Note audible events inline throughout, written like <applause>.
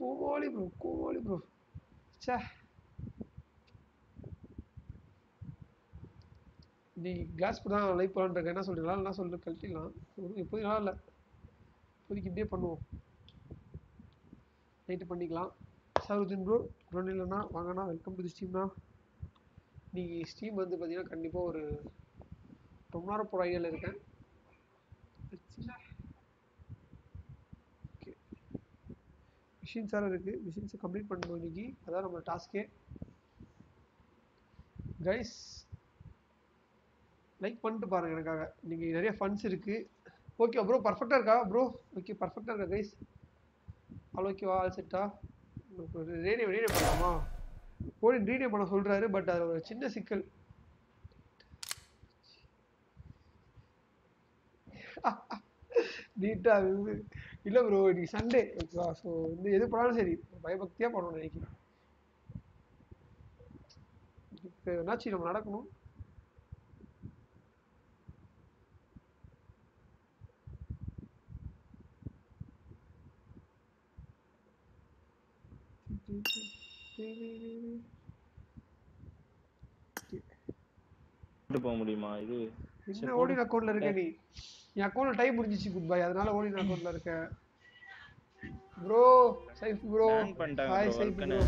கோமாளி bro கோமாளி bro ச்சே. நீ class தான் லைவ் பண்ணலான்னு என்ன சொல்கிறீங்களா என்ன சொல்லிட்டு கழட்டிடலாம். எப்போதும் நல்லா இல்லை. இப்போதைக்கு இப்படியே பண்ணுவோம். நைட்டு பண்ணிக்கலாம். சருதின் ப்ரோ ப்ரோ இல்லைண்ணா வாங்கண்ணா. வெல்கம் டு தி ஸ்டீம்ண்ணா நீங்கள் ஸ்டீம் வந்து பார்த்தீங்கன்னா கண்டிப்பாக ஒரு ரொம்ப நேரம் போகிற ஐடியாவில் இருக்கேன் ஓகே மிஷின்ஸ் வேறு இருக்குது மிஷின்ஸை கம்ப்ளீட் பண்ணணும் இன்னைக்கு. அதான் நம்ம டாஸ்க்கே கைஸ் லைக் பண்ணிட்டு பாருங்கள் எனக்காக. இன்றைக்கி நிறைய ஃபண்ட்ஸ் இருக்குது ஓகே ப்ரோ பர்ஃபெக்டாக இருக்கா? ப்ரோ ஓகே பர்ஃபெக்டாக இருக்கா கைஸ் ஆல் ஓகேவா ஆல் செட்டா ரேடியோ ரேடியோ பண்ணலாமா? ஓடி ரேடியோ பண்ண சொல்கிறாரு பட் அது ஒரு சின்ன சிக்கல். <laughs> நீட்டாக இல்லை ப்ரோ இன்னைக்கு சண்டே ஓகேவா ஸோ வந்து எது பண்ணாலும் சரி பயபக்தியாக பண்ணணும் நினைக்கிறேன். இப்போ என்னாச்சு நம்ம நடக்கணும். போக முடியுமா? இது என்ன ஓடின் அக்கௌண்ட்ல இருக்க நீ? என் அக்கௌண்ட்ல டைம் முடிஞ்சிச்சு குட் பை அதனால ஓடின் அக்கௌண்ட்ல இருக்க bro Saif bro hi Saif. Bro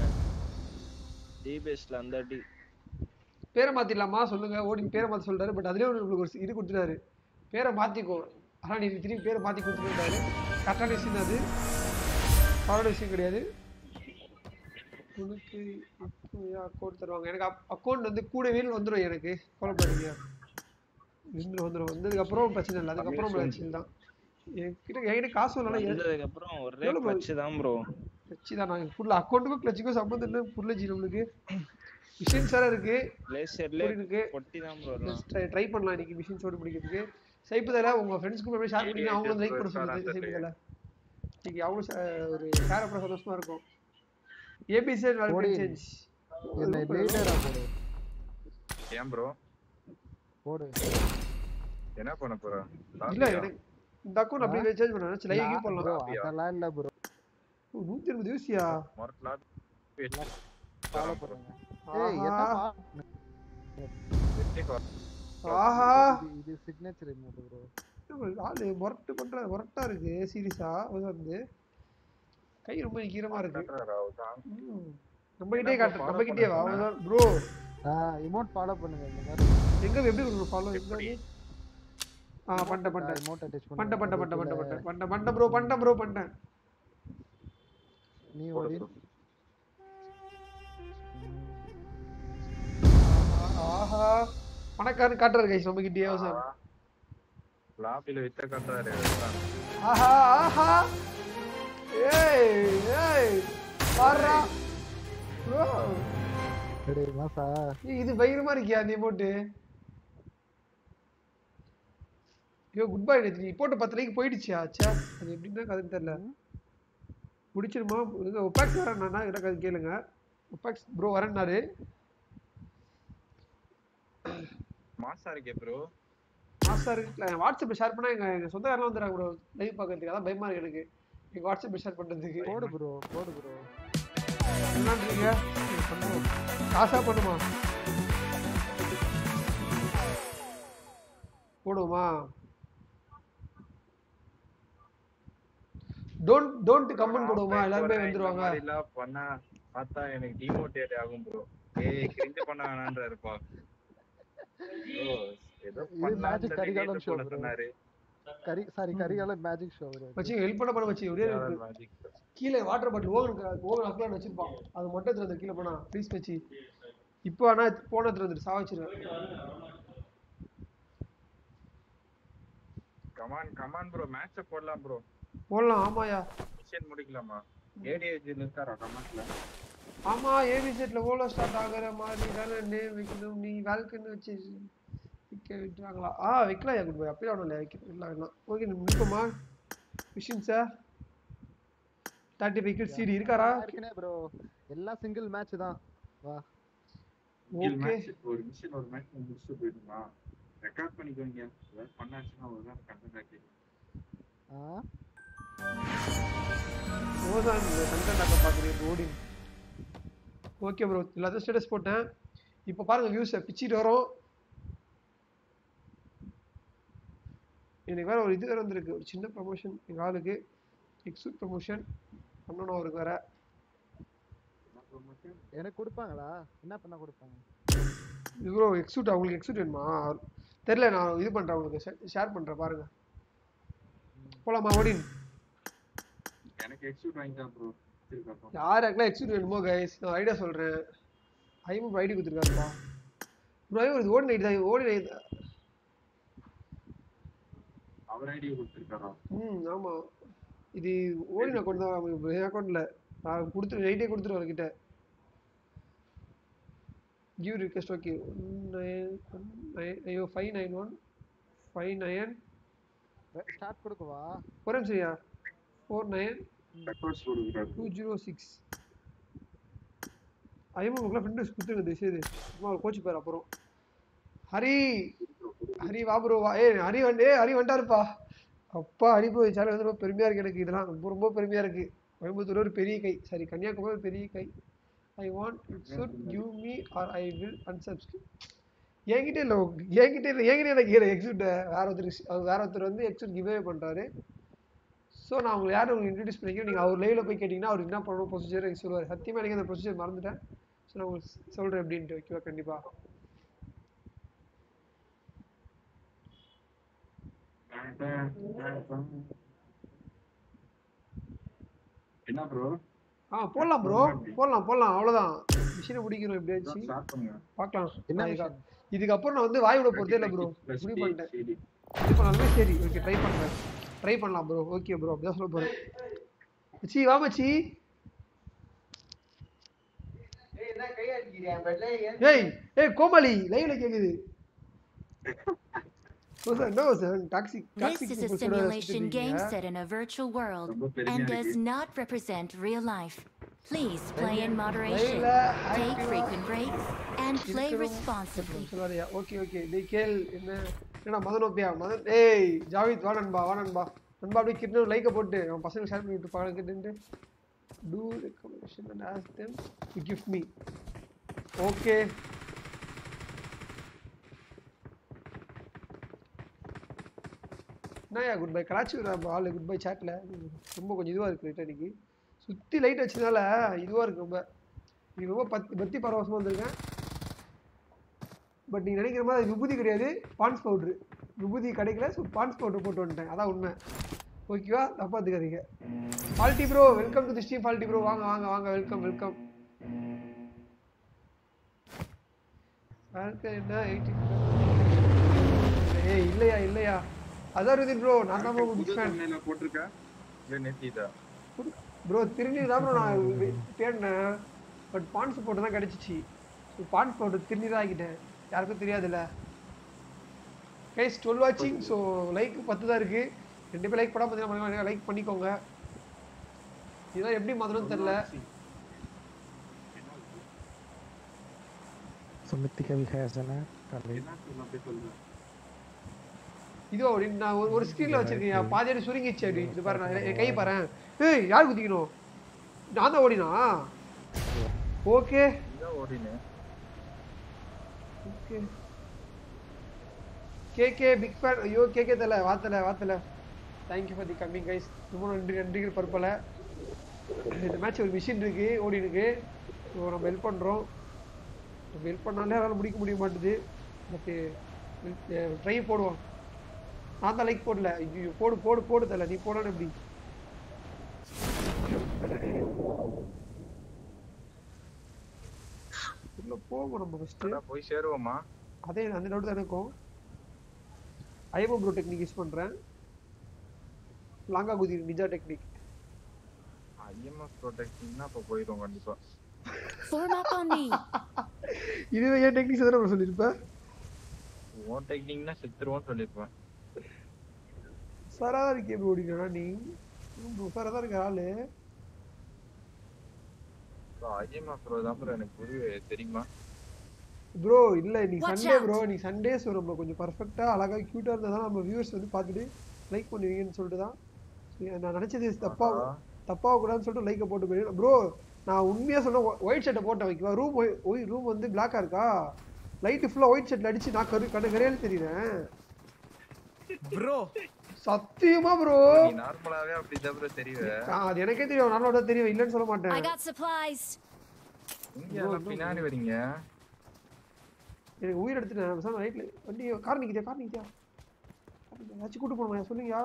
டிபேஸ்ல அந்த அடி பேரை மாத்திடலாமா? சொல்லுங்க. ஓடின் பேரை மாத்த சொல்றாரு பட் அதுலயே உங்களுக்கு ஒரு இது கொடுத்துட்டாரு. பேரை மாத்திக்கோ. ஆனா நீ திரும்பி பேரை மாத்தி கொடுத்துருக்காரு கரெக்டான விஷயம் அது. தவறான விஷயம் கிடையாது. உனக்கு அக்கௌண்ட் தருவாங்க? எனக்கு அக்கௌண்ட் வந்து கூடவே வந்துடும் எனக்கு. கவலைப்படாதீங்க. வந்துடும் வந்துடும் வந்ததுக்கப்புறம் பிரச்சனை இல்லை. அதுக்கப்புறம் பிரச்சனை தான். என்கிட்ட என்கிட்ட காசு வரலாம் ஒரே? கிளட்ச் தான் ப்ரோ கிளச்சி தான் நான் ஃபுல்லாக அக்கௌண்ட்டுக்கும் கிளச்சுக்கும் சம்மந்தம் இல்லை புரியலஜி நம்மளுக்கு. மிஷின்ஸ் வேறு இருக்கு. லேசர்ல இருக்கு. ட்ரை ட்ரை பண்ணலாம் இன்னைக்கு மிஷின்ஸ் ஓடி முடிக்கிறதுக்கு சைப்பு தர உங்க ஃப்ரெண்ட்ஸ்க்கும் அப்படியே ஷேர் பண்ணி அவங்களும் லைக் பண்ண சொல்லுங்க சைப்பு தர இன்னைக்கு அவங்களும் share- ஒரு ஷேர் பண்ண சந்தோஷமா இருக்கும். ஏபிசி. சேஞ்ச் ஏன் ப்ரோ போடு. என்ன பண்ண போற? இல்ல இந்த அக்கௌண்ட் அப்படியே சேஞ்ச் பண்ண லைவ் bro, பண்ணலாம் அதெல்லாம் இல்ல ப்ரோ. ஓ, நூத்தி இருபது யூசியா? மொரட்லா ஃபாலோ பண்ணுங்க ஏய் என்னப்பா? ஆஹா. இது- இது சிக்னேச்சர் இமோட் ப்ரோ. ஆளு முரட்டு பண்ற முரட்டா இருக்கு சீரியஸா? வந்து. கை ரொம்ப ஈரமா இருக்கு. நம்ம கிட்டே காட்டு நம்ம கிட்டே வா ப்ரோ. இமோட் ஃபாலோ பண்ணுங்க இந்த மாதிரி. எங்க எப்படி கொடுக்கணும் ஃபாலோ எங்க ஆ பண்ணிட்டேன் பண்ணிட்டேன் இமோட் அட்டாச் பண்ணிட்டேன் பண்ணிட்டேன் பண்ணிட்டேன் பண்ணிட்டேன் பண்ணிட்டேன் பண்ணிட்டேன் ப்ரோ பண்ணிட்டேன் ப்ரோ பண்ணிட்டேன் நீ ஓடி. ஆஹா பணக்காரன் காட்டுறாரு கைஸ் நம்ம கிட்டே சார். லாபில வித்த காட்டுறாரு ஆஹா ஆஹா. ஏய் ஏய். பாருடா. ப்ரோ டேய் மாசா இது பயங்கரமா இருக்கியா? நீ போட்டு. ஐயோ குட் பை நேத்து நீ போட்ட பத்து லைக் போயிடுச்சியா? ச்சே அது எப்படின்னா கதைன்னு தெரியல. முடிச்சிருமா? இது ஒப்பாக்ஸ் வரேன்னா கிட்ட கதை கேளுங்க. ஒப்பாக்ஸ் ப்ரோ வரேன்னாரு. மாசா இருக்கே ப்ரோ மாஸ்டர் வாட்ஸ்அப்பில் ஷேர் பண்ணா எங்க எங்க சொந்தக்காரெல்லாம் வந்துடுறாங்க ப்ரோ லைவ் பார்க்கறதுக்கு. அதான் பயமா இருக்கு எனக்கு. எங்க வாட்ஸ்அப்பில் ஷேர் பண்றதுக்கு. போடு ப்ரோ போடு ப்ரோ என்னன்றீங்க சரி, பண்ணுவோம் காசா பண்ணுமா போடுவோமா? டோன்ட் டோன்ட் கமெண்ட் போடுவோமா? எல்லாருமே வந்துருவாங்க. இல்ல பண்ணா பார்த்தா எனக்கு டிமோட்டிவேட் ஆகும் ப்ரோ ஏய் கிரிஞ்சு பண்ண ப்ரோ ஏதோ மேஜிக் நேத்து ஷோ சொன்னாரு. கரி சாரி கரிகாலம் மேஜிக் ஷோ வச்சு ஹெல்ப் பண்ண பண்ண வச்சு ஒரே ஒரு மேஜிக் கீழே வாட்டர் பாட்டில் ஓவன் ஓவன் அக்லான் வச்சிருப்பான் அது மட்டும் வந்து கீழே போனா ப்ளீஸ் வச்சு. இப்போ ஆனா போன எடுத்துட்டு வந்துட்டு சா வச்சிருவேன் come on come on bro match போடலாம் ப்ரோ போடலாம் ஆமாயா மிஷன் முடிக்கலாமா? ஏடிஏஜி இருக்காரா கமெண்ட்ல? ஆமா ஏபி செட்ல ஓலோ ஸ்டார்ட் ஆகுற மாதிரி தானே நேம் வைக்கணும். நீ வேல்கன்னு வச்சு வைக்க விட்டுறாங்களா? ஆ வைக்கலாம் யா குட் பாய். அப்படியே ஒன்றும் இல்லை வைக்க இல்லை வேணாம் ஓகே முடிப்போமா? Machine sir thirty five kit சிடி இருக்காரா? இருக்கனே ப்ரோ எல்லாம் சிங்கிள் மேட்ச் தான். வா. ஓகே ஒரு மிஷன் ஒரு மேட்ச் முடிச்சுட்டு போயிடுமா? ரெக்கார்ட் பண்ணிக்கோங்க. ஏதாவது பண்ணாச்சுன்னா ஒரு நேரம் கண்டென்ட் ஆக்கி ஆ? ஓதான் இந்த கண்டென்ட் அக்கா பார்க்குறீங்க ஓடி ஓகே ப்ரோ எல்லாத்தையும் ஸ்டேட்டஸ் போட்டேன். இப்போ பாருங்க வியூஸை பிச்சிட்டு வரோம். எனக்கு வேற ஒரு இது வேற வந்திருக்கு. ஒரு சின்ன ப்ரமோஷன் எங்கள் ஆளுக்கு. எக்ஸூட் ப்ரமோஷன் பண்ணணும் அவருக்கு வேற. எனக்கு கொடுப்பாங்களா? என்ன பண்ணா கொடுப்பாங்க? ப்ரோ எக்ஸூட் அவங்களுக்கு எக்ஸூட் வேணுமா? தெரில நான் இது பண்ணுறேன் உங்களுக்கு ஷேர் பண்ணுறேன் பாருங்க. போலாமா ஓடின்? எனக்கு எக்ஸ்க்யூட் வாங்கிட்டான் ப்ரோ யாருக்கெல்லாம் எக்ஸூட் வேணுமோ கைஸ் நான் ஐடியா சொல்கிறேன் ஐமும் ஐடி கொடுத்துருக்காருப்பா ப்ரோ இது ஓடி நைட் தான் ஓடி நைட் அவர் ஐடியா கொடுத்துருக்காரா? ம் ஆமாம் இது ஓடின அக்கௌண்ட் தான் என் அக்கௌண்ட்டில் நான் கொடுத்துரு நைட்டே கொடுத்துருவேன் அவர்கிட்ட. Give request okay nine nine ஐயோ five nine one five nine start கொடுக்கவா? ஒரு நிமிஷம்யா four nine two zero six ஐயோ உங்களுக்குலாம் ஃப்ரெண்டு கொடுத்துருங்க தயவுசெய்து. சும்மா கோச்சு பேர் அப்புறம். ஹரி ஹரி வா ப்ரோ வா. ஏ ஹரி வந்து ஏ ஹரி வந்துட்டாருப்பா. அப்பா சேனல் வந்து ரொம்ப பெருமையாக இருக்குது எனக்கு. இதெல்லாம் ரொம்ப ரொம்ப பெருமையாக இருக்குது கோயம்புத்தூர் ஒரு பெரிய கை. சாரி கன்னியாகுமரி ஒரு பெரிய கை. I want it should give me or I will unsubscribe. என்கிட்ட இல்லை என்கிட்ட இல்லை என்கிட்ட எனக்கு கீழே எக்ஸிட் வேற ஒருத்தர் அவர் வேற ஒருத்தர் வந்து எக்ஸிட் கிவ்வே பண்ணுறாரு ஸோ நான் உங்களுக்கு யாரும் உங்களுக்கு இன்ட்ரடியூஸ் பண்ணிக்கிறேன் நீங்கள் அவர் லைவில் போய் கேட்டிங்கன்னா அவர் என்ன பண்ணணும் ப்ரொசீஜர் சொல்லுவார். சத்தியமாக எனக்கு அந்த ப்ரொசீஜர் மறந்துட்டேன். ஸோ நான் உங்களுக்கு சொல்கிறேன் எப்படின்ட்டு ஓகேவா கண்டிப்பாக என்ன ப்ரோ ஆ போடலாம் ப்ரோ போடலாம் போடலாம். அவ்வளோதான் மிஷினை ஸ்டார்ட் பண்ணுங்க. பார்க்கலாம். என்ன இதுக்கப்புறம் நான் வந்து வாய் விட போகிறதே இல்லை ப்ரோ முடிவு பண்ணிட்டேன். இது பண்ணாலுமே சரி. ஓகே ட்ரை பண்ணுறேன் ட்ரை பண்ணலாம் ப்ரோ ஓகே ப்ரோ அப்படிதான் சொல்ல போகிறேன் மச்சி வா மச்சி. ஏய் ஏய் கோமாளி லைவ்ல கேக்குது. <laughs> This toxic is a simulation game set in a virtual world ரொம்ப பெருமையா and does இருக்கு. not represent real life. Please play in moderation, லைவ்ல take frequent breaks, and play இருக்கணும். responsibly. சொல்லாதயா ஓகே ஓகே டேய் கேள் என்ன என்னடா மதன் ஓப்பியா மதன் ஏய் ஜாவித் வா நண்பா வா நண்பா நண்பா அப்படியே கிட்ட லைக்கை போட்டு அவன் பசங்க ஷேர் பண்ணி விட்டு பாருங்க கிட்டு to recommendation and ask them to gift me okay என்னய்யா குட் பை கலாச்சி ஆள் குட் பை சாட்டில் ரொம்ப கொஞ்சம் இதுவாக இருக்குது லைட் சுற்றி லைட் வச்சதுனால இதுவாக இருக்குது ரொம்ப. நீ ரொம்ப பத்தி பத்தி பரவசமாக வந்திருக்கேன். பட் நீ நினைக்கிற மாதிரி அது விபூதி கிடையாது பான்ஸ் பவுட்ரு விபூதி கிடைக்கல ஸோ பான்ஸ் பவுட்ரு போட்டு வந்துட்டேன். அதான் உண்மை. ஓகேவா தப்பா எடுத்துக்காதீங்க faulty bro welcome to the faulty bro வாங்க வாங்க வாங்க. வெல்கம் வெல்கம் என்ன? எயிட்டி ஏய் இல்லையா இல்லையா? அசருதீன் ப்ரோ நான் தான் புக் ஃபேன் என்ன ப்ரோ திருநீர் தான் ப்ரோ நான் தேடினேன். பட் பான்ஸ் போட்டு தான் கிடைச்சிச்சு. ஸோ போட்டு திருநீர் ஆகிட்டேன் யாருக்கும் தெரியாதுல்ல. கைஸ் டுவெல் வாட்சிங் ஸோ லைக் பத்து தான் இருக்குது ரெண்டு லைக் பண்ணால் லைக் பண்ணிக்கோங்க. இதெல்லாம் எப்படி மதுரம் தெரில சமித்திகல் ஹேசன கலை என்ன சொல்லுங்க. இதுவா அப்படின்னு நான் ஒரு ஒரு ஸ்க்ரீனில் வச்சிருக்கேன். பாதி அடி சுருங்கிச்சு அப்படி. இது பாரு நான் என் கை பாரு. ஏய் யார் குதிக்கணும் நான் தான் ஓடினா? Okay okay KK big fan ஐயோ கேகே தல வாத்தல Wattala. Thank you for the coming guys ரொம்ப நன்றி நன்றிகள் பற்பல. இந்த மேட்ச் ஒரு மிஷின் இருக்கு ஓடி இருக்கு ஸோ நம்ம ஹெல்ப் பண்ணுறோம் ஹெல்ப் பண்ணாலே அதனால் முடிக்க முடிய மாட்டுது. பட்டு ட்ரை போடுவோம். நான் தான் லைக் போடல ஐயோ போடு போடு போடு தல நீ போடான்னு எப்படி உள்ள போவோம் நம்ம ஃபஸ்ட்டு அதான் போய் சேருவோமா அதே அந்த டவுட் தான் எனக்கும் ஐஎம்ஓ ப்ரோ டெக்னிக் யூஸ் பண்ணுறேன் லாங்கா குதி நிஜா டெக்னிக் ஐஎம்எஸ் ப்ரொடெக்டிங்னா அப்போ போயிடும் கண்டிப்பா. Form up on me. <laughs> இதுவே ஏன் டெக்னிக்ஸ் எதனா சொல்லியிருப்பேன் உன் டெக்னிக்னா செத்துருவோம்னு சொல்லியிருப்பேன். சரா தான் இருக்கே ப்ரோ அப்படின்னா நீ? ப்ரோ சரா தான் இருக்க ஆளு. ப்ரோ தான் bro எனக்கு புரிய தெரியுமா? ப்ரோ இல்ல நீ சண்டே. ப்ரோ நீ சண்டே ஸோ நம்ம கொஞ்சம் பர்ஃபெக்டா அழகா கியூட்டா இருந்தா தான் நம்ம வியூவர்ஸ் வந்து பார்த்துட்டு லைக் பண்ணுவீங்கன்னு சொல்லிட்டு தான் சரி, நான் நினைச்சது தப்பா ஆஹா. தப்பாக கூடாதுன்னு சொல்லிட்டு லைக்கை போட்டு ப்ரோ நான் உண்மையாக சொன்னேன் ஒயிட் ஷர்ட்டை போட்டேன் வைக்கவா? ரூம் ஒய் ரூம் வந்து பிளாக்காக இருக்கா? லைட்டு ஃபுல்லாக ஒயிட் ஷர்ட்டில் அடிச்சு நான் கரு கண்ணு கரையால் தெரியுறேன் ப்ரோ சத்தியமா ப்ரோ நீ நார்மலாவே அப்படிதான் ப்ரோ தெரியுவ அது எனக்கே தெரியும். நல்லா தான் தெரியும். இல்லைன்னு சொல்ல I மாட்டேன் got supplies. இங்க எல்லாம் பின்னாடி வரீங்க. எனக்கு உயிர் எடுத்துட்டேன். பேசாம ரைட்ல. வண்டி கார் நிக்கிதா கார் நிக்கிதா. யாச்சும் கூட்டு போகணுமா? சொல்லுங்கயா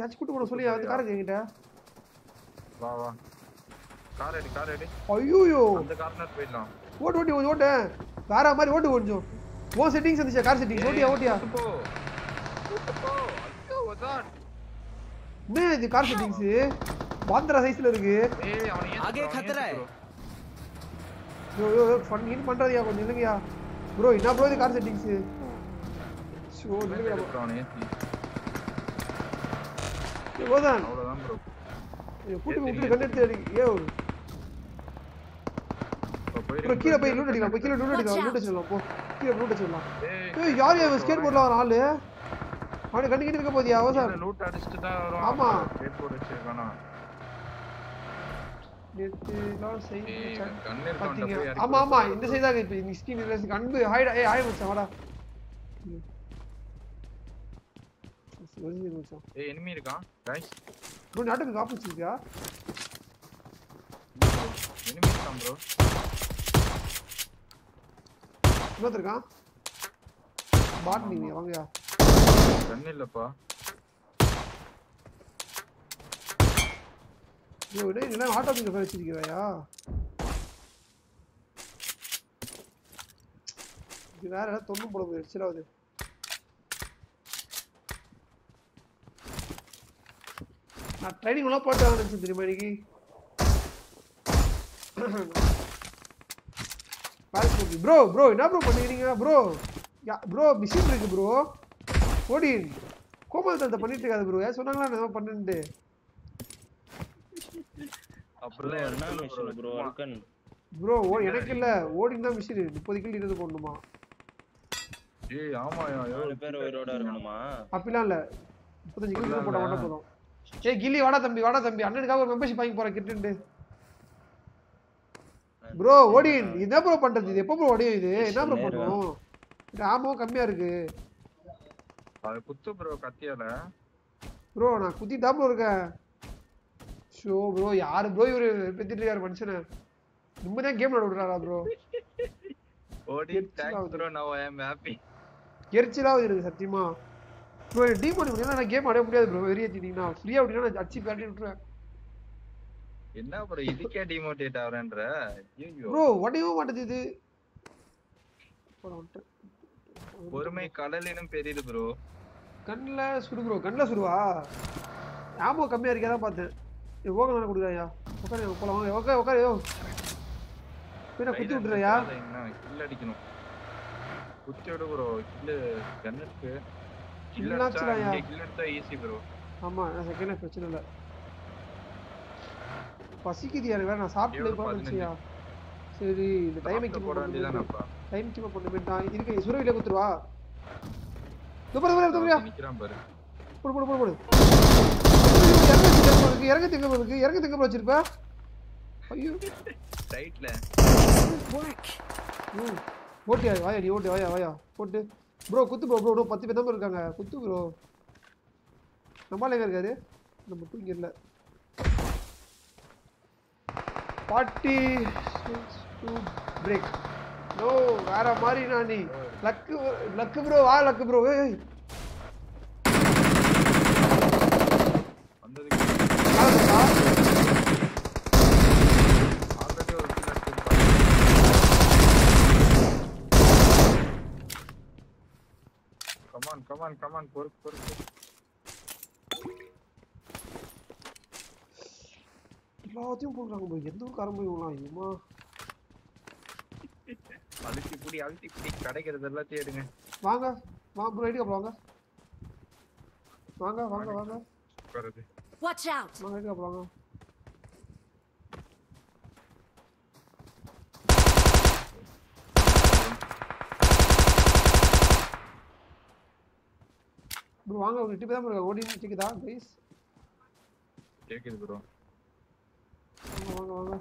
யாச்சும் கூட்டு போகணும் சொல்லியா வந்து காருக்கு என்கிட்ட. வா வா. கார் எடு கார் எடு. ஐயோயோ. அந்த கார்னர் போயிடலாம். ஓட்டு ஓட்டி ஓட்டேன் வேற மாதிரி ஓட்டு கொஞ்சம் ஓ செட்டிங்ஸ் இருந்துச்சா கார் செட்டிங்ஸ். ஓட்டியா ஓட்டியா? போ. இது கார் செட்டிங்ஸ் பாந்திரா சைஸ்ல இருக்கு ஏய் அவனை ஏன் आगे சுத்துறான்? खतरा ஏன் है। சுத்துறான்? ஐயோ ஐயோ ஃபன் இன் பண்றதுயா கொஞ்சம் இல்லைங்கயா ப்ரோ என்ன ப்ரோ இது கார் செட்டிங்ஸ் ஷோ இவன் இல்லைங்கடா எடுத்துறான் அவனை ஏத்தி. யோதான் அவ்வளவுதான் ப்ரோ கூட்டு விட்டு கண்டு எடுத்து அடி ஏ இப்போ ப்ரோ போயிரு கீழே போய் லூட் அடிக்கலாம் போய் கீழே லூட் அடிக்கலாம் Watch லூட் அடிச்சிடலாம் போ கீழே லூட் அடிச்சிடலாம் ஏய் ஏய் யார் யார் ஸ்கேட் போர்ட்ல வர ஆளு அவனுக்கு கண்டு கிட்ட இருக்க போதியா அவசரம். லூட் அடிச்சிட்டு தான் வரும் ஆமா. Skate board வச்சிருக்கானா? நேத்துலாம் செய்தி ஆமா ஆமா. இந்த சைடு தான் இப்போ நீ ஸ்கிரீன் இல்ல அன்பு ஹாய் ஏய் ஹாய் மச்சான் வாடா. மச்சான் ஏய் enemy இருக்கான் guys. ப்ரோ நாட்டுக்கு காப்பு வச்சிருக்கியா? Enemy இருக்கான் ப்ரோ இன்னொருத்தர் இருக்கான். பாட் நீங்க வாங்கயா. கண்ணு இல்லப்பா ப்ரோ டேய் என்ன ஆட்டோமேட்டிக் ஃபைல் வச்சிருக்கிறாயா இது வேற ஏதாவது தொண்ணும் போட போய் எரிச்சலாவது நான் ட்ரைனிங் எல்லாம் போட்டு நினைச்சேன் தெரியுமா இன்னைக்கு? ப்ரோ ப்ரோ என்ன ப்ரோ பண்ணிக்கிறீங்க? ப்ரோ ப்ரோ மிஷின் இருக்கு ப்ரோ ஓடின் கோமலத்தை பண்ணிட்டு இருக்காது ப்ரோ ஏன் சொன்னாங்களா? நான் பண்ணுன்ட்டு. அப்படிலாம் என்ன மிஷின் ப்ரோ. அல்கன் ப்ரோ ஓ எனக்கு இல்ல. ஓடிங் தான் மிஷின் முப்பது கிலோ இருபது போடணுமா? ஏய் ஆமாயா நாலு பேர் உயிரோட இருக்கணுமா? அப்படிலாம் இல்ல. முப்பத்தஞ்சு கிலோ போட மாட்டா போதும். ஏய் கில்லி வாடா தம்பி வாடா தம்பி. அண்ணனுக்காக ஒரு மெம்பர்ஷிப் வாங்கி போறேன் கிட்டுண்டு ப்ரோ ஓடின் இது என்ன ப்ரோ பண்றது? இது எப்போ ப்ரோ ஓடியும் இது? என்ன ப்ரோ பண்ணும்? இது ஆமாவும் கம்மியா இருக்கு. அது குத்து ப்ரோ கத்தியால. ப்ரோ நான் குத்தி தான் ப்ரோ இருக்கேன். ஷோ ப்ரோ யாரு ப்ரோ இவரு? பெத்திட்டு இருக்காரு மனுஷனை. நிம்மதியா கேம் விளையாட விடுறாரா ப்ரோ ஓடி thanks bro now I am happy எரிச்சலாவது இருக்கு சத்தியமா. ப்ரோ டீம் பண்ணி முடியாது நான் கேம் ஆட முடியாது ப்ரோ வெறிய தீனீங்கன்னா ஃப்ரீயா அப்படின்னா நான் அடிச்சு பேட்டி விட்டுருவேன். என்ன ப்ரோ இதுக்கே டிமோட்டிவேட் ஆவறேன்ற ஐயோ ப்ரோ உடையவே மாட்டேது இது. பொறுமை கடலினும் பெரியது ப்ரோ கண்ணுல சுடு ப்ரோ கண்ணுல சுடுவா. ஆமோ கம்மியா இருக்கா பார்த்தேன். ஏய், ஓக நான் கொடுக்குறாயா உட்காரு போலாம் உட்காரு உட்காரு யோ போய் நான் குத்தி விட்டுறியா என்ன கில் அடிக்கணும். குத்தி விடு ப்ரோ கில் கண்ணுக்கு கில் Kill அடிச்சா கில் எடுத்தா ஈஸி ப்ரோ ஆமா நான் செகண்ட் பிரச்சனை இல்லை. பசிக்குது எனக்கு வேற நான் சாப்பிட்டு போறேன் சரி இந்த டைம் சாப்பிட்டு போட வேண்டியதானப்பா டைம் கீப் பண்ண வேண்டாம் இருக்கு சுரவில குத்துருவா துப்புற துப்புற துப்புறியா நிக்கிறான் பாரு. போடு போடு போடு போடு. இறங்க திங்க இருக்கு இறங்க திங்க வச்சிருப்ப. ஐயோ. ரைட்ல ஓட்டியா வாயா நீ ஓட்டு வாயா வாயா. போட்டு. ப்ரோ குத்து ப்ரோ ப்ரோ பத்து பேர் தான் இருக்காங்க. குத்து ப்ரோ நம்மளால எங்க இருக்காரு? நம்ம தூங்கி இல்லை. ஃபார்ட்டி டூ பிரேக் நோ வேற மாதிரி நான் நீ. லக்கு லக்கு ப்ரோ வா லக்கு ப்ரோ ஏய். Come on come on come on பொறுப்பு பொறுப்பு எல்லாத்தையும் போடுறாங்க ப்ரோ எந்த ஒரு காரம் போய் விடலாம் ஐயமா அழுத்தி புடி அழுத்தி புடி. கிடைக்கிறது எல்லாத்தையும் எடுங்க வாங்க வாங்க ப்ரோ ஐடி வாங்க. வாங்க வாங்க வாங்க. உட்காருது Watch out. வாங்க ஐடி வாங்க. ப்ரோ வாங்க ஒரு டிப் தான் ப்ரோ ஓடி கேக்குதா கைஸ் கேக்குது ப்ரோ வாங்க வாங்க வாங்க.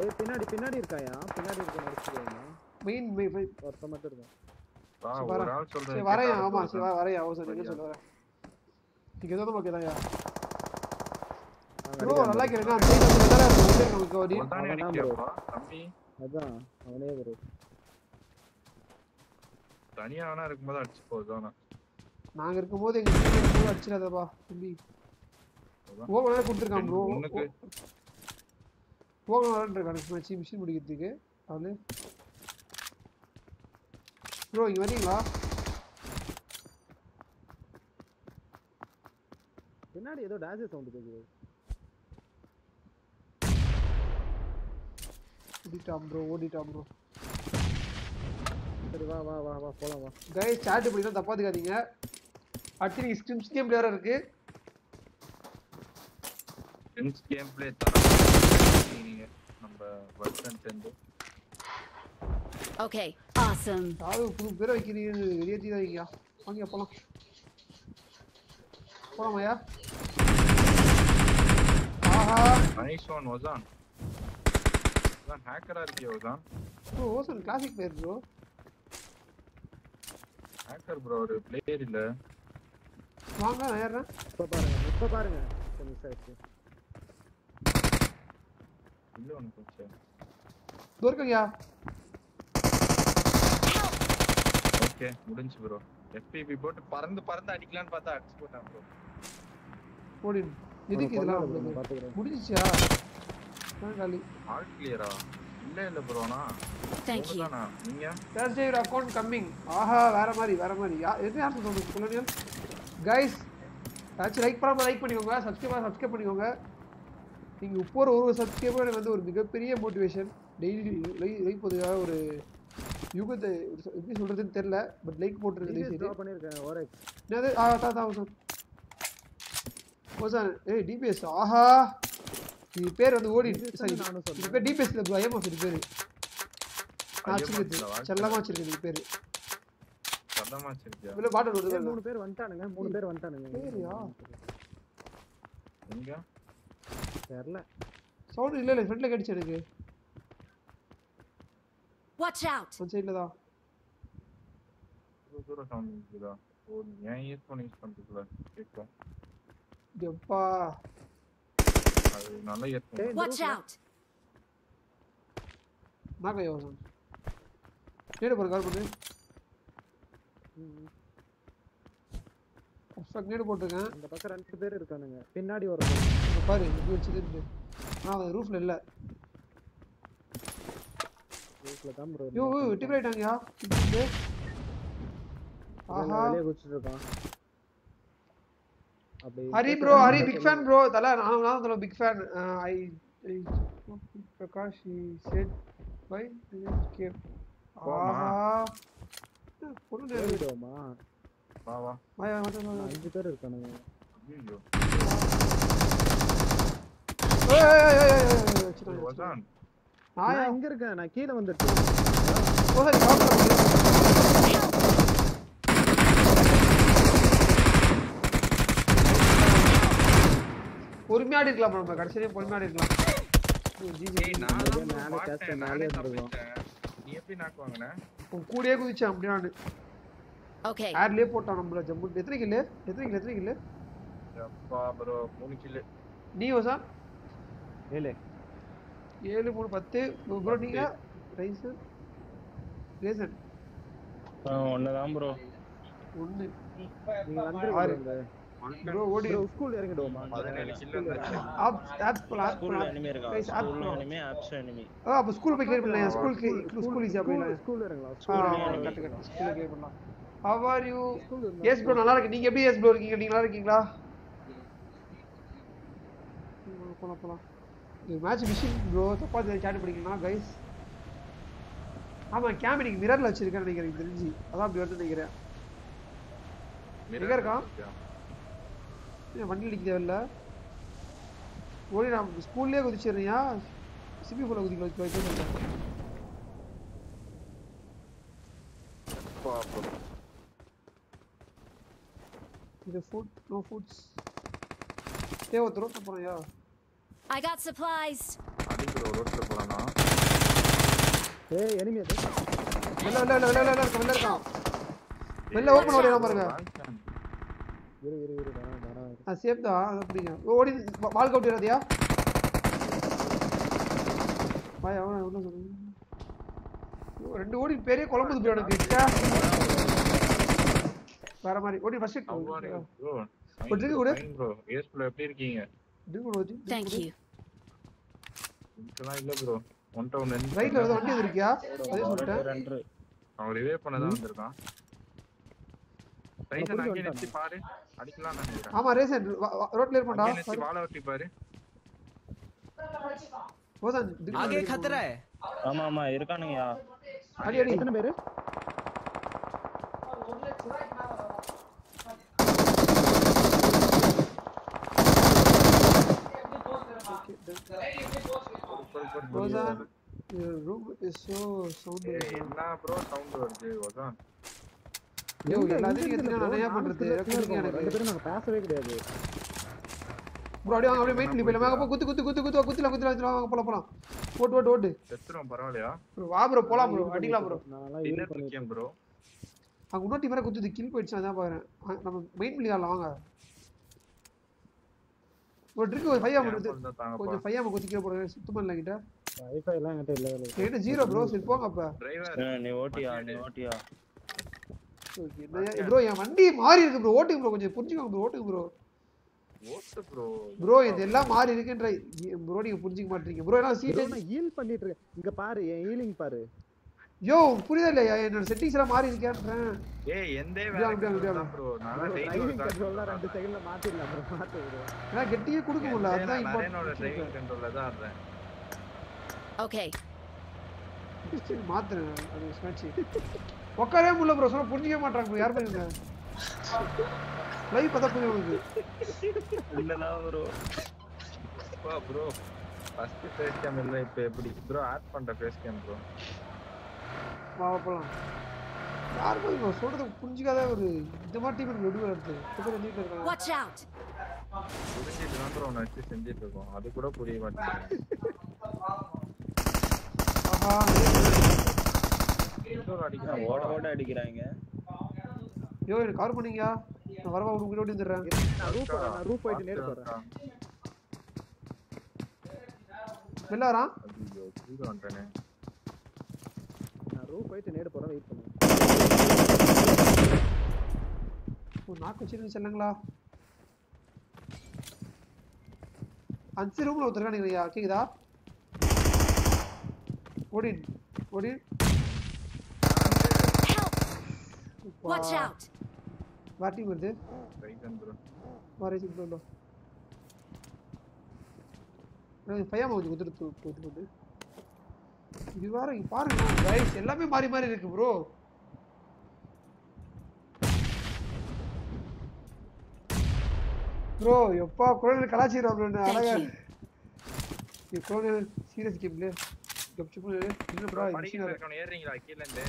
ஏய் பின்னாடி பின்னாடி இருக்காயா? பின்னாடி இருக்க நடிச்சுக்கோங்க மெயின் ஒருத்த மட்டும் இருக்கும். வா சரி, ஒரு வரேன். ஆள் சரி சொல்றேன் வரேன். ஆமா சரி வா வரேன். அவன் சார் என்ன சொல்ல வரேன். நீங்க எதாவது ஓகே தான்யா ப்ரோ நல்லா கேளுங்க. அந்த வந்து வெதரா இருக்கு வந்து நமக்கு ஒரு அதான் அவனே ஒரு தனியா வேணா இருக்கும்போது அடிச்சு போகுது நாங்க இருக்கும்போது எங்க டீம் இருக்கும்போது அடிச்சிடாதப்பா தம்பி. ஓவன் வேற கொடுத்துருக்கான் ப்ரோ வேற இருக்கான் மிஷின் முடிக்கிறதுக்கு. அவனு ப்ரோ இங்க வரீங்களா பின்னாடி ஏதோ டான்ஸ் சவுண்ட் கேக்குது. ஓடிட்டான் ப்ரோ ஓடிட்டான் ப்ரோ சரி வா வா வா வா போலாம் வா. கைஸ் சாட் பண்ணி தான் தப்பாத்துக்காதீங்க அடுத்து நீங்க ஸ்கிரிம்ஸ் கேம் பிளேயரா இருக்கு. டென்ஸ் கேம் பிளே நீங்க நம்ம வருஷன் சேர்ந்து Okay, awesome. யாரு புது பேரை வைக்கிறீங்க வெளியேற்றி தான் வைக்கியா வாங்க போலாம் போலாமாயா ஆஹா நைஸ் ஒன் ஒசான் ஒசான் ஹேக்கரா இருக்கியா Ocean bro Ocean classic player bro hacker bro ஒரு பிளேயர் இல்ல வாங்க நான் ஏறுறேன் இப்ப பாருங்க இப்ப பாருங்க மிஸ் ஆயிடுச்சு இல்ல ஒன்று போச்சு துர்க்கையா ஓகே முடிஞ்சு ப்ரோ FPP போட்டு பறந்து பறந்து அடிக்கலாம்னு பார்த்தா அடிச்சு போட்டான் ப்ரோ ஓடி எதுக்கு இதெல்லாம் முடிஞ்சிச்சா? காலி. ஆல் கிளியரா இல்ல இல்ல ப்ரோனா Thank you. தானா நீங்க? தேர்ஸ்டே யுவர் அக்கௌண்ட் கம்மிங் ஆஹா வேற மாதிரி வேற மாதிரி. யா எது யார் சொல்லுங்க. கொலோனியல் கைஸ் ஏதாச்சும் லைக் பண்ணாம லைக் பண்ணிக்கோங்க. சப்ஸ்கிரைப் சப்ஸ்கிரைப் பண்ணிக்கோங்க. நீங்கள் இப்போ ஒரு ஒரு சப்ஸ்கிரைபர் எனக்கு வந்து ஒரு மிகப்பெரிய மோட்டிவேஷன் டெய்லி லைக் போதுக்காக ஒரு யுகத்தை எப்படி சொல்றதுன்னு தெரியல பட் லைக் போட்டுருக்கு சரி பண்ணிருக்கேன் ஓரெக்ஸ் என்னது ஆ தா தா சார் ஓ சார் ஏய் டிபிஎஸ் ஆஹா. இது பேர் வந்து ஓடி. சரி இது சொல்றேன். பேர் டிபிஎஸ் இல்லை ப்ரோ ஐஎம்எஃப் இது பேர். இல்ல, வாழ்க்கை. செல்லமா வச்சிருக்கிறது இது பேர். வச்சிருக்கியா? இவ்வளோ பாட்டு ஏய், வருது மூணு பேர் வந்துட்டானுங்க மூணு பேர் வந்துட்டானுங்க. பேரியா? எங்க? தெரியல. சவுண்ட் இல்லை இல்லை ஃப்ரெண்டில் எனக்கு. Watch out! அந்த சைடில் தான் இவ்வளவு தூரம் சவுண்ட் இருக்குதா ஓ ஏன் இயர்ஃபோன் யூஸ் பண்றதுல கேட்கும் எப்பா அது நல்ல ஏய், இந்த Watch roofல- out! நாக்க யோசன் நேடு கால் பண்ணு ம், பர்ஃபெக்ட் நேடு போட்டிருக்கேன் இந்த பக்கம் ரெண்டு பேர் இருக்கானுங்க பின்னாடி ஒரு பாரு இப்படி வச்சுட்டு அது ரூஃபில் இல்லை ரூஃப்ல தான் ப்ரோ யோ வெட்டி போயிட்டாங்கயா இது ஆஹா வெளியே குச்சிட்டு இருக்கான் அப்படி Hari bro Hari big fan bro தல நான் நான் தல big fan I Prakash he said bye game போமா. ஆஹா பொண்ணு ஏறிடுவோமா வா வா வாயா வந்து அஞ்சு பேர் இருக்கானுங்க ஐயோ ஒசான் ஆயா நான் இங்க இருக்கேன். நான் கீழே வந்துட்டு ஓ சரி பாக்கலாம் பொறுமையாடி இருக்கலாம் bro, நம்ம கடைசியிலே பொறுமையாடி இருக்கலாம் ஓ, ஜி, ஜி. ஏய் நான் அப்படியே தான் bro மேலே பார்த்தேன், cast நானே மேலே இருந்திருக்கும். தப்பிச்சேன். நீ எப்படி நாக்கு வாங்கின? உன் கூடயே குதிச்சேன் அப்படி நானு Okay, ஏர்லயே போட்டான் நம்மள ஜம்மு எத்தனை கில்லு எத்தனை கில்லு எத்தனை கில்லு அப்பா ப்ரோ மூணு கில்லு நீ ஓசா ஏலே. ஏழு மூணு பத்து. ப்ரோ நீங்க ரைஸ்? ரேசன். ஒண்ணுதான் ப்ரோ. வந்துருங்க ப்ரோ. ஓடி. ஸ்கூல் இறங்கிடுவோமா போலாம் எனிமே ஆப்ஸ் ஆ அப்போ ஸ்கூல் போய் கிளியர் பண்ணலாம். ஸ்கூலுக்கு ஸ்கூல் ஈஸியாக போயிடலாம் ஸ்கூல் இறங்கலாம். ஸ்கூல் ஸ்கூல் கிளியர் பண்ணலாம். How are you school yes bro நல்லா இருக்கு நீங்க எப்படி எஸ் ப்ரோ இருக்கீங்க? நீங்க நல்லா இருக்கீங்களா? போலாம் போலாம். இது மேட்ச் மிஷின் ப்ரோ தப்பா சேட் பண்ணிக்கலாம் கைஸ் ஆமா கேம் இன்னைக்கு மிரர்ல வச்சிருக்கேன் நினைக்கிறேன் எனக்கு தெரிஞ்சு. அதான் அப்படி வருது நினைக்கிறேன். எங்க இருக்கான்? வண்டி அடிக்க தேவையில்ல. ஓடி நான் ஸ்கூல்லேயே குதிச்சிடுறியா சிபி ஃபுல்ல குதிக்க வைக்க வைக்க. இது ஃபுட் நோ ஃபுட்ஸ் தேவை ஒருத்தரும் போகிறோம் யா I got supplies. அடி ப்ரோ ரோட்ல போறானா ஏய் enemy அது. வெளில வெளில வெளில வெளில இருக்கான் வெளில இருக்கான் வெளில ஓப்பன் ஓடிடலாம் பாருங்க. இரு இரு இரு வரேன் வரேன். ஆ சேஃப் தான். அது அப்படிங்க. ஓடி வால் கவுட்டிடாதியா பாய் அவன் என்ன சொல்லுங்க ரெண்டு ஓடி பெரிய குழம்புது ப்ரோ எனக்கு மாதிரி. ஓடி ஃபர்ஸ்ட் ப்ரோ ஒரு drink கொடு. ப்ரோ எஸ் ப்ரோ எப்படி இருக்கீங்க Thank you. இதெல்லாம் இல்ல ப்ரோ ஒன் டவுன் ரைட்ல ஏதோ வண்டி எதுவும் இருக்கியா அதே சொல்லிட்டேன் ரெண்டு அவன் ரிவே பண்ண தான் வந்திருக்கான் ரைட் புரிஞ்சு அங்கே நிறுத்தி வந்துட்டானா? பாரு அடிக்கலாம் நினைக்கிறேன் ஆமா ரேசன் ரோட்ல இருப்பான்டா அங்கே நிறுத்தி வாழ வெட்டி பாரு போதான் आगे खतरा है ஆமா ஆமா இருக்கானுங்கயா அடி அடி எத்தனை பேரு என்ன சவுண்ட் வருது அதான் யோ எங்க- எல்லாத்தையும் என்ன நானும் பண்றது. ரெண்டு எனக்கு. பேரும் நாங்க பேசவே கிடையாது. ப்ரோ அப்படியே வாங்க அப்படியே மெயின் பண்ணி போயிடலாம். வாங்க போ குத்து குத்து குத்து குத்து குத்துல குத்துல குத்துல வாங்க போலாம் போலாம். ஓட்டு ஓட்டு ஓட்டு. பரவாயில்லையா? ப்ரோ வா ப்ரோ போலாம் ப்ரோ அடிக்கலாம் ப்ரோ டின்னர் முக்கியம் ப்ரோ அங்க இன்னொரு டீம் வேற குத்துது. கில் போயிடுச்சு அதான் பாக்குறேன். நம்ம மெயின் பண்ணி வாங்க. ஒரு ட்ரிக் ஒரு ஃபைவ் ஆகும் கொஞ்சம் ஃபைவ் ஆகும் குத்திக்க போறேன் சுத்தமா இல்லை கிட்ட. வைஃபை எல்லாம் என்கிட்ட இல்ல இல்ல என்கிட்ட ஜீரோ ப்ரோ சரி போங்க அப்ப டிரைவர் நீ ஓட்டியா? நீ ஓட்டியா? ப்ரோ என் வண்டி மாறி இருக்கு ப்ரோ ஓட்டுங்க ப்ரோ கொஞ்சம் புரிஞ்சுக்கோங்க ப்ரோ ஓட்டுங்க ப்ரோ ஓட்டு ப்ரோ ப்ரோ இது எல்லாம் மாறி இருக்குன்ற ப்ரோ நீங்க புரிஞ்சுக்க மாட்டீங்க. ப்ரோ எல்லாம் bro, சீட் நான் ஹீல் பண்ணிட்டு இருக்கேன். இங்க பாரு என் ஹீலிங் பாரு. யோ புரியுதா இல்லையா என்னோட செட்டிங்ஸ் எல்லாம் மாறி இருக்கேன்றேன். ஏய் எந்த. வேலை ப்ரோ நான் டெய்லி டிரைவிங் கண்ட்ரோல்லாம் ரெண்டு செகண்ட்ல மாத்திடலாம் bro மாத்து bro ஏன்னா கெட்டியே கொடுக்க முடியல நரேனோட இப்போ டிரைவிங் கண்ட்ரோல்ல தான் ஆடுறேன் Okay. சரி மாத்துறேன். அது ஸ்மாட்சி உட்காரவே முடியல ப்ரோ சொன்னா புரிஞ்சிக்க மாட்டாங்க ப்ரோ யார் பண்ணுங்க லைவ் பார்த்தா புரியும் உங்களுக்கு. இல்லதான் bro bro first face cam இல்ல இப்போ எப்படி? ப்ரோ ஆட் பண்ற ஃபேஸ் கேம் ப்ரோ வா வா, போலாம். யார் போய் ப்ரோ சொல்றது புரிஞ்சிக்காத ஒரு இந்த மாதிரி டீம் நடுவில் இருக்கு இப்போ ரெண்டு இருக்காங்க. Watch out. புரிஞ்சிட்டு தான் ப்ரோ நான் வச்சு செஞ்சுட்டு இருக்கோம். அது கூட புரிய மாட்டேங்குது. ஆஹா. அடிக்கிறான் ஓட ஓட அடிக்கிறாங்க. யோ எனக்கு கவர் பண்ணீங்க நான் வரவா உங்களுக்கு ஓடி வந்துடுறேன். நான் ரூப் நான் ரூப் போயிட்டு நேரு போறேன். வரான். ஐயோ கீழே வந்துட்டேனே. ரூப் போயிட்டு நேரு போறேன் வெயிட் பண்ணுங்க. ஒரு நாக்கு வச்சிருந்து செல்லுங்களா அஞ்சு ரூம்ல ஒருத்தர் நீங்க கேக்குதா? Odin Odin Help. Watch out. வேற டீம் வருது. ரைட் ப்ரோ டீம் ப்ரோ பையன் கொஞ்சம் குதிர்த்து போட்டு போட்டு இது வேற இங்க பாருங்க guys எல்லாமே மாறி மாறி இருக்கு ப்ரோ ப்ரோ எப்பா குழந்தை கலாச்சிரம் அப்படின்னு அழகா. குழந்தை சீரியஸ் கேம்ல கப்சிப்பு என்ன ப்ரோ படிக்கிட்டு இருக்கணும் ஏறுறீங்களா கீழ இருந்து?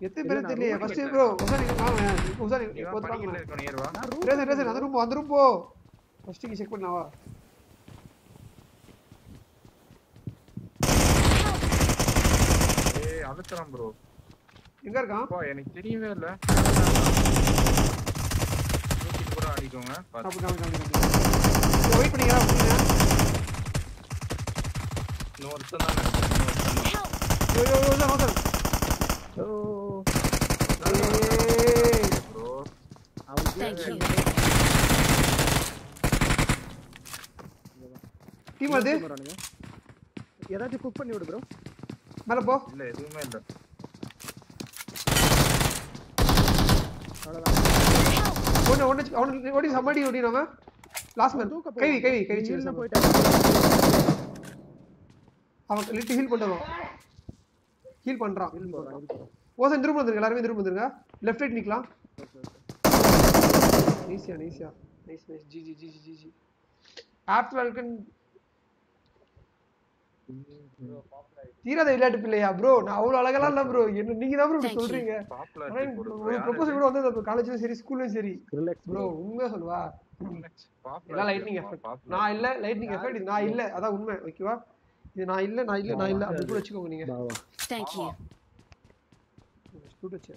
எத்தனை பேர் தெரியல ஃபர்ஸ்ட் ப்ரோ உசா நீங்க வாங்க. உசா நீங்க படிக்கிட்டு வாங்க. ரேசன் ரேசன் அந்த ரூம் அந்த ரூம் போ. ஃபர்ஸ்ட் நீங்க செக் பண்ணவா ஏய் அழுத்துறான் ப்ரோ எங்க இருக்கான்? அப்பா எனக்கு தெரியவே இல்ல. தூக்கிட்டு கூட அடிக்கோங்க பாத்து. அப்படி காமி காமி காமி வெயிட் பண்ணீங்களா இன்னும் ஒருத்தன் தான். யோ யோ யோ உசா ஓ ப்ரோ அவன் Thank you. டீம் வரானுங்க ஏதாச்சும் குக் பண்ணி விடு ப்ரோ மேல போ இல்ல எதுவுமே இல்ல ஒன்னு அவனுக்கு ஓடி சமாடி ஓடி நாம லாஸ்ட் மேன் தூக்க கைவி கைவி கைவி சரி போயிட்டாங்க அவன் லிட்டு ஹீல் பண்ணுறோம் ஹீல் பண்றான் ஹீல் போறான் ஓசன் திரும்ப வந்துருங்க எல்லாருமே திரும்ப வந்துருங்க லெஃப்ட் ரைட் நிக்கலாம் easy easy nice nice G G G G G G after welcome தீராத விளையாட்டு பிள்ளையா ப்ரோ நான் அவ்வளவு அழகெல்லாம் இல்ல ப்ரோ என்ன நீங்க தான் ப்ரோ. சொல்றீங்க. ப்ரொபோசல் கூட வந்து காலேஜ்லயும் சரி ஸ்கூல்லயும் சரி. ப்ரோ உண்மையா சொல்லுவா? எல்லாம் லைட்னிங் எஃபெக்ட் நான் இல்ல லைட்னிங் எஃபெக்ட் நான் இல்ல. அதான் உண்மை. ஓகேவா இது நான் இல்ல நான் இல்ல நான் இல்ல. அப்படி கூட வச்சுக்கோங்க நீங்க. பாவா Thank you. ஸ்டூட் வச்சு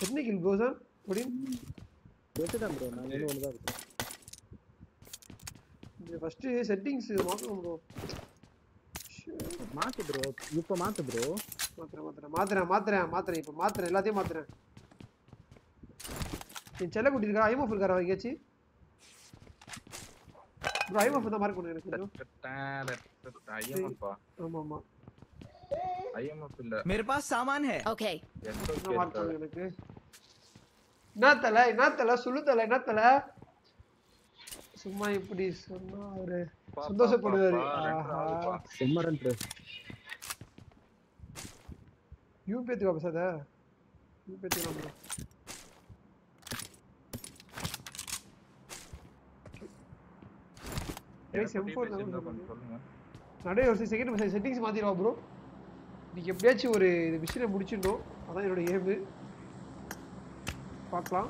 டெக்னிக்கல் அப்படின்னு தான் ப்ரோ நான் ஒன்று தான் இருக்கேன். ஃபர்ஸ்ட் செட்டிங்ஸ் மாத்தணும் ப்ரோ மாத்து ப்ரோ இப்போ மாத்து ப்ரோ மாத்துறேன் மாத்துறேன் மாத்துறேன் மாத்துறேன் மாத்துறேன் இப்போ மாத்துறேன் எல்லாத்தையும் மாத்துறேன் என் செல்லக்குட்டி இருக்கா ஐமோஃப் இருக்காரா எங்கேயாச்சும் ப்ரோ ஐமோஃப் தான் மார்க் பண்ணு எனக்கு கொஞ்சம் ஐஎம்எஃப்பா ஆமா ஆமா ஐஎம்எஃப் இல்ல मेरे पास सामान है Okay. என்ன மார்க் பண்ணு எனக்கு என்ன தலை என்ன தலை சொல்லு தலை என்ன தலை சும்மா இப்படி சொன்னா அவரு சந்தோஷப்படுவாரு. ஆஹா. செம்மரன் ப்ரோ யூ பேத்துக்கா பேசாத யூ பேத்துக்கலாம் ப்ரோ Guys, M4 தான் சொல்லுங்க. சொல்லுங்க. நடே ஒரு செகண்ட் செட்டிங்ஸ் மாத்திடுவா ப்ரோ இன்னைக்கு எப்படியாச்சும் ஒரு இந்த மிஷினை முடிச்சிடணும். அதான் என்னோட ஏமு பார்க்கலாம்.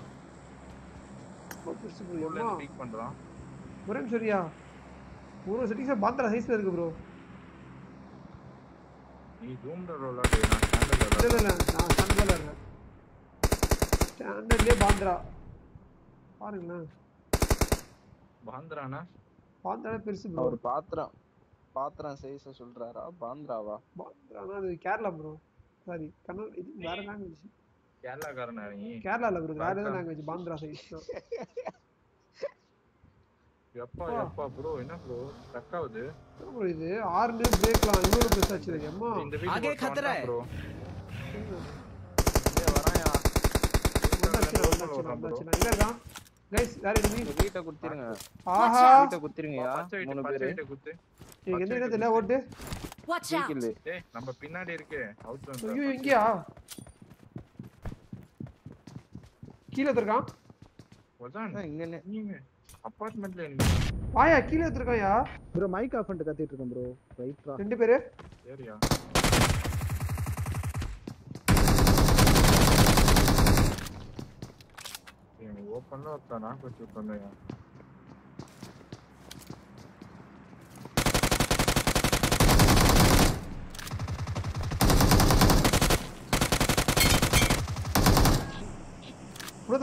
பண்றான். ஒரே நிமிஷம் சரியா ஒரு செட்டிங்ஸ் பாந்திரா சைஸ்ல இருக்கு ப்ரோ நீ ஜூம்ல விளையாடு நான் ஸ்டாண்டர்ட்ல இல்ல இல்ல இல்ல நான் ஸ்டாண்டர்ட்ல இருக்கேன் ஸ்டாண்டர்ட்லயே பாந்திரா. பாருங்களேன். பாந்திரானா? பாந்திரா பெருசு ப்ரோ அவர் பாத்திரம் பாத்திரம் சைஸ சொல்றாரா? பாந்திராவா? பாந்திரானா அது கேரளா ப்ரோ சாரி கன்னட இது வேற லாங்குவேஜ் கேரளாக்காரனா நீ? கேரளா இல்ல ப்ரோ வேற லாங்குவேஜ் பாந்திரா சைஸ் எப்பா எப்பா ப்ரோ என்ன ப்ரோ ஸ்டக் ஆகுது ப்ரோ இது ஆறுனு பிரேக்லாம் இவ்வளவு பெருசாச்சு இது அம்மா இந்த आगे खतरा है। ப்ரோ வராயா வந்தாச்சு வந்தாச்சு வந்தாச்சு எங்க இருக்கான் கைஸ் வேற எதுவுமே வீட்டை குடுத்துருங்க ஆஹா வீட்டை குடுத்துருங்கயா பச்சை மூணு பச்சை பேரு வீட்டை குத்து எனக்கு எந்த என்ன தெரியல ஓட்டு Watch out. வீக்கில் ஏய் நம்ம பின்னாடி இருக்கு அவுட் ஐயோ இங்கயா கீழே இருக்கான் வதான் இங்க நீங்க அபார்ட்மெண்ட்ல வாயா கீழே இருக்கான்யா ப்ரோ மைக் ஆஃப் பண்ணிட்டு கத்திட்டு இருக்கேன் ப்ரோ ரைட்ரா ரெண்டு பேரு. சரியா ஓப்பன்ல வச்சானா கொஞ்சம் சொன்னையா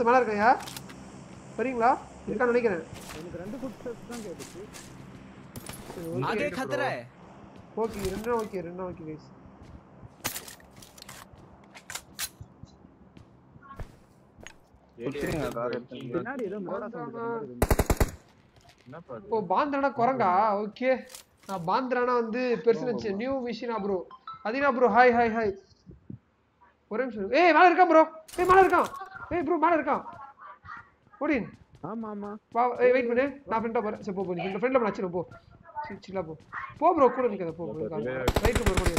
மேல இருக்கையா? வரீங்களா இருக்கான்னு நினைக்கிறேன் எனக்கு ரெண்டு ஃபுட் ஸ்டெப்ஸ் தான் கேட்டுச்சு आगे खतरा है ஓகே ரெண்டு ஓகே ரெண்டு ஓகே கைஸ் குடுத்துருங்க கார் எடுத்து பின்னாடி ஏதோ மோடா சவுண்ட் என்னப்பா ஓ பாந்திரானா குரங்கா ஓகே நான் பாந்திரானா வந்து பெருசு நினைச்சேன் நியூ மிஷினா ப்ரோ அதினா ப்ரோ ஹாய் ஹாய் ஹாய் ஒரே நிமிஷம் ஏய் மேல இருக்கான் ப்ரோ ஏய் மேல இருக்கான் ஏய் ப்ரோ மேல இருக்கான் ஓடின் ஆமா ஆமா. வா வெயிட் பண்ணு. நான் ஃப்ரெண்டா போறேன். போ போ நீ ஃப்ரெண்ட்ல போ. சில்லா போ. ப்ரோ கூட நிக்காத போ ரைட் ப்ரோ கூட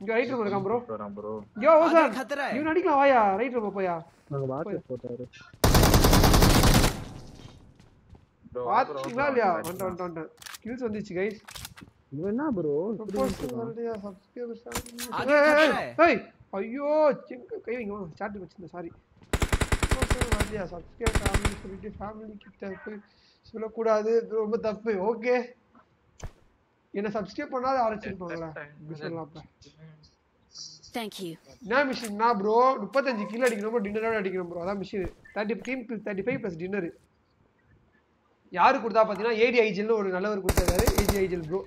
இங்க ரைட் ப்ரோ ப்ரோ யோ ஓ சார் இவன் அடிக்கலாம் வாயா. ரைட் ப்ரோ போயா? நாங்க வாட்ச் போட்டாரு. பாத்தீங்களா இல்லையா? வந்துட்டேன் கில்ஸ் வந்துச்சு கைஸ் என்ன ப்ரோ சப்போஸ் ஐயோ செங்க கை வைங்க சாட் வச்சிருந்தேன் சாரி வரலையா சப்ஸ்கிரைப் ஃபேமிலி சொல்லிட்டு ஃபேமிலி கிட்ட போய் சொல்லக்கூடாது ரொம்ப தப்பு ஓகே என்ன சப்ஸ்கிரைப் பண்ணாத இப்படி அப்ப. Thank you. என்ன மிஷின்னா ப்ரோ முப்பத்தஞ்சு கிலோ அடிக்கணும் ப்ரோ டின்னரோட அடிக்கணும் ப்ரோ அதான் machine thirty team thirty five plus dinner யாரு கொடுத்தா பார்த்தீங்கன்னா ஏடி ஐஜில்னு ஒரு நல்லவர் கொடுத்தாரு ஏடி ஐஜில் ப்ரோ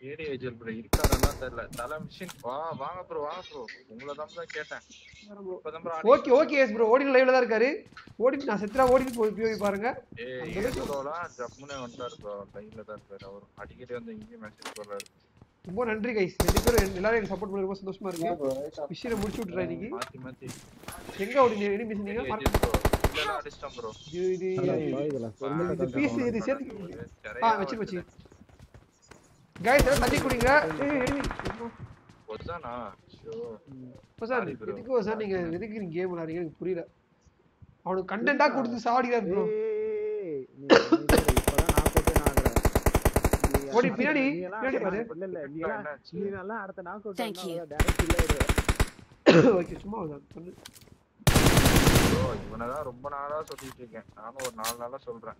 ஏடி ஏஜல் ப்ரோ இருக்காரன்னா தெரியல தல மிஷின் வா வாங்க ப்ரோ வாங்க ப்ரோ உங்களை தான் தான் கேட்டேன் ஓகே ஓகே எஸ் ப்ரோ ஓடி லைவ்ல தான் இருக்காரு ஓடி நான் செத்ரா ஓடி போய் போய் பாருங்க ஏய் ஜம்முனே வந்தாரு ப்ரோ லைவ்ல தான் இருக்காரு அவர் அடிக்கடி வந்து இங்கேயும் மெசேஜ் போடுறாரு ரொம்ப நன்றி கைஸ் ரெண்டு பேரும் எல்லாரும் எனக்கு சப்போர்ட் பண்ணி ரொம்ப சந்தோஷமா இருக்கு விஷயம் முடிச்சு விட்டுறேன் இன்னைக்கு மாத்தி மாத்தி எங்க ஓடி அடிச்சிட்டான் ப்ரோ இது இது இது பீஸ் இது சேர்த்து ஆ வச்சு வச்சு கைஸ் எல்லாம் தண்ணி குடிங்க. ஒசானா ஷோ. எதுக்கு ஓ சார் நீங்க எதுக்கு நீங்க கேம் விளையாடுறீங்க எனக்கு புரியல அவனுக்கு கண்டென்ட்டா கொடுத்து சாவடிக்கிறார் ப்ரோ ஓடி, பின்னாடி, பின்னாடி பாரு. இல்ல இல்ல நீ? நீ நல்லா அடுத்த you. அவ்வளவுதான், direct kill ஆயிடுவ. ஓகே சும்மா ஒரு சொல்லு ப்ரோ இவனதான் ரொம்ப நாளா சொல்லிட்டு இருக்கேன் நானும் ஒரு நாலு நாளா சொல்றேன்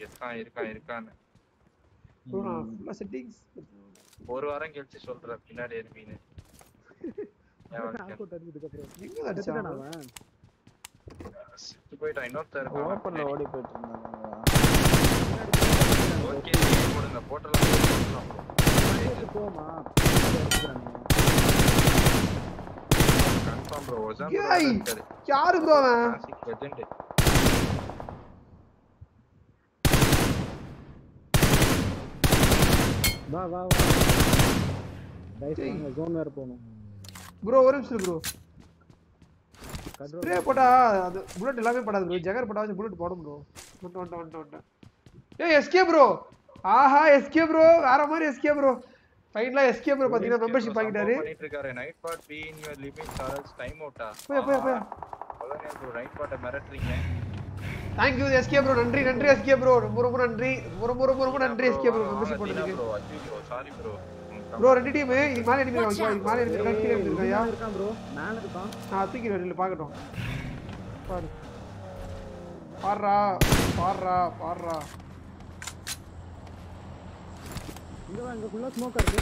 இருக்கான் இருக்கான் இருக்கான்னு ப்ரோ நான் ஃபுல்லா செட்டிங்ஸ் ஒரு வாரம் கழிச்சு சொல்றேன் பின்னாடி வாழ்க்கை. out அடிச்சதுக்கு அப்புறம். எங்க அடிச்சான் செத்துட்டானா அவன்? செத்து போயிட்டான் இன்னொருத்தர் ஓப்பன்ல இருக்கான் ஓடி போயிட்டு இருந்தாங்க ஓகே போடுங்க போட்டலாம் போமா. Confirm bro Ocean. யாரு ப்ரோ அவன் கிளாசிக் லெஜெண்ட் வா வா வா. Guys, வாங்க, zone வேற போகணும். ப்ரோ ஒரு நிமிஷம் ப்ரோ ஸ்ப்ரே போட்டா அது புல்லட் எல்லாமே படாது ப்ரோ ஜகர் போட்டா புல்லட் போடும் ப்ரோ வந்துட்டு வந்துட்டு வந்துட்டு வந்துட்டேன் ஏய் எஸ்கே ப்ரோ ஆஹா எஸ்கே ப்ரோ வேற மாதிரி எஸ்கே ப்ரோ ஃபைனலா எஸ்கே ப்ரோ பாத்தீங்கன்னா மெம்பர்ஷிப் ஆகிட்டாரு பண்ணிட்டு இருக்காரு night part B in your living சாரல்ஸ் time அவுட்டா போய் போய் போய். நைட் பார்ட்ட மிரட்டுறீங்க. தேங்க்யூ எஸ்கே ப்ரோ நன்றி நன்றி எஸ்கே ப்ரோ ரொம்ப ரொம்ப நன்றி. ரொம்ப ரொம்ப ரொம்ப நன்றி எஸ்கே ப்ரோ மெம்பர்ஷிப் ப்ரோ ஐயோ சாரி ப்ரோ ப்ரோ ரெண்டு டீம் இதுக்கு மேலே எனிமி ஓகே இதுக்கு மேலே எனிமி இருக்கா கீழே எனிமி இருக்காயா மேல இருக்கான். நான் தூக்கிடுவேன் இல்லை பார்க்கட்டும். பாரு. பாடுறா பாடுறா பாடுறா. இங்க வா, இங்க full ஆ smoke ஆ இருக்கு.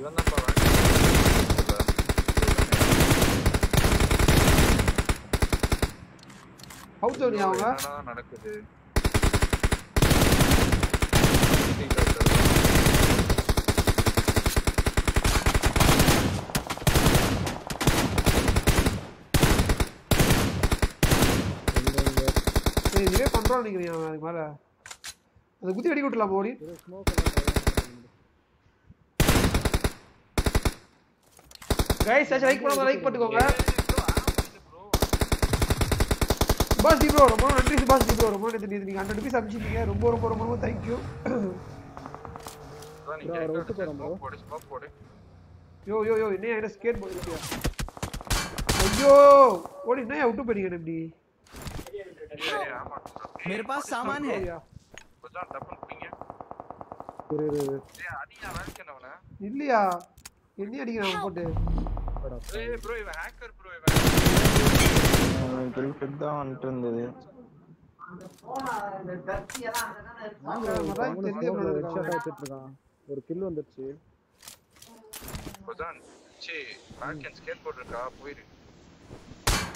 இவன் தான் அவுட் தோனி அவங்க? நடக்குது? இதுவே பண்றோம் நினைக்கிறீங்க அதுக்கு மேல? அதை குத்தி வெடி விட்டுலாம் ஓடி. கைஸ் லைக் பண்ணாம லைக் பண்ணிக்கோங்க. சுபாஷ் டி ப்ரோ ரொம்ப நன்றி சுபாஷ் டி ப்ரோ ரொம்ப நன்றி நீங்க ஹண்ட்ரட் ருபீஸ் அனுப்பிச்சிருக்கீங்க ரொம்ப ரொம்ப ரொம்ப ரொம்ப தேங்க்யூ அதான் நீ Bro, கேட்ட விட்டு போறோம் bro. smoke போடு smoke போடு யோ யோ யோ என்ன என்ன ஸ்கேட் போர்டு இருக்கியா ஐயோ ஓடி என்ன விட்டு போறீங்க இப்படி ஏய், ஆமா मेरे पास सामान है ஐயா. கொஞ்சம் டப்புன்னு பிடிங்க இரு, இரு, இரு. ஏய் அடியா வேலைக்கு அவனை இல்லையா என்ன அடிக்கிறான் போட்டு போடா. ஏய் ப்ரோ இவன் ஹேக்கர் ப்ரோ இவன் கில் தான் வந்துட்டு இருந்தது. ஒரு kill வந்துருச்சு. கொசான் சி பேக் அண்ட் ஸ்கேட் போர்ட் இருக்கா போயிரு.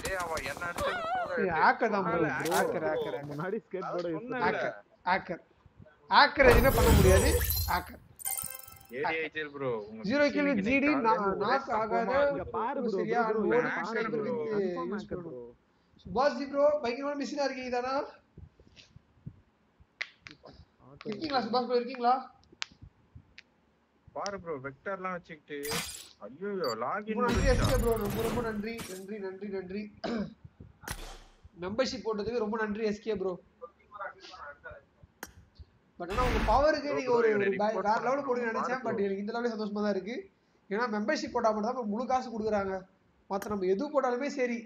ஏய் அவன் என்ன அடிச்சது போக ஹேக்கர் தான் ப்ரோ ஹேக்கர் ஹேக்கர் முன்னாடி skateboard. Hacker hacker hacker எதுவுமே பண்ண முடியாது. ஹேக்கர் ஜீரோ கில் ஜிடி நாக் ஆகாத பாரு சரியா ஜி ப்ரோ இருக்கீங்க தானா? Auto இருக்கீங்களா சுபாஷ் ப்ரோ இருக்கீங்களா? பாரு ப்ரோ வெக்டர்லாம் வச்சுக்கிட்டு. ஐயோ லாகின் ப்ரோ ரொம்ப ரொம்ப நன்றி நன்றி நன்றி நன்றி. <clears throat> மெம்பர்ஷிப் போட்டதுக்கு ரொம்ப நன்றி எஸ்கே ப்ரோ பட் ஆனா உங்க பவருக்கு Bro, நீங்க bro, ஒரு வேற லெவல் பண்ணணும். போடுங்க நினைச்சேன். பட். எனக்கு இந்த லெவலே சந்தோஷமா தான் இருக்கு. ஏன்னா மெம்பர்ஷிப் போட்டா மட்டும் தான் முழு காசு கொடுக்குறாங்க. மத்த நம்ம எது போட்டாலுமே சரி.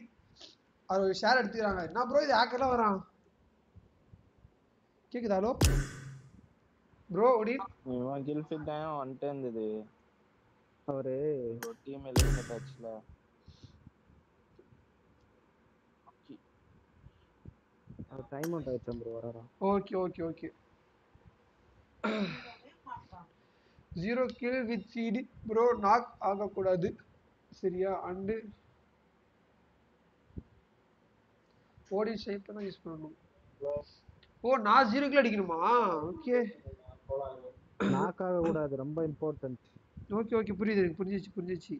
அது ஒரு ஷேர் எடுத்துக்கிறாங்க. என்ன ப்ரோ இது ஹேக்கர்லாம் வரான். கேக்குதா ஹலோ ப்ரோ ஒடி இவன் கில் ஃபிட் தான் வந்துட்டே இருந்தது. அவரு ஒரு டீம் எலிமினேட் ஆச்சுல டைம் அவுட் ஆயிடுச்சு bro வராராம் okay okay okay zero kill with CD bro knock ஆகக்கூடாது. சரியா? அண்டு ஓடி ஷேப் தான் யூஸ் பண்ணணும். ஓ நான் ஜீரோ கில் அடிக்கணுமா? ஓகே நாக் ஆக கூடாது ரொம்ப இம்பார்ட்டன்ட் ஓகே ஓகே புரியுது எனக்கு. புரிஞ்சிச்சு புரிஞ்சிச்சு.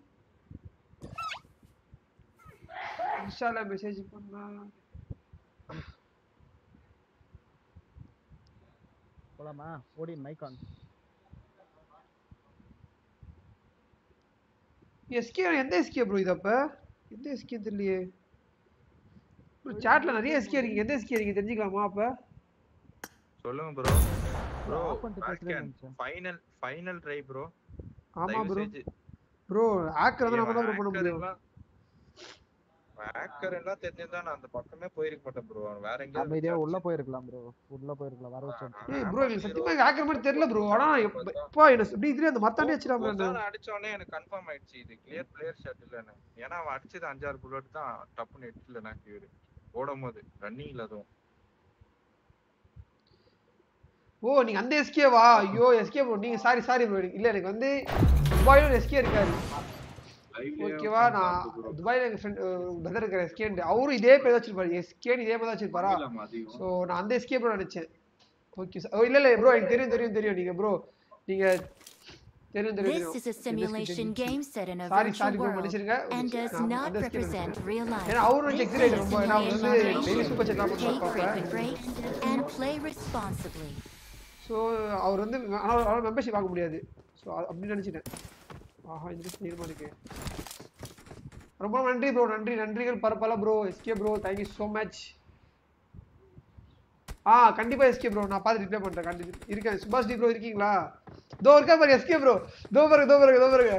இன்ஸ்டால மெசேஜ் பண்ணா. போலாமா? ஓடி மைக் ஆன் எஸ்கே எந்த எஸ்கே ப்ரோ இது அப்ப? எந்த எஸ்கே தெரியலையே. சாட்ல நிறைய எஸ்கே இருக்கீங்க எந்த எஸ்கே இருக்கீங்க தெரிஞ்சுக்கலாமா அப்ப? சொல்லுங்க bro bro. Final final try bro ஆமா ப்ரோ ப்ரோ ஹேக்கர் வந்து நம்ம தான் bro பண்ண முடியும். ஹேக்கர் எல்லாம் தெரிஞ்சிருந்தா நான் அந்த பக்கமே போயிருக்க மாட்டேன் ப்ரோ வேற அமைதியா எங்கேயாவது உள்ள போயிருக்கலாம் ப்ரோ உள்ள போயிருக்கலாம் வர வச்சு ஏய் ப்ரோ எனக்கு சத்தியமா ஹேக்கர் மாதிரி தெரியல ப்ரோ ஆனா எப்பா என்ன இப்படி இதுல அந்த மத்தாண்டி வச்சிடாம என்ன ஒருத்தன் அடிச்ச உடனே எனக்கு கன்ஃபார்ம் ஆயிடுச்சு. இது கிளியர் பிளேயர் ஷாட் இல்லன்னு ஏன்னா அவன் அடிச்சது அஞ்சாறு புல்லட் தான். டப்புன்னு எட்டுல நாக்கி இவரு. ஓடும் போது ரன்னிங்ல அதுவும். ஓ நீங்க அந்த எஸ்கே வா? ஐயோ எஸ்கே ப்ரோ நீங்க சாரி சாரி ப்ரோ இல்ல எனக்கு வந்து துபாயில எஸ்கே இருக்காரு. ஓகேவா? நான் துபாயில் எங்கள் ஃப்ரெண்ட் பிரதர் இருக்கிற எஸ்கேன் அவரும் இதே பேர் வச்சிருப்பாரு. எஸ்கேன் இதே பேர் வச்சிருப்பாரா? ஸோ நான் அந்த எஸ்கே ப்ரோ நினைச்சேன். ஓகே சார் இல்ல இல்ல ப்ரோ எனக்கு தெரியும் தெரியும் தெரியும். நீங்க ப்ரோ நீங்கள் தெரியும் தெரியும் சாரி சாரி ப்ரோ மன்னிச்சிருங்க. ஏன்னா அவரும் வந்து எக்ஸைட் ரொம்ப ஏன்னா அவர் வந்து டெய்லி சூப்பர் செட்லாம் பண்ணுவாங்க ஸோ அவர் வந்து ஆனால் மெம்பர்ஷிப் வாங்க முடியாது. ஸோ அப்படின்னு நினச்சிட்டேன். ஆஹா இந்த நீர்மா இருக்கு. ரொம்ப நன்றி ப்ரோ நன்றி நன்றிகள் பரப்பல bro SK bro thank you so much ஆ கண்டிப்பாக எஸ்கே ப்ரோ நான் பார்த்து ரிப்ளை பண்ணுறேன் கண்டிப்பாக இருக்கேன். சுபாஷ் டி ப்ரோ இருக்கீங்களா? தோ இருக்கா பாரு எஸ்கே ப்ரோ தோ பாருங்க தோ பாருங்க தோ பாருங்க.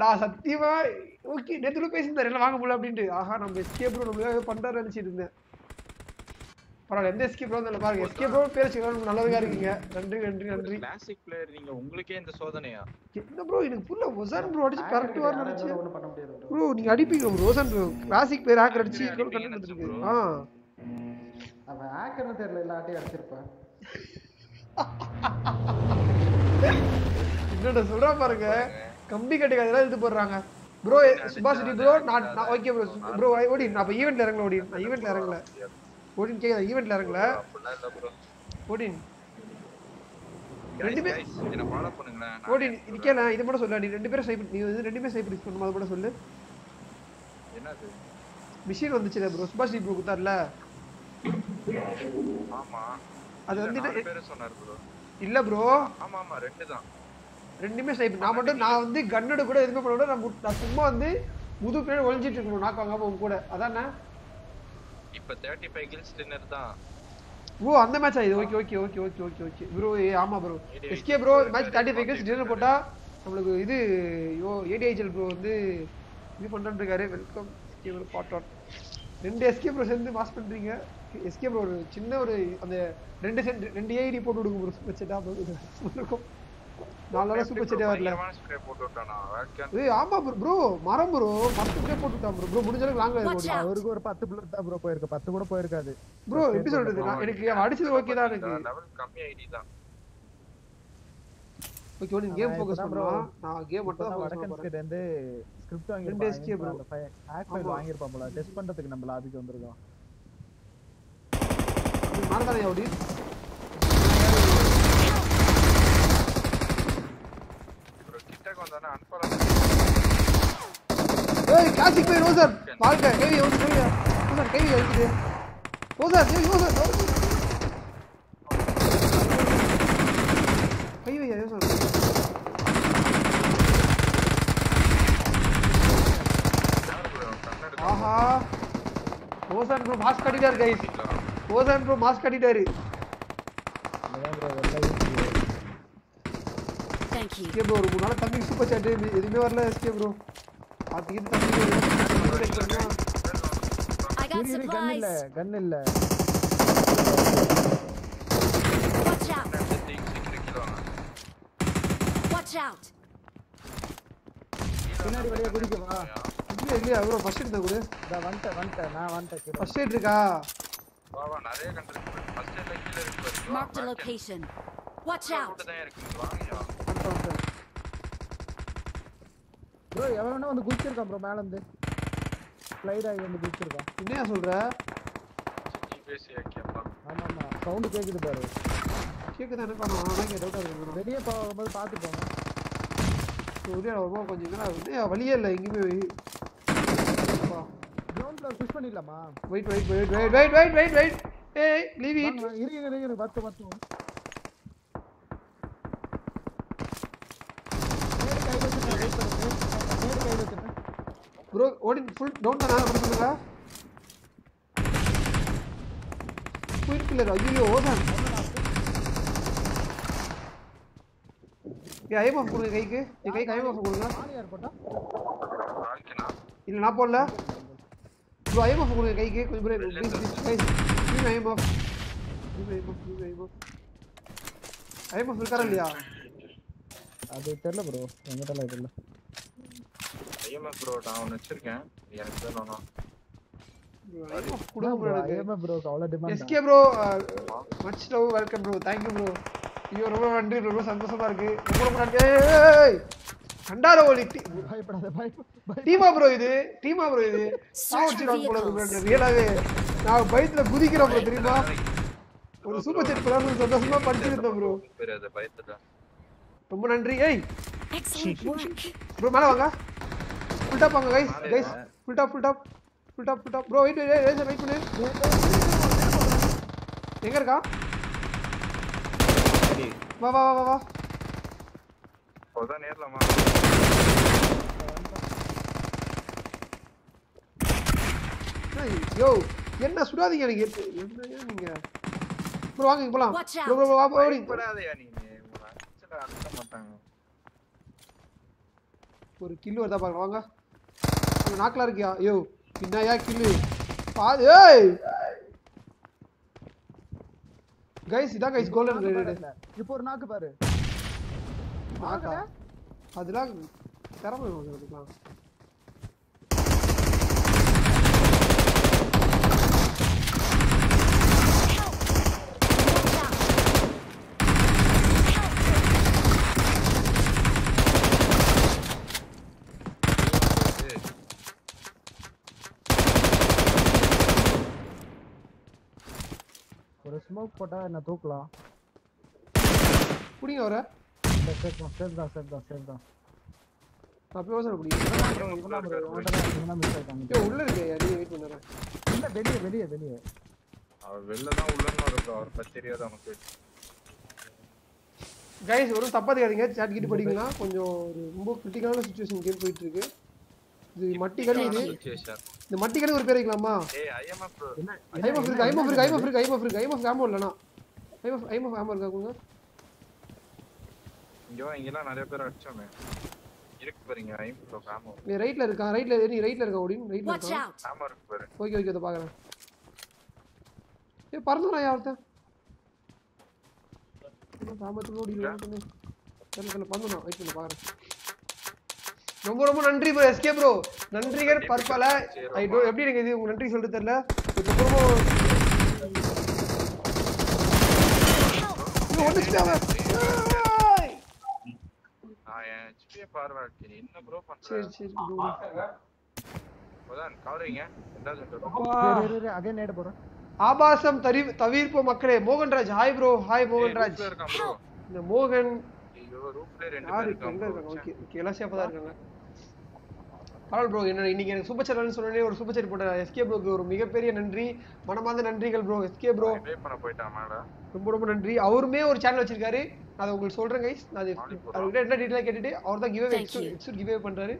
நான்- சத்தியமாக ஓகே நேற்று பேசியிருந்தேன் எல்லாம் வாங்க முடியல அப்படின்ட்டு. ஆஹா நம்ம எஸ்கே ப்ரோ நம்ம பண்ணுறாரு நினச்சிட்டு இருந்தேன். பரவாயில்ல. எந்த எஸ்கே ப்ரோ இல்லை பாருங்க. எஸ்கே ப்ரோ பேர் வச்சுக்கலாம் நல்லதுக்கா இருக்கீங்க. நன்றி நன்றி நன்றி. கிளாசிக் பிளேயர் நீங்க. உங்களுக்கே இந்த சோதனையா? என்ன ப்ரோ எனக்கு புரியல ஒசான் ப்ரோ அடிச்சு கரெக்ட் வர நினைச்சேன் ஒண்ணும் பண்ண முடியாது. ப்ரோ நீங்க அடிப்பீங்க. ப்ரோ ஒசான் ப்ரோ கிளாசிக் பேர் ஹேக்கர் அடிச்சு கோல் கண்டுபிடிச்சிருக்கு ஆ. அவன் ஹேக்கர்னு தெரியல இல்லாட்டி அடிச்சிருப்பேன். <laughs> என்னடா சொல்றா பாருங்க. கம்பி கட்டி அதெல்லாம் எடுத்து போடுறாங்க. ப்ரோ சுபாஷ் ப்ரோ நான் நான் ஓகே ப்ரோ ப்ரோ ஓடி நான் இப்போ ஈவெண்ட்ல இறங்கல ஓடி. நான் ஈவெண்ட்ல இறங்கல. ஓடின் கேக்குதா? அப்படிலாம் இல்ல ப்ரோ. ஓடின் ரெண்டுமே- guys என்ன ஃபாலோ பண்ணுங்களேன். நான் ஓடின் இது மட்டும் சொல்ல நீ ரெண்டு பேரும் சைப் நீ வந்து ரெண்டு பேரும் பண்ணுமா அது மட்டும் சொல்லு. என்னது? மிஷின் வந்துச்சுல ப்ரோ சுபாஷ் ப்ரோ குத்தார்ல ஆமா. அது வந்து பேரு சொன்னாரு ப்ரோ. இல்ல ப்ரோ. ஆமா ஆமா ரெண்டு தான் ரெண்டுமே சைப் நான் மட்டும் நான் வந்து கன்னோட கூட எதுவுமே பண்ண நான் சும்மா வந்து முது பின்னாடி ஒளிஞ்சிட்டு இருக்கணும் நாக்கு வாங்காம உங்க கூட. அதானே? இப்ப தேர்ட்டி ஃபைவ் கில்ஸ் டின்னர் தான். ஓ அந்த மேட்சா இது? Okay okay okay okay okay okay bro ஆமா bro SK bro match thirty five kills dinner போட்டா நம்மளுக்கு இது ஐயோ ஏடிஐஜல் ப்ரோ வந்து இது பண்ணிட்டு இருக்காரு. வெல்கம் எஸ்கே ப்ரோ பாட் ஆன் ரெண்டு எஸ்கே ப்ரோ சேர்ந்து மாஸ் பண்றீங்க. எஸ்கே ப்ரோ ஒரு சின்ன ஒரு அந்த ரெண்டு சென்ட் ரெண்டு ஏஐடி போட்டு விடுங்க ப்ரோ சூப்பர் செட்டா இருக்கும். நாலு நாளா சூப்பர் செட்டே வரல. ஸ்ப்ரே போட்டு விட்டானா? வேக்கன் ஏய் ஆமா ப்ரோ ப்ரோ மரம் ப்ரோ மரத்துக்குள்ளே போட்டு விட்டான் ப்ரோ ப்ரோ முடிஞ்ச அளவுக்கு லாங். அவருக்கு ஒரு பத்து புல்லட் தான் ப்ரோ போயிருக்கு. பத்து கூட போயிருக்காது. ப்ரோ எப்படி சொல்றது? நான் எனக்கு அடிச்சது ஓகே தான் எனக்கு. லெவல் கம்மி ஐடி தான். ஓகே ஓடி கேம் ஃபோக்கஸ் நான் கேம் மட்டும் தான் ஃபோக்கஸ் வந்து ஸ்கிரிப்ட் SK bro. வாங்கிருப்பான் ஹேக் ஃபைல் போல. டெஸ்ட் பண்றதுக்கு நம்ம லாபிக்கு வந்திருக்கோம் தானே ஓடி ஏய் கிளாசிக் பேர் ஓசர் பாருங்க கேவி ஓசர் கேவி ஓசர் கேவி இருக்குது ஓசர் ஏய் ஓசர் ஐயோ ஐயோ ஓசர் ஆஹா ஓசன் ப்ரோ மாஸ்க் அடிட்டார் गाइस ஓசன் ப்ரோ மாஸ்க் அடிட்டாரு ஓகே ப்ரோ ஒரு மூணு தம்பி சூப்பர் சாட் எதுவுமே வரல எஸ்கே ப்ரோ அதுக்கிட்ட கன் இல்ல கன் பின்னாடி குடிக்க வா. இல்ல இல்லையா குடு. வந்துட்டேன் வந்துட்டேன். நான் வந்துட்டேன் ஃபர்ஸ்ட் எய்ட் பாருங்க மார்க் தி லொகேஷன் இருக்கு. வாங்க. ப்ரோ எவனா வந்து குதிச்சிருக்கான் ப்ரோ மேல இருந்து ஸ்லைட் ஆகி வந்து குதிச்சிருக்கான். என்னையா சொல்ற? ஆமா ஆமா சவுண்ட் கேக்குது பாரு. கேக்குது எனக்கு ஆனால் டவுட்டாக இருக்கு வெளியே போகும்போது பார்த்து போங்க. ஒரே ரொம்ப கொஞ்சம் இதெல்லாம் வந்து வழியே இல்லை எங்கேயுமே கிரவுண்ட்ல புஷ் பண்ணிடலாமா? Wait wait wait wait wait wait wait ஏய் லீவ் இட் இருக்கு இருக்கு பத்து பத்து. ப்ரோ ஓடின் ஃபுல் டவுன் தானா அப்படி சொல்லுங்க. குயிக் ஐயோ ஓதான் ஏ ஐம் கொடுங்க கைக்கு. என் கைக்கு ஐம் ஆஃப் கொடுங்க. இல்லை நான் போடல. ப்ரோ ஐம் ஆஃப் கொடுங்க கைக்கு. கொஞ்சம் break please I'm off I'm off இருக்காரா இல்லையா? அது தெரியல ப்ரோ எங்கிட்டலாம் இல்லை. ஐஎம்எஸ் ப்ரோ நான் ஒன்று வச்சிருக்கேன். எனக்கு ஐஎம்எஃப் கொடுங்க ப்ரோ ஐஎம்எஃப் ப்ரோ அவ்வளவு demand SK bro much love welcome bro ஐயோ ரொம்ப நன்றி ரொம்ப சந்தோஷமா இருக்கு. ரொம்ப ரொம்ப நன்றி. ஏய் கண்டார ஒலி பயப்படாத பயப்பட டீமா ப்ரோ இது? டீமா ப்ரோ இது? சாவடிச்சிருவாங்க போல இருக்கு ரியலாவே நான் பயத்துல குதிக்கிறேன் ப்ரோ தெரியுமா? ஒரு சூப்பர் செட் பண்ணணும் சந்தோஷமா படிச்சிருந்தேன் ப்ரோ பேர் அது பயத்துல. ரொம்ப நன்றி. ஏய். ப்ரோ மேல வாங்க. ஃபுல் டாப் வாங்க guys guys full top full top full top full top bro wait wait wait பண்ணு எங்க இருக்கா? வா வா வா வா வா. அப்போதான் நேர்லமா ஏய், யோ என்ன சுடாதீங்க எனக்கு என்னய்யா நீங்க? ப்ரோ வாங்க போலாம். ப்ரோ ப்ரோ வா ப்ரோ பயப்படாதயா நீ ஒரு கில்லு வருதா பாருங்க வாங்க. அங்க நாக்கலா இருக்கியா யோ என்னயா கில்லு பாது ஏய் கைஸ் இதான் கைஸ் கோல்டன் கிரேடட் இப்போ ஒரு நாக்கு பாரு நாக்கா அதெல்லாம் திறமை வேணும் ஸ்மோக் போட்டா என்ன தூக்கலாம்? புடிங்க இந்த சேஃப் தான் சேஃப் தான் சேஃப் தான். சேஃப் தான் புடிங்க. உள்ள இருக்கே நீ வெயிட் பண்ணுறேன். இல்ல வெளியே வெளியே வெளியே. அவர் வெளில தான் உள்ளன்னு இருக்கும் அவர் பத்தி தெரியாது அவனுக்கு கைஸ் ஒரு தப்பா தெரியாதீங்க. சாட் கிட்ட படிக்கலாம் கொஞ்சம் ஒரு ரொம்ப கிரிட்டிக்கலான சுச்சுவேஷன் கேம் போயிட்டு இருக்கு. இது மட்டி இது? சுச்சுவேஷன் இந்த மட்டி கடி ஒரு பேர் வைக்கலாமா ஏய் ஐஎம்எஃப் ப்ரோ ஐமஃப் இருக்கு ஐமஃப் இருக்கு ஐமஃப் இருக்கு ஐமஃப் இருக்கு ஐமஃப் ஆமோ இல்லனா ஐமஃப் ஐமஃப் ஆமோ இருக்கா கொடுங்க இங்க வா இங்கெல்லாம் நிறைய பேர் அடிச்சோமே இருக்கு பாருங்க ப்ரோ ஆமா நீ ரைட்ல இருக்கா ரைட்ல நீ ரைட்ல இருக்கா ஓடின் ரைட்ல இருக்கா. ஆமா இருக்கு பாரு ஓகே ஓகே அத பாக்குறேன் ஏ பறந்துடா யார்த்த சாமத்துல ஓடி தெரியல தெரியல பறந்துடா வெயிட் பண்ணி பாக்குறேன் ரொம்ப ரொம்ப நன்றி ப்ரோ எஸ்கே ப்ரோ நன்றிகள் பற்பல. ஐ டோ எப்படி எனக்கு இது? உங்க நன்றி சொல்லிட்டு தெரியல. ரொம்ப போறேன் ஆபாசம் தவிர்ப்பு மக்களே. Mohanraj hi bro hi Mohanraj. இந்த மோகன் ஓகே எல்லாம் சேஃபா தான் இருக்காங்க. பரவாயில்ல ப்ரோ என்ன இன்னைக்கு எனக்கு சூப்பர் சேனல்னு சொன்னே ஒரு சூப்பர் சேட் போட்ட எஸ்கே ப்ரோக்கு ஒரு மிகப்பெரிய நன்றி. மனமார்ந்த நன்றிகள் ப்ரோ எஸ்கே ப்ரோ ரொம்ப ரொம்ப நன்றி. அவருமே ஒரு சேனல் வச்சிருக்காரு. நான் அதை உங்களுக்கு சொல்றேன் கைஸ் நான் அது அவர்கிட்ட என்ன டீட்டெயிலாக கேட்டுட்டு அவர் தான் you. எக்ஸ்ட் கிவ்வே பண்றாரு.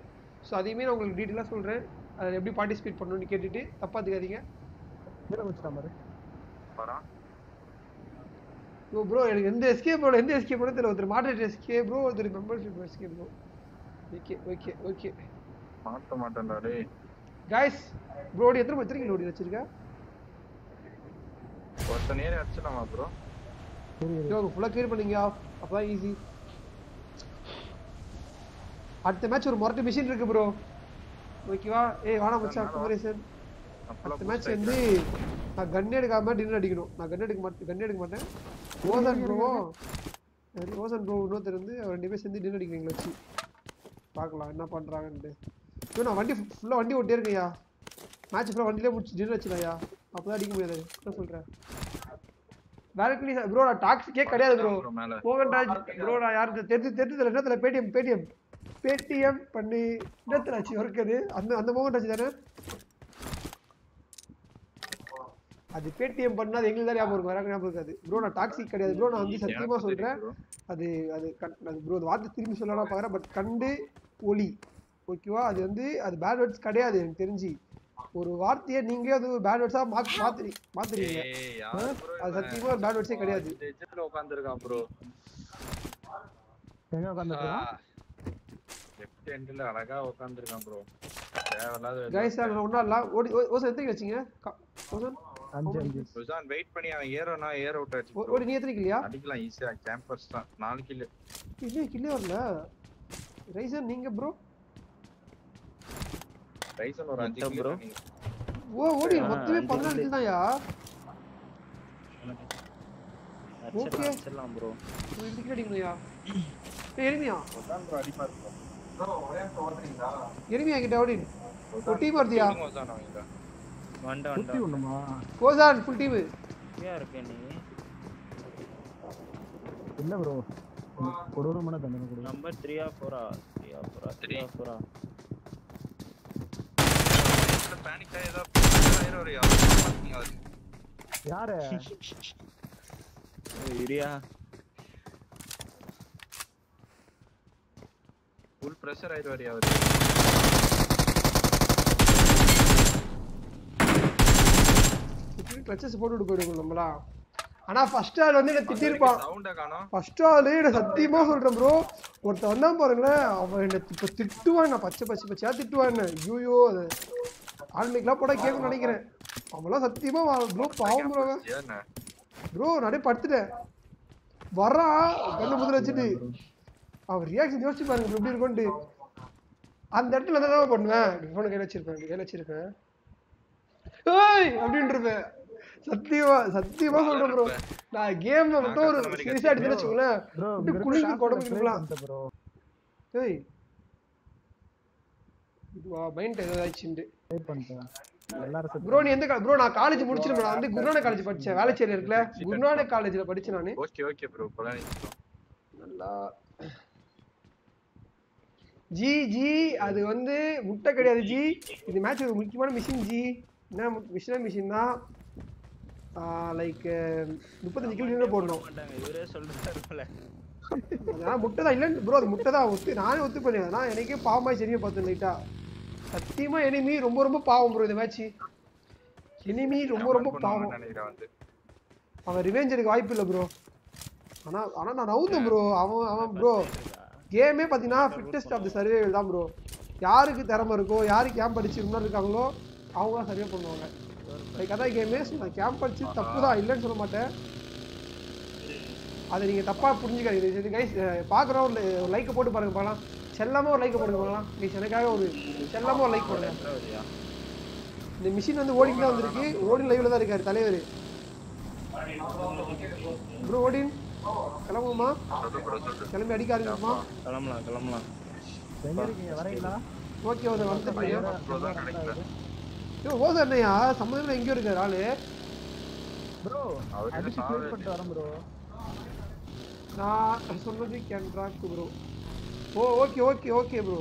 ஸோ அதையுமே நான் உங்களுக்கு டீட்டெயிலாக சொல்றேன். அதில் எப்படி பார்ட்டிசிபேட் பண்ணணும்னு கேட்டுட்டு தப்பா வரான் ஓ ப்ரோ எனக்கு எந்த எஸ்கே ப்ரோ எந்த எஸ்கே ப்ரோ தெரியல. ஒருத்தர் மாடரேட் எஸ்கே ப்ரோ ஒருத்தர் membership SK bro okay okay okay மாட்ட மாட்டேன்டா டேய் காய்ஸ் ப்ரோடி எத்தனை வச்சிருக்கீங்க லோடி வச்சிருக்க? ஒருத்த நேரே அடிச்சிடலாமா ப்ரோ யோ ஃபுல்லாக கிளியர் பண்ணீங்க. அப்பதான் ஈஸி அடுத்த மேட்ச் ஒரு மொரட்டு மிஷின் இருக்கு ப்ரோ ஓகேவா ஏய் வாடா மச்சான் குமரேசன் அடுத்த மேட்ச் வந்து நான் கன் எடுக்காம டின்னர் அடிக்கணும். நான் கன் எடுக்க மாட்டேன் கன் எடுக்க மாட்டேன். ரோசன் ப்ரோ ரோசன் ப்ரோ இன்னொருத்தர் வந்து அவர் ரெண்டு பேர் சேர்ந்து டின்னர் அடிக்கிறீங்களா வச்சு. பார்க்கலாம் என்ன பண்றாங்கன்ட்டு. ஐயோ நான் வண்டி ஃபுல்லாக வண்டி ஓட்டியே இருக்கேன்யா. மேட்ச் ஃபுல்லாக வண்டியிலே முடிச்சு டின்னர் வச்சுலாயா அப்பதான் அடிக்க முடியாது. என்ன சொல்றேன் வேலட்லி ப்ரோ நான் டாக்ஸிக்கே கிடையாது ப்ரோ மேல. மோகன்ராஜ் ப்ரோ நான் யாரு? தெரிஞ்சு தெரிஞ்சதுல என்னத்துல பேடிஎம் பேடிஎம் பேடிஎம் பண்ணி என்னத்துல ஆச்சு? ஒர்க் அது? அந்த அந்த மோகன்ராஜ் தானே? அது பேடிஎம் பண்ணா அது எங்களுக்கு தான் ஞாபகம் இருக்கும். வேற ஞாபகம் இருக்காது. ப்ரோ நான் டாக்ஸிக் கிடையாது. ப்ரோ நான் வந்து சத்தியமா எனக்கு சொல்றேன் தெரியும். bro. அது அது ப்ரோ அது வார்த்தை திரும்பி சொல்லலாம் பாக்குறேன் பட் கண்டு ஒளி. ஓகேவா? அது வந்து அது பேட் வேர்ட்ஸ் கிடையாது எனக்கு தெரிஞ்சு. ஒரு வார்த்தையை நீங்க அது ஒரு பேட் வேர்ட்ஸா மாத்தி மாத்துறீ மாத்துறீங்க. அது சத்தியமா ஒரு பேட் வேர்ட்ஸே கிடையாது. உட்கார்ந்திருக்கான் ப்ரோ எங்க உட்காந்துருக்கான் லெஃப்ட் ஹேண்ட்ல அழகா உட்காந்துருக்கான் ப்ரோ தேவையில்லாத கைஸ் நான் ஒன்றா இல்லை. ஓடி ஓ- ஓசன் எத்தனை வச்சிங்க ஓசன்? அஞ்சு அஞ்சு. சுசான் வெயிட் பண்ணி அவன் ஏறோனா ஏற விட்டு ஓ- அடிச்சு ஓடி நீ எத்தனை இல்லையா அடிக்கலாம் ஈஸியா கேம்பஸ் தான். நாலு கில்லு இல்லையே கிள்ளே வரல. ரைசன் நீங்க ப்ரோ ரைசன் ஒரு 5 ப்ரோ ஓ ஓடி மொத்தமே 14 கில் தான்யா? ஓகே. செல்லாம் ப்ரோ இதுக்கு அடிங்களையா எரிமியா? ஒதான் ப்ரோ அடிப்பா ப்ரோ ஒரே தோத்துறீங்களா எரிமியா கிட்ட ஓடி ஒரு டீம் வருதியா? வண்டா வண்டா. ஒண்ணுமா? கோசான் ஃபுல் டீம் ஏ இருக்க நீ? இல்ல ப்ரோ கொடூரமான தண்டனை கொடு. நம்பர் 3 ஆ 4 ஆ? 3 ஆ 4 ஆ? 3 ஆ 4 ஆ? பேனிக் ஆயிரம் ஒரு அது யாரு? இரியா ஃபுல் ப்ரெஷர் ஆயிடுவாரு அவரு கிளச்சஸ் போட்டு விட்டு போயிடுவோம் நம்மளா. ஆனா ஃபர்ஸ்ட் ஆள் வந்து என்ன திட்டிருப்பான் சவுண்ட காணோம். ஃபர்ஸ்ட் ஆளு நான் சத்தியமா சொல்றேன் ப்ரோ ஒருத்தன் வந்தான் பாருங்களேன் அவன் என்ன இப்ப திட்டுவான் நான் பச்சை பச்சை பச்சையா திட்டுவான் என்ன ஐயோ அது ஆன்மீகலாம் போட கேட்கணும்னு நினைக்கிறேன். அவன்லாம் சத்தியமா ப்ரோ பாவம் ப்ரோ ப்ரோ நிறைய படுத்துட்டேன். வர்றான் கண்ணு முதல்ல வச்சுட்டு. அவன் ரியாக்ஷன் யோசிச்சு பாருங்க எப்படி இருக்கும்ட்டு அந்த இடத்துல தான் என்ன பண்ணுவேன்? ஃபோனை கையில் வச்சிருப்பேன் கையில் வச்சிருப்பேன். ஏய் அப்படின்னு இருப்பேன். சத்தியமா சத்தியமா சொல்றேன் ப்ரோ. நான் கேம்ல மட்டும் ஒரு சீரியஸா எடுத்து வச்சுக்கோங்களேன். குளிங்க குடம்பு இருக்கலாம் ப்ரோ. ஏய். இதுவா மைண்ட் ஏதாச்சுண்டு வெயிட் பண்ணிட்டேன். எல்லாரும் ப்ரோ நீ எந்த ப்ரோ நான் காலேஜ் முடிச்சிருப்பேன் நான் வந்து குருநானக் காலேஜ் படிச்சேன். வேலைச்சேரி இருக்குல்ல குருநானக் காலேஜ்ல படிச்சேன் நான். ஓகே ஓகே ப்ரோ நல்லா. ஜி ஜி அது வந்து முட்டை கிடையாது ஜி. இந்த மேட்ச் ஒரு முக்கியமான மிஷின் ஜி. என்ன மிஷினா மிஷின் தான். லைக் முப்பத்தஞ்சு கிலோ போடணும். அதெல்லாம் முட்டை தான். இல்லைன்னு ப்ரோ அது முட்டை தான். ஒத்து நானே ஒத்து பண்ணேன் நான் எனக்கே பாவமாய் சரியா பார்த்தேன் லைட்டா சத்தியமா எனிமி ரொம்ப ரொம்ப பாவம் ப்ரோ இந்த மேட்ச் எனிமி ரொம்ப ரொம்ப பாவம். அவன் ரிவெஞ்ச் எடுக்க வாய்ப்பு இல்லை ப்ரோ ஆனா ஆனா நான் நவுந்தேன் ப்ரோ அவன் அவன் ப்ரோ கேமே பார்த்தீங்கன்னா ஃபிட்டஸ்ட் ஆஃப் த சர்வேவில் தான் ப்ரோ யாருக்கு திறமை இருக்கோ யாரு கேம்ப் அடிச்சு முன்னாடி இருக்காங்களோ அவங்க தான் சரியாக பண்ணுவாங்க. லைக் அதான் கேமே நான் கேம்ப் அடிச்சு தப்பு தான் இல்லைன்னு சொல்ல மாட்டேன். அதை நீங்கள் தப்பாக புரிஞ்சுக்காதீங்க. கைஸ் பார்க்குறோம் ஒரு லைக்கை போட்டு பாருங்க பார்க்கலாம் செல்லாமல் ஒரு லைக்கை போட்டு பார்க்கலாம் கைஸ் எனக்காக ஒரு செல்லாமல் ஒரு லைக் போடுங்க. இந்த மிஷின் வந்து ஓடிட்டு தான் வந்திருக்கு. ஓடின் லைவ்ல தான் இருக்காரு தலைவர். Bro Odin. கிளம்புமா கிளம்பி அடிக்க ஆரம்பிக்குமா கிளம்பலாம் கிளம்பலாம். ஓகே வந்து ஐயோ ஓசா என்னையா சம்மந்தம் எங்கேயோ இருக்காரு ஆளு. ப்ரோ அவரு அடிச்சு பண்ணிட்டு வரேன் ப்ரோ நான் சொன்னது கேன்ட்ராக் ப்ரோ ஓ ஓகே ஓகே ஓகே ப்ரோ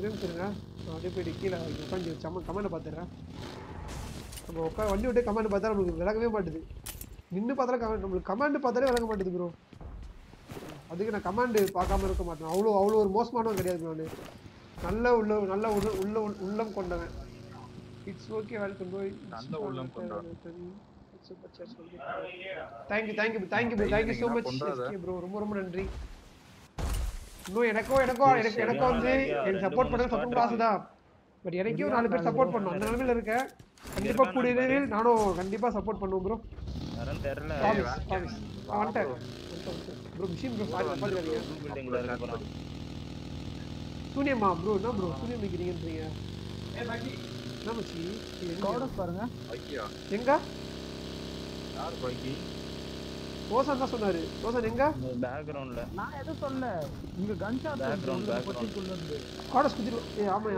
இருந்துருங்க நான் அப்படியே போயிட்டு கீழே உட்காந்து சம்ம கமெண்ட் பார்த்துறேன் நம்ம உட்காந்து வண்டி விட்டு கமெண்ட் பார்த்தா நம்மளுக்கு விளங்கவே மாட்டுது. நின்று பார்த்தாலும் கமெண்ட் நம்மளுக்கு கமெண்ட் பார்த்தாலே விளங்க மாட்டுது ப்ரோ அதுக்கு நான் கமாண்டு பார்க்காம இருக்க மாட்டேன். அவ்வளோ அவ்வளோ ஒரு மோசமானவன் கிடையாது நான். நல்ல உள்ள நல்ல உள்ள உள்ள உள்ளம் கொண்டவன். இட்ஸ் ஓகே வெல்கம் ப்ரோ நல்ல உள்ளம் கொண்டவன். Thank you thank you thank you bro thank you so much. Bro ரொம்ப ரொம்ப நன்றி. இன்னும் எனக்கும் எனக்கும் எனக்கு எனக்கும் வந்து எனக்கு சப்போர்ட் பண்ண சப்போர்ட் ஆசை தான். பட் எனக்கும் நாலு பேர் சப்போர்ட் பண்ணணும் அந்த நிலைமையில இருக்கேன் கண்டிப்பா கூடிய விரைவில் நானும் கண்டிப்பா சப்போர்ட் பண்ணுவோம் ப்ரோ தெரியல. வந்துட்டேன். ப்ரோ மிஷின் ப்ரோ சூனியம்மா ப்ரோ என்ன ப்ரோ சூனியம் என்ன மச்சி? பாருங்க. ஐயா எங்க? யார் பைக்கி? ஓசன் தான் சொன்னாரு ஓசன் எங்க பேக்ரவுண்ட்ல நான் எது சொல்லல இங்க gun shot background background squads குதிரு ஏ ஆமா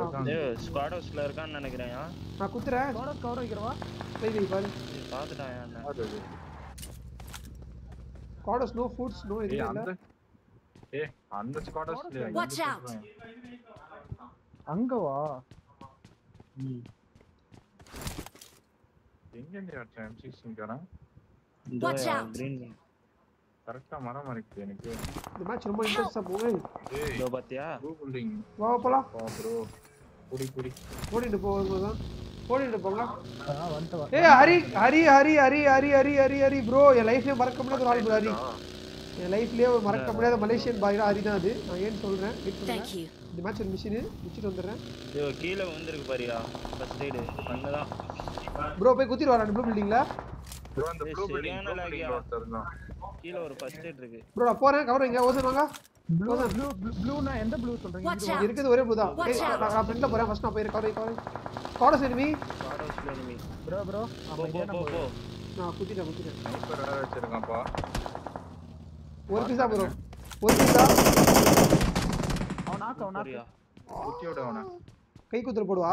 ஸ்குவாடஸ்ல இருக்கான்னு நினைக்கிறேன் நான் குத்துறேன் ஸ்குவாடஸ் கவர் வைக்கிறவா டேய் டேய் பாரு பாத்துட்டான் என்ன ஸ்குவாடஸ் நோ ஃபுட்ஸ் நோ இது இல்ல ஏ அந்த ஸ்குவாடஸ் வாட்ச் அவுட் அங்க வா எங்க நீ அட்டம் சிக்ஸ் இங்கடா Watch out! Green. கரெக்டா மரம் மறைக்குது எனக்கு. இந்த மேட்ச் ரொம்ப இன்ட்ரெஸ்டா போகுது. ஏய் இதோ பாத்தியா? ப்ளூ பில்டிங் வா போலாம். பா ப்ரோ புடி புடி ஓடிட்டு போகும்போது ஓடிட்டு போங்க வா. ஏய் ஹரி ஹரி ஹரி ஹரி ஹரி ஹரி ஹரி ஹரி ப்ரோ என் லைஃப்லயே மறக்க முடியாத ஒரு ஆள் bro ஹரி. என் லைஃப்லயே ஒரு மறக்க முடியாத மலேசியன் பாய்னா ஹரி தான் அது. நான் ஏன்னு சொல்றேன் வெயிட் பண்ணுங்க. Thank you. இந்த மேட்ச் ஒரு மிஷின் முடிச்சுட்டு வந்துடுறேன். ஐயோ கீழே வந்திருக்கு பாரியா ஃபர்ஸ்ட் எய்டு பண்ணதான் ப்ரோ போய் குத்திட்டு வரேன் ப்ளூ பில்டிங்ல ப்ரோ அந்த blue building blue lag building yeah. ஒருத்தர் இருந்தான் கீழே ஒரு ஃபர்ஸ்ட் எய்ட் இருக்கு. ப்ரோ நான் போறேன் கவர் வைங்க. ஓசன் வாங்க ப்ளூ ப்ளூ ப்ளூனா எந்த ப்ளூ சொல்றீங்க? இருக்குது ஒரே ப்ளூ தான். நான் ஃப்ரெண்ட்ல போறேன் ஃபர்ஸ்ட் நான் போய் கவர் கவர். காடஸ் ப்ரோ ப்ரோ போ போ நான் குத்திட்டேன் குத்திட்டேன். ஸ்னைப்பர் வேற வச்சிருக்கான்ப்பா. ஒரு பீஸா ப்ரோ ஒரு பீஸா அவன் நாக்கு அவன் நாக்கு போறியா குத்தி விடு அவனை. கை குத்துல போடுவா?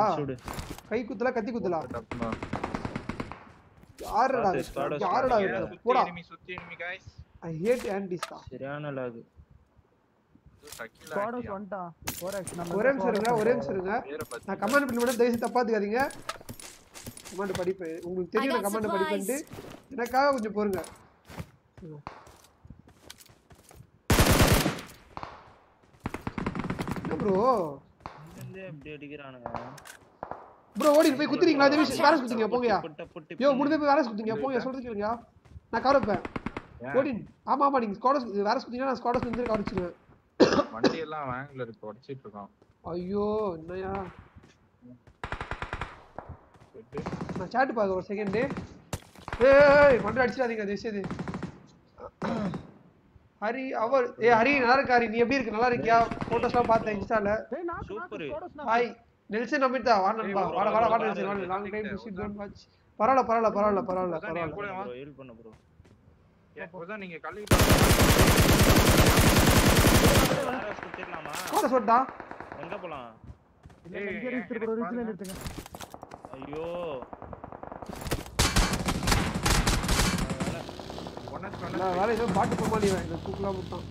கை குத்தல கத்தி குத்தலா? யாருடா? யாருடா போடா. சுத்தி enemy guys. I hate aunties தான் சரியான லாக் டக்கில ஸ்குவாடர்ஸ் வந்துட்டான் ஓரேக்ஸ் நம்ம ஒரே நிமிஷம் இருங்க ஒரே நிமிஷம் இருங்க. நான் கமாண்ட் பண்ணி மட்டும் தயவு தப்பாத்துக்காதீங்க. கமாண்ட் படிப்பேன் உங்களுக்கு தெரியும் நான் கமாண்ட். படிப்பேன்ட்டு எனக்காக கொஞ்சம் பொறுங்க. ப்ரோ வந்து அப்படி அடிக்கிறானுங்க. ப்ரோ ஓடி போய் குத்துறீங்களா? விஷயம் வேற குத்துங்க போங்கயா யோ முடிஞ்ச போய் வேற குத்துங்க போங்க சொல்றது கேளுங்க நான் கவர் வைப்பேன். ஓடி ஆமா ஆமா நீங்க ஸ்குவாடஸ் வேற குத்தீங்கன்னா நான் ஸ்குவாடஸ் வந்து கவர் வச்சிருவேன் வண்டி எல்லாம் வேங்ல இருக்கு உடைச்சிட்டு இருக்கான் ஐயோ என்னையா நான் சாட் பார்க்க ஒரு செகண்ட் ஏய் மண்டை அடிச்சிடாதீங்க விஷயம் ஹரி அவர் ஏ ஹரி நல்லா இருக்கா ஹரி? நீ எப்படி இருக்கு? நல்லா இருக்கியா? போட்டோஸ்லாம் பார்த்தேன் இன்ஸ்டால ஹாய் நெல்சன் நம்பிட்டா வா நண்பா. வாடா வாடா வாடா நெல்சன் வாடா. லாங் டைம் வாடா, டு சி வாடா. டோன்ட் வாட்ச் பரவாயில்ல பரவாயில்ல பரவாயில்ல பரவாயில்ல பரவாயில்ல கூட வா. ப்ரோ ஹீல் பண்ணு ப்ரோ இப்போதான் நீங்க வேற சுத்திடலாமா கோட சொட்டா? எங்க போலாம்? இல்ல, இங்கே நிறுத்து ப்ரோ ரிட்ஜ்ல நிறுத்துங்க ஐயோ. வேற ஏதோ பாட்டு போமா நீ இந்த தூக்கலாம் முட்டான்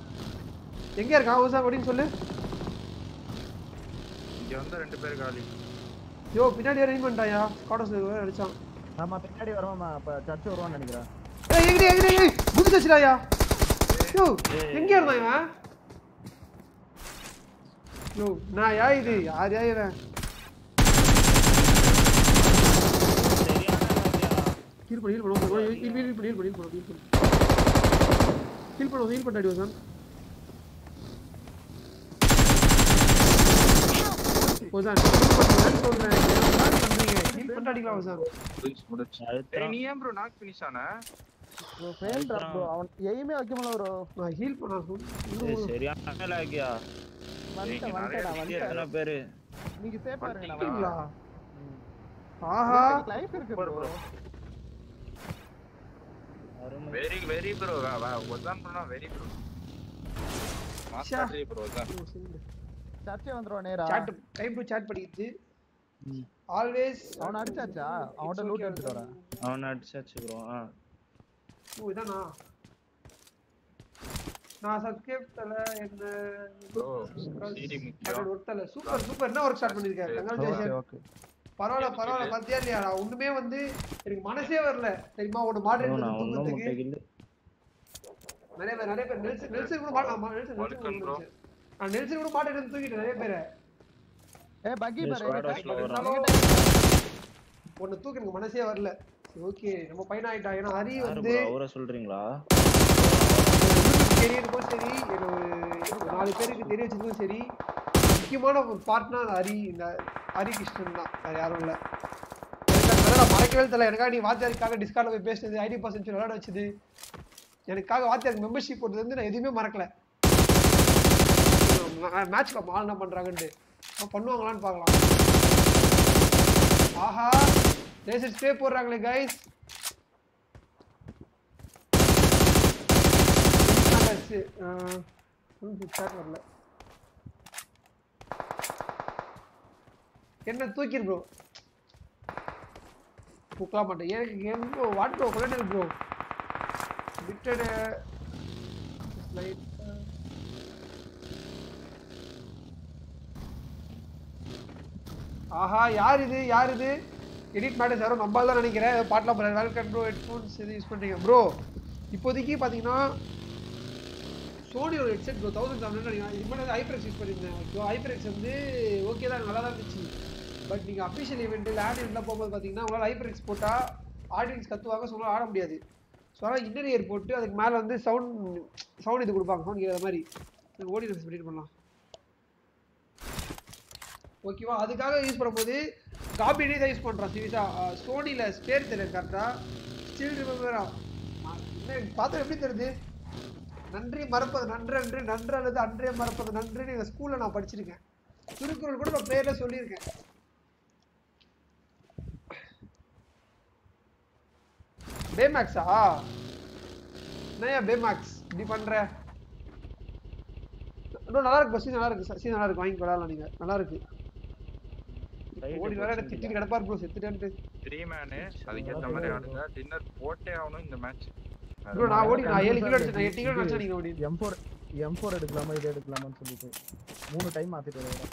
எங்க இருக்கான் ஓசா அப்படின்னு சொல்லு. இங்க வந்து ரெண்டு பேர் காலி. யோ பின்னாடி அரேஞ்ச் பண்ணிட்டாயா கோடஸ் அடிச்சான். ஆமா பின்னாடி வருவாமா அப்ப சர்ச் வருவான்னு நினைக்கிறேன். ஏய் எங்கடி எங்கடி ஏய் குதிச்சு வச்சிடாயா யோ எங்க இருந்தான் இவன்? யோ நான் யா இது? யார் யா இவன்? ஹீல் பண்ணி ஹீல் பண்ணு ஹீல் பண்ணி. ஹீல் பண்ணி ஹீல் பண்ணு ஹீல் பண்ணு. ஹீல் பண்ணு ஹீல் பண்ணி. அடிவா சார் ஓசான் ஹீல் பண்ணுறேன் சொல்றேன் ஹீல் பண்ணி அடிக்கலாம் சார். முடிச்சு முடிச்சு அழுத்தம். ஏய் நீ ஏன் ப்ரோ நாக் ஃபினிஷ் ஆன? ப்ரோ ஃபெயில் ட்ராப் ப்ரோ அவன் எய்மே வைக்க முடியல ப்ரோ நான் ஹீல் பண்ண ஏய், சரியான லாகியா வந்துட்டேன் நிறைய வந்துட்டேன் இங்க வந்துட்டேன். எத்தனை பேரு? நீங்க சேஃப் பாருங்க சொல்றீங்களா ஆஹா. லைஃப் இருக்கு ப்ரோ அருமை. Very very bro ஒதான் bro very bro master bro ஒதான் சர்ச்சே வந்துருவான் நேரா. சாட் டைம் டு சாட் படிக்குது ஆல்வேஸ் அவனை அடிச்சாச்சா? அவன்கிட்ட லூட் எடுத்துட்டு வரேன் அவனை அடிச்சாச்சு ப்ரோ ஆ. ஓ இதானா? நான் சப்ஸ்கிரைப் தல என்ன? ப்ரோ முக்கியம். ஒருத்தல சூப்பர் சூப்பர் என்ன ஒர்க் ஸ்டார்ட் பண்ணிருக்கேன் ஓகே கங்க்ராச்சுலேஷன் ஓகே. பரவாயில்ல பரவாயில்ல. பாத்தியா இல்லையா? நான் ஒண்ணுமே வந்து எனக்கு மனசே வரல. தெரியுமா? ப்ரோ மாடரேட் கில்லு நிறைய பேர் நிறைய பேர். நெல்சன் நெல்சன் கூட நெல்சன். நெல்சன் நான் நெல்சன் கூட மாடரேட் தூக்கிட்டேன் நிறைய பேரை. ஏ பக்கி. ஒன்னு தூக்க எனக்கு மனசே வரல. ஓகே நம்ம பையன் ஆயிட்டா. ஏன்னா ஹரி வந்து அவரை சொல்றீங்களா? தெரியறதுக்கும் சரி ஒரு ஒரு நாலு பேருக்கு தெரிய வச்சதுக்கும் சரி முக்கியமான ஒரு பார்ட்னா ஹரி இந்த ஹரி கிருஷ்ணன் தான். வேற யாரும் இல்லை. மறக்கவே தெரியல. எனக்காக நீ வாத்தியாருக்காக டிஸ்கார்ட்ல போய் பேசுனது ஐடி பர்சன்ட் விளையாட வச்சது. எனக்காக வாத்தியாருக்கு மெம்பர்ஷிப் போட்டது வந்து நான் எதுவுமே மறக்கல. மேட்ச்ல ஆள் என்ன பண்ணுறாங்கன்ட்டு பண்ணுவாங்களான்னு பார்க்கலாம். ஆஹா லேசர் ஸ்ப்ரே போடுறாங்களே கைஸ் வரல. என்ன தூக்கிரு ப்ரோ தூக்கலாம் மாட்டேன். எனக்கு கேம் ப்ரோ வாட் ப்ரோ கொண்டாடு ப்ரோ விட்டடு. லைட் ஆஹா யார் இது? யார் இது? எடிட் மேட்டர்ஸ் யாரும் நம்பால் தான் நினைக்கிறேன். ஏதோ பாட்டெலாம் போகிறாரு வெல்கம் ப்ரோ ஹெட்ஃபோன்ஸ் இது யூஸ் பண்ணுறீங்க ப்ரோ இப்போதைக்கு பார்த்தீங்கன்னா சோனியோட headset bro thousand seven hundred இது மாதிரி யூஸ் பண்ணியிருந்தேன். ஸோ ஹைப்ரெக்ஸ் வந்து ஓகே தான் நல்லா தான் இருந்துச்சு பட் நீங்கள் அஃபிஷியல் ஈவெண்ட்டு லேண்ட் ஈவெண்ட்லாம் போகும்போது பார்த்தீங்கன்னா உங்களால் ஐப்ரெக்ஸ் போட்டால் ஆடியன்ஸ் கத்துவாங்க ஸோ ஆட முடியாது. ஸோ அதனால் இன்னர் இயர் போட்டு அதுக்கு மேலே வந்து சவுண்ட் சவுண்ட் இது கொடுப்பாங்க. சவுண்ட் கேட்குற மாதிரி. ஓடி பண்ணிட்டு பண்ணலாம். ஓகேவா? அதுக்காக யூஸ் பண்ணும்போது காப்பி தான் யூஸ் பண்ணுறோம் சீரியஸாக சோனியில் ஸ்பேர் தெரியும் கரெக்டாக ஸ்டில் ரிமெம்பரா பார்த்தா எப்படி தெரியுது? நன்றி மறப்பது நன்று அன்று நன்று அல்லது அன்றே மறப்பது நன்றுன்னு எங்கள் ஸ்கூலில் நான் படிச்சிருக்கேன். திருக்குறள் கூட நான் பேரில் சொல்லியிருக்கேன். பேமேக்ஸா என்னையா பேமேக்ஸ் இப்படி பண்ணுற இன்னும் நல்லா இருக்கு பஸ் நல்லா இருக்கு சீன் நல்லா இருக்கு வாங்கி விளாட்லாம் நீங்கள் நல்லா இருக்கு. ஓடி வர திட்டிட்டு கிடப்பார் ப்ரோ செத்துட்டேன்ட்டு. த்ரீ மேனு அதுக்கேற்ற மாதிரி ஆடுங்க. டின்னர் போட்டே ஆகணும் இந்த மேட்ச் ப்ரோ நான் ஓடி நான் ஏழு கிலோ அடிச்சேன் நான் எட்டு கிலோ அடிச்சேன் நீங்க ஓடி. எம் ஃபோர் எம் ஃபோர் எடுக்கலாமா இது எடுக்கலாமான்னு சொல்லிட்டு. மூணு டைம் மாத்திட்டு வரேன்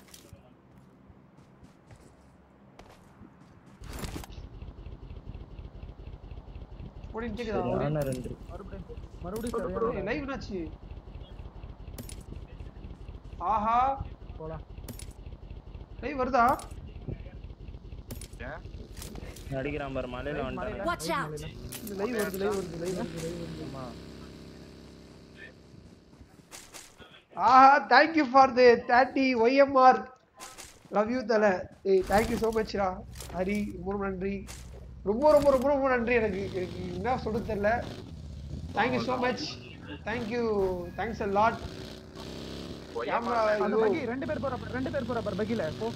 கேக்குதா? மறுபடியும் மறுபடியும் சரியான லைவ் என்னாச்சு? ஆஹா. போலாம். லைவ் வருதா? ஏன் அடிக்கிறான் பாரு மலையில Watch out! இந்த லைவ் வருது லைவ் வருது லைவ் வருது live Aha thank you for the thirty YMR love you தல. ஏய் தேங்க்யூ ஸோ மச்ரா ஹரி ரொம்ப ரொம்ப நன்றி. ரொம்ப ரொம்ப ரொம்ப ரொம்ப நன்றி எனக்கு. எனக்கு என்ன சொல்றது தெரியல. Thank you so much thank you thanks a lot camera ரெண்டு பேர் போற ரெண்டு பேர் போற பாரு பகில. போ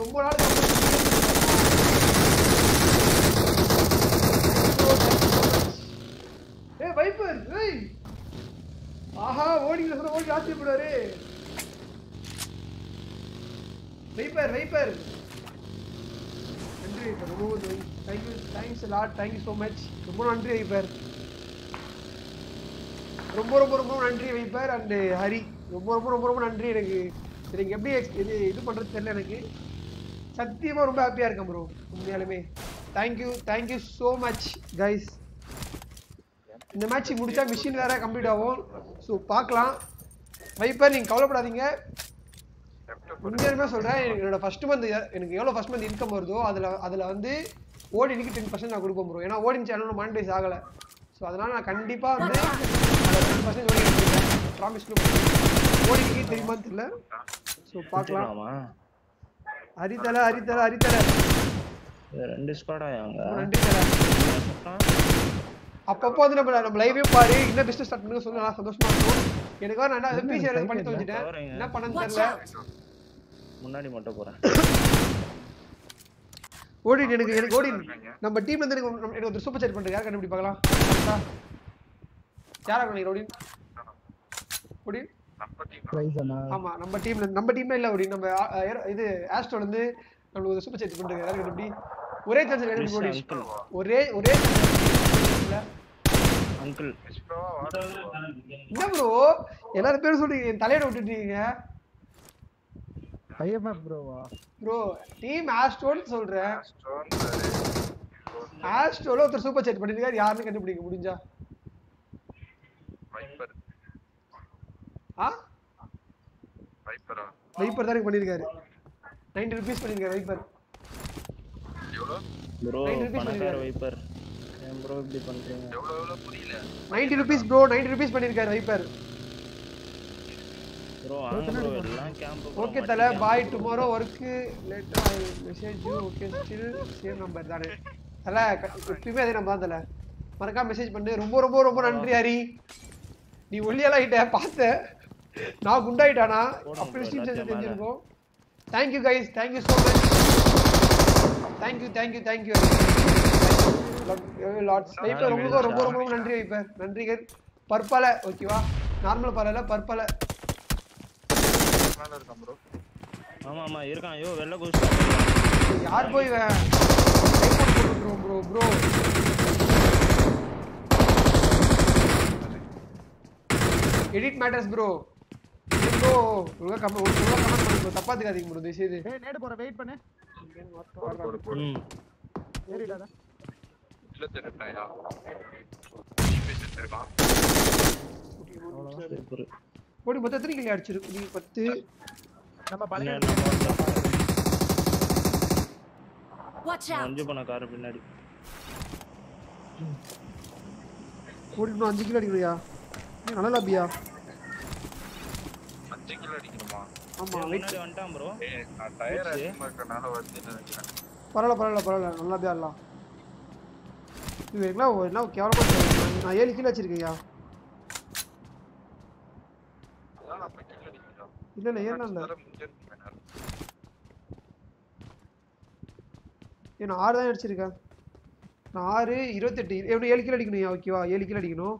ரொம்ப நாள் ஏய் வைப்பர் ஏய் ஆஹா ஓடி சொல்ல ஓடி ஆச்சரியப்படுவாரு வைப்பர் வைப்பர் நன்றி வைப்பர் ரொம்ப thank you thanks lot thank you so much ரொம்ப நன்றி வைப்பார் ரொம்ப ரொம்ப ரொம்ப நன்றி வைப்பர் அண்டு uh, ஹரி. ரொம்ப ரொம்ப ரொம்ப ரொம்ப நன்றி எனக்கு. எனக்கு எப்படி இது இது பண்ணுறது தெரியல எனக்கு. சத்தியமாக ரொம்ப ஹாப்பியாக இருக்கேன் ப்ரோ உண்மையாலுமே. Thank you thank you so much guys இந்த மேட்ச் முடிச்சா மிஷின் வேற கம்ப்ளீட் ஆகும். ஸோ பார்க்கலாம். வைப்பர் நீங்கள் கவலைப்படாதீங்க. உண்மையாலுமே சொல்கிறேன் என்னோட ஃபர்ஸ்ட் மந்த் எனக்கு எவ்வளோ ஃபர்ஸ்ட் மந்த் இன்கம் வருதோ அதில் அதில் வந்து ஓடினுக்கு டென் பர்சன்ட் நான் கொடுப்பேன் ப்ரோ ஏன்னா ஓடின் சேனல் மானிட்டைஸ் ஆகலை. ஸோ அதனால் நான் கண்டிப்பாக வந்து டென் பர்சன்ட் ஓடி ப்ராமிஸ் ஓடிக்கு தெரியுமா தெரியல ஸோ பார்க்கலாம். ஹரிதல ஹரிதல இது ரெண்டு ஸ்குவாடா தல. அப்பப்போ வந்து நம்ம நம்ம லைவே பாரு. என்ன பிசினஸ் ஸ்டார்ட் பண்ணுங்க சொல்லி நல்லா சந்தோஷமா இருக்கும். எனக்கு நான் என்ன பிசி எல்லாம் பண்ணி தொலைச்சிட்டேன் தவறுங்க. என்ன பண்ணன்னு தெரியல! முன்னாடி மட்டும் போறேன். <coughs> ஓடி எனக்கு எனக்கு ஓடி நம்ம டீம்ல இருந்து எனக்கு ஒரு- எனக்கு ஒரு சூப்பர் சாட் பண்றேன் யார் கண்டுபிடி பார்க்கலாம்? யாரா பண்ணி ஓடி ஓடி நம்ம டீம் பிரைஸ் அண்ணா. ஆமா நம்ம டீம்ல நம்ம டீம்ல இல்ல ஓடி நம்ம இது ஆஸ்ட்ரோல இருந்து நம்மளுக்கு ஒரு சூப்பர் சாட் பண்றேன் யார் கண்டுபிடி? ஒரே சான்ஸ் கண்டுபிடி ஓடி ஒரே ஒரே இல்ல அங்கிள் ப்ரோ என்ன ப்ரோ எல்லாரும் பேரும் சொல்றீங்க என் தலையில விட்டுட்டீங்க. ஐஎம்எஃப் ப்ரோவா ப்ரோ டீம் ஆஸ்ட்ரோன்னு சொல்றேன். ஆஸ்ட்ரோல ஒருத்தர் சூப்பர் சாட் பண்ணிருக்காரு. யாருன்னு கண்டுபிடிக்க முடிஞ்சா? வைப்பர் ஆ? வைப்பரா வைப்பர் தான் பண்ணிருக்காரு. நைன்டி ருபீஸ் பண்ணிருக்காரு வைப்பர் எவ்வளோ? ப்ரோ 90 பணக்கார. வைப்பர் ஏன் ப்ரோ இப்படி பண்றீங்க? எவ்வளோ எவ்வளோ புரியல? Ninety rupees bro ninety rupees பண்ணிருக்காரு வைப்பர் ப்ரோ வாங்க ப்ரோ எல்லாம் கேம்ப் ஓகே தல bye tomorrow work later I message you okay still same number தானே தல க- எப்பயுமே அதே நம்பர் தான் தல மறக்காம மெசேஜ் பண்ணு. ரொம்ப ரொம்ப ரொம்ப நன்றி ஹரி. நீ ஒல்லியெல்லாம் ஆயிட்ட பார்த்தேன் நான் குண்டாயிட்டானா? போடுங்க அப்படி bro, ஸ்டீம் எல்லாத்தையும் தெரிஞ்சிருக்கும். Thank you guys thank you so much thank you thank you thank you lots Viper ரொம்ப ரொம்ப ரொம்ப ரொம்ப நன்றி வைப்பர் நன்றிகள். பற்பல ஓகேவா நார்மல் பரவாயில்ல பற்பல மேலே இருக்கான் ப்ரோ ஆமா ஆமா இருக்கான். ஐயோ வெள்ள குதிச்சு யார் போய் bro bro bro edit matters bro bro ஒழுங்கா கமெண்ட் ஒழுங்கா கமெண்ட் பண்ணு ப்ரோ தப்பா தெரியாதீங்க ப்ரோ தயவு செய்து ஏய் நேடு போற வெயிட் பண்ணு. போடு போடு போடு. இல்லை பேசிட்டு இருக்கான் சூப்பர் ஓடி மொத்தம் எத்தனை கிலோ அடிச்சிருக்கு நீ பத்து. நம்ம பழைய என்ன? Watch out! அஞ்சு பண்ண கார பின்னாடி. ஓடிக்கணும் அஞ்சு கிலோ அடிக்கணும்யா. ஏய், நல்ல லாபியா அஞ்சு கிலோ அடிக்கணுமா? ஆமா வெயிட். வந்துட்டான் ப்ரோ நான் டயர் அதிகமா இருக்கனால வருதுன்னு நினைக்கிறேன் பரவாயில்ல பரவாயில்ல பரவாயில்ல. நல்லா இது எல்லாம் ஒரு- என்ன கேவலமா. நான் ஏழு கிலோ வச்சிருக்கேன்யா அதான் நான் போய் கிலோ அடிக்கணும் இல்ல இல்ல ஏன் இல்ல நான் ஆறு தான் அடிச்சிருக்கேன். நான் ஆறு இருபத்தெட்டு எப்படி ஏழு கிலோ அடிக்கணும் ஓகேவா ஏழு கிலோ அடிக்கணும்.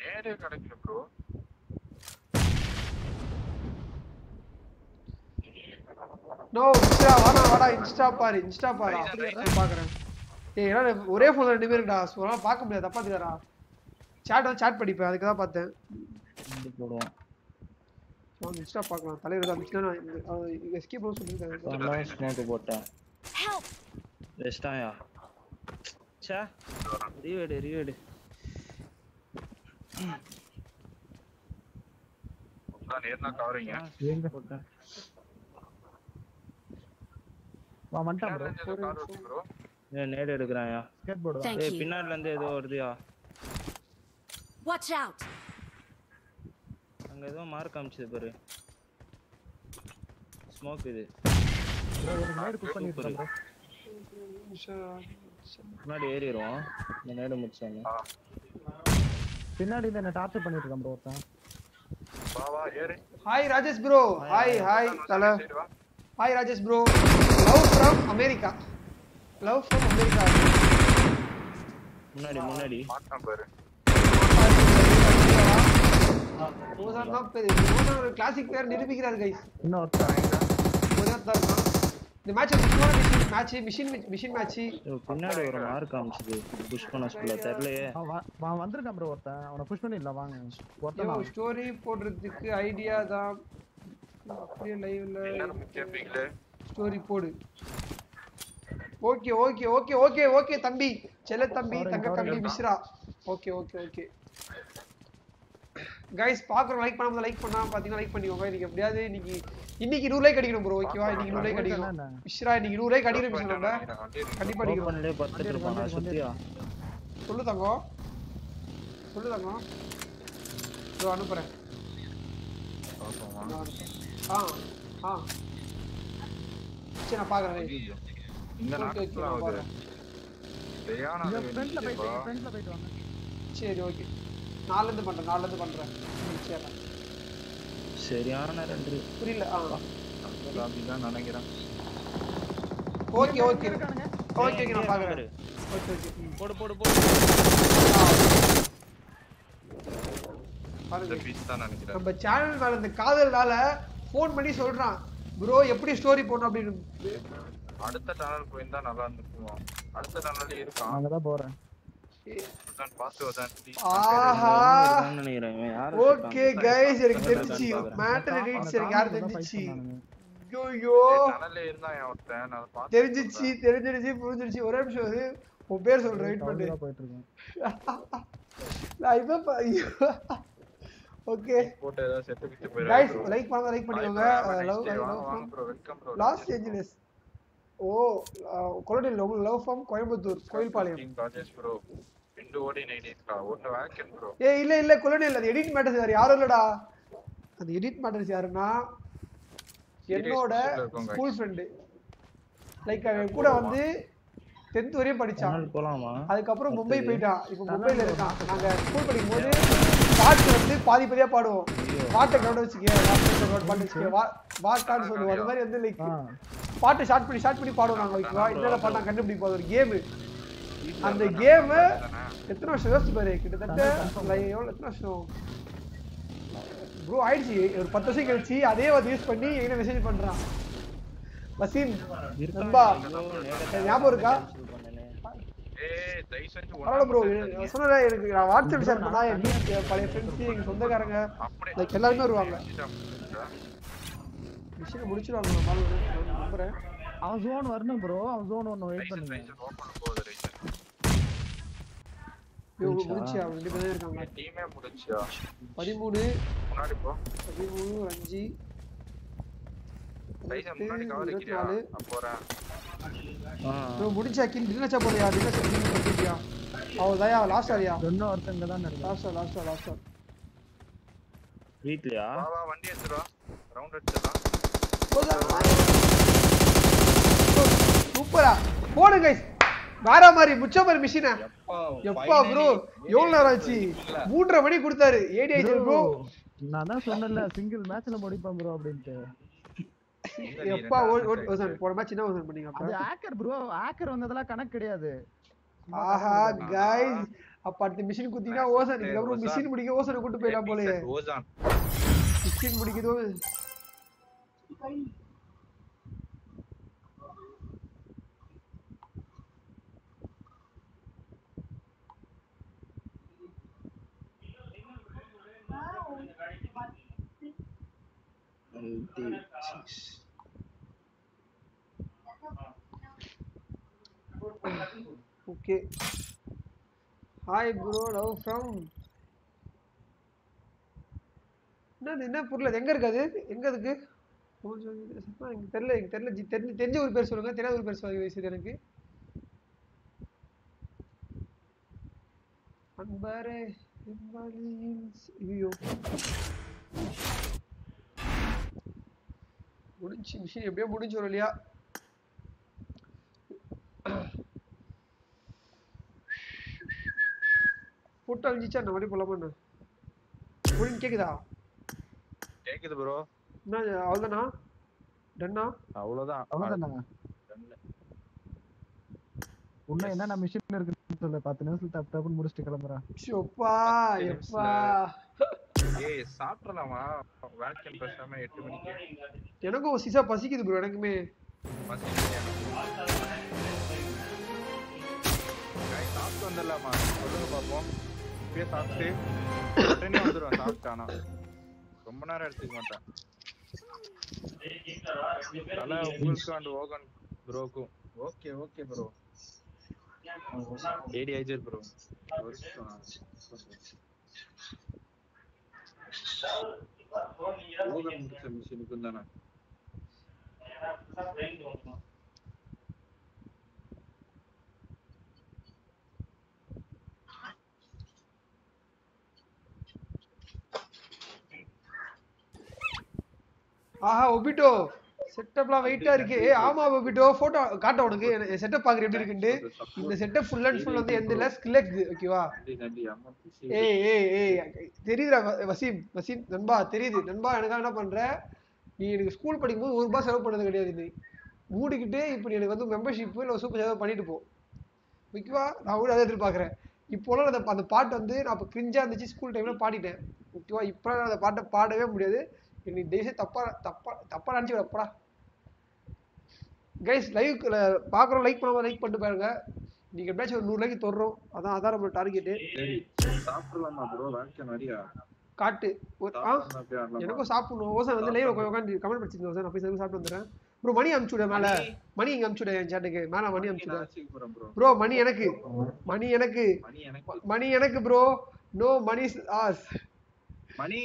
நேரே கிடைக்கல ப்ரோ நோ இன்ஸ்டா வாடா வாடா இன்ஸ்டா பாரு இன்ஸ்டா பாரு. அப்படியே பாக்குறேன். ஏய் ஒரே போன்ல ரெண்டு பேருடா அதனால பார்க்க முடியாது. தப்பா தெரியாதா? சாட் சாட் படிப்பேன். அதுக்கு தான் பார்த்தேன். வந்து போடுவோம். வாங்க இன்ஸ்டா பார்க்கலாம். தலைவர் தான். மிஸ்னா எஸ்கேப் பண்ண சொல்லியிருக்காங்க நல்லா ஸ்மோக்கு போட்டேன்! வெஸ்டாயா சே ரீவேடு ரீவேடு கவரிங்க. எங்க போட்டேன். வா ப்ரோ ப்ரோ நேடு ஸ்கேட் போர்டு you. பின்னாடில இருந்து ஏதோ வருதுயா! அங்க ஏதோ மார்க் காமிச்சது பாரு. ஸ்மோக் இது. ஒரு நேடு ப்ரோ. முன்னாடி ஏறிடுவோம் இந்த நேடு முடிச்சாங்க. பின்னாடி என்ன டார்ச்சர் பண்ணிட்டு இருக்கான் ப்ரோ ஒருத்தன். வா வா ஏறு. Hi Rajesh bro hi hi தல. Hi Rajesh bro love from America love from America முன்னாடி முன்னாடி. மாட்டான் பாரு. தான் ஒரு கிளாசிக் பிளேயர் நிரூபிக்கிறார் கைஸ் தான். இருக்கான் இந்த match mission match mission mission match பின்னாடி ஒரு மார்க் காமிச்சது புஷ் பண்ண சொல்ல தெரியலையே. அவன் வா- அவன் வந்திருக்கான் ப்ரோ ஒருத்தன். அவனை புஷ் பண்ணிடலாம் வாங்க. ஒருத்தன். ஸ்டோரி போடுறதுக்கு ஐடியா தான். அப்படியே லைவ்ல ஸ்டோரி போடு. Okay okay okay okay okay தம்பி. செல்ல தம்பி தங்க தம்பி Mishra. Okay okay okay guys பாக்குறோம் லைக் பண்ணாம லைக் பண்ணாம பாத்தீங்கன்னா லைக் பண்ணிக்கோங்க. இன்னைக்கு எப்படியாவது இன்னைக்கு இன்னைக்கு நூறு லைக் அடிக்கணும் ப்ரோ ஓகேவா இன்னைக்கு நூறு லைக் அடிக்கணும்? மிஸ்ரா இன்னைக்கு நூறு லைக் அடிக்கணும் மிஸ்ரா கண்டிப்பா அடிக்கணும். சொல்லு தங்கம். சொல்லு தங்கம். இதோ அனுப்புறேன். ஆ ஆ. சரி நான் பாக்குறேன் இந்த நாட்டுல ஆகுது வாங்க. சரி ஓகே நாலுல இருந்து பண்றேன் நாலுல இருந்து பண்றேன். ம், சரி சரியான ரெண்டு புரியல அப்படிதான் நினைக்கிறேன். Okay okay. ஓகே ஓகே நான் பாக்குறேன் ஓகே ஓகே. போடு போடு போடு. பாருங்க. பீஸ் தான் நினைக்கிறேன். நம்ம சேனல் மேல இந்த காதல்னால ஃபோன் பண்ணி சொல்றான். ப்ரோ எப்படி ஸ்டோரி போடணும் அப்படின்னு. அடுத்த டனல் போயிருந்தா நல்லா இருந்திருக்கும்? அடுத்த டனல் இருக்கான் அங்கதான் போறேன். ஓகே? கைஸ் எனக்கு பார்க்கறேன். மேட்டர் எடிட்ஸ் எனக்கு யார் தெரிஞ்சிச்சு? ஐயோ டனல்ல இருந்தான் என் ஒருத்தன். நான் அதை பார்த்து தெரிஞ்சிச்சு தெரிஞ்சிருச்சு புரிஞ்சிருச்சு. ஒரே நிமிஷம் இரு. உன் பேர் சொல்றேன் வெயிட் பண்ணு. தான் போயிட்டு இருக்கேன். நான் இப்ப பா- ஐயோ. ஓகே. போட்டு ஏதாவது செத்து கிட்டு கைஸ் போயிடும் லைக் பண்ணுங்க லைக் பண்ணிக்கோங்க லவ் லவ் வாங்க. Bro welcome bro Los Angeles ஓ உங்களுக்கு love from Coimbatore Kovilpalayam. Bro ரெண்டு ஓடி நைடிஸ்க்கா ஒன்னு வேக்கன் ப்ரோ ஏ இல்ல இல்ல கொலடியில் அது எடிட் மேட்டர்ஸ் யார் யாரும் இல்லடா. அந்த எடிட் மேட்டர்ஸ் யாருன்னா என்னோட. ஸ்கூல் ஃப்ரெண்டு லைக் அவன் கூட வந்து டென்த் வரையும் படிச்சான். போலாமா? அதுக்கப்புறம் மும்பை போயிட்டான். இப்போ மும்பைல இருக்கான். நாங்க ஸ்கூல் படிக்கும் போது பாட்டு வந்து பாதி பாதியா பாடுவோம். பாட்டை கவுண்ட் வச்சுக்க பாட்டு வச்சுக்க வா வாக்கான்னு சொல்லுவோம். அது மாதிரி வந்து லைக் பாட்டு ஷார்ட் பண்ணி ஷார்ட் பண்ணி பாடுவோம் நாங்க ஓகேவா என்னென்ன பாட்டா கண்டுபிடிப்போம். அது ஒரு கேம் அந்த கேம் எத்தனை வருஷம் யோசிச்சு பாரு கிட்டத்தட்ட எவ்வளவு எத்தனை வருஷம் ப்ரோ ஆயிடுச்சு ஒரு பத்து வருஷம் கழிச்சு அதே வந்து யூஸ் பண்ணி என்ன மெசேஜ் பண்றான் வசீம் நண்பா ஞாபகம் இருக்கா பரவாயில்ல ப்ரோ சொன்னல எனக்கு நான் வாட்ஸ்அப் ஷேர் பண்ணா என் பழைய ஃப்ரெண்ட்ஸ் எங்க சொந்தக்காரங்க லைக் எல்லாருமே வருவாங்க. விஷயம் முடிச்சிருவாங்க நம்புறேன் அவன் ஜோன் வரணும் ப்ரோ அவன் ஜோன் ஒன்னு வெயிட் பண்ணுங்க ரைசன் ஓப்பன் போகுது ரைசன் இவங்க முடிச்சு அவங்க ரெண்டு பேரும் இருக்காங்க. டீமே முடிச்சியா பதிமூணு முன்னாடி போ. பதிமூணு ஒரு அஞ்சு பைசா முன்னாடி கவர் இருபத்தி வைக்கிறியா நாலு அப்போறேன் ப்ரோ முடிச்சா கில் டின்னச்சா போறியா டின்னச்சா கில் பண்ணிட்டியா அவ்வளோதாயா லாஸ்ட் ஆரியா இன்னும் ஒருத்தங்க தான் நினைக்கிறேன் லாஸ்டா லாஸ்டா லாஸ்டா வீட்லயா? வா வா வண்டி எடுத்துட்டு வா. ரவுண்ட் அடிச்சிடலாம் சூப்பரா. போடு கைஸ் வேற மாதிரி முச்ச மாதிரி மிஷினை எப்பா ப்ரோ எவ்வளவு நேரம் ஆச்சு? மூன்றரை மணி கொடுத்தாரு. ஏடி ப்ரோ நான் தான் சொன்னேன்ல சிங்கிள் மேட்ச்ல முடிப்பேன் ப்ரோ அப்படின்ட்டு. எப்பா ஓசன் போன மேட்ச் என்ன ஓசன் பண்ணீங்க அது ஹேக்கர் ப்ரோ ஹேக்கர் வந்ததெல்லாம் கணக்கு கிடையாது. ஆஹா கைஸ் அப்ப அடுத்த மிஷின் குத்தினா ஓசன் இதுக்கப்புறம் மிஷின் முடிக்க ஓசனை கூட்டு போயிடலாம் போலயே. ஓசான். Mission முடிக்குதோ. Okay hi bro love from என்னது என்ன பொருள்? அது எங்க இருக்கு அது? எங்க இருக்கு எனக்கு தெரியல எனக்கு தெரியல. ஜி தெரிஞ்ச தெரிஞ்ச ஒரு பேர் சொல்லுங்க. தெரியாத ஒரு பேர் சொல்லுங்க வயசு எனக்கு. அன்பாரே ஐயோ முடிஞ்சு மிஷின் எப்படியோ முடிஞ்சு வரும் இல்லையா? போட்டோ அழிஞ்சிச்சா அந்த மாதிரி போலாமா என்ன? முடிஞ்சு கேக்குதா? கேக்குது ப்ரோ என்ன அவ்வளோதானா டன்னா அவ்வளவுதான். அவ்வளவுதானா? இன்னும் என்னென்ன மிஷின் இருக்குன்னு சொல்லு. பத்து நிமிஷம் தப்பு தப்புன்னு முடிச்சுட்டு கிளம்புறேன். எப்பா எப்பா. ஏய் சாப்பிடலாமா? வேல்கன் பேசாம எட்டு மணிக்கு. எனக்கும் சிசா பசிக்குது ப்ரோ எனக்குமே. பசிக்குது எனக்கு. சாப்பிட்டு வந்துடலாமா? சொல்லுங்க பாப்போம். இப்பயே சாப்பிட்டு உடனே வந்துடுவேன் சாப்பிட்டானா ரொம்ப நேரம் எடுத்துக்க மாட்டேன். தலை உங்களுக்கு அண்ட் ஓகன் ப்ரோக்கும் ஓகே ஓகே ப்ரோ ஏடி ஐஜர் ப்ரோ ஓகன் முடிச்ச மிஷினுக்கும் தானே ஆஹா ஒபிட்டோ செட்டப்லாம் வெயிட்டா இருக்கு. ஆமா ஒபிட்டோ போட்டோ காட்ட உனக்கு. செட்டப் பாக்குற எப்படி இருக்குன்னு இந்த செட்டப் ஃபுல் அண்ட் ஃபுல் வந்து எந்த இல்ல ஸ்கில்லெக்ஸ் ஓகேவா ஏய் ஏய் ஏய் தெரியுதுடா வசீம் வசீம் நண்பா தெரியுது. நண்பா எனக்காக என்ன பண்ற? நீ எனக்கு ஸ்கூல் படிக்கும்போது ஒரு ரூபாய் செலவு பண்ணது கிடையாது நீ. மூடிக்கிட்டு இப்போ நீ எனக்கு வந்து மெம்பர்ஷிப் இல்லை சூப்பர் செலவு பண்ணிட்டு போ. ஓகேவா? நான் கூட அதை எதிர்பார்க்குறேன். இப்போலாம் அந்த அந்த பாட்டு வந்து நான் இப்போ கிரிஞ்சா இருந்துச்சு ஸ்கூல் டைம்ல பாடிட்டேன். ஓகேவா? இப்போ நான் அந்த பாட்டை பாடவே முடியாது. நீ தயவுசெய்து தப்பா தப்பா தப்பா நினச்சி விடப்படா கைஸ் லைவ் பார்க்குறோம் லைக் பண்ணாம லைக் பண்ணிட்டு பாருங்க. நீங்கள் எப்படியாச்சும் ஒரு நூறு லைக் தொடரும் அதான் அதான் நம்மளோட டார்கெட்டு சரி சாப்பிடலாமா ப்ரோ வேல்கன் வரியா காட்டு? எனக்கும் சாப்பிடணும். ஓசன் வந்து லைவ் உட்காந்து கமெண்ட் படிச்சிருந்தேன். ஓசன் நான் போய் சாப்பிட்டு வந்துடுறேன். ப்ரோ மணி அமுச்சு விட மேல. மணி. இங்க அமுச்சு விட என் சேட்டுக்கு மேல மணி அமுச்சு விட நான் வச்சுக்க போறேன் ப்ரோ மணி எனக்கு. மணி எனக்கு. மணி எனக்கு. Bro no money as money.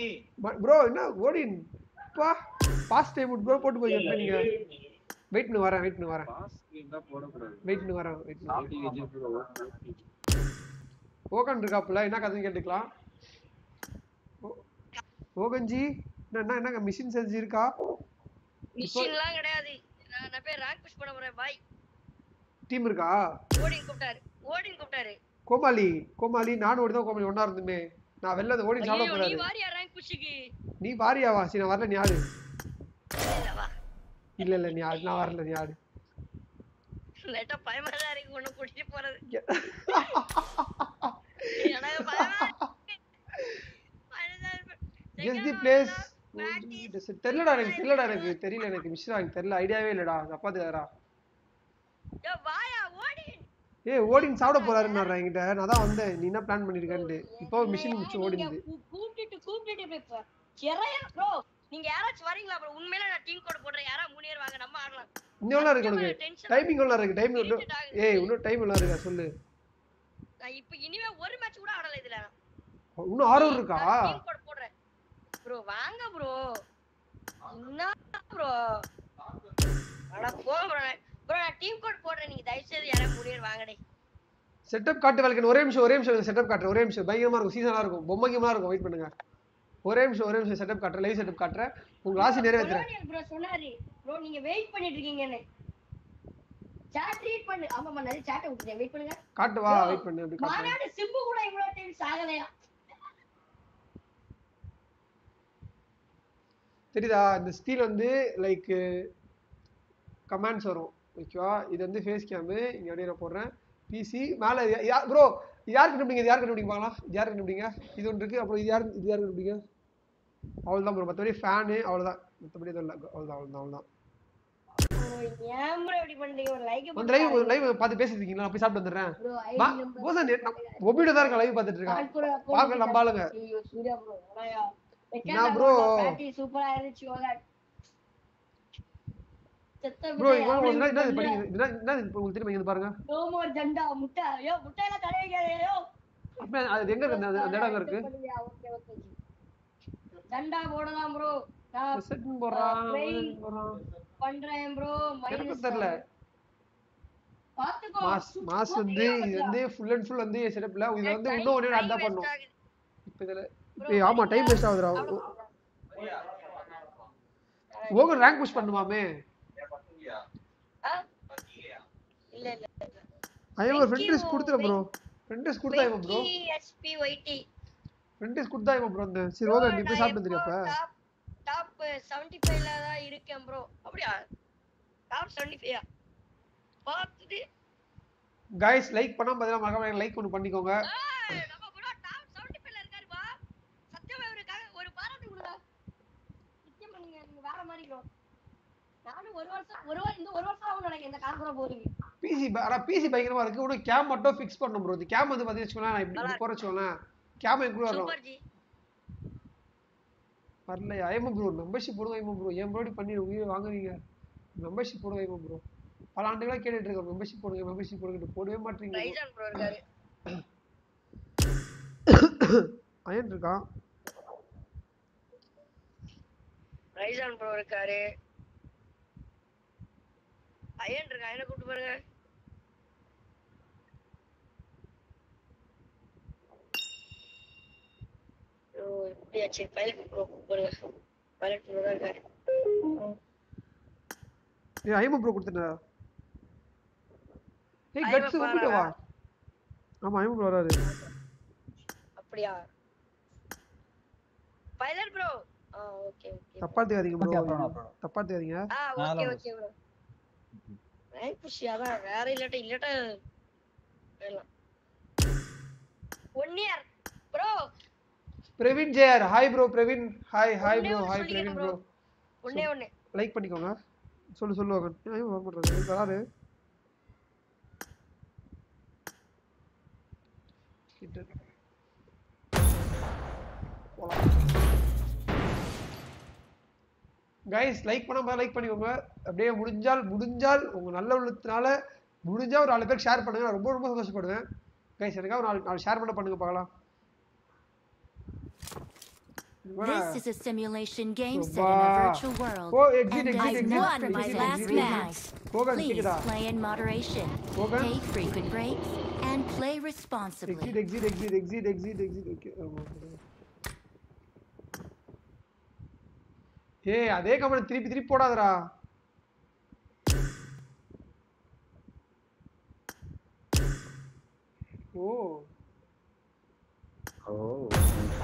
Bro என்ன? ஓடின் பா. பாஸ் டைம் ப்ரோ போட்டு போய் நீங்க வெயிட் பண்ணி வரேன் வெயிட் பண்ணி வரேன். வெயிட் பண்ணி வரேன் வெயிட் பண்ணி. ப்ரோ ஓகன் இருக்காப்புல என்ன கதைன்னு கேட்டுக்கலாம். ஓகன்ஜி என்ன என்ன என்னங்க மிஷின் செஞ்சு இருக்கா? மிஷின்லாம் கிடையாது. நான் நான் போய் ரேங்க் புஷ் பண்ண போறேன். பாய் டீம் இருக்கா? ஓடின் கூப்பிட்டாரு. ஓடின் கூப்பிட்டாரு. கோமாளி கோமாளி நானும் ஓடி தான் கோமாளி ஒண்ணா இருந்துமே. நான் வெளில அந்த ஓடி சாப்பிட ஐயோ நீ போறாரு வாரியா ரேங்க் புஷ்க்கு நீ வாரியா வாசி நான் வரல நீ ஆடு இல்ல இல்ல நீ ஆடு நான் வரல நீ ஆடு. லைட்டா பயமா தான் இருக்கு ஒண்ணு கூட்டிட்டு போறது. எனக்கு பயமா தி பிளேஸ். தெரியலடா எனக்கு தெரியலடா எனக்கு தெரியல எனக்கு மிஸ்ரா எனக்கு தெரியல ஐடியாவே இல்லடா தப்பாதுக்காரா வாயா ஓடின் சாப்பிட போறாருன்னு என்கிட்ட. நான் தான் வந்தேன். நீ என்ன பிளான் பண்ணிருக்கேன்ட்டு. இப்போ மிஷின் முடிச்சு கூ- ப்ரோ நீங்க யாராச்சும் வரீங்களா ப்ரோ உண்மையில நான் டீம் கோட் போடுறேன். யாரா மூணு பேர் வாங்க நம்ம ஆடலாம். இன்னும் இருக்கு உனக்கு. டைமிங் எவ்வளோ இருக்கு. டைம். ஏய் இன்னும் டைம் எவ்வளோ இருக்கா? சொல்லு. நான் இப்ப இனிமே ஒரு மேட்ச் கூட ஆடல இதுல. இன்னும் ஆறு இருக்கா? டீம் கோட் போடுறேன். ப்ரோ வாங்க ப்ரோ என்ன ப்ரோ ஆனா போங்க ப்ரோ ப்ரோ நான் டீம் கோட் போடுறேன். நீங்க தயவு செய்து யாராவது முனியர் வாங்கடே. செட்டப் காட்டு வேலைக்கு ஒரே நிமிஷம் ஒரே நிமிஷம் செட்டப் காட்டுறேன். ஒரே நிமிஷம். பயங்கரமா இருக்கும். சீசனா இருக்கும். பொம்மை கேமா இருக்கும். வெயிட் பண்ணுங்க. ஒரே நிமிஷம் ஒரே நிமிஷம் செட்டப் காட்டுறேன் லைவ் செட்டப் காட்டுறேன். உங்க ஆசை நிறைவேற்றுறேன் ப்ரோ சொன்னாரு ப்ரோ நீங்க வெயிட் பண்ணிட்டு இருக்கீங்கன்னு. சாட் ரீட் பண்ணு. ஆமாமா நிறைய சாட் விட்டுறேன் வெயிட் பண்ணுங்க. காட்டு வா வெயிட் பண்ணு அப்படி காட்டுறேன் மாநாடு சிம்பு கூட இவ்வளவு டைம் சாகலையா? தெரியுதா? இந்த ஸ்டீல் வந்து லைக் கமெண்ட்ஸ் வரும். ஓகேவா இது வந்து ஃபேஸ் கேமு இங்க அப்படியே நான் போடுறேன். பிசி மேலே ப்ரோ யார் கண்டுபிடிங்க? இது யார் கண்டுபிடிங்க? இது யார் கண்டுபிடிங்க? இது ஒன்று இருக்கு. அப்புறம் இது யார் இது யார் கண்டுபிடிங்க? அவ்வளோதான் ப்ரோ மற்றபடி ஃபேனு அவ்வளோதான் மற்றபடி எதுவும் இல்லை. அவ்வளோதான் அவ்வளோதான் அவ்வளோதான் பார்த்து பேசிட்டு இருக்கீங்களா? போய் சாப்பிட்டு வந்துடுறேன். தான் இருக்க லைவ் இருக்கேன் நம்ம ஆளுங்க ப்ரோ என்ன சூப்பரா இருந்துச்சு ப்ரோ இவங்க என்ன என்ன படிங்க உங்களுக்கு திரும்ப இங்க பாருங்க. நோ மோர் ஜண்டா முட்டை. ஐயோ முட்டையில அப்ப அது எங்க இருக்கு அந்த இடம் இருக்கு? ஜண்டா போடலாம் ப்ரோ நான் போடுறான் பண்றேன் ப்ரோ எனக்கு தெரியல. பாத்துக்கோ. மாஸ் மாஸ் வந்து இது வந்து ஃபுல் அண்ட் ஃபுல் வந்து செட்டப்ல இது வந்து இன்னும் ஒண்ணு ஆட் தான் பண்ணும். இப்போ இதுல இப்போ ஆமா டைம் வேஸ்ட் ஆகுதுடா. ஓகே ரேங்க் புஷ் பண்ணுமாமே? இல்ல இல்ல ஐயோ ஃப்ரெண்ட் கொடுத்துறேன் ப்ரோ ஃப்ரெண்ட் லிஸ்ட் கொடுத்தா ப்ரோ எஸ்பி ஒய்டி ஃப்ரெண்ட் கொடுத்தா இவன் ப்ரோ அந்த சரி ஓகே நீ போய் சாப்பிட்டு வந்துறியா அப்ப டாப் 75 ல தான் இருக்கேன் ப்ரோ அப்படியா? டாப் 75 பார்த்துட்டு. கைஸ் லைக் பண்ணாம பார்த்தா மறக்காம லைக் ஒன்று பண்ணிக்கோங்க. நம்ம ப்ரோ டாப் 75 ல இருக்காரு பா சத்தியமா இவருக்காக ஒரு பாராட்டு கொடுங்க. நிச்சயம் நீங்க நீங்க வேற மாதிரி ப்ரோ நானும் ஒரு வருஷம் ஒரு வருஷம் இந்த ஒரு வருஷம் ஆகும் நினைக்கிறேன் இந்த கார் கூட போறீங்க பிசி ஆனா பிசி பயங்கரமா இருக்கு. உனக்கு கேம் மட்டும் ஃபிக்ஸ் பண்ணும் ப்ரோ இது கேம் வந்து பாத்தீங்கன்னா வச்சுக்கோங்களேன், நான் இப்படி இப்படி போற வச்சுக்கோங்களேன் கேம் கூட ஜி. வரலையா ஐமோ ப்ரோ மெம்பர்ஷிப் போடுங்க ஐமோ ப்ரோ ஏன் ப்ரோடி பண்ணி உயிரை வாங்குறீங்க? மெம்பர்ஷிப் போடுங்க ஐமோ ப்ரோ பல ஆண்டுகளா கேட்டுட்டு இருக்கோம் மெம்பர்ஷிப் போடுங்க மெம்பர்ஷிப் போடுங்க. போடவே மாட்டீங்க அயன் இருக்கான் ரைசான் ப்ரோ இருக்காரு. அயன் இருக்கா? அயனை கூப்பிட்டு பாருங்க. ஓ எப்படியாச்சு பைலட் ப்ரோ பாருங்க பைலட் ப்ரோ தான் இருக்காரு ஏய் ஐமோ ப்ரோ கொடுத்துட்டா ஏய் கட்ஸ் பாரா. கூப்பிட்டு வா ஆமா ஐமோ ப்ரோ வராரு அப்படியா பைலட் ப்ரோ ஆ ஓகே ஓகே தப்பா ப்ரோ ஆ okay okay bro rank push அதான் வேற இல்லாட்ட இல்லாட்ட one year bro Praveen ஜெயர். Hi bro Praveen. Hi hi bro hi Praveen. Bro ஒண்ணே ஒண்ணு. லைக் பண்ணிக்கோங்க. சொல்லு சொல்லு வாங்க ஐயோ வர மாட்டேறாரு வராரு கிட்ட. கைஸ் லைக் பண்ணாம லைக் பண்ணிக்கோங்க. அப்படியே முடிஞ்சால் முடிஞ்சால் உங்க நல்ல உள்ளத்தினால முடிஞ்சா ஒரு நாலு பேர் ஷேர் பண்ணுங்க. நான் ரொம்ப ரொம்ப சந்தோஷப்படுவேன். கைஸ் எனக்காக ஒரு நாலு நாலு ஷேர் பண்ண பண்ணுங்க பார்க்கலாம். This is a simulation game set in Wow. a virtual world. Oh, exit, and exit, I've exit, won exit, my exit, last exit, exit. match. Hogan, Please கேக்குதா? play in moderation. Hogan? Take frequent breaks and play responsibly. Exit exit exit exit exit exit okay ஏய் அதே comment திருப்பி திருப்பி போடாதடா ஓ ஓ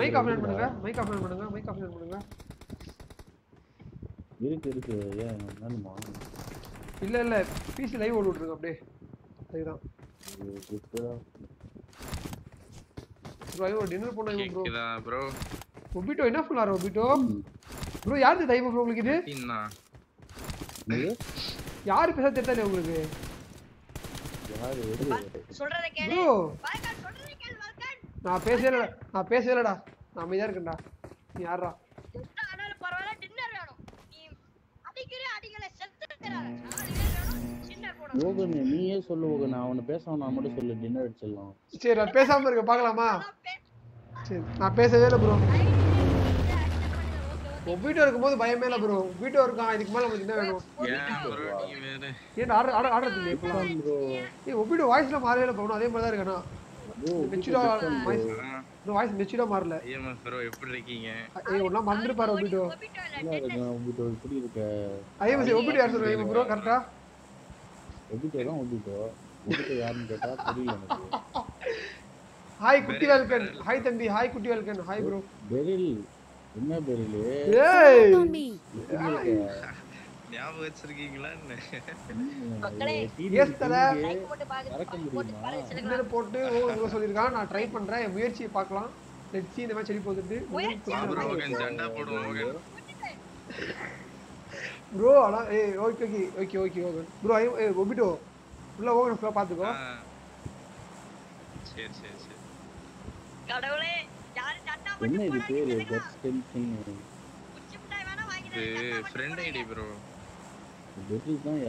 Mic off. பண்ணுங்க mic off பண்ணுங்க mic off பண்ணுங்க இருக்கு இருக்கு. ஏன் வேணுமா இல்ல இல்ல. பிசி லைவ் ஓடிட்டு இருக்கு அப்படியே. அதுதான். ப்ரோ ஐயோ டின்னர் போனா ப்ரோ கேக்குதா ப்ரோ ஒபிட்டோ என்ன ஃபுல்லாரு ஒபிட்டோ ப்ரோ யாருக்கு டைம் ப்ரோ உங்களுக்கு இது? என்னது? யாரு பேச தெரியல உங்களுக்கு? யாரு? எது சொல்றத கேளு. நான் பேசலடா நான் பேசலடா. நான் அமைதியா இருக்கேன்டா. நீ யாரா ஆனாலும் பரவாயில்ல டின்னர் வேணும். நீ அடிக்கிற அடிக்கல செத்து பேர் நீயே சொல்லு யோகன் அவனை பேச நான் மட்டும் சொல்லு டின்னர் அடிச்சிடலாம். சரி நான் பேசாம இருக்க பார்க்கலாமா? சரி நான் பேசவே இல்லை ப்ரோ. வீட்டோ இருக்கும்போது பயமே இல்லை ப்ரோ வீட்டோ இருக்கான் இதுக்கு மேல நமக்கு என்ன வேணும்? ஏன் ஆர்டர் ஆர்டர் ஆர்டர் ப்ரோ ஏய் ஒப்பிட்டு வாய்ஸ்ல மாறவே இல்லை போகணும் அதே மாதிரி தான் இருக்கானா? ப்ரோ மெச்சூரா வாய்ஸ் வாய்ஸ் மெச்சூரா மாறல. ப்ரோ எப்படி இருக்கீங்க? ஏய் இல்ல, இப்படி இருக்க? ஐயோ சரி ஒப்பிட்டு யார் சொல்லுங்க ப்ரோ கரெக்டா ஒபிட்டோ தான் ஒபிட்டோ ஒபிட்டோ யாருன்னு கேட்டா எனக்கு. ஹாய் குட்டி வெல்கன். ஹாய் தம்பி. ஹாய் குட்டி வெல்கன். ஹாய் ப்ரோ பெரில் என்ன பெரில் ஏய்! ஞாபகம் வச்சிருக்கீங்களா என்ன? மக்களே, Yes, தல. like போட்டு பாருங்க, மறக்க போட்டு முடியுமா? பாருங்க, சிலங்களா. டின்னர் போட்டு ஓ இவ்வளோ சொல்லியிருக்கான் நான் ட்ரை பண்றேன் என் முயற்சியை பார்க்கலாம். லெட்ஸ் இந்த மாதிரி செடி போட்டுட்டு ப்ரோ ஓகன் ஜெண்டா போடுவோம் ஓகன் ப்ரோ ஆனா ஏய் okay okay okay okay okay bro ஏ ஒபிட்டோ உள்ள ஓகே ஃபுல்லாக பார்த்துக்கோ. சரி சரி சரி. கடவுளே யாரு சட்டா என்ன போட்டு இது போடாதீங்க, பேரு? சிலங்களா. கட்ஸ் டென்ஷன் குச்சி மிட்டாய் வேணா வாங்கி இது தரேன், சட்டா போட்டு ஃப்ரெண்ட் ஐடி போடாதீங்க. ப்ரோ தான்.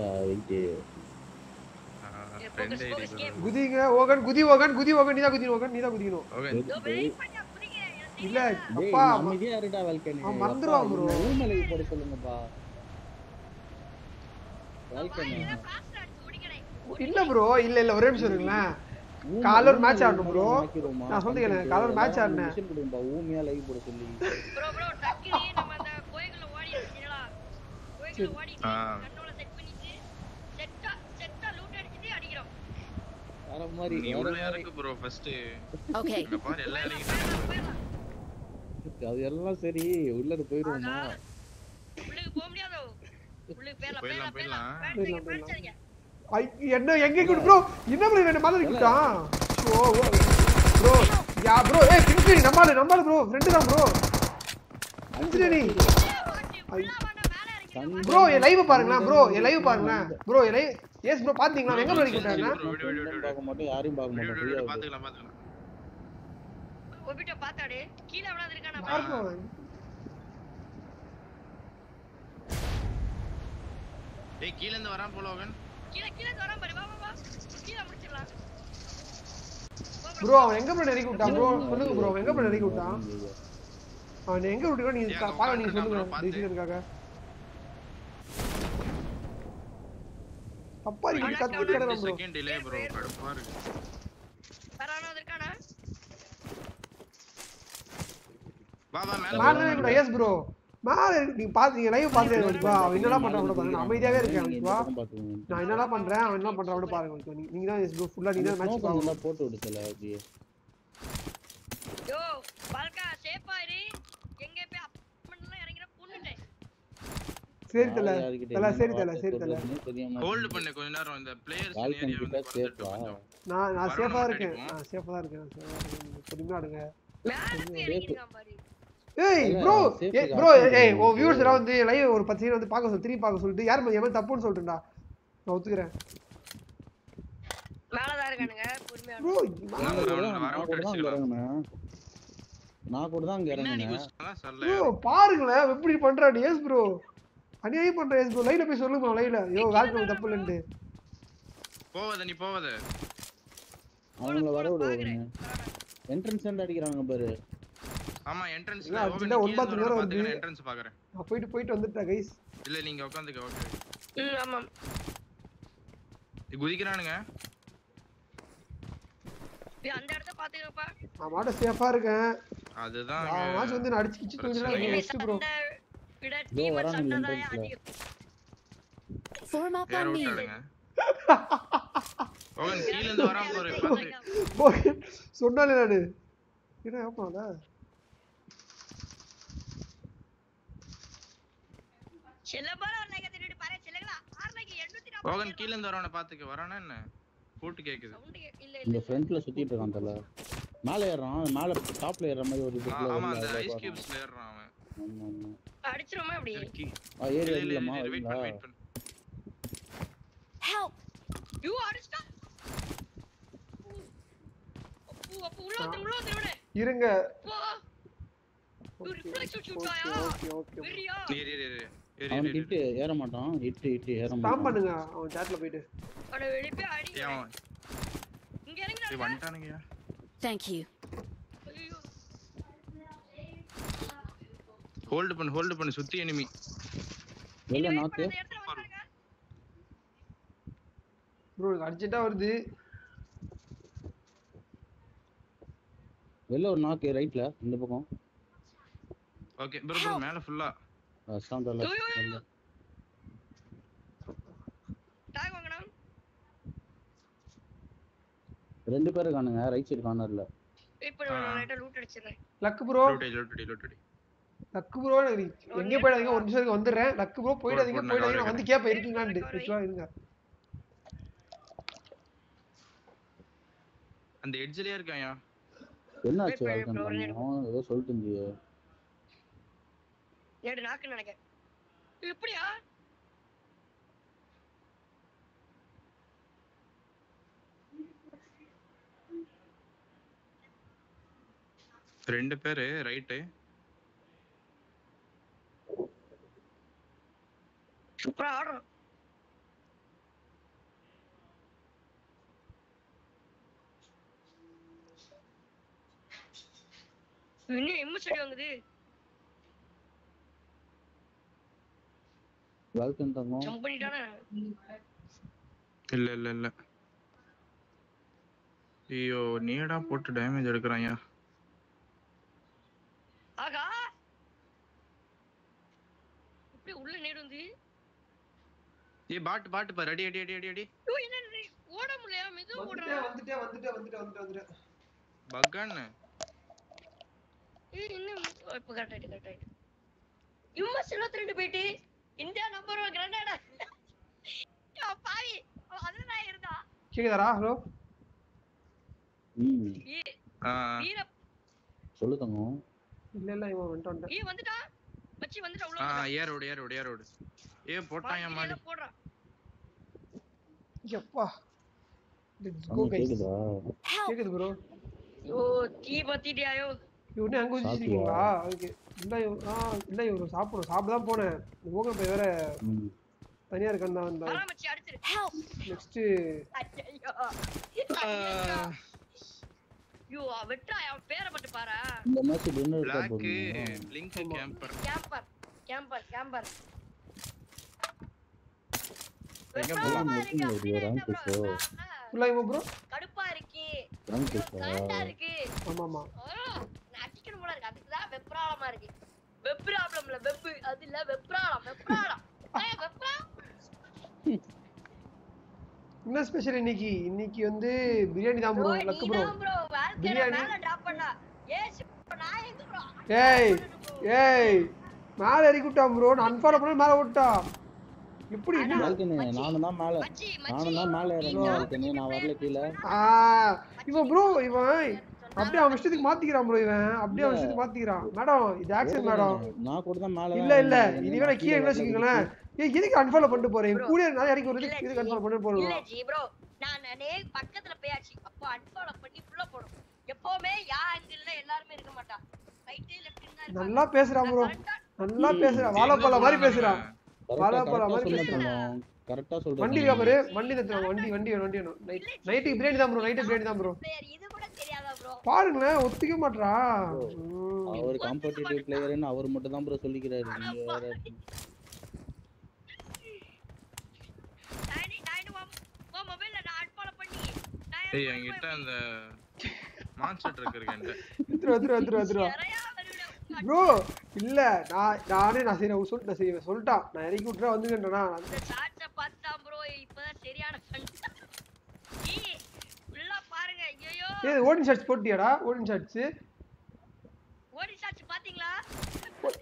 ப்ரோ குதிங்க ஓகன் குதி ஓகன் குதி ஓகன் நீதான் குதிக்கணும் ஓகன் நீதான் குதிக்கணும் இல்ல அப்பா அமைதியா இருடா வல்கனே அவன் மறந்துருவான் bro. ஊமலைக்கு போட சொல்லுங்கப்பா வல்கனே. இல்ல ப்ரோ இல்ல இல்ல ஒரே நிமிஷம் இருங்களேன் காலைல ஒரு match ஆடணும் bro. நான் சொல்லிக்கிறேன், காலைல ஒரு match ஆடினேன். ஊமையா லைவ் போட சொல்லி bro, bro, டக்குனு நம்ம அந்த கோயிலுக்குள்ள ஓடி இருக்கீங்களா? கோயிலுக்குள்ள ஓடிட்டு, ஆ. கண்ணோட set பண்ணிட்டு, set ஆ- set ஆ loot அடிச்சிட்டு அடிக்கிறோம். மாதிரி நீ உள்ள ப்ரோ ஃபர்ஸ்ட் பாரு எல்லாம் இறங்கி. அது எல்லாம் சரி உள்ள போக முடியாதோ? வைங்க. ஐ, என்ன எங்க கூட்டு ப்ரோ என்ன ப்ரோ என்ன மாதிரி கூட்டான் ஓ ப்ரோ யா ப்ரோ ஏய் பின்சி நம்மால நம்மால ப்ரோ ஃப்ரெண்ட் தான் ப்ரோ உள்ள இறங்கி ப்ரோ என் லைவ் பாருங்களேன் ப்ரோ என் லைவ் பாருங்களேன். ப்ரோ என் லைவ் எஸ் ப்ரோ பாத்தீங்களா? எங்க ப்ரோ கூட்டாங்க பார்க்க மாட்டோம் யாரையும் பார்க்க மாட்டோம். பாத்துக்கலாம் பாத்துக்கலாம். ஒப்பிட்ட பார்த்தாடு கீழே எவ்வளவு இருக்கானா ஏய் கீழ இருந்து வரான் போல ஓகன் கீழே கீழே வரான் பாரு வா வா வா. கீழே முடிச்சிடலாம். ப்ரோ அவன் எங்க ப்ரோ நெருக்கி விட்டான் ப்ரோ சொல்லுங்க ப்ரோ எங்க ப்ரோ நெருக்கி விட்டான்? அவன் எங்க விட்டுக்கோ நீங்க ஏன் பாக்க நீங்க சொல்லுங்க. டிசிஷனுக்காக அப்பா நீங்க கத்தி கிடறான் ப்ரோ செகண்ட் டிலே ப்ரோ கடுப்பா இருக்கு. வேற எவனாவது இருக்கானா வா வா மேல மேல போ, கூட எஸ் ப்ரோ மேல நீங்க பாத்தீங்க லைவ் பாத்துட்டு வா. அவன் என்னடா பண்றான் கூட பாருங்க. நான் அமைதியாவே இருக்கேன் வா. நான் என்னடா பண்றேன் அவன் என்ன பண்றான் கூட பாருங்க. நீ- நீங்க தான் எஸ் ப்ரோ ஃபுல்லா நீங்க தான் மேட்ச் போட்டு விடுச்சல அப்படியே யோ பால்கா சேஃபா இரு எங்க போய் அப்பார்ட்மெண்ட்ல இறங்கிற பொண்ணுட்டேன் சரி தல தல சரி தல சரி தல ஹோல்ட் பண்ணு கொஞ்ச நேரம். இந்த பிளேயர்ஸ் ஏரியா வந்து? கொஞ்சம் நான் நான் சேஃபா இருக்கேன். நான் சேஃபா தான் இருக்கேன். பொறுமையா அடுங்க மேல ஏய் ப்ரோ. ஏய் ப்ரோ ஏய். உன் வியூவர்ஸ் எல்லாம் வந்து லைவ் ஒரு 10 சீன் வந்து பார்க்க சொல்லி திருப்பி பார்க்க சொல்லிட்டு யார் மேல தப்புன்னு சொல்லிட்டுடா. நான் ஒத்துக்கிறேன். மேலதான் இருக்கானுங்க பொறுமையா ப்ரோ தான் வர தான் அடிச்சுக்கலாம். இறங்குனேன் நான் கூட தான் அங்க இறங்குனேன் ப்ரோ பாருங்களேன் எப்படி பண்றாடி எஸ் ப்ரோ அநியாயம் பண்ற எஸ் ப்ரோ லைவ்ல போய் சொல்லுங்க லைவ்ல ஐயோ வேல்கம் தப்பு இல்லைன்னு போவாத நீ போவாத அவங்கள வர விடுவாங்க என்ட்ரன்ஸ் வந்து அடிக்கிறாங்க பாரு. ஆமா என்ட்ரன்ஸ்ல இல்ல, ஒன்பது கீழ நேரம் பாத்துக்க வருது. என்ட்ரன்ஸ் பாக்குறேன். நான் போயிட்டு போயிட்டு வந்துட்டேன் கைஸ் இல்ல நீங்க உட்காந்துக்க ஓகே ம் ஆமா. குதிக்கிறானுங்க. ஏய், அந்த இடத்த பாத்துக்கப்பா. நான் மாட்ட சேஃபா இருக்கேன். அதுதான் அவனாச்சும் வந்து நான் அடிச்சு கிச்சு. Best bro Form up on me. ஓகன் <laughs> கீழ இருந்து பாத்து சொன்னாலே நானு. என்ன ஆமால செல்ல போல ஒரு லைக் திருடி பாரு செல்லங்களா? ஆறு லைக் 840 ஓகன் கீழ இருந்து வரவன பாத்துக்க. வரானா என்ன? கூட்டு கேக்குது. இல்ல ஃப்ரண்ட்ல சுத்திட்டு இருக்கான் தல. மேல ஏறான் மேல டாப்ல ஏற மாதிரி ஒரு ஆமா அந்த ஐஸ். கியூப்ஸ்ல ஏறான் அவன். ஆமா ஆமா அடிச்சிருமா அப்படி ஆ ஏறி வெயிட் பண்ணு வெயிட் பண்ணு! ஐயோ அடிச்சிட்டா. அப்போ அப்போ உள்ள வந்து உள்ள வந்து இருங்க. ஏறு அவன் மாட்டான். இட்டு இட்டு ஏற மாட்டான். பண்ணுங்க. அவன் சாட்ல வெளியே அடி ஏன் அவன் இங்க Thank you. ஐயோ. ஹோல்டு பண்ணு ஹோல்டு பண்ணு சுத்தி எனிமி வெளில வெயிட் நாக்கு ப்ரோ அர்ஜென்ட்டா வருது. வெளில ஒரு நாக்கு ரைட்ல இந்த பக்கம். ஓகே ப்ரோ ப்ரோ மேல ஃபுல்லா ஐயோ. டாக் வாங்கடா ரெண்டு பேரு காணுங்க ரைட் சைடு கார்னர்ல ஆ. நான் லைட்டா லூட் அடிச்சிடுறேன். லக்கு ப்ரோ லோட்டடி லோட்டடி லோட்டடி லக்கு ப்ரோ எங்கே போயிடாதீங்க. ஒரு நிமிஷம் இருக்கு வந்துடுறேன். லக்கு ப்ரோ போயிடாதீங்க போயிடாதீங்க. வந்து கேப்ப இருக்கீங்களான்னு வச்சுவா இருங்க. அந்த எட்ஜ்லயே இருக்கான்யா என்ன ஆச்சு Wait, wait, வாழ்க்கை bro, ஒரு நிமிஷம். பண்ணோம் ஏதோ சொல்லிட்டு இருந்தியே. ஏடு நாக்குன்னு நினைக்கிறேன் எப்படியா ரெண்டு பேரு ரைட்டு சூப்பரா ஆடுறோம் இன்னும் எம்மு செடி வாங்குது வாழ்க்கை தங்கம் ஜம்ப் பண்ணிட்டானே இல்ல இல்ல இல்ல. ஐயோ நீடா போட்டு டேமேஜ் எடுக்கிறான்யா ஆகா. இப்படி உள்ள நேடு வந்து ஏய் பாட்டு பாட்டு பாரு. அடி அடி அடி அடி அடி. ஐயோ, என்ன? ஓட முடியல மெதுவா வந்துட்டேன் ஓடுறான் வந்துட்டேன் வந்துட்டேன் வந்துட்டேன் வந்துட்டேன் வந்துட்டேன் பக்கான்னு. ஏய், இன்னும் இப்ப கரெக்ட் ஆயிட்டு கரெக்ட் யுஎஸ் இருபத்தி ரெண்டு போயிட்டு. இந்தியா நம்பர் ஒன் கிரனேடா பாவி. அவன் அதுதான் இருந்தா. கேக்குதாரா ஹலோ? ம். ஏ- ஆ. வீர சொல்லு தங்கம். இல்ல இல்ல இவன் வந்துட்டு வந்துட்டேன். ஏ வந்துட்டான் மச்சி வந்துட்டா உள்ள ஆ வந்துட்டான். ஏரோடு ஏரோடு ஏரோடு ஏ போட்டான்யா மாடி போடுறான். எப்பா கேக்குதா ப்ரோ ஐயோ தீ பத்திட்டியாயோ இவனே அங்க வச்சிருக்கீங்களா ஓகே இல்ல ஆ இல்ல இவரு சாப்பிடும் சாப்பிட தான் போனேன் போக போய் வேற தனியா இருக்கான்னு தான் Help! நெக்ஸ்ட் ஐயோ வெட்டா அவன் பேரை மட்டும் பாரா இந்த match black link camper camper camper camper எங்க வெப்ராளமா போலாம்? இருக்கு, ஒரு அப்படின்னா rank என்ன bro? இப்போ. வெப்ராளமா? ஃபுல்லா இவன் ப்ரோ கடுப்பா இருக்கு. ஐயோ, இருக்கா? இருக்கு ஆமா ஆமா அடிக்கணும் போல இருக்கு. அதுக்குதான் வெப்ராளமா இருக்கு. வெப் ப்ராப்ளம்ல வெப் அது இல்ல வெப்ராளம் வெப்ராளம் ஏய், வெப்ராளம் என்ன ஸ்பெஷல் இன்னைக்கு? இன்னைக்கு வந்து பிரியாணி தான் bro, bro luck bro biryani. மேல டிராப் பண்ணா. ஏய் நான் எங்க bro? ஏய் ஏய் மேல இறக்கி விட்டான் ப்ரோ நான் அன்ஃபாலோ பண்ண மேல விட்டான் வாழ்க்கைனே நானும் தான் மேல மச்சி நானும் தான் மேல இறங்கி வாழ்க்கைனே நான் வரல கீழே. ஆ இவன் ப்ரோ இவன் அப்படியே அவன் இஷ்டத்துக்கு மாத்திக்கிறான் ப்ரோ இவன். அப்படியே அவன் இஷ்டத்துக்கு மாத்திக்கிறான். மேடம் இது ஆக்சன் மேடம். நான் கூட தான் மேல இல்ல இல்ல. இனிமே நான் கீழே என்ன வச்சுக்கோங்களேன். ஏய் எதுக்கு அன்ஃபாலோ பண்ணிட்டு போறேன் கூட நான் இறக்கி வருது இல்ல எதுக்கு அன்ஃபாலோ பண்ணிட்டு இல்ல போறேன் ஜி ப்ரோ நான் நானே பக்கத்துல போயாச்சு அப்போ அன்ஃபாலோ பண்ணி உள்ள போடும் எப்பவுமே யா ஆங்கிள்ல எல்லாருமே இருக்க மாட்டா. ரைட் லெஃப்ட் நல்லா பேசுறான் ப்ரோ நல்லா பேசுறான் வாழைப்பழம் மாதிரி பேசுறான் வாழைப்பழம் மாதிரி சொல்றேன் வண்டி இருக்கா பாரு வண்டி தத்துறான் வண்டி வண்டி வண்டி வேணும். நைட் நைட்டுக்கு பிரியாணி தான் ப்ரோ நைட்டு பிரியாணி தான் ப்ரோ பிளேயர் இது கூட தெரியாதா ப்ரோ பாருங்களேன் ஒத்துக்க மாட்றா. ம். அவர் காம்படிட்டிவ் பிளேயர்னு அவர் மட்டும் தான் ப்ரோ சொல்லிக்கிறாரு. நீங்க வேற ஏய் என்கிட்ட அந்த மான்ஸ்டர் ட்ரக் இருக்கு என்கிட்ட. வந்துரு வந்துரு வந்துரு வந்துரு. ப்ரோ இல்ல நான் நானே நான் சரி அவன் சொல்லிட்டேன் சரி சொல்லிட்டான். நான் இறக்கி விட்டுறா வந்துட்டேனா ஷார்ட்ஸ பார்த்தான் ப்ரோ இப்பதான் சரியான ஃபுல்லா பாருங்க. ஐயோ ஏய் ஓடின் ஷாட்ஸ் போட்டியாடா? ஓடின் ஷாட்ஸ் ஓடி ஷார்ட்ஸ் பாத்தீங்களா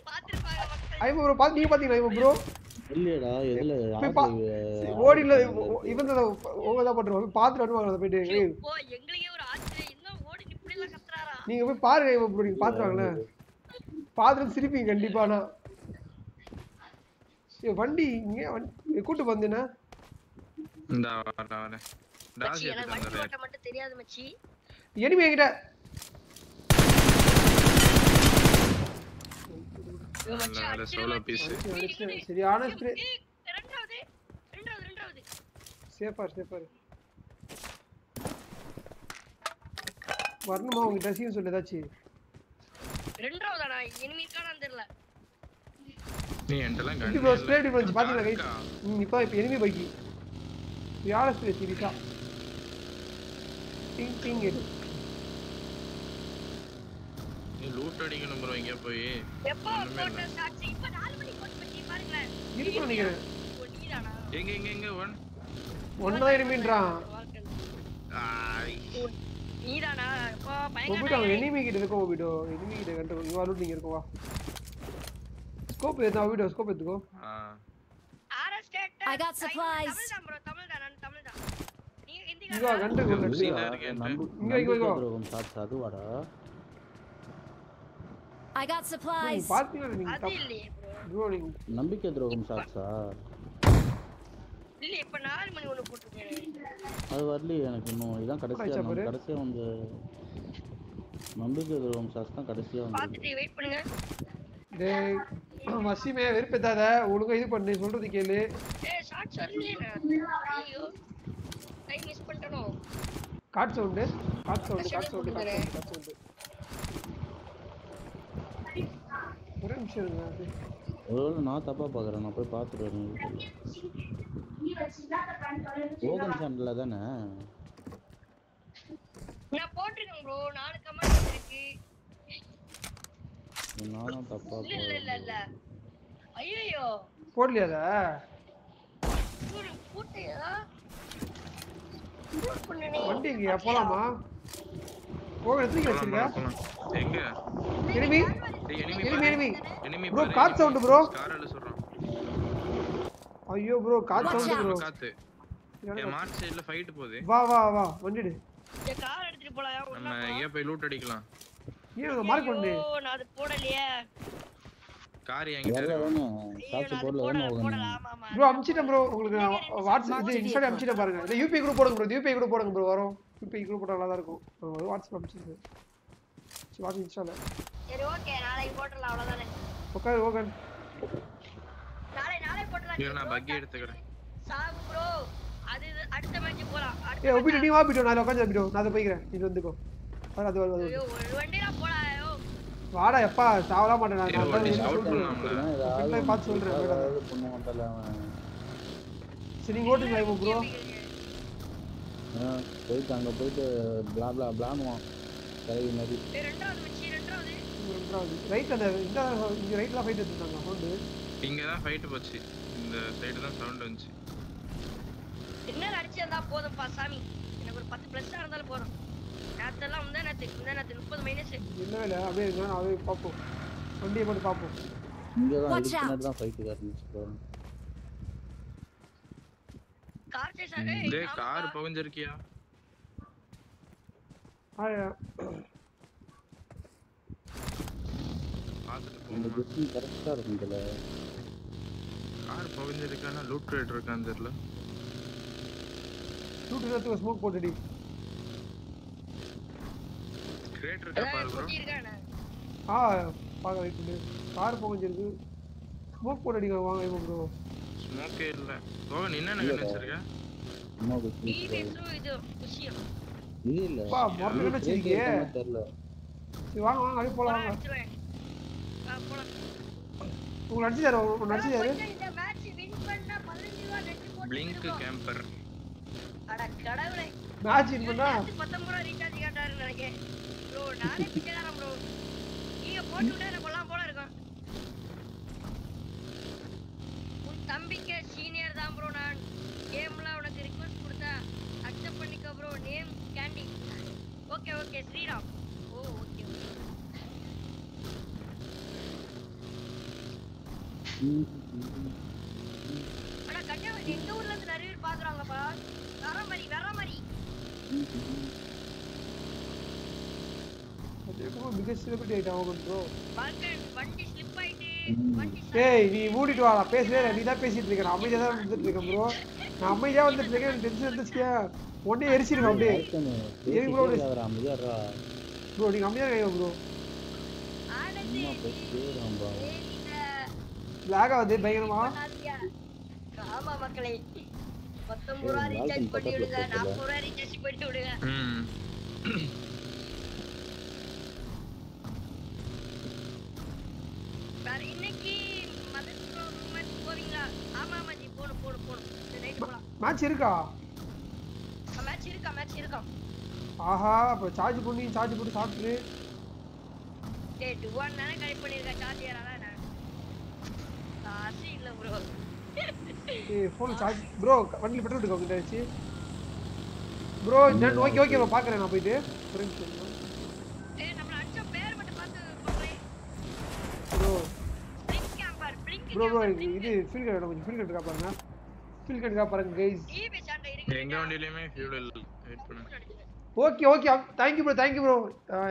பாத்துருப்பாங்க மக்கள். ஐம்பது ப்ரோ பார்த்து நீங்க பாத்தீங்களா ஐம்பது ப்ரோ இல்லையடா எதுல? ஓடில இவன் தான் ஓவர் தான் போய் பார்த்துட்டு வருவாங்க போயிட்டு. எங்களுக்கே ஒரு ஆச்சரியம் என்ன ஓடி இப்படி எல்லாம் கத்துறாரா? நீங்க போய் பாருங்க ப்ரோ நீங்க பாத்துருவாங்களே பார்த்துட்டு சிரிப்பீங்க கண்டிப்பா ஏய், வண்டி இங்கே வண்டி கூட்டு வந்தேன்னா இந்த வரேன் வரேன் மச்சி டாஸ் எனக்கு எடுத்து வண்டி வந்துடுறேன் ஓட்ட மட்டும் தெரியாது மச்சி. எனிமி என்கிட்ட. சரியான ஏய், spray. ஏய், ரெண்டாவது ரெண்டாவது ரெண்டாவது. சேஃபா சேஃபா வரணுமா உங்க ட்ரெஸ்ஸையும் சொல்லு ஏதாச்சும் ரெண்டாவதாடா இனிமே இருக்கானான்னு தெரியல. நீ gun ப்ரோ இல்ல. ஸ்ப்ரே பண்ணுச்சு பாத்தீங்களா கை இருக்கா? ம் இப்போ இப்போ எனிமி பைக்கி யார ஸ்ப்ரே சீரியஸா டிங் டிங் எடு நீ லூட் ப்ரோ இங்க போய்? எப்போ. போட்ட சாட்சி இப்ப போட்டு நினைக்கிறேன் எங்க எங்க எங்க ஒன்? ஒன்னா எனிமின்றான் ஆய். நீதானா? அப்போ பயங்கர எனிமி கிட்ட இருக்கோ ஒபிட்டோ எனிமி கிட்ட கண்டு இவா லூட் நீங்க இருக்கோ வா ஸ்கோப் எடுத்தா ஒபிட்டோ ஸ்கோப் எடுத்துக்கோ ஆ. RS state I got supplies. Tamil தான் ப்ரோ தமிழ் தான் நான் தமிழ் தான் நீங்க ஹிந்தி இங்க வா கண்டு கொண்டு இது எடுத்து இருக்கு என்கிட்ட. நம்பு இங்க, இங்க, இங்க. நம்பிக்கை துரோகம் சாட்சி அதுவாடா I got நீங்க supplies. பாத்தீங்களா நீங்க அது இல்லையே ப்ரோ ப்ரோ நீங்க நம்பிக்கை துரோகம் சாட்சா இல்ல இப்ப நாலு மணி ஒண்ணு போட்டுருக்கேன். அது வரலையே எனக்கு இன்னும். இதான் கடைசியா? கடைசியா வந்து நம்பிக்கை துரோகம் சாட்சி தான் கடைசியா வந்து. பாத்துட்டு வெயிட் பண்ணுங்க. டேய் வசிமே வெறுப்பேத்தாத. ஒழுங்கா இது பண்ணு சொல்றது கேளு. ஏய் ஷார்ட் சொல்லலையே ஐயோ டைம் மிஸ் பண்ணிட்டனோ. காட் சவுண்டு காட் சவுண்டு காட் சவுண்டு காட் சவுண்டு. ஒரு நிமிஷம் இருங்க அது. ஒருவேளை நான் தப்பா பாக்குறேன் நான் போய் பார்த்துட்டு வரேன். ஓகன் சேனல்ல தானே? நான் போட்டிருக்கேன் ப்ரோ நாலு கமெண்ட் இருக்கு நானும் தப்பா இல்ல இல்ல இல்ல இல்ல. ஐயோ போடலையா அத? பூட்டையா? பண்ணனே வண்டி போலாமா? வச்சிருக்க. எங்க? எனிமி enemy enemy, பாரு. enemy. Bro, பாரு. காரால சொல்றான். ஐயோ ப்ரோ காட் Watch சவுண்ட். ப்ரோ காத்து. என் மார்க் சைடுல ஃபைட் போகுது. வா வா வா வண்டிடு. இந்த கார் எடுத்துட்டு போலாம் நம்ம எங்க போய் லூட் அடிக்கலாம்? அங்க மார்க் பண்ணு நான் அது போடலையே. கார் என்கிட்ட போடல ப்ரோ அமிச்சிட்டேன் ப்ரோ உங்களுக்கு வாட்ஸ்அப் இது இன்ஸ்டால அமிச்சிட்டேன் பாருங்க. இந்த யூபிஐ குரூப் போடுங்க ப்ரோ யூபிஐ குரூப் போடுங்க ப்ரோ வரும். யூபிஐ குரூப் போட்டா நல்லா தான் இருக்கும் வாட்ஸ்அப் சரி வாட்ஸ்அப் இன்ஸ்டால. சரி ஓகே நாளைக்கு போட்டுடலாம் அவ்வளவுதானே. உட்காரு ஓகன் நாளை நாளை போட்டுடலாம். இரு, நான் பக்கி எடுத்துக்கிறேன். சாகு ப்ரோ. அது இது, அடுத்த மேட்ச் போலாம். ஏ match- நீ வா பிட்டோ நான் அதை போய்க்கிறேன். நீ வந்துக்கோ. அது அது வண்டியில போலாம் வாடா எப்பா சாவலாம் மாட்டேன் நான் பார்த்து சொல்றேன், சரி நீங்க ஓட்டுங்களா இப்போ ப்ரோ ஆ, போயிட்டு அங்க போயிட்டு பிளா பிளா பிளானுவான் கலவி மாதிரி ஏய், ரெண்டாவது மச்சி ரெண்டாவது ரெண்டாவது ரைட் அந்த இந்த இங்க ரைட்ல ஃபைட் எடுத்துட்டாங்க ஹோண்டு இங்க தான் ஃபைட் போச்சு. இந்த சைடு தான் சவுண்ட் வந்துச்சு. என்ன அடிச்சிருந்தா போதும்ப்பா சாமி. எனக்கு ஒரு பத்து பிளஸ் இருந்தாலும் போதும். நேரத்தெல்லாம் முந்தா நேரத்து முந்தா நேரத்து முப்பது மைனஸ் என்ன வேலை? அப்படியே இருங்க நான் அப்படியே பார்ப்போம். வண்டியை மட்டும் பார்ப்போம். இங்க தான் Watch இதுக்கு out. பின்னாடி தான் ஃபைட்டு காட்டுச்சு கார் சேஸ் டேய் கார் புகஞ்சிருக்கியா? ஆ, பாத்துட்டு இந்த போமா குச்சி கரெக்டா இருக்கும் இதுல கார் புகஞ்சிருக்கானா? லூட் ரேட் இருக்கான்னு தெரியல. ஷூட் எடுத்து ஸ்மோக் போட்டுடி. கிரேட் இருக்கா ஆ பண்ணு கார் போகஞ்சிருக்கு ஸ்மோக் போட்டுடிங்க வாங்க இப்போ ப்ரோ ஸ்மோக்கே இல்ல. போக என்ன வச்சிருக்க டிவிஎஸும் இது விஷயம். இது இல்ல. பா மொத்தம் என்ன வச்சிருக்கியே தெரியல. சரி வாங்க வாங்க அப்படியே போலாம் வாங்க. உங்களுக்கு நடிச்சாரு உங்களுக்கு நடிச்சாரு கொஞ்சம் இந்த மேட்ச் வின் பண்ணா பதினஞ்சு ரூபா நெட் போட்டு பிளிங்க் விடுவோம். கேம்பர் அட கடவுளே. மேட்ச் வின் பண்ணா? நேத்து பத்தொன்பது ரூபா ரீசார்ஜ் கேட்டாருன்னு நினைக்கிறேன். ப்ரோ நானே பிச்சைக்காரன் ப்ரோ நீங்க போட்டு விட்டா எனக்கு கொல்லாம் போல இருக்கும். உன் தம்பிக்கு சீனியர் தான் ப்ரோ நான். கேம்ல உனக்கு ரிக்வெஸ்ட் கொடுத்தா அக்செப்ட் பண்ணிக்க bro name candy okay okay Sriram ஓ ஓகே ஆனா கன்னியாகுமரி எங்க ஊர்ல இருந்து நிறைய பேர் பாக்குறாங்கப்பா. வர மாதிரி வர மாதிரி மிக செலிபிரிட்டி ஆயிட்டான் ப்ரோ வண்டி ஸ்லிப் ஆயிட்டு ஏய் நீ மூடிட்டு வாடா. பேசவே நீ தான் பேசிட்டு இருக்க. நான் அமைதியா தான் இருந்துட்டு இருக்கேன் ப்ரோ நான் அமைதியா வந்துட்டு இருக்கேன். எனக்கு டென்ஷன் உடனே எரிச்சிருவேன் அப்படியே. எரி ப்ரோ அமைதியாடுறா ப்ரோ நீங்க அமைதியா இருங்க ப்ரோ லாக் ஆகுது பயங்கரமா. ஆமா மக்களே. பத்தொன்பது ரூபா ஏய், ரீசார்ஜ் பண்ணி விடுங்க நாற்பது ரூபா ரீசார்ஜ் பண்ணி விடுங்க வேற இன்னைக்கு மதன் மேட்ச் போவீங்களா ஆமா ஆமா ஜி போணும் போணும் போணும் போலாம். மேட்ச் இருக்கா? மேட்ச் இருக்கா மேட்ச் இருக்கா? ஆஹா அப்ப சார்ஜ் பண்ணி சார்ஜ் போட்டு சாப்பிட்டு டேய் டுவான் தானே கனெக்ட் பண்ணிருக்க சார்ஜ் ஏறாதா என்ன? காசு இல்ல ப்ரோ ஏய் ஃபோன் சார்ஜ் ப்ரோ வண்டியில் பெட்ரோல் இருக்கா வச்சு ப்ரோ நான் ஓகே ஓகே நான் பார்க்குறேன் நான் போயிட்டு. ப்ரோ ப்ரோ இது ஃபீல் கார்டு கொஞ்சம் ஃபீல் இருக்கா பாருங்க ஃபீல் இருக்கா பாருங்க இருக்கு எங்க வண்டியிலயுமே ஃபியூல் வெயிட் பண்ணு. Okay okay thank you bro thank you bro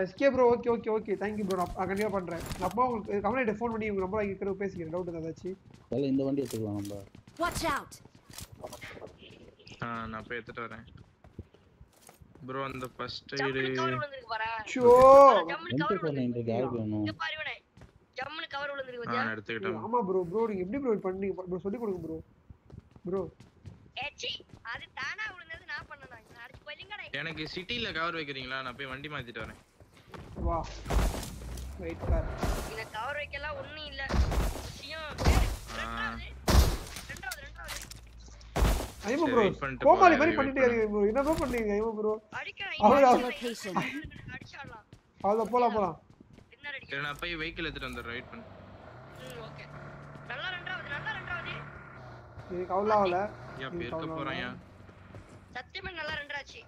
SK bro okay okay okay thank you bro நான் கண்டிப்பாக பண்ணுறேன் நான் அப்பா உங்களுக்கு கம்ப்ளைண்ட் ஃபோன் பண்ணி உங்கள் நம்பர் வாங்கி பேசிக்கிறேன். டவுட் ஏதாச்சும். அதில் இந்த வண்டி எடுத்துக்கலாம் நம்ம. Out! ஆ நான் போய் எடுத்துட்டு வரேன். ப்ரோ அந்த ஃபர்ஸ்ட் ஜம்முனு எய்டு கவர் விழுந்திருக்கு பாரு ஷோ ஜம்முனு எம்டி கவர் வேணும்? இங்க பாரு இவனே. ஜம்முனு கவர் விழுந்திருக்கு பாத்தியா? நான் எடுத்துக்கிட்டேன் ஆமா ப்ரோ ப்ரோ நீங்க எப்படி ப்ரோ பண்ணீங்க ப்ரோ சொல்லி கொடுங்க ப்ரோ ப்ரோ ஏச்சி அது தானா விழுந்தது? நான் பண்ணனா? நான் அடிச்சு போயிலங்கடா எனக்கு சிட்டில கவர் வைக்கிறீங்களா? நான் போய் வண்டி மாத்திட்டு வரேன். வா. வெயிட் கார் இந்த கவர் வைக்கலாம் ஒண்ணும் இல்ல. விஷயம். ரெண்டாவது ரெண்டாவது ரெண்டாவது. ஐயோ ப்ரோ பண்ணிட்டு கோமாளி மாதிரி பண்ணிட்டே இருக்கீங்க ப்ரோ என்ன ப்ரோ பண்ணீங்க ஐயோ ப்ரோ அடிக்கிறேன் அவரு- இங்க அவரு- Location. அடிச்சாடலாம் அவ்வளோ போலாம் போலாம். சரி நான் போய் வெஹிக்கிள் எடுத்துட்டு வந்துடுறேன். வெயிட் பண்ணு. ஓகே நல்லா ரெண்டாவது நல்லா ரெண்டாவது எனக்கு அவ்வளோ ஆகல. ஏன் இப்ப இருக்க போறேன் ஏன் சத்தியமா நல்லா ரெண்டாச்சு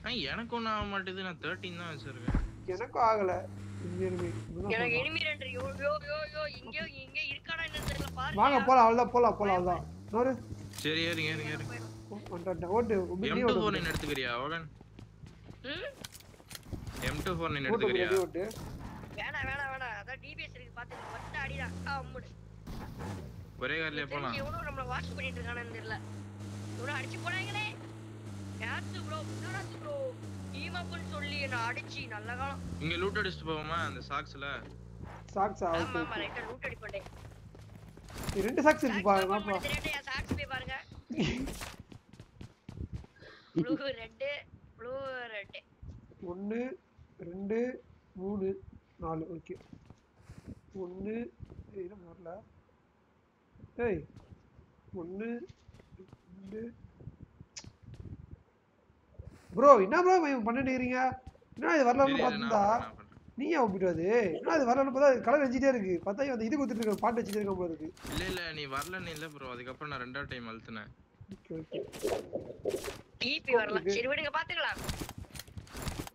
ஆ, எனக்கு ஒன்றும் ஆக மாட்டேது நான் தேர்ட்டின் தான் வச்சிருக்கேன். எனக்கும் ஆகல. எனக்கு. எனிமி ரெண்டு யோ யோ யோ யோ இங்க இங்க இருக்கானா என்னன்னு தெரியல. பாரு வாங்க போலாம் அவ்வளோதான் போலாம் போலாம் அவ்வளோதான் இன்னொரு. சரி ஏறுங்க ஏறுங்க ஏறுங்க. ஓட்டு எம் டூ ஃபோர் நைன் எடுத்துக்கிறியா ஓகன் ம்? எம் டூ ஃபோர் நைன் ஓட்டு எடுத்துக்கிறியா? ஓட்டு ஓட்டு வேணாம் வேணாம் வேணாம். அதான் டிபிஎஸ் இருக்கு பாத்துக்க. மொத்த அடிதான் ஆ அம்முடு ஒரே கார்லயே போலாம். இவனும் நம்மள வாட்ச் பண்ணிட்டு இருக்கானு தெரியல. இவனும் அடிச்சு போனாங்களே. யாத்து ப்ரோ என்னடாச்சு ப்ரோ டீம் அப்னு சொல்லி என்ன அடிச்சு நல்ல காலம். இங்க லூட் அடிச்சுட்டு போவோமா அந்த சாக்ஸ்ல சாக்ஸா ஆமா ஆமா ரைட்டா லூட் அடி பண்ணேன் ரெண்டு சாக்ஸ் இருக்கு பாருங்க என் சாக்ஸ் போய் பாருங்க. ப்ளூ ரெட் ப்ளூ ரெட் ஒன்று ரெண்டு மூணு நாலு. ஓகே ஒன்று வரல ஏய் ஒன்று ரெண்டு. ப்ரோ என்ன ப்ரோ பண்ணிட்டு இருக்கீங்க? என்ன இது வரலாம்னு சரி, அது நான் பார்த்தா பண்றேன், நான் பண்றேன். நீ ஏன் ஒப்பிட்டு அது என்ன இது வரலாம்னு பார்த்தா கலர் வச்சுட்டே இருக்கு. பார்த்தா அந்த இது கொடுத்துட்டு இருக்க பாட்டு வச்சுட்டே இருக்க போல இருக்கு. இல்ல இல்ல நீ வரலன்னு இல்ல ப்ரோ அதுக்கப்புறம் நான் ரெண்டாவது டைம் அழுத்தினேன். ஓகே ஓகே டிபி வரல. சரி விடுங்க பாத்துக்கலாம்.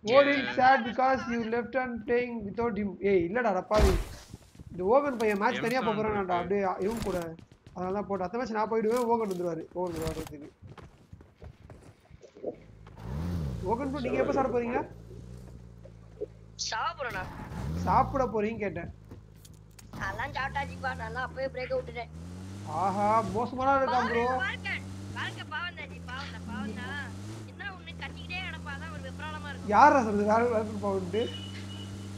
Odin sad because you left and playing without him ஏய் இல்லடா ரப்பாவி. இந்த ஓகன் பையன் மேட்ச் தனியா போக போறான்டா. அப்படியே இவன் கூட. அதனால தான் போட்டு அடுத்த மேட்ச் நான் போயிடுவேன் ஓகன் வந்துருவாரு. ஓகன் விளையாடுறதுக்கு ஓகன் ப்ரோ நீங்க எப்போ சாப்பிட போறீங்க? சாப்பிடுறா சாப்பிட போறீங்க கேட்டேன். அதெல்லாம் சாப்பிட்டாச்சுப்பா நல்லா அப்பவே பிரேக் விட்டுட்டேன். ஆஹா மோசமான இருக்கான் ப்ரோ வாழ்க்கை பாவம் தாண்டி பாவம் தான் பாவம் தான். என்ன ஒண்ணு கட்டிக்கிட்டே கிடப்பா தான் ஒரு வெப்ராளமா இருக்கும். யாரா சொல்றது? வேற வேற போகுது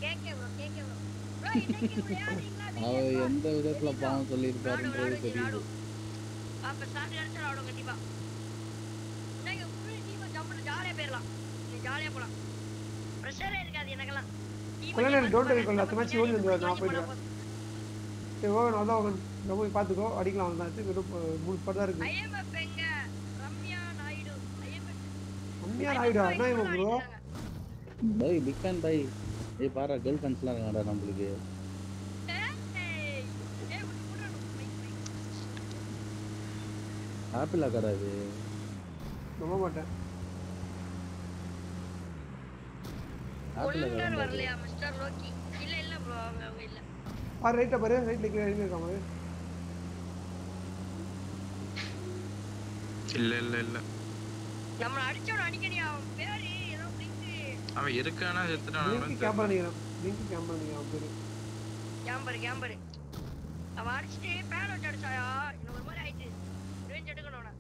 கேக்க ப்ரோ கேக்க ப்ரோ ப்ரோ இன்னைக்கு விளையாடுறீங்களா அவ எந்த விதத்துல பாவம் சொல்லியிருக்காருன்றது தெரியுது. அப்ப சாந்தி அடிச்சு ஆடும் கண்டிப்பா இன்னைக்கு ஃபுல் டீம் ஜாலியா போயிடலாம். நீ ஜாலியா போலாம். ப்ரெஷரே இருக்காது எனக்கெல்லாம். Team டோன்ட் மேட்ச் ஓடி நான் போயிடுவேன் சரி ஓகன் அதான் ஓகன் நம்ம போய் பார்த்துக்கோ. அடிக்கலாம் தான் மூணு தான் இருக்கு. IMF எங்க? கம்மியா ஆயிடா என்ன இவன் bro bye big fan bye ஏய் பாரு கேர்ள் ஃப்ரெண்ட்ஸ்லாம் இருக்காங்கடா நம்மளுக்கு. ஏய் ஏய் விட்டு விட்டு ஆப்பிள் அக்கடா இது? நம்ப மாட்டேன். ஆப்பிள் ஒழுங்கா அக்கடா வரலையா மிஸ்டர் லோக்கி இல்ல இல்ல ப்ரோ அவங்க அவங்க இல்ல. பாரு ரைட்ல பாரு ரைட்ல கீழே எழுதி இருக்கான் பாரு இல்ல இல்ல இல்ல. நம்ம அடிச்சோட அடிக்கடி அவன் பேரு ஏதோ பிளிங்கு அவன் இருக்கானா செத்துறானா பிளிங்கு கேம்பர் அடிக்கிறான் பிளிங்கு கேம்பர் அடிக்கிறான் பேரு? Camper camper. அவன் அடிச்சிட்டு பேன் அவுட் அடிச்சாயா? இன்னும் ஒரு மாதிரி ஆயிடுச்சு ரேஞ்ச் எடுக்கணும்னா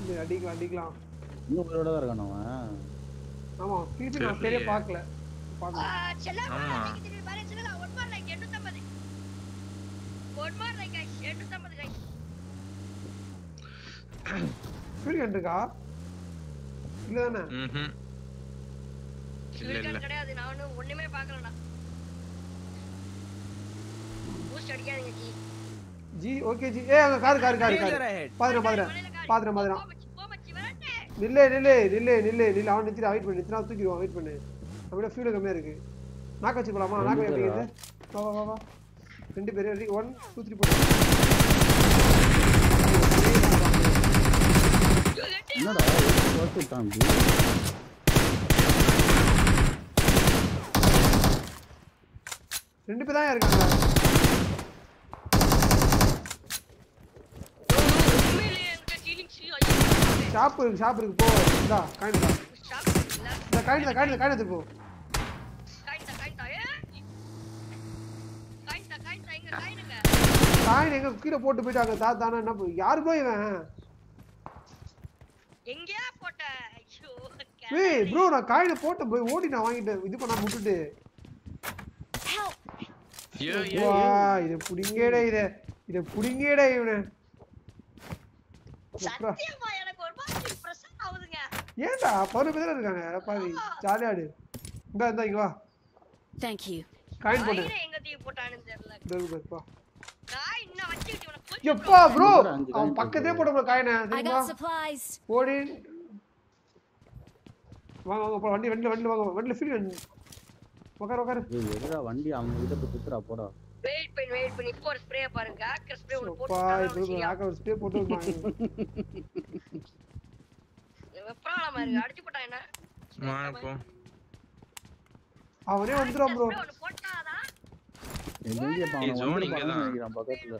இல்லை அடிக்கலாம் அடிக்கலாம். இன்னும் உயிரோட தான் இருக்கான் அவன். ஆமா பிசி நான் சரியா பார்க்கல. பார்க்கல. செல்லா பாரு செல்லா one more like 850 one more like 850 guys speed gun இருக்கா இல்ல தானே கிடையாது. நான் ஒண்ணுமே பார்க்கலடா. Boost okay ji. ஏ அங்க கார் கார் கார் கார். பாத்துறேன் பாத்துறேன். பாத்துறேன் பாத்துறேன். நில்லு நில்லு நில்லு நில்லு அவன் நிறுத்தி வெயிட் பண்ணு நிறுத்தினா தூக்கிடுவான் வெயிட் பண்ணு. அப்படியே ஃபியூல் கம்மியா இருக்கு. நாக்க வச்சு போலாமா நாக்க எப்படி ரெண்டு பேரும் ஒன் டூ த்ரீ என்னடா? ரெண்டு பேர் தான் இருக்காங்க. ஷாப் இருக்கு ஷாப் இருக்கு போ. இந்தா காயின் தான் ஷாப் இல்ல இந்த காயின் தான் காயின் காயின் எடுத்து போ காயின்டா காயின்டா ஏ காயின்டா காயின்டா எங்க காயினுங்க காயின் எங்க கீழே போட்டு போயிட்டாங்க தாத்தானா என்ன போ- யாரு ப்ரோ இவன்? எங்கயா போட்ட? ஐயோ ஏய் ப்ரோ நான் காயினை போட்டேன் ப்ரோ ஓடி நான் வாங்கிட்டேன். இது பண்ண விட்டுட்டு ஐயோ, ஐயோ, வா. இத புடிங்கடா இத. இத புடிங்கடா இவனை. சத்தியமா எனக்கு ஒரு மாதிரி பிரஷர் ஆகுதுங்க. ஏன்டா பதினொரு பேர் இருக்காங்க? பாரு ஜாலியா ஆடு. இந்தா இந்தா இங்க வா. Thank you. காயின் காயினை எங்க தூக்கி போட்டானுன்னு தெரியல. பாரு, பா எப்பா ப்ரோ அவன் பக்கத்தே போட ப்ரோ காயினை. ஓடி. வாங்க வாங்க போ வண்டி வண்டில வண்டில வாங்க வண்டில ஃப்ரீ உட்காரு உட்காரு ஏய் எதுடா வண்டி? அவங்க கிட்ட போய் சுத்துறா போடா. வெயிட் பண்ணி வெயிட் பண்ணி. இப்போ ஒரு ஸ்ப்ரே பாருங்க. ஆக்கர் ஸ்ப்ரே இது போட்டு ஆக்க ஒரு ஸ்ப்ரே போட்டு விடுமா. வெப்பராளமா இருக்கு. அடிச்சு போட்டான் என்ன? சும்மா போ. அவனே வந்துடும் ப்ரோ போட்டாதான் பக்கத்துல.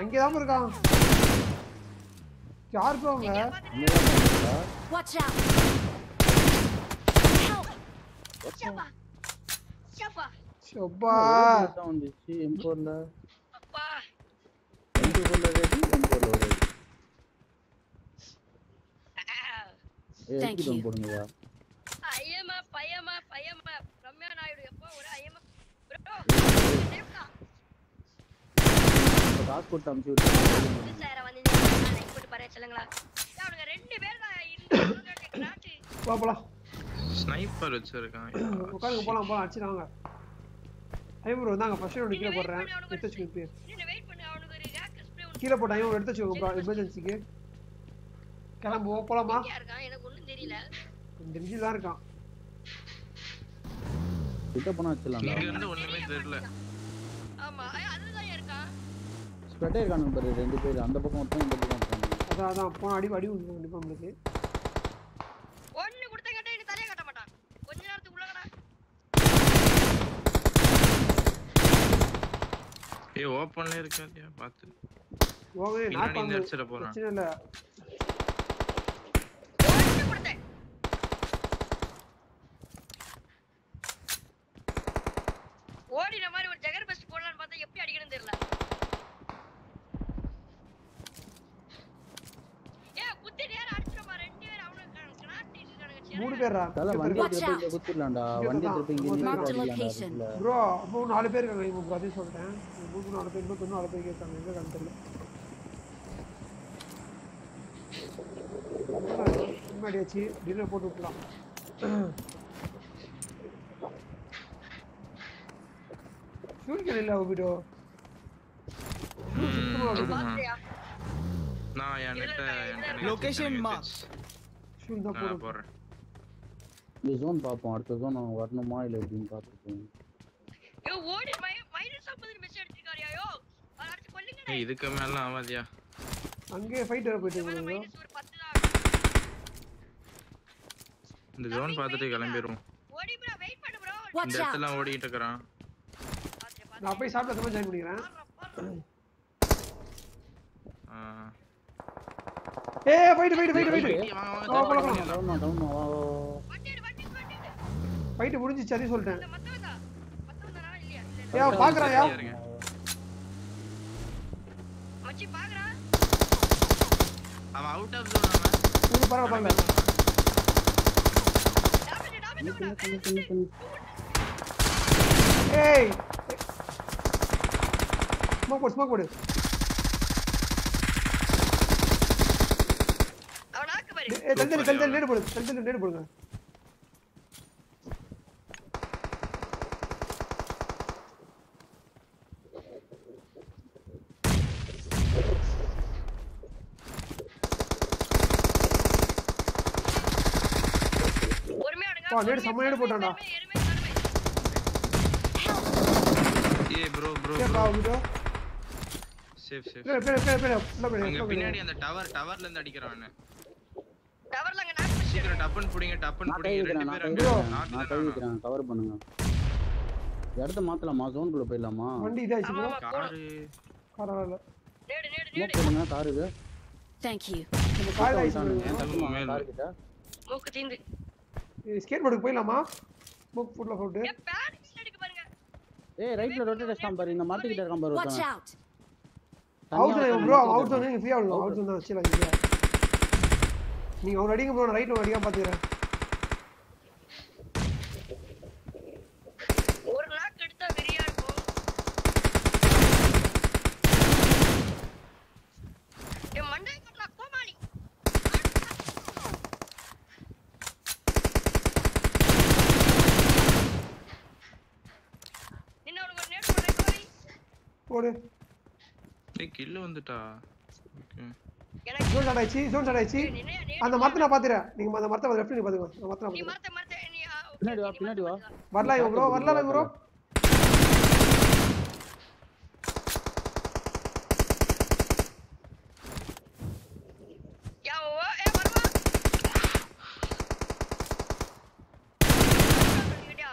அங்கேதான் இருக்கான். யார் ப்ரோ அவங்க? இங்கதான் இருக்கா? Watch out. Help. ஷப்பா ஷப்பா அப்பா ரோட்ல தான் வந்துச்சு M4 ல. அப்பா M4 ல ready, M4 ல ready. ஏய், Thank exit one you. போடுங்கய்யா. ஐயமா பையமா பையமா Ramya Naidu எப்போ ஒரு ஐயமா ப்ரோ இப்ப காசு போட்டு அமுச்சு விட்டு சார வந்து லைக் போட்டு பாரு சொல்லுங்களா அவனுங்க ரெண்டு பேர் தான் இந்த கிராட்டு போ போலாம். ஸ்னைப்பர் வச்சிருக்கான். உட்காருங்க போலாம் போலாம். அடிச்சுடாங்க ஐயோ ப்ரோ இந்தாங்க ஃபர்ஸ்ட் ஒன்று கீழே போடுறேன். எடுத்து வச்சுக்கோங்க நீங்க வெயிட் பண்ணு அவனுக்கு ஒரு ஆக்கர் ஸ்ப்ரே ஒன்று கீழே போட்டேன் ஐயோ எடுத்து வச்சுக்கோங்க ப்ரோ எமர்ஜென்சிக்கு கிளம்புவோம் போலாமா? எனக்கு ஒண்ணும் தெரியல ரிஜில் தான் இருக்கான். கிட்ட போனா வச்சிடலாம்டா இங்க இருந்து ஒண்ணுமே தெரியல. ஆமா ஐ- ஸ்ப்ரெட் இருக்கானுங்க பாரு ரெண்டு பேர். அந்த பக்கம் ஒருத்தன் இந்த பக்கம் ஒருத்தன் அதான் அதான். போன அடி அடி விழுந்து கண்டிப்பாக நம்மளுக்கு ஒண்ணு கொடுத்த கேட்டா எனக்கு தலைய காட்ட மாட்டான். கொஞ்ச நேரத்துக்கு ஏய் ஓப்பன்ல இருக்காதியா பாத்து போறான். பிரச்சனை இல்லை. ஒண்ணு கொடுத்தேன் ஓடின மாதிரி ஒரு ஜெகர் பெஸ்ட் போடலாம்னு பார்த்தா எப்படி அடிக்கணும்னு தெரியல ஏ குத்தி நேரம் அடிச்சிரமா ரெண்டு பேர் அவனுக்கு கனாட்டி இருக்கானுங்க மூணு பேர்ரா? தல வண்டி வண்டி இங்க. அதுக்குள்ள. ப்ரோ அப்போ நாலு பேர் இருக்காங்க இப்போ அதையும் சொல்லிட்டேன் மூணு நாலு பேர் இன்னும் நாலு பேர் இருக்காங்க எங்க இருக்காங்க தெரியல. முன்னாடி வச்சு டின்னர் போட்டு விட்டுலாம். ஃபியூல் கேன் இல்லை பாத்தியா நான் என்கிட்ட Location mark. ஃபியூல் தான் போறேன் இந்த ஜோன் பார்ப்போம் அடுத்த ஜோன் வரணுமா இல்லை எப்படின்னு பார்த்துருக்கோம் யோ ஓடி மைனஸ் 50 மிஸ் அடிச்சிருக்காரியா யோ? அவரை அடிச்சு கொல்லுங்க ஏய் இதுக்கு மேல ஆவாதியா? அங்கேயே ஃபைட் வர போயிட்டு இவன இருக்கோம் மைனஸ் ஒரு 10 தான். இந்த ஜோன் பார்த்துட்டு கிளம்பிடுவோம் ஓடி ப்ரோ வெயிட் பண்ணு ப்ரோ இந்த. இடத்துல ஓடிட்டு இருக்கிறான். நான் போய் சாப்பிட்டு அந்த மாதிரி ஜாயின் பண்ணிக்கிறேன் ஆ. ஏ ஃபைட் ஃபைட் ஃபைட் ஃபைட் ஏய், வாங்க, வாங்க. டவுன் டவுன் வா வா, ஃபைட் முடிஞ்சிச்சு அதையும் சொல்லிட்டேன் ஏ பாக்குறாயா சரியா இருங்க. மச்சி பாக்குறான் அவன் அவுட் ஆஃப் ஜோன் அவன். பரவாயில்ல பரவாயில்ல டேமேஜ் டேமேஜ் ஏய். ஸ்மோக் போடு ஸ்மோக் போடு. அவன் ஆக்கு பாரு. ஏய் தள்ளி தள்ளி தள்ளி நேடு போடு. தள்ளி தள்ளி நேடு போடுங்க. வா, நேடு செம்ம நேடு போட்டான்டா. எருமை எருமை ஏய் ப்ரோ ப்ரோ சேஃப் சேஃப். பேர பேர பேர பேர உள்ள பேர அங்க பின்னாடி பேர அந்த டவர் டவர்ல இருந்து அடிக்கிறான் அவனை. டவர்ல அங்க நாக்கு சீக்கிரம் டப்பன் புடிங்க டப்பன் புடிங்க. ரெண்டு பேர் அங்க நான் கை தானே வைக்கிறேன் கவர் பண்ணுங்க. இடத்த மாத்தலாமா? ஜோனுக்குள்ள போயிடலாமா? வண்டி இதாச்சு ப்ரோ காரு. பரவாயில்ல. நேடு நேடு நேடு. போடுங்க காருக்கு Thank you. நம்ம கால் ஆயிச்சு ஏன் தப்பு மேல. மூக்கு தீந்து. ஸ்கேட் போர்டுக்கு போயிடலாமா? ஸ்மோக் ஃபுட்ல போட்டு. ஏய் ரைட்ல ரொட்டேட் அடிச்சான் பாரு. இந்த மரத்துக்கிட்ட இருக்கான் பாரு out. அவுட் ஜோன் ஒருத்தன் ப்ரோ அவுட் இருக்கான். நீங்க ஃப்ரீயா விடுங்க அவுட் தான் இல்லையா நீங்க அவன் அடிங்க ப்ரோ நான் ரைட்ல அடிக்காம பாத்துக்கிறேன் ஒரு நாக்கு எடுத்தா வெறியா இருக்கும் என் மண்டை கட்டலா கோமாளி நின்ன உனக்கு ஒரு நேடு போடுறேன் கோமாளி போடு ஏய் கில்ல வந்துட்டா. ஓகே ஜோன் ஜோன் அந்த மரத்தை நான் பாத்துறேன். நீங்க அந்த மரத்தை லெஃப்ட் அந்த மரத்தை நான் நீ பாத்துக்கிறேன். மரத்தை மரத்தை நீ ஆ, okay, பின்னாடி வா நீ பின்னாடி வா. மரத்தை பாத்துக்கோ. வரலாம் இவன் ப்ரோ வரலாம் ப்ரோ யா ஓ ஏ வருவா சொல்லிட்டியா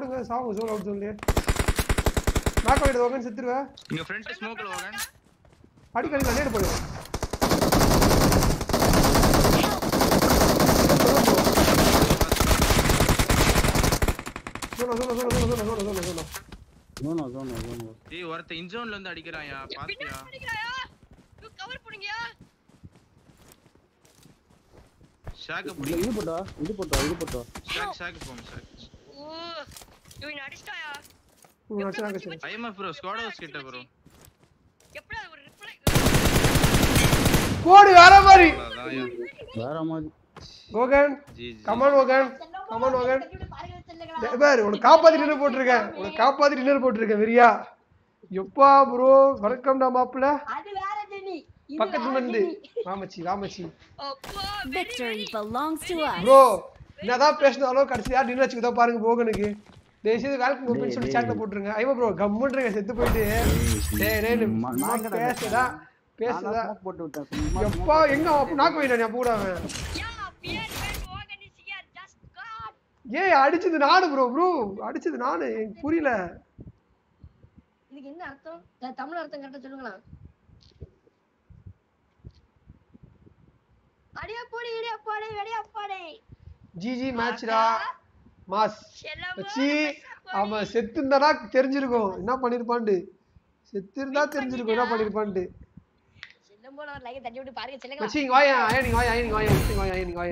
போடுங்க சாவு ஜோன் அவுட் ஜோன்லயே நாக் ஆயிடுது ஓகன் செத்துருவேன் இங்க ஃப்ரண்ட் ஸ்மோக்ல வாங்க அடிக்கடி நான் நேடு போடு ஜோனா ஜோனா ஜோனா ஜோனா ஜோனா ஜோனா ஜோனா ஜோனோ ஜோனோ ஜோனோ ஏய் ஒருத்த இன்ஜோன்ல இருந்து அடிக்கிறான்யா பாத்தியா? நீ கவர் பண்ணுங்கயா இல்ல புடி இது போட்டா இது போட்டா இது போட்டா. ஷாக் ஷாக் போங்க ஷாக் இவன் அடிச்சிட்டாயா? ஐஎம்எஃப் ப்ரோ ஸ்குவாட் ஹவுஸ் கிட்ட ப்ரோ எப்படி அது ஒரு ரிப்ளை போடு வேற மாதிரி. வேற மாதிரி. ஜி கமான் ஓகன் கமான் ஓகன் பாரு உனக்கு காப்பாத்தி டின்னர் போட்டிருக்கேன். உனக்கு காப்பாத்தி டின்னர் போட்டிருக்கேன் வெறியா. எப்பா ப்ரோ வணக்கம்டா மாப்பிள்ள. அது வேற ஜெனி. பக்கத்துல இருந்து to us. ப்ரோ என்னதான் பேசினாலும் கடைசியா டின்னர் வச்சுக்கிட்டா பாருங்க போகனுக்கு தயவுசெய்து வேலைக்கு ஓப்பன் சொல்லி சாட்ல போட்டுருங்க. ஐயோ ப்ரோ கம்முன்றீங்க செத்து போயிட்டு. டேய் டேய் பேசுதா பேசுதா ஸ்மோக் போட்டு விட்டேன் எப்பா எங்க அப்ப நாக்கு வைடா அப்ப கூட அவன் yeah fear bad organise here just got ஏய் அடிச்சது நானு ப்ரோ ப்ரோ அடிச்சது நானு எனக்கு புரியல. இதுக்கு என்ன அர்த்தம்? தமிழ் அர்த்தம் கரெக்டா சொல்லுங்களா? அடியா போடி இடியா போடி வெடியா போடி. ஜிஜி மேட்ச்டா? மாஸ். வச்சி அவன் செத்து இருந்தானா தெரிஞ்சிருக்கும். என்ன பண்ணிருப்பான்ட்டு. செத்து இருந்தா தெரிஞ்சிருக்கும். என்ன பண்ணிருப்பான்ட்டு. நீங்க நீங்க நீங்க நீங்க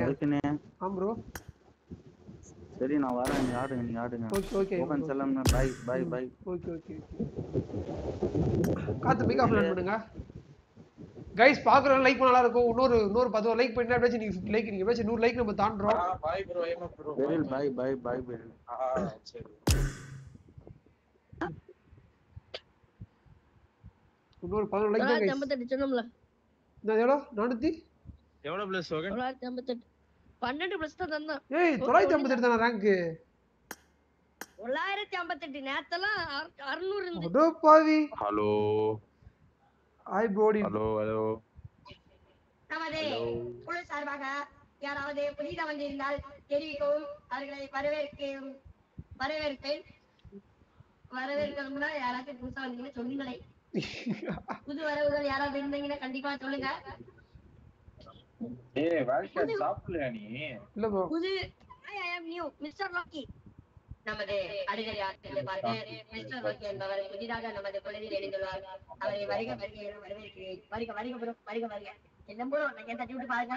சரி நான் வரேன். நீ ஆடுங்க நீ ஆடுங்க. ஓகே ஓகே ஓபன் செல்லம் bye bye bye okay okay காத்து மிக ஆஃப் பண்ணுங்க. கைஸ் பாக்குறவங்க லைக் பண்ண நல்லா இருக்கும். இன்னொரு இன்னொரு பத்து லைக் பண்ணினா எப்படியாச்சும் நீங்க லைக் நீங்க எப்படியாச்சும் நூறு லைக் நம்ம தாண்டுறோம். Bye bro IMF bro Beryl bye bye bye Beryl சரி. இன்னொரு பதினொரு லைக் தான் கைஸ் ஐம்பத்தெட்டு சொன்னோம்ல. இந்த எவ்வளோ? நானூத்தி? எவ்வளவு பிளஸ் ஓகே தொள்ளாயிரத்தி ஐம்பத்தெட்டு பன்னெண்டு பிளஸ் தான் தந்தான் ஏய் தொள்ளாயிரத்தி ஐம்பத்தெட்டு தானே ரேங்க்கு தொள்ளாயிரத்தி ஐம்பத்தெட்டு நேத்தெல்லாம் அற- அறுநூறு இருந்து அடோ பாவி ஹலோ ஹாய் ப்ரோடி ஹலோ ஹலோ நமது குழு சார்பாக யாராவது புதிதாக வந்திருந்தால் தெரிவிக்கவும் அவர்களை வரவேற்கும் வரவேற்பேன் வரவேற்கணும்னா யாராச்சும் புதுசா வந்தீங்கன்னா சொல்லுங்களேன் புது வரவுகள் யாராவது இருந்தீங்கன்னா கண்டிப்பா சொல்லுங்க. ஏய் வாழ்க்கை சாப்பிடலையா நீ? இல்ல ப்ரோ புது ஐ ஆம் நியூ மிஸ்டர் ராக்கி நமது ஆற்றலை பார்த்து மிஸ்டர் ரோக்கி என்பவர் புதிதாக நமது குழுவில் இணைந்துள்ளார் அவரை வருக வருக வரவேற்கிறேன். வருக வருக bro, வருக வருக. என்ன ப்ரோ நீங்க தட்டி விட்டு பாருங்க.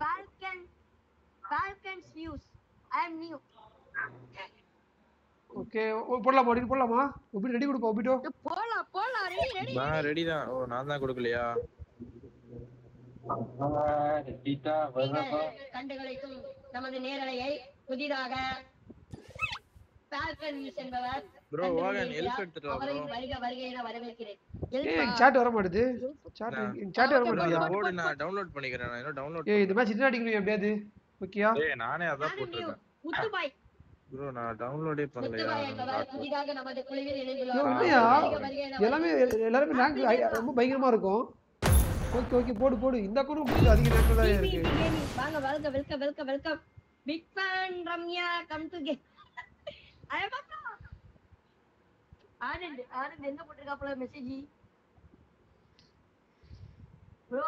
Falcon Falcons views I am new okay போடலாமா ஒடின் போடலாமா? ஒபிட் ரெடி கொடுப்பா ஒபிட்டோ போலாம் போலாம் ரெடி ரெடி நான் ரெடி தான். ஓ நான் தான் கொடுக்கலையா? கண்டுகளிக்கும் நமது நேரலையை புதிதாக என்பவர் வருக வருக என வரவேற்கிறேன். சாட் வர மாட்டுது சாட் சாட் வர மாட்டுதியா போர்டு நான் டவுன்லோட் பண்ணிக்கிறேன் நான் இன்னும் டவுன்லோட் ஏய் இந்த மேட்ச் என்ன அடிக்கணும் எப்படியாவது? ஓகேயா? ஏய் நானே அதான் போட்டுருக்கேன். ப்ரோ நான் டவுன்லோடே பண்ணலையா புதிதாக நமது குழுவில் இணைந்துள்ளார். எல்லாமே எல்லாருமே ரொம்ப பயங்கரமா இருக்கும். ஓகே ஓகே போடு போடு இந்த அக்கௌண்ட் கொஞ்சம் அதிக ரேங்க்ல தான் இருக்கு பிரியாணி வாங்க வாங்க welcome welcome welcome big fan Ramya come to game Ayyappa Anand Anand என்ன போட்டிருக்காப்ல message bro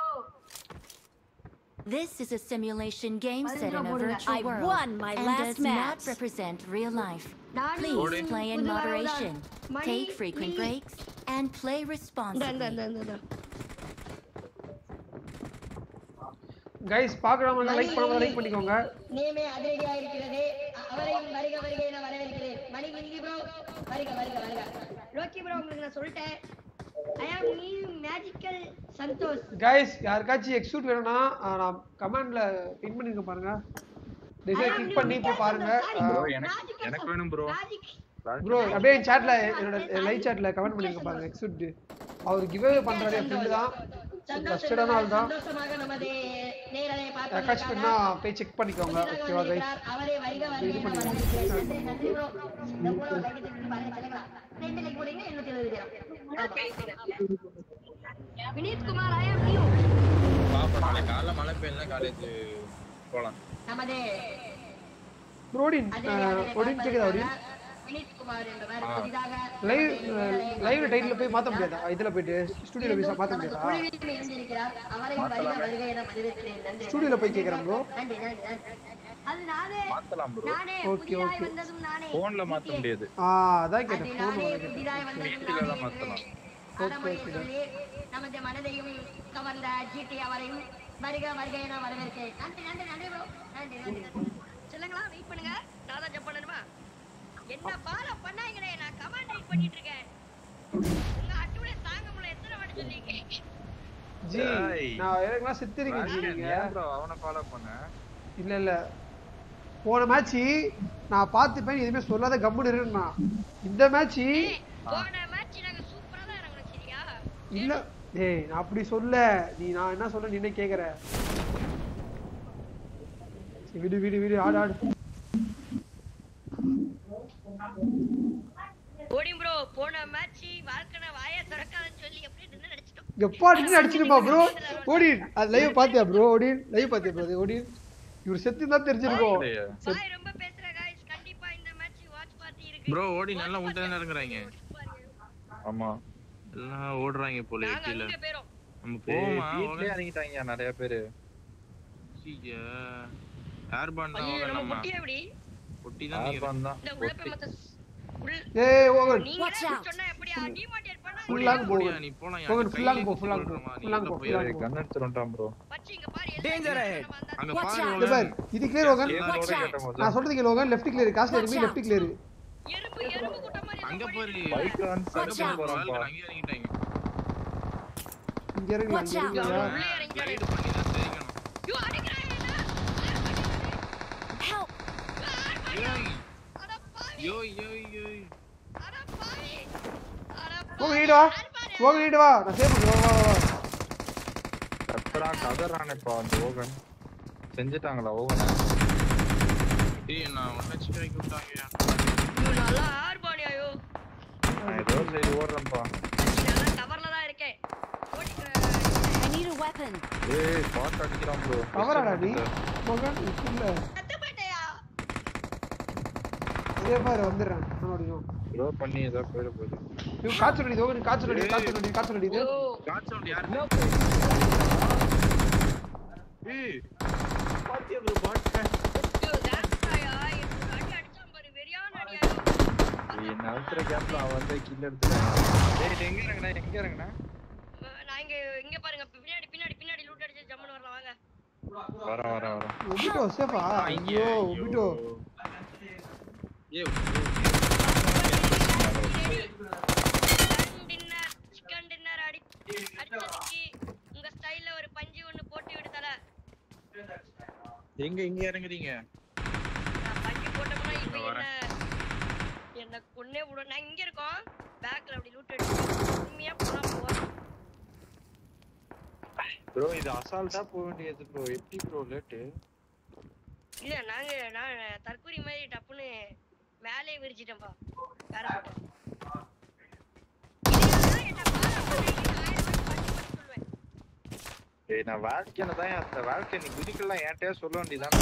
This is a simulation game set in a I virtual world won my and last does not match. represent real life. நானும் Please play in புது moderation, வரவுதான். மணி, take frequent நீ- breaks, and play இந்த இந்த responsibly. Guys பார்க்கறவங்க like பண்ணாம like பண்ணிக்கோங்க. நேமே அதிரடியா இருக்கிறது அவரையும் வருக வருக என வரவேற்கிறேன். மணி விங்கி ப்ரோ வருக வருக வருக. லோக்கி ப்ரோ உங்களுக்கு நான் சொல்லிட்டேன். ஐ மேஜிக்கல் சந்தோஷ் கைஸ் யாருக்காச்சும் எக்ஸூட் வேணும்னா நான் கமெண்ட்ல பின் பண்ணிருக்கேன் பாருங்க. டிசைன் கிளிக் பண்ணி போய் பாருங்க. ப்ரோ எனக்கு எனக்கு வேணும் ப்ரோ ப்ரோ அப்படியே சாட்ல என்னோட லைவ் சாட்ல கமெண்ட் பண்ணிருக்க பாருங்க எக்ஸூட் அவர் கிவ் அவே பண்றாரு என் ஃப்ரெண்ட் தான். ட்ரஸ்டடான ஆள் தான் வேணும்னா போய் செக் பண்ணிக்கோங்க. ஓகேவா கைஸ் இது வினீத் குமார் ஐ பாப்பா நாளை காலைல மழை பெய்யல காலேஜ் போலாம். நமது ப்ரோடின் கேக்குதா லைவ் லைவ் டைட்டில் போய் மாத்த முடியாதா? இதுல போயிட்டு ஸ்டுடியோல போய் மாத்த முடியாதா? போய் கேக்குறேன் ப்ரோ ஓகே ஓகே போன்ல மாத்த முடியாது. ஆ அதான் கேட்டேன். மாத்தலாம். நமது மனதையும் கவர்ந்த ஜிடி அவரையும் வருக வருக என வரவேற்கிறேன். நன்றி நன்றி நன்றி ப்ரோ நன்றி நன்றி நன்றி. சொல்லுங்களா வெயிட் பண்ணுங்க. தான் ஜம்ப் பண்ணணுமா? என்ன ஃபாலோ பண்ணாங்களே நான் கமாண்ட் ரைட் பண்ணிட்டு இருக்கேன் உங்க அட்டுடைய தாங்க முடியல எத்தனை வாட்டி சொல்லிங்க ஜி. நான் எனக்குலாம் செத்துறீங்க ஜி நீங்க ப்ரோ அவனை ஃபாலோ பண்ண? இல்ல இல்ல. போன மேட்ச் நான் பார்த்துப்பேன் எதுவுமே சொல்லாத கம்முன்னு இருந்தா இந்த மேட்ச் போன மேட்ச் நாங்க சூப்பரா தான் இறங்கணும் சரியா? இல்ல ஏய் நான் அப்படி சொல்ல. நீ நான் என்ன சொல்ல நீ என்ன கேக்குற விடு விடு விடு ஆடு ஆடு. ஓடி ப்ரோ போன மேட்ச் வாழ்க்கை வாய திறக்காதன்னு சொல்லி எப்படி நின்னு நடிச்சிட்டோம் எப்பா நின்று அடிச்சிருப்பா ப்ரோ ஓடின் அது லைவ் பாத்தியா ப்ரோ ஓடின் லைவ் பாத்தியா ப்ரோ ஓடின் இவர் செத்து தான் தெரிஞ்சிருக்கோம் வாய் ரொம்ப பேசுற गाइस கண்டிப்பா இந்த மேட்ச் வாட்ச் பார்ட்டி இருக்கு ப்ரோ ஓடி நல்லா உன்ட்ட தானே இறங்குறாங்க ஆமா எல்லாம் ஓடுறாங்க போல நாங்க கீழ அங்க பேரோம் நம்ம போவோமா வீட்லயே இறங்கிட்டாங்க நிறைய பேரு ஏர்பான் தான் ஐயோ வாங்க நம்ம நம்ம முட்டியா எப்படி பொட்டி தான் ஏர்பான் தான். இந்த உள்ள போய் மத்த உள்ள ஏய் ஓகன். நீங்க சொன்னா எப்படி டிமோட்டிவேட் பண்ணா ஃபுல் லாங் போ. நீ போலாம் ஓகன் ஃபுல் லாங் போ ஃபுல் லாங் போ ஃபுல் லாங் போ ஃபுல் லாங் போ. கன் எடுத்துறோம் ப்ரோ பச்சி இங்க பாரு. அங்க பாரு. பாரு இது கிளியர் ஓகன்? நான் சொல்றது கேளு ஓகன். லெஃப்ட் கிளியர் காசு எருமி லெஃப்ட் கிளியர் எறும்பு எறும்பு கூட்டம் மாதிரி அங்க பாரு பைக் வந்து அங்க சர்ச் பாரு போறோம் ஆளுங்க அங்க இறங்கிட்டாங்க. இங்க இறங்கலாம் Watch இங்க out. இறங்கலாம் உள்ளே இறங்கிட்டாரு. ரைடு பண்ணி தான் தெரிக்கணும் ஐயோ அடிக்கிறான் என்ன Help! ஏய் அட பாவி யோ யோ யோ அட பாவி அட ஓகன் நீடு வா நான் சேவ் கதறானேப்பா அந்த ஓகன் செஞ்சுட்டாங்களா ஓகனை ஏய் நான் ஒண்ணு விட்டாங்க. ஐயோ நல்லா ஆர்பானி ஐயோ நான் ஏதோ சைடு ஓடுறேன்ப்பா. நான் கவர்ல தான் இருக்கேன். ஓடிக்கிறேன். I need a weapon. ஏய் பாட் அடிக்கிறான் நீ. இல்ல. இதே மாதிரி லோ பண்ணி ஏதோ போயிட போகுது ஐயோ காய்ச்சல் அடிக்குது. ஓகே காய்ச்சல் அடிக்குது காய்ச்சல் அடிக்குது காய்ச்சல் அடிக்குது. அடிச்சான் பாரு. வெறியான அடியா என்ன அவன் வந்து கில் எடுத்துட்டான். டேய் எங்க இறங்கடா எங்க இறங்கடா நான் பாருங்க. பின்னாடி பின்னாடி பின்னாடி லூட் அடிச்சு ஜம்மன் வர வர வர ஐயோ. ஏ டின்னர் சிக்கன் டின்னர் அடி அடிச்சதுக்கு உங்க ஸ்டைல்ல ஒரு பஞ்சு ஒண்ணு போட்டு விடுதல எங்க இங்க இறங்குறீங்க? பஞ்சு போட்டோம்னா இப்ப என்ன. என்ன கொன்னே விட நான் இங்க இருக்கோம் பேக்ல அப்படி லூட் அடிச்சு உண்மையா போனா போறோம் ப்ரோ இது அசால்ட்டா போக வேண்டியது ப்ரோ எப்படி ப்ரோ லேட்டு இல்ல நாங்க நான் தற்கூரி மாதிரி டப்புன்னு மேலே விரிச்சிட்டேன்பா. வேற நான் வாழ்க்கையில தான் அந்த வாழ்க்கை நீ குதிக்கலாம் என்கிட்டயே சொல்ல வேண்டியதான்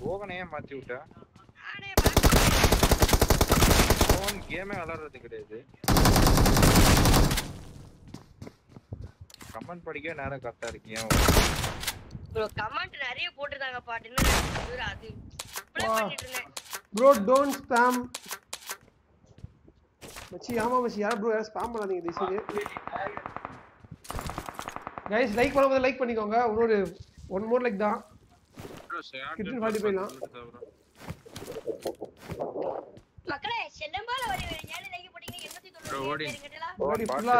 போகனே மாத்தி விட்ட? நானே போன் கேமே விளாடுறது கிடையாது. கமெண்ட் படிக்க நேரம் கரெக்டா இருக்கீங்க ப்ரோ கமெண்ட் நிறைய போட்டுருந்தாங்க பாட்டு இன்னும் அது. அப்ளை வா. பண்ணிட்டு இருந்தேன். ப்ரோ டோன்ட் ஸ்பாம் மச்சி ஆமா மச்சி யாரும் ப்ரோ யாரும் ஸ்பாம் பண்ணாதீங்க தயவுசெய்து கைஸ் லைக் பண்ணும்போது லைக் பண்ணிக்கோங்க. இன்னொரு ஒன் மோர் லைக் தான். கிட்ட ஃபார்ட்டி போயிடலாம். மக்களே ஏழு லைக் எண்ணூத்தி ஓடி. ஃபுல்லா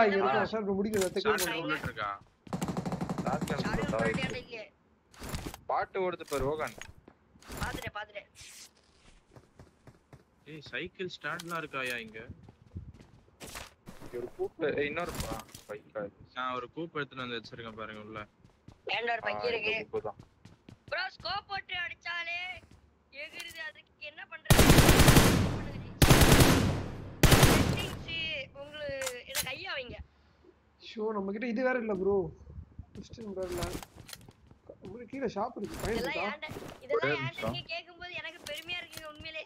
சார் தெக்க இருக்கா? பாட்டு ஓடுது பாரு ரோகன் பாத்துட்டேன் பாத்துட்டேன். ஏய் சைக்கிள் ஸ்டாண்ட்லாம் இருக்காயா இங்க? ஒரு ஏய், இன்னொரு பைக்கா? நான் ஒரு கூப் எடுத்துட்டு வந்து வச்சிருக்கேன் பாருங்க உள்ள. ஏன்டா ஒரு பக்கி இருக்கு. ப்ரோ ஸ்கோப் போட்டு அடிச்சாலே எகிருது. அதுக்கு என்ன பண்றது? உங்களுக்கு இத கையா வைங்க. ஷோ நம்ம கிட்ட இது வேற இல்ல ப்ரோ ஃபர்ஸ்ட் நம்பர் இல்ல. நம்ம கீழ ஷாப் இருக்கு பையன் இதெல்லாம் இதெல்லாம் கேக்கும்போது எனக்கு பெருமையா இருக்குங்க உண்மையிலே.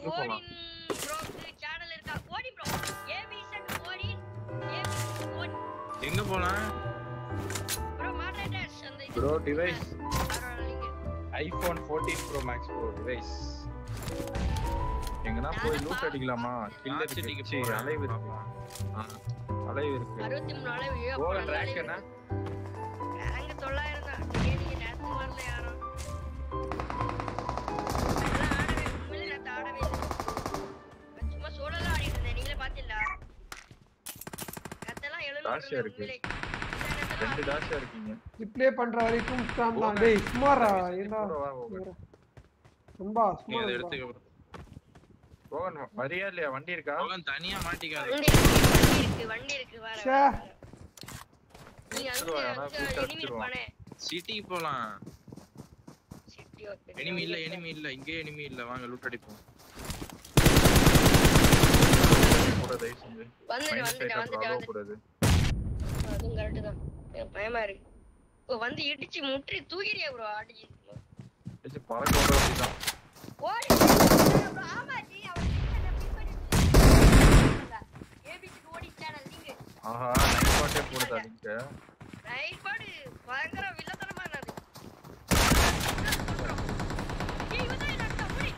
எங்க போலாம்? சேனல் இருக்கா? ஓடி bro AB set Odin AB ஓடி எங்க போலாம்? ப்ரோ அந்த device. IPhone 14 pro max pro device எங்கனா போய் லூட் அடிக்கலாமா? கில்ல அடிச்சு. அலைவ் இருக்கு. அலைவ் இருக்கு. அறுபத்தி மூணு அளவு ஐயோ, போற அப்ப நல்ல ரேங்க் அளவு. என்ன? ரேங்க் தொள்ளாயிரம் தான். ஏன் நீங்க நேத்து வரல யாரும். டாஷியா இருக்கு. ரெண்டு டாஷா இருக்கீங்க. ரிப்ளே பண்ற வரைக்கும் ஸ்பாம் தான் டேய் சும்மாரா ஏண்டா நீங்க அதை நண்பா. எடுத்துக்க bro. ரோகன் வரியா இல்லையா? வண்டி இருக்கா? ரோகன் தனியா மாட்டிக்காத. வண்டி இருக்கு, வண்டி இருக்கு வர ச்சே. நீங்க அங்க சிட்டிக்கு போலாம். சிட்டி ஓகே எனிமி இல்ல எனிமி இல்ல. இங்கே எனிமி இல்ல. வாங்க லூட் அடிப்போம். தயவு செஞ்சு. வந்துட்டு, வந்துட்டு, அதுவும் கரெக்ட் தான். எனக்கு பயமா இருக்கு. இப்போ வந்து இடிச்சு முற்றி தூக்கிறியா ப்ரோ அடிச்சு வச்சு பறக்க விட வேண்டியதான் ஓடி. bro, ஆமா ஜி அவன் ஏபிசிக்கு ஓடி சேனல் நீங்க ஆஹா நைட் பாட்டே போடுதா பாடு பயங்கர வில்லத்தனமா என்னது ஏய் இவன் தான் என்ன அடிச்சா ஓடி.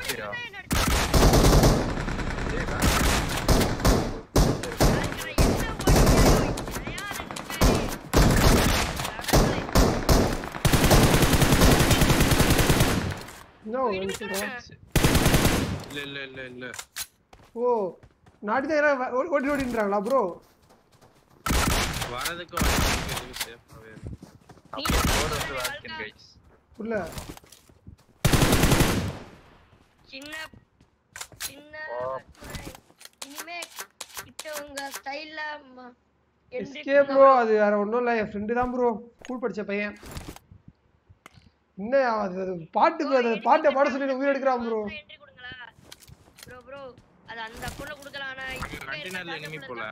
சரியா என்ன அடிச்சா ஏய் சொல்றேன் இல்ல இல்ல இல்ல இல்ல. ஓ நாட்டு தான் ஓடி ஓடின்றாங்களா ப்ரோ வரதுக்கு இருக்கு சேஃபாவே அப்புறம் போர் வந்து வேல்கன் கைஸ் புள்ள. சின்ன சின்ன இனிமே கிட்ட உங்க ஸ்டைல்ல எஸ்கே ப்ரோ அது வேற ஒண்ணும் இல்ல. என் ஃப்ரெண்டு தான் ப்ரோ ஸ்கூல் படிச்ச பையன். என்ன அது அது பாட்டை பாட சொல்லி உயிர் எடுக்கிறான் ப்ரோ. ப்ரோ ப்ரோ அது அந்த அக்கௌண்ட்ல கொடுக்கலாம் ஆனா கண்டெய்னர்ல எனிமி போல.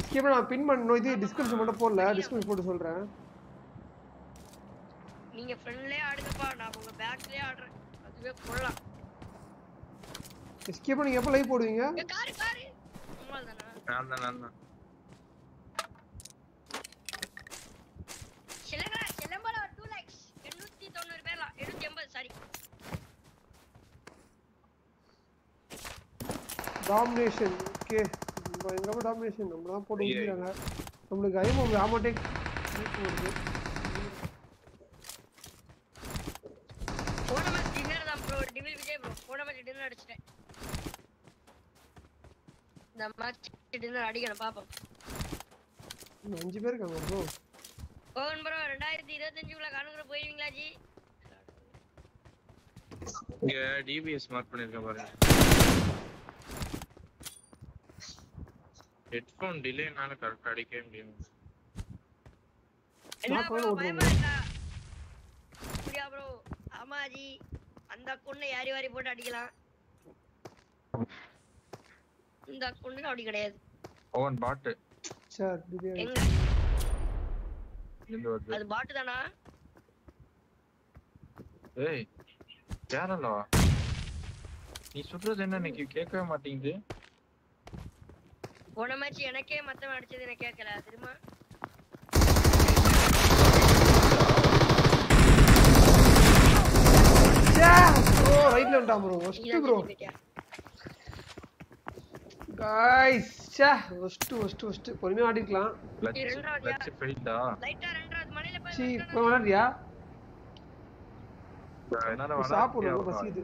எஸ்கே நான் பின் பண்ணணும் இது டிஸ்கிரிப்ஷன் மட்டும் போடல டிஸ்கிரிப்ஷன் போட்டு சொல்றேன். நீங்க ஃப்ரெண்ட்லயே ஆடுங்கப்பா நான் உங்க பேக்லயே ஆடுறேன். அதுவே கொள்ளலாம் எஸ்கே நீங்க எப்போ லைவ் போடுவீங்க? Car car. நான் தான் நான் தான் சிலங்கா சிலம்பல 2 லைக்ஸ் 800 டாமினேஷன் ஓகே பயங்கரமா டாமினேஷன் நம்ம தான் போட்டு ஊற்றிக்கிறாங்க நம்மளுக்கு ஐமோ ஆமாட்டே வருது போன மேட்ச் டின்னர் தான் ப்ரோ டிவில் விஜய் ப்ரோ போன மேட்ச் டின்னர் அடிச்சிட்டேன். இந்த மேட்ச் டின்னர் அடிக்கணும் பாப்போம். இன்னும் அஞ்சு பேர் இருக்காங்க ப்ரோ ப்ரோ ரெண்டாயிரத்தி இருபத்தஞ்சுக்குள்ள கணக்குல போயிருவீங்களா ஜி? இங்க டிபிஎஸ் மார்க் பண்ணிருக்கேன் பாருங்க. ஹெட்ஃபோன் டிலேனால கரெக்டா அடிக்கவே முடியும் என்ன ப்ரோ பயமா இருக்கா? அப்படியா ப்ரோ ஆமா ஜி அந்த அக்கௌண்ட்ல யாரி வாரி போட்டு அடிக்கலாம்? இந்த அக்கௌண்ட்ல அப்படி கிடையாது. ஓவன் பாட்டு சார் எங்க? அது பாட்டு தானா? ஏய் கேரளா நீ சொல்றது என்ன இன்னைக்கு கேட்கவே மாட்டேங்குது. போன மேட்ச் எனக்கே மத்தவன் அடிச்சது எனக்கு கேட்கல தெரியுமா? ஓ ரைட்ல வந்துட்டான் ப்ரோ ஃபர்ஸ்ட் ப்ரோ காய்ஸ் ச்சே ஃபர்ஸ்ட் ஃபர்ஸ்ட் ஃபர்ஸ்ட் பொறுமையா ஆடிக்கலாம் லட்ச ஃபெயில்டா லைட்டா ரெண்டாவது மலையில போய் சி இப்போ விளையாடுறியா? என்னால வர பசிக்குது.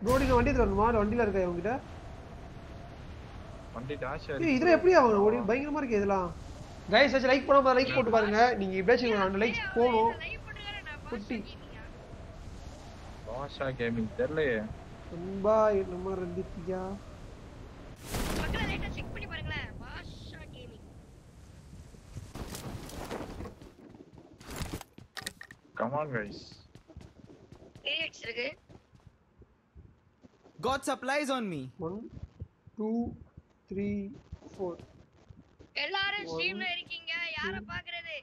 ப்ரோ நீங்க வண்டி தரணுமா இருக்கா உங்ககிட்ட வண்டி டாஷ் ஏய் இதுல எப்படி ஆகும் ஓடி பயங்கரமா இருக்கு இதெல்லாம். கைஸ் வச்சு லைக் பண்ணாம லைக் போட்டு பாருங்க. நீங்க எப்படியாச்சும் அந்த லைக் போகணும். லைவ் போட்டுக்கறேன் நான் குட்டி. பாஷா கேமிங் தெரியலையே. அன்பா என்னமா ரந்திப்பியா மக்களை லைட்டா செக் பண்ணி பாருங்களேன். Basha gaming come on guys AX இருக்கு God supplies on me. One two three four எல்லாரும் ஸ்ட்ரீம்ல இருக்கீங்க. யார பாக்குறது?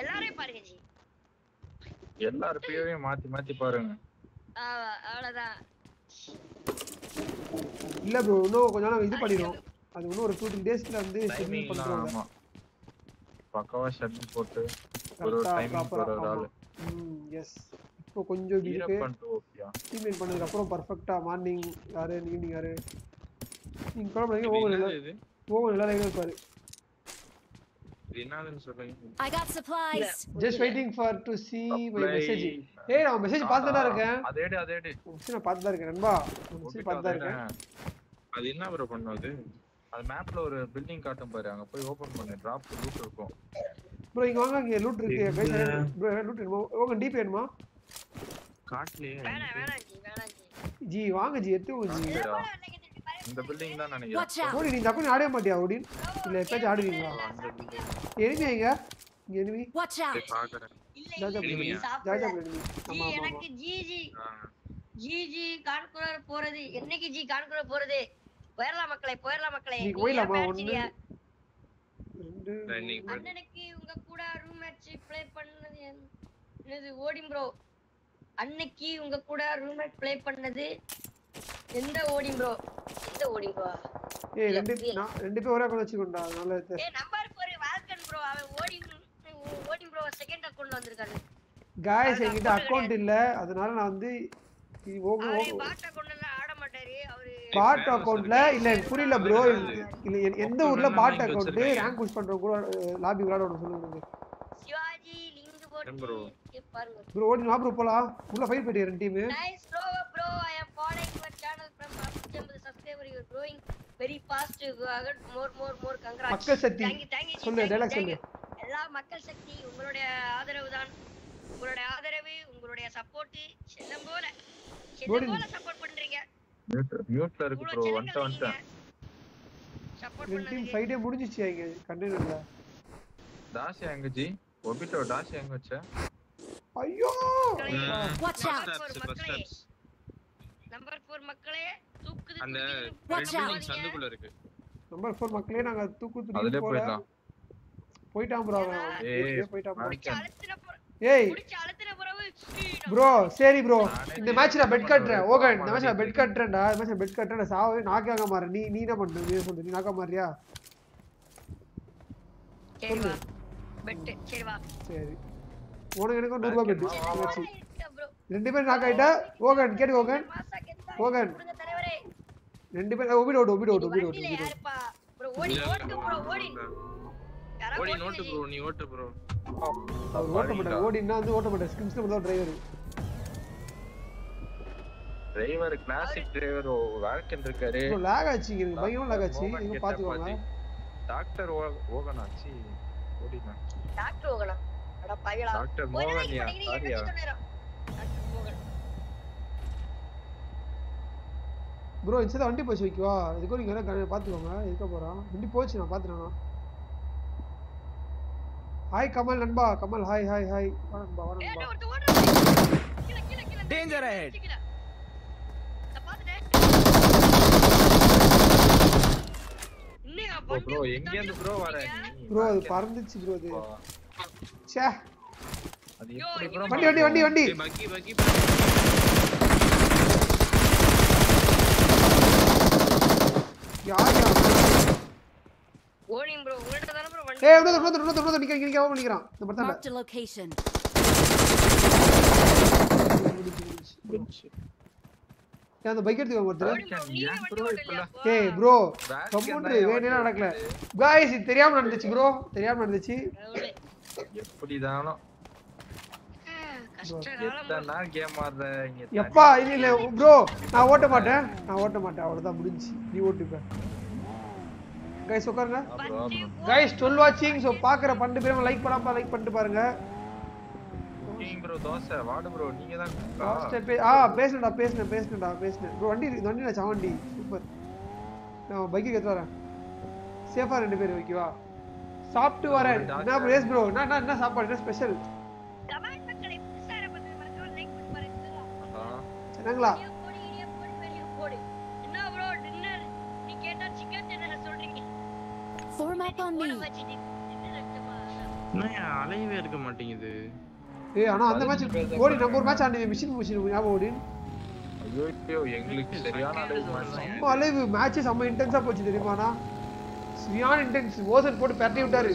எல்லாரையும் பாருங்க ஜி எல்லாரும் பேரையும் மாத்தி மாத்தி பாருங்க. அவ்வளவுதான். இல்ல ப்ரோ இன்னும் கொஞ்ச நாள் இது பண்ணிடும் அது இன்னும் ஒரு டூ த்ரீ டேஸ்ல வந்து ஷெட்யூல் பண்றாங்க ஆமா பக்காவா ஷெட்யூல் போட்டு ஒரு டைமிங் போற ஆளு. ம் எஸ் இப்போ கொஞ்சம் இப்படி இருக்கு. டீம்மேட் பண்ணதுக்கு அப்புறம் பர்ஃபெக்ட்டா மார்னிங் யாரு ஈவினிங் யாரு? நீங்க கூட பண்ணீங்க ஓவன் நல்லா இது? ஓவன் நல்லா லைவ் இருப்பாரு. I got supplies. Just waiting for to see Apply. Message ஏய் நான் மெசேஜ் பார்த்துட்டு தான் இருக்கேன். அதேடு அதேடு நான் பார்த்துட்டு தான் இருக்கேன் நண்பா. மெசேஜ் பார்த்துட்டு தான் இருக்கேன். அது என்ன ப்ரோ பண்ணும் அது? அது மேப்ல ஒரு பில்டிங் காட்டும் பாரு. அங்க போய் ஓபன் பண்ணு. டிராப் லூட் இருக்கும். ப்ரோ இங்க வாங்க இங்க லூட் இருக்கு. ப்ரோ லூட் வேணுமா? உங்க டிபி வேணுமா? வேணாம் ஜி ஜி. ஜி வாங்க ஜி எடுத்துக்கோங்க ஜி. சரிடா. அன்னைக்கு திருப்பி பாரு. இந்த பில்டிங் தான் Watch நினைக்கிறேன் out. ஓடி நீ தப்பு ஆடவே மாட்டியா ஓடின் இல்ல எப்பயாச்சும் ஆடுவீங்களா? அந்த building. எனிமி எங்க இங்க. Enemy Watch out. போய் பாக்குறேன். இல்ல ஜாஜா இல்ல, enemy-யா? ஜாஜா சாப்பிடல. எனிமி ஜி ஆமா எனக்கு ஜிஜி ஆ. ஜிஜி கான்குலர் போறது. என்னைக்கு ஜி கான்குலர் போறது? போயிடலாம் மக்களே போயிடலாம் மக்களே. நீ ஒண்ணு. அண்ணனுக்கு உங்க கூட ரூம் மேட்ச் ப்ளே பண்ணது என்- என்னது ஓடிம் ப்ரோ அன்னைக்கு உங்க கூட ரூம் மேட்ச் ப்ளே பண்ணது எந்த ஓடிம் ப்ரோ எந்த ஓடிம் ப்ரோ ஏய் ரெண்டு நான் ரெண்டு பேர் ஒரே அக்கௌண்ட் வச்சுக்கோண்டா அதனால ஏய் நம்பர் போர் வால்கன் ப்ரோ அவன் ஓடிம் ஓடிம் ப்ரோ செகண்ட் அக்கவுண்ட்ல வந்திருக்காரு காய்ஸ் என்கிட்ட அக்கௌண்ட் இல்ல. அதனால நான் வந்து இது ஓக ஓக பாட் அக்கவுண்ட்ல ஆட மாட்டாரு. அவரு பாட் அக்கௌண்ட்ல இல்ல எனக்கு புரியல ப்ரோ இல்ல எந்த ஊர்ல பாட் அக்கௌண்ட் ரேங்க் புஷ் பண்றவங்க கூட லாபி விளையாட சொல்லுங்க சிவாஜி லிங்க். போட்டு. பாருங்க ப்ரோ ஓடி வா ப்ரோ போலாம் உள்ள ஃபைட் போயிட்டு ரெண்டு team Nice bro, bro. I am following your channel from 50 subscriber. You are growing very fast. Go ahead. More, more, more. Congrats. மக்கள் சக்தி. Thank you, thank you, சொல்லு, thank சொல்லு. எல்லா மக்கள் சக்தி உங்களுடைய ஆதரவு தான் உங்களுடைய ஆதரவு உங்களுடைய சப்போர்ட் செல்லம் போல செல்லம். போல சப்போர்ட் பண்றீங்க மியூட் மியூட்ல இருக்கு ப்ரோ ஜனங்கள் வந்துட்டேன் சப்போர்ட் ரெண்டு டீம் ஃபைட்டே முடிஞ்சிச்சு இங்க கண்டெய்னர்ல டாஷ் எங்க ஜி ஒபிட்டோ டாஷ் எங்க வச்ச first மக்களே. steps. நம்பர் 4 மக்களே. தூக்குது அந்த building சந்துக்குள்ள இருக்கு. நம்பர் 4 மக்களே நாங்க தூக்கு அதுலயே தூக்கி போல. போயிடலாம். போயிட்டான் ப்ரோ அவன். ஏய், போயிட்டான் ஏய். ப்ரோ சரி ப்ரோ இந்த மேட்ச் நான் பெட் கட்டுறேன். ஓகே. இந்த மேட்ச் நான் பெட் கட்டுறேன்டா. இந்த மேட்ச் பெட் கட்டுறேன் நான் சாவே நாக்காக மாறேன் நீ நீ என்ன பண்ற? நீ சொல்லு. நீ நாக்கா மாறியா சரி வா. சரி. உனக்கு எனக்கும் நூறு ரூபாய் பெட்டு வா, வா, மேட்ச் இருக்கா bro ரெண்டு பேரும் நாக் ஆயிட்டா? ஓகன் கேட்டு ஓகன். ஓகன். ரெண்டு பேரும் ஒபிட் அவுட் ஒபிட் அவுட் ஒபிட் ப்ரோ ஓடி ஓட்டு ப்ரோ ஓடி ஓடி ஓட்டு நோட்டு ப்ரோ நீ ஓட்டு ப்ரோ அவர் ஓட்ட மாட்டார். ஓடினா வந்து ஓட்ட மாட்டார். ஸ்கிம்ஸ்ல மட்டும் தான் டிரைவர் டிரைவர் கிளாசிக் டிரைவர் வேல்கன் இருக்காரு. ப்ரோ லாக் ஆச்சு இங்க. பயங்கரமா லாக் ஆச்சு. கெட்ட பாத்துக்கோங்க பாத்தி. டாக்டர் ஓ- ஓகன் ஆச்சு ஓடினா. டாக்டர் ஓகனா? அட டாக்டர் மோகன்யா சாரியா ப்ரோ இந்த வண்டி போச்சு வைக்கவா இதுக்கும் நீங்க எல்லாம் பாத்துக்கோங்க இருக்க போறோம் வண்டி போச்சு நான் பாத்துறேன் ஹாய் கமல் நண்பா கமல் ஹாய் ஹாய் ஹாய் வா நண்பா வா நண்பா பாத்துட்டேன் இன்னையா ப்ரோ எங்க இருந்து ப்ரோ வர ப்ரோ அது பறந்துச்சு ப்ரோ அது ச்சே. வண்டி வண்டி வண்டி. வண்டி பக்கி பக்கி யார் யார்? Odin bro. உங்கள்ட்ட தான ப்ரோ வண்டி? ஏய் இன்னொரு இன்னொரு இன்னொரு இன்னொரு நிக்க நிக்க அவன் நிக்கிறான். இந்த படத்தாண்ட Marked a location. ஏன் அந்த பைக் எடுத்து ஒருத்தர்? ஏய் ப்ரோ தான் வேணே நடக்கல. காய்ஸ் இது தெரியாம நடந்துச்சு ப்ரோ. தெரியாம நடந்துச்சு. எப்படிதானோ எப்பா இல்ல இல்ல ப்ரோ நான் ஓட்ட மாட்டேன். நான் ஓட்ட மாட்டேன் அவ்வளவுதான் முடிஞ்சு நீ ஓட்டுப்ப. கைஸ் உட்காருங்க. கைஸ் டுவெல் வாட்சிங் ஸோ பார்க்குற பன்னெண்டு பேரும் லைக் பண்ணாம லைக் பண்ணிட்டு பாருங்க. Bro தோசை. வாடு ப்ரோ நீங்க தான் பே- ஆ பேசுனடா பேசுனேன் பேசுனேன்டா பேசுனேன். ப்ரோ வண்டி வண்டி நான் வண்டி சூப்பர் நான் பைக்கு எடுத்து வரேன். சேஃபா ரெண்டு பேரும் ஓகேவா சாப்பிட்டு வரேன். என்ன ப்ரோ எஸ் ப்ரோ என்ன என்ன- சாப்பாடு? என்ன ஸ்பெஷல் என்னங்களா? அலையவே இருக்க மாட்டேங்குது. ஏய் ஆனா அந்த மேட்ச் ஓடி நம்ம ஒரு மேட்ச் ஆடி மிஷின் மிஷின் ஞாபகம் ஓடி. ஐயோ எங்களுக்கு சரியான அளவு match. செம்ம அலைவு. மேட்ச் செம்ம இன்டென்ஸா போச்சு தெரியுமாண்ணா சரியான இன்டென்ஸ் ஓசன் போட்டு பெரட்டி விட்டாரு.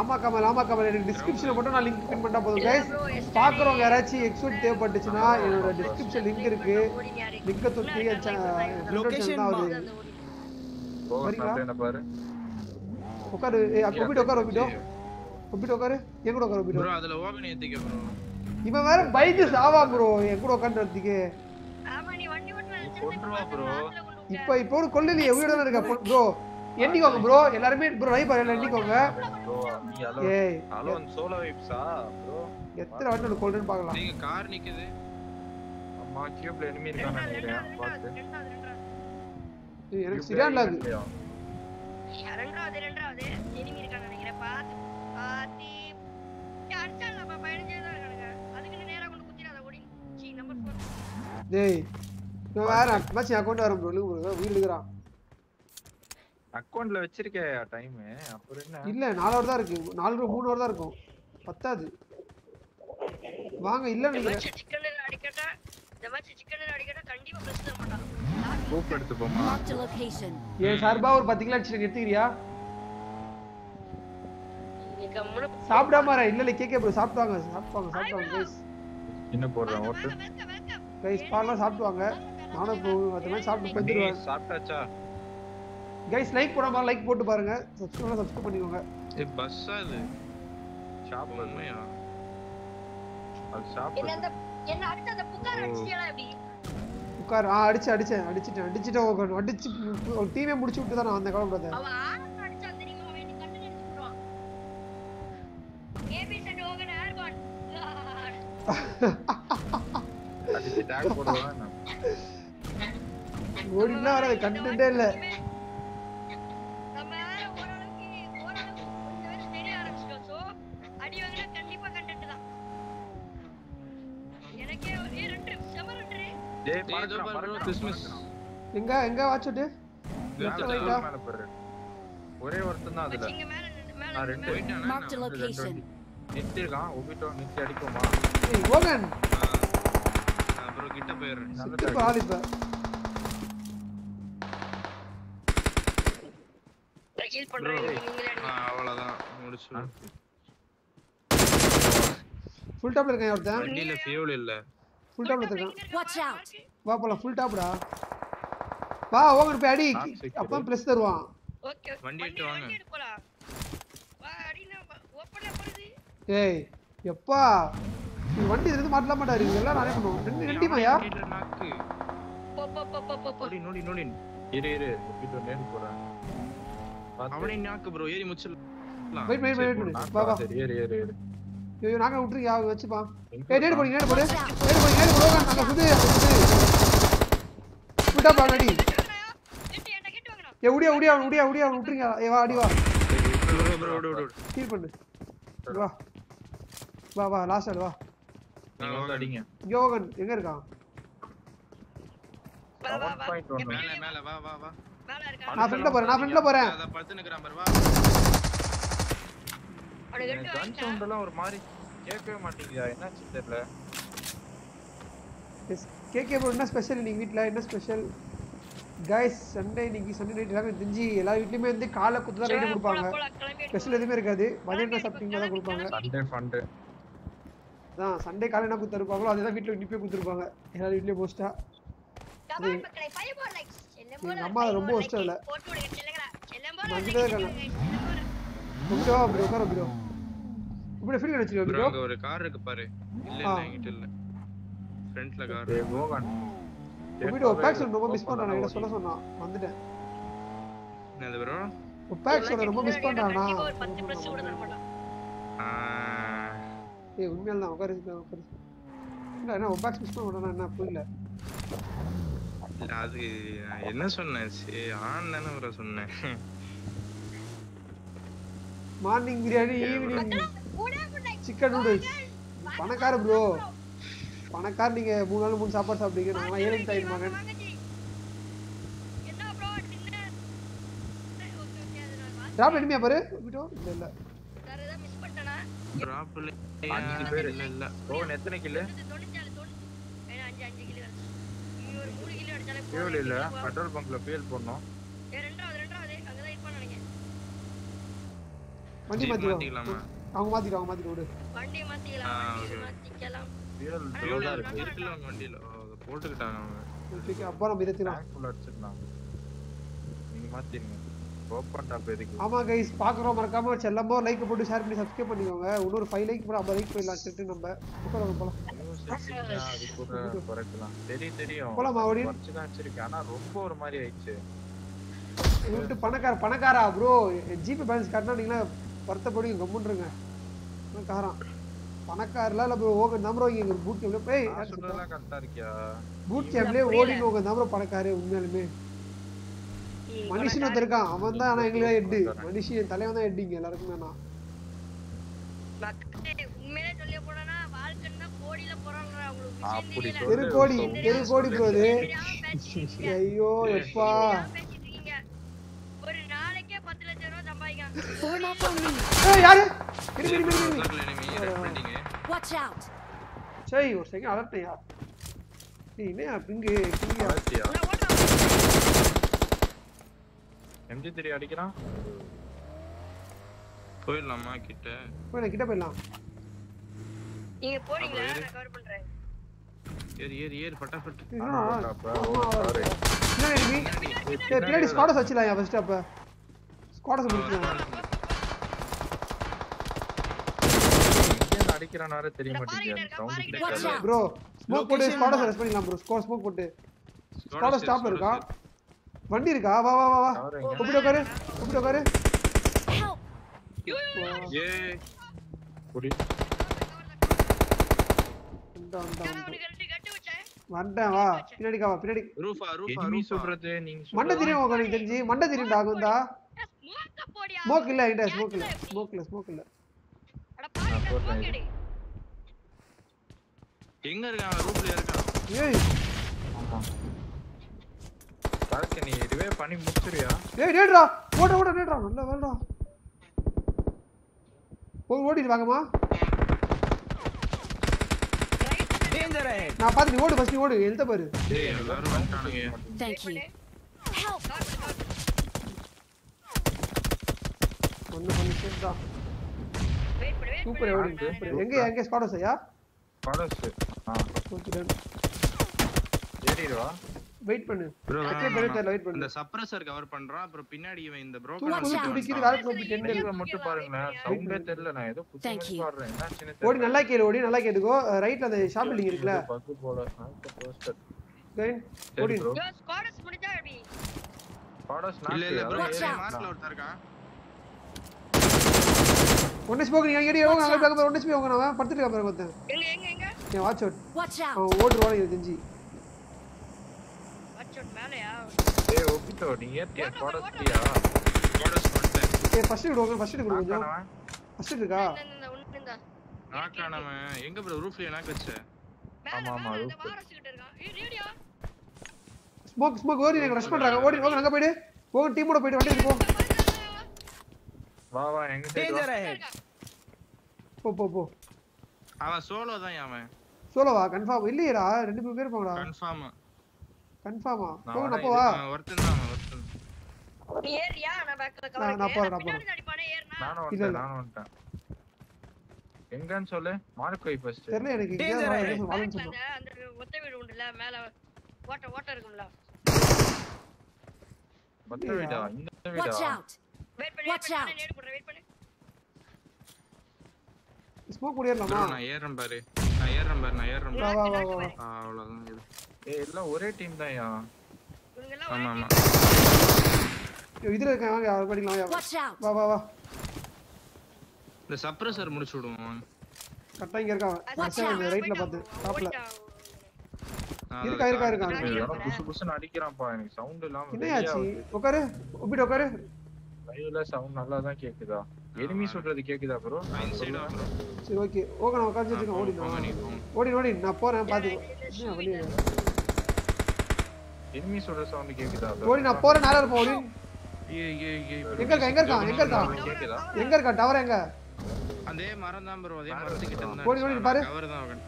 ஆமா கமல் ஆமா கமல். எனக்கு டிஸ்கிரிப்ஷன்ல மட்டும் நான் லிங்க் பின் பண்ணா போதும் கைஸ் பாக்குறவங்க யாராச்சும் எக்ஸ்போர்ட் தேவைப்பட்டுச்சுன்னா என்னோட டிஸ்கிரிப்ஷன் லிங்க் இருக்கு. லிங்க தொட்டு வரீங்களா? என்ன பாரு? உட்காரு. ஒப்பிட்டு உட்காரு ஒப்பிட்டோ. ஒப்பிட்டு உட்காரு. என் கூட உட்காரு ஒப்பிட்டோ. ப்ரோ அதுல ஓபன் ஏத்திக்க ப்ரோ இவன் வேற பைக் சாவா ப்ரோ என் கூட உட்காந்துறதுக்கு ஆமா நீ வண்டி ஓட்டுறது ப்ரோ இப்ப இப்போ ஒரு உயிரோட தானே இருக்க. ப்ரோ எண்ணிக்கோங்க ப்ரோ எல்லாருமே ப்ரோ ரைட் பாரு எண்ணிக்கோங்க ஏய் அலோ சோலோ வைப்ஸா ப்ரோ எத்தனை வாட்டி நான் கொல்றேன்னு பார்க்கலாம். நீங்க கார் நிக்குது. அம்மா கியூப்ல எனிமி இருக்கான்னு நினைக்கிறேன். பாத்து ஏய், எனக்கு சரியான lag. ரெண்டாவது ரெண்டாவது எனிமி இருக்கான்னு நினைக்கிறேன். பாத்து பாத்தி அடிச்சாங்க பதினஞ்சு தான் இருக்கானுங்க. அதுக்கு நேரா கொண்டு குத்திடாத ஓடி. சி நம்பர் ஃபோர் டேய் நான் வேற மேட்ச் அக்கௌண்ட் வரேன் ப்ரோ ப்ரோ உயிர் எடுக்கிறான் அக்கவுண்ட்ல வச்சிருக்கே டைம் அப்புறம் என்ன? இல்ல நாலு ஹவர் தான் இருக்கு. நாலு மூணு ஹவர் தான் இருக்கும். பத்தாது. வாங்க இல்ல நீங்க. சிக்கன் அடிக்கட்டா இந்த மாதிரி அடிக்கட்டா கண்டிப்பா மாட்டான் கூப் எடுத்து போமா சார்பா ஒரு பத்து கிலோ அடிச்சு எடுத்துக்கிறியா சாப்பிடாம. இல்ல இல்ல கேக்கே ப்ரோ சாப்பிட்டாங்க சாப்பிட்டாங்க சாப்பிட்டாங்க கைஸ் என்ன போடுறேன் ஓட்டு? கைஸ் பால்லாம் சாப்பிடுவாங்க நானும் இப்போ மற்ற மாதிரி சாப்பிட்டு போயிடுவேன் சாப்பிட்டாச்சா? கைஸ் லைக் போடாம லைக் போட்டு பாருங்க. சப்ஸ்கிரைப் சப்ஸ்கிரைப் பண்ணிக்கோங்க. ஏய் பஸ்ஸா இது? ஷாப் உண்மையா அது ஷாப் என்ன அந்த என்ன அடுத்து அந்த புகார் அடிச்சியா எப்படி உட்கார் ஆ அடிச்சு அடிச்சேன் அடிச்சிட்டேன் அடிச்சுட்டேன் அடிச்சு ஒரு டீமே முடிச்சு விட்டு தான் நான் அந்த கவலைப்படாத. அவன் ஆரம்ப அடிச்சா தெரியுமா அவன் நீ கண்ணு எடுத்துறான் ஏபி செட் ஓகன் ஏர்கான் அடிச்சு டேக் போடுவேன்? நான். ஓடிலாம் வராது கண்டே இல்ல. டேய் கிறிஸ்மஸ். எங்க எங்க பாரு. ஒரே ஒருத்தன் தான் அதுல. நான் ரெண்டு அடிக்குமா ஏய் ஓகன் போயிடுறேன் சுத்தி ஆள் இப்ப ஹீல் பண்றேன் நீங்களே அவ்வளவுதான் முடிச்சு ஃபுல் டாப்ல இருக்கேன் ஒருத்தன்? வண்டியில ஃபியூல் இல்ல. ஃபுல் டாப்ல இருக்கான். Watch out! வா போலாம் ஃபுல் டாப்டா வா ஓவர் போய் அடி. அப்பா ப்ளஸ் தருவான். ஓகே வண்டி எடுத்து வாங்க. போலாம். வா அடினா ஓப்பன்ல போறது ஏய் எப்பா? நீ வண்டி இருந்து மாட்டல மாட்டாரு இதெல்லாம் நானே பண்ணுவோம் ரெண்டு ரெண்டிமாயா நாக்கு போ போ போ போ போ போ. நோடி நோடி நோடி இரு இரு. வீட்டு நேரு போறேன் அவனே நாக்கு ப்ரோ ஏறி முச்சல் வெயிட் வெயிட் வெயிட் வா வா. சரி ஏறு ஏறு ஏறு. ஐயோ நாங்க விட்டுருங்க அவங்க வச்சுப்பா. ஏய் நேடு போடி நேடு போடு. நேடு போடி நேடு போடு. நாங்க சுது ஏன்டா கெட்டு வாங்கணும் ஏ உடியா உடியா உடியா உடியா விட்டுருங்க. ஏ வா அடி வா. ப்ரோ ப்ரோ விடு ஹீல் பண்ணு. வா. வா வா லாஸ்ட் ஆடு வா. நீங்க வந்து அடிங்க. யோகன் எங்க இருக்கான்? வா வா வா. 1.1 மேல மேல வா வா வா. நான் ஃப்ரண்ட்ல போறேன் நான் ஃப்ரண்ட்ல போறேன். அத படுத்து நிக்கறான் பாரு வா கெட்டு கன் சவுண்ட் எல்லாம் ஒரு மாதிரி கேட்கவே மாட்டேங்குதா என்னாச்சு தெரியல. கேகே ப்ரோ என்ன ஸ்பெஷல் இன்னைக்கு வீட்ல? என்ன ஸ்பெஷல் கைஸ் சண்டே இன்னைக்கு சண்டே நைட் எல்லாமே தெரிஞ்சு எல்லா வீட்லயுமே வந்து காலை குத்து தான் ரைடு கொடுப்பாங்க. ஸ்பெஷல் எதுவுமே இருக்காது. மதியம் என்ன சாப்பிட்டீங்க தான் கொடுப்பாங்க. சண்டே ஃபண்டு அதான் சண்டே காலை என்ன குத்து இருப்பாங்களோ அதுதான் வீட்டில் போய் கொடுத்துருப்பாங்க. எல்லாரும் வீட்லயும் மோஸ்டா கமான் மக்களே ஃபைவ் மோர் லைக்ஸ் செல்லம் போல எங்க அம்மா ரொம்ப worst அதுல. போட்டு விடுங்க செல்லுங்கடா. செல்லம் போல நான் அங்கதான் இருக்கேன். இப்படி வா அப்படி உட்கார அப்படி வா. இப்படி ஃபீல் வச்சிருக்கோம் ப்ரோ ப்ரோ அங்க ஒரு கார் இருக்கு பாரு. இல்ல. இல்ல என்கிட்ட இல்ல. ஃப்ரண்ட்ல கார் டேய் மோகன். வீடியோ பேக்ஸ் ரொம்ப மிஸ் பண்றான் என்ன சொல்ல சொன்னான். வந்துட்டேன். என்னது ப்ரோ ரொம்ப மிஸ் பண்றானா கண்டிப்பா ஒரு 10 பிளஸ் கூட தர மாட்டான் ஏய் உண்மையால தான் உட்காரு உட்காரு இல்ல என்ன பேக்ஸ் மிஸ் பண்ண மாட்டானா என்ன புரியல. இல்ல அது என்ன சொன்னேன்? சரி ஆன் தானே ப்ரோ சொன்னேன். Morning biryani evening chicken noodles பணக்கார ப்ரோ பணக்கார நீங்க மூணு நாள் மூணு சாப்பாடு சாப்பிட்டீங்க நான் ஏழை டைம் மகன். டிராப் எனிமையா பாரு. விட்டோ இல்ல இல்ல வேற ஏதாவது மிஸ் பண்ணிட்டேனா டிராப்ல அஞ்சு பேர். இல்ல இல்ல. மோகன் எத்தனை தொண்ணூத்தி ஏன்னா அஞ்சு அஞ்சு கிலோ இங்க ஒரு மூணு கிலோ அடிச்சாலே ஃபியூல் இல்ல. பெட்ரோல் பங்க்ல ஃபியூல் போடணும். ஏ ரெண்டாவது ரெண்டாவது. அங்கதான் இருப்பான்னு நினைக்கிறேன் வண்டி மாத்திக்கலாமா? அவங்க மாத்திடுவோம் அவங்க மாத்திட்டு விடு. வண்டி மாத்திக்கலாம் வண்டி. மாத்திக்கலாம். ஃபியூல் லோடா இருக்கு. வண்டியில. ஓ, அதை போட்டுக்கிட்டாங்க அவங்க. அப்பா நம்ம டேங்க் ஃபுல் அடிச்சிடலாம் நீங்க மாத்திருங்க. ஓப்பன் டாப் எதுக்கு? ஆமா கைஸ் பாக்குறோம் மறக்காம செல்லமோ லைக் போட்டு ஷேர் பண்ணி சப்ஸ்கிரைப் பண்ணிக்கோங்க. இன்னொரு ஃபைவ் லைக் போட ஐம்பது லைக் போயிடலாம் சொல்லிட்டு நம்ம உட்காருங்க போலாம் அது கூட குறைக்கலாம். தெரியும் தெரியும். போலாமா, ஓடி? குறைச்சு தான் வச்சிருக்கேன். ஆனா ரொம்ப ஒரு மாதிரி ஆயிடுச்சு. விட்டு பணக்கார பணக்காரா ப்ரோ ஜிபே பேலன்ஸ் காட்டினா நீங்களா வருத்தப்படுங்க கம்முன்றுங்க. பணக்காரன். பணக்காரலாம் இல்ல ப்ரோ ஓகே நம்பர் இங்க பூட் கேம்ல போய் பூட் கேம்லயே ஓடின்னு உங்க நம்பர் பணக்காரு உண்மையாலுமே. மனுஷன் ஒருத்தன் இருக்கான் அவன் தான் ஆனா எங்களுக்கு ஹெட்டு மனுஷன் தலைவன் தான் ஹெட்டிங்க எல்லாருக்குமே நான். மக்களே, உண்மையிலே சொல்லிய போனா வாழ்க்கைன்னா கோடியில போறாங்க. உங்களுக்கு அப்படி விஷயம் சொல்லு. தெரு கோடி தெரு கோடி ப்ரோ இது தெரியாம பேசிட்டு இருக்கீங்க. ஐயோ எப்பா. ஒரு நாளைக்கே பத்து லட்சம் ரூபாய் சம்பாதிக்கலாம். யாரு. சரி ஒரு செகண்ட் அலர்ட்டையா? பிங்கு. எம்ஜி த்ரீ அடிக்கிறான். போயிடலாமா கிட்ட? போய் நான் கிட்ட போயிடலாம். நீங்க போறீங்களா? அப்புறம் நான் கவர் பண்றேன். ஏறு ஏறு ஏறு ஃபட்டாஃபட் என்னடா அப்ப ஆமா, sorry. என்ன enemy? ஏய் பின்னாடி ஸ்குவாடஸ் வச்சிடலாம் ஃபர்ஸ்ட் அப்ப. ஸ்குவாடஸ் முடிக்கலாம் எங்கேருந்து அடிக்கிறான்னு வேற தெரிய இந்த மாட்டேங்குது. பாருகிட்ட இருக்கா, சவுண்ட் பாருகிட்ட Watch கேட்கல out. ப்ரோ ஸ்மோக் போட்டு Location. Squads marked. ரெஸ்ட் பண்ணிக்கலாம் ப்ரோ ஸ்குவாட் ஸ்மோக் போட்டு ஸ்குவாடஸ் ஸ்டாப்ல இருக்கா? வண்டி இருக்கா வா வா வா வா? எப்படி உட்காரு எப்படி உட்காரு Help. ஏ குடி. வந்தா வந்தா நான் வந்தா உனக்கு ரெண்டு கட்டு வச்சேன் வந்துட்டேன் வா பின்னாடி. வா பின்னாடி ரூஃபா ரூஃபா ரூஃபா சொல்றது நீங்க மண்டை தெரியும் உங்களுக்கு தெரிஞ்சு? மண்டை தெரியும் டாக் வந்தா ஸ்மோக்க போடியா ஸ்மோக் இல்ல. ஸ்மோக் இல்ல ஸ்மோக் இல்ல. ஸ்மோக் இல்ல அட பாருங்க போடுறேன் ஸ்மோக் எடு எங்க இருக்கான் ரூஃப்ல இருக்கான் ஏய் பாருங்க நீ இதுவே பண்ணி முடிச்சிருயா ஏய் நேடுடா ஓட ஓட நேடுடா நல்ல வேலைடா போய் ஓடிட்டு வாங்கம்மா. Ahead. நான் பார்த்து நீ ஓடு ஃபர்ஸ்ட் நீ ஓடு. எழுத பாரு? டேய் எல்லாரும் வந்துட்டானுங்க. Thank you. Help. Cover cover ஒண்ணு பண்ணி சேர்ந்தா வெயிட் பண்ணு வெயிட் சூப்பர் ஓடி சூப்பர். எங்க எங்க ஸ்குவாடஸ் ஐயா படஸ் ஆ. ஏறிடுவா வெயிட் பண்ணு. வெயிட் இந்த பண்ணு. சப்ரஸர் கவர் பண்றான் அப்புறம் பின்னாடி இவன் இந்த out. துடிக்குது வேலை நோக்கி டென்ட் நெல்ல மட்டும் பாருங்களேன் சவுண்டே தெரியல நான் ஏதோ புதுசு. பாடுறேன் என்னாச்சுன்னு ஓடி நல்லா கேளு ஓடி நல்லா கேட்டுக்கோ. ரைட்ல அந்த ஷாப் பில்டிங் இருக்குல்ல. பக்கு போல போஸ்டர் கைன் சரி ஓடி. ஸ்குவாட்ஸ் முடிஞ்சா எப்படி? படஸ் இல்ல இல்ல ப்ரோ. மார்க்ல ஒருத்தன் இருக்கான். ஒன்னு ஸ்மோக் நீங்க எங்கடி ஓங்க அங்க பாக்க ஒன்னு ஸ்மோக் நான் படுத்துட்டு இருக்க பாருங்க ஒருத்தன். எங்க எங்க எங்க வாட்ச் அவுட் out! அவன் ஓடுவான் இது தெரிஞ்சு. அச்சோ மேலயா? ஏய் நீ ஏத்தியா படஸ்டியா போடஸ் பண்ணிட்டேன் ஏய் ஃபர்ஸ்ட் கொஞ்சம். நாக்கானவன்? ஃபர்ஸ்ட் இருக்கா ஒண்ணு இந்த நாக்கானவன். எங்க ப்ரோ ரூஃப்ல வச்ச? மேல ஆமா, ஸ்மோக் ஸ்மோக் ஓடி எனக்கு ரஷ் பண்றாங்க. ஓடி ஓங்க அங்க போயிடு. ஓங்க டீமோட போயிடு வண்டி போ. வா வா எங்க சைடு. போ போ போ. அவன் சோலோ தான் அவன்? சோலோவா கன்ஃபார்ம் இல்லையேடா. ரெண்டு மூணு பேர் போங்கடா. கன்ஃபார்ம் கன்ஃபார்மா வரேன், அப்போ வா ஒருத்தன் தான் ஒருத்தன் நீ ஏறியா? நான் பேக்ல கவர் நான் போறேன், நான் பின்னாடி அடிப்பானே நானும் இல்ல, வந்துட்டேன். நானும் வந்துட்டேன். எங்கன்னு சொல்லு? மார்க்கோய் ஃபர்ஸ்ட் தெரியல எனக்கு. வாழன்னு பேக்ல சொன்னான் அந்த ஒத்த வீடு உண்டுல மேல ஓட்ட ஓட்ட இருக்கும்ல. மத்த வீடா? இந்த வீடா? Out! வெயிட் பண்ணி வெயிட். பண்ணி வெயிட் பண்ணு. ஸ்மோக் முடியலாமா Bro, நான் ஏறேன் பாரு. நான் ஏறேன் பாரு நான் ஏறேன் வா பாரு வா வா வா அவ்வளவுதான் இது. ஏய் எல்லாம் ஒரே டீம் தான்யா இவங்க எல்லாம் ஆமா ஆமா இதுல இருக்கேன் வாங்க அவர் படிக்கலாம்! வா வா வா. இந்த சப்ரஸர் முடிச்சு விடுவோம். கரெக்டா இங்க இருக்கான். ரைட்ல பார்த்து டாப்ல இருக்கா, இருக்கா, இருக்கா. புசு புசுன்னு அடிக்கிறான்ப்பா எனக்கு சவுண்ட் இல்லாம என்னையாச்சு? உட்காரு. ஒப்பிட்டு உட்காரு. லைவ்ல சவுண்ட் நல்லா தான் கேக்குதா? எனிமி சொல்றது கேக்குதா ப்ரோ வா. bro? சரி ஓகே ஓகே நான் உட்காந்து வச்சுக்கேன் ஓடி. ஓடி ஓடி நான் போறேன் பாத்து. வெளியே. எனிமி சொல்ற சவுண்ட் கேக்குதா ஓடி நான் போறேன் நேரா இருப்போம் ஓடி. ஏய், ஏய், ஏய், bro. எங்க இருக்கான் எங்க இருக்கான் எங்க இருக்கான் கேக்குதா? எங்க இருக்கான் டவர் எங்க? அதே மரம் தான் ப்ரோ அதே மரத்துக்கிட்ட இருந்தா ஓடி, ஓடி, பாரு. கவர் தான் அவன்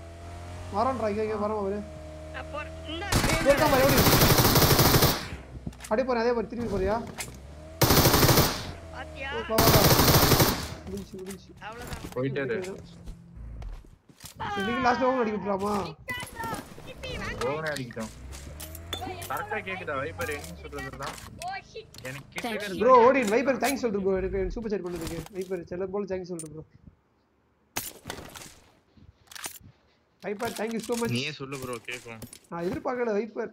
வரோன்றா இங்க இங்க வரோம் அவரு. நான் போறேன். இந்த. இருக்கான் பாரு ஓடி. அடி போறேன் அதே மாதிரி திரும்பி போறியா? பாத்தியா. முடிஞ்சு முடிஞ்சு லாஸ்ட் ஓவன் அடிக்க விட்டுலாமா ஓவனே கேக்குதா? வைப்பர் எனிமி சொல்றதுலாம் எனக்கு. ப்ரோ ஓடி வைப்பர் தேங்க்ஸ் சொல்லிட்டு ப்ரோ எனக்கு சூப்பர் சாட் பண்ணதுக்கு. வைப்பர் செல்ல போல தேங்க்ஸ் சொல்லிட்டு bro Viper thank you so much நீயே சொல்லு ப்ரோ கேக்கும். நான் எதிர்பார்க்கல வைப்பர்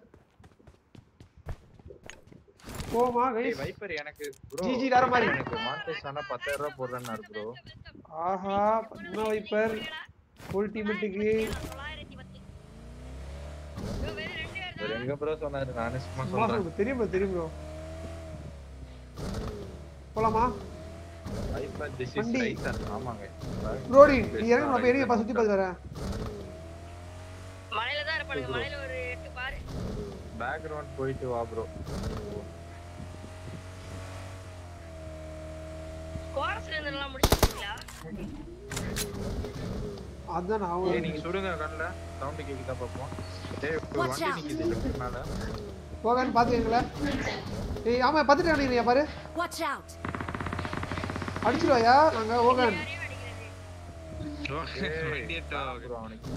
போமா ஏய் கைஸ் வைப்பர் எனக்கு ப்ரோ GG வேற மாதிரி. எனக்கு மான்டேஸ் ஆனா 10000 ரூபாய் போடுறேன்னாரு ப்ரோ ஆஹா என்ன வைப்பர் ஒரு டீமெட்டுக்கு தொள்ளாயிரத்தி பத்து ஐயோ, வெறும் ரெண்டு பேர் வேற எங்க ப்ரோ சொன்னாரு? நானே சும்மா சும்மா சொல்றேன். சொல்லு. தெரியும் bro, தெரியும் ப்ரோ போலாமா? வைப்பர் திஸ் இஸ் வண்டி. ரைட்டர் ஆமாங்க. ரோடி நீ இறங்க நம்ம இறங்கி சுத்தி பார்த்து வரேன் மலையில தான் இருப்பானுங்க. மலையில ஒரு எட்டு பாரு. பேக்ரவுண்ட் போயிட்டு வா ப்ரோ கோரஸ்ல இருந்து எல்லாம் முடிச்சிட்டீங்களா அதான் நான் ஏய் அவங்க நீங்க சுடுங்க கண்ணுல. சவுண்ட் கேக்குதா பாப்போம். டேய் வண்டி. நிக்குது மேல. போகன்னு பாத்துக்கீங்களா. ஏய் ஆமா பார்த்துட்டு நினைக்கிறீங்க பாரு. Watch out! அடிச்சிருவாயா? நாங்க ஓகன் ஏய் வண்டியட்டோ bro அவனுக்கு.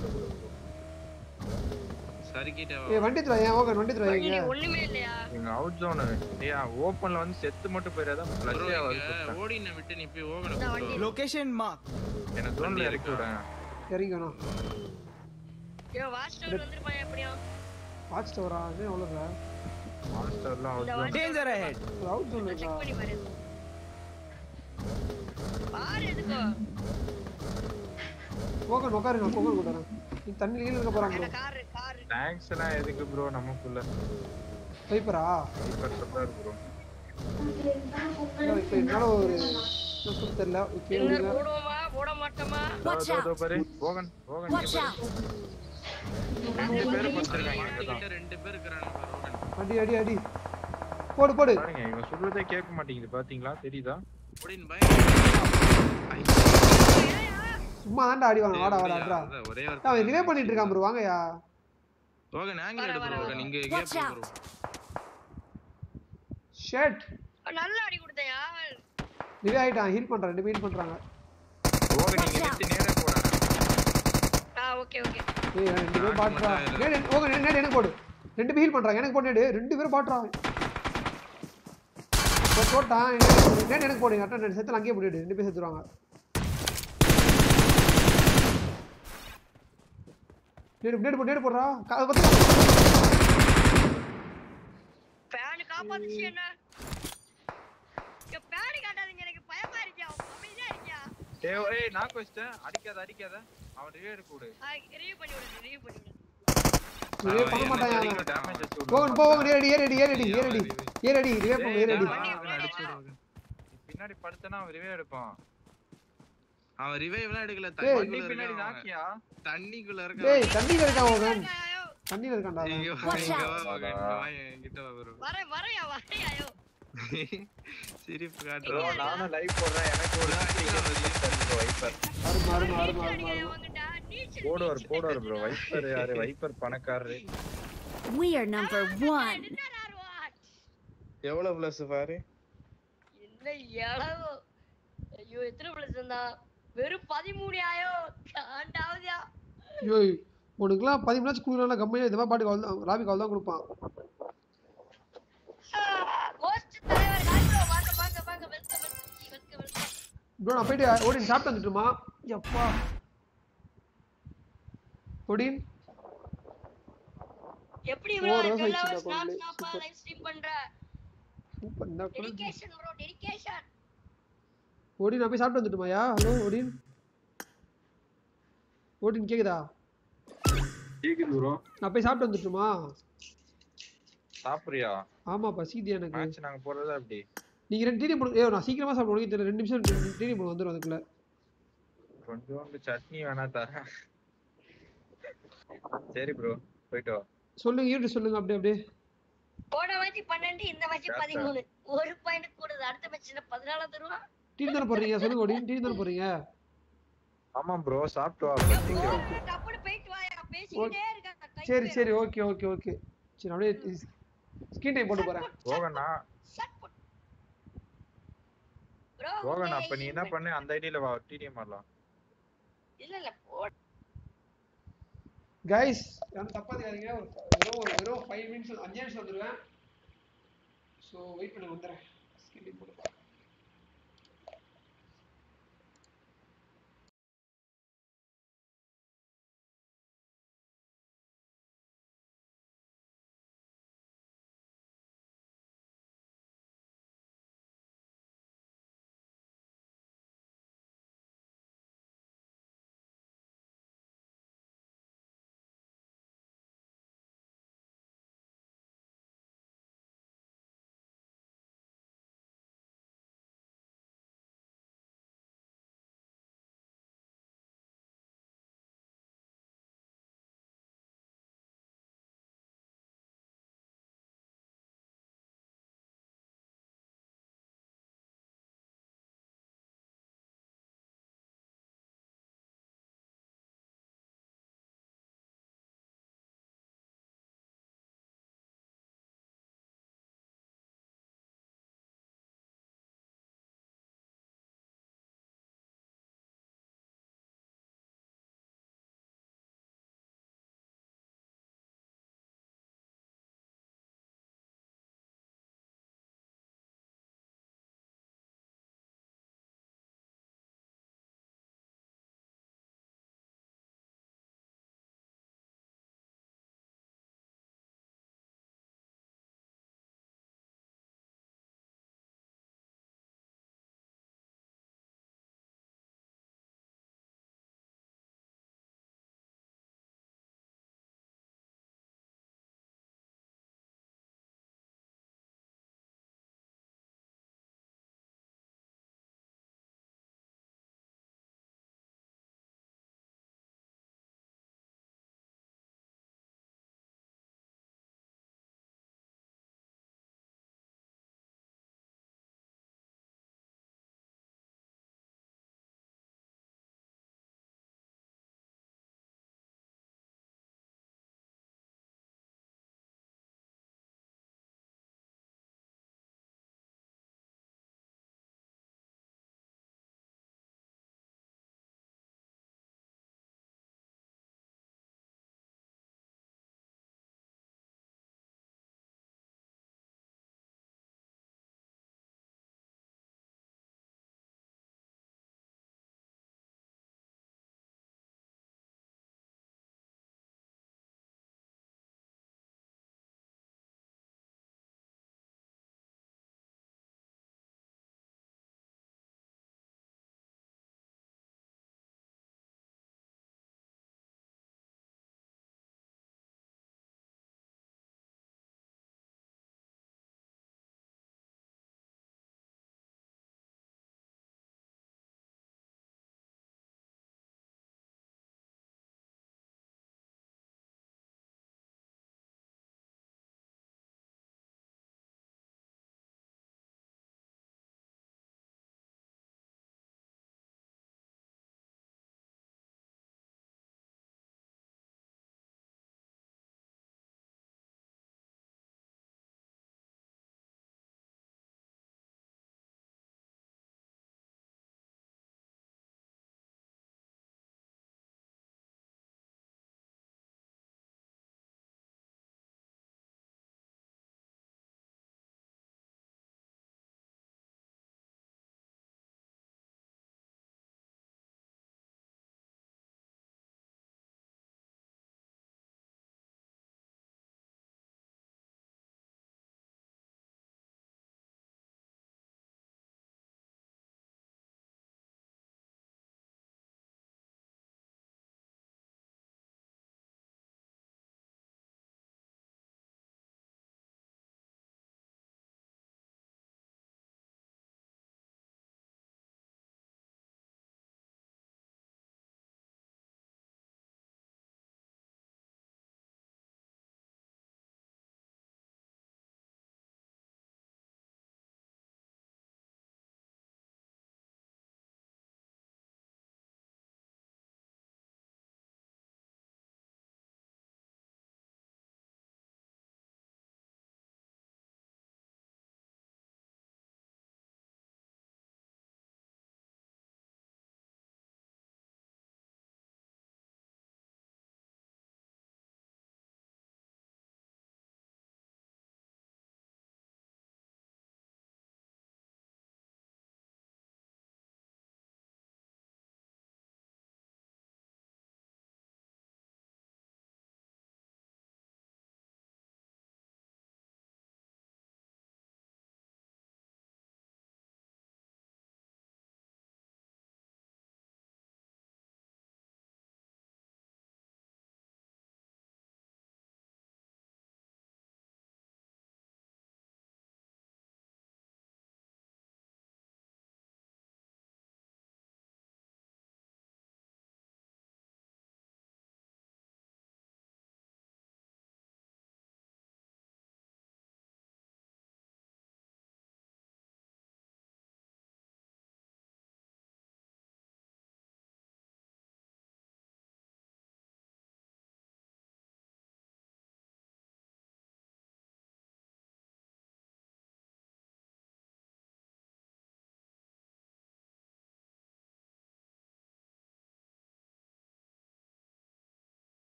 ஏய் வண்டி தருவாயா ஓகன் வண்டி தருவாயா வண்டியில இங்க ஒண்ணுமே இல்லையா? எங்க அவுட் ஜோன் ஏய் ஓபன்ல வந்து செத்து மட்டும் ப்ரோ ஃப்ளஷ் ஆகாது ஓடின விட்டு நீ போய் வண்டி Location mark. எனக்கு ஜோன்ல இறக்கி விடுறேன். வேணும் ஐயோ வாட்ச் டவர் வந்திருப்பான் எப்படியும் வாட்ச் டவரா அது எவ்வளோங்க மாஸ்டர்லாம் அவுட் இந்த ஜோன் ahead. ஒரு அவுட் ஜோன் செக் இருக்கா பண்ணி பாரு. பாரு எதுக்கோ? ஓகன் உட்காரு நான் ஓகன் கூட்டுறேன் நீ தண்ணி கீழே இருக்க போறான் ப்ரோ கார் கார். டேங்க்ஸ் எல்லாம் எதுக்கு ப்ரோ நமக்குள்ள? வைப்பரா இப்ப சொல்றாரு ப்ரோ இப்போ என்னால ஒரு சொல்ல தெரியல. ஓகே போடுவோமா? போட மாட்டோமா! பாரு. போகன் போகன்! ரெண்டு பேர் இருக்கிறானுங்க ரோகன் அடி அடி அடி. போடு போடு. பாருங்க இவன் சொல்றதே கேட்க மாட்டேங்குது. பாத்தீங்களா? தெரியுதா? ஓடின் சும்மா தான்டா அடி வாங்க வாடா வாடா. அவன் ரிலே பண்ணிட்டு இருக்கான் ப்ரோ வாங்கயா ரோகன் ஆங்கிள் எடு ப்ரோ ரோகன் இங்க Watch கேப். ப்ரோ ஷேட் நல்ல அடி கொடுத்தையா ரிலே ஆயிட்டான். ஹீல் பண்றான். ரெண்டு ஹீல் பண்றாங்க. போக நீங்க நிறுத்தி நேரே போடா. ஆ ஓகே ஓகே. ஏய் ரெண்டு பேரும் பாட்றா நேடு ஓகே நேடு நேடு எனக்கு போடு. ரெண்டு பேர் ஹீல் பண்றாங்க. எனக்கு போடு நேடு ரெண்டு பேரும் பாட்றா போட்டான். நேடு நேடு எனக்கு போடுங்க அட்டா நேடு செத்துல அங்கேயே போட்டு ரெண்டு பேர் செத்துருவாங்க. நேடு நேடு போடு நேடு போடுறா. அது பத்தி ஃபேன் காப்பாத்துச்சு என்ன? ஃபேன் காட்டாதீங்க எனக்கு பயமா இருக்கியா அமைதியா இருக்கியா? ஏய் ஏய் நான் வச்சிட்டேன் அடிக்காத அடிக்காத. அவன் ரிவே எடுக்க விடு. ரிவ்யூ பண்ணி விடு ரிவ்யூ பண்ணி விடு. ரிவே பண்ண மாட்டாங்க. போங்க போங்க ஏறடி ஏறடி ஏறடி ஏறடி. ஏறடி ரிவே பண்ணு ஏறடி. பின்னாடி படுத்தனா அவன் ரிவே எடுப்பான். அவன் ரிவைவ் எல்லாம் எடுக்கல. தண்ணிக்குள்ள பின்னாடி இருக்கான். நாக்கியா? தண்ணிக்குள்ள டேய் இருக்கான் தண்ணியில இருக்கான் அவன்? தண்ணியில இருக்கான்டா அவன். இங்க வா, Watch இங்க out. வா, மகன், இங்க வா, என்கிட்ட வா bro. வர வரையா வரையாயோ. சிரிப்பு நானும் லைவ் போடுறேன். எனக்கு ஒரு வைப்பர் போடுவார் போடுவார் ப்ரோ வைப்பர் யாரு? வைப்பர் பணக்காரரு. We are number எவ்வளவு பிளஸ் பாரு? என்ன எளவு ஐயோ எத்தனை பிளஸ் இருந்தா? வெறும் பதிமூணு ஆயோ? காண்டாவதியா ஐயோ உனக்குலாம் பதி மினிட்ஸ் கொடுக்குறாங்க கம்மியாக இந்த மாதிரி பாட்டுக்கு அவள் ராபி கால் தான் கொடுப்பான் ப்ரோ நான் போயிட்டு ஓடின் சாப்பிட்டு வந்துட்டுமா? எப்பா? ஓடின் எப்படி ப்ரோ. ஸ்டாப்பா Super. லைவ் ஸ்ட்ரீம் பண்ற? Super dedication bro dedication Odin நான் போய் சாப்பிட்டு வந்துட்டுமாயா ஹலோ ஓடின் ஓடின் கேக்குதா? கேக்குது ப்ரோ நான் போய் சாப்பிட்டு வந்துட்டுமா? சாப்பிடுறியா? ஆமா பசிக்குது எனக்கு. மேட்ச் நாங்க போறதா அப்படி நீங்க ரெண்டு டீனி போடு ஏ நான் சீக்கிரமா சாப்பிடுவோம் உனக்கு தெரியல ரெண்டு நிமிஷம் டீனி போடு வந்துடும் அதுக்குள்ள. கொஞ்சோண்டு சட்னி வேணா தரேன். சரி ப்ரோ போயிட்டு வா. சொல்லுங்க யூடியூப் சொல்லுங்க அப்படியே அப்படியே. போன மேட்ச் பன்னெண்டு இந்த மேட்ச். பதிமூணு. ஒரு பாயிண்ட் கூடுது. அடுத்த மேட்ச்ல பதினாலு தருவான் டீ தானே போடுறீங்க சொல்லுங்க டீ தானே போடுறீங்க ஆமா ப்ரோ சாப்பிட்டு வா டப்புனு போயிட்டு இருக்காங்க சரி சரி ஓகே ஓகே ஓகே. சரி அப்படியே ஸ்கிரீன் டைம் போட்டு போறேன். போகண்ணா. போகண்ணா அப்ப நீ என்ன பண்ணு? அந்த ஐடியில வா டிடிஎம் ஆடலாம் இல்ல இல்ல போ. கைஸ் யாரும் தப்பா தெரியாதீங்க ஒரு வெறும் வெறும் ஃபைவ் மினிட்ஸ் அஞ்சு நிமிஷம் வந்துடுவேன் ஸோ வெயிட் பண்ணி வந்துடுறேன். ஸ்கிரீன் டைம் போட்டு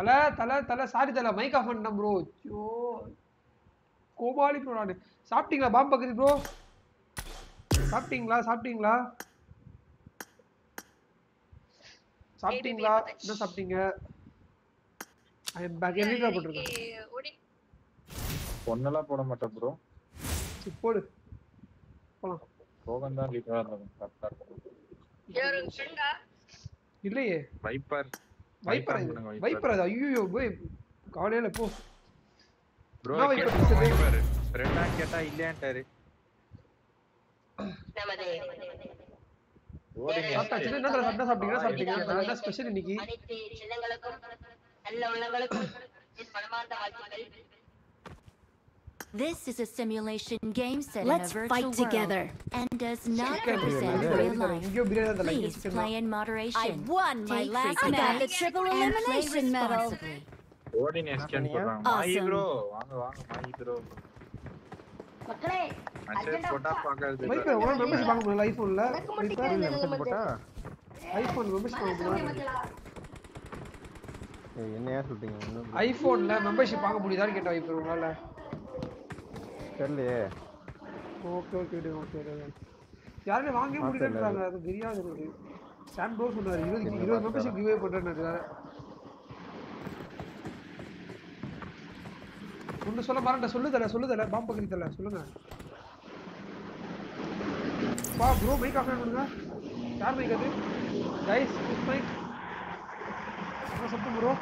தலை தலை தலை சாரி தலை மைக் ஆஃப் பண்ணிட்டேன் ப்ரோ ஐயோ. கோபாலி ப்ரோ நான். சாப்பிட்டீங்களா பாம்பு பக்கரி ப்ரோ சாப்பிட்டீங்களா சாப்பிட்டீங்களா? சாப்பிட்டீங்களா? என்ன சாப்பிட்டீங்க? ஐ எம் பேக் என்ன போட்டிருக்கேன் ஓடி பொண்ணெல்லாம் போட மாட்டேன் ப்ரோ போடு. போலாம். போகன் தான் லீடரா இருக்கும். கரெக்டா இல்லையே. Wiper wiper. வைப்பர் அது. ஐயோ போய் கவலையில போ. ப்ரோ? வைப்பர் ஃப்ரெண்டா கேட்டா இல்லையான்ட்டாரு. நமது. என்ன சாப்பிட்டீங்க சாப்பிட்டீங்க என்ன ஸ்பெஷல் இன்னைக்கு. அனைத்து செல்லங்களுக்கும் நல்ல உள்ளங்களுக்கும் என் மனமார்ந்த வாழ்த்துக்கள். This is a simulation game set Let's in a virtual fight world together. and does not represent real life. Please play in moderation. I won my Take last match. I got the triple elimination medal. Coordination awesome. ஐபோன்ல membership வாங்க முடியுதான்னு கேட்டோம் இப்ப உங்களால தெரியலையே. Okay okay okay யாருமே வாங்கவே முடியலன்றாங்க. அது தெரியாது எனக்கு. சாம் ப்ரோ சொன்னாரு. இருபது இருபது மெம்பர்ஷிப் கிவ்வே பண்றேன்னு ஒன்று சொல்ல மறந்துட்டேன் சொல்லு தல சொல்லு தல. பாம்பு பக்கரி தல. சொல்லுங்க. வா ப்ரோ மைக் ஆஃப் பண்ணுங்க யார் மைக் அது? கைஸ் குட் மைக் சத்தம் ப்ரோ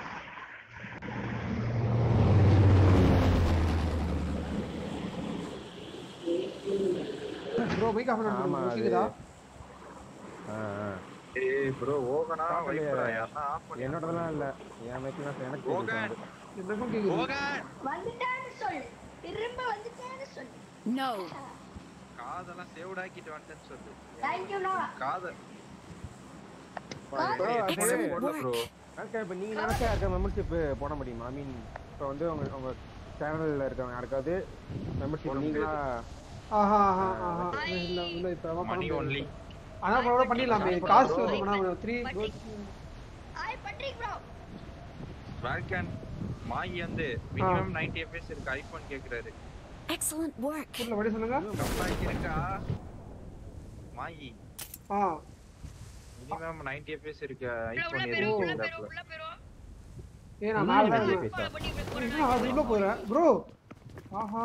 ப்ரோ மைக் ஆஃப் ஆமா, கேக்குதா. ஏய் ப்ரோ ஓகனா. வைப்பரா யாரா ஆஃப் பண்ணி. என்னோடதெல்லாம் இல்ல. என் மைக்லாம் எனக்கு போகன் கேக்குது எனக்கும் கேக்குது. போகன் வந்துட்டான்னு சொல்லு. திரும்ப வந்துட்டான்னு சொல்லு. No. காதெல்லாம் சேவ்ட் ஆக்கிட்டு வந்துட்டேன்னு சொல்லு. தேங்க்யூ நோ காதல் போடல ப்ரோ அக்கா இப்போ நீங்க நினைச்சா இருக்க மெம்பர்ஷிப் போட முடியுமா? ஐ மீன் இப்போ வந்து உங்க உங்க சேனல்ல இருக்கவங்க யாருக்காவது மெம்பர்ஷிப் நீங்களா ஆஹா ஆஹா இல்ல இல்ல இப்ப அவன் பண்ணி ஒன்லி ஆனா கூட காசு வருதுனா 3 ஐ பட்ரிக் வந்து மினிமம் 90 fps இருக்கு. ஐபோன் கேக்குறாரு. எக்ஸலென்ட் வர்க் சொல்லுங்க. இருக்கா? மாங்கி ஆ. மினிமம் 90 fps இருக்கு. ஐபோன் போறேன் ப்ரோ ஆஹா.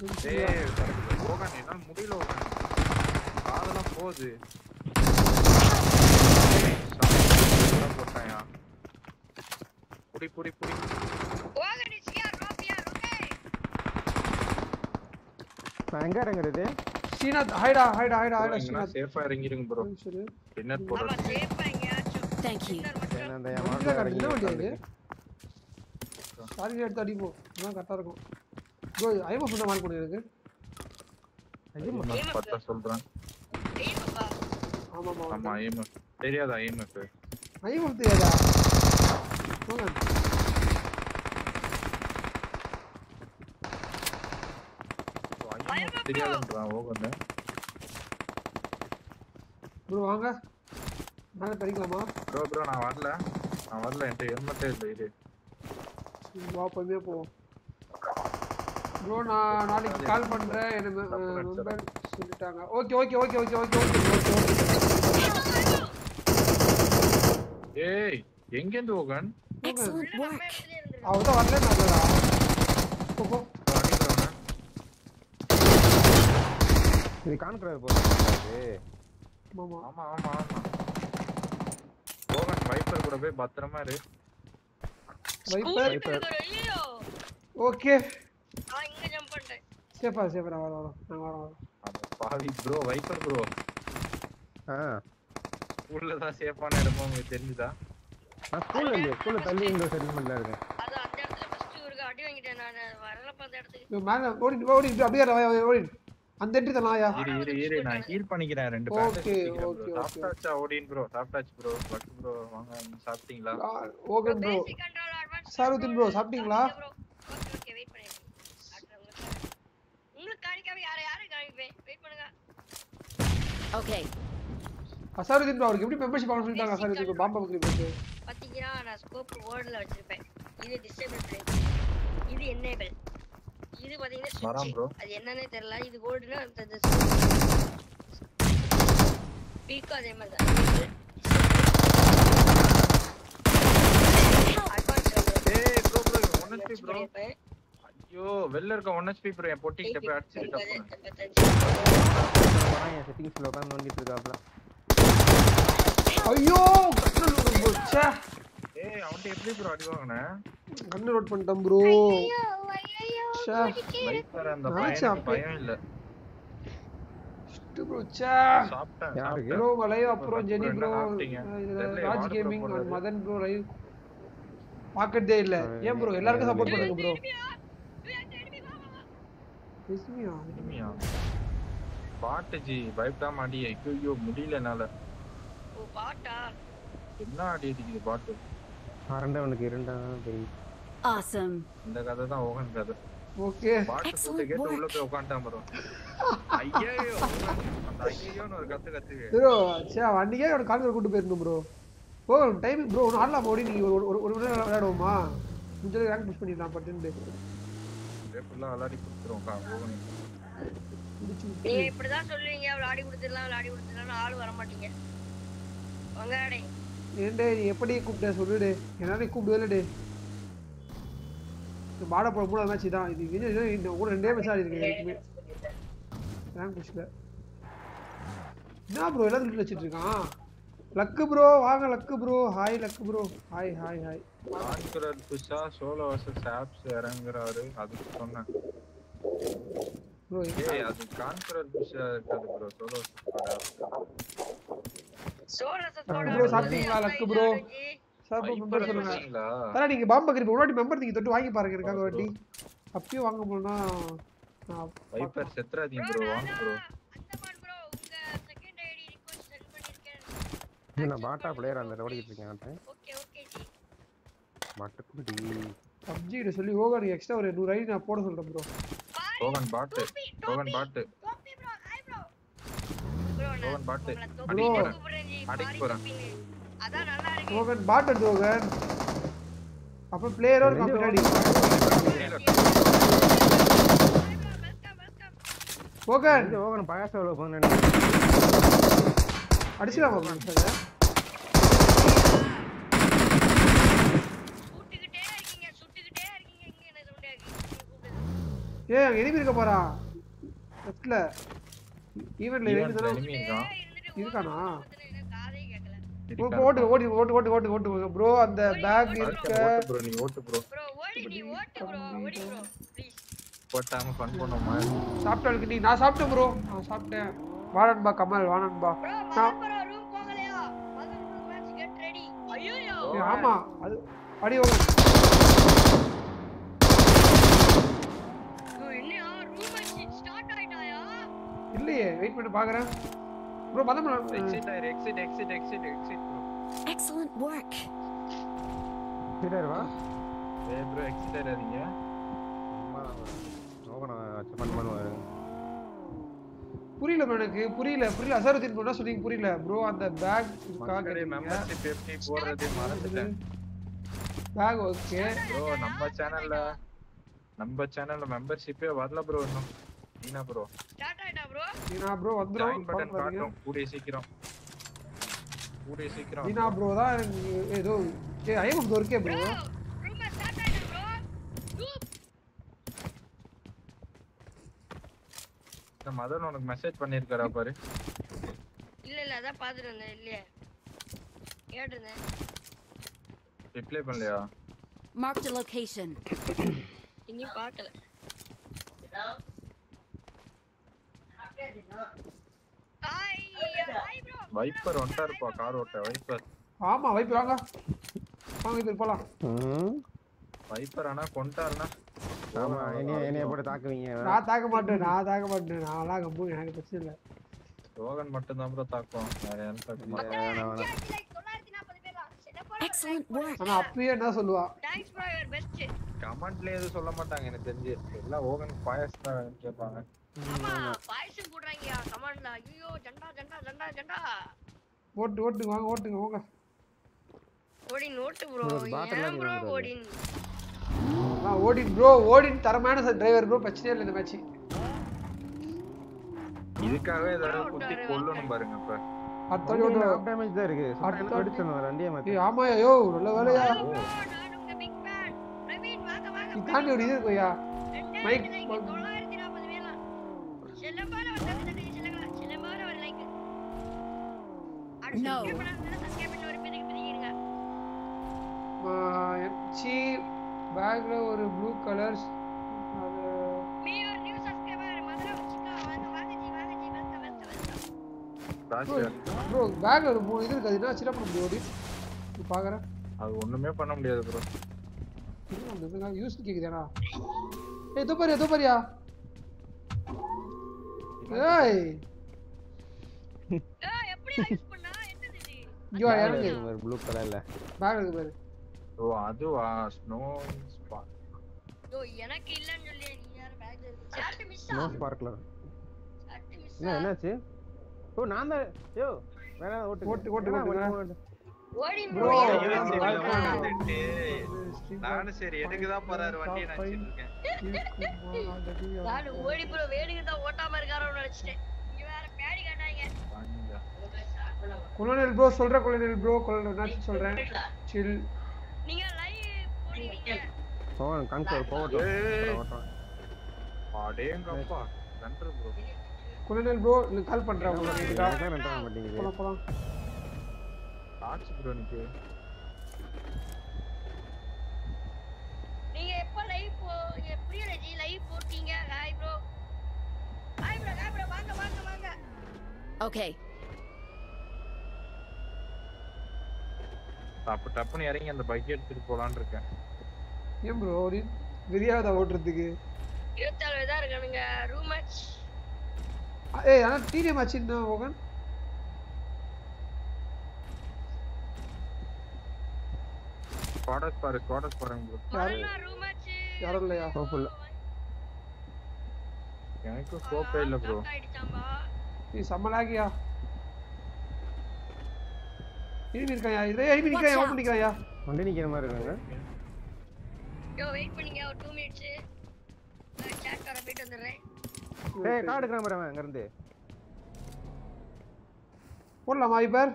டேய் என்ன முடியல ஓகன் போகுது. போட்டாயா இறங்குறது? சீனாத் ஹைடா ஹைடா ஹைடா ஹைடா சீனாத் இறங்கிருங்க ப்ரோ அந்த யாமா என்ன வண்டி சாரி எடுத்து அடி போ நான் கரெக்டா இருக்கும். ப்ரோ ஐமா ஃபுட்டா மார்க் பண்ணி எனக்கு. நான் பார்த்தா சொல்றேன். ஆமா ஆமா ஆமா ஐஎம்எஃப் தெரியாதா ஐஎம்எஃப் ஐமா தெரியாதா? போங்க தெரியாதுன்றான் ஓகே ப்ரோ வாங்க. மேலே பறிக்கலாமா ப்ரோ ப்ரோ நான் வரல. நான் வரல என்கிட்ட ஹெல்மெட்டே இல்லை இது. வா பொறுமையாக போவோம். ப்ரோ நான் நாளைக்கு கால் பண்றேன் எனக்கு நண்பர் சொல்லிட்டாங்க okay okay okay okay okay okay okay ஏய் எங்க இருந்து ஓகன் அவதான் வரல நல்லடா போ இது கான்கிரார் போறது ஆமா ஆமா ஆமா ஓகன் வைப்பர் கூட போய் பத்திரமா இரு வைப்பர் ஓகே சேஃபா சேஃபா நான் வரேன் நான் அட பாவி ப்ரோ வைப்பர் ப்ரோ ஆ. ஸ்கூல்ல தான் சேஃபான இடமா உங்களுக்கு தெரிஞ்சுதா? நான் ஸ்கூல்ல இல்லையே ஸ்கூல்ல தள்ளி இந்த செட்டில்மெண்ட்ல இருக்கேன் அது அந்த இடத்துல ஃபர்ஸ்ட் இவருக்கு அடி வாங்கிட்டேன் நான். வரலப்ப அந்த இடத்துக்கு. மேல ஓடி ஓடி அப்படியே வா, ஓடி. அந்த எட்டு நாயா இரு இரு இரு நான் ஹீல் பண்ணிக்கிறேன் ரெண்டு ப்ரோ okay. சாப்பிட்டாச்சா ஓடின் ப்ரோ சாப்பிட்டாச்சு ப்ரோ பட் ப்ரோ வாங்க சாப்பிட்டீங்களா? ஓகே ப்ரோ சாருதீன் ப்ரோ சாப்பிட்டீங்களா? ஓகே ஓகே வெயிட் பண்ணுங்க காட்டுறேன் உங்களுக்கு உங்களுக்கு காணிக்காம யாரை யாரை காணிப்பேன் வெயிட் பண்ணுங்க. Okay. அசாருதீன் ப்ரோ அவருக்கு எப்படி மெம்பர்ஷிப் ஆகணும்னு சொல்லிட்டாங்க அசாருதீன் ப்ரோ பாம்பா பக்கரி பாத்தீங்கன்னா நான் ஸ்கோப் ஓர்ல வச்சிருப்பேன். இது டிசேபிள் பிளே இது என்னேபிள் இது பாத்தீங்கன்னா bro. அது என்னன்னே தெரியல. இது கோல்டுனா அந்த பீக்கும் அதே மாதிரி தான். ஏய் ப்ரோ ப்ரோ 1 HP ப்ரோ ஐயோ வெளில இருக்க 1 HP ப்ரோ என் பொட்டி கிட்ட போய் அடிச்சிட்டு ஆனா என் செட்டிங்ஸ்ல உட்கார்ந்து நோண்டிட்டு இருக்காப்ல ஐயோ கண்ணு ப்ரோ ச்சே. ஏய் அவன்ட்ட எப்படி ப்ரோ அடி வாங்குன? கண்ணு நோட் பண்ணிட்டேன் ப்ரோ அந்த பையனுக்கு அப்பயே. பயம் இல்ல. ப்ரோ சாப்பிட்டேன் லைவ் அப்புறம் Jenny bro Raj gaming. Madan bro live பாக்கதே இல்ல. ஏன் ப்ரோ எல்லாருக்கும் சப்போர்ட் பண்ணுங்க ப்ரோ எஸ்மியா இனிமையா பாட்டு ஜி பயப்படாம ஐயோ முடியல என்னால. ஓ பாட்டா? என்ன அடி அடிக்குது பாட்டு? அரண்டவனுக்கு இரண்டாம் தெரியும் Awesome. இந்த கதை தான் ஓகன் கதை. ஓகே. பாட்டு போட்டு கேட்டு உள்ள போய் உட்காந்துட்டான் ப்ரோ. ஐயோ அந்த ஐயோன்னு ஒரு கத்து கத்துவே ப்ரோ சே அன்னைக்கே ஒரு கான்கர் கூட்டு போயிருந்தோம் ப்ரோ. ஓ டைம் ப்ரோ ஒன்று ஆடலாம் ஓடி நீங்க ஒரு ஒரு ஒரு விளையாடுவோமா? முடிஞ்சது ரேங்க் புஷ் பண்ணிடலாம் பட்டுன்னு. ஃபுல்லா விளையாடி கொடுத்துருவோம் கா ஓகன் நீங்க இப்படிதான் சொல்லுவீங்க விளையாடி கொடுத்துடலாம் விளையாடி கொடுத்துடலாம் ஆள் வர மாட்டீங்க வங்காடே ஏன்டே நீ எப்படி கூப்பிட்ட சொல்லுடே என்ன கூப்பிடுவே டே இந்த மாட போட மூணாவது மேட்ச் தான் இது இந்த கூட ரெண்டே மேட்ச் ஆடி இருக்கு எனக்குமே ரேங்க் புஷ்ல என்ன ப்ரோ எல்லாத்துக்கும் வச்சிட்டு இருக்கான் லக்கு ப்ரோ வாங்க luck bro hi luck bro hi hi hi conqueror புஷா solo versus ஆப்ஸ் இறங்குறாரு. அதுக்கு சொன்னேன். ப்ரோ ஏய் அது கான்குரர் புஷா இருக்காது ப்ரோ சோலோ ப்ரோ சாப்பிட்டீங்களா லக்கு ப்ரோ ப்ரோ மெம்பர் சொல்லுங்க. அதான் நீங்க பாம்பு பக்கரி ஒரு வாட்டி மெம்பர் நீங்க தொட்டு வாங்கி பாருங்க இருக்காங்க வாட்டி. அப்பயும் வாங்க போனா நான் வைப்பர் ப்ரோ வாங்க ப்ரோ நான் பாட்டா பிளேயர் அந்த ஓடிக்கிட்டு இருக்கேன் அவன்ட்ட. மட்டுக்குடி பப்ஜி கிட்ட சொல்லி ஓகே நீங்க எக்ஸ்ட்ரா ஒரு நூறு ஐடி நான் போட சொல்றேன் ப்ரோ ரோகன் பாட்டு ரோகன் பாட்டு. ரோகன் பாட்டு. Bro. அடிக்க போறேன். அடிக்க போறேன். ஓகன் பாட் எடுத்து ஓகன் அப்ப பிளேயரோ இருக்கான் பின்னாடி ஓகன் இந்த ஓகன் பயாச எவ்வளோ போன அடிச்சிடலாமா bro சார் ஏய் அங்க எனிமி இருக்க போறா. லெஃப்ட்ல ஈவென்ட்ல ரெண்டு தானே enemy இருக்கான். இருக்கானா. ஓட்டு ஓடி ஓட்டு ஓட்டு ஓட்டு ஓட்டு ப்ரோ அந்த பேக் இருக்க ஓட்டு ப்ரோ நீ ஓட்டு ப்ரோ போட்டாம ஃபன் பண்ணுவோமா? சாப்பிட்டாளுக்கு நீ நான் சாப்பிட்டேன் ப்ரோ நான் சாப்பிட்டேன். வாணன்பா கமல் ஏய், ஆமா. அது அடி இல்லையே வெயிட் பண்ணி பாக்குறேன். ப்ரோ பதம் எக்ஸிட் ஆயிரு exit exit exit exit bro Excellent work. வா ஏய் ப்ரோ எக்ஸிட் ஆயிராதீங்க ஓகனை வச்சு ஃபன் பண்ணுவாரு புரியல எனக்கு. புரியல புரியல. அசருதீன் ப்ரோ சொன்னீங்க? புரியல. ப்ரோ அந்த பேக் இருக்கா மக்களே மெம்பர்ஷிப் எப்படி போடுறது? மறந்துட்டேன். பேக் ஓகே ப்ரோ நம்ம சேனல்ல நம்ம சேனல்ல மெம்பர்ஷிப்பே வரல ப்ரோ இன்னும். நீனா ப்ரோ நீனா ப்ரோ வந்துரும். ஜாயின் பட்டன் காட்டும். கூடிய சீக்கிரம். கூடிய சீக்கிரம் நீனா ப்ரோ தான் ஏதோ ஏ ஐஎம் இருக்கே ப்ரோ இந்த மதன் உனக்கு மெசேஜ் பண்ணிருக்காரா பாரு. இல்ல இல்ல அதான் பாத்துட்டு வந்தேன் இல்லையே. கேட்டிருந்தேன். ரிப்ளை பண்ணலையா? Marked a location. இன்னும் பார்க்கல ஹாய் ஹாய் ப்ரோ வைப்பர் வந்துட்டாருப்பா கார் ஓட்ட வைப்பர் ஆமா வைப்பு வாங்க. வாங்க இது போலாம். ம். வைப்பர் ஆனா கொண்டாருனா ஆமா என்னைய என்னைய போட்டு தாக்குவீங்க. நான் தாக்க மாட்டேன் நான் தாக்க மாட்டேன். நான்லாம் கம்பு எனக்கு பிரச்சனை இல்லை. ரோகன் மட்டும் தான் ப்ரோ தாக்கும் வேற யாரும் தாக்க மாட்டாங்க. ஆனா அப்பயே என்ன சொல்லுவா? தேங்க்ஸ் ப்ரோ யுவர் பெஸ்ட் கமெண்ட்ல எதுவும் சொல்ல மாட்டாங்க எனக்கு தெரிஞ்சு. எல்லாம் ஓகன் பாயாசம் தான் கேட்பாங்க. ஆமா பாயசம் போடுறாங்கயா கமாண்ட்ல ஐயோ ஜெண்டா ஜெண்டா ஜெண்டா ஜெண்டா. ஓட்டு ஓட்டுங்க வாங்க ஓட்டுங்க வாங்க ஓடின் ஓட்டு ப்ரோ ஏன் ப்ரோ ஓடின் ஆ ஓடின் ப்ரோ ஓடின் தரமான டிரைவர் ப்ரோ பிரச்சனையே இல்லை இந்த மேட்ச் இதுக்காகவே ஏதாவது குத்தி கொல்லணும் பாருங்க இப்ப. அடுத்த வண்டி வாட்டி half ஓட்டு damage தான் இருக்கு. சும்மா அடுத்த எனக்கு வாட்டி- வெடிச்சிடணும் வண்டியை மாத்தி ஏய் ஆமாயா யோ நல்ல வேலையா? நான் தாண்டி ஒரு இது இருக்குயா மைக் ரெண்டாயிரத்தி வாங்க ஜி வெல்கம் வெல்கம் வெல்கம் ராசி ப்ரோ பேக்ல ஒரு மூணு இது இருக்கு அது என்ன சின்ன பண்ண முடியும் ஓடி? நீ பாக்குறேன். அது ஒண்ணுமே பண்ண முடியாது ப்ரோ. யூஸ் கேக்குதாடா ஏய் இதோ பாரு பாரியா ஏய். ஏய் எப்படி யூஸ் பண்ணா? என்னது இது? ப்ளூ கலர்ல பேக்ல இருக்கு பாரு. ஓ அதுவா ஸ்னோ ஓ எனக்கு இல்லன்னு சொல்லி நீ யார back chat miss snow sparkler chat miss என்ன என்னாச்சு? ஓ நான் தான் யோ வேணா ஓட்டு ஓட்டு, ஓட்டு, ஓடி ப்ரோ நானும் சரி எனக்கு தான் போறாரு வண்டியை நினைச்சிட்டு இருக்கேன் நான் ஓடி ப்ரோ வேணுங்க தான் ஓட்டாம இருக்காரோன்னு நினைச்சிட்டேன். நீ வேற பேடி காட்டாங்க கொலோனியல் ப்ரோ சொல்றேன் கொலோனியல் ப்ரோ கொலோனியல் நான் சொல்றேன். சில் நீங்க லைவ் போடுவீங்க போவோம் கண்கோர் போகட்டும் ஏய். போகட்டும். அடேங்கப்பா நன்றி ப்ரோ கொலோனியல் ப்ரோ நீ கால் பண்றேன் உங்களுக்கு எனக்கு தான் ரெண்டாக மாட்டேங்குது போலாம் போலாம் ஆச்சு ப்ரோ எனக்கு நீங்க எப்ப லைவ் போ புரியல ஜி லைவ் போட்டீங்க hi bro hi bro hi bro வாங்க வாங்க வாங்க Okay. டப்பு டப்புன்னு இறங்கி அந்த பைக் எடுத்துட்டு போலான்னு இருக்கேன். ஏன் ப்ரோ ஒரு விரியாத ஓட்டுறதுக்கு? இருபத்தாலு தான் இருக்கானுங்க. ரூம் மேட்ச் ஏய் ஆனா டிடிஎம் ஆச்சு என்ன ஓகன் ஸ்குவாடஸ் பாரு ஸ்குவாடஸ் பாருங்க ப்ரோ யாரு? ரூம் மேட்ச் யாரும் இல்லையா? ஹோப்ஃபுல் இல்ல. ப்ரோ நீ சம்மலாகியா எனிமி இருக்காயா? இதே எனிமி நிக்கிறாயா? ஓப்பன் நிக்கிறாயா? வண்டி நிக்கிற மாதிரி இருக்காங்க. யோ வெயிட் பண்ணீங்க. ஒரு 2 மினிட்ஸ் சாட் வர போயிட்டு வந்துடுறேன். ஏய் கார்டு எடுக்கிறான் பாரு அவன் அங்க இருந்து போடலாமா இப்பர்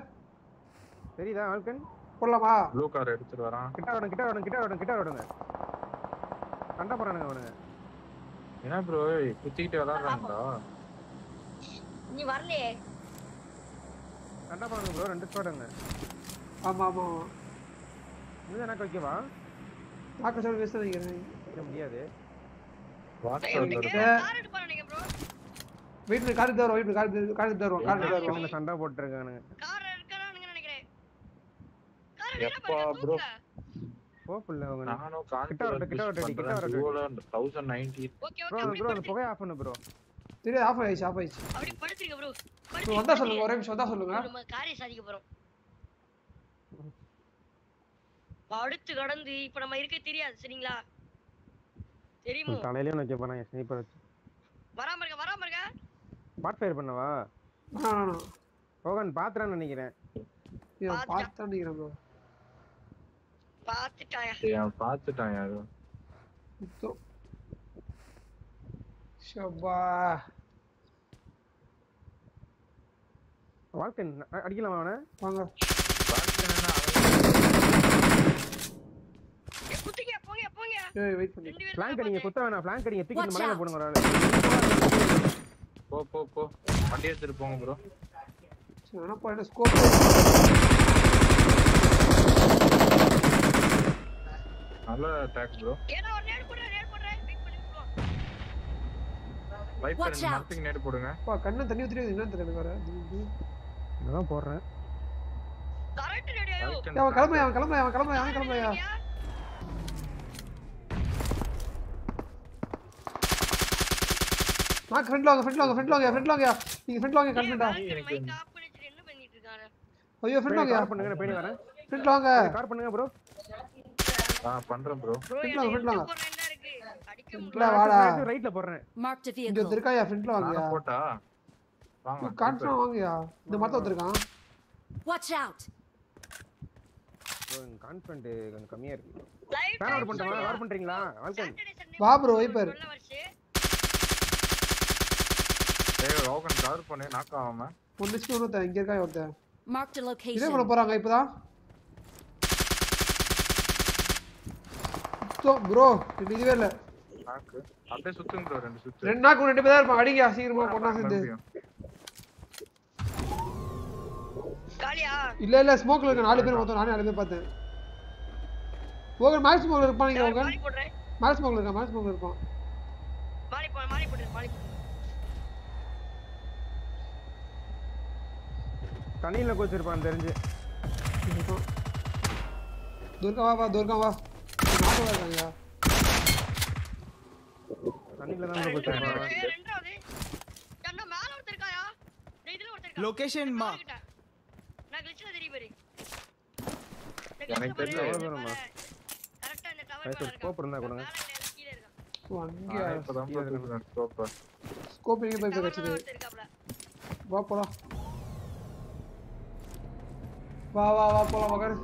தெரியுதா ஆல்கன் போடலாமா? ப்ளூ கார் எடுத்துட்டு வரான். கிட்ட வரணும் கிட்ட வரணும் கிட்ட வரணும் கிட்ட வரணும் கண்ட போறானுங்க அவனுங்க. என்ன ப்ரோ குத்திக்கிட்டு விளாடுறாங்களா நீ வரலையே. கண்ட போறானுங்க ப்ரோ ரெண்டு ஸ்குவாடுங்க ஆமா ஆமா ஆமா. இது எனக்கு வைக்கவா தாக்க சொல்லி பேச வைக்க முடியாது. வெயிட் கார் தருவோம் வெயிட் கார் கார் தருவோம் கார் தருவோம். சண்டை போட்டுருக்கானுங்க. கார் எடுக்கறானுங்க நினைக்கிறேன். கார் எப்பா ப்ரோ ஹோப்ஃபுல் அவங்க நானும் கிட்ட வரட்டும், கிட்ட ஓகே ப்ரோ ப்ரோ அந்த புகையை ஆஃப் பண்ணு ப்ரோ தெரியாது ஆஃப் ஆயிடுச்சு ஆஃப் ஆயிடுச்சு. அப்படி படுத்துங்க ப்ரோ ப்ரோ வந்தா சொல்லுங்க ஒரே நிமிஷம் வந்தா சொல்லுங்க. நம்ம காரியம் சாதிக்க போறோம். அடுத்து கடந்து இப்ப நம்ம இருக்க தெரியாது சரிங்களா? தெரியுமோ? தலையிலயும் வைக்க போறாங்க ஸ்னைப்பர் வச்சு. வராம இருக்க வராம இருக்க பாட் ஃபயர் பண்ணவா? ஹோகன் பாத்துறான்னு நினைக்கிறேன். பார்த்து நினைக்கிறேன் ப்ரோ பாத்துட்டாயா? பாத்துட்டான் யாரு. வாழ்க்கை அடிக்கலாமா அவனை? வாங்க. ஏய், குத்திங்க போங்க போங்க. ஏய் வெயிட் பண்ணி. பிளாங்க் அடிங்க குத்த வேணாம் பிளாங்க் அடிங்க. தூக்கி இந்த மலையில போடுங்க ஒரு போ போ போ. வண்டி எடுத்துட்டு போங்க ப்ரோ வேணாப்பா என்ன ஸ்கோப் நல்ல அட்டாக் ப்ரோ ஏன்னா ஒரு நேடு போடுறேன் நேடு போடுறேன் வெயிட் பண்ணி ப்ரோ வைப்பர் மரத்துக்கு நேடு போடுங்க. பா கண்ணை தண்ணி ஊத்திட்டு என்ன தெரியல வேற. இது- இது. நான் போடுறேன். கரெக்ட் ரெடியா ஏய், அவன் கிளம்புயா அவன் கிளம்புயா அவன் கிளம்புயா அவன் கிளம்புயா நான் ஃப்ரெண்ட்ல வாங்க ஃப்ரெண்ட்ல வாங்க ஃப்ரெண்ட்ல வாங்க ஃப்ரெண்ட்ல வாங்க. நீங்க பண்ணிட்டு என்ன பண்ணிட்டு இருக்காரு ஐயோ ஃப்ரெண்ட்ல வாங்க. கார் பண்ணுங்க நான் போய் வரேன் ஃப்ரெண்ட்ல வாங்க. கார் பண்ணுங்க ப்ரோ ஆ பண்றேன் ப்ரோ ஃப்ரெண்ட்ல வாங்க என்ன இருக்கு? அடிக்க ஃப்ரெண்ட்ல வாடா. ரைட்ல போடுறேன். Marked a இங்க vehicle. ஒருத்தர் இருக்காயா ஃப்ரெண்ட்ல வாங்கயா? நானும் போட்டா. கான்ஃபரன்ஸ் வாங்கயா? இந்த மரத்துல வந்திருக்கான். Watch out! ப்ரோ கான்ஃபிடன்ட் கொஞ்சம் கம்மியா இருக்கு. ஃபேன் ஆர்டர் பண்ணிட்டோமா? ஆர்டர் பண்றீங்களா வால்கன் வா ப்ரோ. வைப்பர் ஏய் ரோகன் கவர் பண்ணி நாக் ஆகாம. ஒரு நிமிஷம் ஒருத்தன் இங்க இருக்கா ஒருத்தன். Marked a இதே பண்ண location. போறாங்க இப்பதான். ப்ரோ இதுவே இல்ல. நாக்கு அப்படியே சுத்துங்க ப்ரோ ரெண்டு சுத்து. ரெண்டு நாக்கு ரெண்டு பேர் தான் இருப்பான் அடிங்க சீக்கிரமா பொண்ணா சேர்ந்து மறுபடியும். காலியா இல்ல இல்ல ஸ்மோக்ல இருக்க நாலு பேர் மொத்தம் நானே நாலு பேர் பார்த்தேன் ஓகே மேல் ஸ்மோக்ல இருப்பான் நீங்க ஓகே மேல் ஸ்மோக்ல இருக்கான் மேல் ஸ்மோக்ல இருப்பான். மாறி போ மாறி போடு மாறி போடு தண்ணியில கோச்சிருப்பான் தெரிஞ்சு. இருப்பான். துர்கா வா வா துர்கா வா. நாட்டு இருக்காங்க தண்ணியில தான் கோச்சிருப்பான் ஏய், ரெண்டாவது. என்ன நான் glitchல தெரியும் பாரு எனக்கு தெரியல, எவ்வளவு தூரமா? கரெக்டா இந்த டவர் ரைட் மேல இருக்கா? ஸ்கோப் இருந்தா கொடுங்க. மேல இல்ல, கீழ இருக்கா? ஓ அங்கேயா நான் இப்பதான் bro தூக்குறேன் scope அ. ஸ்கோப் எங்க போய் டவர் கட்சிது மேல ஒருத்தர் இருக்காப்ல. வா போலாம் வா வா வா போலாம் மகன்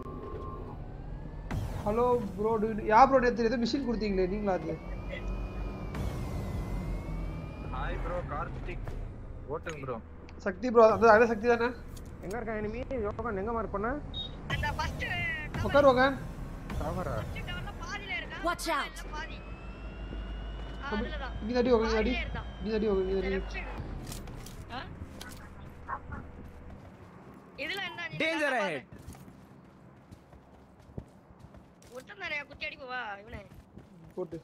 ஹலோ ப்ரோ யா ப்ரோ நேத்து ஏதோ மிஷின் கொடுத்தீங்களே நீங்களா அது? Hi bro Karthik. ஓட்டுங்க ப்ரோ சக்தி ப்ரோ அந்த அதே சக்தி தானே? எங்க இருக்கான் எனிமி யோகன் எங்க மார்க் பண்ண? அந்த ஃபர்ஸ்ட் உட்கார் உட்கார் டவரா டவர்ல பாதியில இருக்கா? Watch out! இல்ல பாதி. நீ தட்டி பாதியில இருந்தான் நீ தட்டி உட்கார் நீ சைடு இதுல என்ன ahead. பாரு. ஒருத்தன் நிறைய குத்தி அடிப்பவா இவனே. போட்டு.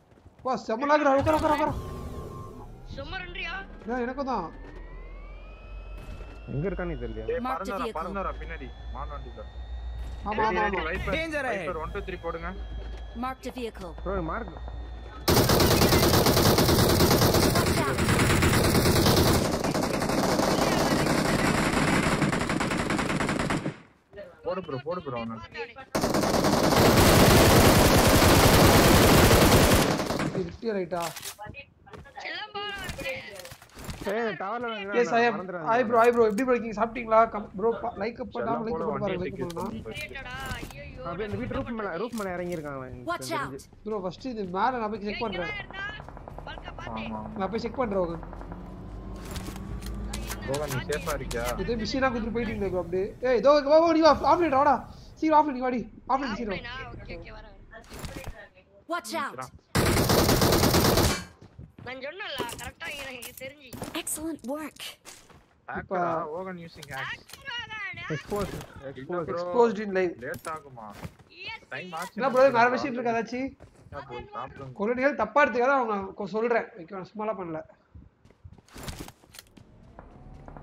வா செம்ம லாகுடா உட்கார் உட்கார் உட்கார் சும்மா ரெண்டுறியா? ஏன் எனக்கும் தான் எங்க இருக்கான்னு தெரியல ஏய் Marked பறந்து வரா vehicle. பறந்து வரா பின்னாடி மான் வண்டில ஆமா ஆமா ஆமா வைப்பர் Danger ahead. வைப்பர் 1 2 3 போடுங்க Marked a vehicle. Bro mark Watch out! போடு ப்ரோ போடு ப்ரோ அவன லிஃப்ட் ரைட்டா செல்லம்பா ஏய் டவர்ல yes I am hi bro hi bro எப்படி ப்ரோ இருக்கீங்க? சாப்பிட்டீங்களா? ப்ரோ லைக் அப் பண்ணாம லைக் போட பண்ண வண்டியை பாருங்க லைக் ticket பண்ணலாம் பண்ணு. கிரியேட்டடா ஐயோ அப்படியே இந்த வீட்டு ரூஃப் மேல ரூஃப் மேல இறங்கி இருக்கான் அவன் Watch எனக்கு out! தெரிஞ்சு. ப்ரோ ஃபர்ஸ்ட் இது மேல நான் போய் செக் பண்றேன். இருந்தா பல்கா பாத்தே ஆமா நான் போய் செக் பண்றேன் உங்க ரோகன் நீ சேஃபா இருக்கியா? இதே மிஷினா கொடுத்து போயிட்டீங்க ப்ரோ அப்படியே. ஏய் இதோ வா வா நீ வா. ஆஃப் லைட் வாடா. சீக்கிரம் ஆஃப் லைட் வாடி. ஆஃப் லைட் சீக்கிரம். ஆஃப்லைனா ஓகே ஓகே வரேன் Watch out! நான் சொன்னல கரெக்டா எனக்கு தெரிஞ்சு. Excellent work. ஹேக்கரா Rohan using hack expose expose exposed in live late ஆகுமா? டைம் ஆச்சு. என்ன ப்ரோ வேற மிஷின் இருக்கா சாப்பிடுங்க கொலனிகள் தப்பா எடுத்துக்காத அவங்க சொல்றேன். ஓகே நான் சும்மாலாம் பண்ணல.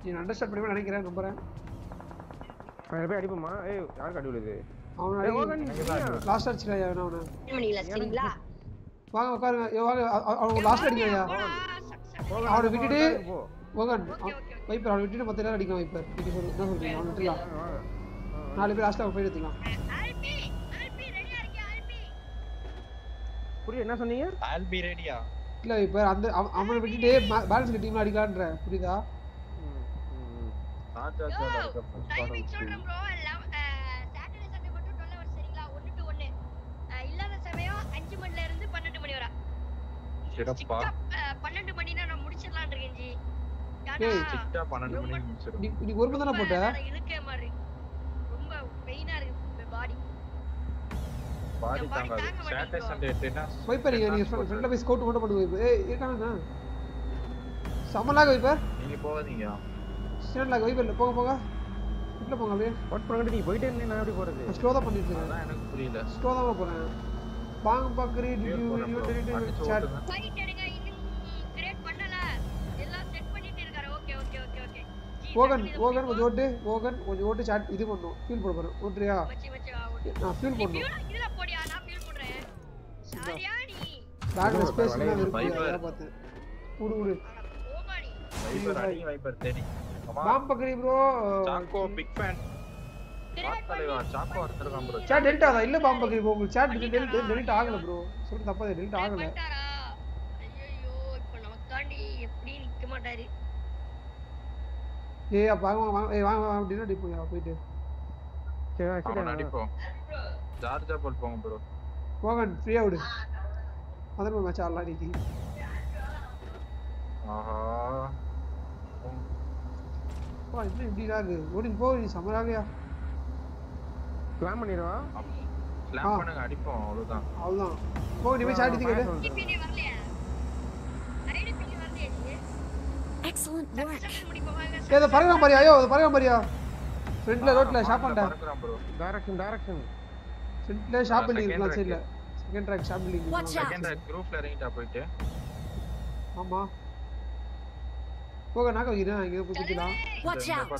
நீ அண்டர்ஸ்டாண்ட் பண்ணி நினைக்கிறேன் நம்புறேன். அவன் போய் அடிப்போமா? ஏய் யாருக்கு அடி விழுது? அவன் ஓகன், லாஸ்ட் அடிச்சுடா அவன? வாங்க உட்காருங்க. ஏய், வாங்க அ- அ- அவன் லாஸ்ட் அடிக்கலையா அவனை விட்டுட்டு போ. ஓகன் வைப்பர் அவனை விட்டுட்டு மத்த நேரம் அடிக்கலாம் வைப்பர். நீங்க சொல்லு என்ன சொல்றீங்க? அவனை விட்டுலாம் நாலு பேர் லாஸ்ட் அவன் போய் எடுத்துக்கலாம். ஆல்பி ஆல்பி ரெடியா இருக்கியா ஆல்பி புரிய என்ன சொன்னீங்க? I'll be ready-ஆ? இல்ல வைப்பர் அந்த அவ- அவனை விட்டுட்டு பேலன்ஸ் டீம்ல அடிக்கலான்ற. புரியுதா? நான் charge ஆகல, அதுக்கப்புறம் start டைமிங் ஆகுது. சொல்றேன் ப்ரோ சாட்டர்டே சண்டே மட்டும் 12 ஹவர்ஸ் சரிங்களா? 1 டு 1 இல்லாத சமயம் 5 மணில இருந்து 12 மணி வரை சிறப்பா. அஹ், 12 மணினா நான் முடிச்சிடலாம் இருக்கேன் ஜி. சிட்டா 12 மணிக்கு முடிச்சிடும். நீ நீ ஒரு மணி தானே போட்ட? இழுக்க மாதிரி. ரொம்ப பெயினா இருக்கு பாடி Body தாங்காது. Saturday, Sunday எப்படின்னா, வைப்பர் நீங்க நீங்க ஃப்ரெண்ட்ல போய் ஸ்கவுட் மட்டும் பண்ணுங்க வைப்பர் ஏய் இருக்கானே சமலாக வைப்பர் நீங்க போகாதீங்க. ஸ்டாண்ட்லாக வைப்பர் போங்க போங்க வீட்டில் போங்க அப்படியே. வாட் பண்ணிட்டு நீ போயிட்டே இருந்தே நான் எப்படி போறது? ஸ்லோ தான் பண்ணிட்டு இருக்கேன். எனக்கு புரியல. ஸ்லோ தான் போறேன். வாங்க பாக்குறீ Clear போறேன் bro. அடிச்சு சாட். ஃபைட் எடுங்க இன்னும் கிரியேட் பண்ணல. எல்லாம் செட் பண்ணிட்டு இருக்காரு. ஓகே ஓகே ஓகே ஓகே ஓகன் ஓகன் கொஞ்சம் ஓட்டு. ஓகன் கொஞ்சம் ஓட்டு சாட் இது பண்ணும். ஃபீல் போட போறேன். ஓட்டுறியா. நான் ஃபீல் நீ பண்ணும் இதுல போடியா? நான் fuel பண்றேன் சரியா நீ? பேக்ல ஸ்பேஸ் பார்த்தேன் குடு குடு போமா நீ வைப்பர் அடி வைப்பர் தேடி. பாம் பக்கரி ப்ரோ சாக்கோ பிக் ஃபேன் தலைவா சாக்கோ எடுத்துருக்கான் ப்ரோ சாட் டெல்ட் ஆதா இல்ல பாம் பக்கரி ப்ரோ உங்களுக்கு சாட் டெல்ட் டெல்ட் ஆகல ப்ரோ. சொல்றது தப்பா டெல்ட் ஆகல. பண்ணிட்டாரா ஐயோ இப்போ நமக்காண்டி எப்படி நிக்க மாட்டாரு? ஏய் அப்ப வாங்க வாங்க ஏய் வாங்க வாங்க டின்னர் சரி அடிப்போம் ஜார்ஜா போல் போங்க ப்ரோ. ஓகன் ஃப்ரீயா விடு. அதான் மேட்ச் ஆடலாம் ஆஹா. அப்பா என்ன இப்படிடா இருக்கு? ஓடி போ நீ சமராகயா பிளான் பண்ணிடுவா? ஸ்லாம் பண்ணுங்க அடிப்போம் அவ்வளவுதான். அவ்வளவுதான். போ நீ போய் சாட் இது கேளு. பிடி வரலையா? ஐடி பிடி வரலையா நீ? வாங்க ஏய் அதை பறக்கலாம் பாரியா? ஐயோ அதை பறக்கலாம் பாரியா? ஃப்ரண்ட்ல ரோட்ல ஷாப் பண்ண பறக்குறான் ப்ரோ டைரக்ஷன் டைரக்ஷன் ஃப்ரண்ட்ல ஷாப் பில்டிங் rack. சைடுல second track shop building. Second குரூப்ல இறங்கிட்டா போயிட்டு. ஆமா. போக நாக்க வைக்கிறேன் இங்க போய் குத்திடலாம் Watch out.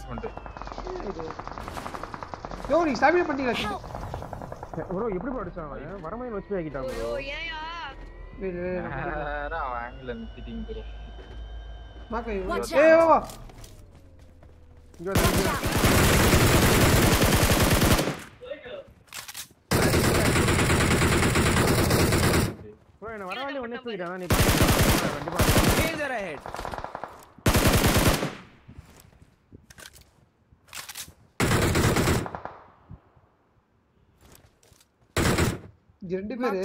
யோ நீ ஸ்டாமினா பண்ணிட்டீங்களா ப்ரோ எப்படி படிச்சான் அவன் வரமையில் வச்சு ஆக்கிட்டான் ஐயோ ப்ரோ ஏயா <laughs> அவன் ஆங்கிள் நிறுத்திட்டீங்க ப்ரோ. Watch ஏய் வா வா. இங்க வந்து. ப்ரோ என்ன வர வழி ஒண்ணே போயிட்டான் நீ? கண்டிப்பா ahead. இங்க ரெண்டு பேரு.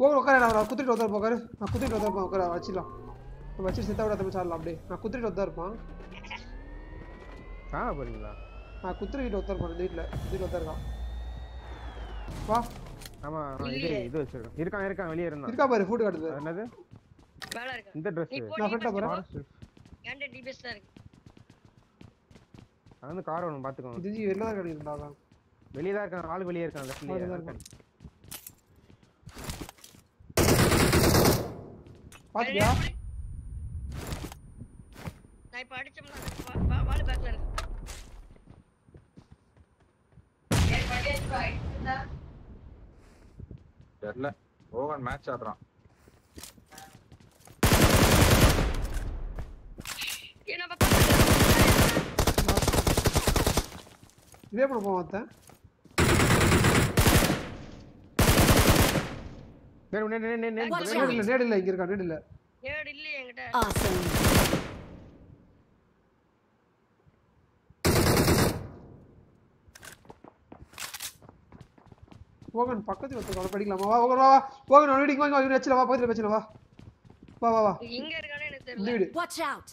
போக உட்கார நான் குத்திட்டு வந்தா போகாரு நான் குத்திட்டு வந்தா உட்கார வச்சிடலாம். வச்சு செத்த விட தம்பி சாடலாம் அப்படியே. நான் குத்திட்டு வந்தா இருப்பான் காண போறீங்களா? நான் குத்துருக்கிட்ட ஒருத்தர் இருப்பான் இந்த வீட்டுல வீட்டுல இருக்கான் வா. ஆமா ஆமா, இது இது வச்சிருக்கேன். இருக்கான் இருக்கான் வெளியே இருந்தான். இருக்கா பாரு ஃபுட் காட்டுது. என்னது? மேல இருக்கு. இந்த ட்ரெஸ் நான் ஃப்ரெண்டா போறேன். என்கிட்ட டிபிஎஸ் தான் இருக்கு. அது வந்து கார் ஒன்று பாத்துக்கோங்க இது வெளில தான் கிடைக்குதுடா வெளியே தான் இருக்கான் ஆள் வெளியே இருக்கான் லெஃப்ட்லயே இருக்கான். பாத்தியா நான் இப்ப அடிச்சோம்னா வாலு பேக்ல இருக்கு. தெரியல ஓவன் மேட்ச் ஆடுறான். இதே பண்ண போவான் நேரு, நேரு, Watch நேரு. நேடு இல்ல நேடு இல்ல இங்க இருக்கா நேடு இல்ல. ஏடு இல்லையே என்கிட்ட. Awesome. போகன் பக்கத்துல ஒருத்தர் படிக்கலாமா. வா போகன் வா வா போகன் ஒரு வீட்டுக்கு வாங்க இவன் வச்சுல வா பக்கத்துல வச்சுல வா. வா வா வா. எங்க இருக்கானே எனக்கு தெரியல. வீடு. Watch out.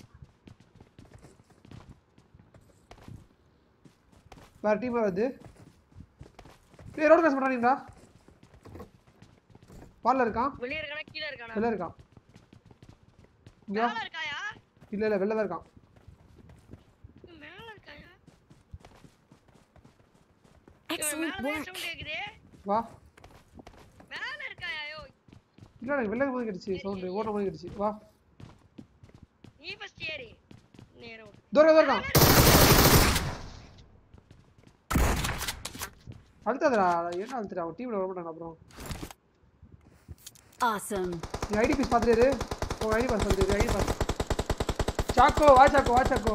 வேற டீம் வருது. ஏய் ரோட் கிராஸ் பண்றானீங்களா வால்ல இருக்கான் வெளிய இருக்கானா கீழ இருக்கானா வெளில இருக்கான். மேல இருக்காயா? இல்ல இல்ல வெளில தான் இருக்கான். மேல இருக்காயா. சவுண்ட் கேக்குதே. வா. மேல இருக்காயா? யோ. இல்ல வெளில மாதிரி கிடைச்சு சவுண்ட். ஓடுற மாதிரி கிடைச்சு வா. நீ ஃபர்ஸ்ட் ஏறி. தூரம் தூரம் இருக்கான் அழுத்தாதடா. என்ன அழுத்துறா? அவன் டீம்ல வர மாட்டாங்க அப்புறம். Awesome. நீ ஐடி பீஸ் பார்த்துட்டு ஓ ஐடி பாஸ் பார்த்துட்டு ஐடி பாஸ். சாக்கோ வா சாக்கோ வா சாக்கோ.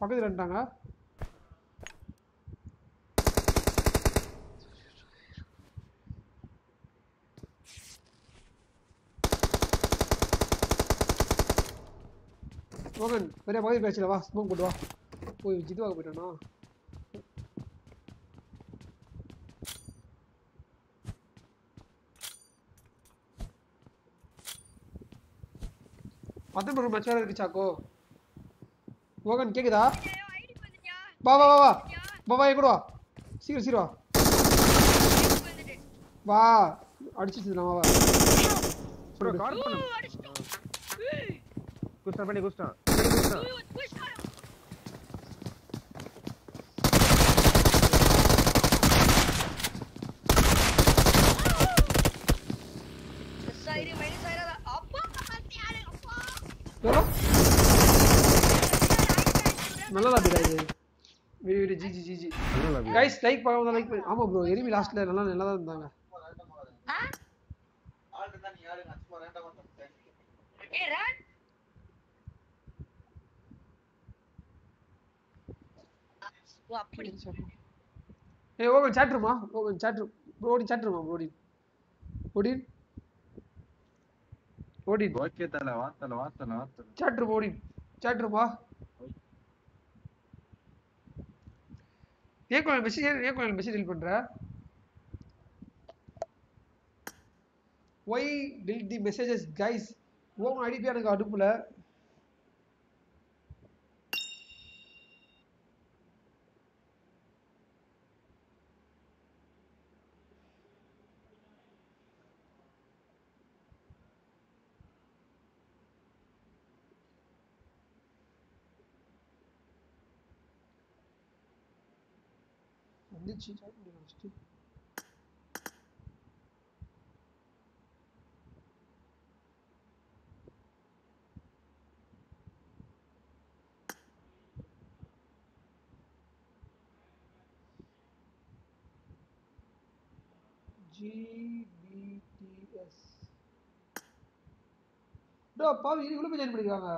பக்கத்துல வந்துட்டாங்க. மோகன் பெரிய பகுதி பேச்சுல வா ஸ்மோக் போட்டு வா. போய் ஜிதுவாக போயிட்டானா பத்தொன்பது மேட்ச் வேற இருக்கு சாக்கோ. மோகன் கேக்குதா? ஐடி வந்துட்டியா? வா வா வா வா. வா கூட வா. சீக்கிரம் சீக்கிரம் வா. அடிச்சிட்டு வா. வா ப்ரோ கார் பண்ணு. குஸ்டான் பண்ணி குஸ்டான் நல்ல lobby guys very very GG GG guys like பண்ணாம லைக் பண்ணி ஆமா ப்ரோ எரிமி லாஸ்ட்ல நல்லா நல்லா தான் இருந்தாங்க. ஏய் ஓகே சாட் ரூமா ஓகே சாட் ரூம் ப்ரோடி சாட் ரூமா ப்ரோடி ப்ரோடி ஓடி ஓகே தல வா தல வா தல வா சாட் ரூம் ஓடி சாட் ரூமா ஏன் கோயில் மெசேஜ் ஏன் கோயில் மெசேஜ் டெலிட் பண்ற? Why till the messages guys உன் ஐடிபி எனக்கு அனுப்பல வந்துச்சு chat பண்ணி வச்சுட்டு ஜிபிடிஎஸ் டோ பாவி இது இவ்வளோ ஜாயின் பண்ணிக்கிறாங்க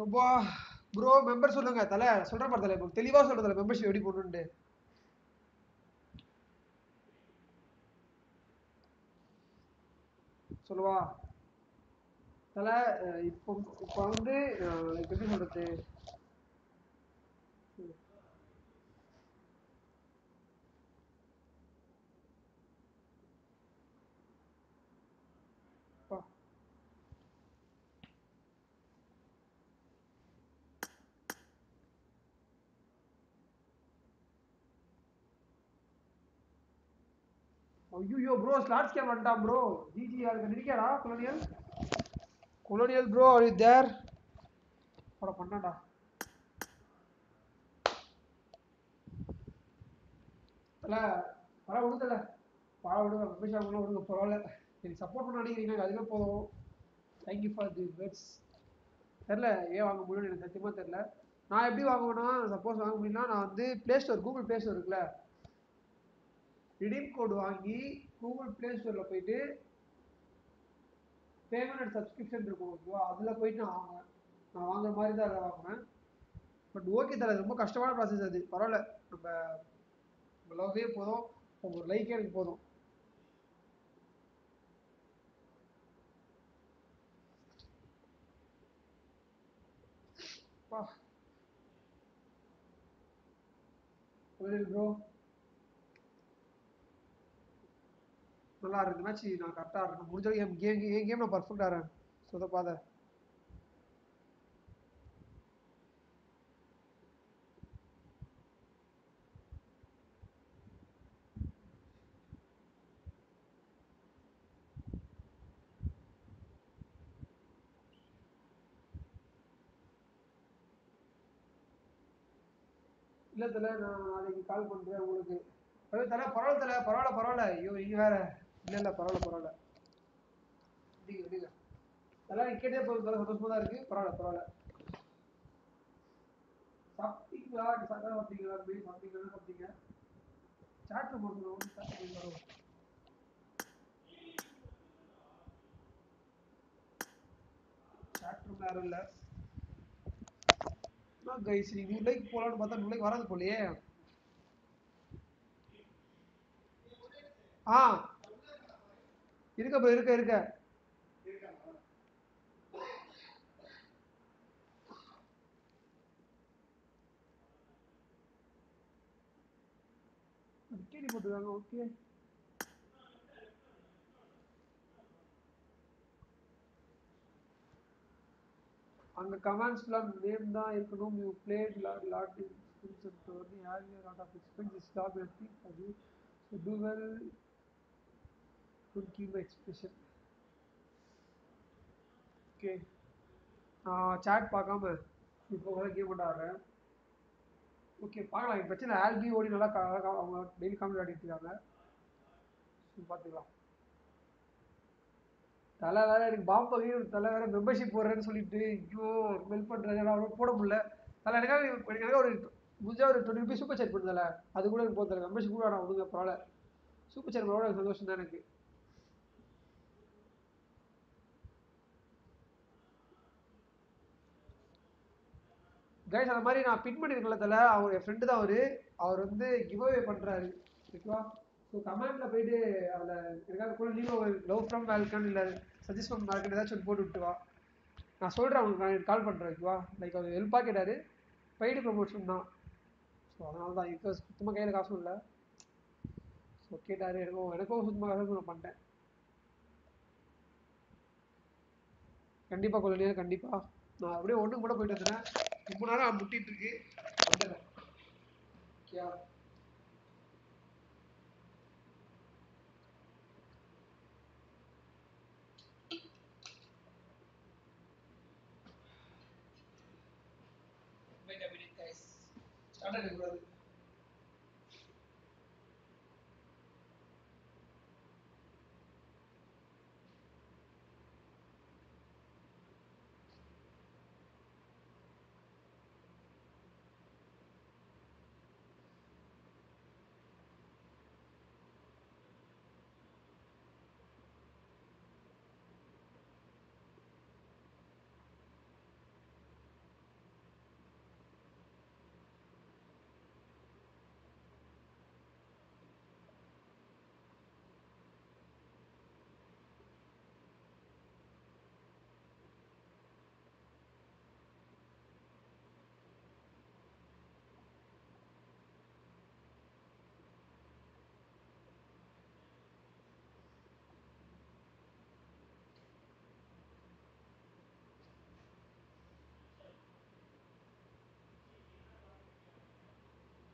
ஷோபா ப்ரோ மெம்பர் சொல்லுங்க. தல சொல்ற மாதிரி தலை இப்போ தெளிவா சொல்ற தலை மெம்பர்ஷிப் எப்படி போடணும்னு சொல்லுவா. தல இப்போ இப்போ வந்து எப்படி சொல்றது அப்பா. ஐயோ ப்ரோ ஸ்லாட் ஸ்கேம் வந்துட்டான் ப்ரோ ஜிஜி அதுக்கு நிற்காடா colonial colonial bro are you there அட பண்ணாடா. தல பரவ விடுதல பரவ விடுங்க மெம்பர்ஷிப் பண்ண விடுங்க பரவாயில்ல. எனக்கு சப்போர்ட் பண்ண நினைக்கிறீங்க அதுவே போதும். தேங்க்யூ ஃபார் தி பெட்ஸ் தெரில ஏன் வாங்க முடியும்னு எனக்கு சத்தியமாக தெரில நான் எப்படி வாங்குவேன்னா சப்போஸ் வாங்க முடியும்னா நான் வந்து play store Google play store இருக்குல்ல. ரிடீம் கோட் வாங்கி கூகுள் ப்ளே ஸ்டோரில் போயிட்டு பேமெண்ட் அண்ட் சப்ஸ்கிரிப்ஷன் இருக்கும் ஓகேவா அதில் போயிட்டு நான் வாங்குவேன். நான் வாங்குற மாதிரி தான் அதை வாங்குவேன். பட் ஓகே தர ரொம்ப கஷ்டமான ப்ராசஸ் அது. பரவாயில்ல. நம்ம நம்ம லவ்வே போதும். உங்கள் ஒரு லைக்கே எனக்கு போதும். ப்ரோ நல்லா இருக்கு மேட்ச் நான் கரெக்டாக இருக்கேன் முடிஞ்ச கேம் கேம் கேம் நான் பர்ஃபெக்டாக இருக்கேன் ஸோ அதை இல்லை நான் நாளைக்கு கால் பண்ணுறேன் உங்களுக்கு. தலை பரவாயில்ல தலை பரவாயில்ல பரவாயில்ல. ஐயோ நீங்கள் வேற. இல்லை இல்லை பரவாயில்ல பரவாயில்ல. விடுங்க விடுங்க தல நீ கேட்டே போதும் தல சந்தோஷமா தான் இருக்கு. பரவாயில்ல பரவாயில்ல. சாப்பிட்டீங்களா? நீ சாப்பிட்டா சாப்பிட்டீங்களா? மீன் சாப்பிட்டீங்களா? சாப்பிட்டீங்க? சாட்டு போட்டுருவோம் சாப்பிட்டு வரும் சாட் யாரும் இல்லை. கைஸ் நீ நூறு லைக் பார்த்தா நூறு லைக் வராது போலயே. ஆ. இருக்க ப்ரோ இருக்க இருக்க. கேள்வி போட்டுருக்காங்க ஓகே. அங்க கமெண்ட்ஸ்லாம் நேம் தான் இருக்கணும். You played lot lot in instant வந்து யார் lot of expense is lot அது so do well could give expression okay நான் சாட் பார்க்காம இப்போ கூட கேம் ஆடுறேன் ஓகே பார்க்கலாம். எனக்கு பிரச்சனை ஆல்பி ஓடி நல்லா அவங்க டெய்லி காமெடி ஆடிட்டு இருக்காங்க. பார்த்துக்கலாம். தலை வேற எனக்கு பாம்பை தலை வேற மெம்பர்ஷிப் போடுறேன்னு சொல்லிட்டு ஐயோ மெல் பண்றாங்க அவ்வளோ போட முடியல. தலை எனக்காக எனக்கு எனக்காக ஒரு முடிஞ்சால் ஒரு டுவெண்ட்டி ருபீஸ் சூப்பர் சேட் பண்ணுதல அது கூட எனக்கு போதல மெம்பர்ஷிப் கூட நான் ஒழுங்க பரவாயில்ல. சூப்பர் சேட் பண்ணோட சந்தோஷம் தான் எனக்கு. கைஸ் அந்த மாதிரி நான் பின் பண்ணிருக்கல தல அவர் என் ஃப்ரெண்டு தான் அவரு. அவர் வந்து கிவ் அவே பண்றாரு. ஓகேவா ஸோ கமெண்ட்ல போயிட்டு அதில் எனக்காக கூட நீங்களும் ஒரு லவ் ஃப்ரம் வேல்கன் இல்லை சஜஸ்ட் ஃப்ரம் வேல்கன் ஏதாச்சும் ஒன்று போட்டு விட்டுவா நான் சொல்கிறேன் அவங்களுக்கு நான் கால் பண்ணுறேன் ஓகேவா லைக் அவர் ஹெல்ப்பாக கேட்டார். பெய்டு ப்ரொமோஷன் தான். ஸோ அதனால தான் எனக்கு சுத்தமாக கையில் காசும் இல்லை. ஸோ கேட்டார் எனக்கும் எனக்கும் சுத்தமாக காசு நான் பண்ணிட்டேன் கண்டிப்பாக கொள்ளையா கண்டிப்பாக நான் அப்படியே ஒன்றுக்கு கூட போயிட்டு வந்துட்டேன். ரொம்ப நேரம் முட்டிட்டு இருக்கு வந்துடுறேன். ஓகேயா Wait a minute, guys. Start ஆகக்கூடாது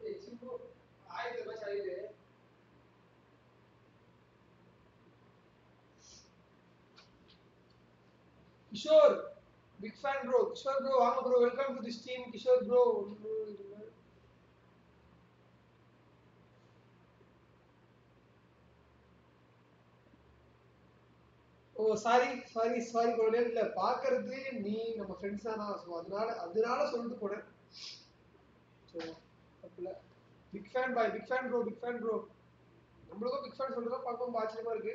ஏய், சிம்பு, ஆயிரத்தி ரூபாய் சாயிடு. Kishore big fan bro Kishore bro வாங்க bro welcome to this team Kishore bro oh sorry sorry sorry bro இல்ல பாக்குறது நீ நம்ம ஃப்ரெண்ட்ஸ் தானா? ஸோ அதனால அதனால சொல்லிட்டு போனேன். ஸோ தப்புல big fan boy big fan bro big fan bro நம்மளுக்கும் பிக் ஃபேன் சொல்றதா பார்க்கவும் ஆச்சரியமா இருக்கு.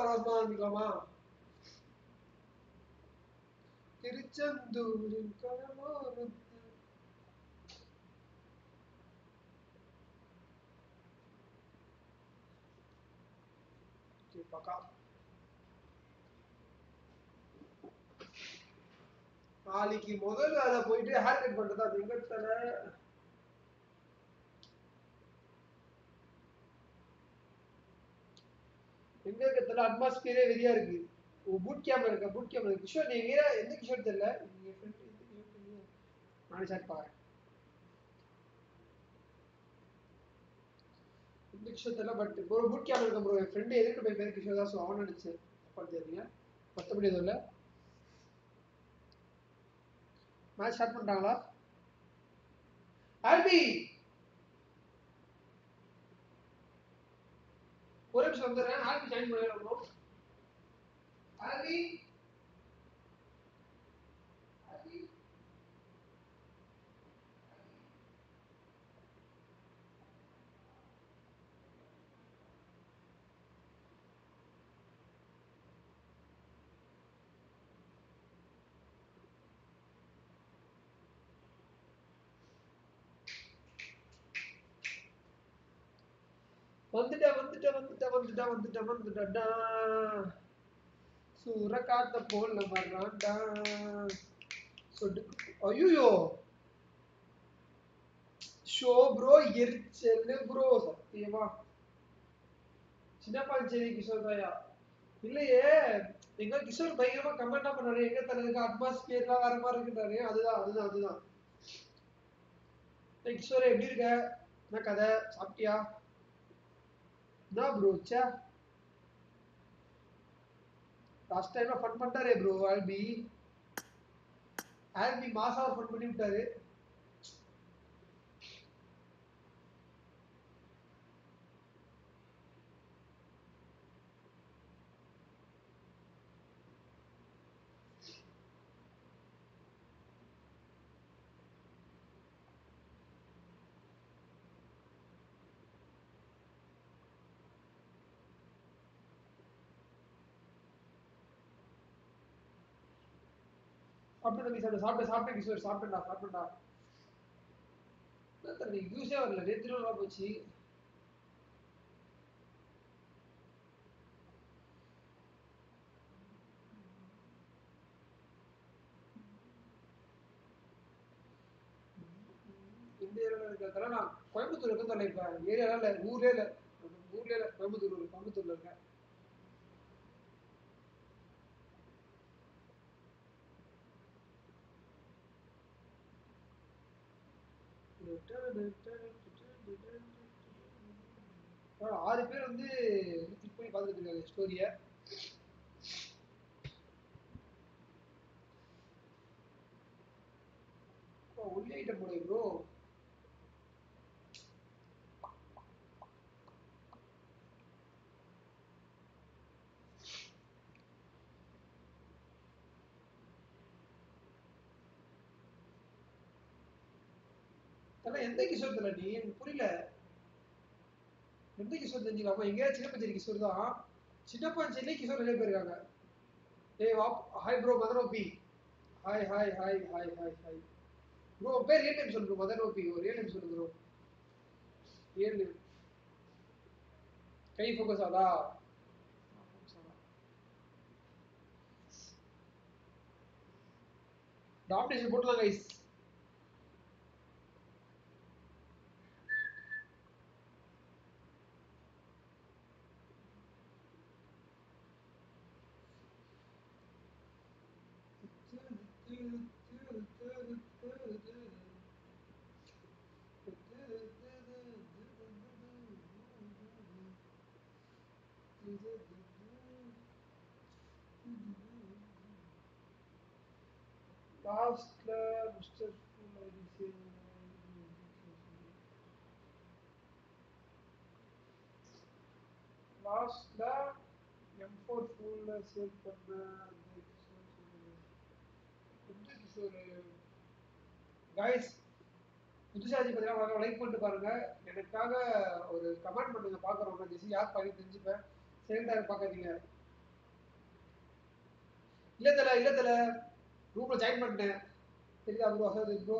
மேட்ச் பக்தி பரவசமா ஆரம்பிக்கலாமா திருச்செந்தூரின் கடலோரத்து Okay, பக்கா நாளைக்கு முதல் வேலை போயிட்டு ஹேர் கட் பண்றதா வெங்கட்ல எங்க அட்மாஸ்பியரே வெறியா இருக்கு. பூட் கேம்ப் இருக்க? பூட் கேம்ப் இருக்கு. கிஷோர் நீங்க வீரா எந்த கிஷோர் தெரியல? நானே சாட் பாக்குறேன் எந்த கிஷோர் தெரியல பட் ப்ரோ பூட் கேம்ப் இருக்க ப்ரோ என் ஃப்ரெண்டு எதுக்கு போய் பேர் கிஷோர் தான் ஸோ அவன் நினைச்சு பண்ணிருந்தீங்க மற்றபடி எதுவும் இல்லை. மேட்ச் ஸ்டார்ட் பண்ணிட்டாங்களா? ஆல்பி ஒரு நிமிஷம் வந்துடுறேன் ஆல்பி ஜாயின் பண்ணிடுறோம் ஆல்பி ஆல்பி வந்துட்டேன் வந்துட்டேன் வந்துட்டா வந்துட்டா வந்துட்டேன் சூற காத்த போல வர்றான்டா. சொட்டு ஐயோ ஷோ ப்ரோ எரிச்சல் ப்ரோ சத்தியமா. சின்ன பாஞ்சேரி கிஷோர் தாயா இல்லையே எங்க கிஷோர் பயங்கரமா கமெண்டா பண்ணாரு எங்க தனக்கு அட்மாஸ்பியர்லாம் வேற மாதிரி இருக்குன்றாரு. அதுதான் அதுதான் அதுதான். கிஷோர் எப்படி இருக்க? என்ன கதை? சாப்பிட்டியா? the brocha. Last time of fun bro, I'll be I'll be mass of fun bunny. சாப்பிட்டு தம்பி சாப்பிட்டு சாப்பிட்டு சாப்பிட்டு கிஷோர் சாப்பிட்டா சாப்பிட்டுடா என்ன தம்பி யூஸே வரல நேற்று நல்லா போச்சு. இந்த ஏரியாவில் நான் கோயம்புத்தூர் இருக்க? தரல இப்போ ஏரியாவில் ஊர்லேயே இல்லை. ஊர்லேயே இல்லை கோயம்புத்தூர் கோயம்புத்தூர்ல இருக்கேன். ஆறு பேர் வந்து கிளிக் பண்ணி பார்த்துட்டு இருக்காங்க ஸ்டோரியை ஒல்லி ஐட்டம் போடு ப்ரோ தல எந்த கிஷோர் நீ? எனக்கு புரியல. எந்த கிஷோர் தெரிஞ்சுக்கலாமா எங்கேயாவது சின்னப்பஞ்சேரி கிஷோர் தான். சின்னப்பஞ்சேரி கிஷோர் நிறைய பேர் இருக்காங்க. ஏய் வா hi bro mother OP hi hi hi hi hi hi bro பேர் ரியல் நேம் சொல்லு ப்ரோ மதர் ஓபி ஒரு ரியல் நேம் சொல்லு ப்ரோ ரியல் நேம் கை ஃபோக்கஸ் ஆகுதா டாமினேஷன் போட்டுலாம் கைஸ் லாஸ்ட்ல மிஸ்டர் லாஸ்ட்ல எம் ஃபோர் ஃபுல்ல சேவ் பண்ண கைஸ் புதுசாஜி பார்த்தீங்கன்னா லைக் பண்ணிட்டு பாருங்க எனக்காக ஒரு கமெண்ட் பண்ணுங்க பார்க்குறோம் ஜெசி யார் பாக்கி தெரிஞ்சுப்பேன் சேர்ந்தாரு பார்க்காதீங்க இல்ல தல இல்ல தல ரூம்ல ஜாயின் பண்ணிட்டேன். தெரியுதா ப்ரோ அசது ப்ரோ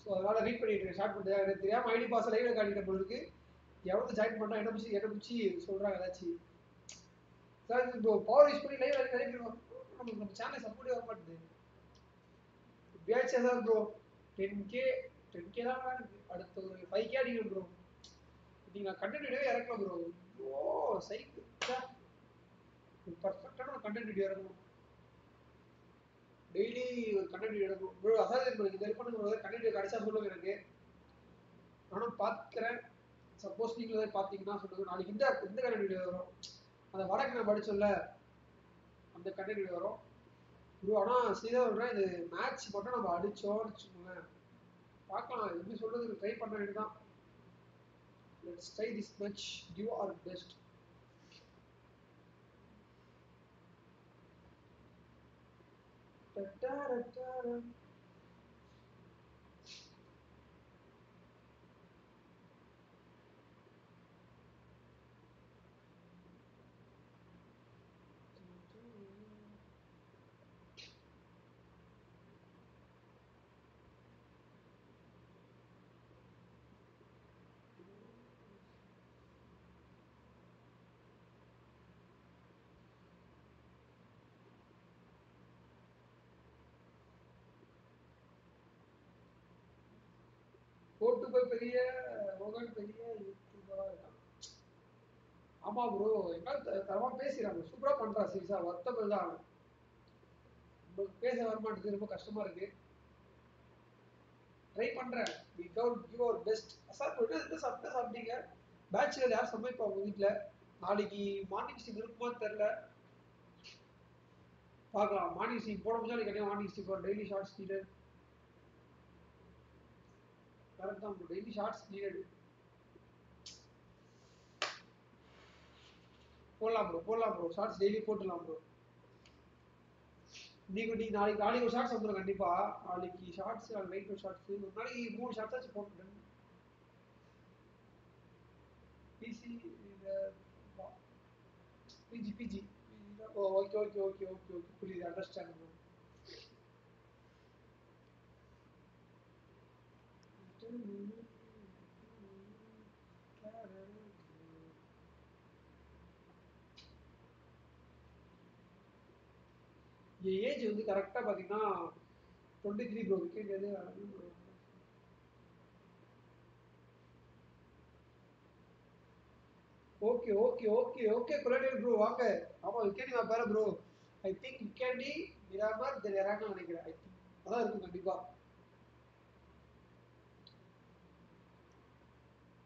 ஸோ அதனால ரீட் பண்ணிட்டு இருக்கேன். ஸ்டார்ட் பண்ணுறேன் எனக்கு தெரியாமல் ஐடி பாஸ் லைவில் காட்டிட்ட போல இருக்கு. ஜாயின் பண்ணா என்ன பிடிச்சி என்ன பிடிச்சி சொல்கிறாங்க ஏதாச்சும். சார் இப்போ பவர் யூஸ் பண்ணி லைவ்ல நிறைய பேர் நமக்கு நம்ம சேனல் சப்போர்ட்டே வர மாட்டேது எப்படியாச்சும் ஏதாவது bro ten K ten K தான் அடுத்த ஒரு ஃபைவ் கே அடிக்கணும் ப்ரோ இன்னைக்கு நான் கண்டென்ட் வீடியோ இறக்கல ப்ரோ ஓ சைக்கு பர்ஃபெக்டான ஒரு கண்டென்ட் வீடியோ இறக்கணும். டெய்லி ஒரு கண்டென்ட் எடுக்கும். இறக்கணும் ப்ரோ எனக்கு ஹெல்ப் பண்ணுங்க கண்டென்ட் கடைசியாக கிடைச்சா சொல்லுங்க எனக்கு. நானும் பார்க்குறேன் சப்போஸ் நீங்களும் பார்த்தீங்கன்னா சொல்லுங்க. நாளைக்கு இந்த இந்த கண்டென்ட் வீடியோ வரும். அந்த வடக்கு நான் படிச்சோம்ல அந்த கண்டென்ட் வீடியோ வரும். ப்ரோ ஆனால் சீதா சொல்கிறேன் இது மேட்ச் மட்டும் நம்ம அடித்தோம்னு வச்சுக்கோங்களேன். பார்க்கலாம். எப்படி சொல்கிறதுக்கு ட்ரை பண்ண வேண்டியதான் let's try this match give our best cara, cara. போட்டு போய் பெரிய ரோகன் பெரிய இருக்கான். ஆமா ப்ரோ எங்காவது தரமா பேசிடுறாங்க சூப்பரா பண்றா சீசா வருத்தம் தான். பேச வர ரொம்ப கஷ்டமா இருக்கு. ட்ரை பண்றேன். We could give our best sir போயிட்டு என்ன சாப்பிட்டா சாப்பிட்டீங்க பேச்சுலர் யார் சமைப்பா உங்க வீட்ல? நாளைக்கு மார்னிங் ஸ்டீம் இருக்குமா தெரியல. பார்க்கலாம். மார்னிங் ஸ்டீம் போட முடிஞ்சா கிடையாது morning stream daily short needed correct தான் ப்ரோ டெய்லி ஷார்ட்ஸ் நீடட் போடலாம் ப்ரோ போடலாம் ப்ரோ ஷார்ட்ஸ் டெய்லி போட்டுலாம் ப்ரோ நீங்க நீங்க நாளைக்கு நாளைக்கு ஒரு ஷார்ட்ஸ் வந்துடும் கண்டிப்பா. நாளைக்கு ஷார்ட்ஸ் நாளைக்கு நைட் ஒரு ஷார்ட்ஸ் ஒரு நாளைக்கு மூணு ஷார்ட்ஸ் ஆச்சு போட்டுட்டேன். பிசி பிஜி PG okay okay okay okay okay புரியுது அண்டர்ஸ்டாண்ட் ப்ரோ என் ஏஜ் வந்து கரெக்டாக பார்த்தீங்கன்னா டுவெண்ட்டி த்ரீ ப்ரோ விக்கெட் எது ஓகே ஓகே ஓகே ஓகே கொலாடியல் ப்ரோ வாங்க. ஆமாம் விக்கெட் நான் பேர bro I think விக்கெண்டி Miramar then இறாங்க நினைக்கிறேன். ஐ திங்க் அதான் இருக்கும் கண்டிப்பாக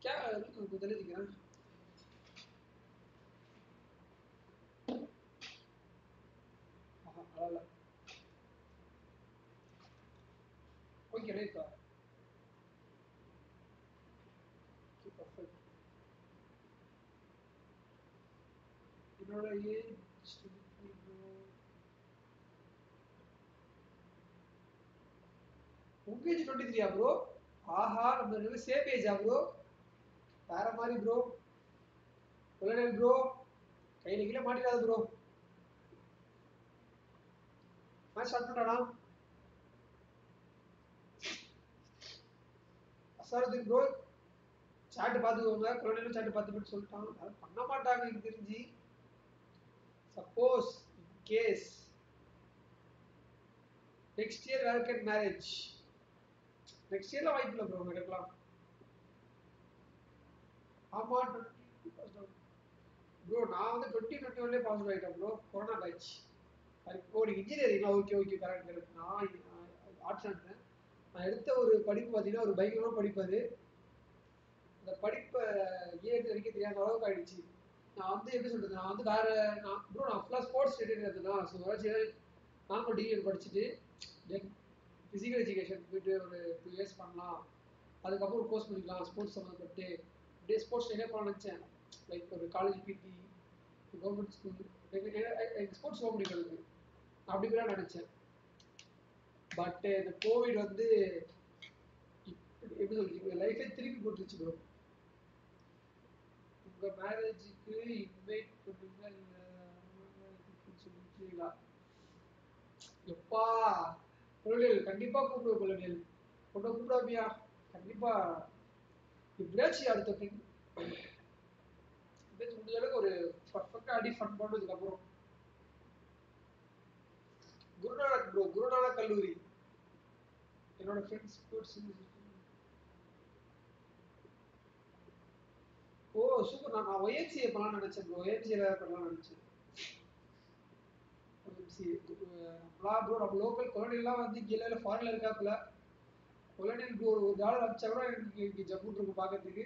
கே இருக்கு தெரிஞ்சுக்கிறேன் ஆஹா பரவாயில்ல ஓகே ரைட்டா ஓகே பர்ஃபெக்ட் என்னோட ஏஜ் உங்க ஏஜ் டுவெண்ட்டி த்ரீயா ப்ரோ ஆஹா நம்ம ரெண்டு சேம் ஏஜா ப்ரோ வேற மாதிரி ப்ரோ கொலடல் ப்ரோ கையில கீழே மாட்டிடாத ப்ரோ மேட்ச் ஸ்டார்ட் பண்ணடா அசாரத்துக்கு ப்ரோ சாட் பார்த்துக்கோங்க. கொலோனியல் சாட் பார்த்துட்டு சொல்லிட்டான் அது பண்ண மாட்டாங்க எனக்கு தெரிஞ்சு. Suppose case next year where get marriage next இயர்ல வாய்ப்பு இல்லை ப்ரோ நடக்கலாம் ஆமா ப்ரோ நான் வந்து டுவெண்ட்டி டுவெண்ட்டி ஒன்லேயே பாஸ் ஆகிட்டேன் ப்ரோ கொரோனா பேட்ச் ஓ நீங்க இன்ஜினியரிங்லாம் ஓகே ஓகே கரெக்ட் கரெக்ட் நான் ஆர்ட்ஸ் எடுத்தேன் நான் எடுத்த ஒரு படிப்பு பார்த்தீங்கன்னா ஒரு பயங்கரமாக படிப்பது அந்த படிப்பை ஏன் வரைக்கும் தெரியாத அளவுக்கு ஆயிடுச்சு. நான் வந்து எப்படி சொல்கிறது நான் வந்து வேறு நான் ப்ரோ நான் ஃபுல்லாக ஸ்போர்ட்ஸ் ரிலேட்டட் இருந்தேன் ஸோ ஏதாச்சும் நார்மல் டிகிரி படிச்சுட்டு தென் ஃபிசிக்கல் எஜுகேஷன் போயிட்டு ஒரு டூ இயர்ஸ் பண்ணலாம். அதுக்கப்புறம் கோர்ஸ் பண்ணிக்கலாம் ஸ்போர்ட்ஸ் சம்மந்தப்பட்டு அப்படியே ஸ்போர்ட்ஸ் என்ன பண்ண நினச்சேன் லைக் ஒரு காலேஜ் பிடி கவர்மெண்ட் ஸ்கூல் எனக்கு ஸ்போர்ட்ஸ் போக முடியும் அப்படி கூட நினச்சேன் பட் eh, இந்த கோவிட் வந்து எப்படி சொல்றீங்க லைஃபே திருப்பி போட்டுருச்சு ப்ரோ உங்க மேரேஜுக்கு இன்வைட் பண்ணுங்க சொல்லிட்டீங்களா? எப்பா கொலடியல் கண்டிப்பா கூப்பிடுவோம் கொலடியல் கொண்ட கூப்பிடாமியா? கண்டிப்பா. எப்படியாச்சும் அடுத்த ஃபிங் எப்படியாச்சும் முடிஞ்ச அளவுக்கு ஒரு பர்ஃபெக்டா அடி ஃபன் பண்ணதுக்கு அப்புறம். குருநானக் ப்ரோ குருநானக் கல்லூரி. என்னோட ஃப்ரெண்ட்ஸ் ஸ்போர்ட்ஸ் ஓ சூப்பர் நான் நான் ஒய்எம்சிஏ பண்ணலாம்னு நினைச்சேன் ப்ரோ ஒய்எம்சிஏல பண்ணலாம்னு நினைச்சேன். ஒய்எம்சிஏ ப்ரோ நம்ம லோக்கல் குழந்தைகள்லாம் வந்து கீழே ஃபாரின்ல இருக்காப்புல. கொலனியல் ப்ரோ ஒரு டாலர் அமிச்சா கூட எனக்கு இங்கே ஜம்முன் இருக்கும் பார்க்கறதுக்கு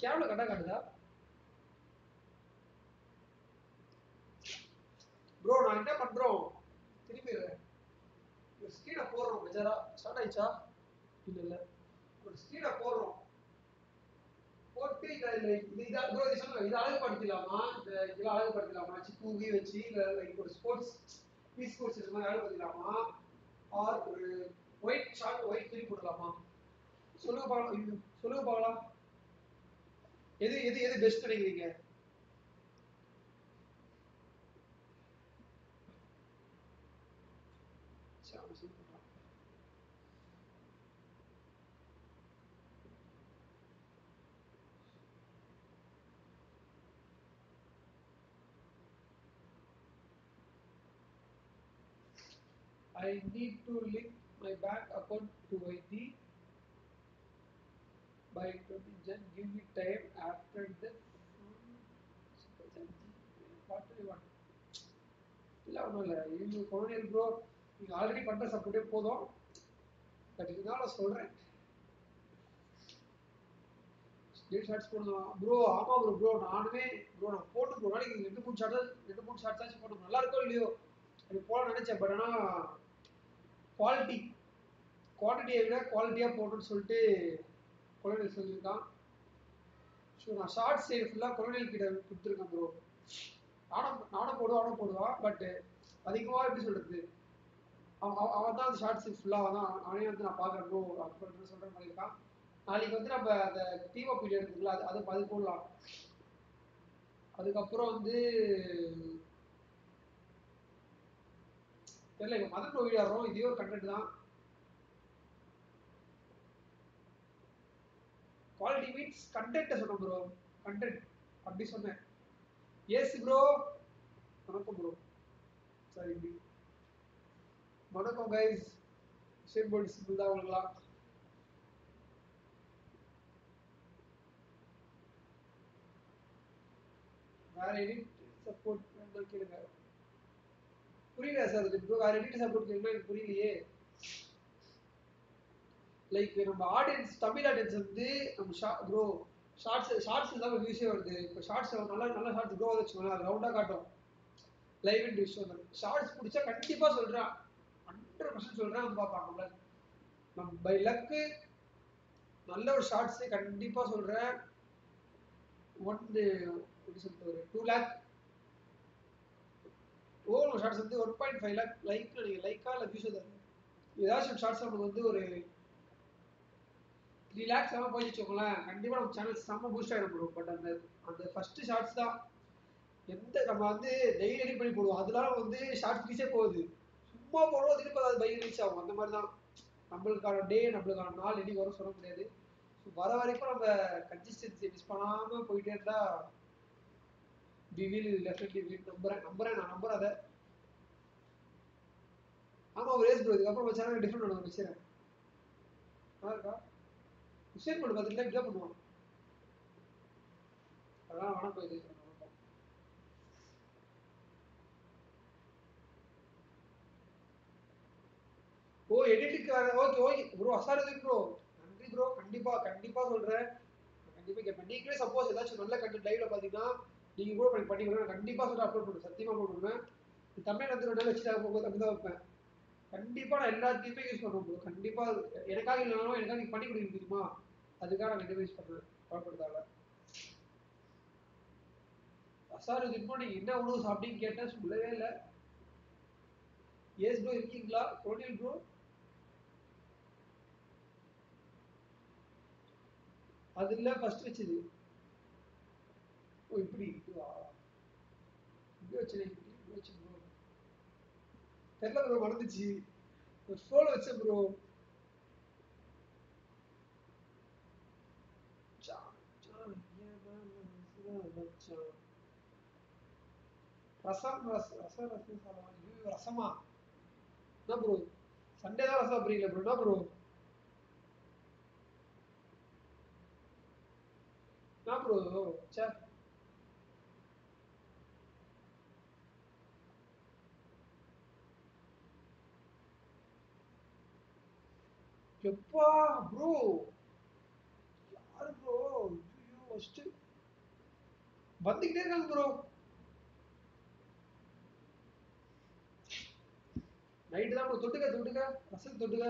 கேமரா கட்டா காட்டுதா? ப்ரோ நான் என்ன பண்றோம்? திரும்பி ஒரு ஸ்க்ரீனை போடுறோம் பெஜாரா ஸ்டார்ட் ஆயிடுச்சா? இல்ல இல்ல ஒரு ஸ்க்ரீனை போடுறோம். போட்டு இதை இதை இதை ப்ரோ இது சொல்லுங்க இதை அழகுபடுத்தலாமா இந்த இதெல்லாம் அழகுபடுத்தலாமா சிப்பூங்கி வச்சு இல்லை லைக் ஒரு ஸ்போர்ட்ஸ் பீஸ் ஸ்போர்ட்ஸ் இந்த மாதிரி அழகுபடுத்தலாமா ஆர் ஒரு ஒயிட் ஷார்ட் ஒயிட் திருப்பி போடலாமா? சொல்லுங்க பார்க்கலாம். சொல்லுங்க பார்க்கலாம். எது எது எது பெஸ்ட் நினைக்கிறீங்க சரி, அவன் சொல்லி கொடுப்பான். I need to link my bank account to YT by 20 Jan. Give me time after the what do you want? இல்ல ஒன்றும் இல்லை இது கொரோனியல் ப்ரோ நீங்கள் ஆல்ரெடி பண்ணுற சப்போர்ட்டே போதும் பட் இருந்தாலும் சொல்கிறேன் ஸ்டேட் ஷார்ட்ஸ் போடணும் ப்ரோ ஆமாம் ப்ரோ ப்ரோ நானுமே ப்ரோ நான் போட்டு ப்ரோ நாளைக்கு ரெண்டு மூணு ஷார்ட்ஸ் ரெண்டு மூணு ஷார்ட்ஸ் ஆச்சு போட்டோம். நல்லா இருக்கோ இல்லையோ? அது போட நினச்சேன் பட் ஆனால் குவாலிட்டி குவான்டிட்டியை விட குவாலிட்டியாக போடணும்னு சொல்லிட்டு கொலோனியல் சொல்லியிருக்கான். ஸோ நான் ஷார்ட் சைடு ஃபுல்லாக கொலோனியல் கிட்ட கொடுத்துருக்கேன் ப்ரோ நானும் நானும் போடுவான் அவனும் போடுவான். பட்டு அதிகமாக எப்படி சொல்கிறது அவன் அவன் அவன் தான் அந்த ஷார்ட்ஸ் ஃபுல்லாக தான். அவனே வந்து நான் பார்க்குறேன் ப்ரோ அப்படின்னு சொல்கிற மாதிரி இருக்கான். நாளைக்கு வந்து நம்ம அந்த டீம் பீரியட் இருக்குல்ல அது அது அது போடலாம். அதுக்கப்புறம் வந்து தெரியல இப்போ மதன் வீடியோ வரும் இதே ஒரு கண்டென்ட் தான். குவாலிட்டி மீன்ஸ் கண்டென்ட்டை சொன்னேன் ப்ரோ கண்டென்ட் அப்படி சொன்னேன். எஸ் ப்ரோ வணக்கம் ப்ரோ சரி இப்படி வணக்கம் கைஸ் ஷேப் போர்டு சிம்பிள் தான் உங்களுக்குலாம் வேற எடிட் சப்போர்ட் கேளுங்க. புரியல சார் இது ப்ரோ வேற எடிட் சப்போர்ட் எனக்கு புரியலையே. லைக் நம்ம ஆடியன்ஸ் தமிழ் ஆடியன்ஸ் வந்து நம்ம ஷா ப்ரோ ஷார்ட்ஸ் ஷார்ட்ஸ் தான் வியூஸே வருது. இப்போ ஷார்ட்ஸ் நல்லா நல்ல ஷார்ட்ஸ் க்ரோ வச்சுக்கோங்க அது ரவுண்டாக காட்டும். லைவ் அண்ட் விஷயம் ஷார்ட்ஸ் பிடிச்சா கண்டிப்பாக சொல்கிறேன் ஹண்ட்ரட் பர்சன்ட் சொல்கிறேன் வந்து பார்ப்பாங்கல்ல நம்ம பை லக்கு நல்ல ஒரு ஷார்ட்ஸு கண்டிப்பாக சொல்கிறேன் ஒன் எப்படி சொல்லிட்டு ஒரு டூ லேக் ஓ ஷார்ட்ஸ் வந்து one point five lakh like நீங்கள் லைக்கா இல்லை வியூஸ் தான் ஏதாச்சும் ஷார்ட்ஸ் நம்மளுக்கு வந்து ஒரு த்ரீ லேக்ஸ் எல்லாம் போய் வச்சுக்கோங்களேன். கண்டிப்பாக நம்ம சேனல் செம்ம பூஸ்ட் ஆகிடும் ப்ரோ பட் அந்த அந்த ஃபர்ஸ்ட் ஷார்ட்ஸ் தான் எந்த நம்ம வந்து டெய்லி எடிட் பண்ணி போடுவோம். அதனால வந்து ஷார்ட்ஸ் ரீச்சே போகுது. சும்மா போடுவோம் திருப்பி அது பைக் ரீச் ஆகும். அந்த மாதிரி தான். நம்மளுக்கான டே நம்மளுக்கான நாள் என்னைக்கு வரும் சொல்ல முடியாது. ஸோ வர வரைக்கும் நம்ம கன்சிஸ்டன்சி மிஸ் பண்ணாமல் போயிட்டே இருந்தால் வி வில் டெஃபினெட்லி வின் நம்புறேன் நம்புறேன் நான் நம்புறேன் அதை. ஆமா ஒரு ஏஸ் ப்ரோ இதுக்கப்புறம் வச்சாலும் டிஃப்ரெண்ட் ஒன்று வச்சுறேன் நல்லா இருக்கா? விஷயம் பண்ணு பார்த்துட்டு இப்படிதான் பண்ணுவான் அதெல்லாம் வணக்கம் இது ஓ எடிட்டுக்கு ஓகே ஓகே ப்ரோ அசாரதின் ப்ரோ நன்றி ப்ரோ கண்டிப்பா கண்டிப்பா சொல்றேன். கண்டிப்பா கேட்பேன் நீங்களே சப்போஸ் ஏதாச்சும் நல்ல கண்டென்ட் லைவ்ல பாத்தீங்கன்னா நீங்க கூட பண்ணி பண்ணி கண்டிப்பாக கண்டிப்பா சொல்ல அப்லோட் பண்ணுவேன் சத்தியமா அப்லோட் பண்ணுவேன் தமிழ் வந்து ரெண்டு நாள் போகும்போது அப்படி தான் வைப்பேன். கண்டிப்பா நான் எல்லாத்தையுமே யூஸ் பண்ணுவோம் கண்டிப்பாக கண்டிப்பா எனக்காக இல்லைனாலும் எனக்காக நீங்க பண்ணி கொடுக்க முடியுமா அதுக்காக நான் எதுவும் யூஸ் பண்ணுவேன். கவலைப்படுறதால சார் இது இப்போ நீங்க என்ன உணவு சாப்பிட்டீங்கன்னு கேட்டேன். சொல்லவே இல்லை. எஸ் ப்ரோ இருக்கீங்களா? கொரோனியல் ப்ரோ அது ஃபஸ்ட் ஃபர்ஸ்ட் வச்சது. ஓ இப்படி. இதுவா இப்படி ப்ரோ தெரியல ப்ரோ மறந்துச்சு. ஒரு ஃபோன் வச்சேன் ப்ரோ ரசம் ரச ரசம் ரசம் சாதம் ரசமா? என்ன ப்ரோ சண்டே தான் ரசம் சாப்பிட்றீங்களா ப்ரோ என்ன ப்ரோ என்ன ப்ரோ சே எப்பா ப்ரோ யாரு ப்ரோ ஐயோ ஃபர்ஸ்ட் வந்துக்கிட்டே இருக்காங்க ப்ரோ நைட்டு தான் ப்ரோ தொட்டுக்க தொட்டுக்க. ரசல் தொட்டுக்க.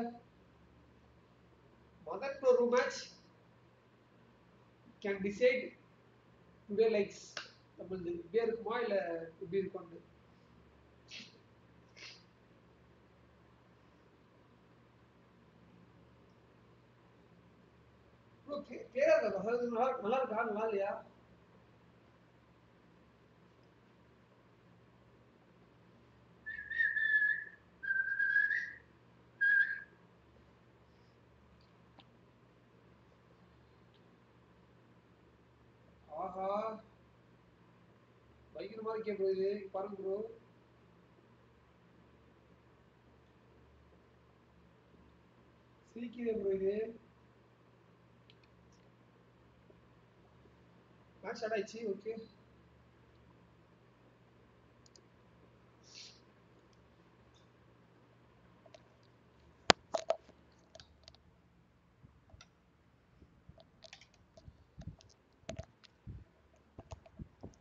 Madan bro room match can decide today likes நம்மளுக்கு இப்படியே இருக்குமா இல்லை இப்படி இருக்கும்னு ப்ரோ கிளியரா இருக்கா அதாவது நல்லா நல்லா இருக்கா நல்லா இல்லையா ஆஹா பயங்கரமா இருக்கே ப்ரோ இது இங்க பாருங்க ப்ரோ சிரிக்குதே ப்ரோ இது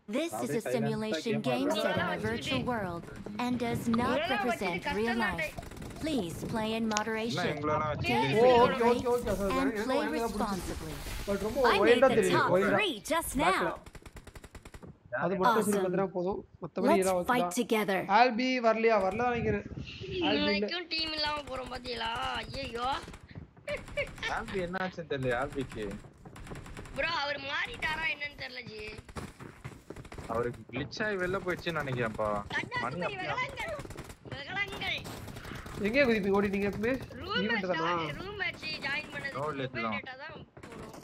This is a simulation game set in a virtual world and does not represent real life. Please play in moderation. எங்களெல்லாம் Take வச்சுக்கிட்டு ஓ free okay okay breaks okay and play எனக்கு எனக்கு பிடிச்சிருக்கு responsibly. பட் ரொம்ப I made வைல்டா the தெரியுது top வைல்டா three just பார்க்கல. now. அது மட்டும் சரி Awesome. பத்திரமா போதும் மத்தபடி Let's எல்லாம் fight ஓகே together. ஆல்பி வரலையா வரல நினைக்கிறேன் ஆல்பி இல்ல இன்னைக்கும் டீம் இல்லாம போறோம் பாத்தீங்களா? ஐயோ ஆல்பி என்ன ஆச்சுன்னு தெரியல ஆல்பிக்கு ப்ரோ அவர் மாறிட்டாரா என்னன்னு தெரியல ஜி. அவருக்கு கிளிச் ஆகி வெளில போயிடுச்சுன்னு நினைக்கிறேன்ப்பா. மணி கன்னியாகுமரி அப்படியே வெகலங்கள் வெகலங்கள் எங்கே குதிப்பீங்க ஓடிட்டீங்க எப்பவுமே? ரூம் ஈவெண்ட் தானா? ரூம் மேட்ச் ஜாயின் பண்ணது தான் போறோம்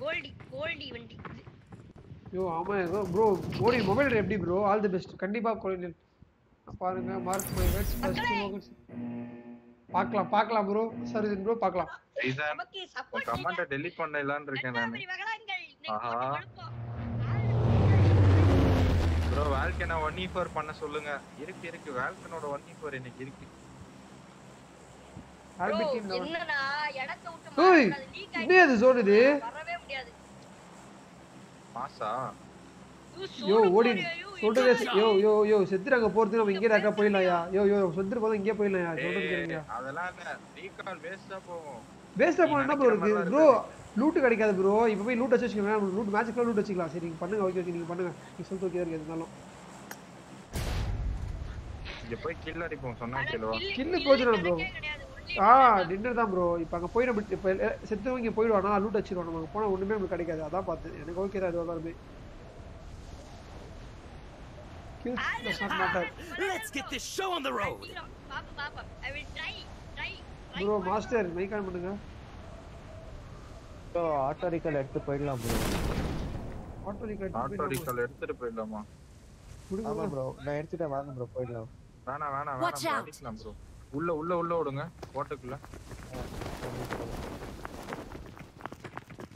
கோல்டி கோல்டி வண்டி. ஐயோ ஆமா ப்ரோ ஓடி மொபைல் எப்படி ப்ரோ ஆல் தி பெஸ்ட் கண்டிப்பா கோலின் பாருங்க மார்க் மை வேர்ட்ஸ் ஃபர்ஸ்ட் மோகன்ஸ் பார்க்கலாம் பார்க்கலாம் ப்ரோ சரி ப்ரோ பார்க்கலாம். ரீசன் நமக்கு சப்போர்ட் கமெண்ட்டை டெலிட் பண்ணலாம்னு இருக்கேன் நான். ஆஹா. ப்ரோ வேல்கனை ஒன் இ ஃபோர் பண்ண சொல்லுங்க. இருக்கு இருக்கு. வேல்கனோட ஒன் இ ஃபோர் இன்னைக்கு இருக்கு. Bro, ஆல்பி டீம் என்னன்னா இடத்தை விட்டு ஆயிடுச்சு. வரவே முடியாது. யோ ஓடி போறியா? ஐயோ, சொல்றதே என்ன யோ யோ யோ செத்துட்டு அங்க போறது நம்ம இங்கே டேக்கா போயிடலாம்யா யோ. யோ செத்துட்டு போதும் இங்கே போயிடலாம்யா சொல்றது கேளுங்க அதெல்லாம் இல்ல. ரீகால் வேஸ்டா போகும். வேஸ்டா நீ போன என்ன ப்ரோ இருக்கு? ப்ரோ லூட் கிடைக்காது ப்ரோ இப்போ போய் லூட் வச்சு வச்சுக்கோங்க லூட் மேட்ச்க்குள்ள லூட் வச்சுக்கலாம் சரி நீங்க பண்ணுங்க ஓகே ஓகே நீங்க பண்ணுங்க. நீங்க சொல்லிட்டு ஓகே இருக்கு இங்க போய் கில் அடிப்போம் சொன்னா கில்லு போச்சுடா ப்ரோ ஆ டின்னர் தான் ப்ரோ இப்போ அங்கே போய் நம்ம இப்போ செத்துவங்க இங்கே போயிடுவானா லூட் வச்சிருவோம் நம்ம போனால் ஒன்றுமே நமக்கு கிடைக்காது. அதான் பார்த்தேன் எனக்கு ஓகே தான் இதுவாக try bro master mic on பண்ணுங்க. ப்ரோ ஆட்டோ ரீகால் எடுத்து போயிடலாம் ப்ரோ ஆட்டோ ஆட்டோ ரீகால் எடுத்துட்டு போயிடலாமா? ஆமா ப்ரோ நான் எடுத்துட்டேன் வாங்க ப்ரோ போயிடலாம். வேணாம் வேணாம் Watch வேணாம் ப்ரோ உள்ள உள்ள உள்ள விடுங்க ஓட்டுக்குள்ள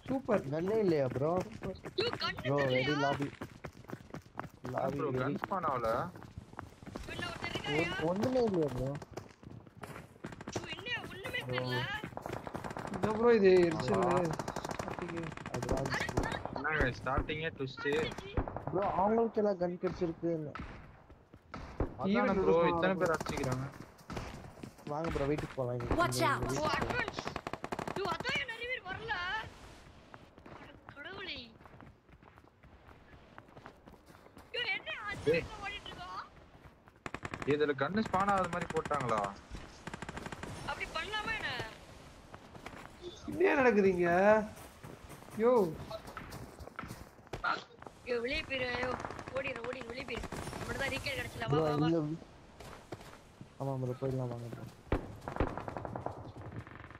சூப்பர் கண்ணே இல்லையா bro bro very lobby lobby bro இன்னும் ஒருத்தர் இருக்காயா? ஒண்ணுமே இல்லையா ப்ரோ ஒண்ணுமே தெரியல. என்ன ப்ரோ இது எரிச்சல் என்னங்க ஸ்டார்டிங்கே ட்விஸ்ட் ப்ரோ அவங்களுக்கு எல்லாம் கன் கிடைச்சிருக்கு அதான ப்ரோ இத்தனை பேர் அடிச்சுக்கிறாங்க. வாங்க ப்ரோ வீட்டுக்கு போலாம். ஓ, advance. ஐயோ, அதான் நிறைய பேர் வரல? கடவுளே. ஐயோ, என்ன ஓடிட்டு இருக்கோம்? இதுல கன்னு ஸ்பான் ஆகாத மாதிரி போட்டாங்களா அப்படி பண்ணலாமா என்ன? என்ன நடக்குதுங்க யோ ஐயோ, வெளியே போயிரு, ஐயோ. ஓடிரு, ஓடிரு, வெளியே போயிரு. அப்படிதான் recall கிடைச்சல. வா, வா, ஆமா ப்ரோ போயிடலாம் வாங்க ப்ரோ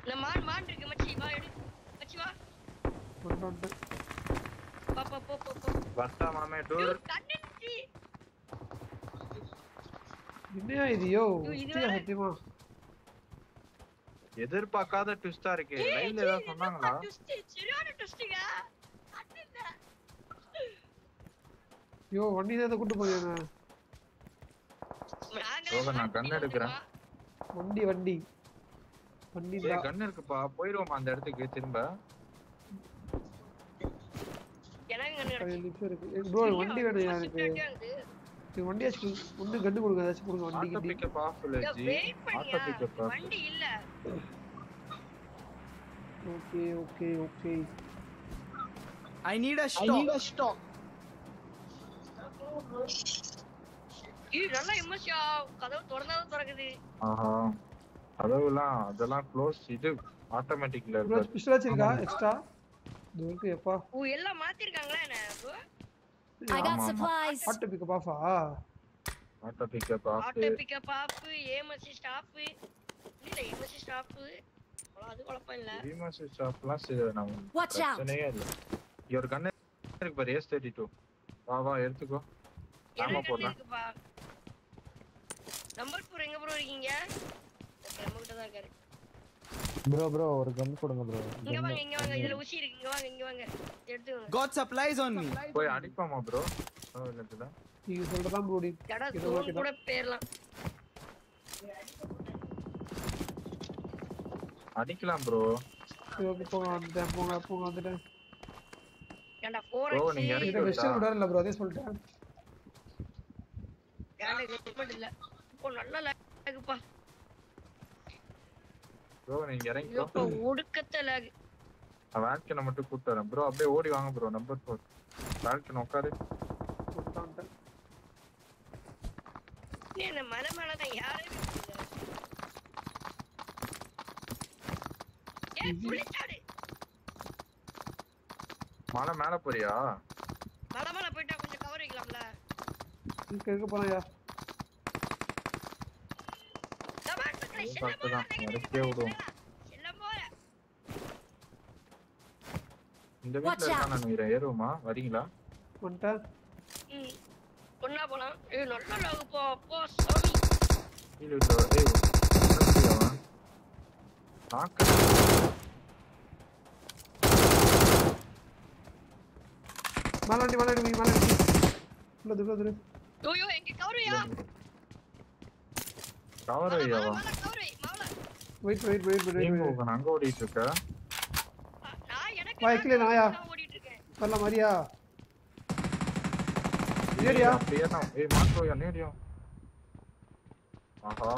இந்த மான் மான் இருக்கு மச்சி. வா எடு. மச்சி வா. வந்துட்டு வந்துட்டு. பா பா போ போ போ. பஸ்டா மாமே டூர். கண்ணடிச்சு என்னையா இது? யோ. சத்தியமா. எதிர்பார்க்காத ட்விஸ்டா இருக்கு. லைவ்ல ஏதாவது சொன்னாங்களா? ட்விஸ்ட் சரியான ட்விஸ்ட்ங்க யோ வண்டி தான் கூட்டு போறீங்க நான் gun எடுக்கிறேன். வண்டி வண்டி. வண்டி ஏ தான் கன் இருக்குப்பா. போயிருவோமா அந்த இடத்துக்கு திரும்ப. எனக்கு இருக்கு. ப்ரோ வண்டி வேணும் எனக்கு. ஒன்று கண்டு கொடுங்க ஏதாச்சும் கொடுங்க வண்டி ஆட்டோ பிக்கப் ஆஃப் இல்ல ஜி வெயிட் ஆட்டோ பண்ணியா? பிக்கப் ஆஃப் வண்டி இல்ல. Okay okay okay. I need a stop. இது நல்லா இமோஷா கதவு திறந்தாதான் திறக்குது. ஆஹா. கதவுலாம் அதெல்லாம் க்ளோஸ் இது ஆட்டோமேட்டிக்ல இருக்கு பிஸ்டல் வச்சிருக்கா? எக்ஸ்ட்ரா இது இருக்கு எப்பா? ஓ எல்லாம் மாத்திருக்காங்களா என்ன bro? I got supplies. Auto pickup ஆஃபா auto pickup off auto pickup off aim assist off இல்ல ஏம் அசிஸ்ட் ஆப் அது குழப்பம் இல்ல. ரீமாஸ் ஸ்டாப்லாம் சரி நம்ம. பிரச்சனையே இல்ல. ஒரு கண்ணு இருக்கு பாரு எஸ் தேர்ட்டி டூ வா வா எடுத்துக்கோ. ஆமா என்ன போடலாம் நம்பர் ஃபோர் எங்க ப்ரோ இருக்கீங்க? தான் இருக்காரு. ப்ரோ ப்ரோ ஒரு கன் கொடுங்க ப்ரோ இங்க வாங்க இங்க வாங்க. இதுல ஊசி இருக்கு. இங்க வாங்க இங்க வாங்க. எடுத்துக்கோங்க. Got supplies on me. போய் அடிப்பாமா ப்ரோ இல்லத்துல நீங்க சொல்றதான் ப்ரோ டி கடை தூண் கூட பேர்லாம் அடிக்கலாம் ப்ரோ ஓகே போங்க வந்துட்டேன். போங்க போங்க வந்துட்டேன். ஏன்டா ஃபோர் Bro, நீங்க இறக்கி வெஸ்டர்ன் விடாது இல்லை ப்ரோ அதே சொல்லிட்டேன். ஹெல்மெட் இல்ல. இப்போ நல்ல லேகுப்பா ப்ரோ நீங்க இறங்கிக்கோ இப்போ ஒடுக்கத்த லேக் நான் வேல்கனை மட்டும் கூட்டு வரேன். ப்ரோ அப்படியே ஓடி வாங்க ப்ரோ நம்பர் ஃபோர் வேல்கன் உட்காரு. என்ன மலை மேல தான் புளிச்சாடு மலை மேல போறியா? மலை மேல போயிட்டா கொஞ்சம் கவர் வைக்கலாம்ல. இங்கே இருக்க போனாயா கரெக்ட் தான் இறக்கியே விடுவோம் இந்த வீட்ல இருக்கான்னு நினைக்கிறேன் ஏறுவோமா? வரீங்களா? வந்துட்டேன் ம். போலாம் ஏய் நல்ல சாமி ஏய் தாக்க மலாண்டி மலாண்டி மலாண்டி உள்ள ஐயோ எங்க கவரையா வெயிட் வெயிட் வெயிட் நீ வெயிட் போகணும் அங்க ஓடிட்டு இருக்க நான் எனக்கு கீழே நாயா? ஓடிட்டு இருக்கேன் வரலாம் மரியா? நேடியா தான். ஏய் மாட்டோயா நேடியா ஆஹா.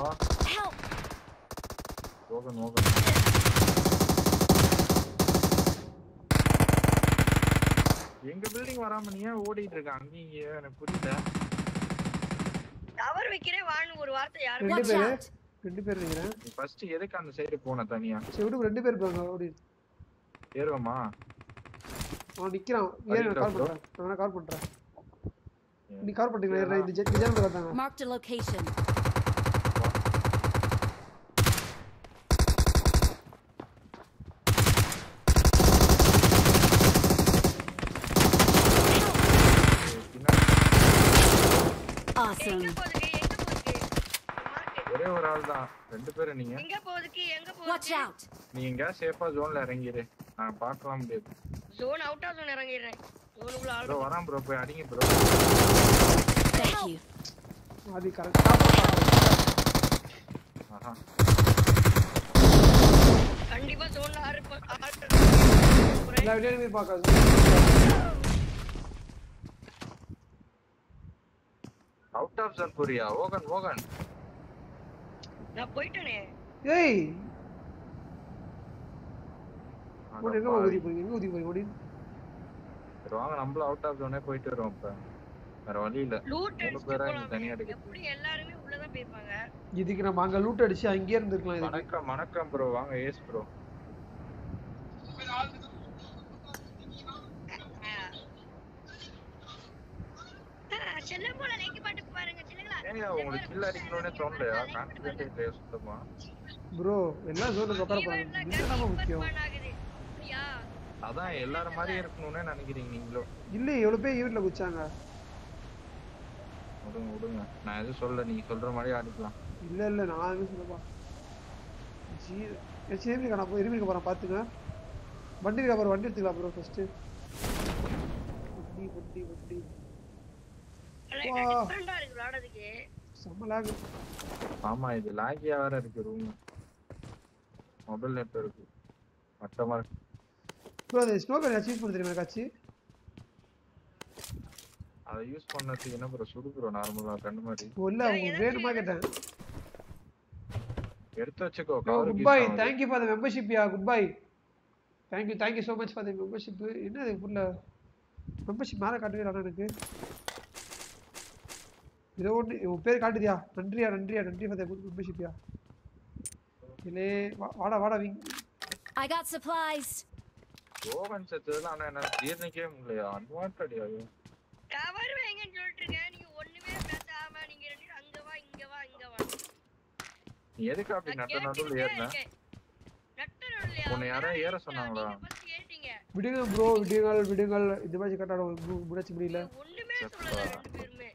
மோகன் மோகன். எங்க பில்டிங் வராம நீ ஏன் ஓடிட்டு இருக்க அங்கேயே எனக்கு புரியல. கவர் வைக்கிறேன் வான்னு ஒரு வார்த்தை யாரும் ரெண்டு பேரு ரெண்டு பேர் நினைக்கிறேன் நீ ஃபர்ஸ்ட் எதுக்கு அந்த சைடு போன தனியா? சரி விடு ரெண்டு பேர் போங்க ஓடி. ஏறுவோமா? அவன் நிக்கிறான். வரீங்களா கால்? பண்றேன். நான் கால் பண்றேன். நீ கால் பண்ணிட்டீங்களா இந்த ஜெட் ஜெட் வந்தாங்க Marked a location. Awesome. ஒரே ஒரு ஆள் தான். ரெண்டு பேரும் நீங்க. எங்க போகுதுக்கு? எங்க Watch போகுது out. நீ எங்க சேஃபா ஜோன்ல இறங்கிரு. நான் பார்க்கலாம் முடியாது. ஜோன் அவுட் ஆஃப் ஜோன் இறங்கிடுறேன். ஜோனுக்குள்ள ப்ரோ ஆள் வரான் ப்ரோ போய் அடிங்க ப்ரோ Thank you. அது கரெக்டா ஆஹா. கண்டிப்பா ஜோன்ல ஆறு ப- ஆறு எல்லா வீடியோவுமே பார்க்காது அவுட் ஆஃப் ஜோன் போறியா ஓகன் ஓகன் நான் போயிட்டேனே. ஏய். ஓடி எங்க ஊதி போறீங்க? எங்க ஊதி போறீங்க? ஓடி. வாங்க நம்மளும் அவுட் ஆஃப் ஜோனே போயிட்டு வருவோம் இப்ப. வேற வழி இல்ல. லூட் போலாம். தனியா எடுக்க. எப்படி எல்லாருமே உள்ளதான் போயிருப்பாங்க? இதுக்கு நம்ம அங்க லூட் அடிச்சு அங்கேயே இருந்திருக்கலாம் இதுக்கு. வணக்கம் வணக்கம் ப்ரோ வாங்க ஏஸ் ப்ரோ செல்லம் போல லைக் பாட்டு பாருங்க செல்லுங்களா ஏங்க உங்களுக்கு கில் அடிக்கணும்னே தோணலையா? கான்ஃபிடென்ட் இல்லையா சுத்தமா? ப்ரோ எல்லாம் ஜோனுக்கு உட்கார போறாங்க முக்கியம்? அதான் எல்லாரும் மாதிரி இருக்கணும்னே நினைக்கிறீங்க நீங்களும் இல்லை எவ்வளவு பேர் ஈவெண்ட்ல குச்சாங்க விடுங்க விடுங்க. நான் எதுவும் சொல்ல நீங்க சொல்ற மாதிரி ஆடிக்கலாம். இல்ல இல்ல நான் எதுவும் சொல்லப்பா ஜீ சரி நான் போய் இருமிக்க போறேன் பாத்துங்க வண்டி இருக்கா வண்டி எடுத்துக்கலாம் ப்ரோ ஃபர்ஸ்ட் வண்டி வண்டி வண்டி வா. டிஃபரெண்டா இருக்கு விளையாடுறதுக்கு செம்ம lag. ஆமா இது லாகியா வேற இருக்கு ரூம் மொபைல் நெட் இருக்கு. மட்டமா இருக்கு. ப்ரோ அந்த பேர் அச்சீவ் பண்ண தெரியுமா காட்சி அதை யூஸ் பண்ணதுக்கு என்ன ப்ரோ சுடு ப்ரோ நார்மலா கண்டு மாதிரி. இல்ல உங்களுக்கு வேணுமா கேட்டேன். எடுத்து வச்சுக்கோ cover good bye thank you for the membership yeah good bye thank you thank you so much for the membership என்னது புரியல. மெம்பர்ஷிப் மேலே காட்டவே இல்லை எனக்கு. ஏதோ ஒன்று உன் பேர் காட்டுதியா? நன்றியா நன்றியா நன்றி ஃபார் த குட் மெம்பர்ஷிப்யா இல்லே வா- வாடா வாடா விங் I got supplies. ஓவன் செத்ததுல ஆனா என்ன ஜீர்ணிக்கவே முடியலையா? அன்வான்டட் அது கவர் வைங்கன்னு சொல்லிட்டு இருக்கேன் நீங்க ஒண்ணுமே பேசாம நீங்க ரெண்டு அங்க வா இங்க வா இங்க வா. நீ எதுக்கு அப்படி நட்ட நடுவில் ஏறின? உன்னை யாரோ ஏற சொன்னாங்களா? விடுங்க ப்ரோ விடுங்கள் விடுங்கள் இந்த மாதிரி கட்டாட முடிச்சு முடியல. ஒண்ணுமே சொல்லல ரெண்டு பேருமே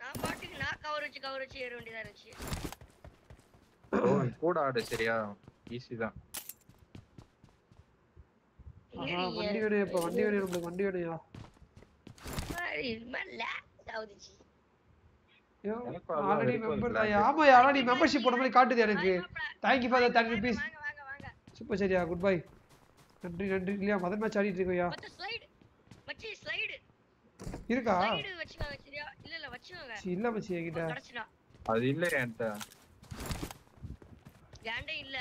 நான் பாட்டுக்கு நான் கவர் வச்சு கவர் வச்சு ஏற வேண்டியதா இருந்துச்சு. கூட ஆடு சரியா ஈஸி தான். வண்டி வேணும் இப்போ வண்டி வேணும் நம்மளுக்கு வண்டி வேணும்யா மாதிரி ஆல்ரெடி மெம்பர் இருக்கு lag. ஆமா ஆல்ரெடி மெம்பர்ஷிப் போன மாதிரி காட்டுது எனக்கு. Thank you for the ten rupees super சரியா குட் பை நன்றி நன்றி. இல்லையா மதன் மேட்ச் ஆடிட்டு இருக்கோயா? இருக்கா? இல்ல மச்சி என்கிட்ட. அது இல்ல என்கிட்ட. ஏன்டே இல்ல?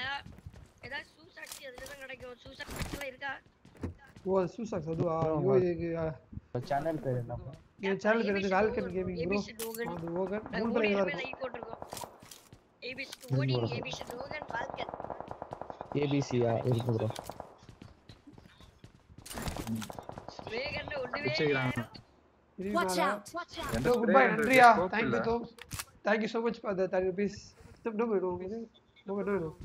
ஏதாவது சூசாக்சி அதுல தான் கிடைக்கும். சூசாக்ஸ்லாம் இருக்கா? ஓ சூசாக்ஸ் அதுவா? ஐயோ இதுக்கு சேனல் பேர் என்ன என் சேனல் பேர் வந்து ஆல்கன் கேமிங் ப்ரோ அது ஓகன் மூணு பேர் இருக்கும் போட்டிருக்கோம். ஏபிசி ஓடிங் ஏபிசி டோகன் ஃபால்கன் ஏபிசியா இருக்கு ப்ரோ வேகன்ல ஒண்ணுமே Watch மேல. out! Watch out! எந்த No, spray goodbye, என்கிட்ட நன்றியா scope தேங்க்யூ இல்ல. தோ thank you so much for the thirty rupees no வேணும் இது நோ வேணும்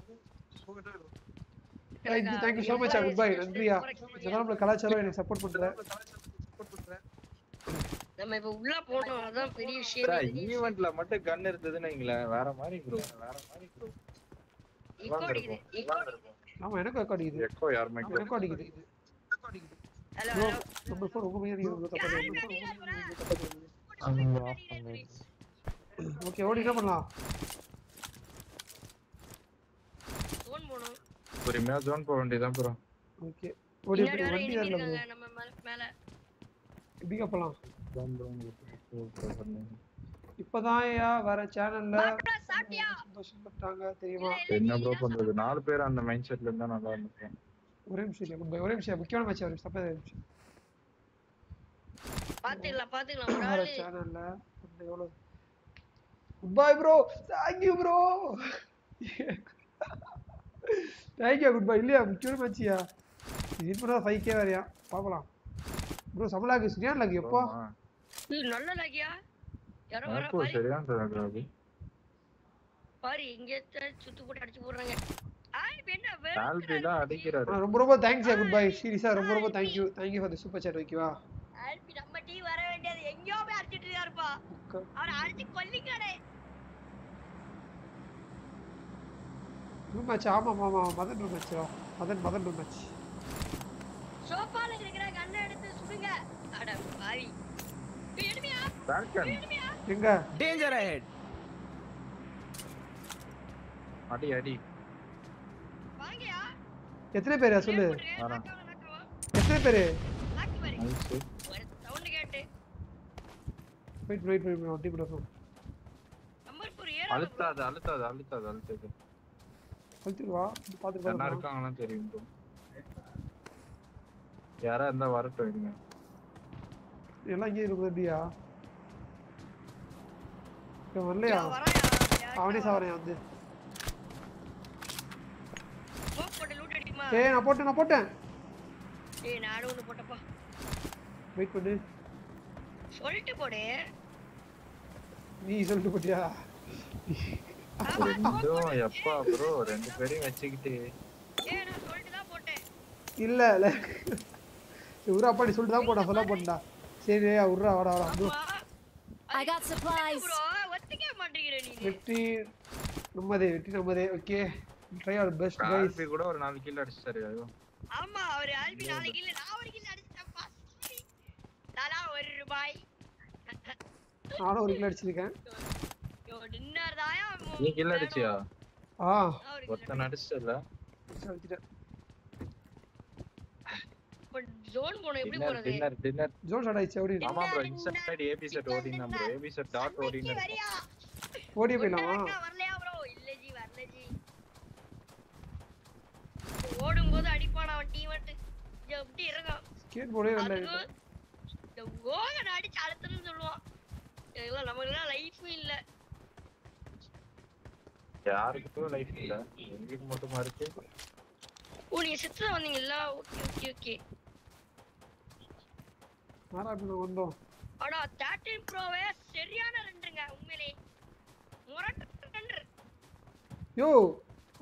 thank you thank you so much good bye நன்றியா இதெல்லாம் நம்மள கலாச்சாரம் எனக்கு சப்போர்ட் பண்ற நம்ம இப்ப உள்ள போனோம் அதான் பெரிய விஷயம் ஈவென்ட்ல மட்டும் கன் இருந்ததுன்னு வைங்களேன் வேற மாதிரி ப்ரோ வேற மாதிரி ப்ரோ இக்கோ அடிக்குது. இக்கோ ஆமா எனக்கு ரெக்கார்ட் அடிக்குது. எக்கோ யார் மைக்ல ரெக்கார்ட் அடிக்குது. ஹலோ ப்ரோ ஹலோ நம்ம ஃபோன் ரொம்ப மையா இருக்கு ஓகே ஓடி என்ன பண்ணலாம் ஃபோன் போனோம் பொறுமையா ஜோன் போக வேண்டியதான் ப்ரோ ஓகே ஓடி வர வண்டி வரல நம்ம மேல மேல எப்படிங்க போலாம் இப்பதான் ஐயா வேற சேனல்ல மாப்பிள சாப்பிட்டியா சந்தோஷப்பட்டாங்க தெரியுமா என்ன ப்ரோ பண்றது நாலு பேர் அந்த மைண்ட் செட்ல இருந்தா நல்லா இருந்துக்கும் ஒரே நிமிஷம் இல்லையா குட் பை ஒரே நிமிஷம் முக்கியமான மேட்ச் ஒரு தப்பா நிமிஷம். பாத்துக்கலாம் பாத்துக்கலாம் ஒரு ஆளு? சேனல்ல எவ்வளவு good bye bro thank you bro thank you good bye இல்லையா முக்கியமான மேட்சியா இது ஃபைவ் கே வேறையா பார்க்கலாம் ப்ரோ சமலாக்கு சரியான லாக்கு எப்போ? நல்ல லாகியா யாரோ வர பாரு சரியான பாரு இங்க சுத்து போட்டு அடிச்சு போடுறாங்க. அடிக்கிறாரு. ரொம்ப ரொம்ப தேங்க்ஸ் குட் பை சீரியஸா ரொம்ப ரொம்ப thank you thank you for the super chat ஓகேவா ஆல்பி நம்ம டீ வர வேண்டியது எங்கேயோ போய் அடிச்சிட்டு இருக்காருப்பா. அவரை அடிச்சு கொல்லிக்காடே ரூம் மேட்ச் ஆமா ஆமா Madan room match Madan Madan room match சோஃபால இருக்கிற கண்ணை எடுத்து சுடுங்க. அட பாவி. எனிமியா எங்க? Danger ahead! அடி அடி. எத்தனை பேர் சொல்லு? வரேன். எத்தனை பேர்? லாக்கு பாரு நைஸ் ஒரு சவுண்ட் கேட்டு. வெயிட் வெயிட் வெயிட் ஒட்டி போடுறோம் நம்பர் 4 ஏற. அழுத்தாது அழுத்தாது அழுத்தாது அழுத்தாது. சொல்லிட்டு வா பாத்து என்ன பாத்து இருக்காங்கன்னு தெரியும் bro. யாரா இருந்தா வரட்டும் இருங்க. எல்லாம் இங்கே இருக்கு எப்படியா இவன் வரலையா? வராயா? அவனே சாவறேன் வந்து ஸ்மோக் நான் போட்டேன் நான் போட்டேன். ஏய் போட்டப்பா வெயிட் பண்ணு. சொல்லிட்டு போடு. நீ சொல்லிட்டு போட்டியா? எப்பா ப்ரோ ரெண்டு பேரையும் வச்சுக்கிட்டு. ஏய் நான் சொல்லிட்டு தான் போட்டேன். இல்ல இல்ல. உரா அப்பா நீ சொல்லிட்டு தான் போட்டா சொல்ல போட்டா சரி உர்ரா வாடா வாடா bro. I got supplies. Bro ஒத்துக்க நீ. வெற்றி நம்மதே வெற்றி நம்மதே okay try our best guys RP கூட ஒரு நாலு கிலோ அடிச்சிட்டாரு அதுவும் ஆமா அவர் ஆல்பி நாளைக்கு இல்ல நான் ஒரு கிலோ அடிச்சிட்டேன்ப்பா தலா ஒரு ரூபாய். நானும் ஒரு கிலோ அடிச்சிருக்கேன். யோ டின்னர் தாயா நீ கிலோ அடிச்சியா? ஆ. ஒருத்தன் அடிச்சிட்டேன். ஜோன் போணும் எப்படி போறது? டின்னர் டின்னர் ஜோன் ஸ்டார்ட் ஆயிடுச்சு ஓடி ஆமா ப்ரோ இன்சைட் ஏபி செட் ஓடினா ப்ரோ ஏபி செட் டாட் ஓடினா ஓடி போயிடலாமா? அக்கா வரலையா ப்ரோ இல்ல ஜி வரல ஜி ஓடும்போது அடிப்பான் அவன் டீம் வந்து எப்படி இருக்கான்? ஸ்கேட் போர்டே அதுக்கு இந்த ஓகன் அடிச்சு அழுத்தணும்னு சொல்லுவான். இதெல்லாம் நமக்குலாம் லைஃபும் இல்ல. யாருக்கும் லைஃப் இல்ல. எங்களுக்கு மட்டுமா இருக்கு? ஓ நீங்க சித்து வந்தீங்கல்ல? Okay okay okay. ஆறா இப்ப வந்தோம். ஆனா தேர்ட்டின் ப்ரோவே சரியான ரெண்டுங்க உண்மையிலே. முரட்டு ரெண்டு யோ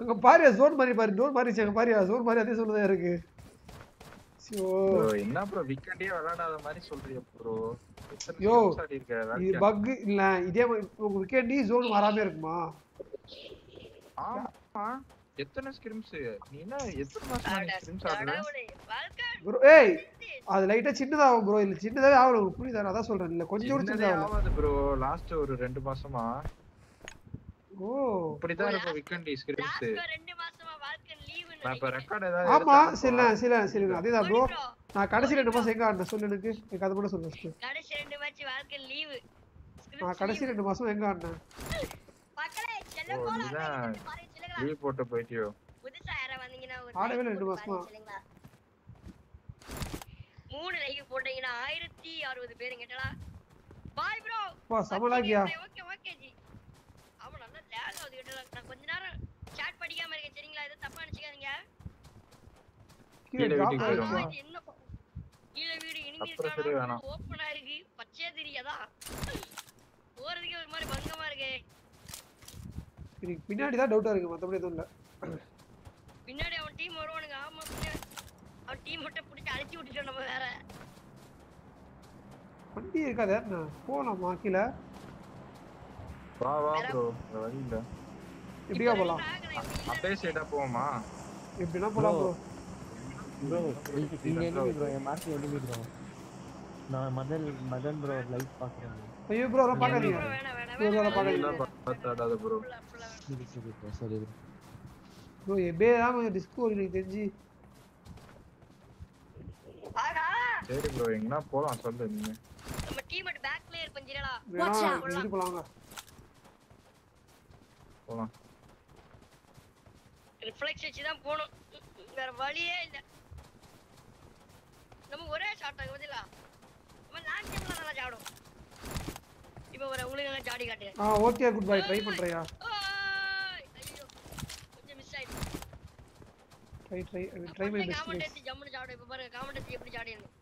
அங்க பாரு ஜோன் மாதிரி பாரு ஜோன் மாறிச்சு அங்க பாரு ஜோன் மாதிரி அதே சொல்லுதா இருக்கு. ப்ரோ என்ன ப்ரோ விக்கெண்டே விளையாடாத மாதிரி சொல்றிய ப்ரோ யோ இது பக் இல்ல இதே மாதிரி உங்க விக்கெட் ஜோன் வராம இருக்குமா? ஆமா எத்தனை ஸ்கிரிம்ஸ் நீ என்ன எத்தனை மாசம் ஸ்கிரிம்ஸ் ஆடுற? கடவுளே வாழ்க்கை ப்ரோ ஏய் அது லைட்டா சின்னதாகும் ப்ரோ இல்ல சின்னதாவே உங்களுக்கு புரியுதா? நான் அதான் சொல்றேன் இல்ல கொஞ்சம் கூட சின்னதே ஆகாது ப்ரோ லாஸ்ட் ஒரு ரெண்டு மாசமா. ஓ. இப்படிதான் இருக்கும் விக்கெண்ட் ரெண்டு மாசமா வாழ்க்கை லீவுன்னு நான் இப்ப ரெக்கார்ட் ஏதாவது ஆமா எடுத்தா சில அனுப்புவா. சில சில அதேதான் ப்ரோ நான் கடைசி ரெண்டு மாசம் எங்க ஆடினேன்? சொல்லு எனக்கு. எனக்கு அது மட்டும் சொல்லு first. கடைசி ரெண்டு மேட்ச் வாழ்க்கை லீவு நான் கடைசி ரெண்டு மாசம் எங்க ஆடினேன்? மக்களே செல்ல ஓ போல நீதான் லீவ் போட்டு போயிட்டியோ. புதுசா யாரா வந்தீங்கன்னா ஒரு ஆடவே ரெண்டு மாசமா. மூணு லைக் போட்டீங்கன்னா ஆயிரத்தி அறுபது பேரு கேட்டடா பாய் ப்ரோ பா சமலாக்கியா ஓகே ஓகே ஜி. நான் கொஞ்ச நேரம் சாட் படிக்காம இருக்கேன். சரிங்களா? எதுவும் தப்பா நினைச்சுக்காதீங்க. கீழே? என்ன வீடு இனிமே வேணாம். ஓப்பனா இருக்கு. பச்சையா தெரியாதா? போறதுக்கே ஒரு மாதிரி பங்கமா இருக்கு. எனக்கு பின்னாடி தான் டவுட்டா இருக்கு. மத்தபடி எதுவும் இல்ல. பின்னாடி அவன் டீம் வருவானுங்க. ஆமா அவன் டீம் மட்டும் பிடிச்சி அழிச்சு விட்டுட்டோம் நம்ம வேற. வண்டி இருக்காதே. போலாமா கீழே. வா வா ப்ரோ வழி இல்ல எப்படியா போலாம்? அப்படியே ஸ்ட்ரைட்டா போவோமா? எப்படின்னா போலாம் ப்ரோ ப்ரோ இங்க எனிமி ப்ரோ என் மார்க் எனிமி ப்ரோ நான் மதன் மதன் ப்ரோ லைவ் பாக்குறேன் ஐயோ ப்ரோ அதெல்லாம் பார்க்காதீங்க. ப்ரோ அதெல்லாம் பார்க்காதீங்க. பார்த்தாடாத ப்ரோ சரி சரி ப்ரோ சரி ப்ரோ ப்ரோ எப்பே தான் கொஞ்சம் டிஸ்கோ எனக்கு தெரிஞ்சு. சரி ப்ரோ எங்கனா போலாம் சொல்லு நீங்க. நம்ம டீம் மட்டும் பேக்லயே இருப்போம் ஜீரடா வேணா இது போலாங்க போலாம். ரிஃப்ளெக்ஸ் வச்சு தான் போகணும் வேற வழியே இல்ல நம்ம ஒரே ஷாட் ஆக பதிலா நம்ம லாங் டைம்ல நல்லா ஜாடும் இப்போ ஒரு உங்களுக்கு நல்லா ஜாடி காட்டு ஆ ஓகே குட் பை ட்ரை பண்றியா ஓய், ஐயோ கொஞ்சம் மிஸ் ஆயிடுச்சு try try try my best comment எடுத்து ஜம்முன்னு ஜாடும் இப்போ பாருங்க காமெண்ட் எடுத்து எப்படி ஜாடியணும்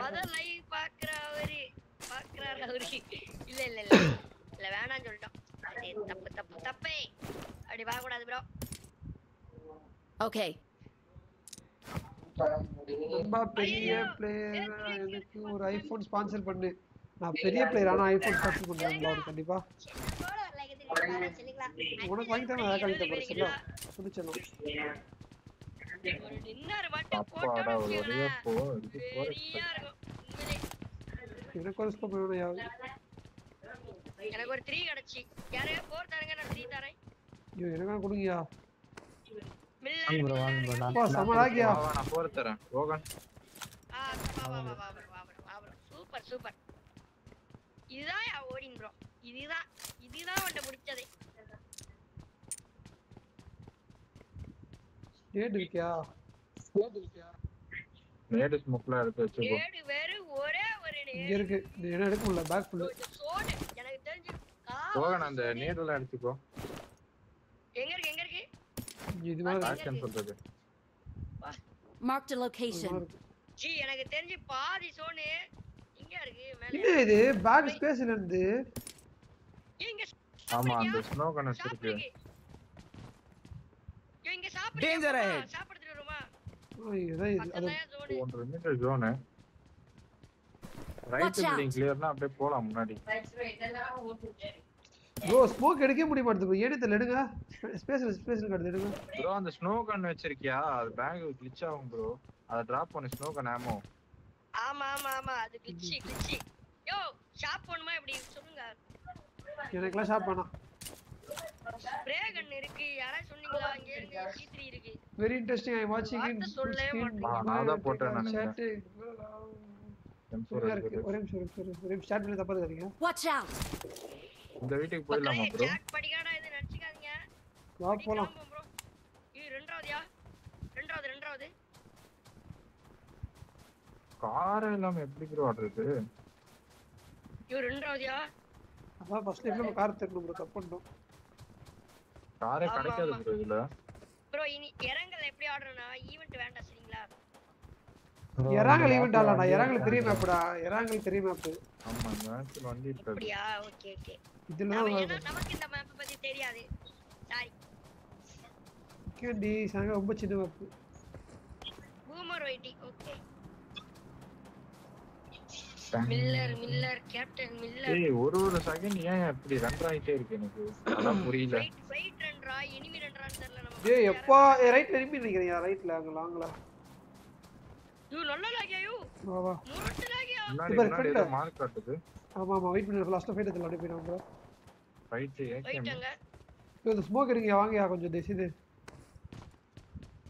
மதர் லைவ் பாக்குறவரு பாக்குறாரு அவரு இல்ல இல்ல இல்ல இல்ல வேணாம்னு சொல்லிட்டோம். தப்பு தப்பு தப்பே. அப்படி பார்க்க கூடாது ப்ரோ Okay. ரொம்ப பெரிய பிளேயர் எனக்கு ஒரு ஐபோன் ஸ்பான்சர் பண்ணு? நான் பெரிய பிளேயர் ஆனா ஐபோன் ஸ்பான்சர் பண்றேன் ஒரு கண்டிப்பா உனக்கு வாங்கி தரேன் அதை வாங்கி தரேன் சரியா சொல்லிச்சேன் ஒரு டின்னர் மட்டும் அப்பாடா ஒரு வழியா போ. இது போற ஃப்ரீயா இருக்கும் உண்மையிலே. எனக்கு ஒரு ஸ்கோப் வேணும் யா எனக்கு ஒரு த்ரீ கிடைச்சி. யாரையா ஃபோர் தரங்க நான் த்ரீ தரேன். ஐயோ எனக்கா கொடுங்கயா வாங்க ப்ரோ வாங்க ப்ரோ நான் அப்பா சமலாகியா வா, வா, நான் போர் தரேன். ரோகன். ஆ வா வா வா வா வா. Super super. இதுதான் யா ஓடின் ப்ரோ இதுதான் இதுதான் உன்ட்ட பிடிச்சதே. டேட் இருக்கியா? நேடு ஸ்மோக்லாம் எடுத்து வச்சுக்கோ ஏடு வேறு ஒரு இங்க இருக்கு. இது என்ன எடுக்க முடியல. பேக் ஃபுல்லு சோடு எனக்கு தெரிஞ்சு ரோகன் அந்த நேடுலாம் எடுத்துக்கோ எங்க இருக்கு? எங்க இருக்கு? இது மாதிரி ஆக்ஷன் சொல்றது. Marked a location. ஜி எனக்கு தெரிஞ்சு பாதி சோனு இங்க இருக்கு மேல என்ன இது? பேக் ஸ்பேஸ்ல இருந்து? இங்க ஆமா அந்த ஸ்னோ கனஸ் இருக்கு இங்க. சாப்பிடுறது வருமா? ஆ, இதான் இது. அது பக்கத்துல சோனு ஒன்றரை மீட்டர் ஜோனு ரைட். பில்டிங் கிளியர்னா அப்படியே போலாம் முன்னாடி. ப்ரோ ஸ்மோக் எடுக்க முடிய. ஏன்னு தெரியல எடுங்க ஸ்பேஸ்ல ஸ்பேஸ்ல காட்டுது எடுங்க ப்ரோ அந்த ஸ்னோ கன் வச்சிருக்கியா? அது பேக் ஆகும் ப்ரோ அத டிராப் பண்ணு ஸ்னோ கன் ஆமோ ஆமா ஆமா ஆமா. அது யோ ஷாப் போணுமா இப்படி சொல்லுங்க. எனக்குலாம் ஷாப் வேணாம். ஸ்ப்ரே கன் இருக்கு. யாராவது சொன்னீங்களா? இங்க இருக்கு C3 இருக்கு. வெரி இன்ட்ரெஸ்டிங் ஐ வாட்சிங் வார்த்தை சொல்லவே ஆ, நான் தான் போட்டேன்னு நினைக்கிறேன். M4 இருக்கு. இருக்குது. ஒரே நிமிஷம் ஒரே நிமிஷம் ஒரே நிமிஷம். ஸ்டார்ட் பண்ணி தப்பா இருக்காதீங்க Watch out! இந்த வீட்டுக்கு போயிடலாமா ப்ரோ சாட் படிக்காடா இது? நினைச்சுக்காதீங்க. வா போலாம். கிளம்புவோம் ப்ரோ இது ரெண்டாவதுயா? ரெண்டாவது ரெண்டாவது. கார் இல்லாம எப்படி ப்ரோ ஆடுறது இது? ரெண்டாவதுயா? அதான் ஃபர்ஸ்ட் டைம் நம்ம கார் தரணும் ப்ரோ கப் பண்ணோம் காரே ஆமா, கிடைக்காது ஆமா. ப்ரோ இதுல. ப்ரோ இனி இறங்கல எப்படி ஆடுறேன்னா ஈவென்ட் வேண்டாம் சரிங்களா? எறாங்கல் ஈவெண்ட் ஆடலாம்டா எறாங்கல் பெரிய மேப்டா எறாங்கல் பெரிய மேப் ஆமா நேரத்துல வண்டி இருக்காது. அப்படியா? Okay okay. இதுல நமக்கு இந்த மேப் பத்தி தெரியாது. சாரி கேண்டி சாங்க ரொம்ப சின்ன map boomer வைட்டி okay. Miller Miller captain Miller ஏய் ஒரு ஒரு செகண்ட் ஏன் இப்படி ரன் ஆயிட்டே இருக்கு எனக்கு? அதான் புரியல. ஃபைட் ஃபைட் ரன்ரா எனிமி ரன்ரான்னு தெரியல நம்ம ஏய் எப்பா ரைட்ல நிப்பி நிக்கிறீங்க ரைட்ல அங்க லாங்ல யூ நல்ல லாகியா யூ வா வா. முரட்டு லாகியா முன்னாடி இப்ப முன்னாடி front ஏதோ மார்க் காட்டுது. ஆமா ஆமா வெயிட் பண்ணி லாஸ்ட் ஃபைட் எடுத்துல அப்படியே போயிடும் ப்ரோ ஃபைட் இந்த ஸ்மோக் எடுங்க வாங்கயா கொஞ்சம் தயவுசெய்து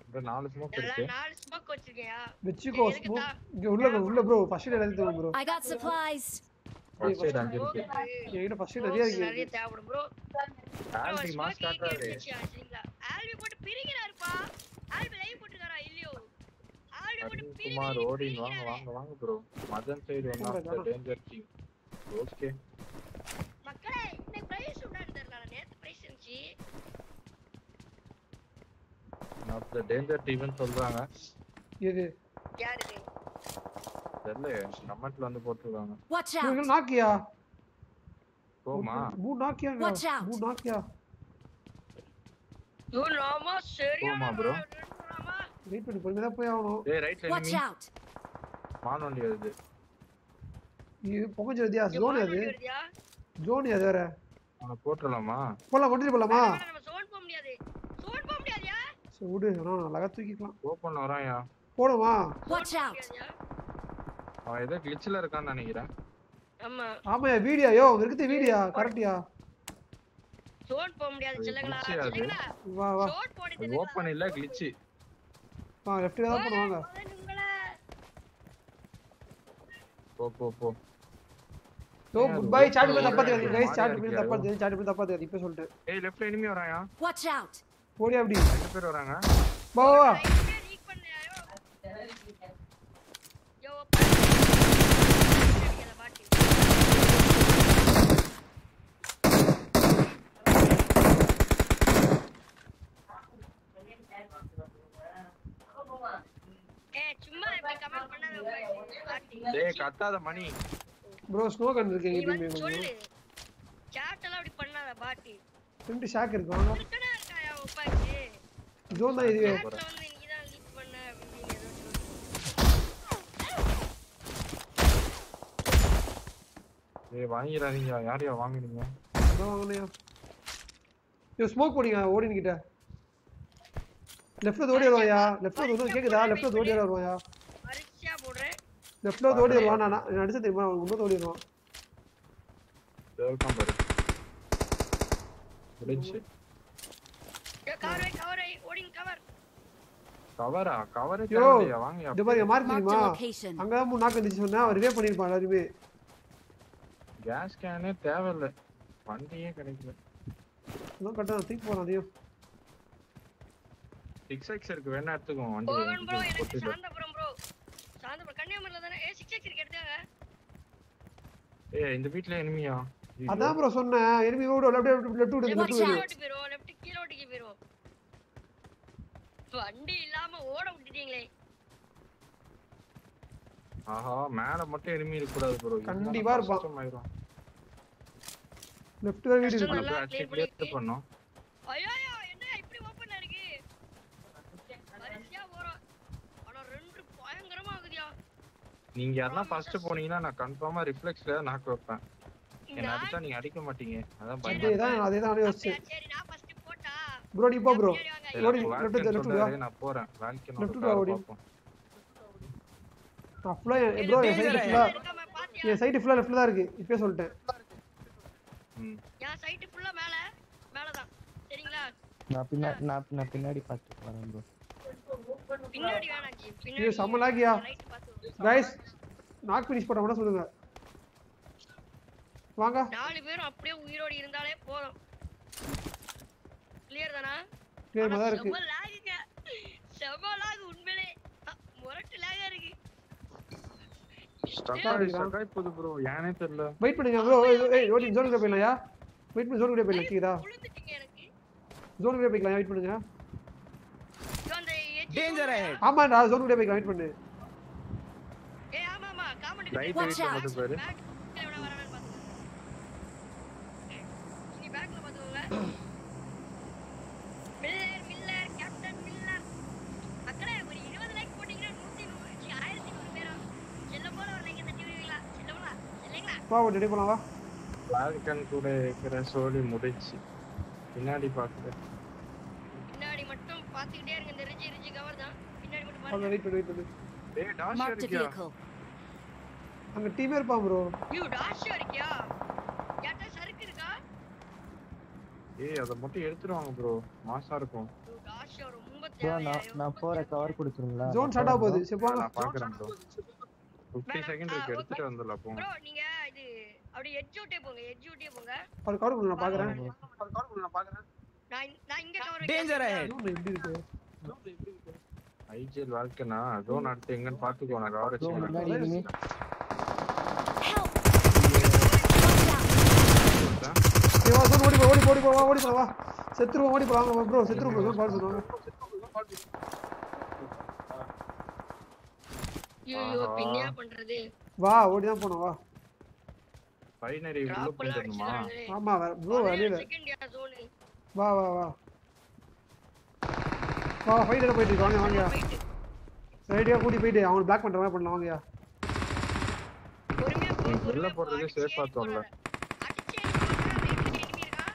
இந்த நாலு ஸ்மோக் எல்லாம் இருக்கு. நாலு ஸ்மோக் வச்சிருக்கியா? வச்சுக்கோ ஸ்மோக் இங்க உள்ள உள்ள ப்ரோ ஃபர்ஸ்ட் எய்ட் எடுத்து ப்ரோ. ஃபர்ஸ்ட் எய்ட் அஞ்சு இருக்கு. என்கிட்ட ஃபர்ஸ்ட் எய்ட் நிறைய நிறைய இருக்கு? தேவைப்படும் ப்ரோ ஆல்பி மாஸ் காட்டுறாரு போட்டு பிரிக்கிறாருப்பா. லைவ் அருண் குமார் ஓடின் வாங்க வாங்க வாங்க bro Madan side one of the danger team okay மக்களே இன்னைக்கு பிரைஸ் உண்டான்னு தெரியல நேத்து பிரைஸ் இருந்துச்சு ஒன் ஆஃப் த டேஞ்சர் டீம்னு சொல்றாங்க. எது? யாரு? இது? தெரியல கமெண்ட்ல வந்து போட்டுருக்காங்க. Watch இவங்க out. நாக்கியா போமா? மூணு நாக்கியா Watch out. மூணு நாக்கியா ஐயோ, நாம சரியான போமா ப்ரோ வெயிட் பண்ணி பொறுமையா போய் ஆகணும். டேய் ரைட்ல Watch எனிமி out. மானோண்டி வருது இது புகஞ்சு வருதியா? ஜோன் அது ஜோன் அது வேற போட்டுடலாமா போலாம்? கொண்டு போலாமா நம்ம சோன் போக முடியாது. சோன் போக முடியாதுயா? சரி விடு ஆனால் அழகா தூக்கிக்கலாம். ஓப்பன் வரான்யா போடுமா Watch out. அவன் ஏதோ கிளிச்சில் இருக்கான்னு நினைக்கிறேன். ஆமா. ஆமாயா வீடியா? யோ இருக்குது வீடியா கரெக்டியா? சோன் போக முடியாது செல்லுங்களா. செல்லுங்களா வா வா. சோன் போடி அது ஓப்பன் இல்ல கிளிச்சு வா லெஃப்ட் தான் உங்களை போ போ போ. அது குட் பை சாட் பண்ணி தப்பா ஆ தெரியாது மாதிரியா சாட் பண்ணி? தப்பா தெரியாது சாட் பண்ணி தப்பா தெரியாது இப்போ சொல்லிட்டேன் ஏய் லெஃப்ட்ல எனிமி வராயா? Watch out. போடியா அப்படி. ரெண்டு பேர் வராங்க. வா வா, வா லீக் பண்ணலையோ யோ பாட்டி ஏய் சும்மா இப்படி கமெண்ட் பண்ணாத பாட்டி டேய் கத்தாத மணி. ப்ரோ ஸ்னோ கன் இருக்கு எங்க வந்து டீம் சொல்லு. சாட் எல்லாம் அப்படி பண்ணாத பாட்டி. ரெண்டு ஷாக் இருக்கு? வாங்க இருக்கடா இருக்காயா உப்பாச்சி ஜோன் தான் இதுவே. சாட்ல வந்து நீ தான் லீக் பண்ண அப்படின்னு ஏதோ சொல்லு ஏய் வாங்கிடாதீங்க. யாரையா வாங்குனீங்க? அதான் வாங்கலையா யோ ஸ்மோக் போடிங்க ஓடின் கிட்ட. லெஃப்ட்ல ஓடி வருவாயா லெஃப்ட்ல ஓடி கேக்குதா? லெஃப்ட்ல ஓடி வருவாயா? வரிசையா போடுறேன். லெஃப்ட்ல ஓடி வருவான். நான் அடிச்ச தெரியுமா? அவன் முன்னோட ஓடி வருவான் வெல்கம் பாரு. முடிஞ்சு. கவர் கவர் ஓடிங் கவர். கவரா? கவரே தேவையா வாங்க இந்த மாதிரி மார்க் தெரியுமா. அங்கதான் மூணு நாக்கு இருந்துச்சு சொன்னா அவர் ரிவே பண்ணிருப்பான் எல்லாருமே. கேஸ் கேனே தேவையில்ல. வண்டியே கிடைக்கல. அதான் கரெக்டா தூக்கி போறான் அதையும். சிக்ஸ் எக்ஸ் இருக்கு வேணா எடுத்துக்கோ வண்டி ஓவன் ப்ரோ எனக்கு சாந்தபுரம் ப்ரோ சாந்தபுரம் கன்னியாகுமரியில தானே? ஏ சிக்ஸ் எக்ஸ் எடுத்தாங்க ஏய் இந்த வீட்ல எனிமியா அதான் ப்ரோ சொன்னேன். எனிமி ஓடு லெஃப்ட் லெஃப்ட் விடு லெஃப்ட் விடு லெஃப்ட் கீழ போயிரும் வண்டி இல்லாம ஓட விட்டுட்டீங்களே. ஆஹா மேல மட்டும் எனிமி இருக்க கூடாது ப்ரோ கண்டிப்பா இருப்பான். லெஃப்ட் வீடு இருக்கு பண்ணோம் ஐயோ என்ன இப்படி ஓபன்ல இருக்கு வரிசையா போறோம் ஆனா ரெண்டு பயங்கரமா ஆகுதியா நீங்க யாரெல்லாம் ஃபர்ஸ்ட் போனீங்கன்னா நான் கன்ஃபார்மா ரிஃப்ளெக்ஸ்ல நாக்கு வைப்பேன். என்ன அடிச்சா நீங்க அடிக்க மாட்டீங்க. அதான் அதே பயம் தான் அதே தான் யோசிச்சேன் சரி நான் ஃபர்ஸ்ட் போட்டா? ப்ரோ நீ போ ப்ரோ. ஓடி லெஃப்ட் லெஃப்ட் வா நான் போறேன். Left car வா, ஓடி. ப்ரோ என் சைடு ஃபுல்லா என் சைடு ஃபுல்லா லெஃப்ட்ல தான் இருக்கு. இப்பவே சொல்லிட்டேன். ம். என் சைட்டு ஃபுல்லா மேல மேல தான் சரிங்களா? நான் பின்னாடி நான் பின்னாடி பார்த்துட்டு வரேன் ப்ரோ. பின்னாடி வேணாம் ஜி. பின்னாடி செம்ம லாகியா ரைட் பாத்து கைஸ் நாக் ஃபினிஷ் பண்ண கூட சொல்லுங்க. வாங்க. நாலு பேரும் அப்படியே உயிரோடு இருந்தாலே போதும். கிளியர் தானா? Clear ஆனா தான் இருக்கு. செம லாகுங்க செம லாகு உண்மையிலே. முரட்டு லாகா இருக்கு. ஸ்டக் ஆகி ஸ்டக் ஆகி போகுது ப்ரோ ஏனே தெரியல. வெயிட் பண்ணுங்க ப்ரோ ஏய் ஓடி ஜோன் கூட போயிடலாம்யா வெயிட் பண்ணி ஜோன் கூட போயிடலாம். ஜோன் கூட போய்க்கலாம் வெயிட் பண்ணுங்க. Danger ahead. ஆமாடா ஜோன் கூட போய்க்கலாம் வெயிட் பண்ணு ஏய் ஆமா ஆமா காமெடி ரைட் Watch வீட்ல out. மட்டும் பாரு. நீ பேக்ல பாத்துக்கோங்க மில்லர் மில்லர் கேப்டன் மில்லர் மக்களே ஒரு 20 லைக் போட்டீங்கன்னா 100 1000 பேரா செல்ல போல ஒரு லைக் தட்டி விடுவீங்களா இல்லைங்களா வா ஒரு ரெடி போலாம் வா. வேல்கன் கூட இருக்கிற சோலி முடிச்சு பின்னாடி பாக்குறேன் பின்னாடி மட்டும் பாத்துக்கிட்டே இருங்க. இந்த ரிஜி ரிஜி கவர் தான். பின்னாடி மட்டும் வாங்க பாருங்க. வெயிட் பண்ணு வெயிட் பண்ணு ஏய் டாஷ் Marked a இருக்கியா? vehicle. அங்க டீமே இருப்பான் ப்ரோ யூ டாஷ் இருக்கியா? யார்ட்ட சறுக்கு இருக்கா? ஏய் அதை மட்டும் எடுத்துருவாங்க ப்ரோ மாசா இருக்கும். காசு ரொம்ப ப்ரோ நான் போற கவர் ஜோன் போகுது. சரி போங்க. நான் பாக்குறேன் ப்ரோ 50 செகண்ட் இருக்கு. எடுத்துட்டு வந்துடலாம் போங்க. ப்ரோ நீங்க இது அப்படியே எட்ஜ் விட்டே போங்க எட்ஜ் விட்டே போங்க. அவர் கவர் பண்ண நான் பாக்குறேன் அவர் கவர் பண்ண நான் பாக்குறேன் நான் இங்க கவர் எப்படி இருக்கு? ஐஜிஎல் வாழ்க்கைனா ஜோன் அடுத்து எங்கன்னு பாத்துக்கோ நான் கவரேஜ் Zone முன்னாடி enemy. ஏய், வா ஜோன் ஓடி போ ஓடி ஓடி போ வா. ஓடி போ வா செத்துருவோம் ஓடி போவாங்க ப்ரோ செத்துருவோம் ப்ரோ ஜோன் பால் சொல்லுவாங்க ஐயோ பின்னியா பண்றது. வா ஓடி தான் போனோம் வா. பைனரி உள்ள டிராப் எல்லாம் போயிடணுமா அடிச்சிட்டாங்களே ஆமா ப்ரோ வெளியில. செகண்ட் யா ஜோன் வா வா வா. வா ஃபைட் போயிட்டு இருக்கு. வாங்க வாங்க. ரைடியா கூட்டி போயிட்டு அவங்களை பிளாக் பண்ற மாதிரி பண்ணலாம். வாங்கயா பொறுமையா போ நீ உள்ள பொறுமையா போ. போறதுக்கு அடிச்சே சேஃபா தோணல. அடிச்சே enemy இருக்கான்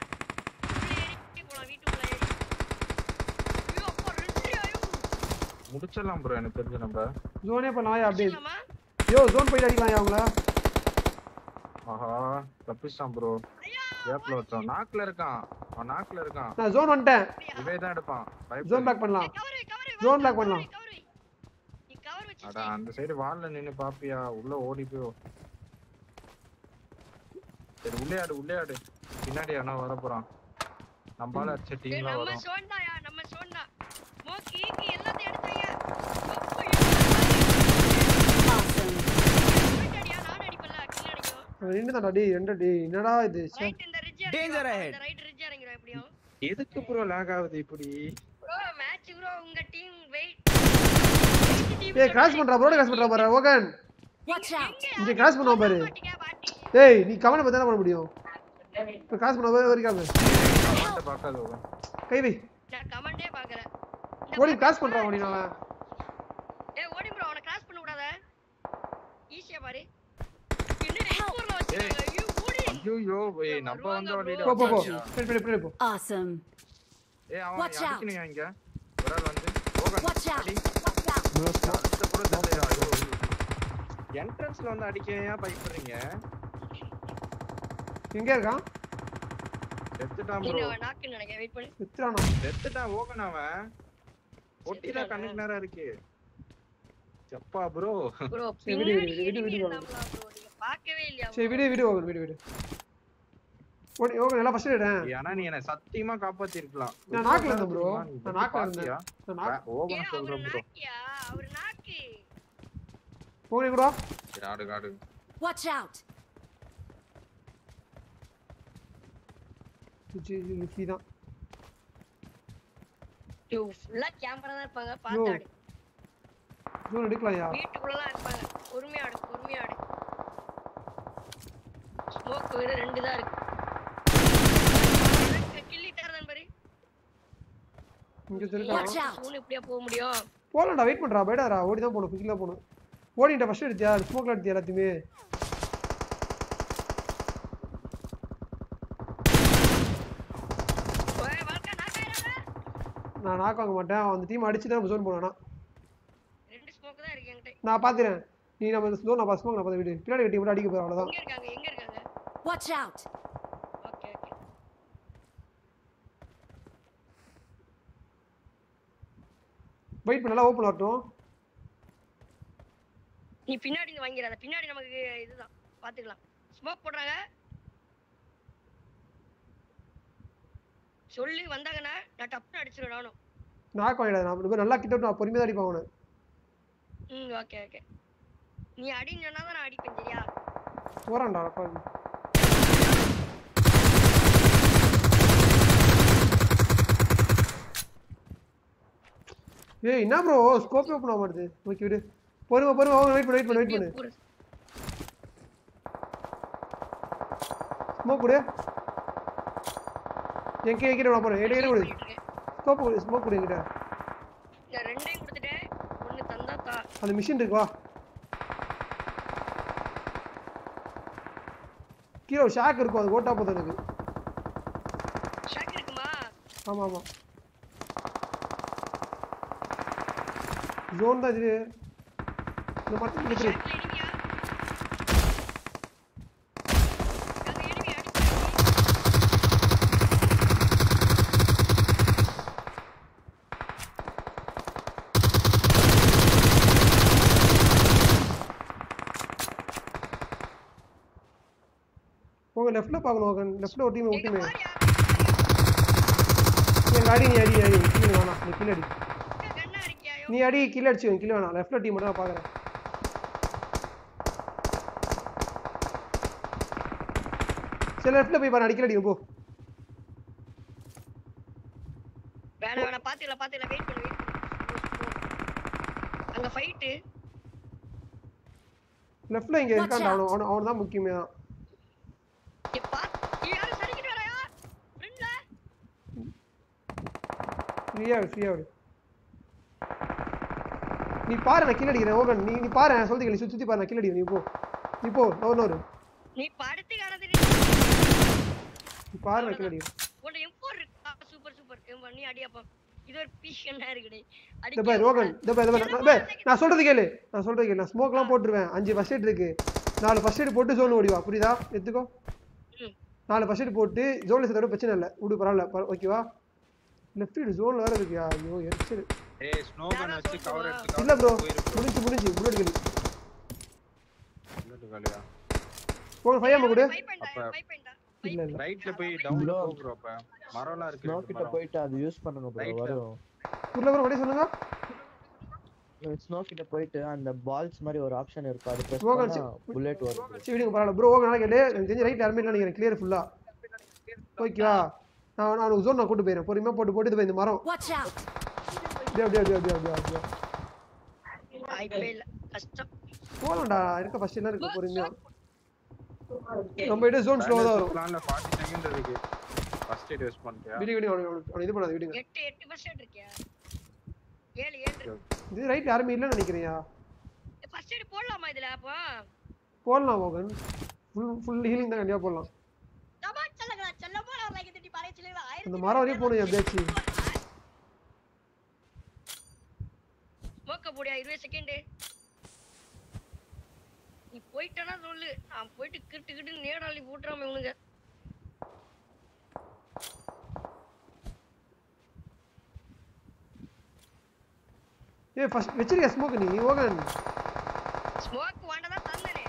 உள்ள போலாம் வீட்டுக்குள்ள ஏறி. ஐயோ அப்பா ரெண்டு ஐயோ முடிச்சிடலாம் ப்ரோ எனக்கு தெரிஞ்சு நம்ம. ஜோனே பண்ணலாம் வாயா அப்படியே. சொல்லலாமா யோ ஜோன் போயிட்டு அடிக்கலாம் அவங்கள. ஆஹா தப்பிச்சான் ப்ரோ கேப்ல ஒருத்தன் நாக்குல இருக்கான். அவன் நாக்குல இருக்கான். நான் ஜோன் வந்துட்டேன். இவே தான் எடுப்பான் ஜோன் பேக் பண்ணலாம். கவர் கவர் ஜோன் பேக் பண்ணலாம். அட அந்த சைடு வால்ல நின்னு பாப்பியா? உள்ள ஓடி போய் சரி உள்ளே ஆடு உள்ளே ஆடு. பின்னாடி அவனா வர போறான்? நம்மளால அடிச்ச டேய், டீம்லாம் நம்ம வரும். சோன் தான்யா நம்ம சோன் தான். மோக்கி ஈக்கி எல்லாத்தையும் எடுத்தீங்க நின்று தான் டேய் ரெண்டு டேய் என்னடா இது? Ahead. இந்த ரைட் ரிட்ஜ் இறங்கிரும் எப்படியும் எதுக்கு ப்ரோ லாக் ஆகுது இப்படி? ப்ரோ மேட்ச் ப்ரோ உங்க டீம் வெயிட் ஏய் கிராஸ் பண்றா ப்ரோ கிராஸ் பண்றா பாரு ஓகன் Watch out! இங்க கிராஸ் பண்ணுவா பாரு. ஏய் நீ பார்த்தா என்ன பண்ண முடியும். இப்போ கிராஸ் பண்ண போய் வரைக்காம. கை வை. நான் கமெண்டே பாக்குறேன் ஓடி கிராஸ் பண்றான் ஓடி அவன் ஏய் ஓடி ப்ரோ அவனை கிராஸ் பண்ண கூடாத ஈஸியா பாரு என்ன எக்ஸ்போர்ல வச்சிருக்காங்க ஐயோ ஓடி ஐயோ ஏய் நம்ம வந்து வழியில போ போ போ. வந்தாச்சியா? பின்னாடி பின்னாடி பின்னாடி போ. Awesome. ஏய் அவன். அடிக்கணும் இங்க? ஒரு ஆள் வந்து கூட தெரியல ஐயோ. என்ட்ரன்ஸ்ல வந்து அடிக்க ஏன் பயப்படுறீங்க. எங்க இருக்கான்? செத்துட்டான் ப்ரோ நாக்கு நினைக்கிறேன். வெயிட் பண்ணு. செத்துறானா செத்துட்டான் ஓகன் அவன். ஒட்டில கண்ணுக்கு நேரம் இருக்கு. ப்ரோ ப்ரோ விடு, விடு, விடு, விடு, பார்க்கவே இல்லையா சரி விடு விடு ஓகன் விடு விடு. ஓடி ஓகன் எல்லாம் ஃபர்ஸ்ட் எடுறேன் ஆனா நீ என்ன சத்தியமா காப்பாத்தி இருக்கலாம் நான் நாக்குல இருந்தேன் bro. நான் நாக்குல இருந்தேன். நான் நாக்கு அவரு சொல்றேன் நாக்கியா? அவரு நாக்கு. ஓகன் கூட. சரி ஆடு ஆடு Watch out! லுக்கி தான். ஐயோ ஃபுல்லா கேமரா தான் இருப்பாங்க பார்த்து ஆடு. ஜோன் எடுக்கலாம்யா. வீட்டுக்குள்ளலாம் இருப்பாங்க. பொறுமையா ஆடு பொறுமையா ஆடு. ஸ்மோக் வேற ரெண்டு தான் இருக்கு. இங்க out! சூன் இப்படியா போக முடியும்? போலாம்டா வெயிட் பண்றா போயிடாரா ஓடி தான் போகணும் குயிக்கா போகணும். ஓடிட்ட ஃபர்ஸ்ட் எடுத்தியா? ஸ்மோக்ல எடுத்தியா எல்லாத்தையுமே? நான் நாக் வாங்க மாட்டேன். அந்த டீம் அடிச்சு தான் ஜோன் போனானா ரெண்டு ஸ்மோக் தான் இருக்கு என்கிட்ட. நான் பாத்துறேன் நீ நம்ம ஜோன் நான் ஸ்மோக் நான் பார்த்து விடு. பின்னாடி டீம் அடிக்க போறோம் அவ்வளவுதான் எங்க இருக்காங்க எங்க இருக்காங்க Watch out! Okay okay wait பண்ணலாம் ஓப்பன் ஆகட்டும். நீ பின்னாடி இருந்து வாங்கிடாத. பின்னாடி நமக்கு இதுதான். பாத்துக்கலாம். ஸ்மோக் போடுறாங்க. சொல்லி வந்தாங்கன்னா நான் டப்புன்னு அடிச்சிருவேன் நானும். நான் ரெண்டு பேரும் நல்லா கிட்ட நான் பொறுமையா தான் அடிப்பேன் அவனை. ம் ஓகே ஓகே நீ அடின்னு சொன்னா தான் நான் அடிப்பேன் சரியா? போறான்டா அப்பா ஏய் என்ன ப்ரோ ஸ்கோப்பே ஓப்பன் ஆக மாட்டுது. ஓகே விடு. பொறுமை பொறுமை. அவங்க வெயிட் பண்ணு வெயிட் பண்ணு வெயிட் பண்ணு. ஸ்மோக் கொடு என் கீழே கீழே போறேன். எடு எடு கொடு. ஸ்கோப் கொடு ஸ்மோக் கொடு என்கிட்ட. நான் ரெண்டையும் கொடுத்துட்டேன். ஒண்ணு தந்தா தா அந்த மிஷின் இருக்கு வா. கீழே ஷாக் இருக்கும் அது ஓட்டா போதும் எனக்கு. ஷாக் இருக்குமா? ஆமா ஆமா. Zone da biri. No mark the break. Left ना पागल होगा लेफ़्ट और में ओटी में ये गाड़ी नहीं आ रही है ये गाना निकल रही நீ அடி கீழே அடிச்சு கீழே வேணாம். லெஃப்ட்ல டீம் மட்டும் நான் பார்க்குறேன் சரி லெஃப்ட்ல போய் பாரு அடிக்கல அடிக்கும் போ. வேணாம் வேணாம். பாத்துக்கலாம் பாத்துக்கலாம். வெயிட் பண்ணு வெயிட் அங்க ஃபைட்டு லெஃப்ட்ல இங்க இருக்கான்டா அவன் அவன் தான் முக்கியமே. தான் ஃப்ரீயா ஃப்ரீயா விடு நீ பாரு நான் கீழே அடிக்கிறேன். ஓகே நீ நீ பாரு நான் சொல்றீங்க நீ சுத்தி பாரு நான் கீழே அடிக்கிறேன். நீ போ. நீ போ நோ நோ நீ படுத்து கிடந்து நீ பாரு நான் கீழே அடிக்கிறேன். உன்ட M4 இருக்கா? சூப்பர் சூப்பர் M4 நீ அடியாப்பா இது ஒரு பீஷன் இருக்குடே? இந்த பாரு ரோகன் இந்த பாரு இந்த பாரு. நான் சொல்றது கேளு. நான் சொல்றது கேளு. நான் ஸ்மோக்லாம் போட்டுருவேன். அஞ்சு ஃபர்ஸ்ட் எய்ட் இருக்கு. நாலு ஃபர்ஸ்ட் எய்ட் போட்டு ஜோன் ஓடிவா. புரியுதா? எடுத்துக்கோ. நாலு ஃபர்ஸ்ட் எய்ட் போட்டு ஜோன்ல சேர்த்தோட பிரச்சனை இல்லை. விடு பரவாயில்ல. பர- ஓகேவா லெஃப்ட் சைடு ஜோன்ல வேற இருக்கியா ஐயோ எரிச்சல். ஏய் ஸ்னோ கன் வச்சு கவர் எடுத்து இல்ல ப்ரோ முடிஞ்சு முடிஞ்சு. புல்லட் கலி புல்லட் காலியா? போங்க ஃபைவ் கொடு. அப்ப இல்ல இல்ல. ரைட்ல போய் டவுன்ல போ ப்ரோ அப்ப. மரம்லாம் இருக்கு ஸ்னோ கிட்ட. போயிட்டு அது யூஸ் பண்ணுங்க ப்ரோ. வரும். புரியல ப்ரோ அப்படியே சொல்லுங்க. ஸ்னோ கிட்ட போயிட்டு அந்த பால்ஸ் மாதிரி ஒரு ஆப்ஷன் இருக்கும் அது பிரஸ் பண்ணா புல்லட் வரும். விடுங்க பரவாயில்ல ப்ரோ ஓகே நல்லா கேளு. எனக்கு தெரிஞ்ச ரைட் யாருமே இல்லை நினைக்கிறேன் கிளியர் ஃபுல்லா ஓகேவா நான் நான் ஜோன் நான் கூட்டு போயிடுறேன். பொறுமையா போட்டு போட்டு இந்த மரம்! அப்படியே அப்படியே அப்படியே அப்படியே அப்படியே வாய்ப்பே இல்ல கஷ்டம் போகலாம்டா இருக்க ஃபர்ஸ்ட் என்ன இருக்கு பொறுமையா நம்ம கிட்ட ஜோன் ஸ்லோவா தான் வரும் பிளான்ல 40 செகண்ட் இருக்கு ஃபர்ஸ்ட் எய்ட் யூஸ் பண்ணிட்டியா விடு விடு அவனுக்கு இது பண்ணாத விடுங்க எட்டு எட்டு பர்சன்ட் இருக்கியா ஏழு ஏழு இருக்கு இது ரைட் யாருமே இல்லைன்னு நினைக்கிறியா ஃபர்ஸ்ட் எய்ட் போடலாமா இதுல அப்போ போடலாம் மோகன் ஃபுல் ஃபுல் ஹீலிங் தான் கண்டிப்பா போடலாம் தமா சொல்லுங்களா செல்ல போல லைக் திட்டி பாறை சொல்லுங்களா அந்த மரம் வரையும் போகணும் எப்படியாச்சு ஸ்மோக்க போடியா இருபது செகண்ட் நீ போயிட்டனா சொல்லு. நான் போயிட்டு கிட்டு கிட்டு நேடாளி போட்டுறாம இவனுங்க. ஏ ஃபர்ஸ்ட் வச்சிருக்க ஸ்மோக் நீ? மோகன் ஸ்மோக் வாண்டதா தந்தனே.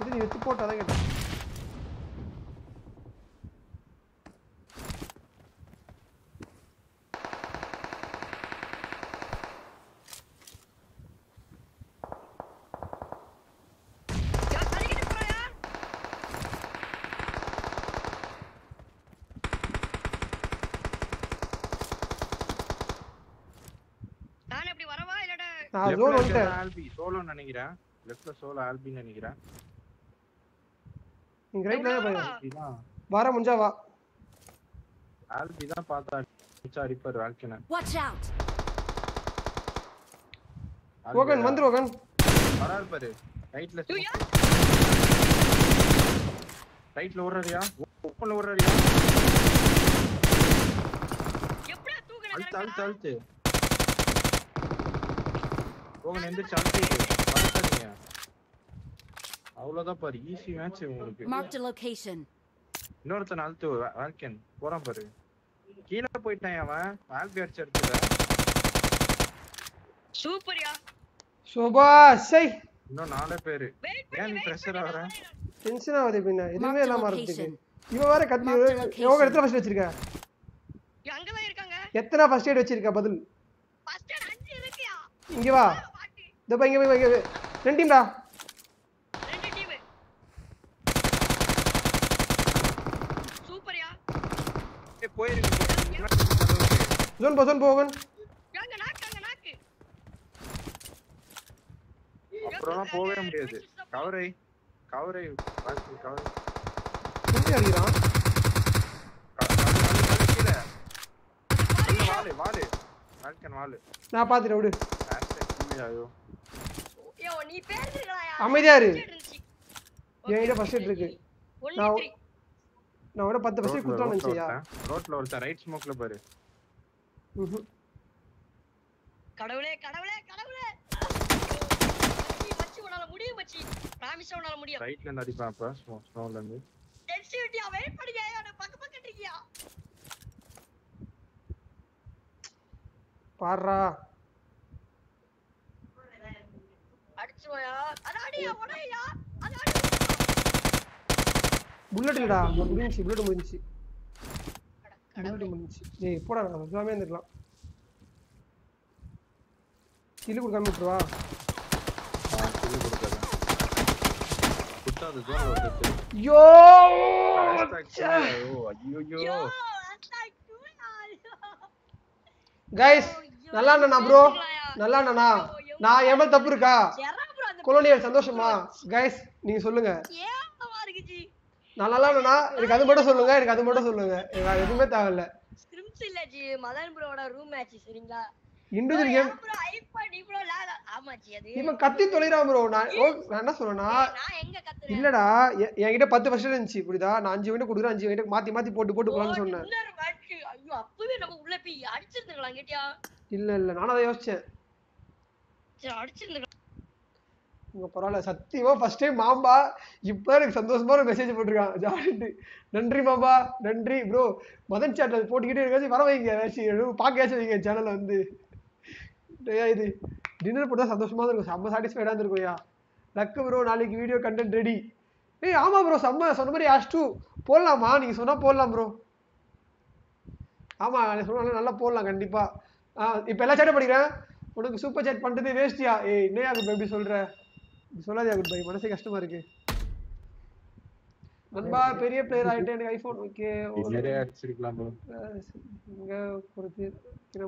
இது நீ வச்சு போட்டாதான் கேட்டேன் நான் எப்படி வரவா வந்துட்டேன் ஆல்பி சோலோ நினைக்கிறேன் லெஃப்ட்ல சோலோ ஆல்பின்னு நினைக்கிறேன் நீங்க ரைட் தானே போய் ஆல்பி தான் வர முடிஞ்சா வா ஆல்பி தான் பார்த்தா அடிச்சா அடிப்பார் வாழ்க்கைன Watch out! ஓகன் வந்துரு ஓகன் வராரு பாரு ரைட்ல ரைட்ல ஓடுறாரியா ஓப்பன்ல ஓடுறாரியா அழுத்து அழுத்து அழுத்து எந்திரிச்சு அழுத்து படுத்தாதீங்க அவ்வளவுதான் பாரு ஈஸி மேட்ச் உங்களுக்கு. Marked a location. இன்னொருத்தன் அழுத்து வாழ்க்கன் போறான் பாரு. கீழே போயிட்டான் அவன் ஆல்பி அடிச்சு எடுத்துட சூப்பர்யா. சோபா சை. இன்னும் நாலே பேரு. ஏன் நீ பிரஷர் ஆகுற? டென்ஷன் ஆகுது பின்ன. எதுவுமே இல்லாம location. இவன் வேற கத்தி யோகா எத்தனை ஃபர்ஸ்ட் வச்சிருக்க? இருக்காங்க? எத்தனை ஃபர்ஸ்ட் எய்ட் வச்சிருக்க பதில்? ஃபர்ஸ்ட் அஞ்சு இருக்கியா இங்க வா. இந்த பா இங்க போய். ரெண்டு டீம்டா ரெண்டு டீம் சூப்பர்யா. ஏய் போயிருக்கு ஜோன் போ ஜோன் போ ஓகன் அங்க நாக்கு அங்க நாக்கு அப்புறம் போகவே முடியாது. கவரை கவரை கவரை. எப்படி அடிக்கிறான் கீழே வாலு வாலு. வாழ்க்கன் வாலு. நான் பாத்துட்டேன் விடு. ஐயோ அமைதியா இரு. என்கிட்ட ஃபர்ஸ்ட் இருக்கு. நான் நான் பத்து ஃபர்ஸ்ட் குடுத்தா நினைச்சியா? ரோட்ல ஒருத்தன் ரைட் ஸ்மோக்ல பாரு. கடவுளே கடவுளே கடவுளே. மச்சி, முடியும் மச்சி ப்ராமிஸா உன்னால முடியும். ரைட்ல இருந்து அடிப்பான் அப்ப ஸ்னோல இருந்து. டென்சிட்டியா வெயிட் பண்ணியா? என்ன பக்க இருக்கியா அட அடியா உடையா அட புல்லட் இல்லடா முடிஞ்சுச்சு புல்லட் முடிஞ்சுச்சு. புல்லட் போடா இருந்துக்கலாம். கில்லு கொடுக்காம விட்டுருவா? கொடுக்காத. ஜோன் ஐயோ. ஐயோ கைஸ் நல்லா அண்ணா ப்ரோ நல்லா அண்ணா நான் மேல தப்பு இருக்கா? கொலோனியல் சந்தோஷமா? கைஸ் நீங்க சொல்லுங்க. நான் நல்லா அண்ணா எனக்கு அது மட்டும் சொல்லுங்க எனக்கு அது மட்டும் சொல்லுங்க. வேற எதுவுமே தேவையில்ல. ஸ்கிரிம்ஸ் இல்ல ஜி. மதன் ப்ரோட ரூம் மேட்ச் சரிங்களா? இண்டிவிஜுவல் கேம் ப்ரோ லாக் அது. இவன் கத்தி தொலைறான் ப்ரோ. நான் நான் என்ன சொல்றேன்னா நான் எங்க கத்துறேன்? இல்லடா என்கிட்ட பத்து வருஷம் இருந்துச்சு புரியுதா? நான் அஞ்சு வீட்டு கொடுக்குறேன் அஞ்சு வீட்டு மாத்தி மாத்தி போட்டு போட்டு போலான்னு சொன்னேன். ஐயோ அப்பவே நம்ம உள்ள போய் அடிச்சிருந்துக்கலாம் கேட்டியா? இல்ல இல்ல நானும் அதை யோசிச்சேன். சரி உங்க பரவாயில்ல சத்தியமா ஃபர்ஸ்ட் டைம் மாம்பா இப்போ எனக்கு சந்தோஷமா ஒரு மெசேஜ் போட்டிருக்கான் ஜாலிட்டு நன்றி மாம்பா நன்றி. ப்ரோ மதன் சேட்டல் போட்டுக்கிட்டே இருக்காச்சு வர வைங்க ஏதாச்சும் பார்க்கயாச்சும் வைங்க சேனலில் வந்து. இது டின்னர் போட்டால் சந்தோஷமா தான் இருக்கும் செம்ம சாட்டிஸ்ஃபைடாக இருந்திருக்கும்யா லக்கு ப்ரோ நாளைக்கு வீடியோ கண்டென்ட் ரெடி ஏய் ஆமாம் ப்ரோ செம்ம சொன்ன மாதிரி ஆஷ் டூ போடலாமா? நீங்கள் சொன்னால் போடலாம் ப்ரோ ஆமாம் நீ சொன்னா நல்லா போடலாம் கண்டிப்பாக ஆ இப்போ எல்லா சேட்டும் படிக்கிறேன். உனக்கு சூப்பர் சேட் பண்ணுறது வேஸ்ட்டியா ஏய் என்னையா இப்போ எப்படி சொல்ற? சொல்லாதயா குட் பை மனசே கஷ்டமா இருக்கு. நண்பா பெரிய பிளேயர் ஆயிட்டேன் எனக்கு ஐபோன் ஓகே நிறைய அடிச்சிருக்கலாம் bro. இங்க பொறுத்து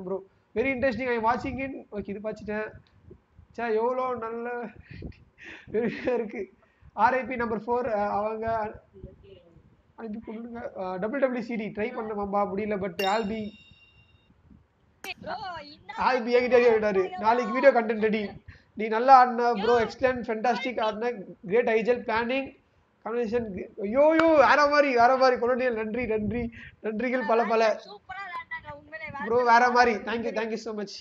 ப்ரோ வெரி இன்ட்ரெஸ்டிங் ஐ வாட்சிங் இன் ஓகே இது பார்த்துட்டேன். சே எவ்வளோ நல்ல இருக்கு. ஆர்ஐபி நம்பர் ஃபோர் அவங்க அனுப்பி கொடுங்க. டபுள் டபுள்யூ சிடி ட்ரை பண்ண மாம்பா முடியல பட் ஆல்பி ஆல்பி கேட்டாரு. நாளைக்கு வீடியோ கண்டென்ட் ரெடி நீ நல்லா ஆடின ப்ரோ எக்ஸ்டென்ட் ஃபென்டாஸ்டிக் ஆடின. கிரேட் ஐஜல் பிளானிங் கன்வென்ஷன் ஐயோ ஐயோ வேற மாதிரி வேற மாதிரி கொலோனியல் நன்றி நன்றி. நன்றிகள் பல பல. ப்ரோ வேற மாதிரி. Thank you thank you so much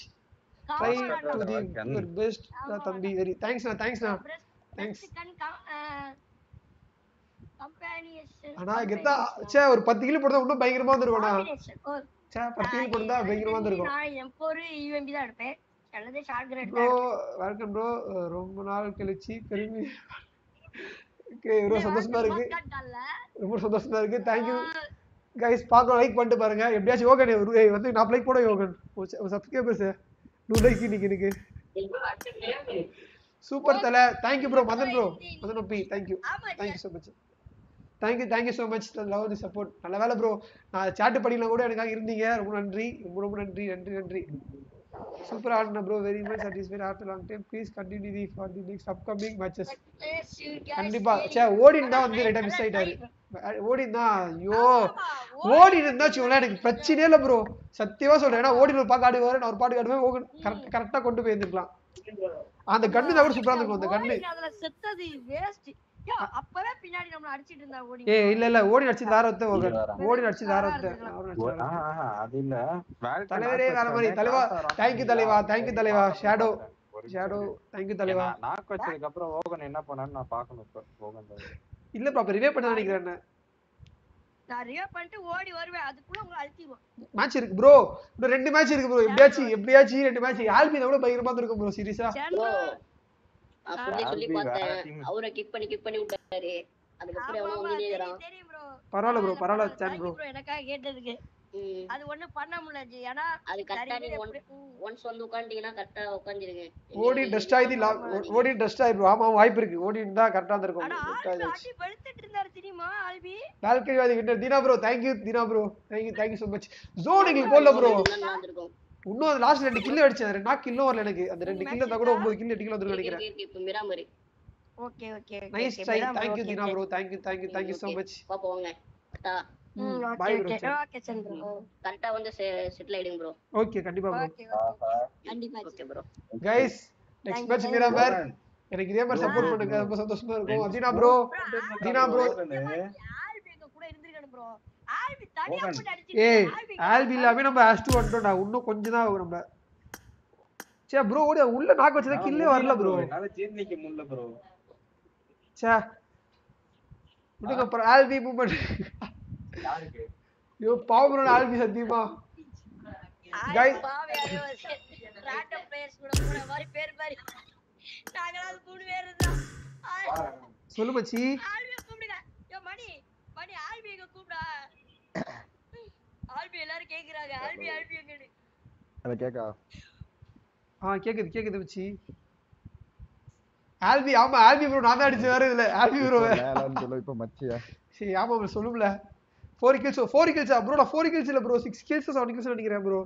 try to the your best தம்பி. வெரி தேங்க்ஸ்ண்ணா தேங்க்ஸ்ண்ணா தேங்க்ஸ் கம்பெனியேஷன் ஆனா கெத்தா. சே ஒரு பத்து கிலோ போட்டா இன்னும் பயங்கரமா இருந்திருக்கும்ண்ணா சே பத்து கிலோ போட்டா பயங்கரமா இருந்திருக்கும் நான் எம்போ ஒரு யூஎம்பி தான் எடுப்பேன். Bro welcome bro. ரொம்ப நாள் கழிச்சு பெருமை. ரொம்ப சந்தோஷமா இருக்கு. ரொம்ப சந்தோஷமா இருக்கு. தேங்க்யூ கைஸ் பார்க்கலாம் லைக் பண்ணிட்டு பாருங்க. எப்படியாச்சும் யோகன் ஒரு வந்து நாற்பது லைக் போட யோகன் சப்ஸ்கிரைபர்ஸ் நூறு லைக் இன்னைக்கு எனக்கு சூப்பர் தல. Thank you bro Madan bro Madan ஒப்பி thank you thank you so much thank you thank you so much love the support நல்ல வேலை ப்ரோ நான் சாட்டு படிக்கலாம் கூட எனக்காக இருந்தீங்க. ரொம்ப நன்றி. ரொம்ப ரொம்ப நன்றி. நன்றி நன்றி. சூப்பர் ஆடின bro very much satisfied after long time please continue the for the next upcoming matches கண்டிப்பா. சே ஓடின் தான் வந்து லைட்டா மிஸ் ஆயிட்டாரு. ஓடின் தான் ஐயோ. ஓடின் இருந்தா வச்சுக்கோங்களேன் எனக்கு பிரச்சனையே இல்லை ப்ரோ சத்தியமா சொல்றேன். ஏன்னா ஓடின் ஒரு பாட்டு ஆடுவாரு நான் ஒரு பாட்டு ஆடுவேன் கரெக்ட் கரெக்டா கொண்டு போய் இருந்திருக்கலாம் அந்த கண்ணு தான் கூட சூப்பரா இருந்திருக்கும். அந்த கண்ணு. அப்பவே பின்னாடி நம்மள அடிச்சிட்டு இருந்தா ஓடி ஏ இல்ல இல்ல ஓடி அடிச்சு ஓகன் ஓடி அடிச்சு அது இல்ல. தலைவரே வேற மாதிரி உடனே தலைவா. தேங்க்யூ பண்ணி தலைவா. தேங்க்யூ பார்த்தேன். தலைவா. ஷேடோ ஒரு ஷேடோ நிமிஷம். தேங்க்யூ தலைவா. வச்சதுக்கு அப்புறம் ஓகன் என்ன பண்ணான்னு நான் பார்க்கணும் இப்ப. ஓகன். இல்ல ப்ராப்பர் ரிவே பண்ண நினைக்கிறேன் என்ன நான் ரிவ் பண்ணிட்டு ஓடி வருவேன். அதுக்குள்ள உங்களை அழுத்திடுவோம். மேட்ச் இருக்கு ப்ரோ ரெண்டு மேட்ச் இருக்கு ப்ரோ எப்படியாச்சும் எப்படியாச்சும் ரெண்டு மேட்ச் ஆல்பி கூட பயங்கரமா இருக்கும் ப்ரோ சீரியஸா நான் சொல்லி பார்த்தேன். அவரை கிக் பண்ணி கிக் பண்ணி விட்டாரு. அதுக்கப்புறம் தெரியும் ப்ரோ பரவாயில்ல ப்ரோ பரவாயில்ல சான் ப்ரோ எனக்காக கேட்டதுக்கு. அது ஒண்ணும் பண்ண முடியல ஜி. ஏன்னா அது கரெக்டா எப்படி- ஒன்ஸ் வந்து உட்காந்துட்டீங்கன்னா கரெக்டா உட்காந்துருங்க ஓடி டஸ்ட் ஆயிது ஓடி டஸ்ட் ஆயிரு ஆமா வாய்ப்பு இருக்கு. ஓடி இருந்தா கரெக்டா இருந்திருக்கும் ஆட்டி வெளுத்துட்டு இருந்தாரு தெரியுமா ஆல்பி? பால்கனி வாதி கிட்ட Dheena bro thank you Dheena bro thank you thank you so much zone எங்களுக்கு போடல ப்ரோ இன்னும் லாஸ்ட் ரெண்டு கில்லு அடிச்சேன் ரெண்டு நாக்கு கில்லும் வரல எனக்கு. அந்த ரெண்டு கில்லு இருந்தா கூட ஒன்பது கில்லு எட்டு கிலோ வந்துரும் நினைக்கிறேன். Okay okay nice try thank you Dheena bro thank you thank you thank you so much பாப்போம் வாங்க கரெக்டா bye bro, சரி. ஓகே சரி ப்ரோ கரெக்டா வந்து செட்டில் ஆயிடுங்க ப்ரோ ஓகே கண்டிப்பா ப்ரோ ஓகே கண்டிப்பா okay bro guys next match Miramar. எனக்கு இதே மாதிரி சப்போர்ட் பண்ணுங்க. ரொம்ப சந்தோஷமா இருக்கும். தீனா ப்ரோ தீனா ப்ரோ ஆல்பி எங்க கூட இருந்திருக்கானு ப்ரோ ஏய் ஆல்பி ஆல்பி இல்லாம நம்ம அஷ்டு வந்துட்டோம்டா. இன்னும் கொஞ்சம் தான் ஆகும் நம்ம சே ப்ரோ ஓடி உள்ள நாக்கு வச்சதா கில்லே வரல ப்ரோ என்னால ஜீர்ணிக்க முடியல ப்ரோ சே விடுங்க அப்புறம் ஆல்பி மூவ்மெண்ட் யாருக்கு? ஐயோ பாவம் ப்ரோ ஆல்பி சத்தியமா Guys- ரேண்டம் பிளேயர்ஸ் கூட போற மாதிரி பேர் மாதிரி. நாங்களாம் மூணு பேர் இருந்தோம் சொல்லு மச்சி. ஆல்பி கூப்பிடுங்க. யோ மணி. மணி ஆல்பி கூப்பிடா. ஆல்பி எல்லாரும் கேக்குறாங்க. ஆல்பி ஆல்பி எங்கன்னு. அதை கேக்கா? ஆ கேக்குது கேக்குது வச்சு ஆல்பி ஆமா ஆல்பி ப்ரோ நான் தான் அடிச்சு வேற இதுல. ஆல்பி ப்ரோ லேலான்னு சொல்ல இப்ப மச்சியா. சரி ஆமா ப்ரோ சொல்லும்ல. ஃபோர் கில்ஸ் ஃபோர் கில்ஸா ப்ரோ நான் ஃபோர் கில்ஸ் இல்ல bro six kills seven kills நினைக்கிறேன் ப்ரோ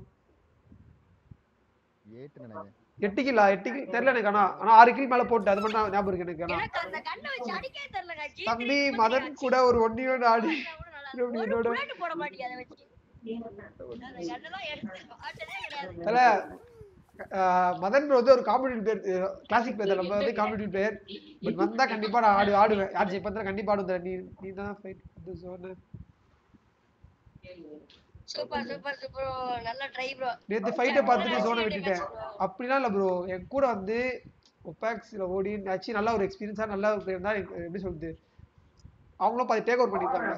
ஏட்டு நினைக்கிறேன் எட்டு கில்லா எட்டு கில் தெரியல எனக்கு ஆனா ஆனா ஆறு கில் மேல போட்டு அது மட்டும் ஞாபகம் இருக்கு எனக்கு ஆனா. தம்பி மதன் கூட ஒரு ஒன்னி ஒன்று ஆடி. என்னோட மதன் ப்ரோ வந்து ஒரு காம்படிட்டிவ் பிளேயர் கிளாசிக் பிளேயர் நம்ம வந்து காம்படிட்டிவ் பிளேயர் பட் வந்தா கண்டிப்பா நான் ஆடு ஆடுவேன். யார் ஜெயிப்பா கண்டிப்பா ஆடுவேன் நீ நீ தான் ஃபைட் அது சொன்ன சூப்பர் சூப்பர் சூப்பர். நல்ல ட்ரை ப்ரோ நேத்து ஃபைட்டை பார்த்துட்டு ஜோனை விட்டுட்டேன். அப்படிலாம் இல்ல ப்ரோ என் கூட வந்து ஒபாக்ஸ்ல ஓடி ஆச்சு நல்ல ஒரு எக்ஸ்பீரியன்ஸா நல்ல ஒரு தான் எப்படி சொல்றது? அவங்களும் பாதி டேக் ஓவர் பண்ணிருக்காங்க.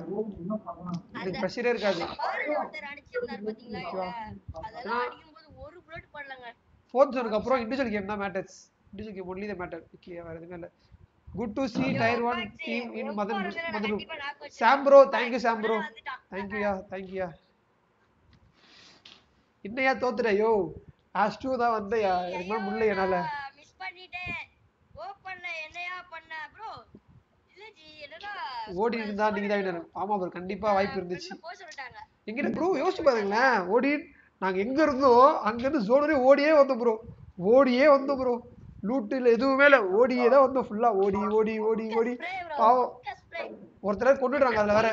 ப்ரெஷரே இருக்காது. ஃபோர்த் ஜோனுக்கு அப்புறம் இண்டிவிஜுவல் கேம் தான் matters individual game only the matter okay வேற எதுவுமே இல்ல. Good to see tier one team in Madan Madan. Sam bro thank you Sam bro தேங்க்யூயா தேங்க்யூயா இன்னையா தோத்துற யோ. ஆஸ் டூ தான் வந்தையா எனக்கு மேல முடியல என்னால. மிஸ் பண்ணிட்டேன் ஓபன்ல என்னையா பண்ண ப்ரோ இல்ல ஜி என்னடா ஓடி இருந்தா நீங்க தான். ஆமா ப்ரோ கண்டிப்பா வாய்ப்பு இருந்துச்சு. எங்கிட்ட ப்ரோ யோசிச்சு பாருங்களேன். ஓடி நாங்க எங்க இருந்தோம் அங்க இருந்து ஜோன் வரையும் ஓடியே வந்தோம் ப்ரோ ஓடியே வந்தோம் ப்ரோ லூட்டுல எதுவுமே இல்ல. ஓடியே தான் வந்தோம் ஃபுல்லா ஓடி ஓடி ஓடி ஓடி. பாவம். ஒருத்தர கொண்டுடுறாங்க அதுல வேற.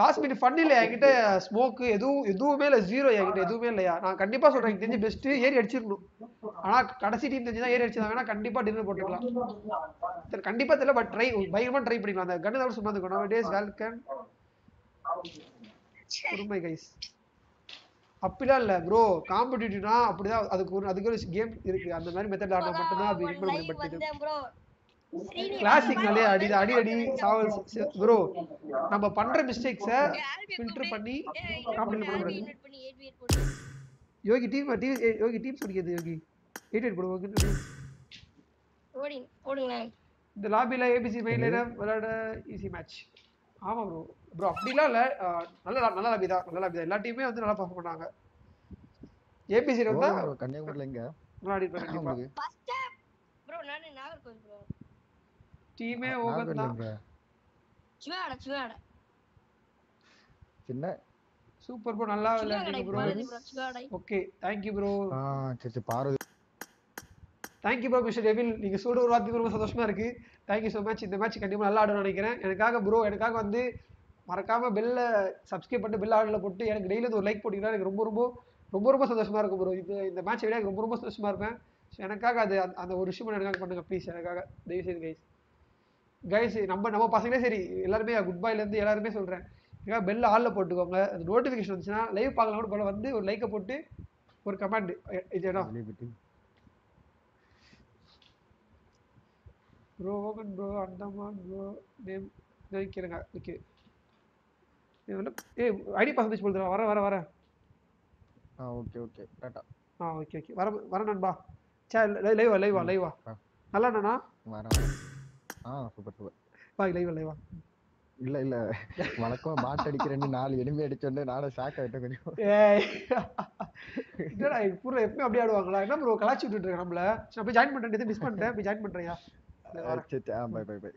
லாஸ்ட் மினிட் ஃபன் இல்லையா? என்கிட்ட ஸ்மோக் எதுவும் எதுவுமே இல்லை ஜீரோ என்கிட்ட எதுவுமே இல்லையா? நான் கண்டிப்பா சொல்றேன் எனக்கு தெரிஞ்சு பெஸ்ட் ஏறி அடிச்சிடணும். ஆனா கடைசி டீம் தெரிஞ்சுதான் ஏறி அடிச்சிருந்தாங்கன்னா கண்டிப்பா டின்னர் போட்டுக்கலாம். சரி கண்டிப்பா தெரியல பட் ட்ரை பயங்கரமா ட்ரை பண்ணிக்கலாம். அந்த கன்னு தான் சும்மா இருக்கும் நம்ம டேஸ் வெல்கன் உண்மை கைஸ் அப்படிலாம் இல்ல ப்ரோ காம்படிட்டிவ்னா அப்படிதான். அதுக்கு ஒரு அதுக்கு ஒரு கேம் இருக்கு. அந்த மாதிரி மெத்தட் ஆடினா மட்டும்தான் அப்படி பட் ப்ரோ கிளாசிக்னாலே அடி அடி அடி சாவல் ப்ரோ நம்ம பண்ற மிஸ்டேக்ஸை ஃபில்டர் பண்ணி காம்ப்ளிமெண்ட் பண்ண முடியாது இன்வைட் பண்ணி 8 வீர் போட்டு Yogi team team Yogi team சொல்லிக்கிறது யோகி. எயிட் எயிட் போடுவோம் ஓடி ஓடுங்க. இந்த லாபியில் ஏபிசி மெயின்ல விளையாட ஈஸி மேட்ச் ஆமா ப்ரோ ப்ரோ அப்படிலாம் இல்லை. நல்ல நல்ல லாபி தான். நல்ல லாபி தான். எல்லா டீமே வந்து நல்லா பர்ஃபார்ம் பண்ணாங்க. ஏபிசி வந்தா எங்க? நல்லா அடிப்பேன் கண்டிப்பா. உங்களுக்கு ஃபர்ஸ்ட் ப்ரோ நானே நாகர்கோவில் ப்ரோ டீமே ஓவர் நாகர்கோவில் தான். சிவாடா சிவாடா சின்ன. சூப்பர் ப்ரோ நல்லா விளையாடுங்க bro bro okay thank you bro ஆ சரி சரி Parvathi thank you bro mister devil நீங்க சூட ஒரு வார்த்தைக்கு ரொம்ப சந்தோஷமா இருக்கு. தேங்க்யூ ஸோ மச் இந்த மேட்ச் கண்டிப்பா நல்லா ஆடணும்னு நினைக்கிறேன். எனக்காக ப்ரோ எனக்காக வந்து மறக்காம பெல்ல சப்ஸ்கிரைப் பண்ணிட்டு பெல் ஆர்டர்ல போட்டு எனக்கு டெய்லி ஒரு லைக் போட்டீங்கன்னா எனக்கு ரொம்ப ரொம்ப ரொம்ப ரொம்ப சந்தோஷமா இருக்கும் ப்ரோ இது இந்த மேட்ச் விட எனக்கு ரொம்ப ரொம்ப சந்தோஷமா இருப்பேன். ஸோ எனக்காக அது அந்த- ஒரு விஷயம் எனக்காக பண்ணுங்க ப்ளீஸ் எனக்காக. தயவு செய்து கைஸ் கைஸ் நம்ம நம்ம பசங்களே சரி எல்லாருமே குட் இருந்து எல்லாருமே சொல்றேன். எனக்காக பெல் ஆல்ல போட்டுக்கோங்க. அந்த நோட்டிஃபிகேஷன் வந்துச்சுன்னா லைவ் பார்க்கலாம் கூட போல வந்து ஒரு லைக்கை போட்டு ஒரு கமெண்ட் இது போயிட்டு ப்ரோ ஓகன் ப்ரோ அண்டமான் ப்ரோ நேம் நினைக்கிறேங்க ஓகே ஏ ஐடி பர்சன்டேஜ் போடுறா வர வர வர. ஆ ஓகே ஓகே டாட்டா. ஆ ஓகே ஓகே வர வர நண்பா. சே லைவா லைவா லைவா. நல்லா அண்ணா வரேன் ஆ சூப்பர் சூப்பர் வா லைவா லைவா இல்ல இல்ல. வழக்கமா பாட் அடிக்கிறேன்னு நாலு எனிமே அடிச்சோடனே நானும் ஷாக் ஆயிட்டேன் கொஞ்சம். என்னடா பூரா எப்பயும் அப்படியே ஆடுவாங்களா? என்ன ப்ரோ கலாச்சி விட்டுட்டு இருக்க நம்மள? நான் போய் ஜாயின் பண்றேன் மிஸ் பண்ணிட்டேன். போய் ஜாயின் பண்றியா? சரி ஆ bye bye bye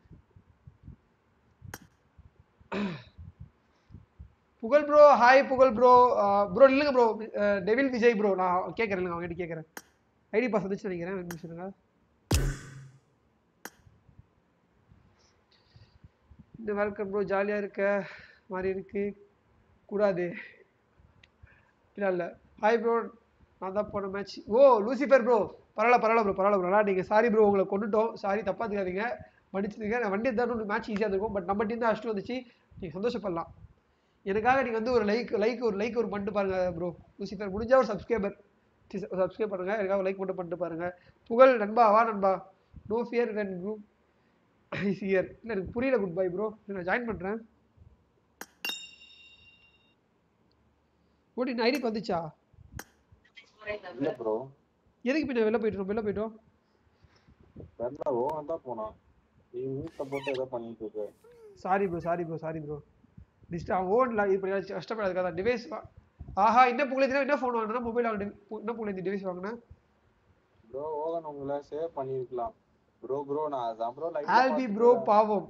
Pugazh bro hi Pugazh bro bro இல்லைங்க ப்ரோ டெவில் விஜய் ப்ரோ நான் கேட்கறேன் இல்லைங்க அவங்க கேட்கறேன் ஐடி பாஸ் வந்துச்சு நினைக்கிறேன் நிமிஷம் இந்த வெல்கம் ப்ரோ ஜாலியாக இருக்க மாதிரி இருக்கு. கூடாது. இல்லை இல்லை. ஹாய் ப்ரோ நான் தான் போன மேட்ச் ஓ லூசிஃபர் ப்ரோ பரவாயில்ல பரவாயில்ல ப்ரோ பரவாயில்ல ப்ரோ விளாடுங்க சாரி ப்ரோ உங்களை கொண்டுட்டோம் சாரி தப்பாத்துக்காதீங்க. மன்னிச்சுதுங்க நான் வண்டி இருந்தாலும் மேட்ச் ஈஸியாக இருக்கும் பட் நம்ம டீம் தான் அஷ்டம் வந்துச்சு. நீங்கள் சந்தோஷப்படலாம். எனக்காக நீங்கள் வந்து ஒரு லைக் லைக் ஒரு லைக் ஒரு பண்ணிட்டு பாருங்க ப்ரோ லூசிஃபர் முடிஞ்சால் ஒரு சப்ஸ்கிரைபர் சப்ஸ்கிரைப் பண்ணுங்கள் எனக்காக லைக் மட்டும் பண்ணிட்டு பாருங்கள் புகழ் நண்பா வா நண்பா. No fear when group year இல்லை எனக்கு புரியல குட் பை ப்ரோ நான் ஜாயின் பண்ணுறேன் ஓடி ஐடிக்கு வந்துச்சா? எதுக்கு பின்ன வெளில போயிட்டோம் வெளில போயிட்டோம். தெரியல ஓவன் தான் போனான் நீ வீட்டுல போட்டு ஏதோ பண்ணிட்டு இருக்க. Sorry bro sorry bro sorry bro டிஸ்டா ஓன்ல இப்படி கஷ்டப்படாதுக்காக டிவைஸ் ஆஹா என்ன புகழேந்தினா என்ன ஃபோன் வாங்கினா மொபைல் என்ன புகழேந்தி டிவைஸ் வாங்கினேன் ப்ரோ ஓவன் உங்களை சேவ் பண்ணிருக்கலாம் ப்ரோ ப்ரோ நான் அதான் ப்ரோ ஆல்பி ப்ரோ பாவம்.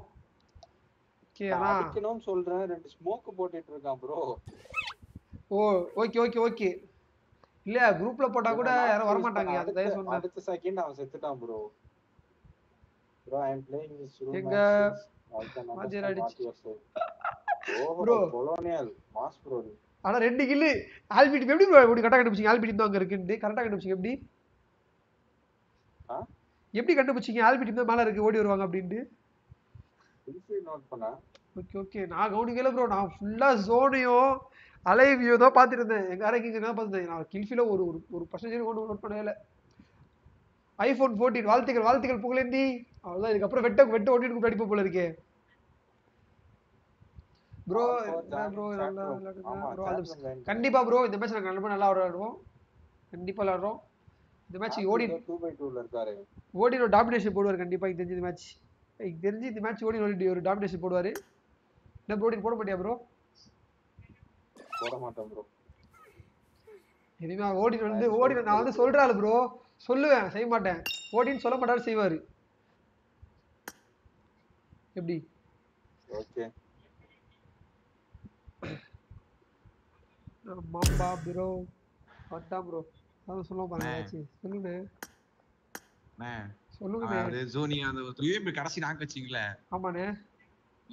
ஓகே ஆனா அடிக்கணும்னு சொல்றேன். ரெண்டு ஸ்மோக் போட்டுட்டு இருக்கான் ப்ரோ ஓ ஓகே ஓகே ஓகே இல்ல குரூப்ல போட்டா கூட யாரும் வர மாட்டாங்க அது தயவு சொன்னேன் அடுத்த செகண்ட் அவன் செத்துட்டான் bro bro I am playing this room எங்க வாத்தியார் அடிச்சு. ப்ரோ. கொலோனியல் மாஸ் ப்ரோ ஆனா ரெண்டு கில்லு ஆல்பி டீம் எப்படி bro இப்படி கரெக்டா கண்டுபிடிச்சீங்க? ஆல்பி டீம் தான் அங்க இருக்குன்னு கரெக்டா கண்டுபிடிச்சீங்க எப்படி? எப்படி கண்டுபிடிச்சீங்க? ஆல்பி டீம் தான் மேல இருக்கு ஓடி வருவாங்க அப்படின்ட்டு. ஓகே ஓகே நான் கவனிக்கல ப்ரோ நான் ஃபுல்லா ஜோனையும் அலைவியோ தான் பார்த்துட்டு இருந்தேன் எங்க அறைக்கு இங்கே தான் பார்த்துருந்தேன். நான் கில்ஃபில ஒரு ஒரு ஒரு பர்சன்டேஜ் கொண்டு நோட் பண்ணவே இல்லை. ஐஃபோன் ஃபோர்டீன் வாழ்த்துக்கள் வாழ்த்துக்கள் புகழேந்தி. அவ்வளோதான் இதுக்கப்புறம் வெட்ட வெட்ட ஓட்டிட்டு படிப்பு போல இருக்கே. ப்ரோ ப்ரோ ப்ரோ கண்டிப்பா ப்ரோ இந்த மேட்ச் நாங்கள் ரொம்ப நல்லா விளையாடுவோம். கண்டிப்பா விளையாடுறோம். இந்த மேட்ச் ஓடி டூ பை டூல இருக்காரு. ஓடினோ டாமினேஷன் போடுவார் கண்டிப்பா எனக்கு தெரிஞ்ச இந்த மேட்ச் எனக்கு தெரிஞ்சு இந்த மேட்ச் ஓடி ஒரு டாமினேஷன் போடுவாரு. என்ன ப்ரோடின் போட மாட்டியா ப்ரோ போட மாட்டேன் ப்ரோ இனிமே ஓடின் வந்து ஓடின் நான் வந்து சொல்றாரு ப்ரோ சொல்லுவேன் செய்ய மாட்டேன். ஓடின்னு சொல்ல மாட்டாரு செய்வாரு. எப்படி? ஓகே. மாம்பா ப்ரோ அதான் ப்ரோ அதான் சொல்ல பாருங்க ஏதாச்சும். சொல்லுங்க ஜோனி அந்த யூஎம்பி கடைசி நாக்கு வச்சீங்களே. ஆமாண்ணே.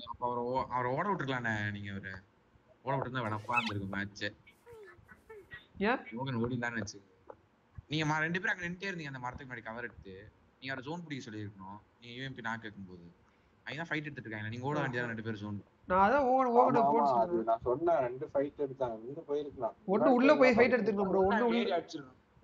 அப்ப அவரை ஓ- அவரை ஓட விட்டுருக்கலாண்ணே நீங்க அவரு. ஓட விட்டுருந்தா வெனப்பா இருந்திருக்கும் மேட்ச் ஓடிந்தான்னு வச்சு நீங்க ம- ரெண்டு பேரும் அங்க நின்னுட்டே இருந்தீங்க அந்த மரத்துக்கு முன்னாடி கவர் எடுத்து. நீங்க அவரை ஜோன் பிடிக்க சொல்லியிருக்கணும். நீங்க யூஎம்பி நாக்கு வைக்கும்போது அவங்க தான் ஃபைட் எடுத்துட்டு இருக்காங்க நீங்க ஓட வேண்டியதா ரெண்டு பேரும் ஜோன் நான் அதான் அது சொன்னேன். நான் சொன்னேன் ரெண்டு ஃபைட் எடுத்தாங்க இங்க ஒண்ணு உள்ள போய் ஃபைட் எடுத்துக்கணும் ப்ரோ ஒண்ணு உள்ள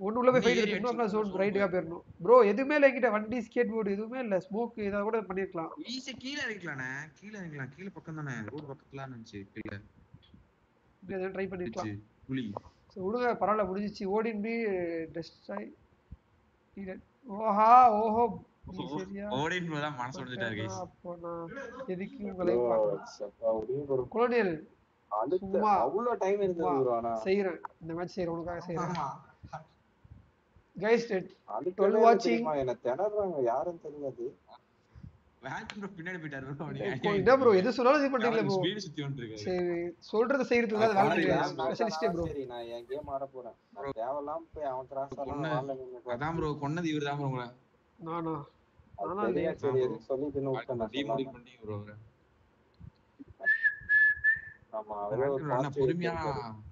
ஒண்ணு உள்ள போய் ஃபைட் எடுத்துக்கணும். ஜோன் ரைட்டுக்கா போயிடணும். ப்ரோ எதுவுமே இல்லை என்கிட்ட. வண்டி ஸ்கேட் போர்டு எதுவுமே இல்ல. ஸ்மோக் இதை கூட பண்ணிருக்கலாம் ஈஸியா கீழே இறக்கலாண்ணே கீழே இறக்கலாம் கீழே பக்கம் தானே. ரோடு பக்கத்துல இருந்துச்சு கீழே. ட்ரை பண்ணிருக்கலாம் புலி ஸோ விடுங்க. பரவாயில்ல முடிஞ்சிச்சு. ஓடின் பி டெஸ்ட்ராய் ஓஹா ஓஹோ. செய்யறேன் இந்த மேட்ச் செய்யறேன் உனக்காக செய்யறேன் கைஸ் டுவெல் வாட்சிங் என்ன திணறாங்க. தெரியாது. பின்னாடி போயிட்டாரு ப்ரோ எது சொன்னாலும் இது பண்றீங்களே ப்ரோ ஸ்பீடு சுத்தி வந்துருக்காரு. சரி சொல்றத செய்யறதுக்கு தான் வேலை கிடையாது ஸ்பெஷலிஸ்டே ப்ரோ சரி நான் என் கேம் ஆட போறேன். நான் தேவையில்லாம போய் அவன் கிராஸ் கொன்ன- அதான் ப்ரோ கொன்னது இவரு தான் ப்ரோ உங்களை. நானா? நானா சரியா இல்லையா? சரி எதுக்கு சொல்லிட்டு விட்டேன் நான் டீமோடிக் சொல்லாம. பண்ணீங்க ப்ரோ அவரை. ஆமா அவரே ஒரு பொறுமையா.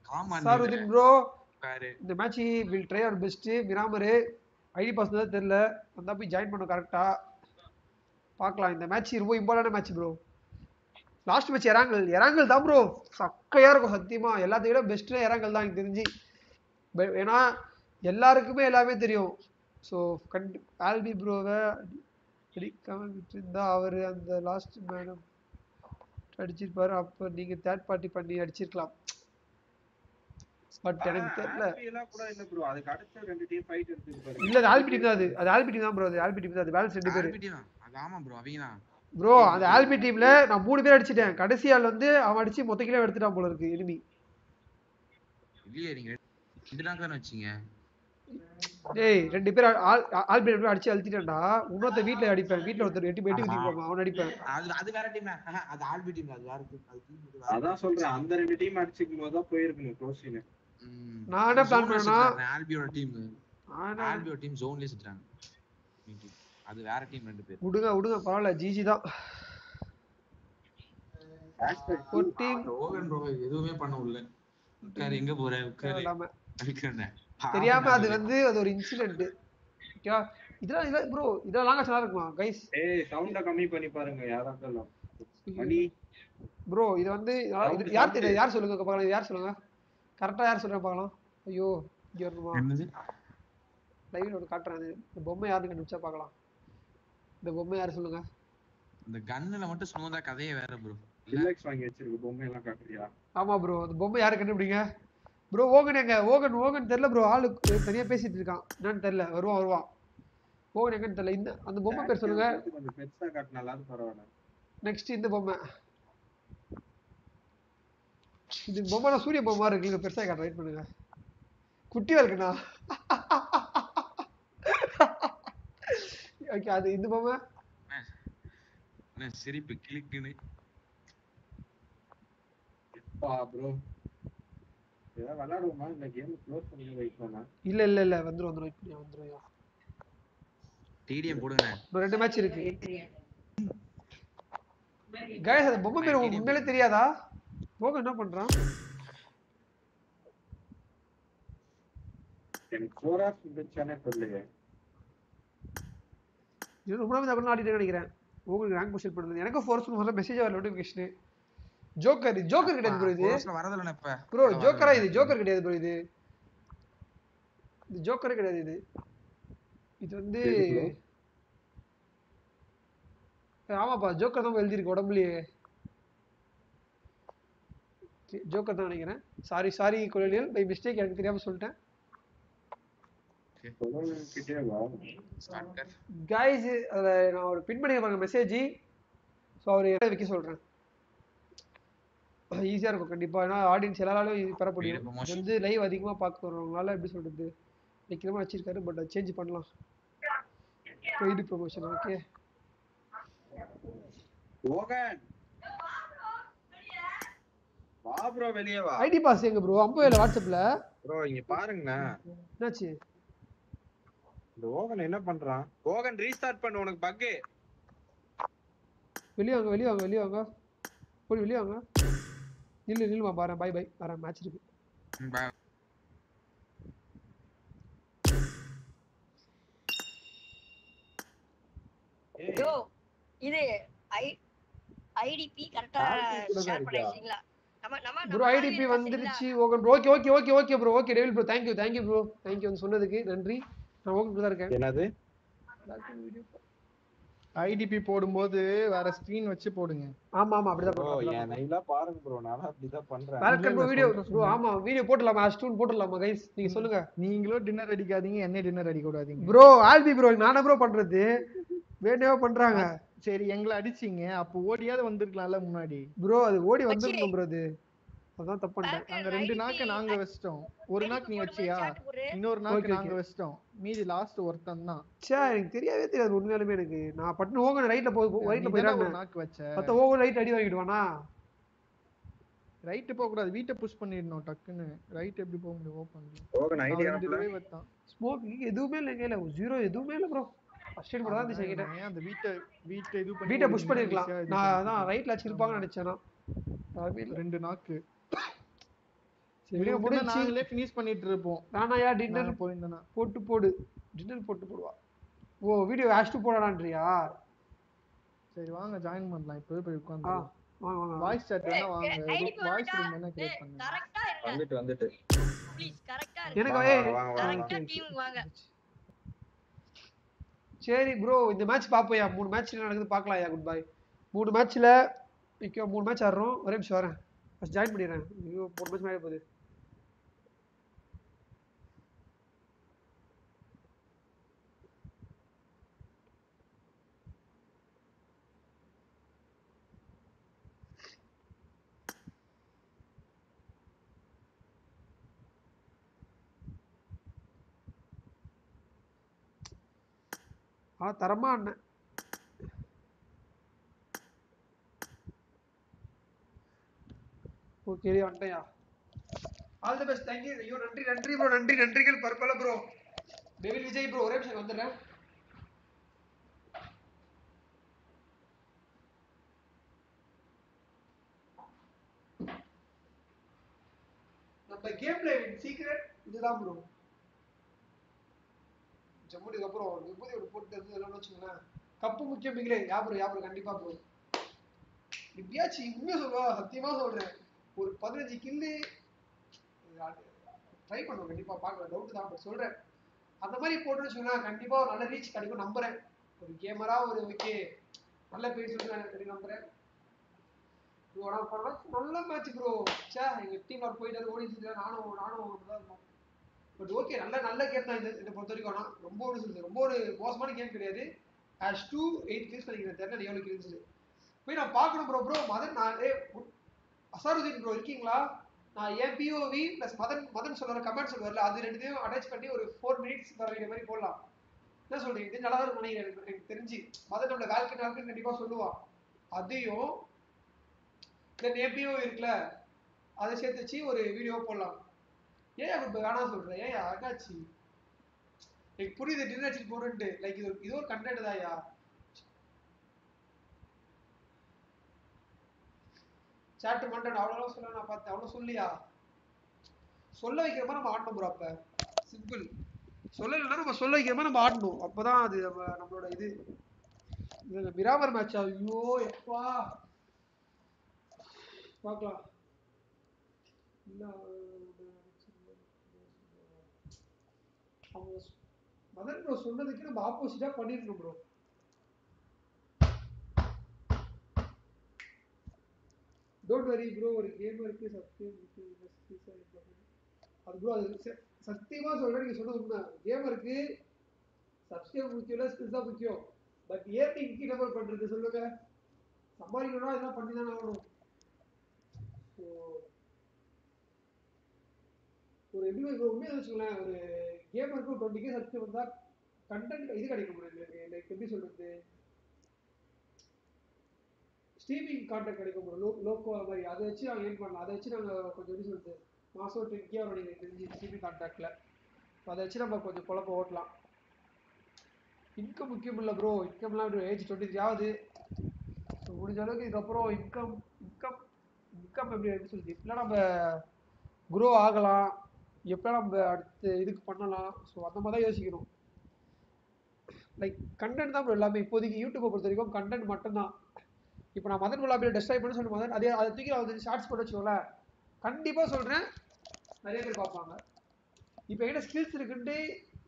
காமா பாரு இந்த match will try our best மிராமரு ID pass தான் தெரியல. வந்தா போய் ஜாயின் பண்ணும் கரெக்டா பார்க்கலாம். இந்த மேட்ச் ரொம்ப important match bro last match Erangel. Erangel தான் ப்ரோ சக்கையா இருக்கும் சத்தியமா. எல்லாத்தையும் விட பெஸ்ட்டு இறாங்கல் தான் எனக்கு தெரிஞ்சு. ஏன்னா எல்லாருக்குமே எல்லாமே தெரியும். ஸோ கண்டி ஆல்பி ப்ரோவை அடிக்காம விட்டுருந்தா அவர் அந்த லாஸ்ட் மேடம் அடிச்சிருப்பாரு. அப்போ நீங்கள் தேர்ட் பார்ட்டி பண்ணி அடிச்சிருக்கலாம். பட் எனக்கு தெரியல இல்ல ப்ரோ அதுக்கு அடுத்த ரெண்டு டீம் ஃபைட் எடுத்துட்டு பாருங்க இல்ல அது ஆல்பி டீம் தான் அது. அது ஆல்பி டீம் தான் ப்ரோ அது ஆல்பி டீம் தான். அது பேலன்ஸ் ரெண்டு பேர். ஆமா ப்ரோ அவங்க தான். ப்ரோ அந்த ஆல்பி டீம்ல நான் மூணு பேர் அடிச்சிட்டேன். கடைசி ஆள் வந்து அவன் அடிச்சு மொத்த கிலோ எடுத்துட்டான் போல இருக்கு எனிமி இல்லையே நீங்க ரெண்டு வச்சீங்க? டேய் ரெண்டு பேர் ஆல் ஆல்பி டீம் அடிச்சு அழுத்திட்டேன்டா. இன்னொருத்த வீட்ல அடிப்பேன். வீட்ல ஒருத்தர் எட்டு எட்டு குதிப்பாங்க அவன் அடிப்பேன். அது அது வேற டீம் அது ஆல்பி டீம் அது வேற டீம். அதான் சொல்றேன். அந்த ரெண்டு டீம் அடிச்சுக்கும் போது தான் போயிருக்கணும் க்ளோசின் ம். நான் என்ன ல பண்ணேன்னா- ஆல்பியோட டீம் ஆனா ஆல்பியோட டீம் ஜோன்லயே சுத்துறாங்க. அது வேற டீம் ரெண்டு பேர். விடுங்க விடுங்க பரவாயில்ல ஜிஜி தான். ஒரு டீம் ரோகன் ப்ரோ எதுவுமே பண்ண உள்ள. உட்காரு எங்க போற? உட்காரு. தெரியாம அது வந்து அது ஒரு இன்சிடென்ட் ஓகேவா? இதெல்லாம் இதெல்லாம் ப்ரோ இதெல்லாம் லாங்கா நல்லா இருக்குமா கைஸ் ஏய் சவுண்ட கம்மி பண்ணி பாருங்க யாரா இருந்தாலும் மணி. ப்ரோ இது வந்து இது யார் தெரியாது? யார் சொல்லுங்க பார்க்கலாம் இது யார் சொல்லுங்க? கரெக்டா யார் சொல்றேன் பார்க்கலாம் ஐயோ இங்க வரணுமா லைவ்ல ஒன்று காட்டுறேன். இந்த பொம்மை யாருன்னு கண்டுபிடிச்சா பார்க்கலாம் இந்த பொம்மை யார் சொல்லுங்க? இந்த கன்னுல மட்டும் சுமந்தா கதையே வேற ப்ரோ ரிலாக்ஸ் வாங்கி வச்சிருக்க பொம்மை எல்லாம் காட்டுறியா? ஆமா ப்ரோ அந்த பொம்மை யாரு கண்டுபிடிங்க? ப்ரோ ஓகன் எங்க? ஓகன் ஓகன் தெரியல ப்ரோ ஆளு தனியா பேசிட்டு இருக்கான். என்னன்னு தெரியல. வருவான் வருவான். போகணும் எங்கன்னு தெரியல. இந்த அந்த பொம்மை பேர் சொல்லுங்க. கொஞ்சம் பெருசா காட்டினாலும் பரவாயில்ல. நெக்ஸ்ட் இந்த பொம்மை. இது பொம்மை சூரிய பொம்மை மாதிரி இருக்கு பெருசா காட்ட ரைட் பண்ணுங்க. குட்டியா இருக்குண்ணா ஓகே <laughs> அது இந்த பொம்மை? சிரிப்பு கிளிக்குன்னு. பா ப்ரோ ஏதாவது விளையாடுவோமா? இந்த கேம் க்ளோஸ் பண்ணி? இல்ல இல்ல இல்ல வந்துரும் வந்துரும் இப்படி வந்துரும் டிடிஎம் போடுங்க ரெண்டு மேட்ச் இருக்கு. கைஸ் அந்த பொம்மை பேர் உங்களுக்கு உண்மையிலே தெரியாதா? போக என்ன பண்றான்? எனக்கு ரொம்ப நாள் ஆடிட்டு நினைக்கிறேன். உங்களுக்கு ரேங்க் புஷ் பண்ணுது. எனக்கும் ஃபோர்ஸ் முதல்ல மெசேஜ் வரல நோட்டிஃபிகேஷன் ஜோக்கர் ஜோக்கர் கிடையாது ப்ரோ இது. வரதில்ல இப்ப. ப்ரோ ஜோக்கரா இது? ஜோக்கர் கிடையாது ப்ரோ இது. இது ஜோக்கரே கிடையாது இது. இது வந்து ஆமாப்பா ஜோக்கர் தான் எழுதிருக்கு உடம்புலயே. ஜோக்கர் தான் நினைக்கிறேன். சாரி சாரி கொலையியல் பை மிஸ்டேக் எனக்கு தெரியாம சொல்லிட்டேன். கைஸ் அதில் நான் ஒரு பின் பண்ணியிருப்பாங்க மெசேஜ் ஸோ அவர் என்ன வைக்க சொல்கிறேன் ஈஸியாக இருக்கும் கண்டிப்பாக ஏன்னா ஆடியன்ஸ் எல்லாராலும் இது பெற முடியும். வந்து லைவ் அதிகமாக பார்க்குறவங்களால எப்படி சொல்கிறது வைக்கிறமா வச்சிருக்காரு பட் அது சேஞ்ச் பண்ணலாம். பெய்டு ப்ரொமோஷன் ஓகே வா ப்ரோ வெளியே வா. ஐடி பாஸ் எங்க ப்ரோ அம்பு வாட்ஸ்அப்பில் ப்ரோ இங்க பாருங்கண்ணா என்னாச்சு? இந்த ஓகன் என்ன பண்றான்? ஓகன் ரீஸ்டார்ட் பண்ணு உனக்கு பக்கு வெளியே வாங்க வெளியே வாங்க வெளியே வாங்க. போய் வெளியே வாங்க. நில்லு நில்லுமா பாரு. பை பை வரேன் மேட்ச் இருக்கு. இது ஐ ஐடிபி கரெக்டா ஷேர்? பண்ணிருக்கீங்களா? ப்ரோ ஐடிபி வந்துருச்சு. Bro okay okay okay okay bro okay devil bro thank you thank you bro thank you வந்து சொன்னதுக்கு நன்றி. நான் ஓகன் தான் இருக்கேன். என்னது? ஐடிபி போடும்போது வேற ஸ்கிரீன் வச்சு போடுங்க. ஆமா ஆமா அப்படிதான் ப்ரோ என் நைலா பாருங்க ப்ரோ நான் அப்படிதான் பண்றேன். வேலக்கன் ப்ரோ வீடியோ ப்ரோ ஆமா வீடியோ போட்டுடலாமா அஸ்டூன் போட்டுடலாமா கைஸ் நீங்க சொல்லுங்க. நீங்களும் டின்னர் அடிக்காதீங்க என்ன டின்னர் அடிக்க கூடாதீங்க ப்ரோ ஆல்பி ப்ரோ நானே ப்ரோ பண்றது? வேணவே பண்றாங்க. சரி எங்களை அடிச்சீங்க. அப்போ ஓடியாவது வந்திருக்கலாம்ல முன்னாடி? ப்ரோ அது ஓடி வந்திருக்கும் ப்ரோ அது. அதான் தப்பு நாங்க ரெண்டு நாக்கு நாங்க வச்சிட்டோம். ஒரு நாக்கு நீ வச்சியா? இன்னொரு நாக்கு நாங்க. வச்சிட்டோம். மீதி லாஸ்ட் ஒருத்தன் தான். சே எனக்கு தெரியவே தெரியாது உண்மையாலுமே எனக்கு. நான் பட்டு ஓகன் ரைட்ல போய் ரைட்ல போயிடாம ஒரு நாக்கு வச்ச? மத்த ஓகன் ரைட் அடி வாங்கிடுவானா? ரைட் போக கூடாது. வீட்டை புஷ் பண்ணிடணும் டக்குன்னு. ரைட் எப்படி போக முடியும் ஓபன் ஓகன் ஐடியா ஸ்மோக் எதுவுமே இல்லை கையில. ஜீரோ எதுவுமே இல்லை ப்ரோ ஃபர்ஸ்ட் எய்ட் கூட தான் இருந்துச்சு அந்த வீட்டை வீட்டை இது பண்ணி வீட்டை புஷ் பண்ணிருக்கலாம். நான். அதான் ரைட்ல வச்சிருப்பாங்கன்னு நினைச்சேன் நான். ரெண்டு நாக்கு. நாங்களே ஃபினிஷ் பண்ணிட்டு இருப்போம். நானாயா டின்னர் நாங்க போயிருந்தோம்னா. போட்டு போடு. டின்னர் போட்டு போடுவா. ஓ வீடியோ ஹேஷ் டு போடலான்றியா? சரி வாங்க ஜாயின் பண்ணலாம். இப்போ போய் ஆ உட்காந்து வாங்க வாங்க வாய்ஸ் சாட் வேணா வாங்க. வாய்ஸ் ரூம் வேணா கிரியேட் பண்ணுங்க? கரெக்டா இருங்க. வந்துட்டு வந்துட்டு. ப்ளீஸ் கரெக்டா எனக்கு வாங்க, வாங்க, டீமுக்கு வாங்க. சரி ப்ரோ இந்த மேட்ச் பார்ப்போம்யா. மூணு மேட்ச் நடக்குது பார்க்கலாம்யா குட் பாய் மூணு மேட்ச்சில் இப்போ மூணு மேட்ச் ஆடுறோம். ஒரே நிமிஷம் வரேன். ஃபஸ்ட் ஜாயின் பண்ணிடுறேன். ஐயோ மூணு மேட்ச் மேலே போகுது. ஆ தரமா அண்ணன். Okay வந்துட்டேயா all the best thank you ஐயோ நன்றி நன்றி ப்ரோ நன்றி நன்றிகள் பற்பல ப்ரோ டெவில் விஜய் ப்ரோ ஒரே நிமிஷம் வந்துடுறேன். நம்ம கேம் பிளே சீக்ரெட் இதுதான் ப்ரோ ஜம்முடிக்கு அப்புறம் விபூதி ஒன்று போட்டு இருந்து எல்லாம் வச்சுங்களேன் கப்பு முக்கியம் மிகலே யாபரும் யாபரும் கண்டிப்பா ப்ரோ எப்படியாச்சும் உண்மையா சொல்லுவா சத்தியமா சொல்றேன். ஒரு பதினஞ்சு கில்லு ட்ரை பண்ணுவோம் கண்டிப்பா பார்க்கலாம் டவுட் தான் பட் சொல்றேன். அந்த மாதிரி போட்டுன்னு சொன்னா கண்டிப்பா ஒரு நல்ல ரீச் கிடைக்கும் நம்புறேன். ஒரு கேமரா ஒரு ஓகே நல்ல பேர் சொல்லி நம்புறேன். bro, நல்ல மேட்ச் ப்ரோ சே எங்க டீம் அவர் போயிட்டு ஓடிச்சு நானும் நானும் தான் இருந்தோம் பட் ஓகே நல்ல நல்ல கேம் தான் இந்த இதை பொறுத்த வரைக்கும். ஆனால் ரொம்ப ஒரு சொல்லுது ரொம்ப ஒரு மோசமான கேம் கிடையாது. ஹேஷ் டூ எயிட் கில்ஸ் நினைக்கிறேன் தெரியல எவ்வளோ கில்ஸ் போய் நான் பார்க்கணும் ப்ரோ ப்ரோ மதன் நான் ஏ அசாருதீன் ப்ரோ இருக்கீங்களா? நான் என் பிஓவி ப்ளஸ் மதன் மதன் சொல்லுற கமெண்ட் சொல்லுவார்ல அது ரெண்டுத்தையும் அட்டாச் பண்ணி ஒரு ஃபோர் மினிட்ஸ் வர மாதிரி போடலாம். என்ன சொல்றீங்க? இது நல்லா தான் இருக்கும் நினைக்கிறேன். எனக்கு- எனக்கு தெரிஞ்சு. மதன் நம்மள வேல்கன் நாளுக்கு கண்டிப்பாக சொல்லுவான். அதையும் தென் ஏபிஓ இருக்குல்ல அதை சேர்த்து வச்சு ஒரு வீடியோ போடலாம். ஏன் அப்படி இப்ப வேணாம் சொல்றேன் ஏன் அக்காச்சி லைக் புரியுது டின்னர் அடிச்சு போடுன்ட்டு லைக் இது ஒரு- இது ஒரு கண்டென்ட் தாயா சாட்டு கண்டென்ட் அவ்வளோ சொல்ல நான் பார்த்தேன். அவ்வளோ சொல்லியா? சொல்ல வைக்கிற மாதிரி நம்ம ஆடணும் ப்ரோ அப்ப. சிம்பிள் சொல்லலைன்னா நம்ம சொல்ல வைக்கிற மாதிரி நம்ம ஆடணும். அப்பதான் அது நம்ம நம்மளோட இது. மிராமர் மேட்ச் ஐயோ எப்பா? பார்க்கலாம். இல்லை அவங்க மதன் ப்ரோ சொன்னதுக்கு நம்ம ஆப்போசிட்டா பண்ணிருக்கோம் ப்ரோ டோன்ட் வரி ப்ரோ ஒரு கேம் இருக்கு சத்தியம் அது ப்ரோ அது சத்தியமா சொல்றேன் நீங்க சொன்னது உண்மை. கேமருக்கு சப்ஸ்கிரைப் முக்கியம் இல்லை ஸ்கில்ஸ் தான் முக்கியம். பட் ஏர்னிங்க்கு டபுள் பண்றது சொல்லுங்க. சம்பாதிக்கணும்னா இதெல்லாம் பண்ணி தானே ஆகணும். ஸோ ஒரு எப்படி இப்போ உண்மையை வச்சுக்கோங்களேன் ஒரு கேமருக்கு ஒரு டுவெண்ட்டி கே சப்ஸ்கிரைப் வந்தா கண்டென்ட் இது கிடைக்க முடியும் எனக்கு லைக் எப்படி சொல்கிறது ஸ்ட்ரீமிங் கான்டென்ட் கிடைக்க முடியும் லோ லோக்கோ அது மாதிரி. அதை வச்சு நாங்கள் ஏன் பண்ணலாம். அதை வச்சு நாங்கள் கொஞ்சம் எப்படி சொல்கிறது மாதம் டென் கே வரும் நீங்கள் தெரிஞ்சு ஸ்ட்ரீமிங் கான்டாக்டில் அதை வச்சு நம்ம கொஞ்சம் குழப்பம் ஓட்டலாம். இன்கம் முக்கியம் இல்லை ப்ரோ இன்கம்லாம் ஏஜ் டுவெண்ட்டி த்ரீ ஆகுது. ஸோ முடிஞ்ச அளவுக்கு இதுக்கப்புறம் இன்கம் இன்கம் இன்கம் எப்படி எப்படி சொல்லுது இப்படிலாம் நம்ம குரோ ஆகலாம். எப்போ நம்ம அடுத்து இதுக்கு பண்ணலாம். ஸோ அந்த மாதிரி தான் யோசிக்கணும். லைக் கண்டென்ட் தான் எல்லாமே. இப்போதைக்கு யூடியூப்பை பொறுத்த வரைக்கும் கண்டென்ட் மட்டும்தான். இப்போ நான் மதன் குலாபியில் டெஸ்ட்ராய் பண்ணி சொல்லி மதன் அதே அதை தூக்கி நான் வந்து ஷார்ட்ஸ் போட்டு வச்சுக்கோங்களேன். கண்டிப்பாக சொல்கிறேன் நிறைய பேர் பார்ப்பாங்க. இப்போ என்ன ஸ்கில்ஸ் இருக்குன்ட்டு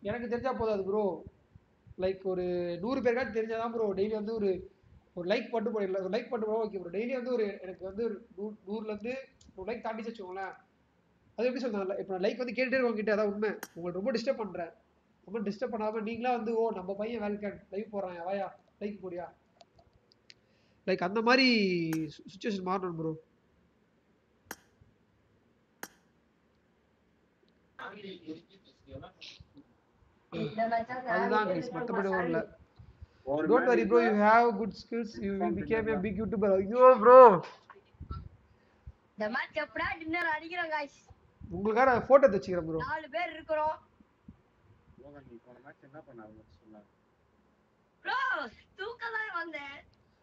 எனக்கு தெரிஞ்சால் போதாது ப்ரோ லைக் ஒரு நூறு பேருக்காச்சும் தெரிஞ்சாதான் ப்ரோ டெய்லி வந்து ஒரு ஒரு லைக் பட்டு போடல ஒரு லைக் பட்டு போட ஓகே ப்ரோ டெய்லி வந்து ஒரு எனக்கு வந்து ஒரு நூறு நூறுலேருந்து ஒரு லைக் தாண்டிச்சு வச்சுக்கோங்களேன். அது எப்படி சொன்னால இப்போ நான் லைக் வந்து கேட்டுட்டே இருக்கோம் கிட்ட அதான் உண்மை. உங்களை ரொம்ப டிஸ்டர்ப் பண்ணுறேன் ரொம்ப டிஸ்டர்ப் பண்ணாமல் நீங்களா வந்து ஓ நம்ம பையன் வேல்கன் லைவ் போடுறான் வாயா லைக் போடியா லைக் அந்த மாதிரி சுச்சுவேஷன் மாறணும் ப்ரோ அதுதான் கைஸ் மற்றபடி வரல don't worry bro you have good skills you will become a big YouTuber ஐயோ ப்ரோ டின்னர் அடிக்கிறோம் guys. உங்களுக்காக ஃபோட்டோ தச்சுக்கிறேன் ப்ரோ நாலு பேர் இருக்கிறோம். மோகன் நீ போன மேட்ச் என்ன பண்ணாங்க சொன்னாங்க ப்ரோ தூக்கம் தான் வந்தேன்.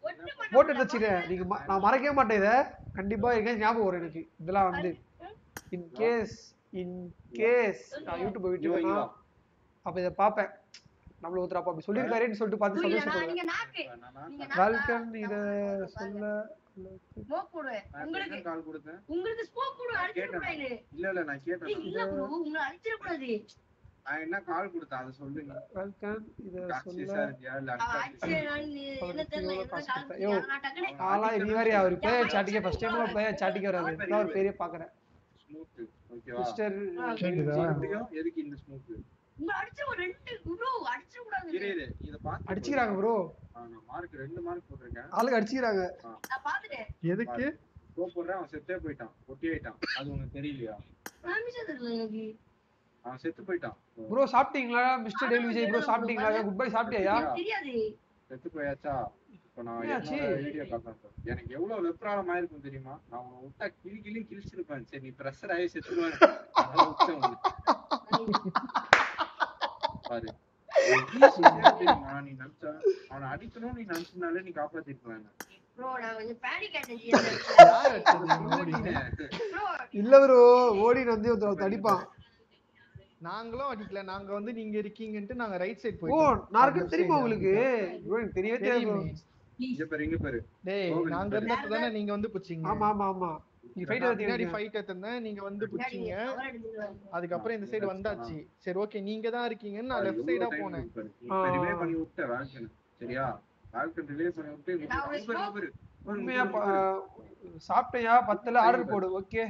பண்ண ஃபோட்டோ தச்சுக்கிறேன். நீங்க நான் மறக்கவே மாட்டேன் இதை. கண்டிப்பா எங்க ஞாபகம் வரும் எனக்கு. இதெல்லாம் வந்து இன் கேஸ் இன் கேஸ் நான் யூடியூப் விட்டுருவேன்னா அப்ப இதை பார்ப்பேன். நம்மள ஒருத்தர் அப்ப அப்படி சொல்லியிருக்காருன்னு சொல்லிட்டு பார்த்து நான் சந்தோஷப்படுவேன் நீங்க நாக்கு? நீங்க வெல்கம் இத சொல்ல ஸ்மோக் போடுவேன் உங்களுக்கு கால் கொடுத்தேன் உங்களுக்கு ஸ்மோக் கூடாது. இல்ல இல்ல நான் கேட்டேன். இல்ல ப்ரோ உங்களை அடிச்சிட கூடாது நான் என்ன கால் கொடுத்தேன் அதை சொல்லுங்க. வெல்கம் இத சொல்ல இருக்கியா இல்ல அவன் untoxic ஆ அடிச்சிடறான்னு என்ன தெரியல எவ்வளவு எவ்வளவு காசு கால் கொடுத்தா? யோ, நான் டக்குனு ஆனா இது மாதிரி அவர் பிளேயர் சாட்டிக்கே ஃபர்ஸ்ட் டைம் பிளேயர் சாட்டிக்கே வராது இதான் ஒரு பெரிய பாக்குறேன். ஸ்மூத் ஓகேவா மிஸ்டர் மறுபடியும் எதுக்கு இந்த ஸ்மூத் உங்களை அடிச்சு ரெண்டு ப்ரோ கூடாது இரு இரு இத பாத்து அடிச்சுக்கிறாங்க ப்ரோ மார்க் ரெண்டு மார்க் போட்டிருக்கேன். ஆளுங்க அடிச்சுக்கிறாங்க. நான் பாத்துட்டேன். எதுக்கு? கோ போடுறேன் அவன் செத்தே போயிட்டான் ஒட்டி ஆயிட்டான் அது உனக்கு தெரியலையா? அவன் செத்து போயிட்டான். ப்ரோ சாப்பிட்டீங்களா? மிஸ்டர் டெய்லி விஜய் ப்ரோ சாப்பிட்டீங்களா? குட் பை சாப்பிட்டியா? தெரியாது. செத்து போயாச்சா? இப்ப நான் வீடியோ காட்டுறேன். எனக்கு எவ்வளவு வெப்ராளம் ஆயிருக்கும் தெரியுமா? நான் உன்னை விட்டா கிளி கிளி கிழிச்சிருப்பேன். சரி நீ ப்ரெஷர் ஆகி உன்னை. <laughs> பாரு. நீ நினைச்சா அவனை நீ நினைச்சனாலே நீ காப்பாத்திருக்கலாம் <laughs> இல்ல ப்ரோ ஓடி வந்து ஒருத்தர் அடிப்பான். நாங்களும் அடிக்கல. நாங்க வந்து நீங்க இருக்கீங்கன்ட்டு நாங்க ரைட் சைடு ஓ போயிட்டோம். நான் இருக்கேன்னு தெரியுமா உங்களுக்கு? தெரியவே தெரியாது bro. தெரியுமே. இங்க பாரு இங்க பாரு. டேய் போகுது, நாங்க. இருந்தப்ப தானே நீங்க வந்து புடிச்சீங்க. ஆமா ஆமா ஆமா. பின்னாடி ஃபைட் எடுத்திருந்தேன். நீங்க வந்து பிடிச்சீங்க. அதுக்கப்புறம் இந்த சைடு வந்தாச்சு. சரி ஓகே நீங்க தான் இருக்கீங்கன்னு நான் லெஃப்ட் சைடா போனேன். சரியா? சாப்பிட்டியா? பத்துல ஆர்டர் போடு ஓகே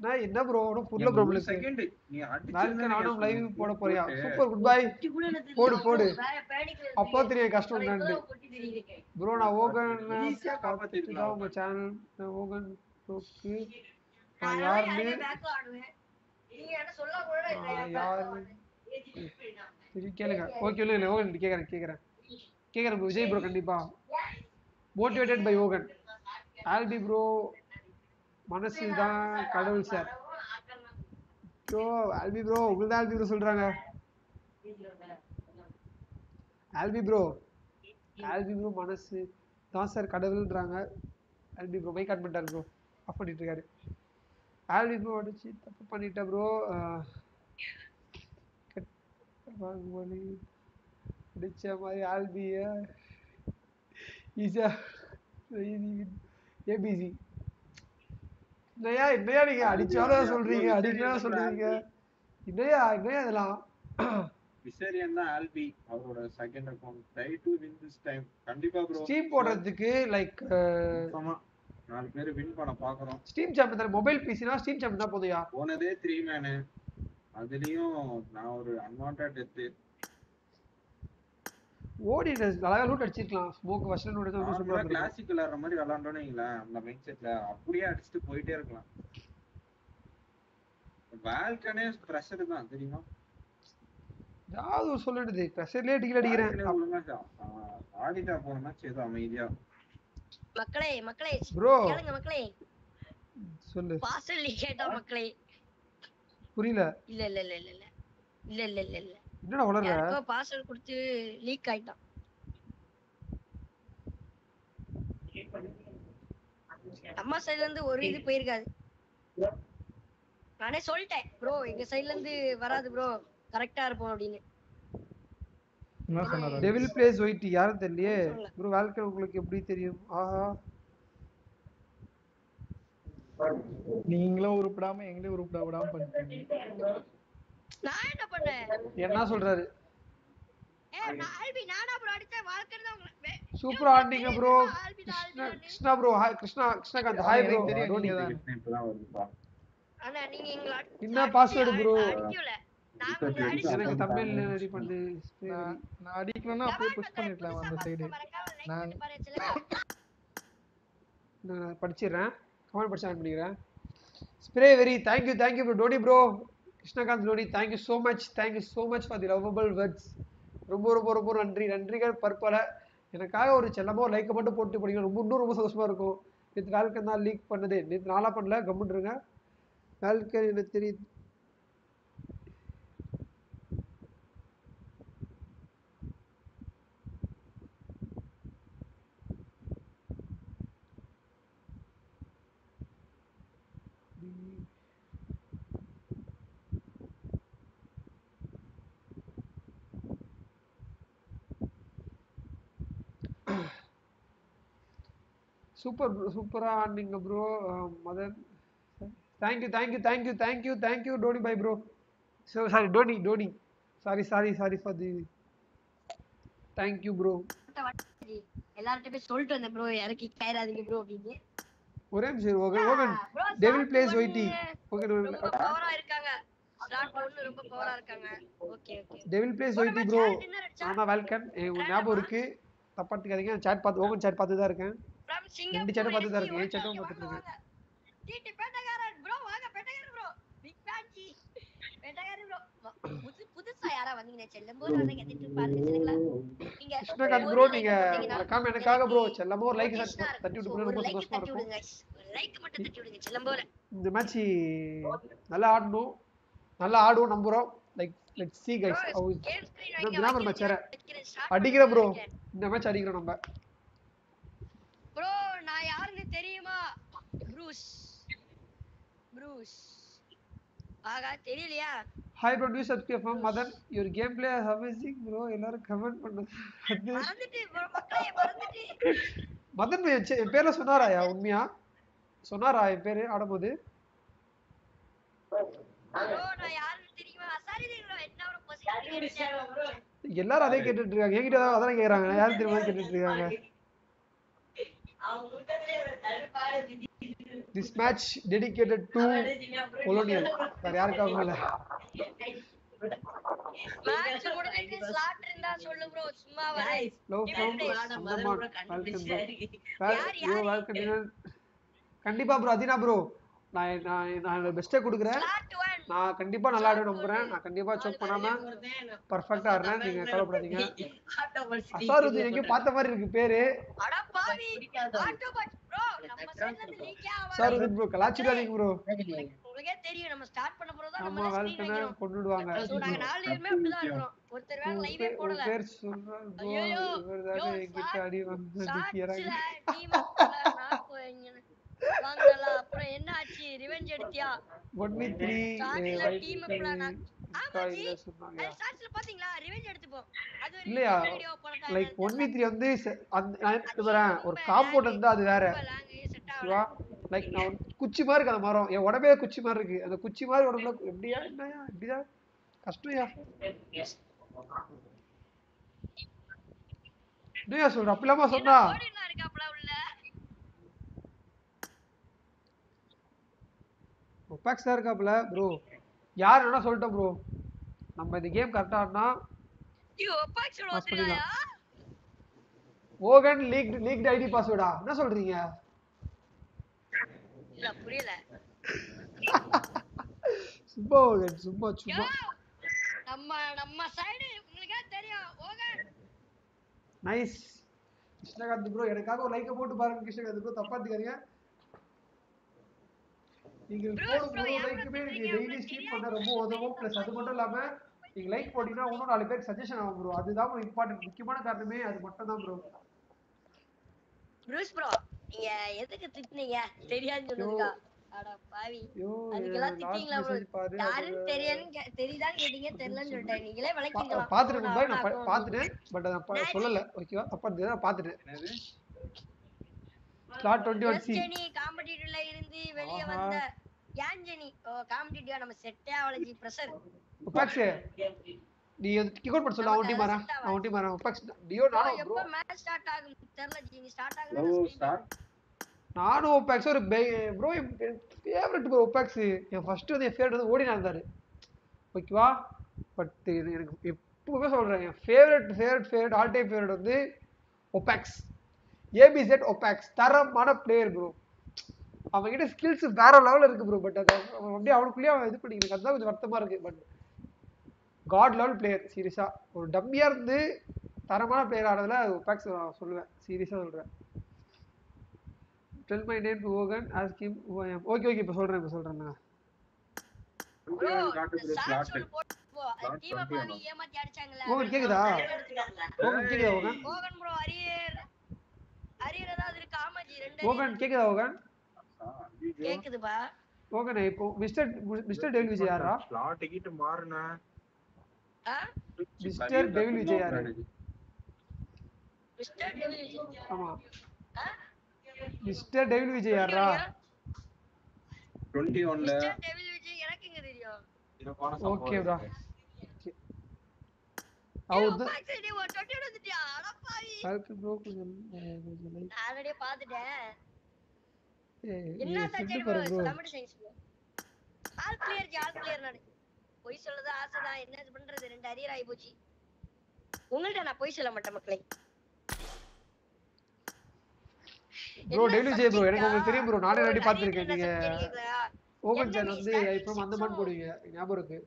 நான் என்ன ப்ரோ புரியல நானும் லைவ் போட போறியா? சூப்பர் குட் பை போடு போடு. அப்போ தெரிய கஷ்டம் ப்ரோ நான் ஓகன் உங்க சேனல் ஓகன் ப்ரோக்கு நான் யாருன்னு கேளுங்க ஓகே இல்லை இல்லை ஓகன் கேட்குறேன் கேட்குறேன் கேட்குறேன் விஜய் ப்ரோ கண்டிப்பா. மோட்டிவேட்டட் பை ஓகன் ஆல்பி ப்ரோ மனசு தான் கடவுள் சார் ப்ரோ ஆல்பி ப்ரோ உங்களுக்கு தான் ஆல்பி ப்ரோ சொல்றாங்க. ஆல்பி ப்ரோ ஆல்பி ப்ரோ மனசு தான் சார் கடவுள்ன்றாங்க. ஆல்பி ப்ரோ மைக் ஆன் பண்ணிட்டாரு ப்ரோ ஆஃப் பண்ணிட்டு இருக்காரு ஆல்பி ப்ரோ அடிச்சு தப்பு பண்ணிட்ட ப்ரோ அடிச்ச மாதிரி ஆல்பிய ஈஸியா ஏபிசி என்னையா என்னையா நீங்க அடிச்சாலும் சொல்றீங்க அடிக்கலாம் சொல்றீங்க. என்னையா என்னையா இதெல்லாம்? விசேரியன் தான் ஆல்பி அவரோட second account try to win this time கண்டிப்பா ப்ரோ ஸ்டீம் போடுறதுக்கு லைக் ஆமா. நாலு பேர் வின் பண்ண பாக்குறோம். ஸ்டீம் சாம்பியன் தான் மொபைல் பிசினா ஸ்டீம் சாம்பியன் தான் போதுயா? போனதே த்ரீ மேனு அதுலயும் நான் ஒரு அன்வான்ட் டெத்து ஓடி அழகா லூட் அடிச்சிருக்கலாம். ஸ்மோக் வர்ஷன் லூட் அடிச்சா கிளாசிக் விளையாடுற மாதிரி விளையாண்டோன்னு வைங்களேன் அந்த மைண்ட் செட்ல அப்படியே அடிச்சுட்டு போயிட்டே இருக்கலாம். வேல்கனே ப்ரெஷர் தான் தெரியுமா? ஏதாவது சொல்லிடுது ப்ரெஷர்லயே டிகில் அடிக்கிறேன். ஆடிட்டா போன மேட்ச் ஏதோ அமைதியா மக்களே மக்களே Bro. கேளுங்க மக்களே. சொல்லு. பாசல் கேட்டா மக்களே. புரியல. இல்ல இல்ல இல்ல இல்ல இல்ல இல்ல இல்ல இல்ல. என்னடா வளர்ற யாருக்கோ பார்சல் கொடுத்து லீக் ஆயிட்டான். அம்மா சைடுல இருந்து ஒரு இது போயிருக்காது. நானே சொல்லிட்டேன் ப்ரோ எங்க சைடுல இருந்து வராது ப்ரோ கரெக்டா இருப்போம் அப்படின்னு. டெவில் பிளேஸ் ஒயிட் யாரும் தெரியலையே. ப்ரோ வாழ்க்கை உங்களுக்கு எப்படி தெரியும்? ஆஹா. நீங்களும் உருப்படாம எங்களையும் உருப்பட விடாம பண்ணிட்டீங்க. நான் என்ன பண்ணேன்? என்ன சொல்றாரு? சூப்பரா ஆடிங்க bro Krishna bro hi Krishna Krishnakanth. Hi bro எனக்கு தெரியும், நீங்க தான். என்ன பாஸ்வேர்டு ப்ரோ எனக்கு தமிழ் ரெடி பண்ணு. நான் அடிக்கணும்னா அப்படியே புஷ் அந்த சைடு நான் நான் படிச்சிடுறேன். கமெண்ட் படிச்சு ஆன் பண்ணிக்கிறேன் spray very thank you thank you bro Tony bro Krishnakanth Tony thank you so much thank you so much for the words ரொம்ப ரொம்ப ரொம்ப நன்றி. நன்றிகள் பற்பல. எனக்காக ஒரு செல்லமாக ஒரு லைக்கை மட்டும் போட்டு படிக்கணும் ரொம்ப இன்னும் ரொம்ப சந்தோஷமா இருக்கும். நேற்று வேல்கன் தான் லீக் பண்ணது. நேற்று நாளாக பண்ணல. கம்முன்றுங்க வேல்கன் எனக்கு தெரியுது சூப்பர் சூப்பரா ஆடினீங்க bro Madan. Thank you thank you thank you thank you thank you Tony bye bro so sorry Tony Tony sorry sorry sorry for the thank you bro எல்லார்ட்ட போய் சொல்லிட்டு வந்தேன் ப்ரோ இறக்கி கயிறாதீங்க ப்ரோ அப்படின்னு. ஒரே நிமிஷம் bro, டெவில் பிளேஸ் பண்ணி. ஒயிட்டி ஓகன் ரொம்ப பவரா இருக்காங்க ஸ்டார்ட் பண்ணு ரொம்ப பவரா இருக்காங்க ஓகே ஓகே டெவில் பிளேஸ் ஒயிட்டி ப்ரோ வேல்கன் எனக்கு ஞாபகம் இருக்கு? தப்பா எடுத்துக்காதீங்க. சாட் பார்த்து ஓகன் சாட் பார்த்து தான் இருக்கேன் ரெண்டு சாட்டும் பார்த்து தான் இருக்கேன். சாட்டும் பார்த்துட்டு இருக்கேன் டிடி பேட்டகாரன் ப்ரோ வாங்க பேட்டகாரன் ப்ரோ பிக் ஃபேன்சி பேட்டகாரன் ப்ரோ புது புதுசா யாரா வந்தீங்க? செல்லம்போது வந்து கத்திட்டு பாருங்க சரிங்களா? நீங்க கிருஷ்ணகாந்த் ப்ரோ நீங்க மறக்காம எனக்காக ப்ரோ செல்லமா ஒரு லைக் தட்டி விட்டு ரொம்ப லைக் சந்தோஷமா இருக்கும். லைக் மட்டும் தட்டி விடுங்க செல்லம்போல இந்த மேட்ச் நல்லா ஆடணும். நல்லா ஆடுவோம் நம்புறோம். லைக் லெட் சி கைஸ் கிராமர் மேட்ச் வேற அடிக்கிற ப்ரோ இந்த மேட்ச் அடிக்கிறோம் நம்ம. ப்ரோ நான் யாருன்னு தெரியுமா? ப்ரூஸ் ப்ரூஸ் ஆகா தெரியலையா? Hi bro news subscribe from Madan your game play amazing bro எல்லாரும் கமெண்ட் பண்ணுங்க. மறந்துட்டு bro, மக்களே மறந்துட்டு மதன் என் பேர்ல சொன்னாராயா உண்மையா? சொன்னாரா என் பேரு ஆடும்போது? ப்ரோ நான் யாருன்னு தெரியுமா சாரி ப்ரோ என்ன ஒரு பொசிஷன் எல்லாரும் அதே கேட்டுட்டு இருக்காங்க என்கிட்ட தான் அதான் கேக்குறாங்க. யாரும் தெரியுமா கேட்டுட்டு இருக்காங்க? This match dedicated to colonial வேற யாருக்காகவும் இல்ல மேட்ச் முடிஞ்சிட்டு ஸ்லாட் இருந்தா சொல்லு ப்ரோ சும்மா வர லவ் ஃப்ரம் கண்டிப்பா ப்ரோ அதினா ப்ரோ நான் நான் நான் பெஸ்ட்டே கொடுக்குறேன். நான் கண்டிப்பா நல்லா ஆடுவேன் நம்புறேன். நான் கண்டிப்பா செக் பண்ணாம பர்ஃபெக்ட்டா ஆடுறேன் நீங்க கவலைப்படாதீங்க. அசாருதீன் எங்கேயோ பார்த்த மாதிரி இருக்கு பேரு. அட பாவி. ஆட்டோபாட் ப்ரோ கலாச்சிடாதீங்க ப்ரோ உங்களுக்கே தெரியும். நம்ம ஸ்டார்ட் பண்ண போறோம் தான் நம்ம ஸ்க்ரீன் வெல்கம் வைக்கிறோம் கொண்டுடுவாங்க. சோ நாங்க நாலு பேருமே அப்படிதான் இருக்கோம் ஒருத்தர் வேற லைவே உன் போடல. பேர் சொல்றேன் ப்ரோ ஐயோ இவர் தானே என்கிட்ட அடி வந்து நிக்கிறாங்க சாட்சில டீம் நான் போய் வாங்கல அப்புறம் என்ன ஆச்சு? ரிவெஞ்ச் எடுத்தியா? ஒன்லி த்ரீ சாட்சில டீம் பிளான் ஆமா ஜி. இல்ல சொன்னாங்க. அது சாட்சில பாத்தீங்களா? ரிவெஞ்ச் எடுத்துப்போம். அது ஒரு இல்லையா? லைக் த்ரீ வந்து நான் ஒரு காம்பவுண்ட் இருந்தா அது வேற. ஓகேவா லைக் நான் ஒரு குச்சி மாதிரி இருக்கு அந்த மரம். என் உடம்பே குச்சி மாதிரி இருக்கு. அந்த குச்சி மாதிரி உடம்புல எப்படியா என்னயா இப்படிதான் கஷ்டம்யா? என்னையா சொல்ற? அப்படிலாமா சொன்னா? ஒப்பாக்ஸ் தான் இருக்காப்புல ப்ரோ யார் வேணா சொல்லிட்டோம் ப்ரோ நம்ம இந்த கேம் கரெக்டா ஆடினா ஓகன் லீக் லீக் ஐடி பாஸ்வேர்டா என்ன சொல்றீங்க? புரியல. <laughs> சும்மா ஓகன் சும்மா சும்மா. நம்ம நம்ம சைடு உங்களுக்கே தெரியும் ஓகன் நைஸ் கிருஷ்ணகாந்த் ப்ரோ எனக்காக ஒரு லைக்கை போட்டு பாருங்க கிருஷ்ணகாந்த் ப்ரோ தப்பா எடுத்துக்காதீங்க. நீங்கள் போடும் ஒரு லைக்குமே எனக்கு டெய்லி ஸ்ட்ரீம் பண்ண ரொம்ப உதவும். ப்ளஸ் அது மட்டும் இல்லாம நீங்க லைக் போட்டீங்கன்னா இன்னும் நாலு பேருக்கு சஜஷன் ஆகும் ப்ரோ அதுதான் ஒரு இம்பார்ட்டன்ட் முக்கியமான காரணமே அது மட்டும் தான் ப்ரோ ப்ரூஸ் ப்ரோ நீங்க எதுக்கு திட்டுனீங்க? தெரியாதுன்னு சொன்னதுக்கா அட பாவி. ஐயோ அதுக்கெல்லாம் திட்டீங்களா பாரு யாருன்னு தெரியாதுன்னு கே- தெரியுதான்னு கேட்டீங்க தெரியலன்னு சொல்லிட்டேன். நீங்களே விளக்கிக்கலாம். பாத்துட்டேன் நான் பாத்துட்டேன் பட் நான் சொல்லல. ஓகேவா தப்பா பாத்துட்டேன். ஸ்லாட் டுவெண்ட்டி ஒன் சி ஜெனி காம்படிட்டிவ்ல இருந்து வெளிய. வந்த ஏன் ஜெனி? ஓ காம்படிட்டிவா நம்ம செட்டே ஆவலஜி பிரஷர் உபாக்ஸ் நீ கிக் அவுட் பண்ண சொல்ல. அவன் டீம் வரேன் அவன் டீம் வரேன் உபாக்ஸ் டியோ நானும் ப்ரோ எப்ப மேட்ச் ஸ்டார்ட் ஆகும் தெரியல ஜி நீ ஸ்டார்ட் ஆகுது நானும் உபாக்ஸ் ஒரு ப்ரோ ஃபேவரட் ப்ரோ உபாக்ஸ். என் ஃபர்ஸ்ட் வந்து என் ஃபேவரட் வந்து ஓடினா இருந்தாரு. ஓகேவா பட் இது எனக்கு எப்பவுமே சொல்றேன் என் favourite favourite favourite all time favourite வந்து ஒபாக்ஸ் ஏபிசெட் ஒபாக்ஸ் தரமான பிளேயர் ப்ரோ அவன்கிட்ட ஸ்கில்ஸ் வேற லெவல்ல இருக்கு ப்ரோ பட் அது அவன் அப்படியே அவனுக்குள்ளேயே அவன் இது பண்ணிக்கிறது அதுதான் கொஞ்சம் வருத்தமா இருக்கு. பட் காட் லெவல் பிளேயர் சீரியஸா ஒரு டம்மியா இருந்து தரமான பிளேயர் ஆடுறதுல ஒபாக்ஸ் நான் சொல்லுவேன். சீரியஸா சொல்றேன். டெல் மை நேம் டு ஓகன் ஆஸ்க் ஹிம் ஓகே ஓகே இப்போ சொல்றேன் இப்போ சொல்றேன் நான். கேக்குதா? கேக்குதா ஓகன் ஓகன் ப்ரோ அரியர் ஏதாவது இருக்கு? ஆமா ஜி ரெண்டு ஓகன் கேக்குதா ஓகன்? கேக்குதுப்பா. ஓகன் இப்போ மிஸ்டர் மிஸ்டர் டெவில் விஜய் யாரா ஸ்லாட் கிட்ட மாறுனா. ஆ? மிஸ்டர் டெவில் விஜய் யாரு? மிஸ்டர் டெவில் ஆமா. மிஸ்டர் டெவில் விஜய் யாரா ஒன்ல. மிஸ்டர் டெவில் விஜய் எனக்கு எங்க தெரியும்? ஓகே ப்ரோ அவர் ப்ரோ கொஞ்சம் கொஞ்சம் ஆல்ரெடி பாத்துட்டேன். என்ன bro science bro all clear நானு பொய் சொல்லது ஆசைதான். என்ன பண்றது? ரெண்டு அரியர் ஆகி போச்சு. உங்கள்ட்ட நான் பொய் சொல்ல மாட்டேன் மக்களே. ப்ரோ டெவில் விஜய் ப்ரோ எனக்கு உங்களுக்கு தெரியும் ப்ரோ நானே ரெடி பார்த்துருக்கேன் நீங்க. கேக்குதா ஓபன் சேனல் வந்து இப்போ அந்த மாதிரி போடுவீங்க. ஞாபகம் இருக்கு.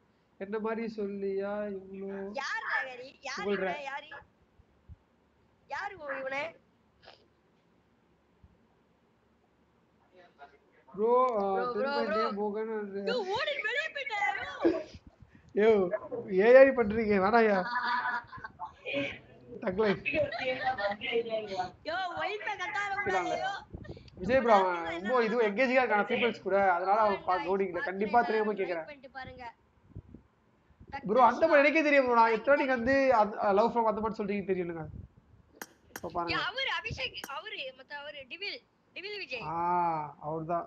என்ன மாதிரி சொல்லியா இவ்வளோ யார் நகரி யார் யாரு? யாரு இவனே? ப்ரோ bro, திரும்ப bro. மோகன் யோ ஓடி வெளிய போயிட்டாரு யோ. ஏஐ பண்றீங்க வேணாயா தக்லை யோ வைஃப கட்டார யோ. விஜய் ப்ரோ ரொம்ப இது எங்கேஜிங்கா இருக்கான பீப்பிள்ஸ் கூட. அதனால அவன் கண்டிப்பா தெரியாம கேக்குறேன். பண்ணிட்டு பாருங்க. ப்ரோ அந்த மாதிரி எனக்கே தெரியும் ப்ரோ நான் எத்தனை வந்து லவ் ஃப்ரம் அந்த மாதிரி சொல்றீங்க தெரியுங்க இப்போ பாருங்க. அவரு அபிஷேக் அவரு மத்த அவரு டிவில் டிவில் விஜய். ஆ அவர்தான்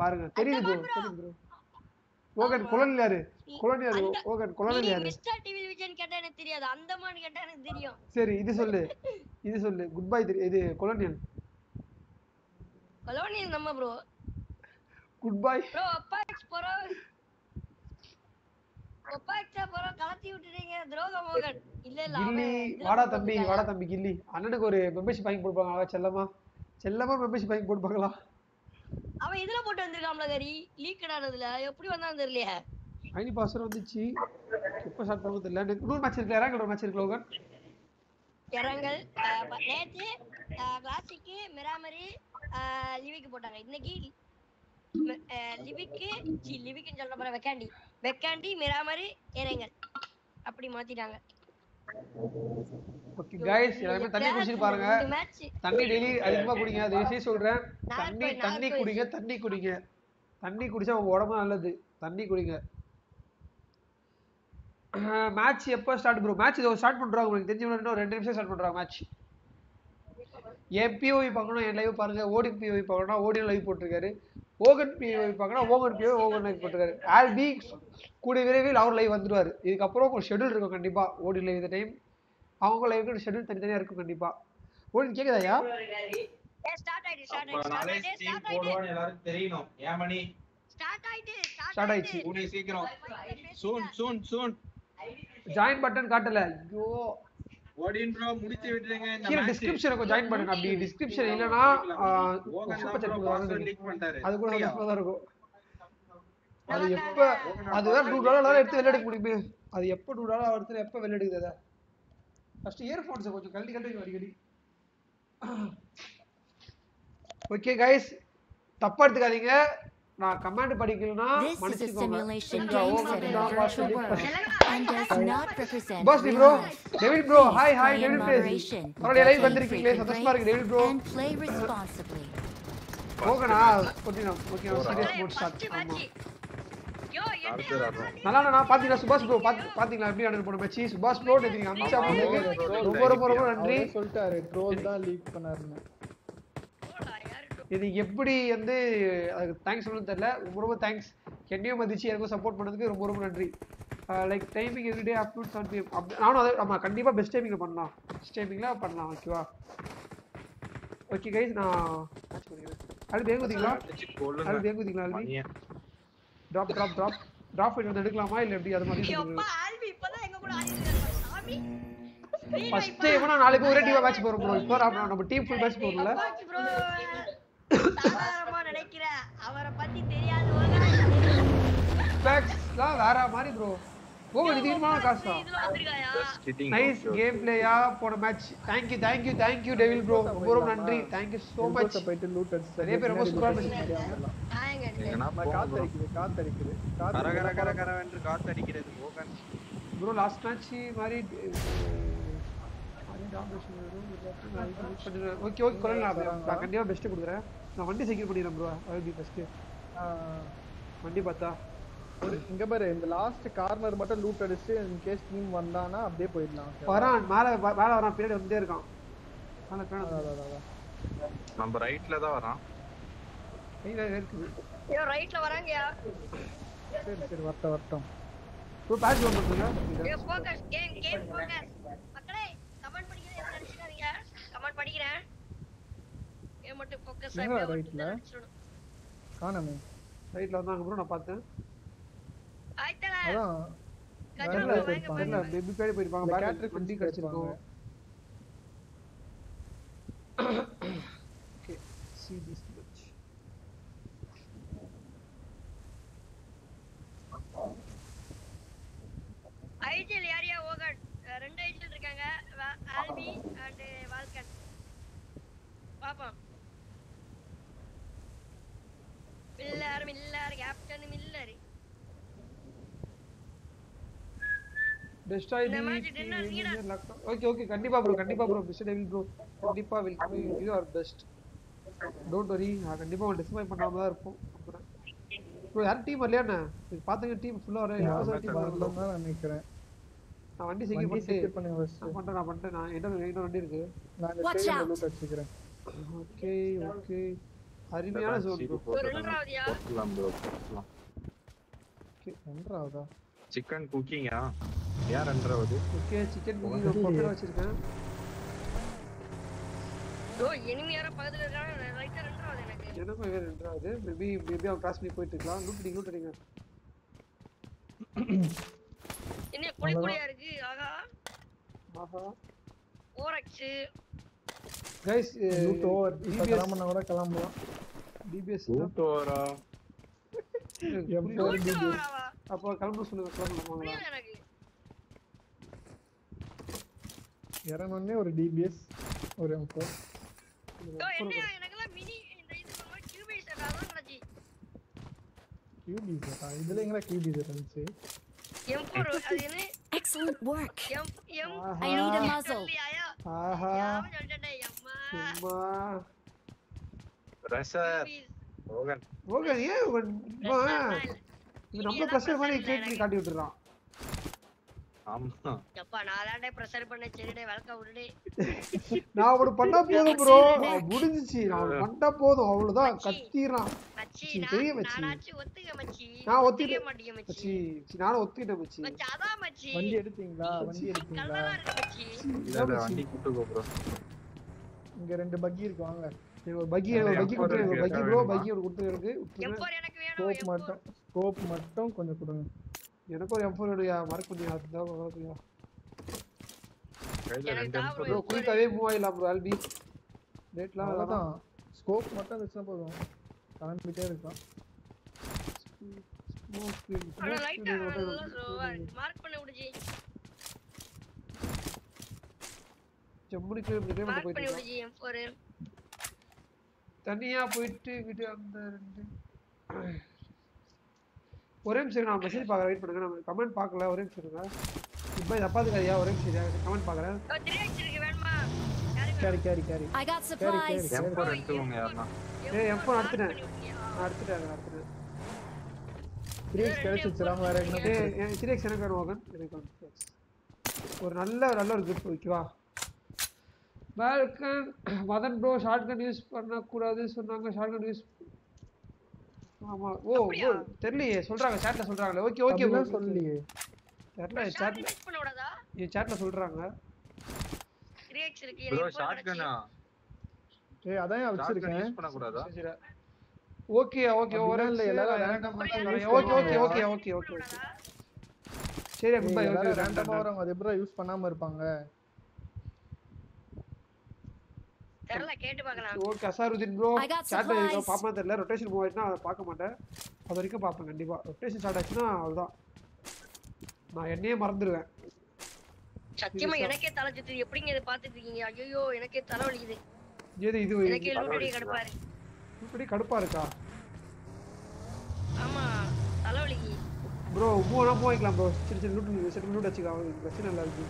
பாருங்க தெரியுது ப்ரோ தெரியுது ப்ரோ ஓகன் குலன் யாரு? குலன் யாரு? ஓகன் குலன் யாரு? மிஸ்டர் டிவில் விஜய்னு கேட்டா எனக்கு தெரியாது. அந்தமான் கேட்டா எனக்கு தெரியும். சரி இது சொல்லு. <laughs> இது சொல்லு. குட் பை இது கொலோனியல் கொலோனியல் நம்ம ப்ரோ குட் பை ப்ரோ ஒப்பாக்ஸ் போறோம் ஒப்பாக்ஸா போறோம் கலத்தி விட்டுட்டீங்க துரோக மோகன் இல்ல இல்ல கில்லி அவன் இதுல வாடா தம்பி வாடா தம்பி கில்லி. அண்ணனுக்கு ஒரு மெம்பர்ஷிப் வாங்கி கொடுப்பாங்களா செல்லமா செல்லமா மெம்பர்ஷிப் வாங்கி கொடுப்பாங்களா? அவன் இதுல போட்டு வந்திருக்கான்ல கரி லீக் ஆனதுல எப்படி வந்தான்னு தெரியலையே. ஐடி பாஸ்வேர்ட் வந்துச்சு. எப்போ ஸ்டார்ட் தெரியல. எனக்கு இன்னொரு மேட்ச் இறங்கல் ஒரு மேட்ச் இருக்கு லோகன். இரங்கல் அஹ், ப- நேத்து கிளாசிக்கு மிராமரி அஹ், லிவிக்கு போட்டாங்க. இன்னைக்கு லிவிக்கு லிவிக்குன்னு சொல்ற போற வெக்காண்டி வெக்காண்டி மிராமரி இரங்கல் அப்படி மாத்திட்டாங்க. ஓகே கைஸ் எல்லாருமே தண்ணி குடிச்சிட்டு பாருங்க. தண்ணி டெய்லி அதிகமா குடிங்க. அது விஷயம் சொல்றேன். தண்ணி தண்ணி. குடிங்க தண்ணி குடிங்க. தண்ணி குடிச்சா உங்க உடம்பு நல்லது. தண்ணி குடிங்க. மேட்ச் எப்போ ஸ்டார்ட் ப்ரோ மேட்ச் இதோ ஸ்டார்ட் பண்றாங்க. உங்களுக்கு தெரிஞ்ச இன்னும் ரெண்டு நிமிஷம் ஸ்டார்ட் பண்றாங்க மேட்ச் என் பிஓவி பார்க்கணும் என் லைவ் பாருங்க. ஓடி பிஓவி பார்க்கணும் ஓடி லைவ் போட்டிருக்காரு. ஓகன் பார்க்கணும் ஓகன் பிஓவி ஓகன் லைவ் போட்டிருக்காரு. ஆல்பி கூடிய விரைவில் அவர் லைவ் வந்துருவாரு. இதுக்கப்புறம் ஒரு ஷெட்யூல் இருக்கும் கண்டிப்பா. ஓடி லைவ் இந்த டைம் அவங்க லைவுக்கு ஷெட்யூல் தனித்தனியா இருக்கும் கண்டிப்பா. ஓடி start ஸ்டார்ட் ஆயிடுச்சு. Soon soon soon join button காட்டல. ஐயோ. ஓடின் ப்ரோ முடிச்சு விட்டுருங்க இந்த கீழே match. டிஸ்கிரிப்ஷன் இருக்கும் ஜாயின் பண்ணுங்க அப்படி. டிஸ்கிரிப்ஷன் இல்லனா சூப்பர் சாட் பண்ணிட்டாரு. அது கூட தான் இருக்கும். அது எப்ப அதுதான் நூறு டாலர் எடுத்து வெளில எடுக்க முடியுமே. அது எப்ப நூறு டாலர் எடுத்து எப்ப வெளில எடுக்குது அதை? ஃபர்ஸ்ட் இயர்ஃபோன்ஸ் கொஞ்சம் கழட்டி கழட்டி அடிக்கடி. <clears throat> ஓகே கைஸ் தப்பா எடுத்துக்காதீங்க. நான் கமாண்ட் படிக்கலனா This is a மன்னிச்சுக்கோங்க. Boss bro. Devil bro hi hi devil blaze பரவாயில்ல லைவ் வந்திருக்கீங்களே சந்தோஷமா இருக்கு devil bro and play responsibly. ஓகேண்ணா ஓகேண்ணா ஓகே சீரியஸ் மோட் ஸ்டார்ட் ஆமா. நல்லா நான் பாத்தீங்களா சுபாஷ் ப்ரோ பாத்து பாத்தீங்களா எப்படி ஆர்டர் போன மேட்ச் சுபாஷ் ப்ரோ நீங்க அமிச்சா ரொம்ப ரொம்ப ரொம்ப நன்றி. சொல்லிட்டாரு ட்ரோல் தான் லீக் பண்ணாருன்னு. இது எப்படி வந்து அதுக்கு தேங்க்ஸ் சொல்லணும் தெரியல. ரொம்ப ரொம்ப தேங்க்ஸ் என்னையும் மதிச்சு எனக்கும் சப்போர்ட் பண்ணதுக்கு ரொம்ப ரொம்ப நன்றி. Like timing everyday upload seven PM நானும் அதை ஆமாம் கண்டிப்பாக பெஸ்ட் டைமிங்கில் பண்ணலாம். பெஸ்ட் டைமிங்கில் பண்ணலாம் ஓகேவா ஓகே கைஸ் நான் மேட்ச் பண்ணிக்கிறேன் குதிங்களா அல்பி எங்க குதிங்களா அல்பி ட்ராப் ட்ராப் ட்ராப் ட்ராப் பண்ணி வந்து எடுக்கலாமா இல்லை எப்படி? அது மாதிரி எப்பா, ஆல்வி இப்பதான் எங்க கூட ஆடிட்டு இருக்காரு. சாமி. ஃபர்ஸ்ட் டைம் நான் நாளைக்கு ஒரே டீமா மேட்ச் போறோம் ப்ரோ இப்போ நம்ம நம்ம டீம் ஃபுல் மேட்ச் போறோம்ல சாதாரணமா நினைக்கிற அவரை பத்தி தெரியாது வேற மாதிரி ப்ரோ ஓ இது தீர்மான காசா நைஸ் கேம் பிளேயா போன match thank you thank you thank you devil bro ரொம்ப ரொம்ப நன்றி தேங்க் யூ so much போயிட்டு லூட் அடிச்சு நிறைய பேர் ரொம்ப சூப்பரா பேசுறீங்க காத்து அடிக்குது காத்து அடிக்குது கர கர கர கர வென்று காத்து அடிக்கிறது ஓகன் ப்ரோ லாஸ்ட் மேட்ச் மாதிரி ஓகே ஓகே நான் கண்டிப்பா பெஸ்ட் கொடுக்குறேன் நான் வண்டி செக்யூர் பண்ணிடுறேன் ப்ரோ பி ஃபர்ஸ்ட் வண்டி பார்த்தா. ஒரு இங்க பாரு இந்த லாஸ்ட் கார்னர் மட்டும் லூட் அடிச்சு இன் கேஸ் டீம் வந்தானா அப்படியே போயிடலாம். வரான் மேல மேல வரான் பின்னாடி வந்துட்டே இருக்கான். மேல பின்னாடி நம்ம ரைட்ல தான் வரான். கையில இருக்குது ஐயோ ரைட்ல வராங்கயா? சரி சரி வரட்டும் வரட்டும். ப்ரோ பேட்ச் ஓன் பண்ணுங்க. ஐயோ ஃபோக்கஸ் கேம் கேம் ஃபோக்கஸ் மக்களே கமெண்ட் நினைச்சுக்காதீங்க. கமெண்ட் படிக்கிறேன் எங்க ரைட்ல காணமே ரைட்ல வந்தாங்க ப்ரோ நான் பார்த்தேன் ஆயிட்டல அதான் கஜா வேற வாங்க போயிருப்பாங்க. தெரியல பேபி பேடி போயிருப்பாங்க இந்த பேக் catering வண்டி fix கிடைச்சிருக்கோம் okay see this match IGL யாரியா ஓகன் அஹ் ரெண்டு ஐஜிஎல் இருக்காங்க வா- ஆல்பி அண்ட் வால்கன் பாப்போம் Miller Miller captain Miller best ID இந்த match dinner நீடா. ஓகே ஓகே கண்டிப்பா ப்ரோ கண்டிப்பா ப்ரோ பெஸ்ட் டெவில் ப்ரோ கண்டிப்பா will you are best don't worry நான் கண்டிப்பா உங்களை டிஸ்மைன் பண்ணாம தான் இருப்போம். அப்புறம் ப்ரோ யாரும் டீம் வரலையாண்ணே இது பாத்துங்க டீம் ஃபுல்லா வர டீம் வரலாம் தான் நினைக்கிறேன். நான் வண்டி செக்யூர் வண்டி secure பண்ணிட்டு பண்ணுங்க first. நான் பண்றேன் நான் பண்ணிட்டேன் நான் என்ன என்ன வண்டி இருக்கு. நான் இந்த Watch ஸ்டேடியம்ல out. லூட் அடிச்சுக்கிறேன் ஓகே ஓகே அருமையான ஜோன் ப்ரோ ஒரு ரெண்டாவதுயா போட்டுலாம் ப்ரோ போட்டுலாம் ஒன்றாவதா சிக்கன் குக்கிங்கா யார் ரெண்டாவது? ஓகே சிக்கன் குக்கிங் பொக்கெட் வச்சிருக்கேன். ஓ enemy யாரோ பக்கத்துல இருக்காங்க ரைட்டா ரெண்டு ஆகுது எனக்கு. எனக்கும் வேறு ரெண்டாவது. மேபி மேபி அவன் கிராஸ் பண்ணி போயிட்டு இருக்கலாம். லூட் அடிங்க லூட் அடிங்க என்ன குழி குழியா இருக்கு? ஆகா ஆஹா. ஓரக்ஸ் கைஸ் லூட் ஓவர். இப்ப டிபிஎஸ் கிளம்புனா கூட கிளம்பலாம். டிபிஎஸ் ரூட் ஓவரா? M4 DBS. அப்போ கிளம்ப சொல்லுங்க கிளம்பலாமா இறங்கணுன்னே ஒரு டிபிஎஸ் ஒரு M4 ஓ என்ன எனக்கெல்லாம் மினி இந்த இது ரொம்ப கியூபி செட் அதான் நினைச்சி கியூபி செட்டா இதுல எங்கடா கியூபி செட் இருந்துச்சு? M4 அது என்ன? Excellent work. M M I need a muzzle. ஆஹா சொல்லிட்டேன் அம்மா சும்மா பிரஷர் மோகன் ஓகே ஏன் இவன் இவன் இவன் நம்மள ப்ரெஷர் மாதிரி கிரியேட் பண்ணி காட்டி விட்டுறான் ஆமா. எப்பா நான் தாண்டே ப்ரெஷர் பண்ண சரிடே வளர்க்க விடுடே. நான் பண்ணா போதும் ப்ரோ முடிஞ்சிச்சு. நான் அவனு பண்ணா போதும். அவ்வளவுதான். கத்திறான் மச்சி மச்சி, நான் பெரிய மச்சி. நானாச்சும் ஒத்துக்க மச்சி. நான் ஒத்துக்க ஒத்துக்கிட்டேன் மாட்டீங்க மச்சி. மச்சி மச்சி நானும் ஒத்துக்கிட்டேன் மச்சி. மச்சி அதான் மச்சி. வண்டி எடுத்தீங்களா? வண்டி எடுத்தீங்களா? கல்லலா இருக்கு மச்சி. இல்ல இல்ல வண்டி கூட்டு போ ப்ரோ இங்க ரெண்டு பக்கி இருக்கு வாங்க. ஒரு பக்கி ஒரு பக்கி கொடுத்துரு எனக்கு ஒரு பக்கி ப்ரோ பக்கி ஒரு கொடுத்துரு எனக்கு விட்டுருங்க. M4 எனக்கு வேணும் ஸ்கோப் மட்டும் ஸ்கோப் மட்டும் கொஞ்சம் கொடுங்க. எனக்கு ஒரு எம்4 வேணும்யா மறக்க முடியாது. அதுதான் மறக்கலையா கையில ரெண்டு M4 ப்ரோ குயிக்காவே மூவ் ஆயிடலாம் ப்ரோ ஆல்பி ரேட்லாம் அவ்வளவுதான். ஸ்கோப் மட்டும் இருந்துச்சுன்னா போதும். தாண்டிட்டே இருக்கான் மார்க் பண்ண விடுஜி ஜம்முனு கீழே இப்படி மார்க் போயிட்டு பண்ணி இருக்கான். விடுஜி M4 தனியா போயிட்டு வீட்டு அந்த ரெண்டு. ஒரே நிமிஷம் நான் மெசேஜ் பார்க்குறேன். வெயிட் பண்ணுங்க நான் கமெண்ட் பார்க்கல. ஒரே நிமிஷம் இருங்க. இப்போ இது அப்பாது கதையா? ஒரே நிமிஷம் கமெண்ட் பார்க்குறேன். ஓ 3x இருக்கு வேணுமா? Carry carry carry carry M4 எடுத்துக்கோங்க யாருன்னா. ஏய் எம் ஃபோன் அடுத்துட்டேன் நான் அடுத்துட்டேன் நான் அடுத்துட்டேன் த்ரீ எக்ஸ் கிடைச்சிச்சுலாம் வேற என்ன சிரிக்ஸ் எனக்கு வேணும் மகன் எனக்கு 3x. ஒரு நல்ல நல்ல ஒரு கிஃப்ட் ஓகேவா வேல்கன் Madan bro shotgun use பண்ணக்கூடாதுன்னு சொன்னாங்க. ஷார்ட் கன் யூஸ் ஆமா. ஓ ஓ தெரியலையே. சொல்றாங்க சாட்ல சொல்றாங்களே. ஓகே ஓகே அப்படிலாம் சொல்லலையே. தெரியல சாட்ல என் சாட்ல சொல்றாங்க. 3x இருக்கு ப்ரோ கன்னா ஏய் அதான் வச்சிருக்கேன். யூஸ் பண்ண கூடாதா ஓகே ஓகே ஒரு இல்ல, எல்லாரும் ஆ okay okay okay okay okay. சரி குட் பை ஓகே ரேண்டமா வரவங்க அது எப்படி யூஸ் பண்ணாம இருப்பாங்க? தெரியல கேட்டு பார்க்கலாம்? ஓகே அசாருதீன் ப்ரோ பாப்பா தெரியல. ரொட்டேஷன் மூவ் அதை பார்க்க மாட்டேன். அது வரைக்கும் பார்ப்பேன் கண்டிப்பா. ரொட்டேஷன் ஸ்டார்ட் ஆச்சுன்னா அவ்வளவுதான். நான் என்னையே மறந்துடுவேன். சத்தியமா எனக்கே தலை சுத்துது. எப்படிங்க இதை பாத்துட்டு இருக்கீங்க? ஐயோ எனக்கே தலை வலிக்குது. ஏது இது? எனக்கே லூட்டடி கடுப்பா இருக்கா? ஆமா தலை வலிக்கு. ப்ரோ மூணா ப்ரோ சின்ன சின்ன லூட் செட் லூட் வச்சுக்கலாம் பிரச்சனை இல்லை இருக்கு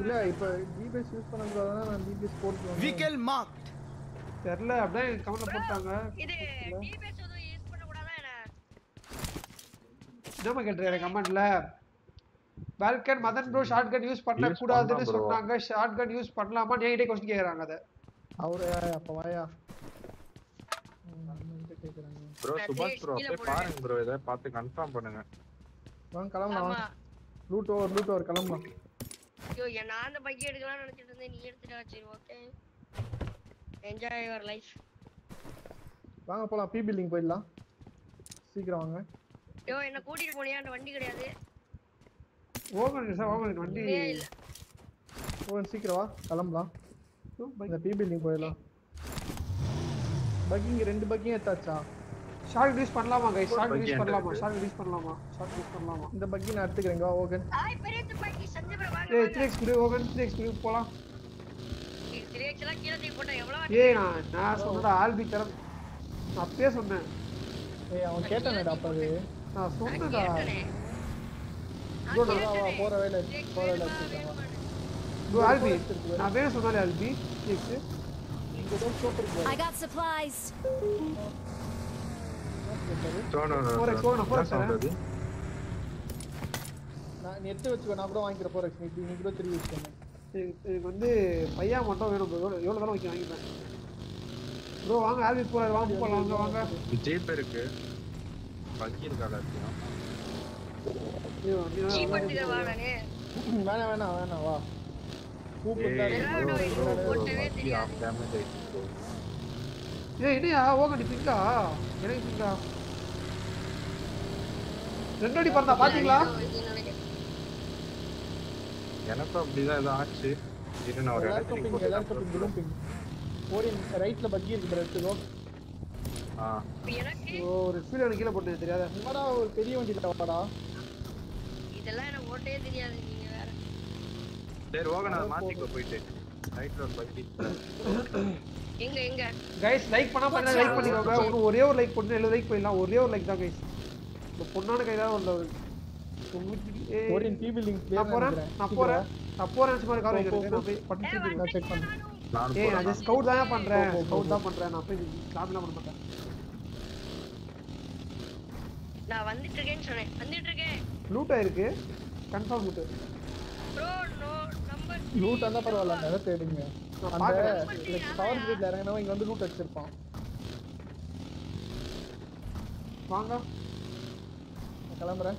இல்ல இப்ப டிபிஎஸ் யூஸ் பண்ண கூடாதுன்னா நான் போட்டு Vehicle marked. தெரியல அப்படியே கமெண்ட்ல போட்டாங்க. இது டிபிஎஸ் எதுவும் யூஸ் பண்ண கூடாதா என்ன கேட்டிருக்காரு கமெண்ட்ல Falcon Madan bro shotgun use பண்ண கூடாதுன்னு. சொன்னாங்க. ஷார்ட் கன் யூஸ் பண்ணலாமா என்கிட்ட கொஸ்டின் கேக்குறாங்க அத. அவரு அப்ப வாயா. ப்ரோ சுபாஷ் ப்ரோ பாருங்க ப்ரோ இதை பார்த்து கன்ஃபார்ம் பண்ணுங்க. வாங்க கிளம்பலாம். லூட் ஓவர் லூட் ஓவர் கிளம்பலாம் ஐயோ நான் அந்த பைக் எடுக்கலாம்னு நினைச்சிட்டு இருந்தேன். நீ எடுத்துட்டா சரி ஓகே என்ஜாய் யுவர் லைஃப் வாங்க போலாம். பி பில்டிங் போயிடலாம். சீக்கிரம் வாங்க. ஐயோ என்ன கூட்டிட்டு போனியா? அந்த வண்டி கிடையாது. ஓகே சார் ஓகே வண்டி இல்ல. ஓகே சீக்கிரம் வா. கிளம்பலாம். இந்த பி பில்டிங் போயிடலாம். பக்கிங் ரெண்டு பக்கிங் எடுத்தாச்சா? ஷார்ட் யூஸ் பண்ணலாமா கைஸ் ஷார்ட் buggy யூஸ் என்கிட்ட பண்ணலாமா இருக்கு. ஷார்ட் யூஸ் பண்ணலாமா ஷார்ட் யூஸ் பண்ணலாமா இந்த பக்கி நான் எடுத்துக்கிறேங்க வா ஓகன் ஆய் பெரிய துப்பாக்கி சஞ்சய் bro வாங்க ஏய் வாங்க 3x குடு ஓகன் 3x குடு போலாம். இது 3x எல்லாம் கீழே தூக்கி போட்டா எவ்வளவு ஏய் நான் நான் சொன்னடா ஆல்பி தரம் நான் அப்பயே சொன்னேன். ஏய் அவன் கேட்டானடா அப்ப அது நான் சொன்னேன்டா கேட்டனே. ப்ரோ வா வா போற வேலை போற வேலை எடுத்துக்கலாம் வா ப்ரோ ஆல்பி நான் வேணும் சொன்னாலே ஆல்பி 3x இங்க ஏதோ சூப்பர் I got supplies. நான் எடுத்து வச்சுக்கோ நான் கூட வாங்கிக்கிறேன் போற நீ நீ கூட திரும்பி வச்சுக்கோங்க. எனக்கு வந்து பையா மட்டும் வேணும் எவ்வளோ எவ்வளோ தானே வைக்க வாங்கிப்பேன் ப்ரோ வாங்க ஆல்பி போறாரு வாங்க போகலாம் வாங்க. வாங்க ஜீப் இருக்கு. வாங்க. நானே. வேணாம் வேணாம் வேணாம் வா. ஏய் என்னையா ஓகடி பிங்கா எனக்கு பிங்கா ரெண்டு அடி பறந்தா பாத்தீங்களா? எனக்கும் அப்படிதான் ஏதோ ஆச்சு. இரு நான் ஒரு இடத்துல பிங் எல்லாருக்கும் பிங் இதுவும் பிங் ஓடி ரைட்ல பக்கி இருக்கு ஆ. ஒரு ஸ்பீட் எனக்கு கீழே போட்டு தெரியாத. என்னடா ஒரு பெரிய வண்டியில வாடா. இதெல்லாம் எனக்கு ஓட்டவே தெரியாது நீங்க வேற. சரி ஓகே நான் மாத்திக்கோ போயிட்டு. ரைட்ல ஒரு பக்கி. <coughs> எங்க எங்க? கைஸ் லைக் பண்ணா பண்ணா லைக் பண்ணிக்கோங்க. இன்னும் ஒரே ஒரு லைக் பண்ணு எழுபது லைக் போயிடலாம். ஒரே ஒரு லைக் தான் கைஸ் இந்த பொண்ணான கை தான் உள்ள ஓடின் பி பில்டிங் நான் போறேன் நான் போறேன். நான் போறேன் சும்மா கவர் வைக்கிறேன் நான் போய் பட்டு நான் செக் நானும் ஏய் நான் ஜஸ்ட் ஸ்கவுட் தான் பண்றேன். ஸ்கவுட் தான் பண்றேன். நான் போய் ஸ்லாம்லாம் பண்ண மாட்டேன். நான் வந்துட்டு இருக்கேன்னு சொன்னேன். வந்துட்டு இருக்கேன் லூட் ஆயிருக்கு confirm loot bro no number loot இருந்தா பரவாயில்ல அந்த இடம் தேடுங்க அந்த பார்க்கறேன். லைக் பவர் கிரிட்ல இறங்கினவன் இங்க வந்து லூட் அடிச்சிருப்பான். வாங்க. கிளம்புறேன்.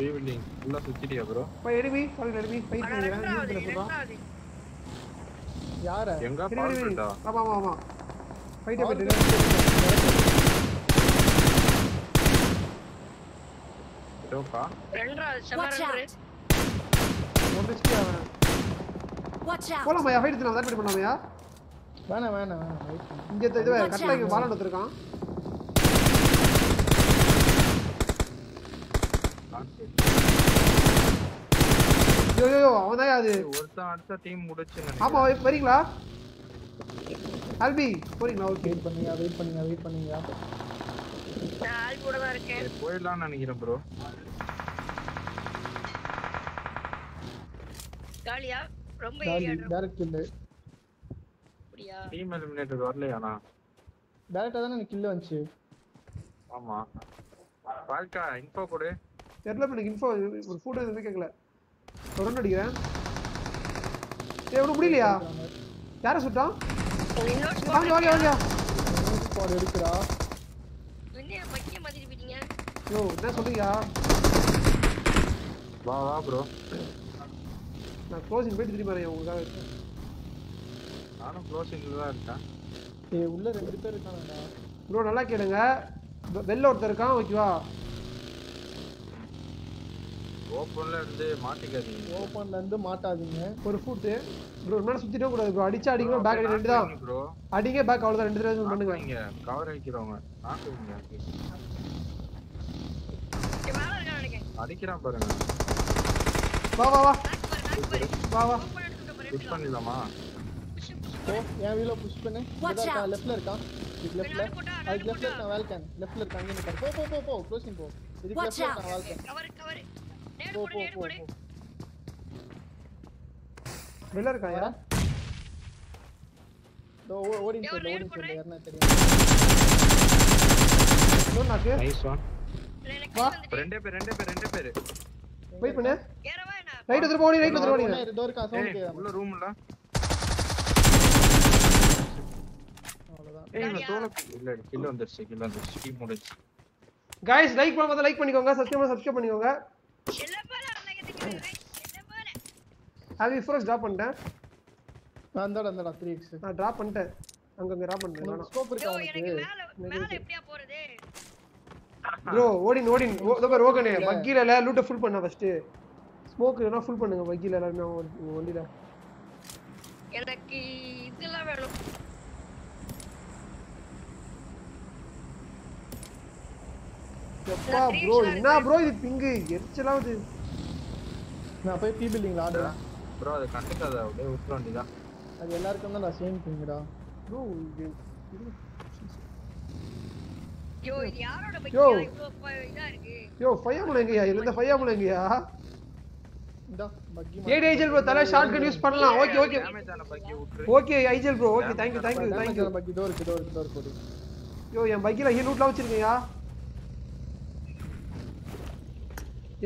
ரீபில்டிங் ஃபுல்லா சுத்திட்டியா ப்ரோ போய் எனிமி ஃபைட் ரெண்டாவது யார? எங்க ஆமா ஆமா ஆமா ஃபைட் பண்ணிட்டு ரெண்டு. out! ஹெச்பி அவன்! போலாமையா ஃபைட் நான் தான் பண்ணாமையா வேணாம் வேணாம் வேணாம். இங்க இது Watch கட்டளை out. பாலன் எடுத்திருக்கான் ஐயோ அவன் தான் அது? ஒருத்தன் அடுத்த டீம் முடிச்சு ஆமா வை- வரீங்களா? அல்பி போறீங்களா? ஓகே. வெயிட் பண்ணுங்க வெயிட் பண்ணுங்க வெயிட் பண்ணுங்க. நான் ஆள் கூட தான் இருக்கேன் போயிடலாம்னு நினைக்கிறேன் ப்ரோ காலியா ரொம்ப ஏரியா டைரக்ட் கில் அப்படியா? டீம் எலிமினேட்டர் வரலையாண்ணா டைரக்டா தானே எனக்கு கில் வந்துச்சு. ஆமா. வாழ்க்கா இன்ஃபோ கொடு. தெரியல எனக்கு இன்ஃபோ ஒரு ஃபோட்டோ எதுவுமே கேட்கல ரன் அடிக்கிறேன். ஏய் ஒன்றும் முடியலையா யாரை சுட்டான் வாங்க வாங்க வாங்க. ஸ்குவாட் எடுக்குறா. என்ன பக்கிய மாதிரி போயிட்டீங்க யோ என்ன சொல்றீங்க? வா வா ப்ரோ நான் க்ளோசிங் போயிட்டு திரும்பி வரேன் உங்களுக்காக இருக்கேன். நானும் க்ளோசிங்ல தான் இருக்கேன். ஏய் உள்ள ரெண்டு பேர் இருக்கானுடா ப்ரோ நல்லா கேளுங்க. வெளில ஒருத்தர் இருக்கான் ஓகேவா? ஓப்பன்ல இருந்து மாட்டிக்காதீங்க. ஓபன்ல இருந்து மாட்டாதீங்க. ஒரு ஃபுட்டு ப்ரோ மேலே சுத்திட்டே கூடாது ப்ரோ அடிச்சா அடிக்கணும் பேக் அடி ரெண்டு தான். ப்ரோ அடிங்க பேக் அவ்வளோதான் ரெண்டு தடவை பண்ணுங்க. பண்ணுங்க கவர் அடிக்கிறவங்க. நாக்குவீங்க அடிக்கிறான் பாருங்க. வா வா வா. நாக்கு பாரு நாக்கு பாரு வா வா ஓப்பன் எடுத்துட்டு பாரு புஷ் பண்ணிடலாமா போ என் வீல புஷ் பண்ணு Watch இதா out. லெஃப்ட்ல இருக்கான் இது லெஃப்ட்ல அதுக்கு லெஃப்ட்ல இருக்கான் வேல்கன் லெஃப்ட்ல இருக்கான் அங்க நிக்காரு போ போ போ போ க்ளோசிங் போ இதுக்கு Watch லெஃப்ட்ல இருக்கான் வேல்கன் கவர் கவர் நேடு போ போடு போ நேடு போ போடு போ வெளில இருக்காயா இதோ ஓ- ஓடின் ஏய், ஒரு சைடுல நேடு ஓடின் போடுறேன். சைடுல யாருன்னா தெரியும் இன்னொரு நாக்கு நைஸ் ஒன் எனக்கு வா. வந்துட்டு ரெண்டே பேர் ரெண்டே பேர் ரெண்டே பேர் வெயிட் பண்ணு ஏறவா என்ன ரைட் திரும்ப ஓடி ரைட் திரும்ப ஓடி ஒண்ணா இரு, இதோ இருக்கான் சவுண்ட் ஏய் கேக்குது உள்ள ரூம் இல்ல அவ்வளவுதான் ஏய் நான் தோல இல்ல கில் வந்துருச்சு கில் வந்துருச்சு டீம் முடிச்சு गाइस லைக் பண்ண பார்த்தா லைக் பண்ணிக்கோங்க சப்ஸ்கிரைப் பண்ண சப்ஸ்கிரைப் பண்ணிக்கோங்க எல்லா பேரும் அன்னைக்கு திட்டு எல்லா பேரும் ஹாவி ஃபோர்ஸ் டிராப் பண்ணிட்டேன் நான் அந்தடா அந்தடா 3x நான் டிராப் பண்ணிட்டேன் அங்க அங்க டிராப் பண்ணிட்டேன் உனக்கு ஸ்கோப் இருக்கா யோ உனக்கு எனக்கு மேல மேல எப்படியா போறது ப்ரோ ஓடின் ஓடின் ஓ இதோ பாரு ஓகனே வக்கீல இல்ல லூட்ட ஃபுல் பண்ண ஃபர்ஸ்ட் ஸ்மோக் வேணா ஃபுல் பண்ணுங்க வக்கீல எல்லாரும் உங்க வண்டியில. எனக்கு இதெல்லாம் வேணும். எப்பா ப்ரோ என்ன ப்ரோ இது பிங்கு எரிச்சலாவது நான் போய் பி பில்டிங்ல ஆடுறேன் ப்ரோ அதை கண்டுக்காத அப்படியே விட்டுற வேண்டியதான் அது எல்லாருக்கும் தான் சேம் திங்டா ப்ரோ இது யோ இது யாரோட பைக் ப- இதா இருக்கு. யோ ஃபையாமுல எங்கயா? இதுல இந்த ஃபையாமுல எங்கயா இந்தா பக்கி ஏடி ஐஜல் ப்ரோ தலை ஷார்ட் கன் யூஸ் பண்ணலாம் ஓகே ஓகே டேமேஜ் ஆன பக்கி விட்டுரு okay ஐஜல் bro okay thank you thank you thank you buggy door இருக்கு டோர் டோர் போடு யோ என் பக்கில ஹீல் லூட்லாம் வச்சிருக்கேன்யா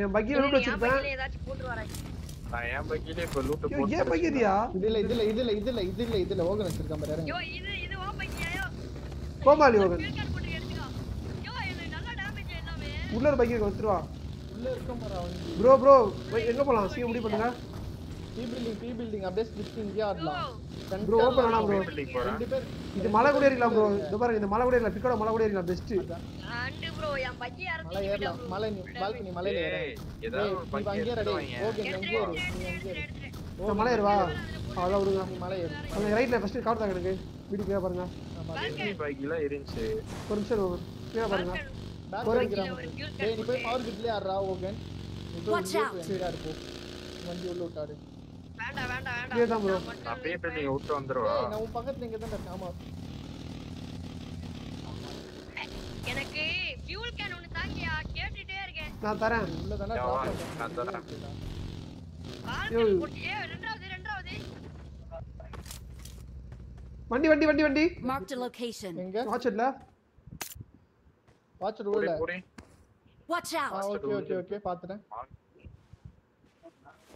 என் பக்கில லூட் என் வச்சிருப்பேன் பையில ஏதாச்சும் போட்டு வரேன் நான் என் பக்கிலே இப்ப லூட் யோ போட்டு ஏன் பக்கிரியா இதுல இதுல இதுல இதுல இதுல இதுல ஓகன் வச்சிருக்கான் பாரு இறங்கு யோ இது இது வா பைக்கியா யோ கோமாளி ஓகன் ஃபீல் கார்டு போட்டு எடுத்துக்கோ யோ எனக்கு நல்ல டேமேஜ் எல்லாமே உள்ள ஒரு பக்கி இருக்கு வந்துருவா ப்ரோ ப்ரோ எங்க போலாம்? சீக்கிரம் முடிவு பண்ணுங்க. பி பில்டிங் பி பில்டிங் அப்படியே ஸ்பிட் இங்கே ஆடலாம். ப்ரோ ஓபன் வேணாம் ப்ரோ ரெண்டு பேர் இது மலை கூட ஏறிக்கலாம் ப்ரோ இது பாருங்க இந்த மலை கூட ஏறலாம் பிக்கோட மலை கூட ஏறிக்கலாம் பெஸ்ட் ஆண்டு ப்ரோ என் பையன் மலை ஏறலாம். மலை நீ பால்கனி மலையில ஏற நீ பக்கி அங்கே ரெடி ஓகே நீ அங்கே ஏறு நீ அங்கே ஏறு இந்த மலை ஏறுவா? அதான் விடுங்க நீ மலை ஏறு. அந்த ரைட்ல ஃபர்ஸ்ட் கார் தாங்க எனக்கு. வீடு கீழே பாருங்க. பைக்லாம் இருந்துச்சு. ஒரு நிமிஷம் கீழே பாருங்க. டேய் நீ போய் பவர் கிட்லயே ஆடுறா ஓகே நீ போய் Watch உள்ளே out. போய் சைடா இருப்போ வண்டி உள்ள விட்டாரு வேண்டாம் வேண்டாம் வேண்டாம் இதே தான் ப்ரோ அப்படியே போய் நீங்க விட்டு வந்துருவா ஏய் நான் உன் பக்கத்துல இங்க தான் இருக்கேன் ஆமா எனக்கு ஃபியூல் கேன் ஒன்னு தாங்கியா கேட்டுட்டே இருக்கேன் நான் தரேன் உள்ள தானே யா, drop வா, ஆகும். நான் தரேன். பால்கனி போட்டு ஏய் ரெண்டாவது ரெண்டாவது வண்டி வண்டி வண்டி வண்டி Marked a location. எங்க வாட்ச்ல வாட்ச் போடி, உள்ள போடி. Watch ஆ out. ஓகே ஓகே ஓகே பாத்துறேன்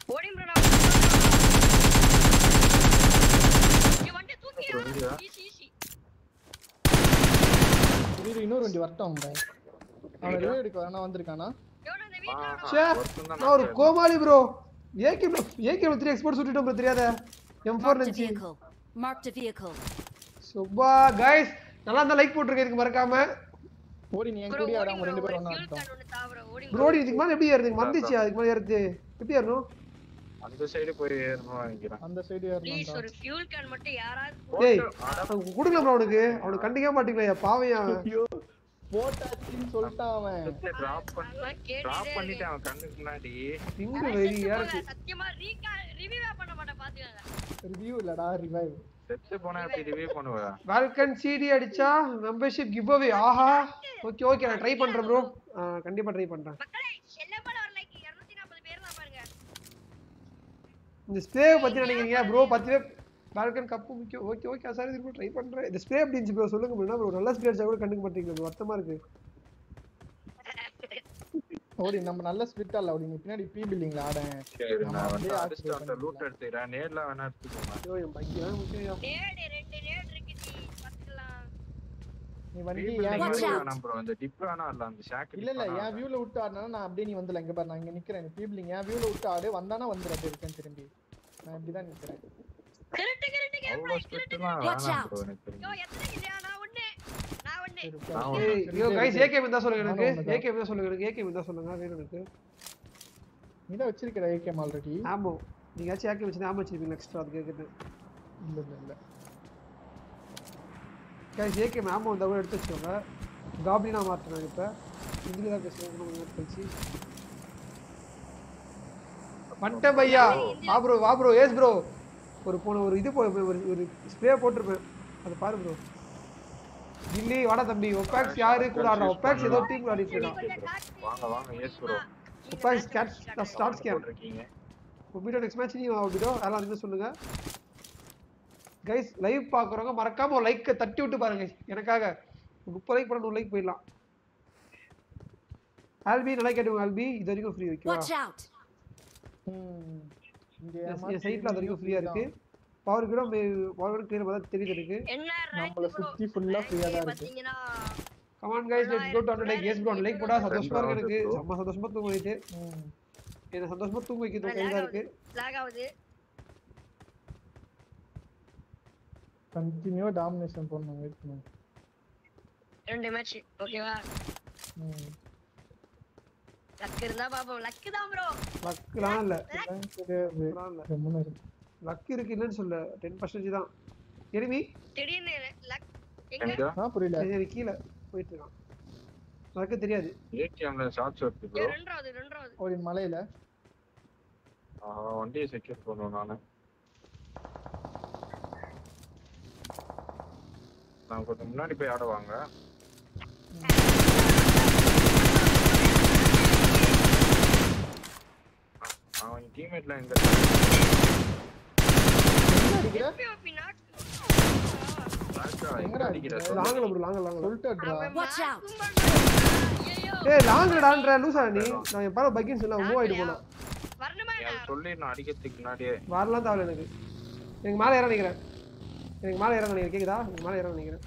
ஓடி ப்ரோ நீ வண்டி தூக்கி புரியுதா? ஈஸி ஈஸி இரு இன்னொரு வண்டி வரட்டும் அவங்க அவன் ரிவ்யூ எடுக்க வேணா வந்திருக்கானா எவனோ இந்த வீட்ல ச்சே நான் ஒரு கோமாளி bro AK AK three export சுட்டிட்டோம் bro தெரியாத எம் ஃபோர் Marked a நினைச்சு vehicle. Marked a vehicle. சுப்பா கைஸ் நல்லா இருந்தா லைக் போட்டுருங்க இதுக்கு மறக்காம. ஓடி நீ என் கூடயே ஆடாம ரெண்டு பேரும் ஓடி ப்ரோடி இதுக்கு மேல எப்படி ஏறுது? மறந்துச்சு அதுக்கு மேல ஏறுது? எப்படி ஏறணும்? அந்த சைடு போய் ஏறணும் நினைக்கிறேன். அந்த சைடு ப்ளீஸ் ஏறணும் ஒரு ஃபியூல் கேன் மட்டும் யாராவது டேய் அவனுக்கு கொடுக்கலாம் ப்ரோ அவனுக்கு. அவனுக்கு கண்டிக்கவே மாட்டீங்களா பாவையா? ஐயோ போட்டாச்சின்னு சொல்லிட்டான் அவன். டிராப் பண்ணி டிராப் பண்ணிட்டு அவன் கண்ணுக்கு முன்னாடி. இங்க வெறியா இருக்கு சத்தியமா ரீகா ரிவ்யூவே பண்ண மாட்டேன் பாத்துக்கங்க. ரிவ்யூ இல்லடா ரிவைவ் செத்து போனா எப்படி ரிவ்யூ பண்ணுவ? வால்கன் சிடி அடிச்சா மெம்பர்ஷிப் கிவ் அவே ஆஹா. ஓகே ஓகே நான் ட்ரை பண்றேன் ப்ரோ கண்டிப்பா ட்ரை பண்றேன். மக்களே செல்லப்பட ஒரு லைக் 240 பேர் தான் பாருங்க. இந்த ஸ்ப்ரே பத்தி நினைக்கிறீங்க ப்ரோ பத்து பேர். பால்கன் கப்பு முக்கியம். ஓகே ஓகே சார் இது ட்ரை பண்றேன். இந்த ஸ்ப்ரே இருந்துச்சு ப்ரோ சொல்லுங்க ப்ரோ ப்ரோ நல்ல ஸ்ப்ரே அடிச்சா கூட கண்டுக்க மாட்டீங்களா bro? வருத்தமா இருக்கு. ஓடி நம்ம நல்ல ஸ்பிட் அல்ல ஓடி நீ பின்னாடி பி பில்டிங்ல ஆடேன் சரி நான் வந்து activate அந்த லூட் எடுத்துக்கிறேன். நேர்ல வேணா எடுத்துக்கோங்க ஐயோ என் பைக் தான். முக்கியம் நேடு ரெண்டு நேடு இருக்கு நீ பாத்துக்கலாம் நீ வண்டி bro. அந்த டிப் வேணாம் இல்ல அந்த ஷாக் இல்ல இல்ல என் வியூல விட்டு ஆடினா நான் அப்படியே நீ வந்துல இங்க பாரு நான் இங்க நிக்கிறேன். பி பில்டிங் என் வியூல விட்டு ஆடு. வந்தானா வந்துரு அப்படியே இருக்கேன் திரும்பி. நான் இப்படிதான் நிக்கிறேன். Correct correct game. Bro yo எத்தனை கில்லியா நான் ஒண்ணு நான் ஒண்ணு சரி, நான் okay. ஒரு- ஏய் சரி, யோ சரி, கைஸ் சரி. ஏகே இருந்தா சொல்லுங்க எனக்கு. ஏகே இருந்தா சொல்லுங்க எனக்கு. ஏகே இருந்தா சொல்லுங்க. வேணும் எனக்கு. நீ தான் வச்சிருக்கிற ஏகேம் ஆல்ரெடி ஆமோ. நீங்க ஆச்சும் ஏகே வச்சு ஆமா வச்சிருப்பீங்க எக்ஸ்ட்ரா அது கேக்குது. இல்ல இல்ல ஏகே ஆமோ வந்தா கூட எடுத்து வச்சுக்கோங்க. காப்ளினா மாத்துறேன் இப்ப. இங்கிலீஷ் தான் நேரத்து கழிச்சு. வந்துட்டேன் பையா வா ப்ரோ வா ப்ரோ ஏஸ் ப்ரோ ஒரு போன ஒரு இது போ ஒரு ஒரு ஸ்ப்ரே போட்டிருப்பேன். அதை பாரு ப்ரோ கில்லி வாடா தம்பி. ஒப்பாக்ஸ் யாரு? கூட ஆடுறா. ஒப்பாக்ஸ் ஏதோ டீம் ஆடிட்டு இருக்கான் வாங்க வாங்க. எஸ் ப்ரோ ஒப்பாக்ஸ் கேட் ஸ்டார்ட் ஸ்கேம் இருக்கீங்க ஒபிடோ நெக்ஸ்ட் மேட்ச் நீ ஒபிடோ அதெல்லாம் வந்து சொல்லுங்க. கைஸ் லைவ் பார்க்குறவங்க மறக்காம ஒரு லைக்கை தட்டி விட்டு பாருங்க. எனக்காக. முப்பது லைக் பண்ண லைக் போயிடலாம். ஆல்பி நல்லா கேட்டுங்க ஆல்பி. இது வரைக்கும் ஃப்ரீ ஓகேவா ஏமாத்தி சைட்ல அது வரைக்கும் ஃப்ரீயா இருக்கு. பவர் கூட பவர் கூட கிளியர் பார்த்தா தெரியுது எனக்கு. என்ன நம்மள சுத்தி ஃபுல்லா ஃப்ரீயா தான் இருக்கு. பாத்தீங்கன்னா come on guys let's go to 100 like yes bro like போடா சந்தோஷமா இருக்கு எனக்கு. செம்ம சந்தோஷமா தூங்க வைத்து. ம். என்ன சந்தோஷமா தூங்க வைக்கிறது கைதா இருக்கு. லாக் ஆகுது. கண்டினியூவா டாமினேஷன் பண்ணணும் வெயிட் பண்ணு. ரெண்டு மேட்ச் ஓகேவா ம். லக் இருந்தா பாப்போம். லக் தான் ப்ரோ லக்லாம் இல்ல. இதெல்லாம் கிடையாது. லக்லாம் இல்ல. கம்முன்னு இரு. லக் இருக்கு இல்லைன்னு சொல்ல டென் பர்சன்டேஜ் தான். எனிமி திடீர்னு லக் எங்க? ஆ புரியல. சரி கீழே போயிட்டு இருக்கான். எனக்கு தெரியாது. ஏடிஎம்ல ஷார்ட்ஸ் வருது ஏ, ப்ரோ ரெண்டாவது ரெண்டாவது. ஒரு மலையில? வண்டியை செக்யூர் பண்ணுவோம் நானு. நான் கொஞ்சம் முன்னாடி போய் ஆடுவாங்க அவன் டீம்மேட்ல இந்த வரலாம் தேவை எனக்கு. எனக்கு மேலே ஏற நினைக்கிறேன். எனக்கு மேலே ஏற நினைக்கிறேன். கேக்குதா? எனக்கு மேலே ஏற நினைக்கிறேன்.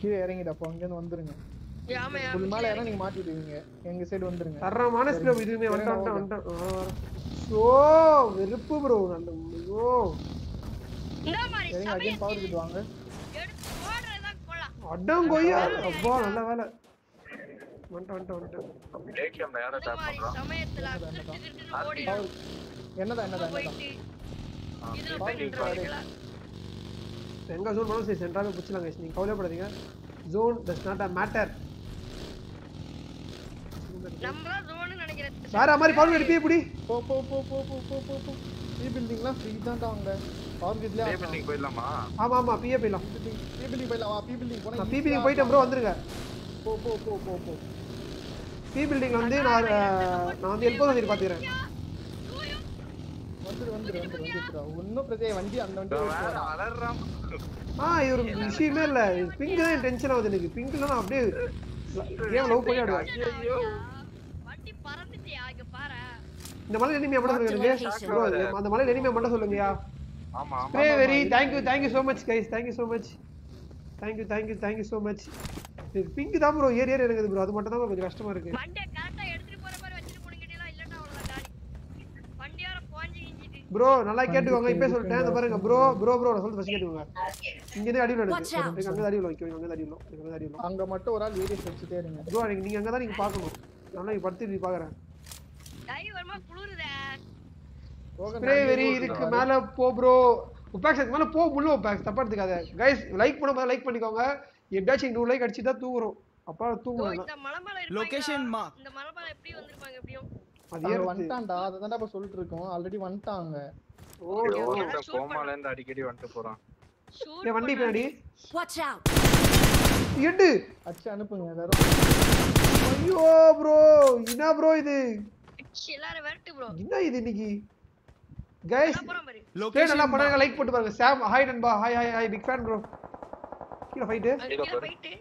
கீழே இறங்கிட்டு அப்போ அங்கேருந்து வந்துருங்க. ஆமா ஃபுல் மேல ஏன்னா நீங்க மாட்டிடுவீங்க. எங்க சைடு வந்துருங்க. தரமான இதுவுமே சரி, வந்துட்டேன். வந்துட்டேன் ஓ வெறுப்பு ப்ரோ நல்ல ஐயோ இந்த மாதிரி அகைன் பவர் வாங்க? எடுத்து அப்பா நல்ல வேலை. டேப் சமயத்துல போயிட்டு எங்க ஜோன் பண்ணாலும் சரி பிடிச்சலாம் நீங்க கவலைப்படாதீங்க. Zone does not a matter நம்ம நினைக்கிறேன். வேற மாதிரி பவர் எடுப்பி இப்படி போ போ போ போ போ போ போ. போ பி பில்டிங்லாம் ஃப்ரீ தான்டா அங்க. பவர் கிட்ல டே பில்டிங் போயிடலாமா? ஆமா ஆமா பிஏ போயிடலாம். பி பில்டிங் போயிடலாம். வா பி பில்டிங் போனா நான் பி பில்டிங் போயிட்டேன் ப்ரோ வந்துருங்க. போ போ போ போ போ. பி பில்டிங் வந்து நான் நான் வந்து எல்போ வந்து பாத்துக்கிறேன். வந்துரு வந்துரு வந்துரு வந்துருடா. ஒன்னும் பிரச்சனை வண்டி அந்த வண்டி வேற ஓட்டுறா. அலறான் ஆ இது ஒரு விஷயமே இல்ல. பிங்க் தான் டென்ஷன் ஆகுது எனக்கு. பிங்க்ல நான் அப்படியே கேம் லவ் பண்ணி ஆடுவேன். வண்டி பறந்துட்டியா? இங்க பாரு. இந்த மலை எனிமியா மட்டும் சொல்லுங்க அந்த மலை எனிமியா மட்டும் சொல்லுங்கயா ஆமா ஆமா very thank you thank you so much guys thank you so much. Thank you thank you thank you so much. Pink தான் ப்ரோ ஏறி ஏறி இருக்குது ப்ரோ அது மட்டும் தான் கொஞ்சம் கஷ்டமா இருக்கு. ப்ரோ நல்லா கேட்டுக்கோங்க. இப்பே சொல்லிட்டேன். இத பாருங்க ப்ரோ ப்ரோ ப்ரோ நான் சொல்றது கேட்டுக்கோங்க. இங்க இருந்து அடி விளையாடுங்க அங்க அடி விளையாடுங்க அங்க அடி விளையாடுங்க அடி விளையாடுங்க அங்க மட்டும் ஒரு ஆள் ஏறி செஞ்சிட்டே இருங்க. ப்ரோ நீங்க அங்க தான் நீங்க பார்க்கணும். நான் இங்க படுத்து நீ பாக்குறேன் டை வரமா ஸ்ப்ரே வெரி இதுக்கு மேல போ ப்ரோ உபாக்ஸ் அதுக்கு மேல போ முள்ளு உபாக்ஸ் தப்பா எடுத்துக்காத. கைஸ் லைக் பண்ணும்போது லைக் பண்ணிக்கோங்க. எப்படியாச்சும் நூறு லைக் அடிச்சு தான் தூங்குறோம். அப்பா தூங்குறோம் மலைமலை Location mark. இந்த மலைமலை எப்படி வந்திருப்பாங்க எப்படியும்? அது ஏறுது. வந்துட்டான்டா. அதை தான்டா இப்ப சொல்லிட்டு இருக்கோம். ஆல்ரெடி வந்துட்டாங்க ஒருத்தன் கோமால இருந்து அடிக்கடி வந்துட்டு போறான். ஏய் வண்டி பின்னாடி. Watch out! எட்டு அச்சு அனுப்புங்க எல்லாரும். ஐயோ ப்ரோ என்ன ப்ரோ இது? எல்லாரும் வரட்டு ப்ரோ என்ன இது இன்னைக்கு? கைஸ் போறோம் பாரு. ஸ்ப்ரே நல்லா பண்ணாங்க லைக் போட்டு பாருங்க. சாம் ஹாய் நண்பா hi hi hi big fan bro கீழ ஃபைட் அது கீழ போயிட்டு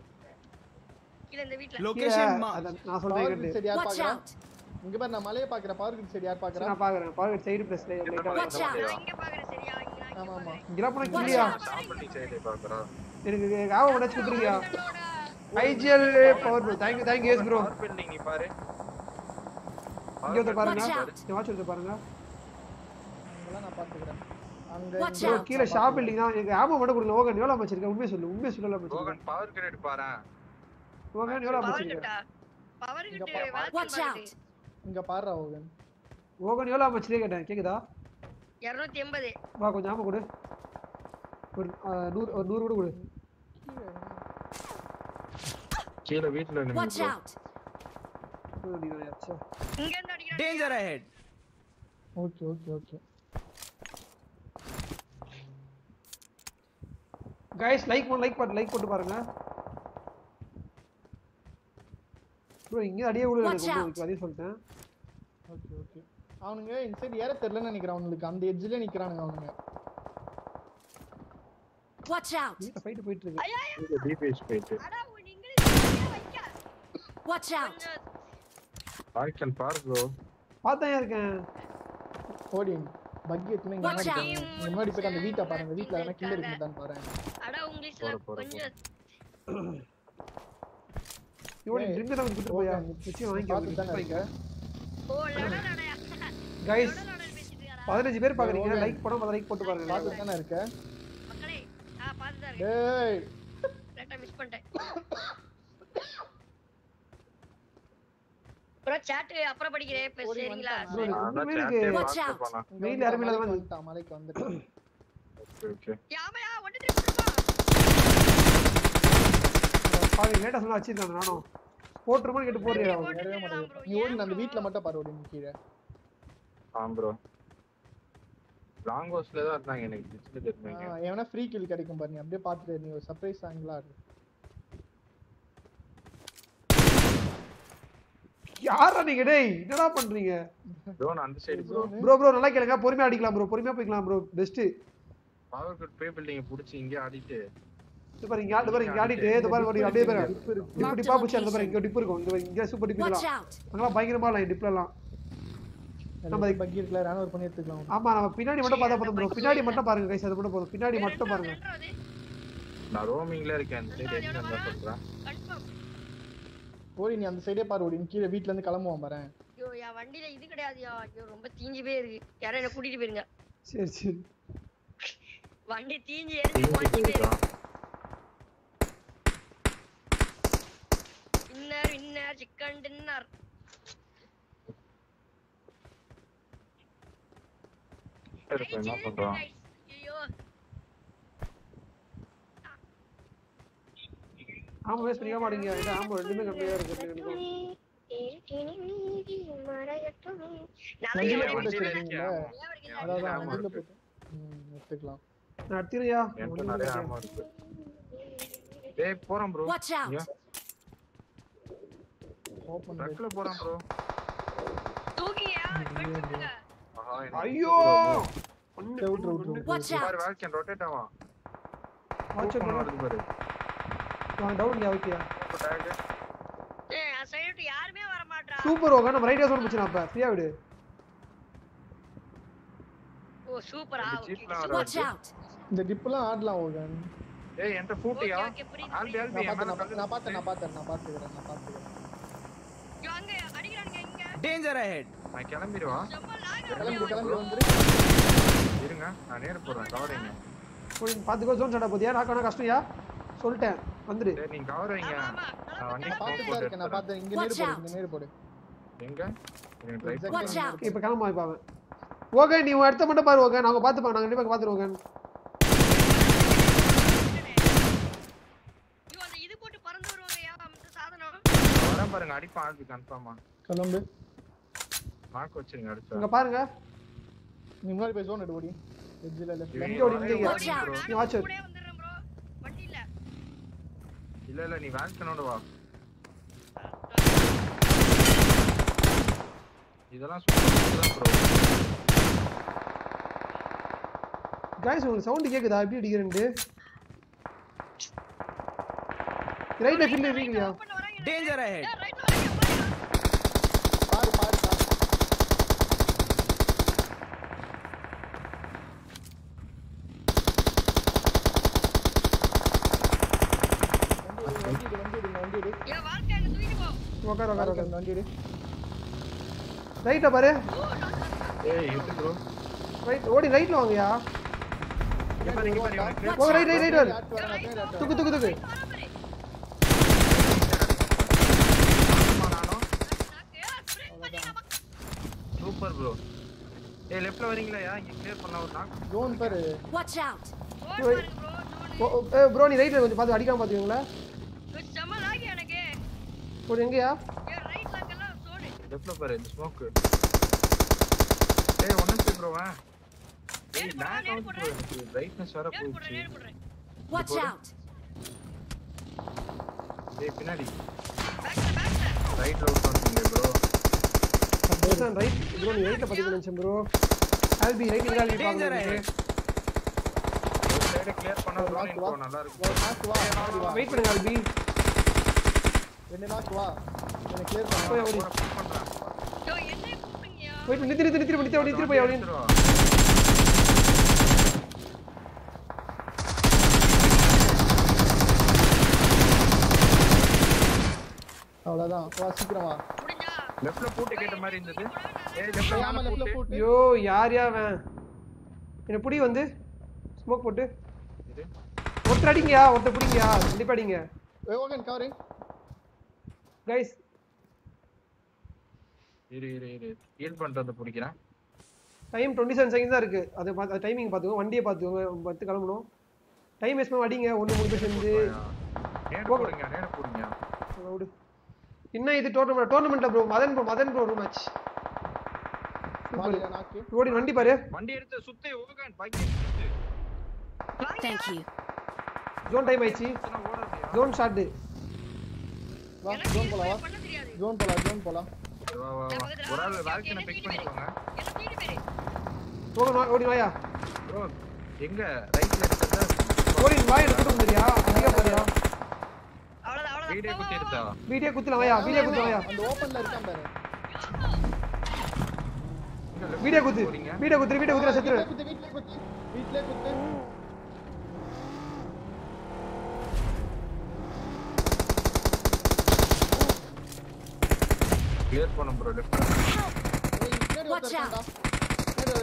கீழ இந்த வீட்ல. Location mark. நான் சொல்றேன் பவர் கேட்டு. கிட் சைடு யார் Watch பாக்குறா? out! இங்க பாரு நான் மலையை பாக்குறேன். பவர் கிட் சைடு யார் பாக்குறா? நான் பாக்குறேன். பாக்குறேன் சைடு பிளஸ் Watch out! நான் இங்க பாக்குறேன் சரியா? இங்க நான் ஆமா ஆமா. இங்கலாம் போனா கிளியா? சாப்பிட்டி சைடு பாக்குறான் எனக்கு ஆவ உடைச்சு குடுத்துருக்கியா IGL power bro thank you thank you yes bro power building நீ பாரு. இங்க வந்து பாருங்க. Watch out. இந்த வாட்ச் எடுத்து பாருங்க. நான் பார்த்துக்கிறேன். கீழே ஷாப் பில்டிங் எனக்கு ஆமா மட்டும் கொடுங்க. ஓகன் எவ்வளவு வச்சிருக்க உண்மை சொல்லு. உண்மை சொல்லு எவ்வளவு ஓகன் பவர் கிரேட் பாரு ஓகன் எவ்வளவு வச்சிருக்க பவர் கிரேட் ஓகன் ஓகன் எவ்வளவு வச்சிருக்க கேட்டேன். கேக்குதா? 280 வா கொஞ்சம் ஆமா கொடு. ஒரு ஒரு 100 கூட கொடு. கீழே danger ahead okay okay okay guys like பண்ண லைக் பண்ணு லைக் போட்டு பாருங்க. ப்ரோ இங்க அடியே out. bro, அதே சொல்லிட்டேன். ஓகே ஓகே அவனுங்க இன்சைட் ஏற தெரியலன்னு நினைக்கிறேன் அவனுக்கு. அந்த எட்ஜ்ல நிக்கிறானுங்க அவனுங்க. Watch out! வீட்ல ஃபைட் போயிட்டு இருக்கு. இங்க டிபிஎஸ் போயிட்டு அடா உன் இங்கிலீஷ் வைக்க Watch out! ஆக்ஷன் பார் ப்ரோ பார்த்தேன் இருக்கேன்? ஓடி பக்கி எத்தனை முன்னாடி போயிட்டு அந்த வீட்டை பாருங்க. வீட்ல எதனா கில் இருக்குதான்னு பாருங்க போற பேர் பாக்குறீங்க. லைக் பண்ணா லைக் போட்டு மிஸ் பண்ணிட்டேன். ப்ரோ சாட் அப்புறம் படிக்கிறேன். சரிங்களா? மீன் அருமையில வந்துட்டான் மலைக்கு வந்துட்டான். பாவி லேட்டா சொன்னா வச்சிருந்தேன் நானும் போட்டுருமான்னு கேட்டு போறியா வரவே மாட்டேங்குது நீ ஓடி அந்த வீட்ல மட்டும் பாரு ஓடி கீழே ஆம் ப்ரோ லாங் ஹவுஸ்ல தான் இருந்தாங்க எனக்கு டிஸ்ல தெரிஞ்சவங்க எவனா ஃப்ரீ கில் கிடைக்கும் பாரு நீ அப்படியே பாத்துட்டு நீ ஒரு சர்ப்ரைஸ் இருக்கு யாரா நீங்க டேய்? என்னடா பண்றீங்க? ப்ரோ நான் அந்த சைடு ப்ரோ ப்ரோ ப்ரோ நல்லா கேளுங்க பொறுமையா அடிக்கலாம் ப்ரோ பொறுமையா போய்க்கலாம் ப்ரோ பெஸ்ட் பவர் கட் பே பில்டிங் புடிச்சு இங்க ஆடிட்டு. இது பாருங்க இங்க ஆடு பாருங்க இங்க ஆடிட்டு இது ஒரு அப்படியே பாருங்க டிப்பு டிப்பா புடிச்சு அந்த இங்க டிப்பு இருக்கும் இங்க இங்க சூப்பர் Watch இதெல்லாம் out! அங்கெல்லாம் பயங்கரமா இல்லை டிப்லாம் நம்ம பக்கி இருக்குல பண்ணி எடுத்துக்கலாம். ஆமா நம்ம பின்னாடி மட்டும் பார்த்தா போதும் ப்ரோ பின்னாடி மட்டும் பாருங்க கைஸ் அது மட்டும் போதும். பின்னாடி மட்டும் பாருங்க. நான் ரோமிங்ல இருக்கேன் அந்த சைடு என்ன சொல்றேன். கன்ஃபார்ம் ஓடி நீ அந்த சைடே பாரு ஓடி. கீழே வீட்ல இருந்து கிளம்புவான் பாரு. ஐயோ வண்டியில இது கிடையாதுயா ஐயோ ரொம்ப தீஞ்சு போயிருக்கு யாரும் என்ன கூட்டிட்டு போயிருங்க. சரி சரி. வண்டி தீஞ்சு எரிஞ்சு போச்சு இன்னர் இன்னர் சிக்கன் டின்னர் என்ன பண்றோம்? ஐயோ ஆமா வேஸ்ட் பண்ணிக்க மாட்டீங்க. ஆமா. ரெண்டுமே கம்மியா இருக்கு. வண்டி வச்சிருக்கீங்களா அதான் வண்டியில போட்டு ம் எடுத்துக்கலாம் நான் எடுத்துறியா என்கிட்ட நிறைய ஆமா இருக்கு டேய் போறோம் ப்ரோ Watch out. ஓபன் ட்ரக்ல போறோம் ப்ரோ தூக்கியா? ஐயோ. விட்டு விட்டு விட்டு Watch out. பாரு வால்கன் ரொட்டேட் ஆவான். Bro. வருது பாரு. வாங்க டவுன் யா ஓகேயா டேக் ஏய் சைடு யாருமே வர மாட்டா சூப்பர் ஓகே நம்ம ரைட் ஹவுஸ் போச்சு அப்ப ஃப்ரீயா விடு. ஓ சூப்பரா ஓகே ஜீப்லாம் Watch வராது out. இந்த டிப்லாம் ஆடலாம் ஓகன் ஏய் என்கிட்ட ஃபூட்டியா ஓகே புரியுது ஆல்பி ஆல்பி நான் பார்த்தேன் நான் பார்த்தேன் நான் நான் பார்த்துக்கிறேன் நான் பார்த்துக்கிறேன். Danger ahead. நான் கிளம்பிடுவா. கிளம்பி கிளம்பி வந்துரு. இருங்க நான் நேர போறேன் கவரிங்க போய் பாத்துக்கோ ஜோன் சண்டை போதியா நான் கஷ்டம்யா சொல்லிட்டேன். வந்துரு. சரி நீங்க கவர் வைங்க நான் வண்டி தான் இருக்கேன். நான் பார்த்தேன் இங்க நேரு போடு இங்க நேரு போடு. எங்க. இப்ப கிளம்பா இப்ப அவன். ஓகே நீ உன் இடத்த மட்டும் பாரு ஓகே. நாங்க பாத்துப்போம் நாங்க கண்டிப்பா பாத்துருவோம் ஐயோ அந்த இது போட்டு பறந்து வருவாங்கயா அந்த சாதனம். வரேன் பாருங்க. அடிப்பான். கன்ஃபார்மா கிளம்பு. மார்க் வச்சிருங்க அடிச்சா இங்க பாருங்க நீ முன்னாடி போய் ஜோன் எடு ஓடி எட்ஜில லெஃப்ட்ல இங்க ஓடி இங்க Watch out. நீ வாட்ச் கூட வந்துடுறேன் ப்ரோ வண்டி இல்ல இல்ல இல்ல நீ வேல்கனோட வா இதெல்லாம் சூப்பர் ப்ரோ गाइस உங்களுக்கு சவுண்ட் கேக்குதா எப்படி அடிக்கிறேன்னு ரைட்ல ஃபீல்ட் இருக்கீங்களா Danger ahead. உட்கார் உட்கார் உட்கார். வண்டி எடு. ரைட்டா பாரு. ஏய் எது ப்ரோ ரைட் ஓடி ரைட்ல வாங்கயா ஓ ரைட் ரைட் ரைட் துக்கு துக்கு துக்கு. சூப்பர் ப்ரோ ஏய் லெஃப்ட்ல வரீங்களா யா? இங்க கிளியர் பண்ண ஒரு நாக் ஜோன் பாரு. Watch out. ப்ரோ நீ ரைட்ல கொஞ்சம் பார்த்து அடிக்காம பாத்துக்கீங்களா ஒரு எங்கயா ஏன் ரைட் லாக் எல்லாம் சோடு லெஃப்ட்ல பாரு இந்த ஸ்மோக் ஏய் ஒன் எஸ்பி ப்ரோ வா ஏய் லாக் அவுட் ப்ரோ எனக்கு பிரைட்னஸ் வர போச்சு Watch out. ஏய் பின்னாடி ரைட்ல அவுட் பண்ணீங்க ப்ரோ பேசான் ரைட் ப்ரோ நீ ரைட்ல பாத்துக்க நினைச்சேன் ப்ரோ ஆல்பி ரைட் இங்க ஆல்பி Danger பாக்குறேன் ahead. ஒரு சைடு கிளியர் பண்ணா ரோலிங் ப்ரோ நல்லா இருக்கும். ஒரு நாக்கு வா முன்னாடி வா. வெயிட் பண்ணுங்க ஆல்பி ரெண்டு நாக்கு வா. எனக்கு கிளியர் பண்ணு போய் ஓடி. ஐயோ என்ன கூப்பிடுங்கயா போய் ஓடி. அவ்வளவுதான். வா சீக்கிரம் வா. லெஃப்ட்ல பூட்டு கேட்ட மாதிரி இருந்தது. ஏய் லெஃப்ட்ல ஆமா லெஃப்ட்ல யார் யா அவன்? என்ன புடி வந்து? ஸ்மோக் போட்டு. ஒருத்தர் அடிங்கயா ஒருத்தர் பிடிங்கயா கண்டிப்பா அடிங்க. கவரிங் கைஸ் இரு இரு இரு. ஹீல் பண்றத பிடிக்கிறேன். டைம் டுவெண்ட்டி செவன் செகண்ட் தான் இருக்கு. அதை பார்த்து டைமிங் பார்த்துக்கோங்க வண்டியை பார்த்துக்கோங்க பத்து கிளம்பணும். டைம் வேஸ்ட் பண்ண அடிங்க. ஒன்று மூணு பேர் சேர்ந்து போடுங்க நேர போடுங்க விடு. இன்னும் இது tournament டோர்னமெண்ட்ல bro Madan bro Madan bro room match ஓடி வண்டி பாரு. வண்டி எடுத்து சுத்து ஓகன் பைக் சுத்து. Thank you. ஜோன் டைம் ஆயிடுச்சு. ஜோன் ஷாட் வா ஜோன் போலாம் வா. ஜோன் போலாம் ஜோன் போலாம். வா வா வா. ஒரு ஆள் வேல்கனை பிக் பண்ணிக்கோங்க. என்ன தூக்கிட்டு போயிரு ஓடி வா- ஓடி வாயா. ப்ரோ எங்க? ரைட்ல எடுத்தத ஓடி வாய் எடுத்து முடியா அதிகா போறியா அவ்வளவுதான் அவ்வளவுதான். வீடியோ குத்தி எடுத்தா வீடியோ குத்துல வாயா வீடியோ குத்து வாயா. அந்த ஓபன்ல இருக்கான் பாரு. வீடியோ குத்து வீடியோ குத்து வீடியோ குத்துல செத்துரு. வீட்ல குத்து வீட்ல குத்து. கிளியர் பண்ண ப்ரோ லெஃப்ட்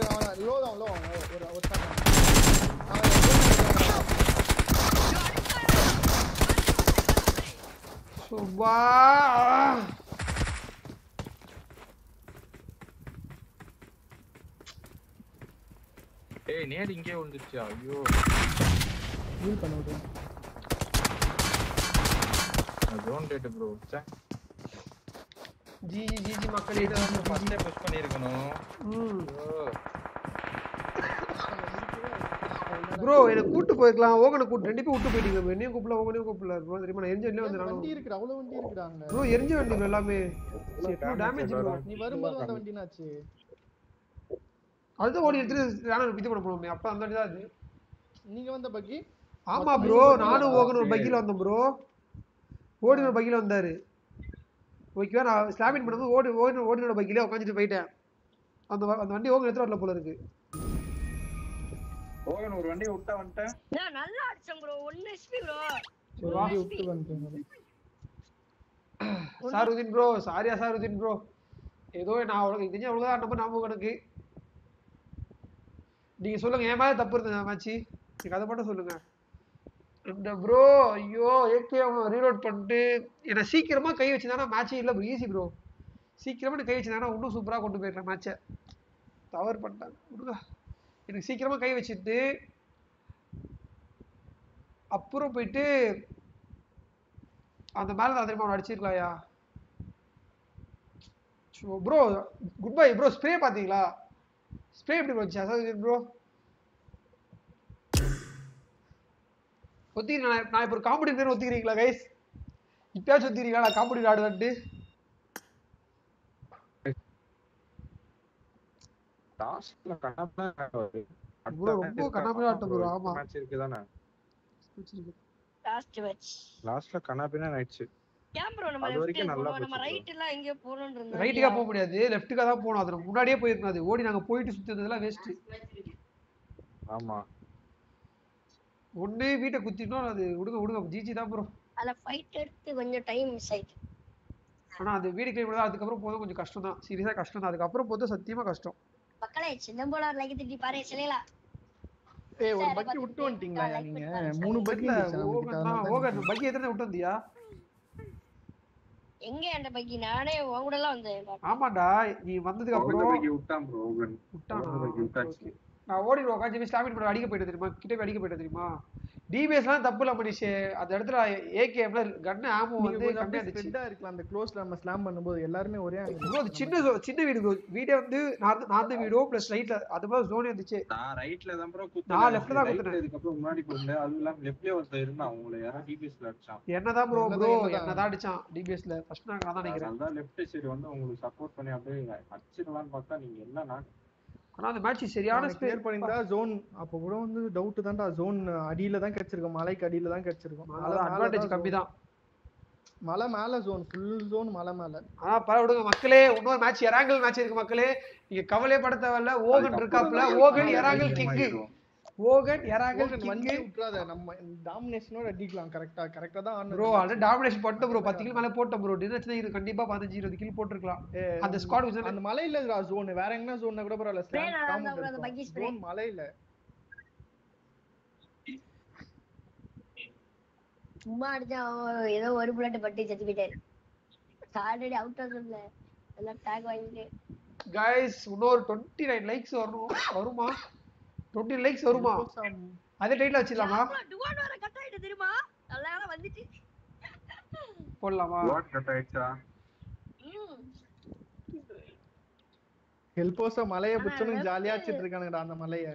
அவன் low தான், low அவன். ஒரு- ஒரு சுபா ஏய் நேடு இங்கே விழுந்துருச்சு ஐயோ heal பண்ண. ஜோன் டேட் ப்ரோ ச்சே ஜி ஜி ஜி ஜி மக்களே ஃபர்ஸ்டே புஷ் ப்ரோ எனக்கு கூட்டு போயிருக்கலாம். ஓகனை கூட்டு. ரெண்டு பேரும் விட்டு போயிட்டீங்க. என்னையும் கூப்பிடல ஓகனையும் கூப்பிடல ப்ரோ தெரியுமா? நான் எரிஞ்ச வண்டியில வந்து வண்டி நானும் இருக்குடா, அவ்வளவு வண்டி. ப்ரோ எரிஞ்ச வண்டி எல்லாமே. டேமேஜ் ப்ரோ நீ வரும்போது அந்த வண்டி என்னாச்சு அதுதான் ஓடி எடுத்துட்டு வேணாம் இது பண்ண போனோமே. அப்ப அந்த வண்டி தான் அது. நீங்க வந்த பக்கி ஆமா ப்ரோ நானும் ஓகன் ஒரு பைக்கில் வந்தேன் ப்ரோ ஓடி ஒரு பைக்கில் வந்தாரு. ஓகேவா? நான் ஸ்லாமின் பண்ணும்போது ஓடி ஓடி ஓடினோட பைக்கிலே உட்காந்துட்டு போயிட்டேன். அந்த வ- அந்த வண்டி ஓகன் எடுத்துட்டு வரல போல இருக்கு. ஓகன் ஒரு வண்டியை விட்டா வந்துட்டேன். நான் நல்லா அடிச்சேன் ப்ரோ ஒன்னு ஹெச்பி ப்ரோ. வண்டி விட்டு வந்துட்டேன் சாருதீன் ப்ரோ சாரியா சாருதீன் ப்ரோ ஏதோ நான் அவ்வளோ தெரிஞ்ச அவ்வளோதான் நம்ம ஞாபகம் எனக்கு. நீங்க சொல்லுங்க என் மேல தப்பு இருந்தது மேட்ச் நீங்க அதை மட்டும் சொல்லுங்க. இந்த ப்ரோ ஐயோ ஏகே அவன் ரீலோட் பண்ணிட்டு என்னை சீக்கிரமாக கை வச்சுருந்தானா மேட்சே இல்லை ப்ரோ ஈஸி ப்ரோ சீக்கிரமாக கை வச்சுருந்தானா இன்னும் சூப்பராக கொண்டு போயிருக்கேன் மேட்சை தவறு பண்ணிட்டாங்க விடுங்க எனக்கு சீக்கிரமாக கை வச்சுட்டு அப்புறம் போயிட்டு அந்த மேலே தான் தெரியுமா அவனை அடிச்சிருக்கலாயா bro good bye bro spray பார்த்தீங்களா? ஸ்ப்ரே எப்படி வந்துச்சு அதாவது ப்ரோ ஒத்திக்கிறேன் நான் நான் இப்போ ஒரு காமெடி பேர் ஒத்திக்கிறீங்களா கைஸ் இப்பயாச்சும் ஒத்திக்கிறீங்களா? நான் காமெடி ஆடுவேன்ட்டு. ரொம்ப கண்ணாபின்னா ஆட்டம் bro, ஆமா. மேட்ச் இருக்குதானே? லாஸ்ட் மேட்ச் லாஸ்ட்ல கண்ணாபின்னா ஆயிடுச்சு ஏன் ப்ரோ நம்ம லெஃப்ட் ரைட் எல்லாம் எங்கேயோ போறோம்னு இருந்தோம். ரைட்டுக்கா போக முடியாது. லெஃப்ட்டுக்கா தான் போகணும். அது முன்னாடியே போயிருக்கணும். அது ஓடி நாங்க போயிட்டு சுத்தி வந்ததெல்லாம் வேஸ்ட் ஆமா. ஒண்ணு வீட்டை குத்திட்டோம் அது விடுங்க விடுங்க ஜிஜி தான் ப்ரோ அதுல ஃபைட் எடுத்து கொஞ்சம் டைம் மிஸ் ஆயிடுச்சு ஆனா அந்த வீடு கிளம்பி அதுக்கப்புறம் போதும் கொஞ்சம் கஷ்டம் தான் சீரியஸா கஷ்டம் தான் அதுக்கப்புறம் போதும் சத்தியமா கஷ்டம். மக்களே சின்னம்போல லைக் திட்டி பாரு சிலையில ஏய் ஒரு பக்கி விட்டு வந்துட்டீங்களா நீங்க? மூணு பக்கி ஓகன் பக்கி எத்தனை விட்டு வந்தியா? எங்க என்ற பைக்கி? நானே உன் கூட எல்லாம் வந்தேன். ஆமாண்டா நீ வந்ததுக்கு அப்புறம் பைக்கி விட்டான் ப்ரோ ஓகன் விட்டானா? பைக்கி விட்டாச்சு. நான் ஓடி உட்காந்து போய் ஸ்டாமின் பண்ண அடிக்க போயிட்டு தெரியுமா? கிட்ட போய் அடிக்க போயிட்டு தெரியுமா? டிபிஎஸ்லாம் தப்பு இல்ல மனுஷே. அந்த இடத்துல ஏகேஎம்ல கன்னு ஆமோ வந்து இருந்துச்சு. இருக்கலாம். அந்த க்ளோஸ்ல நம்ம ஸ்லாம் பண்ணும்போது எல்லாருமே ஒரே அது சின்ன சின்ன வீடு வீடே வந்து நார்த் நார்த் வீடோ ப்ளஸ் ரைட்ல அது மாதிரி ஜோன் இருந்துச்சு. நான் ரைட்ல தான் ப்ரோ நான் left ல தான் குத்துனேன். ரைட்ல இதுக்கப்புறம் முன்னாடி போகல. அதுவும் இல்லாம லெஃப்ட்லயே ஒருத்தர் இருந்தான். அவங்கள யாரோ டிபிஎஸ்ல அடிச்சான். என்னதான் ப்ரோ என்னதான், ப்ரோ என்னதான்? அடிச்சான் டிபிஎஸ்ல ஃபர்ஸ்ட் நான் தான் நினைக்கிறேன். அதான் லெஃப்ட் சைடு வந்து உங்களுக்கு சப்போர்ட் பண்ணி அப்படியே அடிச்சிடலாம்னு பார்த்தா நீங்க எல்லாம் நான் ஆனா அந்த மேட்ச் சரியான கிளியர் பண்ணிருந்தா ஜோன் அப்ப கூட வந்து டவுட் தான்டா. ஜோன் அடியில தான் கிடைச்சிருக்கும் மலைக்கு அடியில தான் கிடைச்சிருக்கும் அட்வான்டேஜ் கம்மி zone. தான் மலை மேல ஜோன் ஃபுல் ஜோன் மலை மேல. ஆனா பரவாயில்ல விடுங்க மக்களே. இன்னொரு மேட்ச் எராங்கல் மேட்ச் இருக்கு மக்களே. நீங்க கவலையே பட தேவையில்ல. ஓகன் இருக்காப்ல ஓகன் எராங்கல் கிங்கு ஓகன் எராங்கல் ஓகன் கிங்கு விட்டுறாத. நம்ம டாமினேஷனோட அடிக்கலாம். கரெக்டா கரெக்டா தான். ப்ரோ ஆனா டாமினேஷன் பண்ணிட்டோம் ப்ரோ பத்து கிலோ மேல போட்டோம் ப்ரோ டின்னர்ஸ்ல இது கண்டிப்பா பதினஞ்சு இருபது கிலோ போட்டிருக்கலாம். அந்த ஸ்குவாட் அந்த மலையில ஜோன் வேற எங்கன்னா ஜோன் கூட பரவாயில்ல. Spray. ஜோன் மலையில. சும்மா அடிச்சா ஏதோ ஒரு புல்லட் பட்டு செத்து போயிட்டாரு. ஆல்ரெடி அவுட் ஆகுதுல எல்லாம் டேக் வாங்கிட்டு. கைஸ் இன்னொரு டுவெண்ட்டி நைன் லைக்ஸ் வரணும் வருமா? டுவெண்ட்டி லைக்ஸ் வருமா? அதே டைட்டில் வச்சிடலாமா? டுவான் கட் ஆயிட்டு தெரியுமா? நல்ல வந்துச்சு. போடலாமா? வாட் கட் ஆயிடுச்சா. ஹெல்போஸா மலைய புடிச்சனும் ஜாலியா அடிச்சிட்டு இருக்கானுங்கடா அந்த மலைய.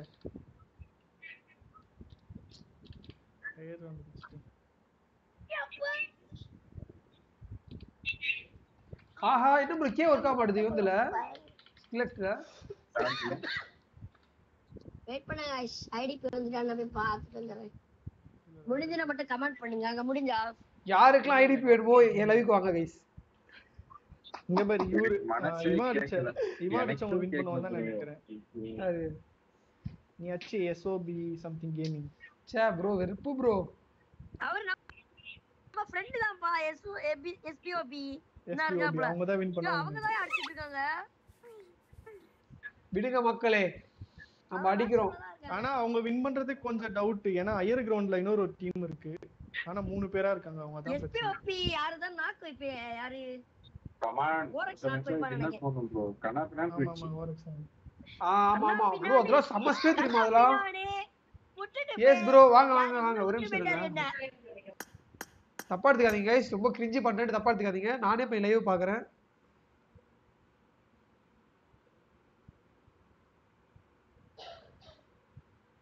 ஆஹா இன்னும் கே ஒர்க் ஆக மாட்டுது இவந்துல ஸ்கிலட்ல வெயிட் பண்ணுங்க ஐடிக்கு வந்துட்டா நான் போய் பார்த்துட்டு வந்துடுறேன். முடிஞ்சா மட்டும் கமெண்ட் பண்ணுங்க. அங்க முடிஞ்சா? யாருக்கெல்லாம் ஐடிபி வேணுமோ என் லைவுக்கு வாங்க கைஸ் இங்க பாரு இவரு இவன் அடிச்ச. இவன் வின் பண்ணுவான் தான். நினைக்கிறேன். அது நீ அச்சு எஸ்ஓபி சம்திங் கேமிங் சே ப்ரோ வெறுப்பு ப்ரோ அவர் நம்ம ஃப்ரெண்ட் தான்ப்பா. எஸ்ஓ எஸ்பிஓபி அவங்க தான் வின் பண்ணுவாங்க. அவங்க தான் அடிச்சிட்டு இருக்காங்க. விடுங்க மக்களே. நம்ம அடிக்கிறோம். ஆனா அவங்க வின் பண்றதுக்கு கொஞ்சம் டவுட் ஏன்னா ஹையர் கிரவுண்ட்ல இன்னொரு ஒரு டீம் இருக்கு. ஆனா மூணு பேரா இருக்காங்க. அவங்க தான் எஸ்பிஓபி யாரு தான் நாக்கு வைப்ப யாரு? கமான் ப்ரோ ஆமா ஆமா அதெல்லாம் தெரியுமா அதெல்லாம்? எஸ் வாங்க வாங்க வாங்க. ஒரு நிமிஷம் தப்பா எடுத்துக்காதீங்க ரொம்ப கிரிஞ்சி பண்றேன்னு தப்பா எடுத்துக்காதீங்க. நானே போய் லைவ் பாக்குறேன்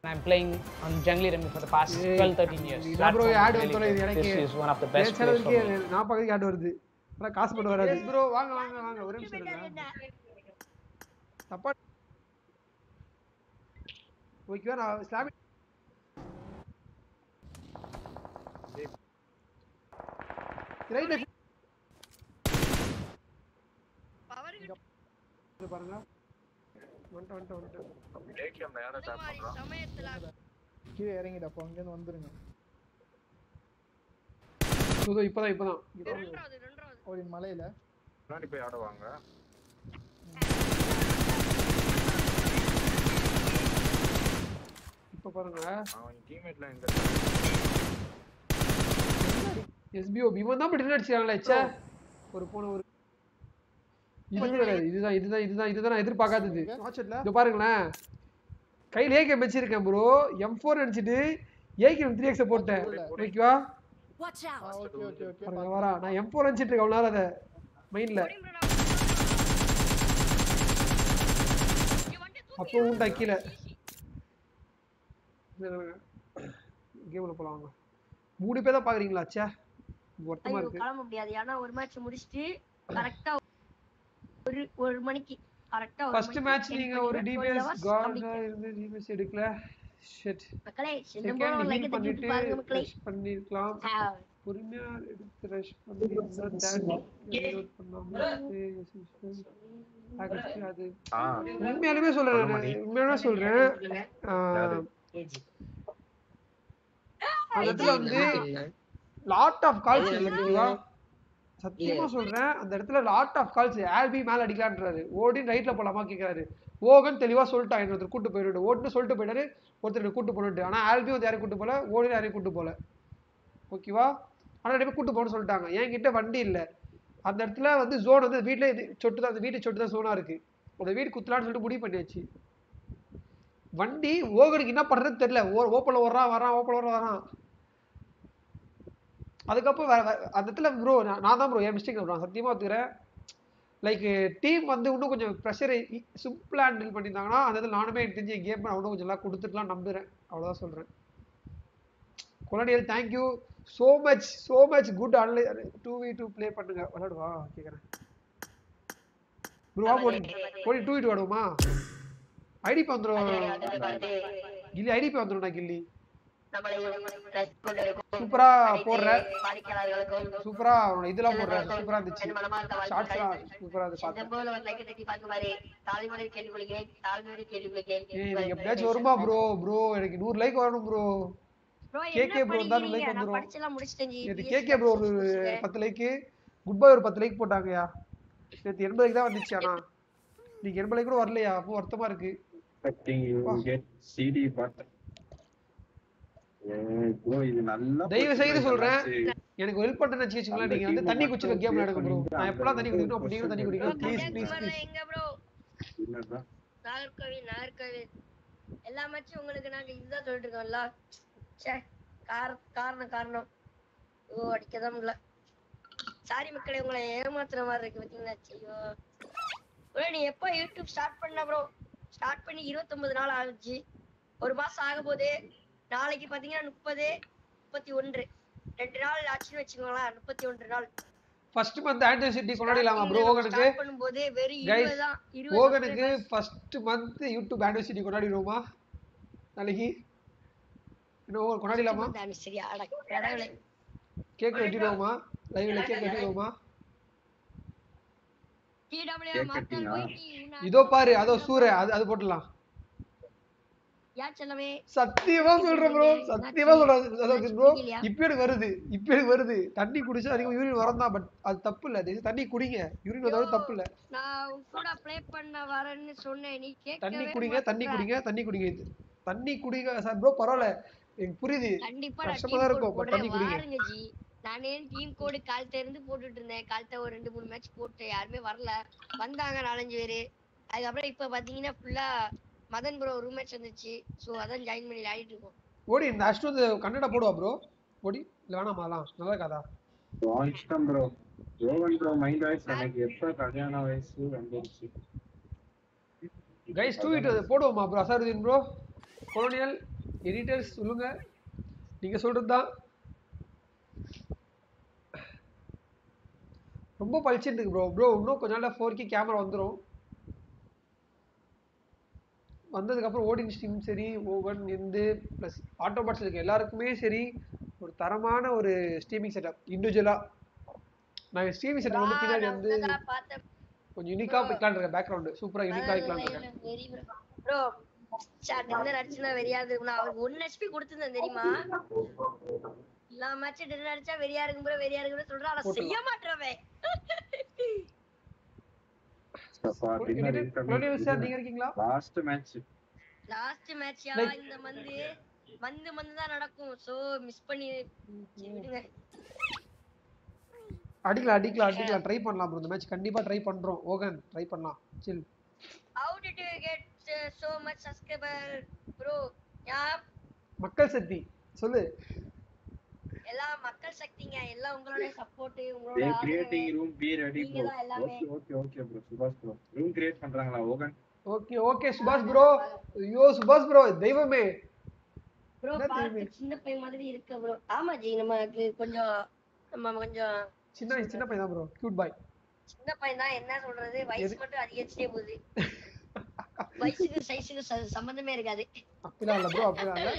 I'm playing on Jungly Rummy for the past ஏய், 12, 13 years. இதான் bro Platform ad really வந்து தொலையுது good. எனக்கு This is one of the best N plays for சேனலுக்கே me. நான் பக்கத்துக்கு ஆட் வருது ஆனா காசு போட்டு வராது ப்ரோ வாங்க வாங்க வாங்க ஒரு நிமிஷம் இருங்க தப்பா ஓகேவா நான் ஸ்லாமி ரைட் பாருங்க வந்துட்டு வந்துட்டு வந்துட்டு ஏகேம்ல யாரை டேப் பண்றான் சமயத்துல கீழே இறங்கிட்டு அப்போ அங்கேருந்து வந்துருங்க. இதோ இப்பதான் இப்பதான். ரெண்டாவது ரெண்டாவது. ஒரு மலையில. முன்னாடி போய் ஆடுவாங்க இப்ப பாருங்க. அவன் டீம்மேட்ல இந்த எஸ்பிஓ இவன் தான் இப்படி அடிச்சாங்களே ச்சே. ஒரு போன ஒரு இது கிடையாது இதுதான் இதுதான் இதுதான் இதுதான் நான் எதிர்பார்க்காதது. இதோ பாருங்களேன். கையில் ஏகே வச்சிருக்கேன் ப்ரோ எம் ஃபோர் அடிச்சிட்டு ஏகே த்ரீ எக்ஸை போட்டேன். ஓகேவா? வரா நான் எம் ஃபோர் அடிச்சிட்டு இருக்கேன் அவ்வளோ அதை. மைண்ட்ல. அப்போ உண்டா கீழே. கேம்ல போலாம் வாங்க. மூணு பேர் தான் பாக்குறீங்களா? ச்சே ஒருத்தமா ஐயோ இருக்கு. கிளம்ப முடியாது. ஏன்னா ஒரு மேட்ச் முடிச்சிட்டு ஒரு ஒரு மணிக்கு. கரெக்டா ஃபர்ஸ்ட் மேட்ச் நீங்க ஒரு டிபிஎஸ் கார்டா இருந்து டிபிஎஸ் எடுக்கல. ஷிட் மக்களே ஹீல் லைக் பண்ணிட்டு பாருங்க மக்களே. ரஷ் பண்ணிருக்கலாம். பொறுமையா எடுத்து ரஷ் பண்ணாம ஆகஸ்ட் அது. உண்மையாலுமே சொல்றேன். உண்மையாலுமே சொல்றேன். இடத்துல வந்து லாட் ஆஃப் கால்ஸ் ஓகேவா சத்தியமா சொல்றேன் அந்த இடத்துல லாட் ஆஃப் கால்ஸ் ஆல்பி மேல அடிக்கலான்றாரு ஓடின் ரைட்ல போலாமா கேக்குறாரு. ஓகன் தெளிவா சொல்லிட்டான் இன்னொருத்தர் கூட்டு போயிட்டு ஓடுன்னு சொல்லிட்டு போயிட்டாரு ஒருத்தர் கூட்டு போனட்டு ஆனா ஆல்பி வந்து யாரையும் கூட்டு போல ஓடின் யாரையும் கூட்டு போல ஓகேவா ஆனா ரெண்டு பேர் கூட்டு போகணும்னு சொல்லிட்டாங்க. என்கிட்ட வண்டி இல்ல. அந்த இடத்துல வந்து ஜோன் வந்து வீட்ல இது சொட்டு தான் அந்த வீட்டு சொட்டு தான் ஜோனா இருக்கு. அந்த வீடு குத்தலான்னு சொல்லிட்டு முடிவு பண்ணியாச்சு. வண்டி ஓகனுக்கு என்ன பண்றதுன்னு தெரியல. ஓ ஓப்பல வர்றான் வரான் ஓப்பல வர்றான். வரான் அதுக்கப்புறம் வேற அந்த இடத்துல ப்ரோ நான் தான் ப்ரோ என் மிஸ்டேக் ப்ரோ சத்தியமா ஒத்துக்கிறேன். லைக் டீம் வந்து இன்னும் கொஞ்சம் ப்ரெஷரை சிம்பிளா ஹேண்டில் பண்ணியிருந்தாங்கன்னா அந்த இடத்துல நானுமே எனக்கு தெரிஞ்சு கேம் இன்னும் கொஞ்சம் எல்லாம் கொடுத்துட்டுலாம் நம்புறேன். அவ்வளவுதான் சொல்றேன். Colonial thank you so much so much good online two v two play பண்ணுங்க. விளாடுவா கேட்குறேன் ப்ரோ போடி. போடி டூ வி டூ ஆடுவோமா ஐடிபி வந்துடும் கில்லி ஐடிபி வந்துடும்டா கில்லி. சூப்பரா போடுற சூப்பரா இதெல்லாம் போடுற சூப்பரா இருந்துச்சு. சூப்பரா எனக்கு எப்படியாச்சும் வருமா ப்ரோ ப்ரோ எனக்கு நூறு லைக் வரணும் ப்ரோ கேகே ப்ரோ தான் லைக் நான் வந்துரும். கேகே ப்ரோ ஒரு முடிச்சிட்டேன். பத்து லைக்கு குட் பை ஒரு பத்து லைக் போட்டாங்கயா எண்பது லைக் தான் வந்துச்சு ஆனா. நீங்க எண்பது லைக் கூட வரலையா? அப்போ வருத்தமா இருக்கு. Get CD but ஏய் bro இது நல்லா தயவு செய்து சொல்றேன். எனக்கு ஹெல்ப் பண்ண வச்சுக்கோங்களேன். நீங்க வந்து தண்ணி குடிச்சுக்க கேம் விளையாடுங்க ப்ரோ நான் எப்பலாம் தண்ணி குடிக்கணும்? அப்ப நீங்களும் தண்ணி குடிக்கணும். ப்ளீஸ் ப்ளீஸ் ப்ளீஸ் எங்க ப்ரோ? நாகர்கோவில் நாகர்கோவில். எல்லா மேட்சும் உங்களுக்கு நாங்க இதுதான் சொல்லிட்டு இருக்கோம்ல ச்சே கார காரணம் காரணம். ஓ அடிக்கதான் முடியல. சாரி மக்களே உங்களை ஏமாத்துற மாதிரி இருக்கு பாத்தீங்களா? ஐயோ. ப்ரோ நீ எப்போ யூடியூப் ஸ்டார்ட் பண்ண ப்ரோ ஸ்டார்ட் பண்ணி இருபத்தொன்பது நாள் ஆகுச்சு. ஒரு மாசம் ஆக போகுது நாளைக்கு பாத்தீங்கன்னா முப்பது முப்பத்தி ஒன்று. ரெண்டு நாள் ஆச்சுன்னு வச்சுக்கோங்களேன் முப்பத்தி ஒன்று நாள். ஃபர்ஸ்ட் மந்த் ஆன்டிசிட்டி கொண்டாடிடலாமா ப்ரோ ஓகனுக்கு பண்ணும்போது வெறும் கைஸ் இருபது தான் ஓகனுக்கு ஃபர்ஸ்ட் மந்த் யூடியூப் ஆன்டிசிட்டி கொண்டாடிடுவோமா? நாளைக்கு? இன்னும் ஓகன் கொண்டாடிடலாமா? subscribers சரியா அட கடவுளே. கேக் வெட்டிடுவோமா? லைவ்ல கேக் வெட்டிடுவோமா? இதோ பாரு அதோ சூர அது அது போட்டுடலாம். சத்தியமா சொல்றேன் ப்ரோ சத்தியமா சொல்றேன். ப்ரோ இப்ப எனக்கு வருது. இப்ப எனக்கு வருது. தண்ணி குடிச்சா அதிகம் யூரின் வரதான் பட் அது தப்பு இல்ல தண்ணி குடிங்க. யூரின் வந்தாலும் தப்பு இல்ல நான் கூட ப்ளே பண்ண வரேன்னு சொன்னேன். நீ தண்ணி கேட்கவே குடிங்க தண்ணி. குடிங்க தண்ணி குடிங்க. இது தண்ணி குடிங்க. சார் ப்ரோ பரவாயில்ல. எனக்கு புரியுது. கஷ்டமா டீம் தான் இருக்கும். பட் தண்ணி குடிங்க. நானே டீம் கோடு காலத்த இருந்து போட்டுட்டு இருந்தேன். காலத்த ஒரு ரெண்டு மூணு மேட்ச் போட்டு யாருமே வரல. வந்தாங்க நாலஞ்சு பேரு. அதுக்கப்புறம் இப்ப பாத்தீங்கன்னா ஃபுல்லா மதன் ப்ரோ ரூம் மேட்ச் வந்துச்சு சோ அதான் ஜாயின் பண்ணி விளையாடிட்டு இருக்கோம். ஓடி இந்த அஷ்டு வந்து கன்னடா போடுவா ப்ரோ ஓடி இல்ல வேணாமா அதெல்லாம் நல்லா இருக்காதா? உன் இஷ்டம் ப்ரோ ரோவன் ப்ரோ மைண்ட் வாய்ஸ் எனக்கு எப்ப கல்யாண வயசு வந்துருச்சு? கைஸ் டூ இட் போடுவோமா bro Azharuddin bro colonial editors சொல்லுங்க. நீங்க சொல்றது தான் ரொம்ப பளிச்சுட்டு இருக்கு ப்ரோ ப்ரோ இன்னும் கொஞ்ச நாள்ல ஃபோர் கே கேமரா வந்துடும் வந்ததுக்கப்புறம் ஓடிங் ஸ்ட்ரீம் சரி ஓவன் எந்து ப்ளஸ் ஆட்டோபாட்ஸ் இருக்க எல்லாருக்குமே சரி ஒரு தரமான ஒரு ஸ்ட்ரீமிங் செட்டப் இண்டிவிஜுவலாக நான் ஸ்ட்ரீமிங் செட்டப் வந்து பின்னாடி வந்து கொஞ்சம் யூனிக்காக வைக்கலான்னு இருக்கேன் பேக்ரவுண்டு சூப்பராக யூனிக்காக வைக்கலான்னு இருக்கேன். வெரி ப்ரோ டின்னர் அடிச்சுனா வெறியாது. நான் அவருக்கு ஒன் ஹெச்பி கொடுத்துருந்தேன் தெரியுமா? எல்லா மேட்ச் டின்னர் அடிச்சா வெறியா இருக்கும் ப்ரோ வெறியா இருக்கும் சொல்றேன். செய்ய நீங்க இருக்கீங்களா லாஸ்ட் மேட்ச் லாஸ்ட் மேட்ச்யா Like- இந்த மந்து மந்து மந்து தான் நடக்கும். சோ மிஸ் பண்ணி விடுங்க. அடிக்கலாம் அடிக்கலாம் அடிக்கலாம். ட்ரை பண்ணலாம் ப்ரோ இந்த மேட்ச் கண்டிப்பா ட்ரை பண்றோம். ஓகன் ட்ரை பண்ணலாம். சில் how did you get uh, so much subscriber bro? யா மக்கள் சக்தி. சொல்லு. எல்லா மக்கள் சக்திங்க எல்லாம் உங்களோட சப்போர்ட் உங்களோட. Creating room be ready bro. Okay okay okay bro Subash bro room create பண்றாங்களா ஓகன் ஓகே ஓகே சுபாஷ் ப்ரோ ஐயோ சுபாஷ் ப்ரோ தெய்வமே. ப்ரோ? சின்ன பையன் மாதிரி இருக்கு ப்ரோ ஆமா ஜி. நமக்கு கொஞ்சம் நம்ம கொஞ்சம் சின்ன சின்ன பையன் தான் ப்ரோ கியூட் பாய் சின்ன பையன் தான் என்ன சொல்றது? வயசு மட்டும் அதிகரிச்சுட்டே போகுது. வயசுக்கு சைஸுக்கு சம்பந்தமே இருக்காது. அப்படிலாம் இல்ல ப்ரோ அப்படிலாம் இல்ல.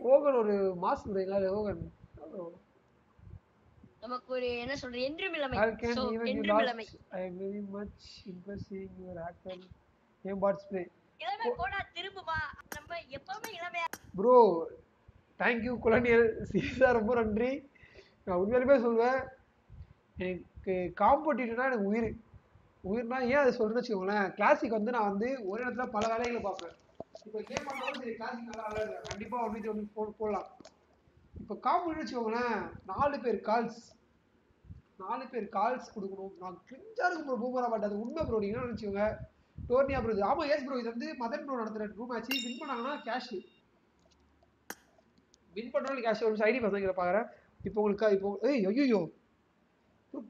ஓகன் ஒரு மாஸ் ப்ரோ எங்காவது ஓகன். நமக்கு ஒரு என்ன சொல்றது? என்றும் இளமை. How can So, even you என்றும் lost? இளமை. திரும்புமா? நம்ம எப்பவுமே இளமையா ப்ரோ தேங்க்யூ குலனியல் சீரியஸா ரொம்ப நன்றி. நான் உண்மையாலுமே சொல்வேன் எனக்கு காம்படிட்டிவ்னா எனக்கு உயிர். உயிர்னா ஏன் அதை சொல்றேன்னு வச்சுக்கோங்களேன். கிளாசிக் வந்து நான் வந்து ஒரு இடத்துல பல வேலைகளை பார்ப்பேன். இப்போ கேம் பண்ணாலும் சரி கிளாசிக் நல்லா விளையாடுறேன் கண்டிப்பாக ஒன்று ஒன்று போ போடலாம். இப்போ காம்படிட்டிவ் வச்சுக்கோங்களேன் நாலு பேர் கால்ஸ் நாலு பேர் கால்ஸ் கொடுக்கணும். நான் கிரிஞ்சா இருக்கும் ப்ரோ பூமரா பட் அது உண்மை ப்ரோ நீங்க என்ன டோர்னியா ப்ரோ இது ஆமா ஏஸ் ப்ரோ இது வந்து மதன் ப்ரோ நடத்துற ரூம் மேட்ச் வின் பண்ணாங்கன்னா கேஷ் வின் பண்ணாலும் கேஷ் ஒரு ஐடி பசங்க பாக்குறேன். இப்போ உங்களுக்கு இப்போ ஏய் ஐயோ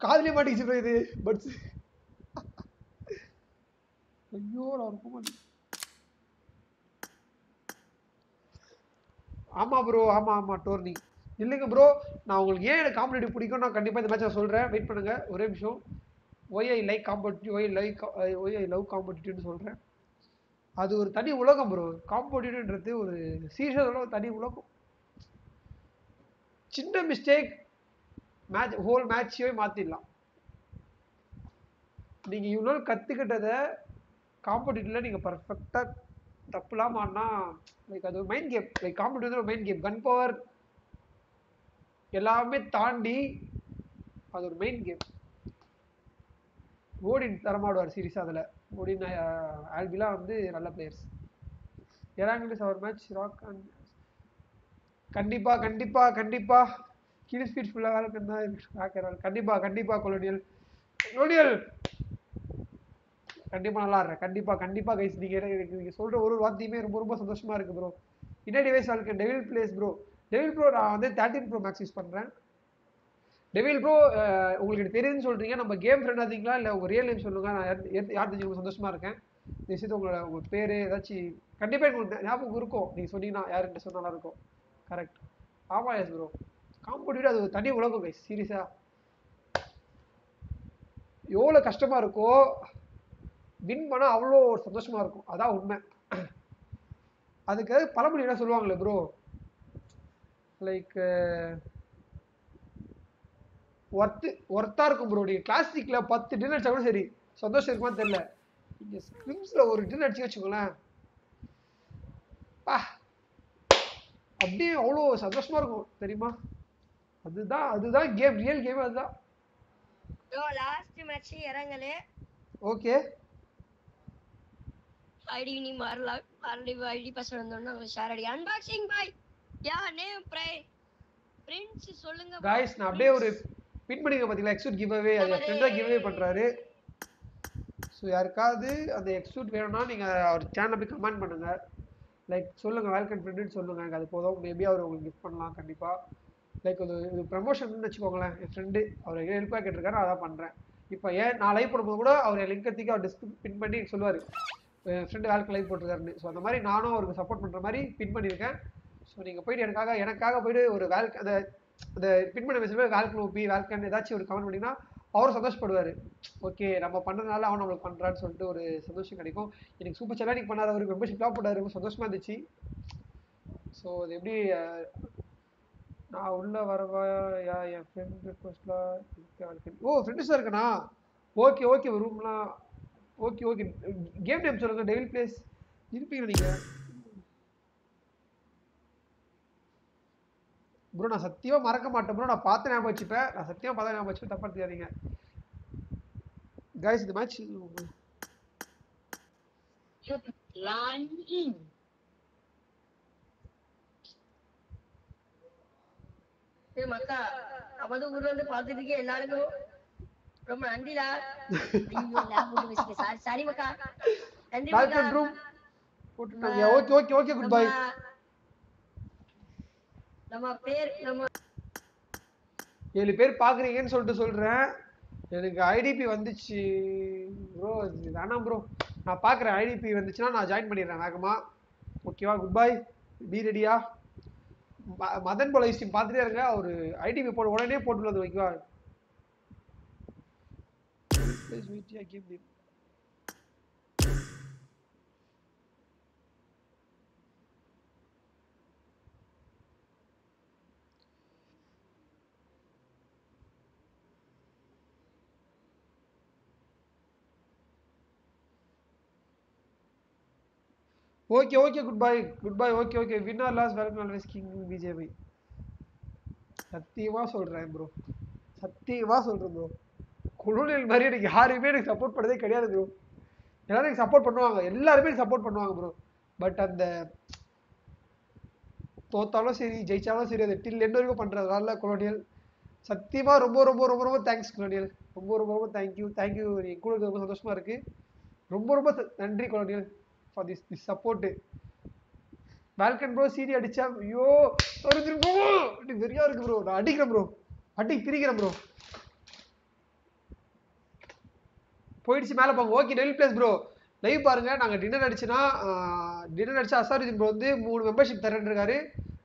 காதலே மாட்டிக்கிச்சு ப்ரோ இது. பட்ஸ் <laughs> ஐயோ நான் ரொம்ப மாட்டேன் ஆமாம் ப்ரோ ஆமாம் ஆமாம் டோர்னி. இல்லைங்க ப்ரோ நான் உங்களுக்கு ஏன் எனக்கு காம்படிட்டிவ் பிடிக்கும் நான் கண்டிப்பாக இந்த மேட்ச் நான் வெயிட் பண்ணுங்கள் ஒரே நிமிஷம். Why I like competitive why like why I love காம்படிட்டிவ்னு சொல்கிறேன் அது ஒரு தனி உலகம் ப்ரோ காம்படிட்டிவ்ன்றது ஒரு சீசனோட ஒரு தனி உலகம். சின்ன மிஸ்டேக் மேட்ச் ஹோல் மேட்சையே மாற்றிடலாம் நீங்கள் இவ்வளோ நாள் காம்படிட்டிவில் நீங்கள் பர்ஃபெக்டாக தப்புலாம் ஆடினா லைக் அது மைண்ட் கேம் லைக் காம்படிட்டிவ் ஒரு மைண்ட் கேம் கன் பவர் எல்லாமே தாண்டி அது ஒரு மெயின் கேம் ஓடின் தரமாடுவார் சீரிஸ் அதில். ஓடின் ஆல்பிலாம் வந்து நல்ல பிளேயர்ஸ் எலாங்கிலிஸ் அவர் மேட்ச் ராக் அண்ட் கண்டிப்பாக கண்டிப்பாக கண்டிப்பாக கில் ஸ்பீட் ஃபுல்லாக வேலை இருந்தால் கண்டிப்பாக கண்டிப்பாக கொலோனியல் கொலோனியல் கண்டிப்பா நல்லா இருக்கேன் கண்டிப்பா கண்டிப்பா கைஸ் நீங்க எனக்கு சொல்ற ஒரு ஒரு வார்த்தையுமே ரொம்ப ரொம்ப சந்தோஷமா இருக்கு ப்ரோ என்ன டிவைஸ் ஆளுக்கு devil plays bro devil bro நான் வந்து தேர்ட்டின் ப்ரோ மேக்ஸ் யூஸ் பண்றேன். டெவில் ப்ரோ உங்களுக்கு தெரியுதுன்னு சொல்றீங்க. நம்ம கேம் ஃப்ரெண்ட் ஆதிங்களா இல்லை உங்க ரியல் நேம் சொல்லுங்க. நான் யார் யார் தெரிஞ்சு சந்தோஷமாக சந்தோஷமா இருக்கேன். இந்த உங்களோட உங்க பேரு ஏதாச்சும் கண்டிப்பா எனக்கு ஞாபகம் இருக்கும். நீங்க சொன்னீங்கன்னா யாருன்னு சொன்னா நல்லா இருக்கும். கரெக்ட் ஆமா எஸ் ப்ரோ காம்படிட்டிவ் அது ஒரு தனி உலகம் கைஸ் சீரியஸா எவ்வளோ கஷ்டமா இருக்கோ வின் பண்ணா அவ்வளோ ஒரு சந்தோஷமா இருக்கும். அதான் உண்மை. அதுக்கு பழமொழி என்ன சொல்லுவாங்களே ப்ரோ லைக் ஒர்த்து ஒர்த்தா இருக்கும் ப்ரோ நீங்க கிளாசிக்ல பத்து டின் அடிச்சா கூட சரி. சந்தோஷம் இருக்குமா தெரியல. நீங்க ஸ்கிரிம்ஸ்ல ஒரு டின் அடிச்சு வச்சுக்கோங்களேன். பா அப்படியே அவ்வளோ சந்தோஷமா இருக்கும். தெரியுமா? அதுதான் அதுதான் கேம் ரியல் கேம் அதுதான். லாஸ்ட் மேட்ச் இறங்கலே. ஓகே ஐடி நீ மாறலாம் ஆல்ரெடி ஐடி பாஸ் வந்தோம்னா ஷேர் அடி அன்பாக்சிங் பாய் யா நேம் ப்ரை பிரின்ஸ் சொல்லுங்க. காய்ஸ் நான் அப்படியே ஒரு பின் பண்ணிக்க பார்த்தீங்களா எக்ஸூட் கிவ் அவே அது என் ஃப்ரெண்டாக கிவ் அவே பண்ணுறாரு ஸோ யாருக்காவது அந்த எக்ஸூட் வேணும்னா நீங்கள் அவர் சேனலில் போய் கமெண்ட் பண்ணுங்கள் லைக் சொல்லுங்கள் வெல்கம் ஃப்ரெண்டுன்னு சொல்லுங்கள் எனக்கு அது போதும். மேபி அவர் உங்களுக்கு கிஃப்ட் பண்ணலாம் கண்டிப்பாக லைக் ஒரு இது ப்ரமோஷன் வச்சுக்கோங்களேன் என் ஃப்ரெண்டு அவர் ஹெல்ப்பாக கேட்டிருக்காரு அதான் பண்ணுறேன் இப்போ ஏன் நான் லைவ் போடும்போது கூட அவர் லிங்க் தூக்கி அவர் டிஸ்க் பின் பண்ணி சொல்லுவார். ஃப்ரெண்டு வேலைக்கு லைவ் போட்டிருக்காருன்னு. ஸோ அந்த மாதிரி நானும் அவருக்கு சப்போர்ட் பண்ணுற மாதிரி பின் பண்ணியிருக்கேன். ஸோ நீங்கள் போயிட்டு எனக்காக எனக்காக போயிட்டு ஒரு வேல்க் அந்த அந்த பின் பண்ண மெசேஜ் வேல்க் நோப்பி வேல்கன் ஏதாச்சும் ஒரு கமெண்ட் பண்ணிங்கன்னா அவரும் சந்தோஷப்படுவார். ஓகே நம்ம பண்ணுறதுனால அவன் நம்மளுக்கு பண்ணுறான்னு சொல்லிட்டு ஒரு சந்தோஷம் கிடைக்கும். எனக்கு சூப்பர் செல்லாம் நீங்கள் பண்ணார் அவருக்கு மெம்பர்ஷிப்லாம் போட்டார் ரொம்ப சந்தோஷமாக இருந்துச்சு. ஸோ அது எப்படி நான் உள்ளே வரவா யா என் ஃப்ரெண்ட் ரிக்வஸ்ட்லாம் ஓ ஃப்ரெண்ட்ஸாக இருக்கண்ணா ஓகே ஓகே ரூம்லாம் ஓகே ஓகே கேம் நேம் சொல்லுங்கள் டெவில் பிளேஸ் இருப்பீங்க நீங்கள் ப்ரோ நான் சத்தியமா மறக்க மாட்டேன். ப்ரோ நான் பார்த்து ஞாபகம் வச்சுப்பேன். நான் சத்தியமா பார்த்து ஞாபகம் வச்சுப்பேன். தப்பா எடுத்துக்காதீங்க கைஸ் இந்த மேட்ச் மக்கா நமது ஊர்ல இருந்து பார்த்துட்டு இருக்க எல்லாருக்கும்? ரொம்ப நன்றிடா. <laughs> சாரி சாரி மக்கா. நன்றி போட்டுட்டாங்க okay okay okay good bye நம்ம- பேர் நம்ம ஏழு பேர் பாக்குறீங்கன்னு சொல்லிட்டு சொல்றேன். எனக்கு ஐடிபி வந்துச்சு. ப்ரோ வேணாம் ப்ரோ நான் பார்க்குறேன் ஐடிபி வந்துச்சுன்னா நான் ஜாயின் பண்ணிடுறேன் வேகமா. ஓகேவா குட் பை பி ரெடியா மதன் போல ஸ்ட்ரீம் பார்த்துட்டே இருங்க. அவர் ஐடிபி போட உடனே போட்டுள்ளது ஓகேவா Please wait, yeah, give me. Okay okay good bye good bye okay okay winner loss welcome always king BJP சத்தியமா சொல்றேன் ப்ரோ சத்தியமா சொல்றேன் ப்ரோ குழுநில் மாதிரி எனக்கு யாருமே எனக்கு சப்போர்ட் பண்ணதே கிடையாது ப்ரோ எல்லாரும் எனக்கு சப்போர்ட் பண்ணுவாங்க. எல்லாருமே எனக்கு சப்போர்ட் பண்ணுவாங்க ப்ரோ பட் அந்த தோத்தாலும் சரி ஜெயிச்சாலும் சரி அது டில் எண்ட் வரைக்கும் பண்ணுறதுனால கொலோனியல் சத்தியமாக ரொம்ப ரொம்ப ரொம்ப ரொம்ப தேங்க்ஸ் கொலோனியல் ரொம்ப ரொம்ப ரொம்ப தேங்க்யூ தேங்க்யூ என் கூட ரொம்ப சந்தோஷமாக இருக்குது ரொம்ப ரொம்ப நன்றி colonial for this this support வேல்கன் bro சீடி அடிச்சா ஐயோ ப்ரோ வெறியா இருக்கு ப்ரோ நான் அடிக்கிறேன் ப்ரோ அடி பிரிக்கிறேன் ப்ரோ போயிடுச்சு மேலே போங்க. ஓகே டெல் பிளேஸ் ப்ரோ லைவ் பாருங்க. நாங்கள் டின்னர் அடிச்சுன்னா டின்னர் அடிச்சு அசாருதீன் ப்ரோ வந்து மூணு மெம்பர்ஷிப் தரேன் இருக்காரு.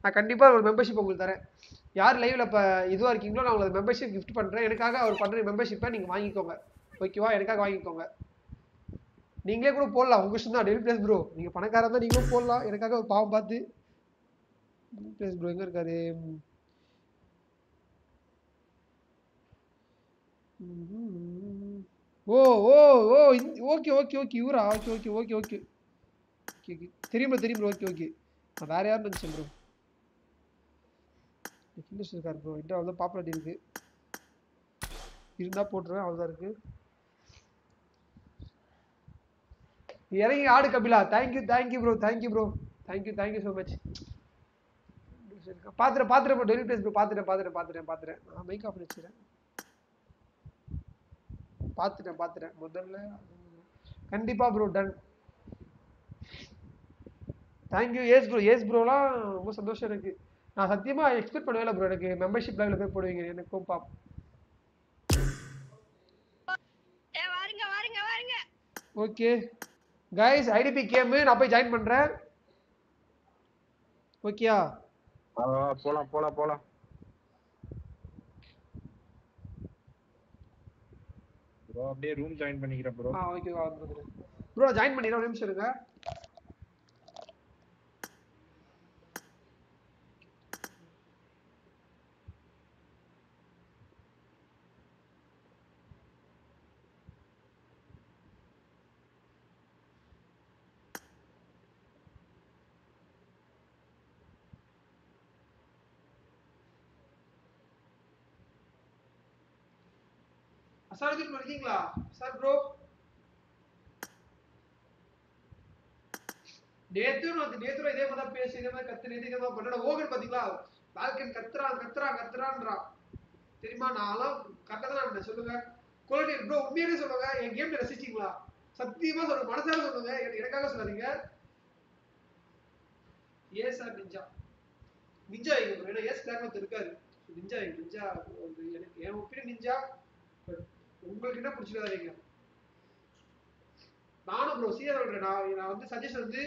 நான் கண்டிப்பாக ஒரு மெம்பர்ஷிப் உங்களுக்கு தரேன். யார் லைவ்ல இப்போ இதுவாக இருக்கீங்களோ நான் உங்களுக்கு மெம்பர்ஷிப் கிஃப்ட் பண்ணுறேன் எனக்காக அவர் பண்ணுற மெம்பர்ஷிப்பை நீங்கள் வாங்கிக்கோங்க. ஓகேவா எனக்காக வாங்கிக்கோங்க. நீங்களே கூட போடலாம். உங்கள் இஷ்டம் தான். டெல் பிளேஸ் ப்ரோ நீங்கள் பணக்காரன் தான் நீங்களும் போடலாம். எனக்காக ஒரு பாவம் பார்த்து. பிளேஸ் ப்ரோ எங்கே இருக்காரு? ம்ஹும். ஓ ஓ ஓ ஓகே ஓகே ஓகே இவரா? Okay okay okay okay. Okay okay. தெரியும் ப்ரோ தெரியும் ப்ரோ ஓகே ஓகே. நான் வேற யாரும் நினச்சேன் ப்ரோ ஃபினிஷ் இருக்கார் ப்ரோ இன்டர் அவ்வளோ பாப்புலாரிட்டி இருக்கு. இருந்தால் போட்டுருவேன் அவ்வளோதான் இருக்கு. இறங்கி ஆடு Kapila. Thank you thank you bro thank you bro thank you thank you so much பார்த்துட்டேன் பார்த்துட்டேன் ப்ரோ டெலிவரி பிளேஸ் ப்ரோ பார்த்துட்டேன் பார்த்துட்டேன் பார்த்துட்டேன் பார்த்துட்டேன் நான் மைக் ஆஃப் வச்சுக்கிறேன் பார்த்துட்டேன் பார்த்துட்டேன் முதல்ல கண்டிப்பா bro done thank you ace bro ace ப்ரோலாம் ரொம்ப சந்தோஷம் எனக்கு. நான் சத்தியமா எக்ஸ்பெக்ட் பண்ணவே இல்லை ப்ரோ எனக்கு மெம்பர்ஷிப் லைவ்ல போய் போடுவீங்க. எனக்கும் பாப். ஏ வாருங்க வாருங்க வாருங்க. ஓகே கைஸ் ஐடிபி கேம் நான் போய் ஜாயின் பண்றேன். ஓகேயா போலாம் போலாம் போலாம். ப்ரோ அப்படியே ரூம் ஜாயின் பண்ணிக்கிறேன் ப்ரோ ஆ ஓகே ப்ரோ ஜாயின் பண்ணிடுறேன் ஒரு நிமிஷம் இருங்க. அசாருதீன் இருக்கீங்களா சார் ப்ரோ நேத்து வந்து நேத்து இதே மாதிரி தான் பேசி இதே மாதிரி கத்து நேத்து இதே மாதிரி பண்ணோட ஓகன் பாத்தீங்களா? பால்கன் கத்துறான் கத்துறான் கத்துறான்றான் தெரியுமா? நான்லாம் கரெக்டாக நான் சொல்லுங்க குவாலிட்டி ப்ரோ உண்மையாவே சொல்லுங்க என் கேம் ரசிச்சிங்களா? சத்தியமா சொல்லுங்க மனசார சொல்லுங்க. எனக்கு- எனக்காக சொல்லாதீங்க. ஏ சார் நிஞ்சா நிஞ்சா எங்க ஏன்னா ஏஸ் கிளாக் இருக்காரு நிஞ்சா நிஞ்சா எனக்கு என் ஒப்பீனியன் நிஞ்சா பட் உங்களுக்கு என்ன பிடிச்சிருக்காதீங்க நானும் ப்ரோ சீரியஸ் சொல்றேன். நான் நான் வந்து சஜஷன் வந்து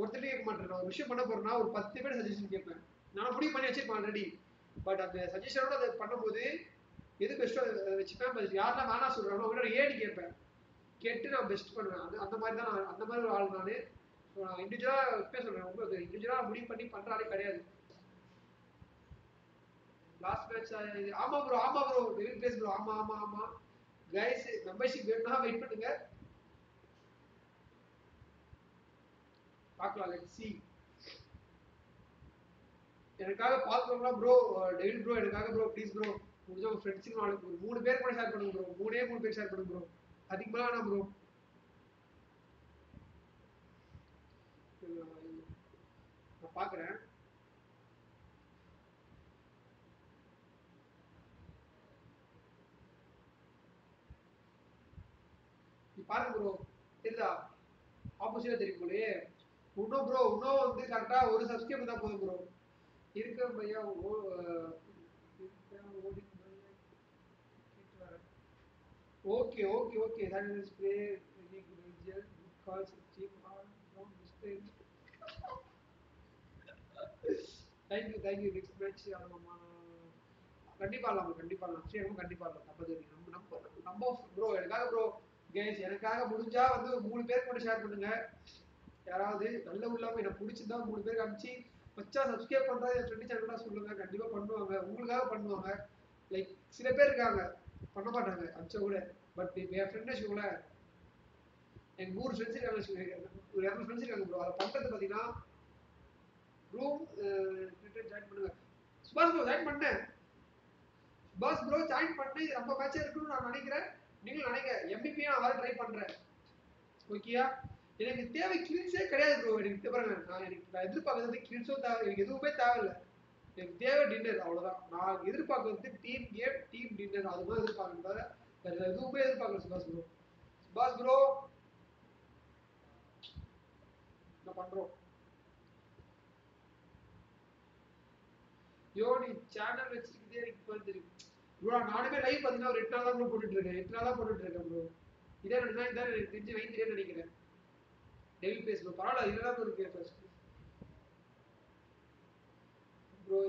ஒருத்தர் கேட்க மாட்டேன். நான் ஒரு விஷயம் பண்ண போறேன்னா ஒரு பத்து பேர் சஜஷன் கேட்பேன். நான் முடிவு பண்ணி வச்சிருப்பேன் ஆல்ரெடி பட் அந்த சஜஷனோட அதை பண்ணும்போது எது பெஸ்ட்டோ அதை வச்சுப்பேன். பட் யாரெல்லாம் வேணாம் சொல்றாங்களோ அவங்களோட ஏன்னு கேட்பேன். கேட்டு நான் பெஸ்ட் பண்ணுவேன். அந்த அந்த மாதிரி தான் நான் அந்த மாதிரி ஒரு ஆள் நான். நான் இண்டிவிஜுவலாக இப்பயே சொல்றேன். உங்களுக்கு இண்டிவிஜுவலாக முடிவு பண்ணி பண்ற ஆளே கிடையாது. லாஸ்ட் மேட்ச் ஆமா ப்ரோ ஆமா ப்ரோ டெலிவரி பேஸ் ப்ரோ ஆமா ஆமா ஆமா. கைஸ் மெம்பர்ஷிப் வேணும்னா வெயிட் பண்ணுங்க. பார்க்கலாம் லெட் சி எனக்காக பார்க்கணும்னா ப்ரோ டெவில் ப்ரோ எனக்காக ப்ரோ ப்ளீஸ் ப்ரோ முடிஞ்ச உங்க ஃப்ரெண்ட்ஸுக்கு நாளைக்கு ஒரு மூணு பேர் கூட ஷேர் பண்ணுங்க ப்ரோ மூணே மூணு பேர் ஷேர் பண்ணுங்க ப்ரோ அதிகமாக வேணாம் ப்ரோ நான் பார்க்குறேன் நீ பாருங்க ப்ரோ தெரியுதா? ஆப்போசிட்டா தெரியும் போலே இன்னும் ப்ரோ இன்னும் வந்து கரெக்டா ஒரு சப்ஸ்கிரைப் தான் போதும் ப்ரோ இருக்க பையா ஓ okay okay okay. That is great very good idea கண்டிப்பா இல்லாம கண்டிப்பா கண்டிப்பா இல்லாம நம்ம தெரியும் நம்ம நம்ம நம்ம ப்ரோ எனக்காக ப்ரோ கேஸ் எனக்காக முடிஞ்சா வந்து ஒரு மூணு பேர் கூட ஷேர் பண்ணுங்க. யாராவது நல்ல உள்ளவங்க எனக்கு பிடிச்சிருந்தா மூணு பேர் காமிச்சு மச்சா சப்ஸ்கிரைப் பண்றா என் ஃப்ரெண்டு சேனலாக சொல்லுங்க. கண்டிப்பா பண்ணுவாங்க. உங்களுக்காக பண்ணுவாங்க. லைக் சில பேர் இருக்காங்க. பண்ண மாட்டாங்க. அமிச்சா கூட. பட் இப்போ என் ஃப்ரெண்ட் வச்சுக்கோங்களேன் எனக்கு நூறு ஃப்ரெண்ட்ஸ் இருக்காங்க. வச்சுக்கோங்க. ஒரு இரநூறு ஃப்ரெண்ட்ஸ் இருக்காங்க ப்ரோ அதை பண்றது பார்த்தீங்கன்னா ரூம் ஜாயின் பண்ணுங்க. சுபாஷ் ப்ரோ ஜாயின் பண்ணேன் சுபாஷ் ப்ரோ ஜாயின் பண்ணி. ரொம்ப நம்ம இருக்குன்னு நான் நினைக்கிறேன். நீங்களும் நினைங்க எம்பிபி நான் வர ட்ரை பண்றேன். ஓகேயா எனக்கு தேவை கிளின்ஸே கிடையாது ப்ரோ எனக்கு பாருங்க நான் எனக்கு நான் எதிர்பார்க்கறது கில்ஸும் தேவை எனக்கு எதுவுமே தேவையில்லை. எனக்கு தேவை டின்னர் அவ்வளோதான் நான் எதிர்பார்க்கறது டீம் கேம் டீம் டின்னர் அதுதான் எதிர்பார்க்கணும் தவிர வேற எதுவுமே எதிர்பார்க்கல சுபாஷ் ப்ரோ சுபாஷ் ப்ரோ என்ன பண்றோம்? யோ நீ சேனல் வச்சிருக்கதே எனக்கு இப்போ தெரியும். ப்ரோ நானுமே லைவ் பார்த்தீங்கன்னா ஒரு எட்டு நாள் தான் போட்டுட்டு இருக்கேன். எட்டு நாள் தான் போட்டுட்டு இருக்கேன் ப்ரோ இதே ரெண்டு இதான் எனக்கு தெரிஞ்சு வைத்திரே நினைக்கிறேன். டெய்லி பேஸ் ப்ரோ பரவாயில்ல இதுதான் தான் இருக்கு ஃபர்ஸ்ட் ப்ரோ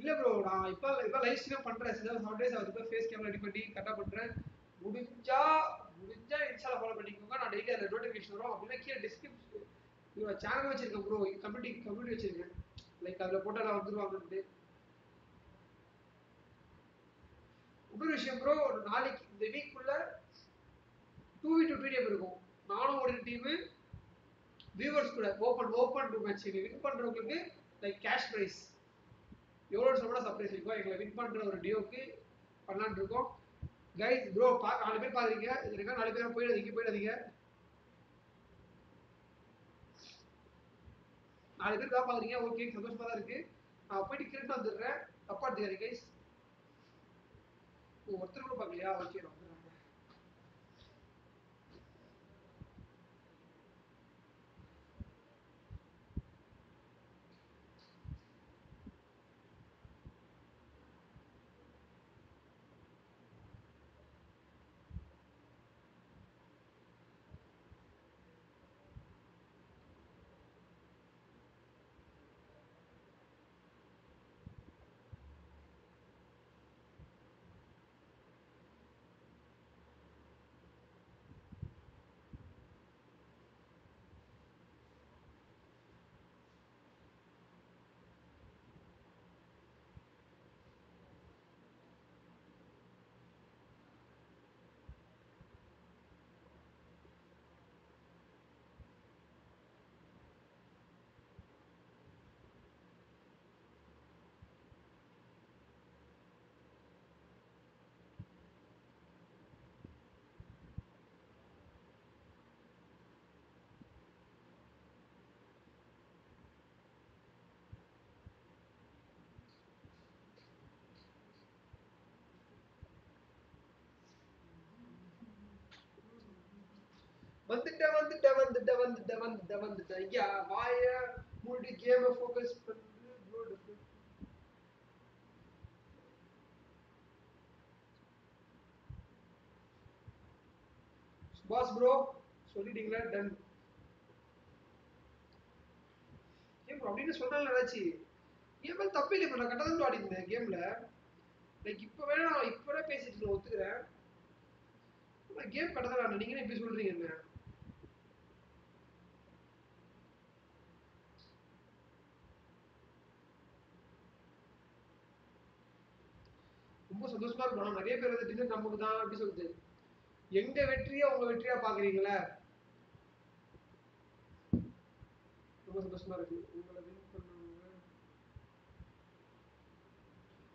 இல்ல ப்ரோ நான் இப்போ இப்போ லைவ் ஸ்ட்ரீம் பண்றேன். சில சாட்டர்டேஸ் அவர் இப்போ ஃபேஸ் கேமரா ரெடி பண்ணி கரெக்டாக பண்றேன் முடிஞ்சா முடிஞ்சா இன்ஸ்டால ஃபாலோ பண்ணிக்கோங்க. நான் டெய்லி அதில் நோட்டிஃபிகேஷன் வரும். அப்படின்னா கீழே டிஸ்கிரிப்ஷன் இவங்க சேனல் வச்சிருக்கேன் ப்ரோ கம்யூனிட்டி கம்யூனிட்டி வச்சிருக்கேன். லைக் அதில் போட்டால் வந்துருவாங்கன்ட்டு. இன்னொரு விஷயம் ப்ரோ நாளைக்கு இந்த வீக்குள்ள டூ வி டூ டிடிஎம் இருக்கும். நானும் ஒரு டீமு வியூவர்ஸ் கூட open open to match win பண்ணுறவங்களுக்கு லைக் கேஷ் ப்ரைஸ் எவ்வளோ சொல்ல சர்ப்ரைஸ் இருக்கும் எங்களை வின் பண்ணுற ஒரு டியோக்கு பண்ணலான்னு இருக்கோம். கைஸ் ப்ரோ பா நாலு பேர் பாக்குறீங்க. இதுல நாலு பேர் போயிடாதீங்க போயிடாதீங்க. நாலு பேர் தான் பார்க்குறீங்க ஓகே சந்தோஷமாக தான் இருக்குது நான் போயிட்டு கிரிட்டு வந்துடுறேன். தப்பா எடுத்துக்காதீங்க கைஸ் ஒருத்தர் கூட பார்க்கலையா ஓகே நான் வந்துடுறேன் வந்துட்டேன் வந்துட்டேன் வந்துட்டேன் வந்துட்டேன் வந்துட்டேன் வந்துட்டேன் ஐயா வாய மூடி கேமை ஃபோக்கஸ் பண்ணு சுபாஷ் ப்ரோ சொல்லிட்டீங்களா? டன் ஏன் ப்ரோ அப்படின்னு சொன்னால ஏதாச்சும் ஏன் மேல தப்பு இல்லை இப்போ நான் கரெக்டாக தான் கேமில் கேம்ல லைக் இப்போ வேணா இப்போ வேணா பேசிட்டு இருக்கேன் ஒத்துக்கிறேன். கேம் கரெக்டாக தான் நீங்க இப்படி சொல்றீங்க என்ன? ரொம்ப சந்தோஷமா இருக்கும். ஆனால் நிறைய பேர் வந்துட்டு நமக்கு தான் அப்படி சொல்லுது எங்க வெற்றியை உங்க வெற்றியா பாக்குறீங்களே ரொம்ப சந்தோஷமா இருக்கு. உங்களை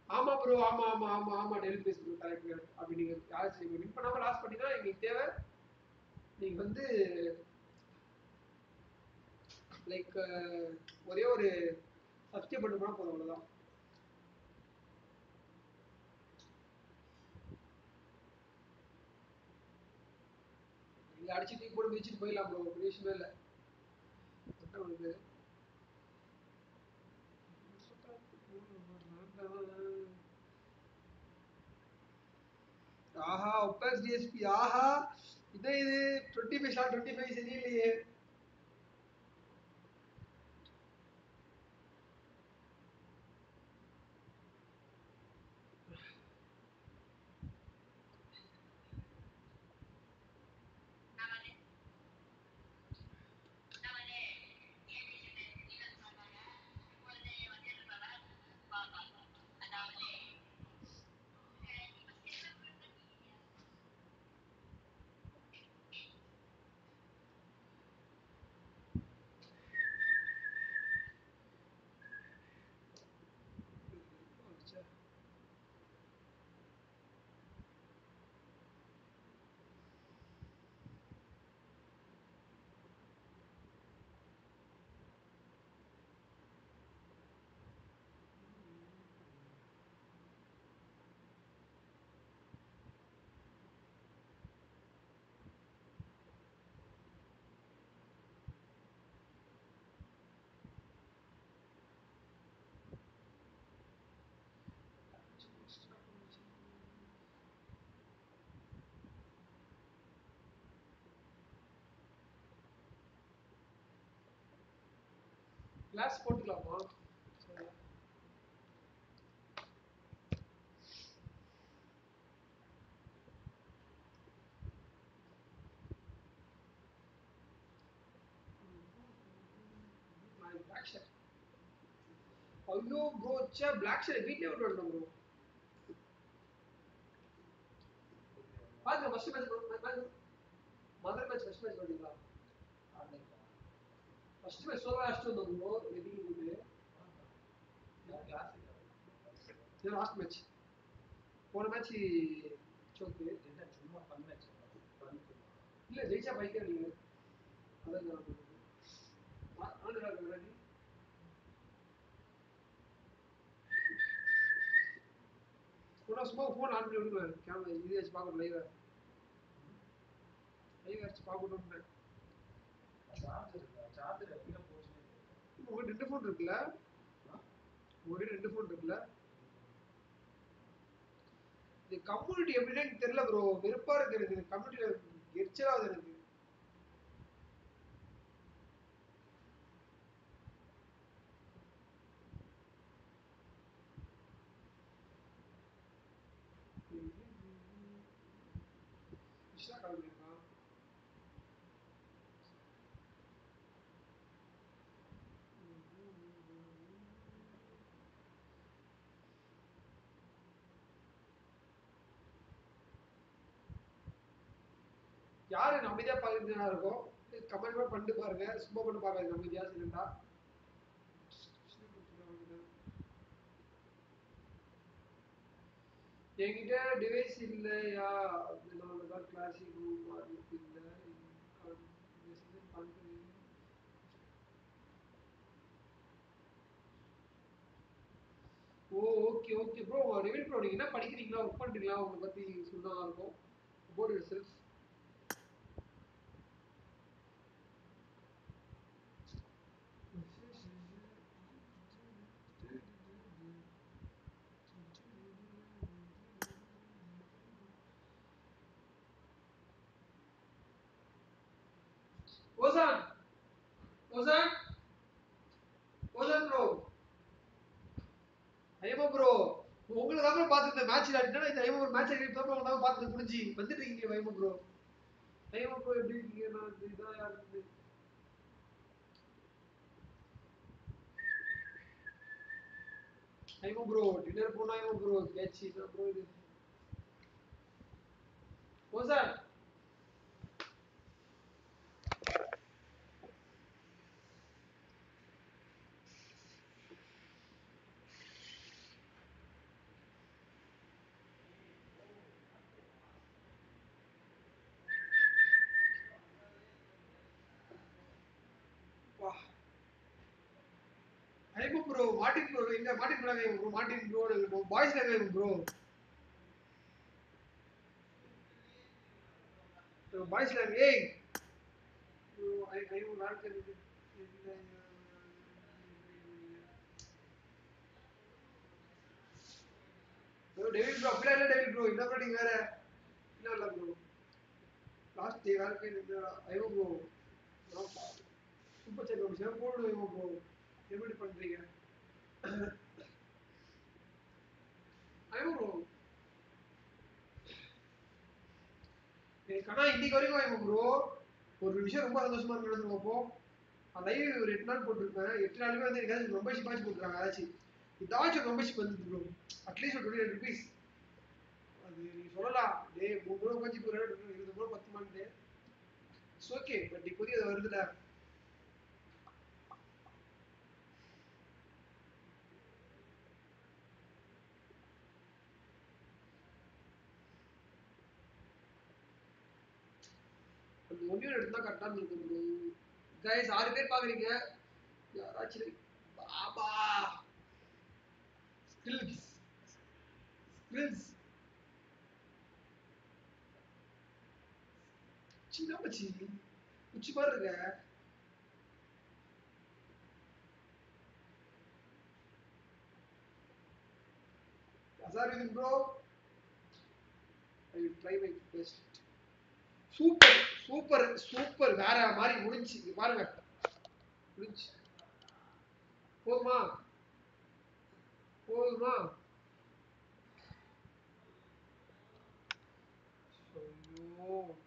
ஆமா ப்ரோ ஆமா ஆமா ஆமா ஆமா. டெலிவரி பேஸ் கரெக்ட் அப்படி நீங்க யாராச்சும் நீங்க வின் பண்ணாம லாஸ் பண்ணீங்கன்னா எங்களுக்கு தேவை நீங்க வந்து லைக் ஒரே ஒரு சப்ஸ்கிரைப் பண்ணி போனா போதும் அவ்வளவுதான். நீங்க அடிச்சு தூக்கி போட்டு மிதிச்சிட்டு போயிடலாம் ப்ரோ பெரிய விஷயமே இல்லை. என்ன உங்களுக்கு ஆஹா ஒப்பேக்ஸ் டிஎஸ்பி ஆஹா இதே இது twenty five shot twenty five சரியில்லையே. கிளாஸ் போட்டுக்கலாமா சரி. நான் black shirt. ஐயோ ப்ரோ ச்சே பிளாக் ஷர்ட் வீட்லயே விட்டு வரணும் ப்ரோ பாருங்க ஃபர்ஸ்ட் மேட்ச் பாருங்க மதர் மேட்ச் ஃபர்ஸ்ட் மேட்ச் பாத்தீங்களா ஃபர்ஸ்ட் மேட்ச் சோலா அடிச்சு வந்தோம் ப்ரோ எதிரி இது இது லாஸ்ட் மேட்ச் போன மேட்ச் சோக்கு சும்மா பண்ண மேட்ச் இல்ல ஜெயிச்சா பைக்கே இல்லை அதான் நான் ஆ- கூட சும்மா ஃபோன் ஆன் பண்ணி விடுவேன் கேமரா இது வச்சு பார்க்கணும் லைவ் லைவ் வச்சு ஒரு ரெண்டு ஃபோன் இருக்குல்ல? ஒரு ரெண்டு ஃபோன் இருக்குல்ல? இந்த கம்யூனிட்டி எப்படின்னு தெரியல ப்ரோ வெறுப்பா இருக்கு எனக்கு. இந்த கம்யூனிட்டியில எரிச்சலாகுது எனக்கு. இஷா கிளம்பிருக்கா யார் என்ன பார்க்குறதுனா இருக்கும் கமெண்ட் பண்ணிட்டு பாருங்க. சும்மா பண்ணி பார்க்காது அமைதியா சிலண்டா என்கிட்ட டிவைஸ் இல்லையா? அதனால தான் கிளாசிக் ரூம் இல்லை. ஓ okay okay bro reveal bro நீங்கள் என்ன படிக்கிறீங்களா? ஒர்க் பண்ணுறீங்களா உங்களை பற்றி சொன்னா இருக்கும். போர்டு செல்ஃப் ஓசான் ஓசான் ஓசான் ப்ரோ ஐயமா ப்ரோ உங்களை தான் ப்ரோ பார்த்துருந்தேன் மேட்ச் ஆடிட்டா இந்த ஐயமா ஒரு மேட்ச் ஆடி பேப்பர் ப்ரோ பார்த்து புரிஞ்சு வந்துட்டு இருக்கீங்க ஐயமா ப்ரோ ஐயமா ப்ரோ எப்படி இருக்கீங்க? நான் இதாக இருந்து யாரு ப்ரோ டின்னர் போனா ஐயமா ப்ரோ கேட்சி என்ன ப்ரோ இது? ஓ சார் ஐயமா ப்ரோ இந்த ப்ரோ எங்க ப்ரோ எங்க ப்ரோ பாய்ஸ் எங்க ப்ரோ பாய்ஸ் லேங் ஏய்! ப்ரோ ஐ ஐ வாழ்க்கை தெரிஞ்சு ப்ரோ டேவிட் ப்ரோ அப்படியே இல்லை டேவிட் ப்ரோ என்ன ப்ரோ வேற. இல்லை இல்லை ப்ரோ லாஸ்ட் டே வாழ்க்கை இந்த ஐயோ ப்ரோ சூப்பர் சேட் ப்ரோ சேவ் போடு ஐயோ ப்ரோ எப்படி பண்ணுறீங்க எனக்கு ஆனா இன்னைக்கு வரைக்கும் ஐயோ ப்ரோ ஒரு விஷயம் ரொம்ப சந்தோஷமா இருக்கு நடந்துருக்கும் அப்போ லைவ் ஒரு எட்டு நாள் போட்டிருப்பேன் எட்டு நாளுமே வந்து எனக்கு மெம்பர்ஷிப் ஆச்சு போட்டுருக்காங்க ஏதாச்சும் இதாச்சும் மெம்பர்ஷிப் வந்து ப்ரோ அட்லீஸ்ட் ஒரு டுவெண்ட்டி ருபீஸ் அது நீ சொல்லலாம் டே மூணு ரூபா உட்காந்து இப்போ இருபது ரூபா பத்து மாட்டேன் இட்ஸ் ஓகே பட் இப்போதைக்கு அது வருதுல அந்த ஒன்றியம் எடுத்தா கரெக்டாக இருக்கும் ப்ரோ. கைஸ் ஆறு பேர் பார்க்குறீங்க யாராச்சும் பாபா ஸ்கில்ஸ் ஸ்கில்ஸ் சின்ன பச்சி குச்சி மாதிரி இருக்க. Bro I try my best super super super வேற மாதிரி முடிஞ்சு. பாருங்க. முடிஞ்சு. போதுமா? போதுமா? ஐயோ.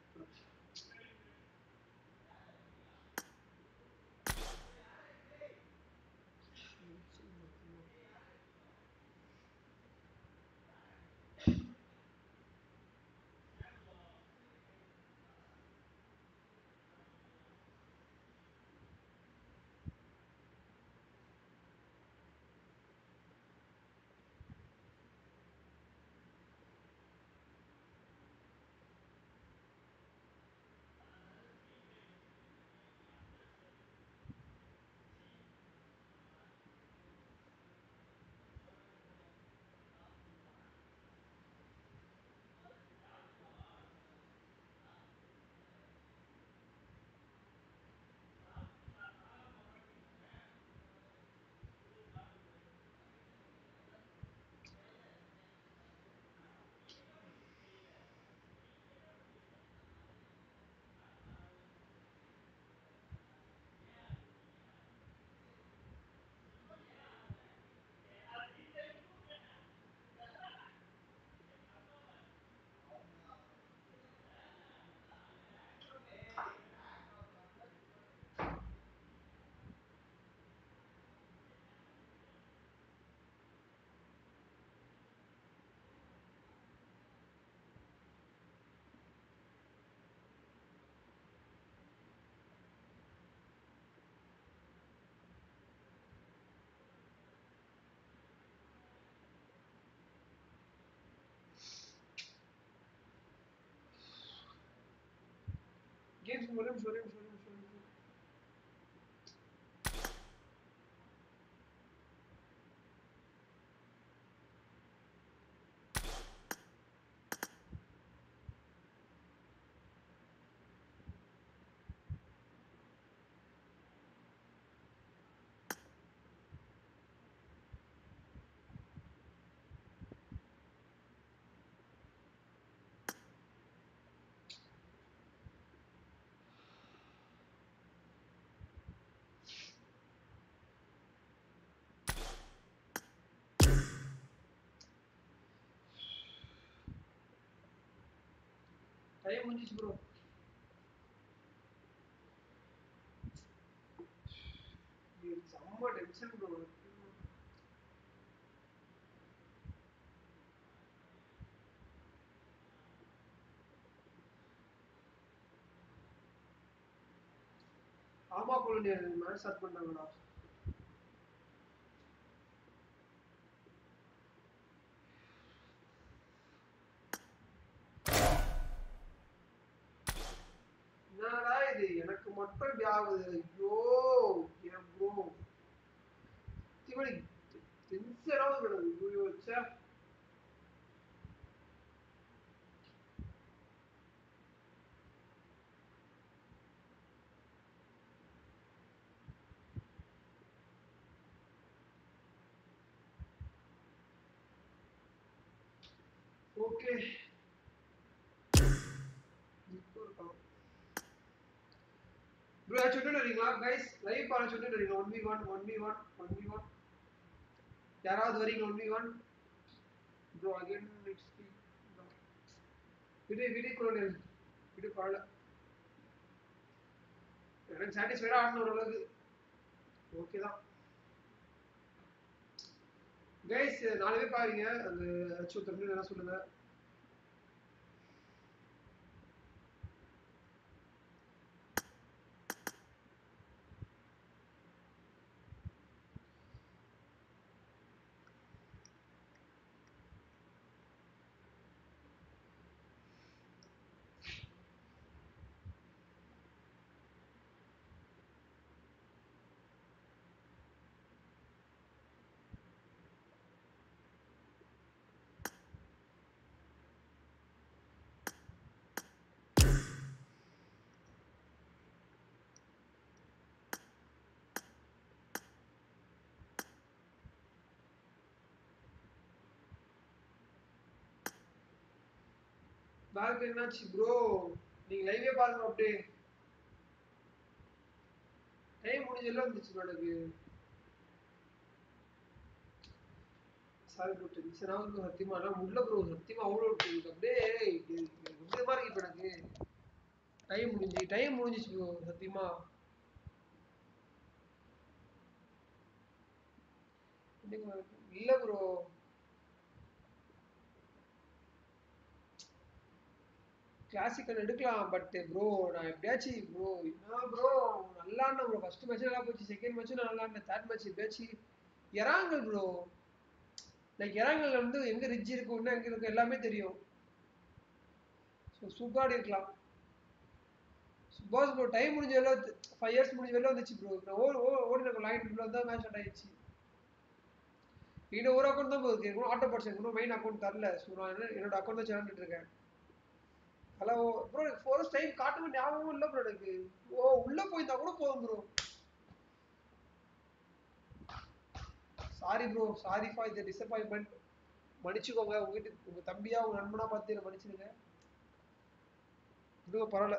கேம்ஸ் ஒரு நிமிஷம் ஒரு நிமிஷம் ஒரு நிமிஷம், ஒரு நிமிஷம் டைம் முடிஞ்சிச்சு ப்ரோ செம்ம டென்ஷன் ப்ரோ ஆமா போல மேட்ச் ஸ்டார்ட் பண்ணாங்கடா என்னடா இது எனக்கு மட்டும் இப்படி ஆகுது ஐயோ என் ப்ரோ இவனை டென்ஷனாவது கிடக்கு ஐயோ ச்சே. ஓகே பேட்ச் யாராச்சும் வரீங்களா? கைஸ் லைவ் பாரு சொல்லிட்டு வரீங்க one v one one v one one v one யாராவது வரீங்க? One v one bro again it's விடு விடு குரோனியல் விடு பரவாயில்ல. எனக்கு சாட்டிஸ்ஃபைடாக ஆடணும் ஓரளவுக்கு. ஓகே தான். கைஸ் நாலு பேர் பாருங்க அந்த அச்சு தமிழ் என்ன சொல்லுங்க. டாக்டர் என்னாச்சு ப்ரோ நீங்க லைவே பாருங்க அப்படியே. டைம் முடிஞ்செல்லாம் வந்துச்சு எனக்கு. சாரி ப்ரோ டென்ஷன் ஆகுது சத்தியமா எல்லாம் முடியல ப்ரோ சத்தியமா அவ்வளோ இருக்கு அப்படியே இந்த மாதிரி இப்போ எனக்கு. டைம் முடிஞ்சு டைம் முடிஞ்சிச்சு ப்ரோ சத்தியமா. இல்ல ப்ரோ கிளாசிக்கல் எடுக்கலாம் பட் ப்ரோ நான் எப்படியாச்சும் ப்ரோ என்ன ப்ரோ நல்லா ப்ரோ ஃபர்ஸ்ட் மேட்ச் நல்லா போச்சு செகண்ட் மேட்ச்சும் நல்லா இருந்தேன் தேர்ட் மேட்ச் எப்படியாச்சும் இறாங்கல் ப்ரோ லைக் இறாங்கல் வந்து எங்க ரிட்ஜ் இருக்கும் இன்னும் எங்க இருக்கும் எல்லாமே தெரியும். ஸோ சூப்பராக இருக்கலாம். சுபாஷ் ப்ரோ டைம் முடிஞ்ச வேலை ஃபைவ் இயர்ஸ் முடிஞ்ச வேலை வந்துச்சு ப்ரோ நான் ஓடி ஓடி எனக்கு லைன் ப்ரோ தான் மேட்ச் அட் ஆயிடுச்சு. என்னோட ஒரு அக்கௌண்ட் தான் போகுது ஆட்டோ பார்ட்ஸ் மெயின் அக்கௌண்ட் தரல. ஸோ நான் என்னோட அக்கௌண்ட் தான் இருக்கேன். ஹலோ ப்ரோ ஃபர்ஸ்ட் டைம் காட்டுமே ஞாபகமும் இல்லை ப்ரோ எனக்கு. ஓ உள்ள போயிருந்தா கூட போதும் bro sorry bro sorry for இந்த டிசப்பாயின்மெண்ட் மன்னிச்சுக்கோங்க உங்ககிட்ட உங்க தம்பியா உங்க நண்பனா பார்த்து என்ன மன்னிச்சிருங்க இதுவும் பரவாயில்ல.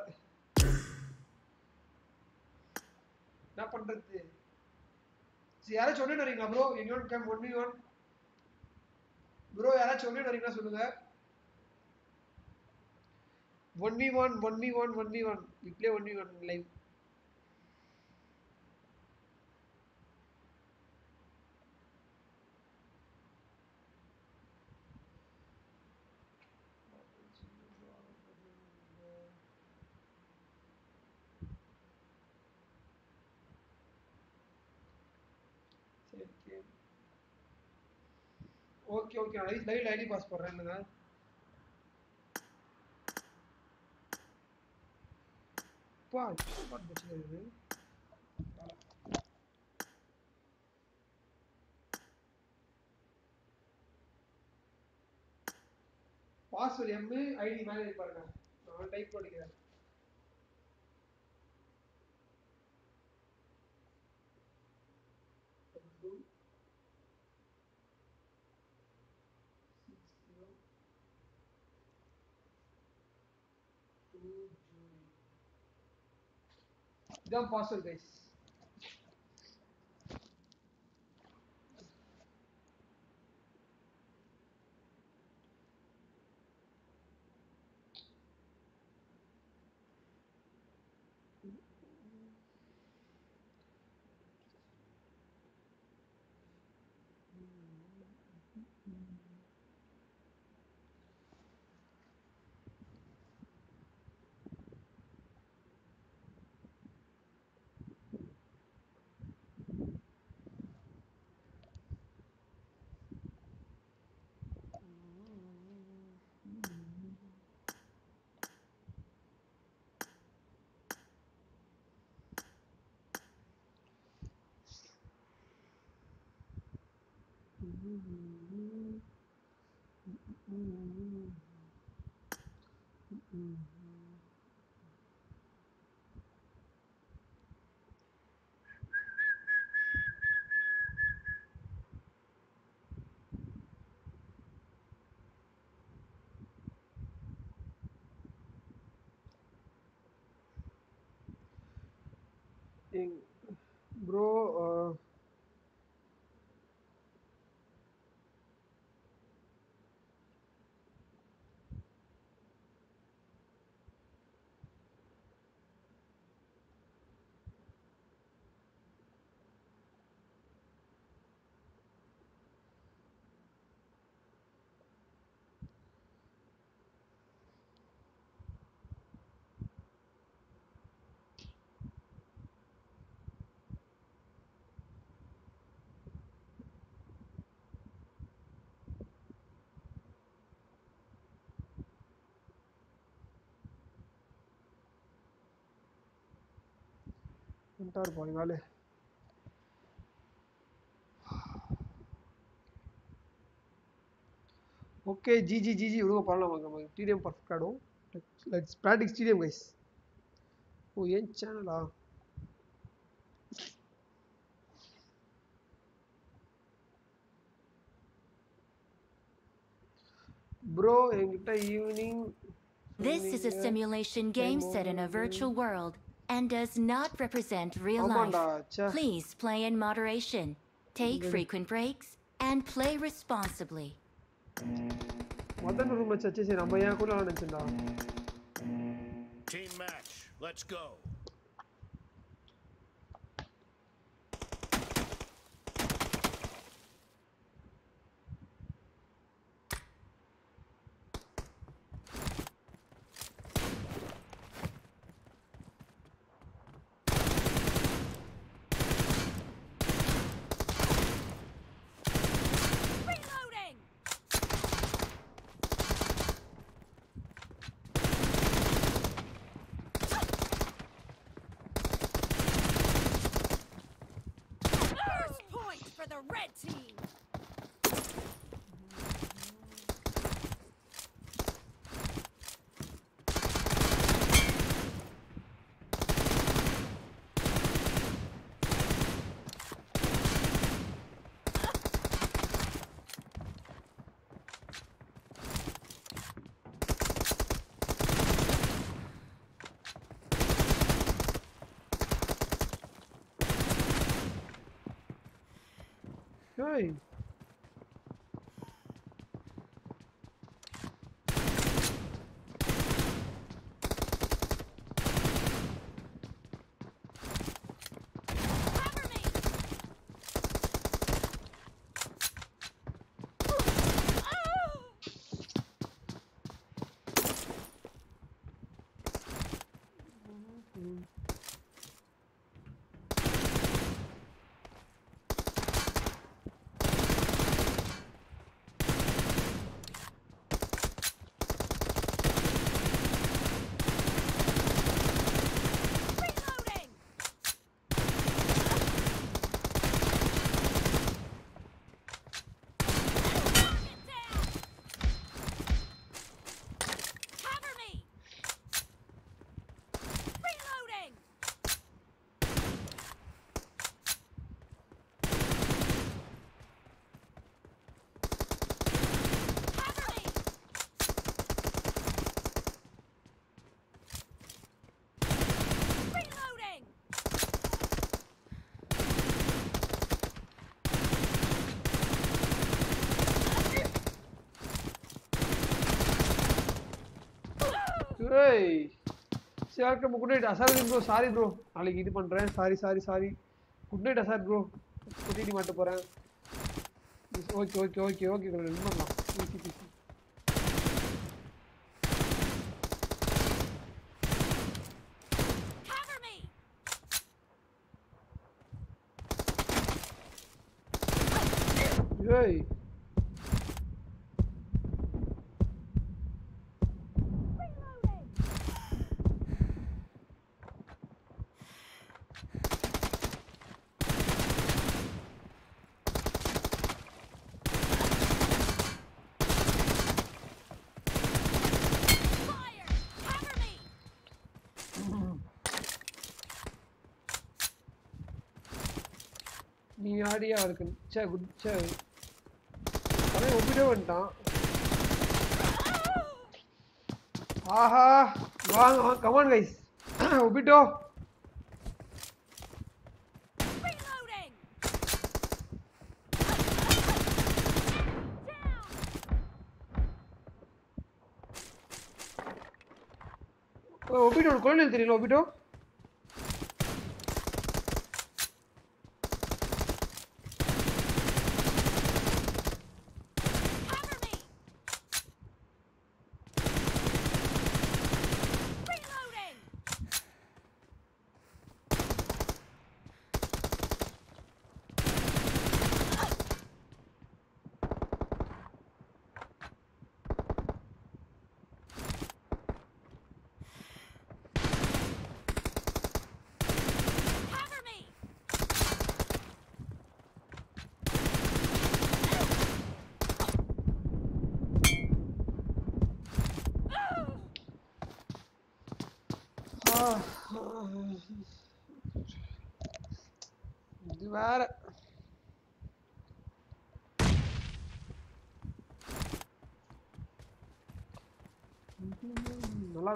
என்ன பண்றது? சரி யாராச்சும் சொல்லிட்டு வரீங்களா ப்ரோ என் one game one one bro யாராச்சும் சொல்லிட்டு வரீங்களா சொல்லுங்க. One v one one v one one v one v play one v one live சரி ஓகே ஓகே நான் லைவ் லைவ் ஐடி பாஸ் போடுறேன் இல்லைங்க அப்பா இப்போ பாட்டு பிரச்சனை இருக்குது பாஸ்வேர்டு எம்மு ஐடி மேலே இருக்கு பாருங்க. நான் டைப் பண்ணிக்கிறேன் இதான் பாஸ்வேர்ட் கைஸ் ப்ரோ வந்துட்டாரு போய் வேலை ஓகே ஜிஜி ஜிஜி விடுங்க பண்ணலாம் வாங்க டிடிஎம் பர்ஃபெக்ட் ஆடும் லெட்ஸ் ப்ராக்டிஸ் டிடிஎம் கைஸ் ஓ ஏன் சேனலா ப்ரோ என்கிட்ட evening This is a simulation game set in a virtual world. and does not represent real life. Please play in moderation. Take frequent breaks and play responsibly. Team match, let's go. ஏய் சரி நம்ம good night Azhar bro sorry bro நாளைக்கு இது பண்ணுறேன் sorry sorry sorry good night Azhar bro குட்டிடி மாட்ட போகிறேன் okay okay okay okay இது easy easy Cover me! ஏய் நீ ஆடியா இருக்கு சே குட் சே அவன் ஒப்பிட்டே வந்துட்டான். ஆஹா வாங்க வாங்க come on guys <clears throat> Obito? Reloading! Obito colonial தெரியல Obito?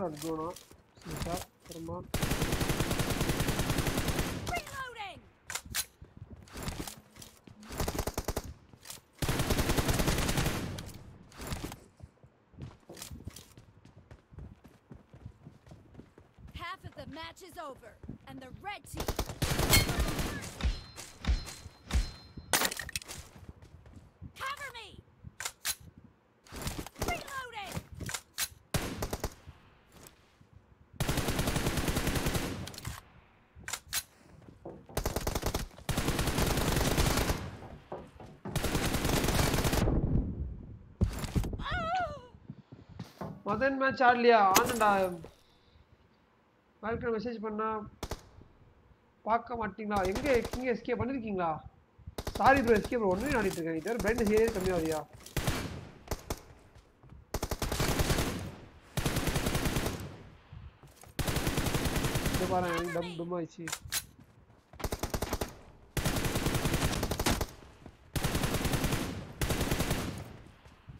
Fire at Zona. Sneak Half of the match is over, and the red team Madan match ஆடலையா? ஆனண்டா. வாழ்க்கை மெசேஜ் பண்ணா பார்க்க மாட்டீங்களா? எங்க எங்க எஸ்கே பண்ணிருக்கீங்களா? சாரி ப்ரோ எஸ்கே ப்ரோ ஒன்றும் ஆடிட்டு இருக்கேன். இது பிரைட்னஸ் ஏரியா கம்மியாகுதியா? இது பாருங்க எனக்கு டம் டும் ஆயிடுச்சு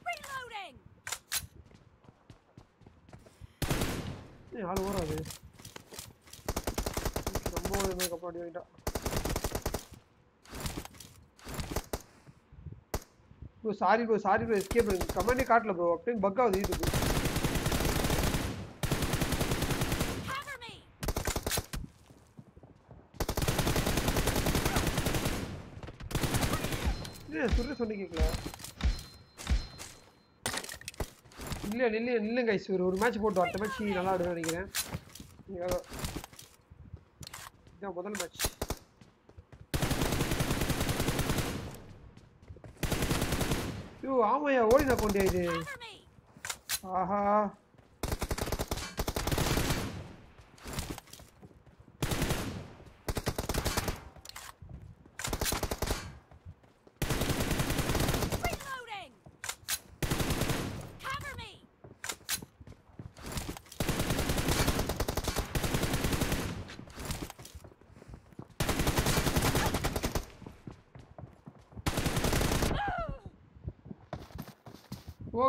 Reloading! ஏய், ஆள் ஓடாது ரொம்ப என்ன கப்பாடி வாங்கிட்டா bro sorry bro sorry bro escape கமெண்டே காட்டல ப்ரோ அப்படியே பக் ஆகுது யூடியூப் Cover me! என்ன சொல்ற சொன்னி கேட்கல இல்ல நில்லு நில்லுங்க guys ஒரு ஒரு மேட்ச் போட்டு அடுத்த மேட்ச் நல்லா ஆடுவேன் நினைக்கிறேன் நீங்க இதான் முதல் மேட்ச் ஐயோ ஆமாயா ஓடி நான் கொண்டே இது ஆஹா Reloading! Cover me!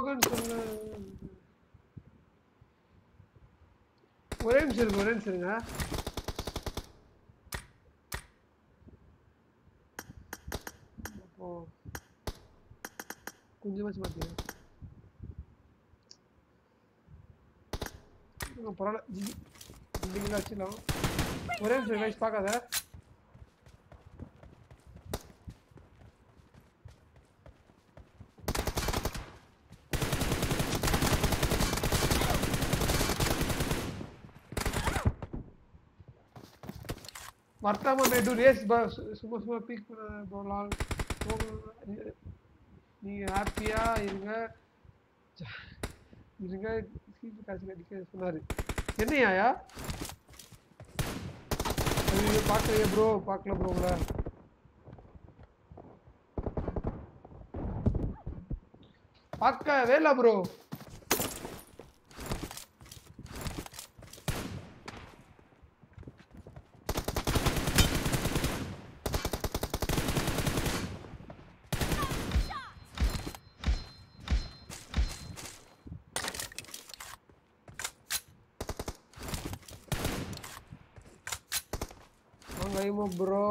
போகன்னு சொல்ல ஒரே நிமிஷம் இருங்க ஒரே நிமிஷம் இருங்க அப்போ கொஞ்சமாச்சு மாத்தியா பரவாயில்ல ஜி பில்டிங்லாம் வச்சிடலாம் ஒரே நிமிஷம் கைஸ் பார்க்காத மறக்காம மேடு ரேஸ் சும்மா சும்மா பீக் பண்ண போகலாம் போகலாம். நீங்க ஹாப்பியா இருங்க ஜ- இருங்க சீட்டு காசு அடிக்க சொன்னாரு என்னையாயா ஐயோ பார்க்கலையே ப்ரோ பார்க்கல ப்ரோ உங்களை பார்க்கவே இல்லை ப்ரோ bro. ப்ரோ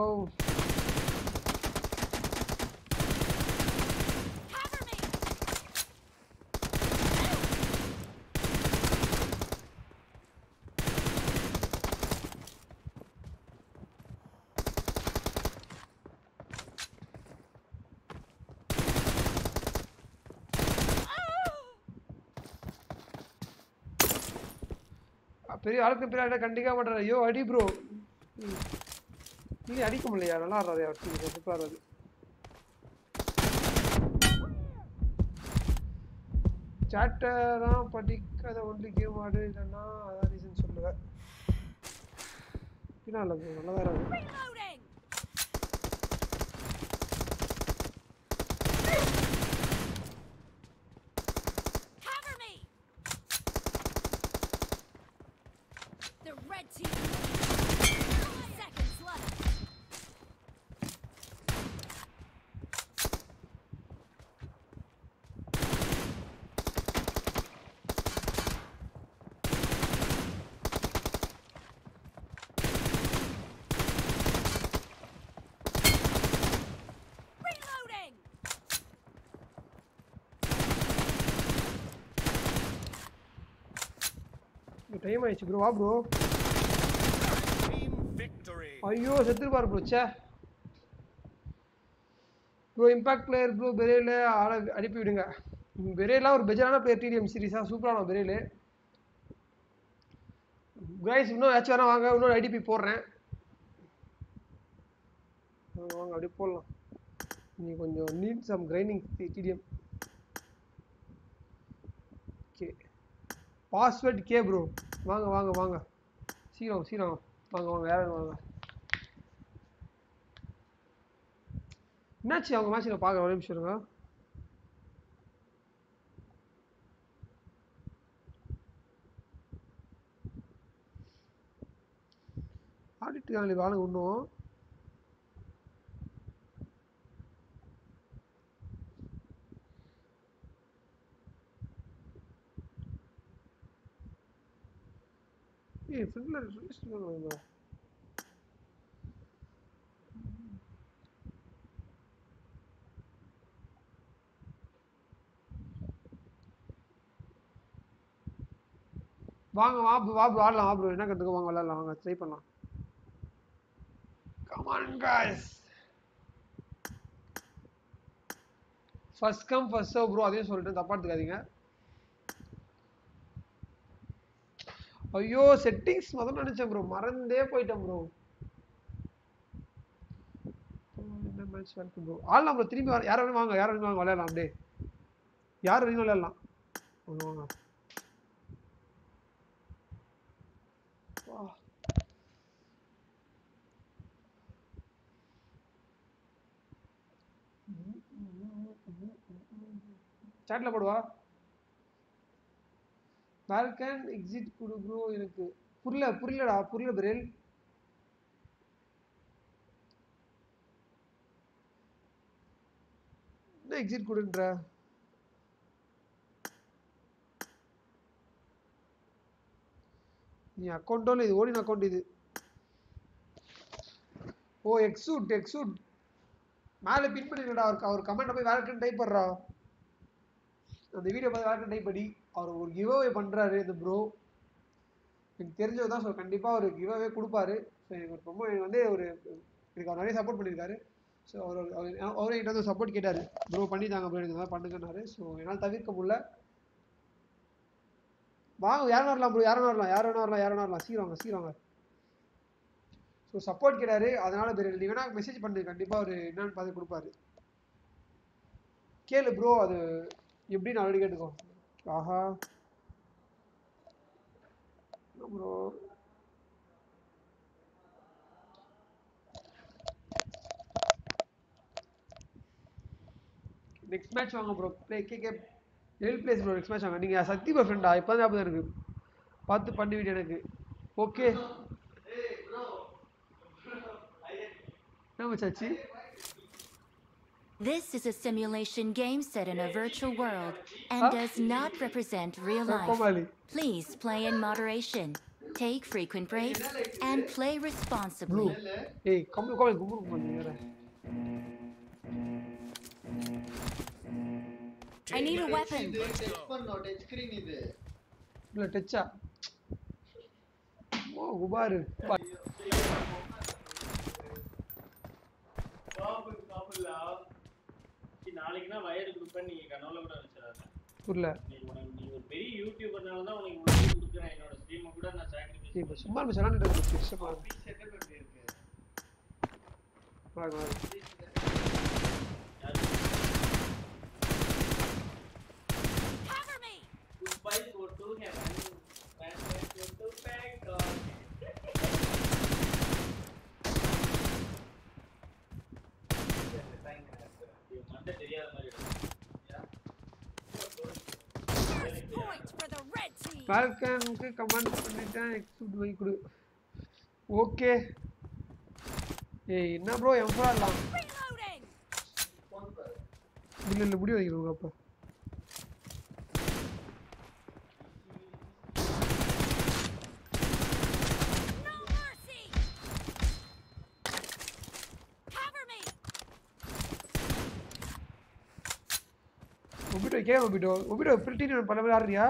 பெரிய ஆளுக்கு பெரிய ஆளை கண்டிக்க மாட்டாரு ஐயோ அடி ப்ரோ நீ அடிக்க முடியலையா? நல்லா அவர் டீம் சூப்பராக ஆடுறாரு சாட்டராக படிக்காத ஒன்று கேம் ஆடு இல்லைன்னா அதான் ரீசன் சொல்லுவேன். இல்லை நல்லா தான் Cover me! The red team. Seconds left. Reloading! Time ஆயிடுச்சு ப்ரோ வா ப்ரோ ஐயோ செத்துருப்பாரு ப்ரோ சே ப்ரோ இம்பாக்ட் பிளேயர் ப்ரோ பெரியல ஆளை அனுப்பி விடுங்க. பெரியலாம் ஒரு பெஜரான பிளேயர் டிடிஎம் சீரிஸாக சூப்பரான பெரேலு கைஸ் இன்னும் ஏதாச்சும் வேணா வாங்க. இன்னொரு ஐடிபி போடுறேன். வாங்க வாங்க அப்படியே போடலாம். நீ கொஞ்சம் need some grinding TDM okay password K bro வாங்க வாங்க வாங்க. சீக்கிரம் சீக்கிரம். வாங்க வாங்க யாரும் வாங்க. என்னாச்சு அவங்க மேட்ச் நான் பார்க்க ஒரு நிமிஷம் இருங்க. ஆடிட்டு இருக்காங்களே ஆளுங்க இன்னும் ஏய் ஃப்ரெண்ட்ல ரிலீஸ் பண்ணுவாங்க வாங்க வா ப்ரோ வா ப்ரோ ஆடலாம் வா ப்ரோ என்ன கற்றுக்க வாங்க விளாட்லாம் வாங்க ட்ரை பண்ணலாம். Come on guys first come first serve bro அதையும் சொல்லிட்டு தப்பா எடுத்துக்காதீங்க. ஐயோ செட்டிங்ஸ் முதல்ல நினைச்சேன் ப்ரோ மறந்தே போயிட்டேன் ப்ரோ என்ன மேட்ச் ப்ரோ ஆடலாம் ப்ரோ திரும்பி யார யார் வேணும் வாங்க யார் வேணும் வாங்க விளையாடலாம் அப்படியே. யார் வேணும் விளையாடலாம். வாங்க. வாங்க சாட்டில் போடுவா. பால்கன் எக்ஸிட் கொடு ப்ரோ எனக்கு. புரியல புரியலடா புரியல பிரேல். என்ன எக்ஸிட் கொடுன்ற? நீ அக்கௌண்ட்டோ இல்லை இது ஓடின அக்கௌண்ட் இது? ஓ எக்ஸூட் எக்ஸூட் மேலே பின் பண்ணிருக்கடா அவர் அவர் கமெண்ட்டை போய் வேலைக்குன்னு டைப் பண்ணுறா அந்த வீடியோ பார்த்து வேலைக்குன்னு டைப் பண்ணி அவர் ஒரு கிவ் அவே பண்ணுறாரு இந்த ப்ரோ எனக்கு தெரிஞ்சது தான் ஸோ கண்டிப்பாக ஒரு கிவ் அவே கொடுப்பாரு. ஸோ எனக்கு ரொம்ப எனக்கு வந்து ஒரு எனக்கு அவர் நிறைய சப்போர்ட் பண்ணியிருக்காரு. ஸோ அவர் அவர் அவரே என்கிட்ட வந்து சப்போர்ட் கேட்டார். ப்ரோ பண்ணி தாங்க ப்ரோ எனக்கு தான் பண்ணுங்கன்னாரு. ஸோ என்னால் தவிர்க்க முடியல. வாங்க யாரும் வரலாம் ப்ரோ யாரும் வரலாம் யார் வேணா வரலாம் யார் வரலாம். சீக்கிரம் வாங்க ஸோ சப்போர்ட் கேட்டார். அதனால் பேர் நீ வேணா மெசேஜ் பண்ணு. கண்டிப்பாக அவர் என்னன்னு பார்த்து கொடுப்பாரு. கேளு ப்ரோ அது எப்படின்னு ஆல்ரெடி கேட்டுக்கோ ஆஹா ப்ரோ நெக்ஸ்ட் மேட்ச் வாங்க bro play K K. L plays bro next match வாங்க. நீங்கள் சக்தி ப்ரோ ஃப்ரெண்டா இப்போ தான் ஞாபகம் எனக்கு பார்த்து பண்ணி விடு எனக்கு. ஓகே என்ன மச்சாச்சு? This is a simulation game set in a virtual world and Huh? does not represent real Huh, life. Komali. Please play in moderation. take frequent breaks, and play responsibly. ஏய் கம்மி கம்மி கும்பு பண்ணி வேற I need a weapon. Touch பண்ணோம் touch screen இது இல்ல டச்சா oh குபாரு பா- நாளைக்குனா வயது கொடுப்பேன் நீங்க கனவுல கூட வச்சிடாத புரியல. நீ ஒரு பெரிய யூடியூபர்னால தான் உனக்கு இவ்வளவு கொடுக்குறேன். என்னோட ஸ்ட்ரீமை கூட நான் சாக்ரிஃபைஸ் இப்ப சும்மா நம்ம சொல்லான்னு இருக்கு இஷ்டமா செட்டப் எப்படி இருக்கு? வாங்க வாங்க. Bad bad go to Bangkok. மண்டை தெரியாத மாதிரி Point for the red team. ஃபால்கனுக்கு கமெண்ட் பண்ணிட்டேன் எக்ஸிட் வை கொடு. ஓகே ஏய் என்ன ப்ரோ எவ்வளோ இல்ல இல்ல முடி வைக்கிறோம் அப்ப ஒபிட்டோ கே ஒபிட்டோ ஒபிட்டோ பிரிட்டின் பல பேர் ஆடுறியா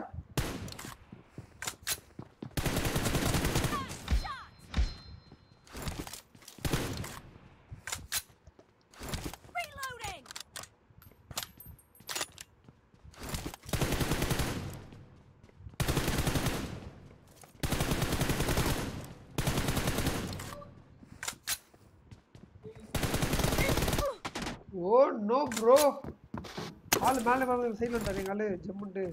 ஓ நோ ப்ரோ ஆளு மேலே மேலே சைடில் இருந்தாரு எங்க ஆளு ஜம்முன்ட்டு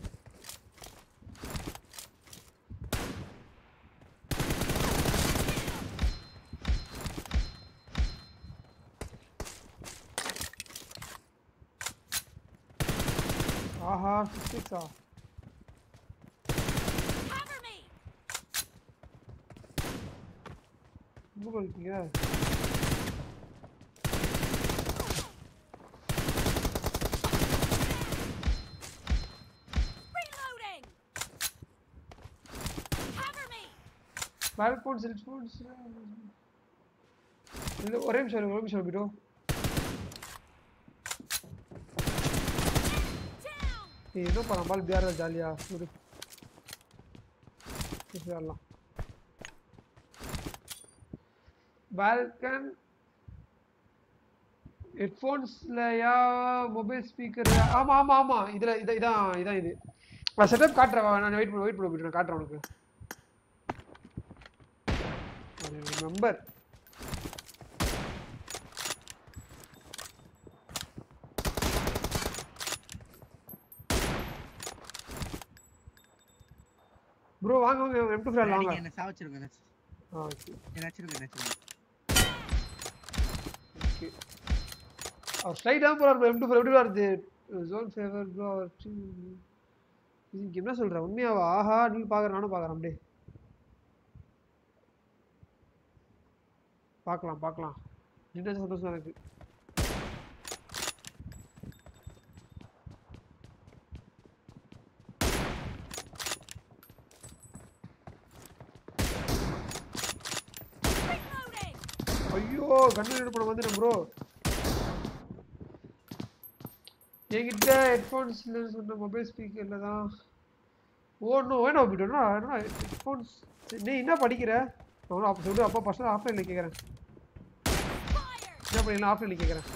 ஆஹா சிக்ஸா எங்க இருக்கீங்க. பால்கோன் செல்ஃபோன்ஸ் இல்ல ஒரே நிமிஷம் இருங்க, ஒரே நிமிஷம் பிடோ ஏய் என்ன பண்ண பால் பியாரா ஜாலியா விடு விளையாடலாம் பால்கன் ஹெட்ஃபோன்ஸ்லயா மொபைல் ஸ்பீக்கர் ஆமா ஆமா ஆமா. இதுல இதான் இதான் இதான் இது. நான் செட்டப் காட்டுறேன் வா, நான் வெயிட் பண்ண வெயிட் பண்ண நான் காட்டுறேன் உனக்கு. மெம்பர் ப்ரோ வாங்க வாங்க எம் டூ ஃபிரால் வாங்க. என்ன சாவச்சிருங்க ஓகே என்ன வச்சிருங்க என்ன வச்சிருங்க அவர் ஸ்லைட் போறாரு எம் டூ ஃபிரால் எப்படி வருது ஜோன் ஃபேவர் ப்ரோ அவர் இதுக்கு என்ன சொல்ற? உண்மையாவா? ஆஹா நீ பாக்குற நானும் பாக்குறேன் அப்படியே. பார்க்கலாம் பார்க்கலாம் நின்று சந்தோஷம் எனக்கு ஐயோ கண்ணு எடுப்பட வந்துட்டேன் ப்ரோ என்கிட்ட ஹெட்ஃபோன்ஸ் இல்லைன்னு சொன்ன மொபைல் ஸ்பீக்கரில் தான் ஓ நோ வேணும் அப்படின்னா ஹெட்ஃபோன்ஸ் நீ என்ன படிக்கிற? அவனும் அப்போ சொல்லு அப்போ பர்சனல் ஆஃப்லைனில் கேட்குறேன் என்ன பண்ணிக்கலாம் ஆஃப்லைனில் கேட்குறேன்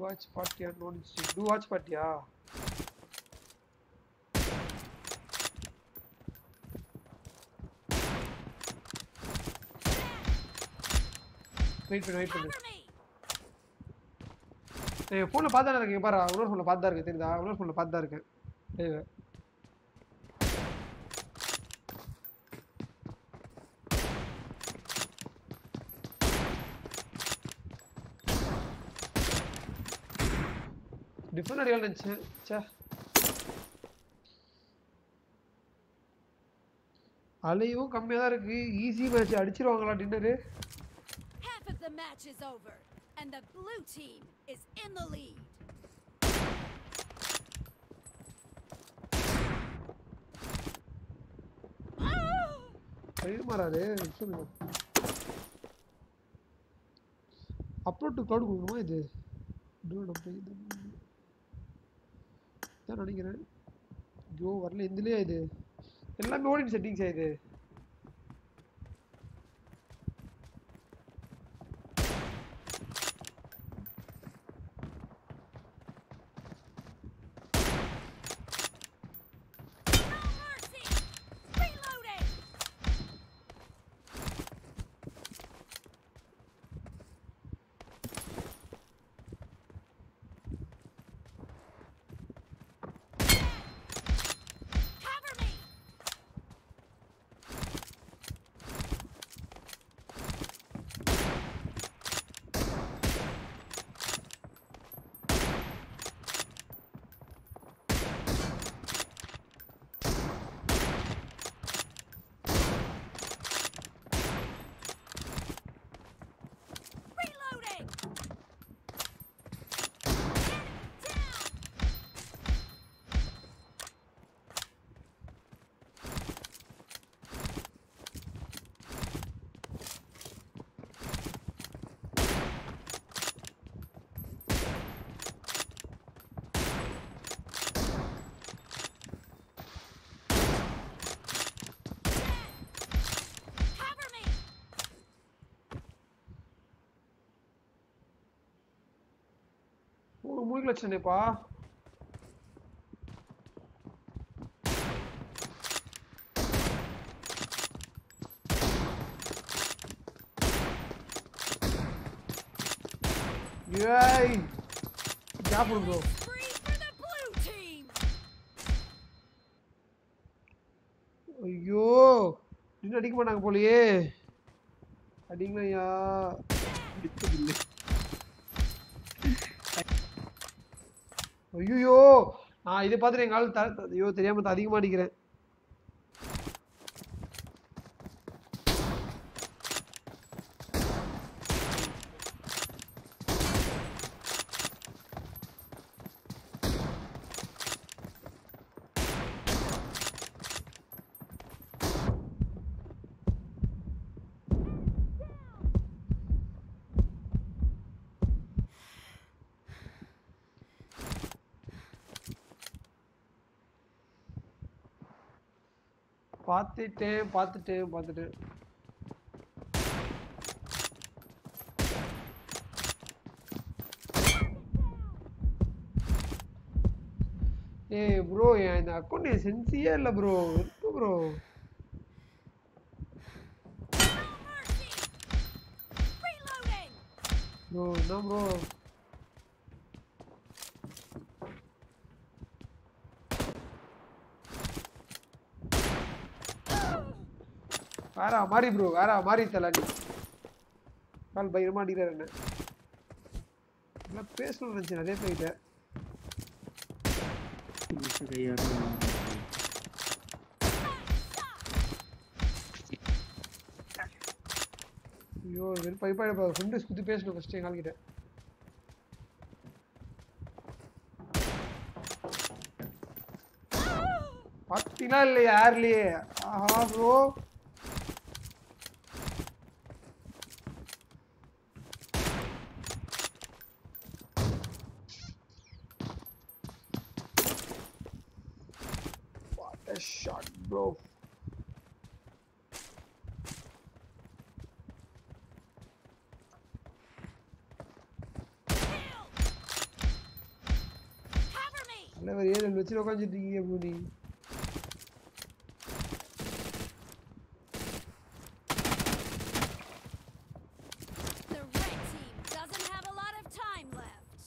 வாட்ச் பார்ட்டியா நோன் டூ வாட்ச் பார்ட்டியா வெயிட் பண்ணு வெயிட் பண்ணு. ஏய் ஃபோனில் பார்த்தா இருக்கேன் பாரு. இன்னொரு ஃபோனில் பார்த்து தான் இருக்கேன் தெரியுதா? இன்னொரு ஃபோனில் பார்த்து தான் இருக்கேன். டிஃபன் அடிக்கலாம் நினச்சேன். சே அலையும் கம்மியாக தான் இருக்கு. Easy match அடிச்சிருவாங்களா dinner? Half of the match is over and the blue team is in the lead. மாறாரு சொல்லுங்க. அப்லோட் டு க்ளவுட் கொடுக்கணுமா இது? தான் நினைக்கிறேன். ஐயோ வரல இதுலேயே இது. எல்லாமே ஓடிட்டு செட்டிங்ஸ் இது. மூணு மூணு லட்சம்ப்பா ஏய் கேப் ப்ரோ ஐயோ இன்னும் அடிக்க மாட்டாங்க போலயே அடிங்களையா ஐயோ நான் இதை பார்த்துட்டு எங்க ஆள் ஐயோ தெரியாம அதிகமாக அதிகமா அடிக்கிறேன். பார்த்துட்டேன் பார்த்துட்டேன் பார்த்துட்டேன் ஏய் ப்ரோ என் இந்த அக்கௌண்ட் சென்சியே இல்லை ப்ரோ இருக்கு ப்ரோ ப்ரோ என்ன ப்ரோ மாறி ப்ரோ வேற மாறி தல நீ. கால் பயங்கரமா அடிக்கிறார் என்ன? நல்லா பேசணும்னு நினைச்சேன் அதே போயிட்டேன் ஐயோ வெறும் பைப்பாயிட ஃப்ரெண்டு சுற்றி பேசணும் ஃபஸ்ட்டு எங்கள் ஆள்கிட்ட. பார்த்தீங்களா இல்லையா யார்லயே ஆஹா bro What a shot, bro. தலைவர் ஏழு வச்சு உட்காந்துட்டு இருக்கீங்க bro நீ The red team doesn't have a lot of time left.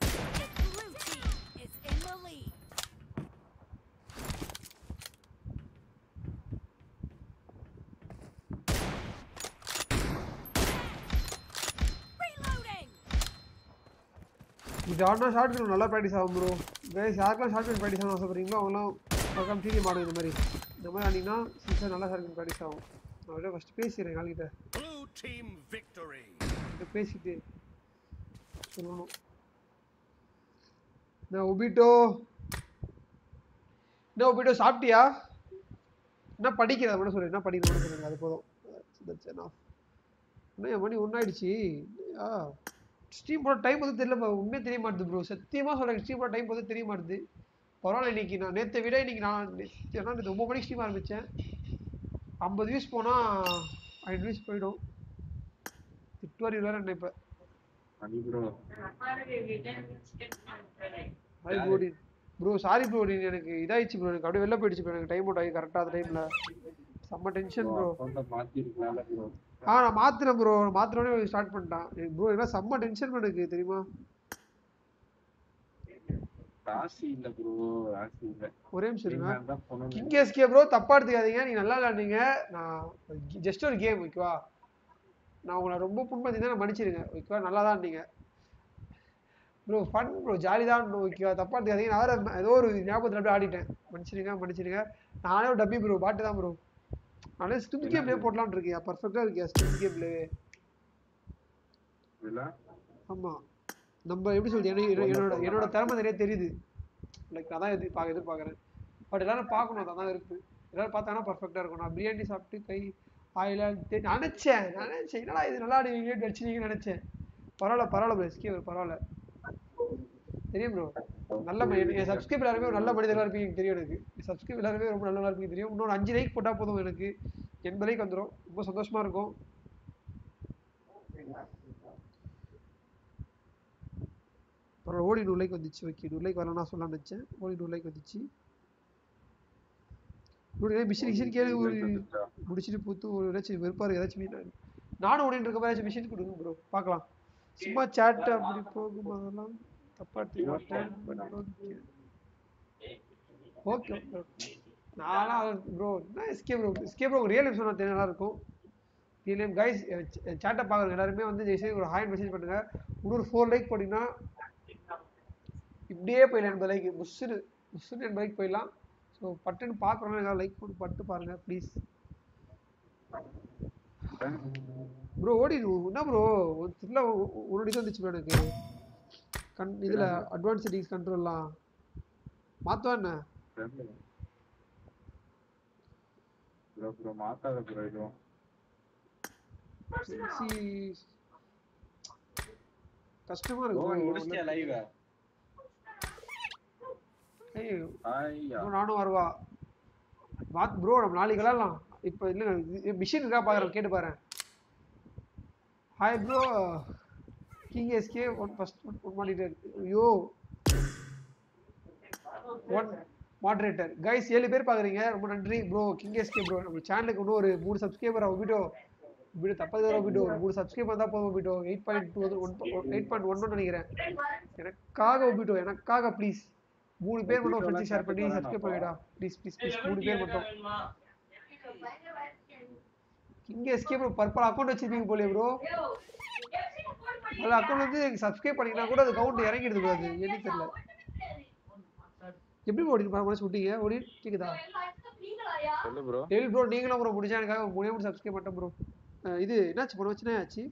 The blue team is in the lead. Reloading! ஆடினா ஷார்ட் ஃபிலிம் நல்லா ப்ராக்டிஸ் ஆகும் ப்ரோ வேஸ் யாருக்கெல்லாம் ஷார்ட் ஃபிலிம் ப்ராக்டிஸ் ஆகணும் ஆசைப்படுறீங்களோ? அவங்களாம் பக்கம் டிவி மாடும் இந்த மாதிரி. இந்த மாதிரி ஆடிங்கன்னா சீக்கிரம் நல்லா ஷார்ட் ஃபிலிம் ப்ராக்டிஸ் ஆகும். நான் அப்படியே ஃபஸ்ட்டு பேசிடுறேன் ஆள்கிட்ட. பேசிட்டு சொல்லணும். நான் ஒபிட்டோ என்ன போயிட்டு சாப்பிட்டியா? என்ன படிக்கிறத மட்டும் சொல்லு. என்ன படிக்கிறது மட்டும் சொல்லுங்க அது போதும் மணி ஒன்றாயிடுச்சு ஆ ஸ்ட்ரீம் போட டைம் வந்து தெரியல உண்மையே தெரிய மாட்டுது ப்ரோ சத்தியமாக சொல்கிறேன் ஸ்ட்ரீம் போட டைம் வந்து தெரிய மாட்டுது. பரவாயில்ல இன்னைக்கு. நான் நேற்றை விட இன்னைக்கு நான் ஏன்னா நேற்று ஒம்பது மணிக்கு ஸ்ட்ரீம் ஆரம்பித்தேன் ஐம்பது வியூஸ் போனால் ஐநூறு வியூஸ் போயிடும். திட்டுவார் இருவார் என்ன இப்போ ப்ரோ சாரி ப்ரோ நீ எனக்கு இதாயிடுச்சு ப்ரோ எனக்கு அப்படியே வெளில போயிடுச்சு ப்ரோ எனக்கு டைம் அவுட் ஆகி கரெக்டாக அந்த டைமில் செம்ம டென்ஷன் ப்ரோ ஆ நான் மாத்துறேன் ப்ரோ மாத்துறோடனே ஸ்டார்ட் பண்ணிட்டான். ப்ரோ இதெல்லாம் செம்ம டென்ஷன் எனக்கு தெரியுமா? ஒரே நிமிஷம். கிங் எஸ்கே ப்ரோ தப்பா எடுத்துக்காதீங்க. நீங்க நல்லா விளையாடுங்க நான் ஜஸ்ட் ஒரு கேம் ஓகேவா நான் உங்களை ரொம்ப புண்படுத்தி தான் மன்னிச்சிருங்க ஓகேவா நல்லா தான் இருந்தீங்க ப்ரோ ஃபன் ப்ரோ ஜாலி தான் ஓகேவா தப்பா எடுத்துக்காதீங்க. நான் வேற ஏதோ ஒரு ஞாபகத்தில் அப்படியே ஆடிட்டேன். மன்னிச்சிருங்க மன்னிச்சிருங்க. நானே ஒரு டப்பி ப்ரோ பாட்டு தான் ப்ரோ நானே ஸ்டிம் கேம்லேயே போடலான்னு இருக்கியா? பர்ஃபெக்டாக இருக்கியா ஸ்டிம் கேம்லேயே இல்ல. ஆமா. நம்ம எப்படி சொல்றது? என்னோட- என்னோட திறமை நிறைய தெரியுது. லைக் அதான் எதிர் பார்க்க எதிர்பார்க்குறேன். பட் எல்லாரும் பார்க்கணும் அதான் இருக்கு. எல்லாரும் பார்த்தாங்கன்னா பர்ஃபெக்டாக இருக்கும். நான் பிரியாணி சாப்பிட்டு கை ஆயில நினைச்சேன் நினைச்சேன். என்னடா இது நல்லா ஆடுவீங்க நடிச்சிருக்கீங்கன்னு நினைச்சேன். பரவாயில்ல பரவாயில்ல ப்ரோ எஸ்கே பரவாயில்ல. தெரியும் ப்ரோ நல்ல சப்ஸ்கிரைப் எல்லாருமே ஒரு நல்ல மனிதர்களாக இருப்பீங்க தெரியும் எனக்கு. என் சப்ஸ்கிரைப் எல்லாருமே ரொம்ப நல்லவங்களா இருப்பீங்க தெரியும். இன்னொரு அஞ்சு லைக் போட்டால் போதும் எனக்கு. எண்பது லைக் வந்துடும் ரொம்ப சந்தோஷமா இருக்கும். அப்புறம் ஓடி நூறு லைக் வந்துச்சு. ஓகே நூறு லைக் வரலாம் நான் சொல்ல நினச்சேன். ஓடி நூறு லைக் வந்துச்சு. மிஷின் மிஷின் கேளு ஒரு முடிச்சுட்டு பூத்து ஒரு ஏதாச்சும் வெறுப்பாரு ஏதாச்சும் நானும் ஓடிட்டு இருக்க ஏதாச்சும் மிஷின் கொடுங்க ப்ரோ பார்க்கலாம். சும்மா சேட் அப்படி போகும் அதெல்லாம் தப்பா எடுத்துக்க ஓகே ஓகே ப்ரோ என்ன SK bro SK bro real life சொன்னா நல்லா இருக்கும் ரியல் லைஃப் கைஸ் சேட்டை பார்க்குறவங்க எல்லாருமே வந்து ஜெய்சே ஒரு ஹாய் மெசேஜ் பண்ணுங்க. இன்னொரு ஃபோர் லைக் போட்டிங்கன்னா இப்படியே போயிடலாம் எண்பது லைக் புஷ்ஷுன்னு புஷ்ஷுன்னு எண்பது லைக் போயிடலாம். ஸோ பட்டுன்னு பார்க்குறோன்னா ஏதாவது லைக் போட்டு பட்டு பாருங்க ப்ளீஸ் ப்ரோ ஓடி என்ன ப்ரோ திருவிழா ஒரு இது வந்துச்சு எனக்கு. கண் இதில் அட்வான்ஸ் செட்டிங்ஸ் கண்ட்ரோல்லாம் மாற்றுவா என்ன? ப்ரோ ப்ரோ மாத்தாத ப்ரோ இதுவும் கஷ்டமா இருக்கு முடிச்சிட்டியா லைவ் ஏய் ஐயா bro, நானும் வருவா. மாத் ப்ரோ நம்ம நாளைக்கு விளாட்லாம் இப்போ இல்லை மிஷின் இருக்கா பார்க்குறேன் கேட்டு பாரு. Hi bro king SK one first one monitor ஐயோ. ஒன் மாடரேட்டர் கைஸ் ஏழு பேர் பார்க்குறீங்க ரொம்ப நன்றி ப்ரோ கிங் எஸ்கே ப்ரோ நம்ம சேனலுக்கு இன்னும் ஒரு மூணு சப்ஸ்கிரைபர் வீடியோ. வீடியோ தப்பாக வர வீடியோ. ஒரு மூணு சப்ஸ்கிரைபர் தான் போதும் video. Eight point two one eight point ஒன்னு நினைக்கிறேன். எனக்காக வீடியோ எனக்காக ப்ளீஸ் மூணு பேர் மட்டும் ஃப்ரெண்ட்ஸ் ஷேர் பண்ணி சப்ஸ்கிரைப் பண்ணிடா ப்ளீஸ் ப்ளீஸ் ப்ளீஸ் மூணு பேர் மட்டும். King SK bro purple account வச்சிருப்பீங்க போலே ப்ரோ அதில் அக்கௌண்ட் வந்து சப்ஸ்கிரைப் பண்ணிங்கன்னா கூட அது கவுண்ட் இறங்கிடுது அது. என்ன தெரியல. எப்படி ஓடி முடிச்சு விட்டீங்க ஓடி கேக்குதா? சொல்லு ப்ரோ ப்ரோ நீங்களும் ப்ரோ முடிச்சா எனக்காக மூணே மூணு சப்ஸ்கிரைப் பண்ணிட்டேன் ப்ரோ இது என்னாச்சு போன வச்சுனா ஆச்சு?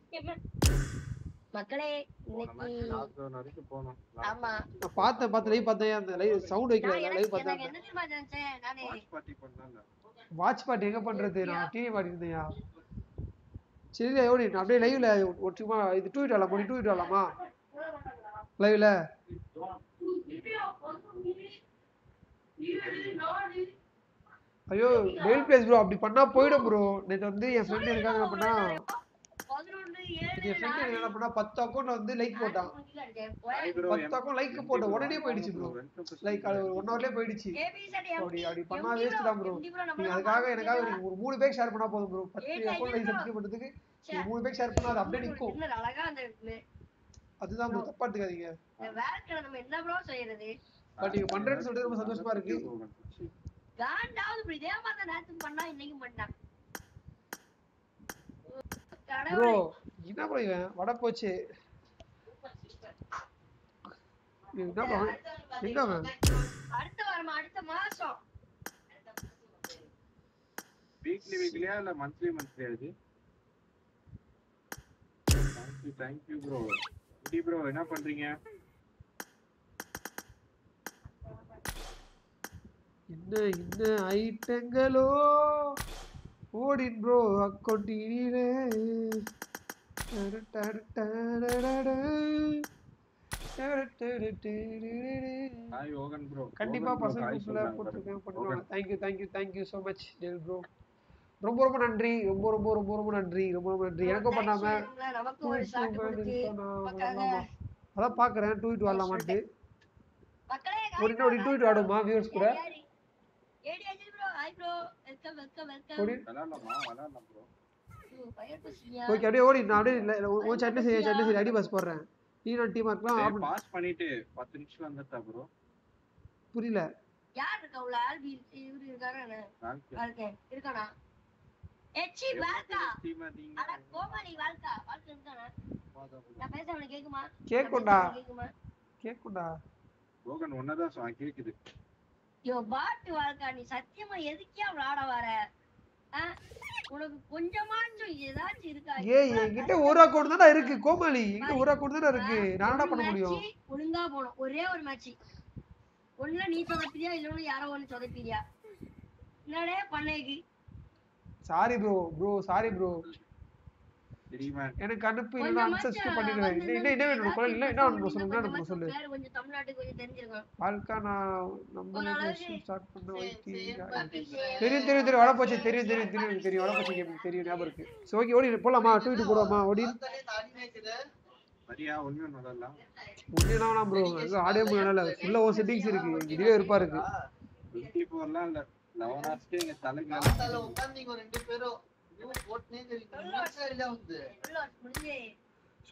மக்களே இன்னைக்கு ஆமா. நான் பார்த்தேன் பார்த்து லைவ் பார்த்தேன். அந்த லைவ் சவுண்ட் வைக்கல. லைவ் எனக்கு பார்த்தேன். எனக்கு என்ன தெரியுமா நினைச்சேன்? நானு பார்ட்டி பண்ணலாம் வாட்ச் பார்ட்டி எங்க பண்றது? நான் டிவி பார்ட்டி இருந்தேயா சரி ஓடி அப்படியே லைவ்ல ஒரு சும்மா இது டூ விட்டாலாம் போய் டூ விட்டாலாமா லைவ்ல ஐயோ டெயில் பிளேஸ் ப்ரோ அப்படி பண்ணா போயிடும் ப்ரோ நேற்று வந்து என் ஃப்ரெண்ட் இருக்காங்க அப்படின்னா பண்ணா இது என் ஃப்ரெண்ட் எனக்கு என்ன பண்ணா பத்து அக்கௌண்ட் வந்து லைக் போட்டான். பத்து அக்கௌண்ட் லைக் போட்ட உடனே போயிடுச்சு ப்ரோ லைக் அது ஒரு ஒன் ஹவர்லயே போயிடுச்சு அப்படி அப்படி பண்ணா வேஸ்ட் தான் ப்ரோ நீங்க அதுக்காக எனக்காக ஒரு மூணு பேர் ஷேர் பண்ணா போதும் ப்ரோ பத்து அக்கௌண்ட் லைக் சப்ஸ்கிரைப் பண்றதுக்கு மூணு பேர் ஷேர் பண்ணா அது அப்படியே நிக்கும். என்ன அழகா அந்த அதுதான் ப்ரோ தப்பா எடுத்துக்காதீங்க. வேலைக்கு நம்ம என்ன ப்ரோ செய்யறது? பட் நீங்க பண்றேன்னு சொல்லிட்டு ரொம்ப சந்தோஷமா இருக்கு. காண்டாவது இப்படி இதே மாதிரி நேத்து பண்ணா இன்னைக்கும் பண்ணான் ப்ரோ என்ன ப்ரோ இவன்? வட போச்சு. என்ன ப்ரோ எங்க அவன் அடுத்த வாரமா அடுத்த மாசம் வீக்லி வீக்லியா இல்ல மந்த்லி மந்த்லியா இது? Thank you thank you bro குட்டி ப்ரோ என்ன பண்றீங்க? என்ன என்ன ஐட்டங்களோ ஓடின் ப்ரோ ப்ரோ கண்டிப்பா பசங்க போட்டுருக்கேன் thank you thank you thank you so much del bro ரொம்ப ரொம்ப நன்றி. ரொம்ப ரொம்ப ரொம்ப ரொம்ப நன்றி. ரொம்ப ரொம்ப நன்றி. எனக்கும் பண்ணாம அதான் பாக்குறேன். டூ இட் வரலாமான்ட்டு ஒரு இன்னும் ஒரு டூ இட் ஆடுமா வியூவர்ஸ் கூட? ஓகே அப்படியே ஓடி நான் அப்படியே உன் சட்னி செய்ய சட்னி செய்ய ஐடி பாஸ் போடுறேன். நீ நான் டீமா இருக்கலாம் பாஸ் பண்ணிட்டு பத்து நிமிஷம் வந்துட்டா ப்ரோ புரியல. யார் இருக்கா உள்ள? ஆல்பி இவரு இருக்காரா வாழ்க்கை. வாழ்க்கை. இருக்கானா? எச்சி வாழ்க்கா? அட கோமாளி வாழ்க்கா? வாழ்க்கை இருக்கானா? நான் பேச அவனுக்கு கேக்குமா? கேக்குமா? கேக்கும்டா. ரோகன் ஒன்னதான் கேக்குது. யோ பாட்டு வாழ்க்கா நீ சத்தியமா எதுக்கே அவள ஆட வர? உனக்கு கொஞ்சமாச்சும் ஏதாச்சும் இருக்கா? ஏய் என்கிட்ட ஒரு அக்கௌண்ட் தானே இருக்கு கோமாளி. என்கிட்ட ஒரு அக்கௌண்ட் தானே இருக்கு. நான் என்ன பண்ண முடியும்? ஒழுங்கா போனோம் ஒரே ஒரு மேட்ச் ஒண்ணுல நீ சொதப்பிரியா இல்லன்னு யாரோ ஒண்ணு சொதப்பிரியா என்னடே பண்ணேக்கு. Sorry bro bro sorry bro எனக்கு அனுப்பு இல்லைன்னா அன்சப்ஸ்கிரைப் பண்ணிடுவேன். இன்னும் என்ன வேணும் உனக்கு? இல்ல என்ன வேணும் சொல்லு என்ன வேணும் சொல்லு கொஞ்சம் தமிழ்நாட்டுக்கு கொஞ்சம் தெரிஞ்சிருக்கும் வாழ்க்கை நான் நம்ம ஸ்டார்ட் பண்ண வைத்தி தெரியும் தெரியும் தெரியும். வட போச்சு தெரியும் தெரியும் தெரியும் தெரியும். வட போச்சு கேம் தெரியும் ஞாபகம் இருக்கு. சரி ஓகே ஓடி போலாமா? டூ இட்டு போடுவோமா ஓடி. சரியா ஒண்ணுமே விளையாடலாம் உண்மையான ப்ரோ ஆடியோ முடியல ஃபுல்லா ஒரு செட்டிங்ஸ் இருக்கு. இதுவே இருப்பா இருக்கு. டுவெண்ட்டி ஃபோர்லாம் இல்ல லெவன் ஹவர்ஸ்க்கு எங்க தலைக்கு உட்கார்ந்தீங்க ரெண்டு பேரும்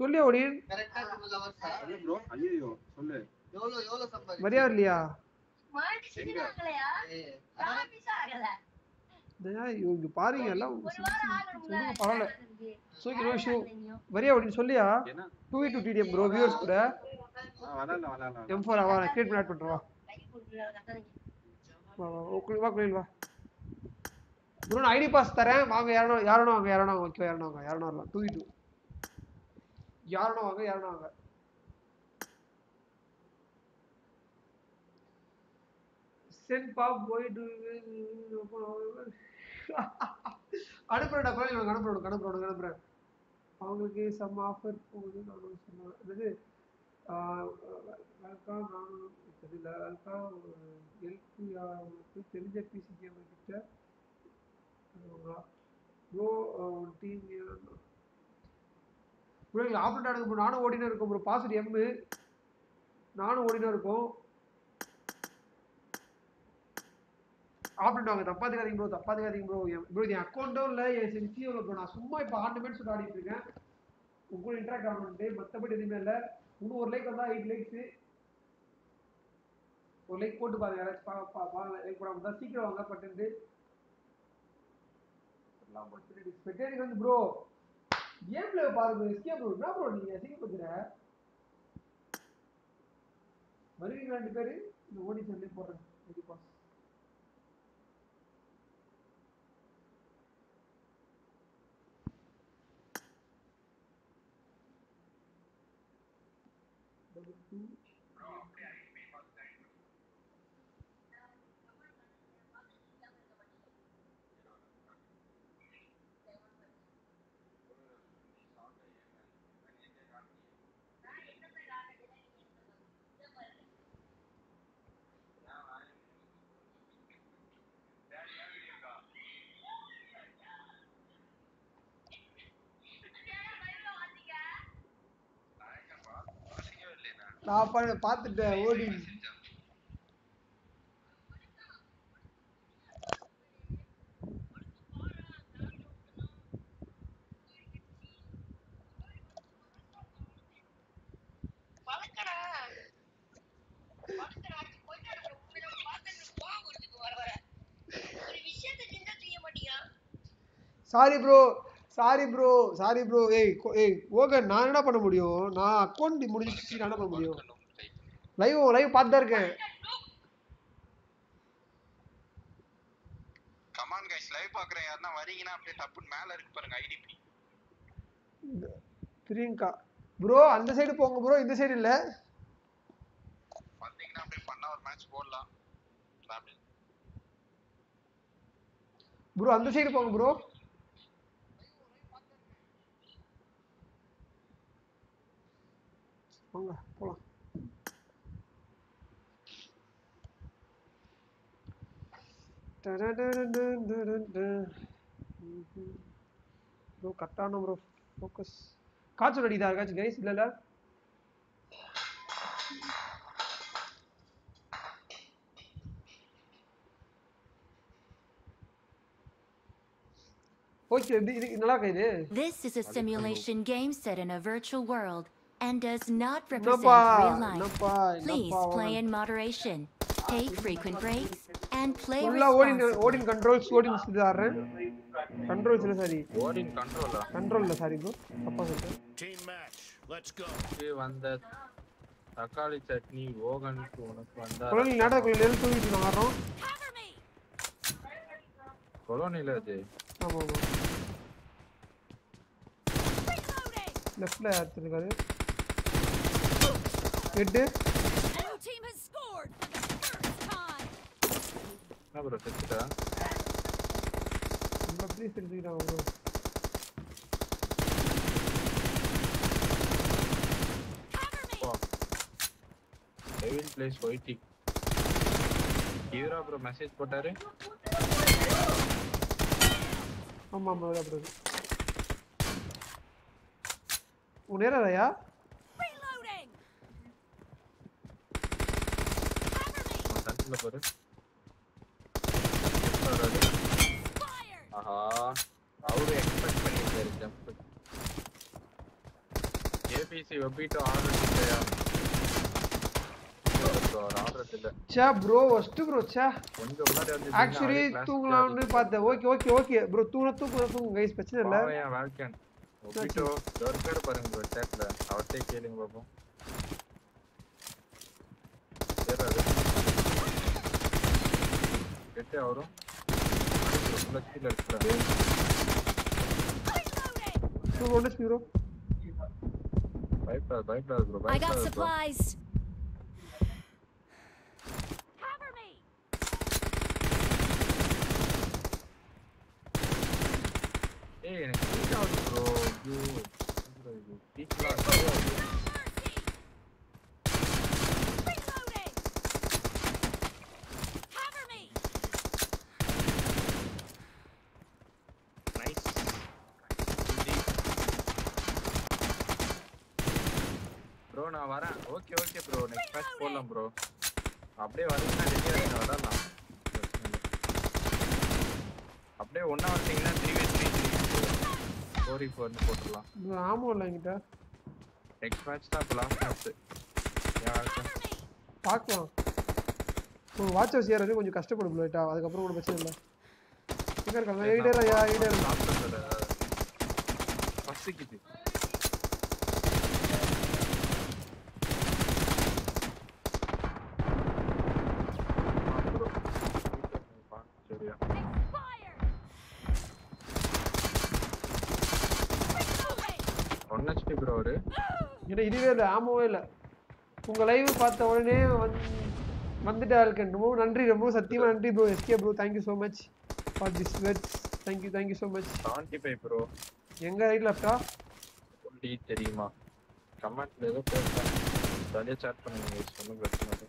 சொல்லி ஓடி. வரியா இல்லையா? பாருங்க எல்லாம் பரவாயில்ல. சோகி நோ இஷ்யூ வரியா அப்படின்னு சொல்லியா? Two two TDM bro viewers கூட. எம் ஃபோர் கிரியேட் பண்ணி ஆட் பண்ணுறவா வா. வா வா, வா குளியல் ப்ரோ ஐடி பாஸ் தரேன். வாங்க யாரோ யாரோ வாங்க யாரோ வாங்க. ஓகே யாரோ வாங்க யாரோ வரலாம் டூ டூ யாரோ வாங்க யாரோ வாங்க. சென்ட் பாப் போய் டு அனுப்புறேன்டா கோயில் உனக்கு அனுப்புறேன் அனுப்புறேன் அனுப்புறேன். அவங்களுக்கு சம் ஆஃபர் போகுது நானும் சொன்னேன் அதாவது வெல்கம் நானும் தெரியல வெல்கம் ஹெல்ப் உனக்கு தெரிஞ்ச பிசி கிட்ட ப்ரோ டீம் ப்ரோ எங்களை ஆப்ரேட் ஆடுங்க ப்ரோ நானும் ஓடினா இருக்கோம் ப்ரோ பாசிட் எம்மு நானும் ஓடினா இருக்கோம் ஆப்ரேட் வாங்க தப்பாத்துக்காதீங்க ப்ரோ தப்பாத்துக்காதீங்க ப்ரோ ப்ரோ இது அக்கௌண்ட்டும் இல்லை என் சிசியும் இல்லை ப்ரோ நான் சும்மா இப்போ ஆர்னமெண்ட் சொல்லி ஆடிட்டு இருக்கேன். உங்க இன்ட்ராக்ட் ஆகணும்ட்டு மற்றபடி எதுவுமே இல்லை. இன்னும் ஒரு லைக் வந்தால் எயிட் லைக்ஸு ஒரு லைக் போட்டு பாருங்க யாராச்சும் பா பா பாருங்க லைக் போடாமல் தான் சீக்கிரம் வாங்க பட்டு ஸ்பெக்டேட்டிங் வந்து ப்ரோ கேம்ல பாருங்க எஸ்கே ப்ரோ என்ன ப்ரோ நீங்க அசிங்கப்படுத்துற வருவீங்க ரெண்டு பேரு? இந்த ஓடி சொல்லி போடுறேன் கண்டிப்பா Thank you. நான் பா- பார்த்துட்டேன் ஓடி sorry bro sorry bro sorry bro ஏய் ஏய் ஓகன் நான் என்ன பண்ண முடியும்? நான் அக்கௌண்ட் முடிஞ்சிச்சு நான் என்ன பண்ண முடியும்? லைவ் லைவ் பார்த்து தான் இருக்கேன். கமான் கைஸ் லைவ் பாக்குறேன் யாருன்னா வரீங்கன்னா அப்படியே டப்புன்னு மேல இருக்கு பாருங்க ஐடிபி பிரியங்கா ப்ரோ அந்த சைடு போங்க ப்ரோ இந்த சைடு இல்ல. வந்தீங்கன்னா அப்படியே பண்ணா ஒரு மேட்ச் போடலாம். ப்ரோ அந்த சைடு போங்க ப்ரோ வாங்க போலாம் ப்ரோ கரெக்டான ப்ரோ ஃபோக்கஸ் காய்ச்சல் அடிக்குதா இருக்காச்சும் கைஸ் இல்லைல்ல ஓகே இது இது நல்லா இருக்கா இது? This is a simulation game set in a virtual world. and does not represent என்னப்பா real life. என்னப்பா Please என்னப்பா play in moderation. Take frequent breaks and play ஃபுல்லா ஓடின் responsibly. ஓடின் கண்ட்ரோல்ஸ் ஓடின் இது ஆடுறேன் கண்ட்ரோல்ஸ் இல்ல சாரி ஓடின் கண்ட்ரோலா கண்ட்ரோல் இல்ல சாரி ப்ரோ தப்பா சொல்றேன் Team match. Let's go. வந்த தக்காளி சட்னி ஓகனுக்கு உனக்கு வந்தா குழந்தை நாடகக்குள்ள நெல் தூக்கிட்டு நான் வரோம் கொலோனில அது ஆமா ஆமா லெஃப்ட்ல எடுத்துருக்காரு head Blue team has scored for the first time. என்ன ப்ரோ செத்துட்டா நம்ம ப்ளீஸ் எடுத்துக்கிட்டாங்க ப்ரோ டெவில் பிளேஸ் ஒயிட்டி ஹீரோ ப்ரோ மெசேஜ் போட்டாரு. ஆமா ஆமா அதான் ப்ரோ உன் பாரு வராது. ஆஹா அவரு எக்ஸ்பெக்ட் ஜம்ப் ஏபிசி இல்லையா ப்ரோ சே ஃபர்ஸ்ட் ப்ரோ சே ஆக்சுவலி தூங்கலாம்னு பார்த்தேன் ஓகே ஓகே ஓகே ப்ரோ தூங்க தூங்க தூங்க கைஸ் பிரச்சனை இல்ல பாவையா வாழ்க்கன் ஒப்பிட்டோ ஒரு பேர் பாருங்க ப்ரோ சேட்ல அவர்கிட்டே கேளுங்க பாப்போம் Vete ahora. I got supplies. Cover me. Hey, okay okay bro next match போடலாம் ப்ரோ அப்படியே வரீங்கன்னா ரெடியாக இருங்க இல்ல. அப்படியே ஒன்றா வந்தீங்கன்னா three way three three four ஃபோர்னு போட்டுடலாம். ஆமா இல்ல என்கிட்ட. நெக்ஸ்ட் மேட்ச் தான் இப்போ லாஸ்ட் மேட்ச் பார்க்கலாம். ஒரு வாட்ச் ஹவுஸ் ஏறது கொஞ்சம் கஷ்டப்படும் லைட்டா அதுக்கப்புறம் ஒன்றும் பிரச்சனை இல்லை. எங்க இருக்காங்க ஈடர் ஐயா ஈடர் பசிக்குது சரியா ஒன் ஹெச்பி ப்ரோ அவரு ஏன்னா இதுவே இல்லை ஆமாவே இல்லை. உங்க லைவ் பார்த்த உடனே வந்து வந்துட்டா இருக்கேன் ரொம்ப நன்றி ரொம்ப சத்தியமா நன்றி bro SK bro thank you so much for this வெட்ஸ் thank you thank you so much seventy five bro எங்க ரைட் லெஃப்டா டி தெரியுமா? கமெண்ட்ல ஏதோ பேசுறேன் ஜாலியாக சேட் பண்ணுங்க ஒண்ணும் பிரச்சனை இல்லை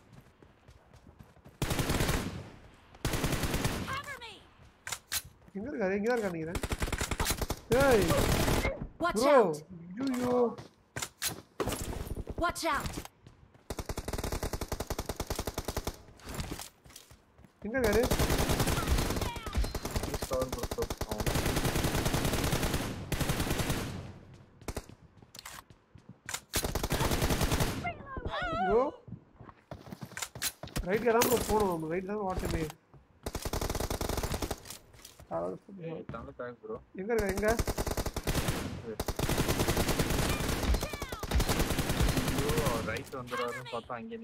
எங்க இருக்காரு? எங்க தான் இருக்காரு நினைக்கிறேன்? ஏய் ப்ரோ! ஐயோ Watch out! Think I got it? He's on both of them. Go. I'm right down water me. Hey, down the tank, bro. Inga, Inga. ஐயோ, right வந்துருவாருன்னு பார்த்தா அங்கே.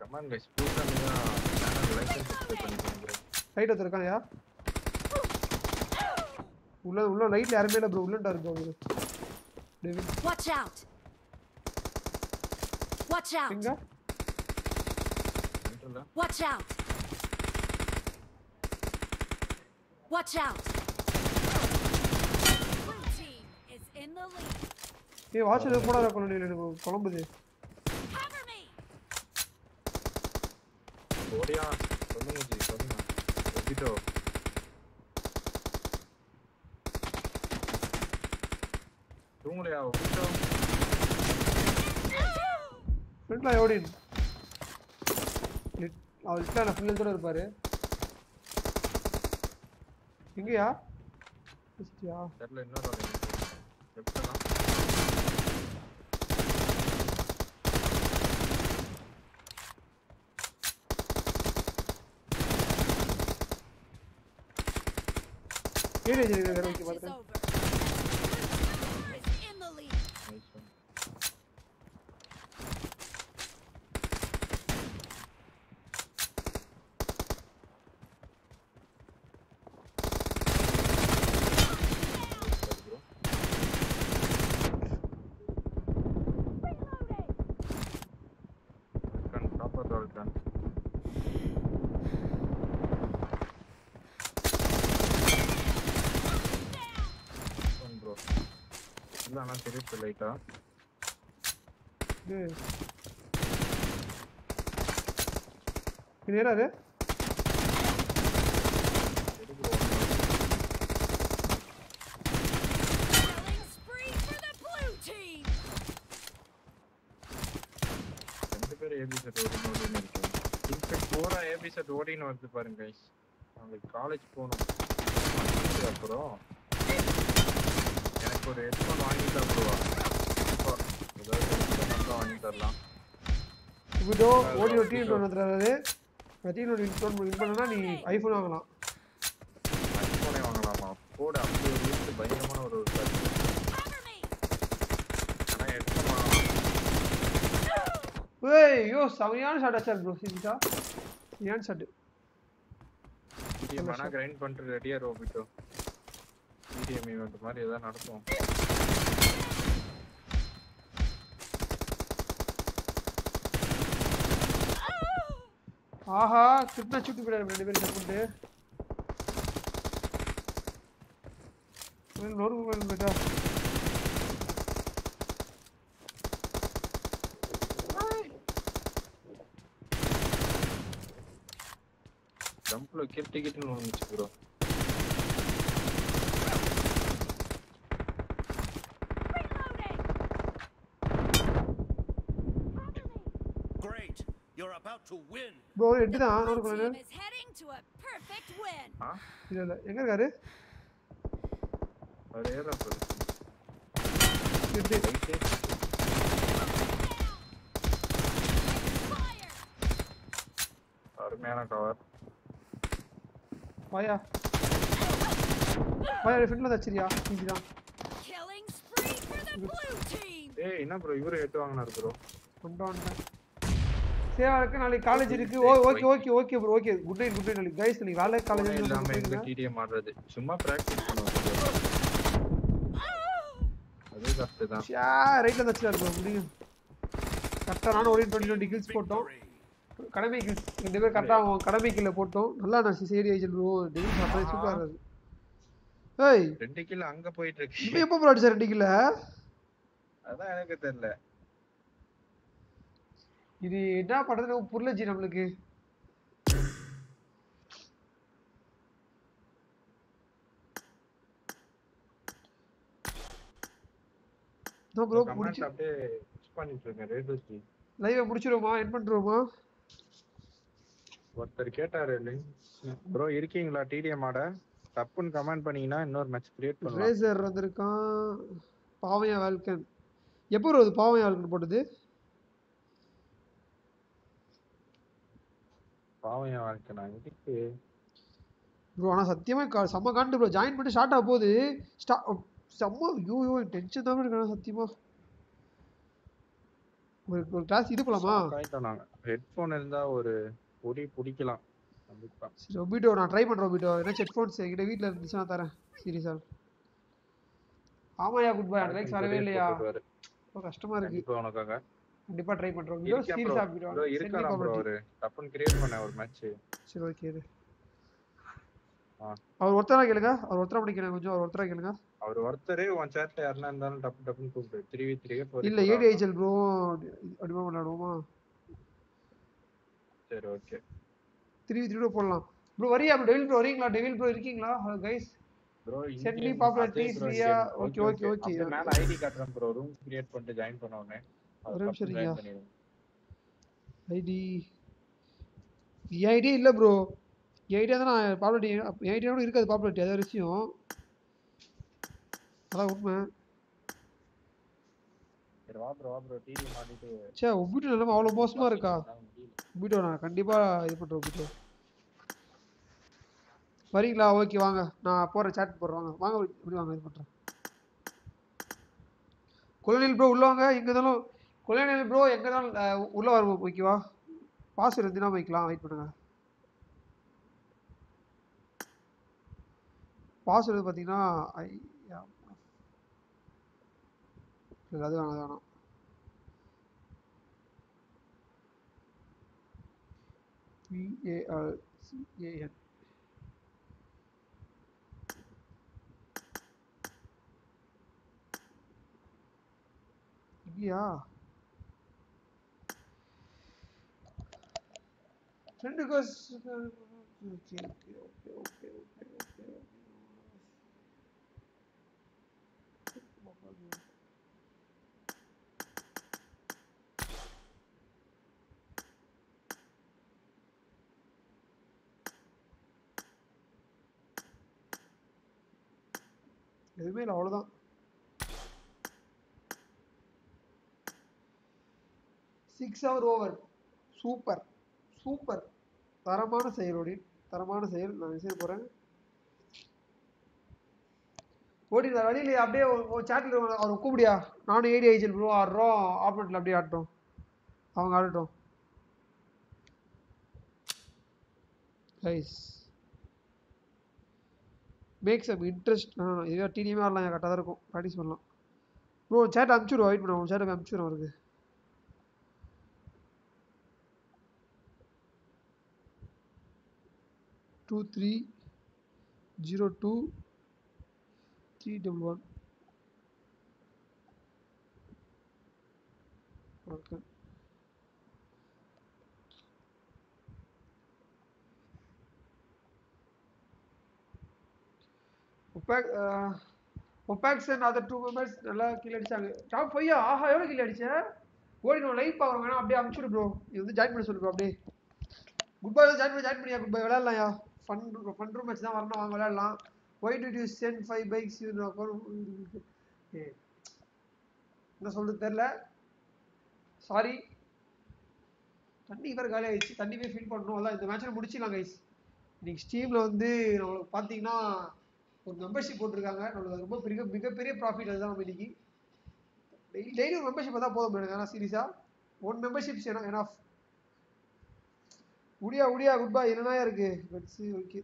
Come on guys, புதுசா நீங்க பண்ணிக்கோங்க bro. ரைட் வச்சிருக்காயா உள்ள உள்ள லைட்ல யாருமே இல்ல ப்ரோ உள்ளண்டா இருக்கு அவரு David Watch out! Watch out! எங்க Central Watch out! Watch out! Blue team is in the lead. ஏய் வாட்ச் எதுவும் போடாத கொண்டு எனக்கு குழம்புது. ஓடியா சொல்லுங்க ஜி சொல்லுங்க. ஒப்பிட்டோ தூங்கலையா ஒப்பிட்டோ ஃப்ரெண்ட்ல ஓடின் அவர் இட்லான ஃப்ரெண்ட்ல இருப்பாரு. எங்கயா? தெரியல இன்னொரு ஆள் லெஃப்ட்லாம் ஏரியா ஜெரி வேற ஓகே பாத்துட்டேன் Is in the lead. Nice one gun காப்பாத்து வாழ்க்கான் ப்ரோ இல்ல ஆனா தெரியுது லைட்டா இது இது யாரு Killing spree for the blue team. ரெண்டு பேரும் ஏபி செட் ஓடின்னு ஓடின்னு இருக்கோம் இன்ஃபேக்ட் பூரா ஏபி செட் ஓடின்னு வருது பாருங்க கைஸ் நாளைக்கு காலேஜ் போகணும் வந்துட்டு அப்புறம் எனக்கு ஒரு ஹெட்ஃபோன் வாங்கி தருவா ஏதாவது வாங்கி தரலாம். விடோ ஓடி ஒரு டீம் ஒன்று தராது டீம் ஒன்று இன்ஸ்டால் பண்ணனா நீ ஐஃபோன் வாங்கலாம். ஐஃபோனே வாங்கலாமா? போடு அப்படி ஒரு லிஸ்ட் பயங்கரமான ஒரு கருத்து ஆனா ஹெட்ஃபோன் ஏய் யோ செமையான ஷாட் அச்சார் ப்ரோ சரியான ஷாட் டிடிஎம் ஆனா கிரைண்ட் பண்ணிட்டு ரெடியா ரோபிட்டோ டிடிஎம் ஈவெண்ட் மாதிரி ஏதாவது நடக்கும். ஆஹா கிருஷ்ணா சுட்டு போயிடாரு ரெண்டு பேரும் செப்புண்டு நொறுக்கு போயிடும் போயிட்டா. ஜம்ப்ல கிட்டு கிட்டுன்னு வந்துச்சு ப்ரோ ப்ரோ எட்டு தான் நோரு Blue போயிடு team is heading to a perfect win. இல்ல இல்ல. எங்க இருக்காரு? அவர் ஏறா ப்ரோ எட்டு அருமையான கவர் வாயா. வாயா ஃப்ரெண்ட்ல தச்சிரியா? ஈஸி தான் Killing spree for the blue team. ஏய் என்ன ப்ரோ இவரு ஹெட் வாங்கினாரு ப்ரோ கொண்டு வந்தேன் சேவா இருக்கு நாளைக்கு காலேஜ் இருக்கு. ஓ okay okay okay bro okay good night good night நாளைக்கு கைஸ் நாளைக்கு வேலை போனே இல்லாம எங்க காலேஜ் டிடிஎம் ஆடுறது? சும்மா பிராக்டிஸ் பண்ணுவோம். அதே கஷ்டம் தான். ஷா ரைட்ல தச்சிரா ப்ரோ முடியும். கரெக்டா நானும் ஓடி டுவெண்ட்டி டுவெண்ட்டி கில்ஸ் போட்டோம். கடமை கில்ஸ் ரெண்டு பேரும் கரெக்டா அவன் கடமை கில்ல போட்டோம். நல்லா நான் சேரி ஏஜென்ட் ப்ரோ டெவில் சாப்பிட சூப்பரா இருந்தது ஏய் ரெண்டு கிலோ அங்க போயிட்டு இருக்கு. எப்போ ப்ரோ அடிச்சா ரெண்டு கில்ல அதான் எனக்கு தெரியல. இது என்ன பண்றதுன்னு புரியல ஜி நம்மளுக்கு? ப்ரோ கமெண்ட்ஸ் முடிச்சு அப்படியே பண்ணிட்டு இருக்கேன் ரேடியோஸ்டி லைவை முடிச்சிருவோமா என் பண்ணிருவோமா ஒருத்தர் கேட்டாரு ப்ரோ இருக்கீங்களா டிடிஎம் ஆட? தப்புன்னு கமெண்ட் பண்ணீங்கன்னா இன்னொரு மேட்ச் கிரியேட் பண்ணலாம். ரேசர் வந்திருக்கான். பாவையா வால்கன் எப்போ அது பாவையா வால்கன் போட்டது? பாவம் என் வாழ்க்கை. நான் எதுக்கு? ப்ரோ ஆனால் சத்தியமா கா- செம்ம காண்டு ப்ரோ ஜாயின் பண்ணி ஸ்டார்ட் ஆக போகுது. ஸ்டா செம்ம ஐயோ ஐயோ டென்ஷன் தான் இருக்கணும் சத்தியமா. ஒரு ஒரு கிளாஸ் இது போலாமா? Shock ஆயிட்டோம் நாங்க. ஹெட்ஃபோன் இருந்தா ஒரு பொடி பிடிக்கலாம். கண்டிப்பா. சரி ரொபிட்டோ நான் ட்ரை பண்ணுறேன் ரொபிட்டோ என்ன ஹெட்ஃபோன்ஸ் என்கிட்ட வீட்டில் இருந்துச்சுன்னா தரேன் சீரியஸா ஆமாயா குட் பை அந்த லைக்ஸ் வரவே இல்லையா? ரொம்ப கஷ்டமா இருக்கு. கண்டிப்பா உனக்காக. கண்டிப்பா ட்ரை பண்றோம். இருக்கேன் சீரியஸ் bro, இருக்காராம் bro அவரு? டப்புன்னு கிரியேட் பண்ண ஒரு மேட்ச் சரி ஓகே இரு. அவர் ஒருத்தரா கேளுங்க. அவர் ஒருத்தரா பண்ணிக்கிறேன் கொஞ்சம் அவர் ஒருத்தரா கேளுங்க. அவர் ஒருத்தரே உன் சேட்ல யாருன்னா இருந்தாலும் டப்பு டப்புன்னு கூப்பிடு. த்ரீ வி த்ரீ இல்ல ஏடிஹெச்எல் ப்ரோ அப்படிமா விளையாடுவோமா சரி ஓகே த்ரீ த்ரீ போடலாம். ப்ரோ வரியா ப்ரோ டெவில் ப்ரோ வரீங்களா டெவில் ப்ரோ இருக்கீங்களா? Hello guys bro Send me popularities via- okay, okay, okay. மேல ஐடி காட்டுறேன் ப்ரோ ரூம் கிரியேட் பண்ணிட்டு ஜாயின் பண்ண உடனே ஒரு நிமிஷம் பண்ணிடுங்க. ஐடி. என் ஐடியா இல்லை ப்ரோ என் ஐடியா தான் நான் பாப்புலாரிட்டி என் ஐடியா கூட இருக்காது பாப்புலாரிட்டி அது விஷயம். அதான் உண்மை. சே ஒப்பிட்டு நிலைமை அவ்வளோ மோசமாக இருக்கா? ஒப்பிட்டோ நான் கண்டிப்பாக இது பண்ணுறேன் ஒப்பிட்டோ வரீங்களா? ஓகே வாங்க. நான் போகிறேன் சேட் போடுறேன் வாங்க. வாங்க இப்படி வாங்க இது பண்ணுறேன் கொலனியல் ப்ரோ உள்ள வாங்க. எங்கே இருந்தாலும் கொலனியல் ப்ரோ எங்கே தான் உள்ளே உள்ள வருவோம் ஓகேவா பாஸ் இருந்துன்னா போய்க்கலாம் வெயிட் பண்ணுங்க. பாஸ்வேர்டு பார்த்தீங்கன்னா ஐ இல்லை அது வேணாம் அது வேணாம். பிஏஆர் சிஏஎன் இல்லையா ரெண்டு கோஸ் okay okay okay okay okay okay எதுவுமே இல்லை அவ்வளோதான் six hour over super super. தரமான செயல் செயலோடி தரமான செயல். நான் செய்ய போகிறேன் ஓடி வழியில் அப்படியே சேட்டில் அவர் கூப்பிடியா? நானும் ஏடி ஏஜென்ட் ப்ரோ ஆடுறோம். ஆப்போனண்ட்டில் அப்படியே ஆடட்டும் அவங்க ஆடட்டும். கைஸ் மேக்ஸ் அப் இன்ட்ரெஸ்ட் இதுவே டிடியுமே ஆடலாம். கரெக்டாக தான் இருக்கும். ப்ராக்டிஸ் பண்ணலாம். ப்ரோ சேட்டை அனுப்பிச்சுடுவோம் வெயிட் பண்ணுவோம் சேட்டை அனுப்பிச்சுடுவோம் அவருக்கு. Two three zero two three double one okay opaque ஒப்பாக்ஸ் அண்ட் அதர் டூ மெம்பர்ஸ் நல்லா கீழே அடிச்சாங்க. டாப் ஃபைவா ஆஹா எவ்வளோ கீழே அடிச்ச? ஓடி நான் லைவ் பார்க்க வேணாம் அப்படியே அனுப்பிச்சுடு ப்ரோ இது வந்து ஜாயின் பண்ண சொல்லு bro அப்படியே. குட் பை ஜாயின் பண்ணி ஜாயின் பண்ணியா? குட் பை விளையாடலாம்யா? ஃபன் ஃபன் ரூம் மேட்ச் தான் வரணும் வாங்க விளையாடலாம். Why do you send five bikes என்ன சொல்கிறது தெரில சாரி தண்ணி வேறு காலி ஆயிடுச்சு. தண்ணி போய் ஃபில் பண்ணணும். அதான் இந்த மேட்ச்சில் முடிச்சிடலாம் கைஸ் இன்னைக்கு ஸ்டீமில் வந்து நம்மளுக்கு பார்த்தீங்கன்னா ஒரு மெம்பர்ஷிப் போட்டிருக்காங்க. நம்மளுக்கு ரொம்ப பெரிய மிகப்பெரிய ப்ராஃபிட் அதுதான் நம்ம இன்னைக்கு. டெய்லி டெய்லி ஒரு மெம்பர்ஷிப் தான் போதும் எனக்கு. ஆனால் சீரியஸாக ஒன் மெம்பர்ஷிப்ஸ் ஏன்னா ஏன்னா உடியா உடியா குட் பை என்னன்னா இருக்கு ஓகே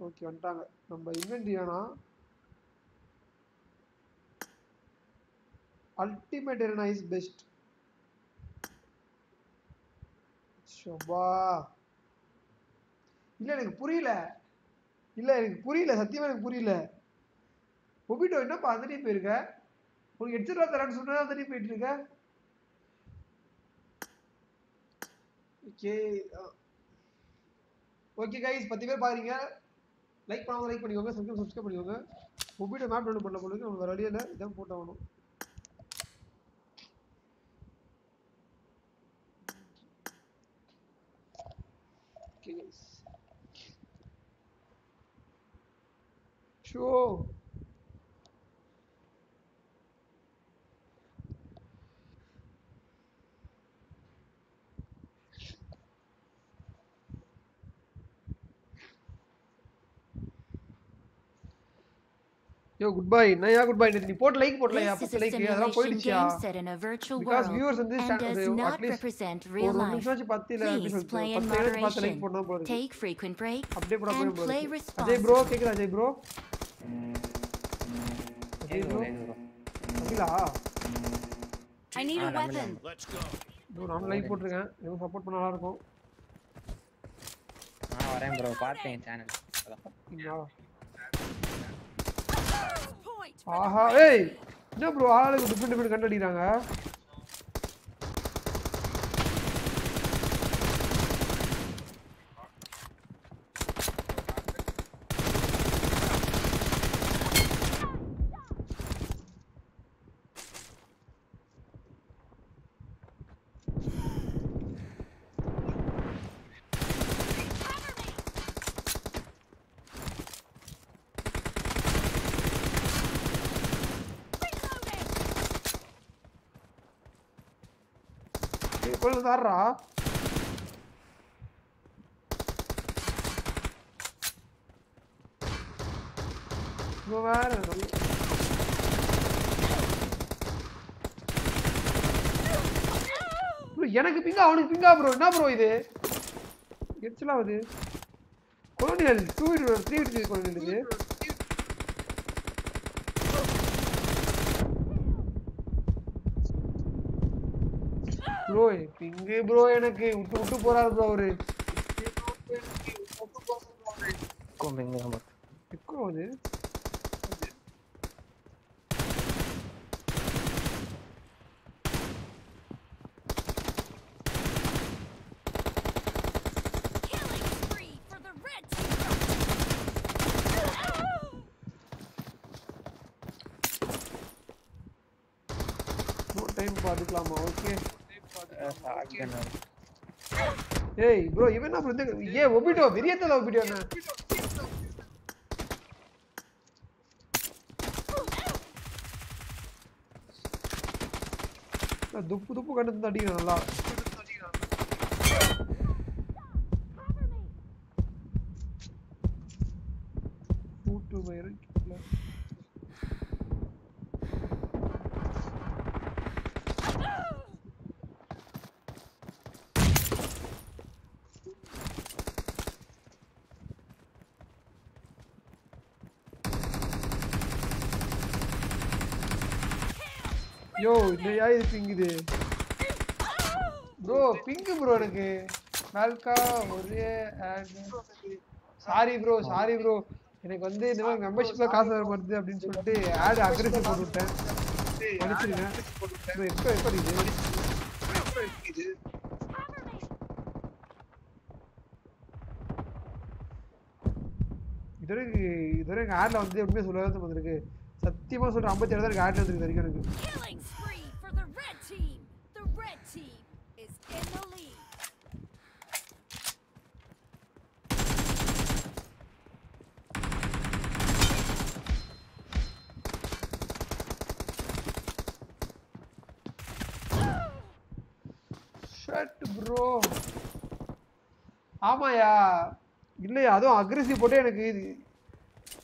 ஓகே வந்துட்டாங்க. நம்ம இன்வென்ட்ரி வேணாம் அல்டிமேட் என்ன இஸ் பெஸ்ட் ஷோபா. இல்லை எனக்கு புரியல. இல்லை எனக்கு புரியல. சத்தியமாக எனக்கு புரியல. ஒபிட்டோ என்னப்பா அந்த போயிருக்க? உனக்கு ஹெட்செட் தரான்னு சொன்னா அந்த டீம் போயிட்டு இருக்க? ஓகே ஓகே கைஸ் பத்து பேர் பாருங்க. லைக் பண்ணாம லைக் பண்ணிக்கோங்க சப்ஸ்கிரைப் சப்ஸ்கிரைப் பண்ணிக்கோங்க. ஒபிட்டோ மேப் டவுன்லோட் பண்ண போலுக்கு நம்ம வேற வழியே இல்லை. இதான் போட்டாகணும் okay guys show yo good bye நயா குட் பை நீ போட்டு லைக் போடலையா This is பத்து a லைக் அதெல்லாம் simulation போயிடுச்சியா game set in a virtual because world viewers வந்து and does not at least represent ஒரு real ஒரு life. நிமிஷம் பத்து இல்ல எப்படி Please சொல்றது play in பத்து நிமிஷம் பத்து லைக் moderation, போடணும் போல இருக்கு take frequent breaks, அப்படியே போட and போய் play போல இருக்கு அஜய் ப்ரோ responsibly. கேக்குதா Ajay bro Ajay bro Akila I need a weapon. Let's go. Bro நானும் லைக் போட்டிருக்கேன். எதுவும் சப்போர்ட் பண்ண நல்லா இருக்கும். நான் வரேன் ப்ரோ பார்த்தேன் சேனல் இங்க வா. ஆஹா ஏய் என்ன ப்ரோ ஆளுக்கு டிஃபரெண்ட் டிஃபரெண்ட் கண்டடிக்கிறாங்க? ஏய், தாடுறா வேற எனக்கு பிங்கா அவனுக்கு பிங்கா ப்ரோ என்ன ப்ரோ இது எரிச்சலாகுது கொலோனியல் டூ வீட் த்ரீ இருக்குது கொலோனியல் இது ப்ரோ பிங்கு ப்ரோ எனக்கு விட்டு விட்டு போறாரு ப்ரோ அவரு. எக்கோ அது For the red team. No time பார்த்துக்கலாமா okay ஏய் ப்ரோ இவன் என்ன ஃப்ரெண்ட் இந்த ஏ ஒபிட்டோ விரியத்தல ஒபிட்டோ என்ன? துப்பு துப்பு கண்டு வந்து நல்லா கூட்டு வயிறு யோ இது பிங்குது? ப்ரோ பிங்கு ப்ரோ எனக்கு. மேல்கா ஒரே சாரி ப்ரோ சாரி ப்ரோ எனக்கு வந்து இந்த மாதிரி மெம்பர்ஷிப்ல காசு வர மாட்டேது அப்படின்னு சொல்லிட்டு ஆடு அக்ரெசிவ் போட்டு விட்டேன். மன்னிச்சிருங்க. எப்போ எப்போ இது? இதுவரை இதுவரை ஆட்ல வந்து உண்மையை சொல்லாத வந்திருக்கு சத்தியமா சொல்றேன் ஐம்பத்தி ஏழு தான் எனக்கு ஆட்ல வந்துருக்கு வரைக்கும் எனக்கு Killing spree for the red team. The red team is in the lead. Shut bro ஆமாயா இல்லையா அதுவும் அக்ரெசிவ் போட்டு எனக்கு இது.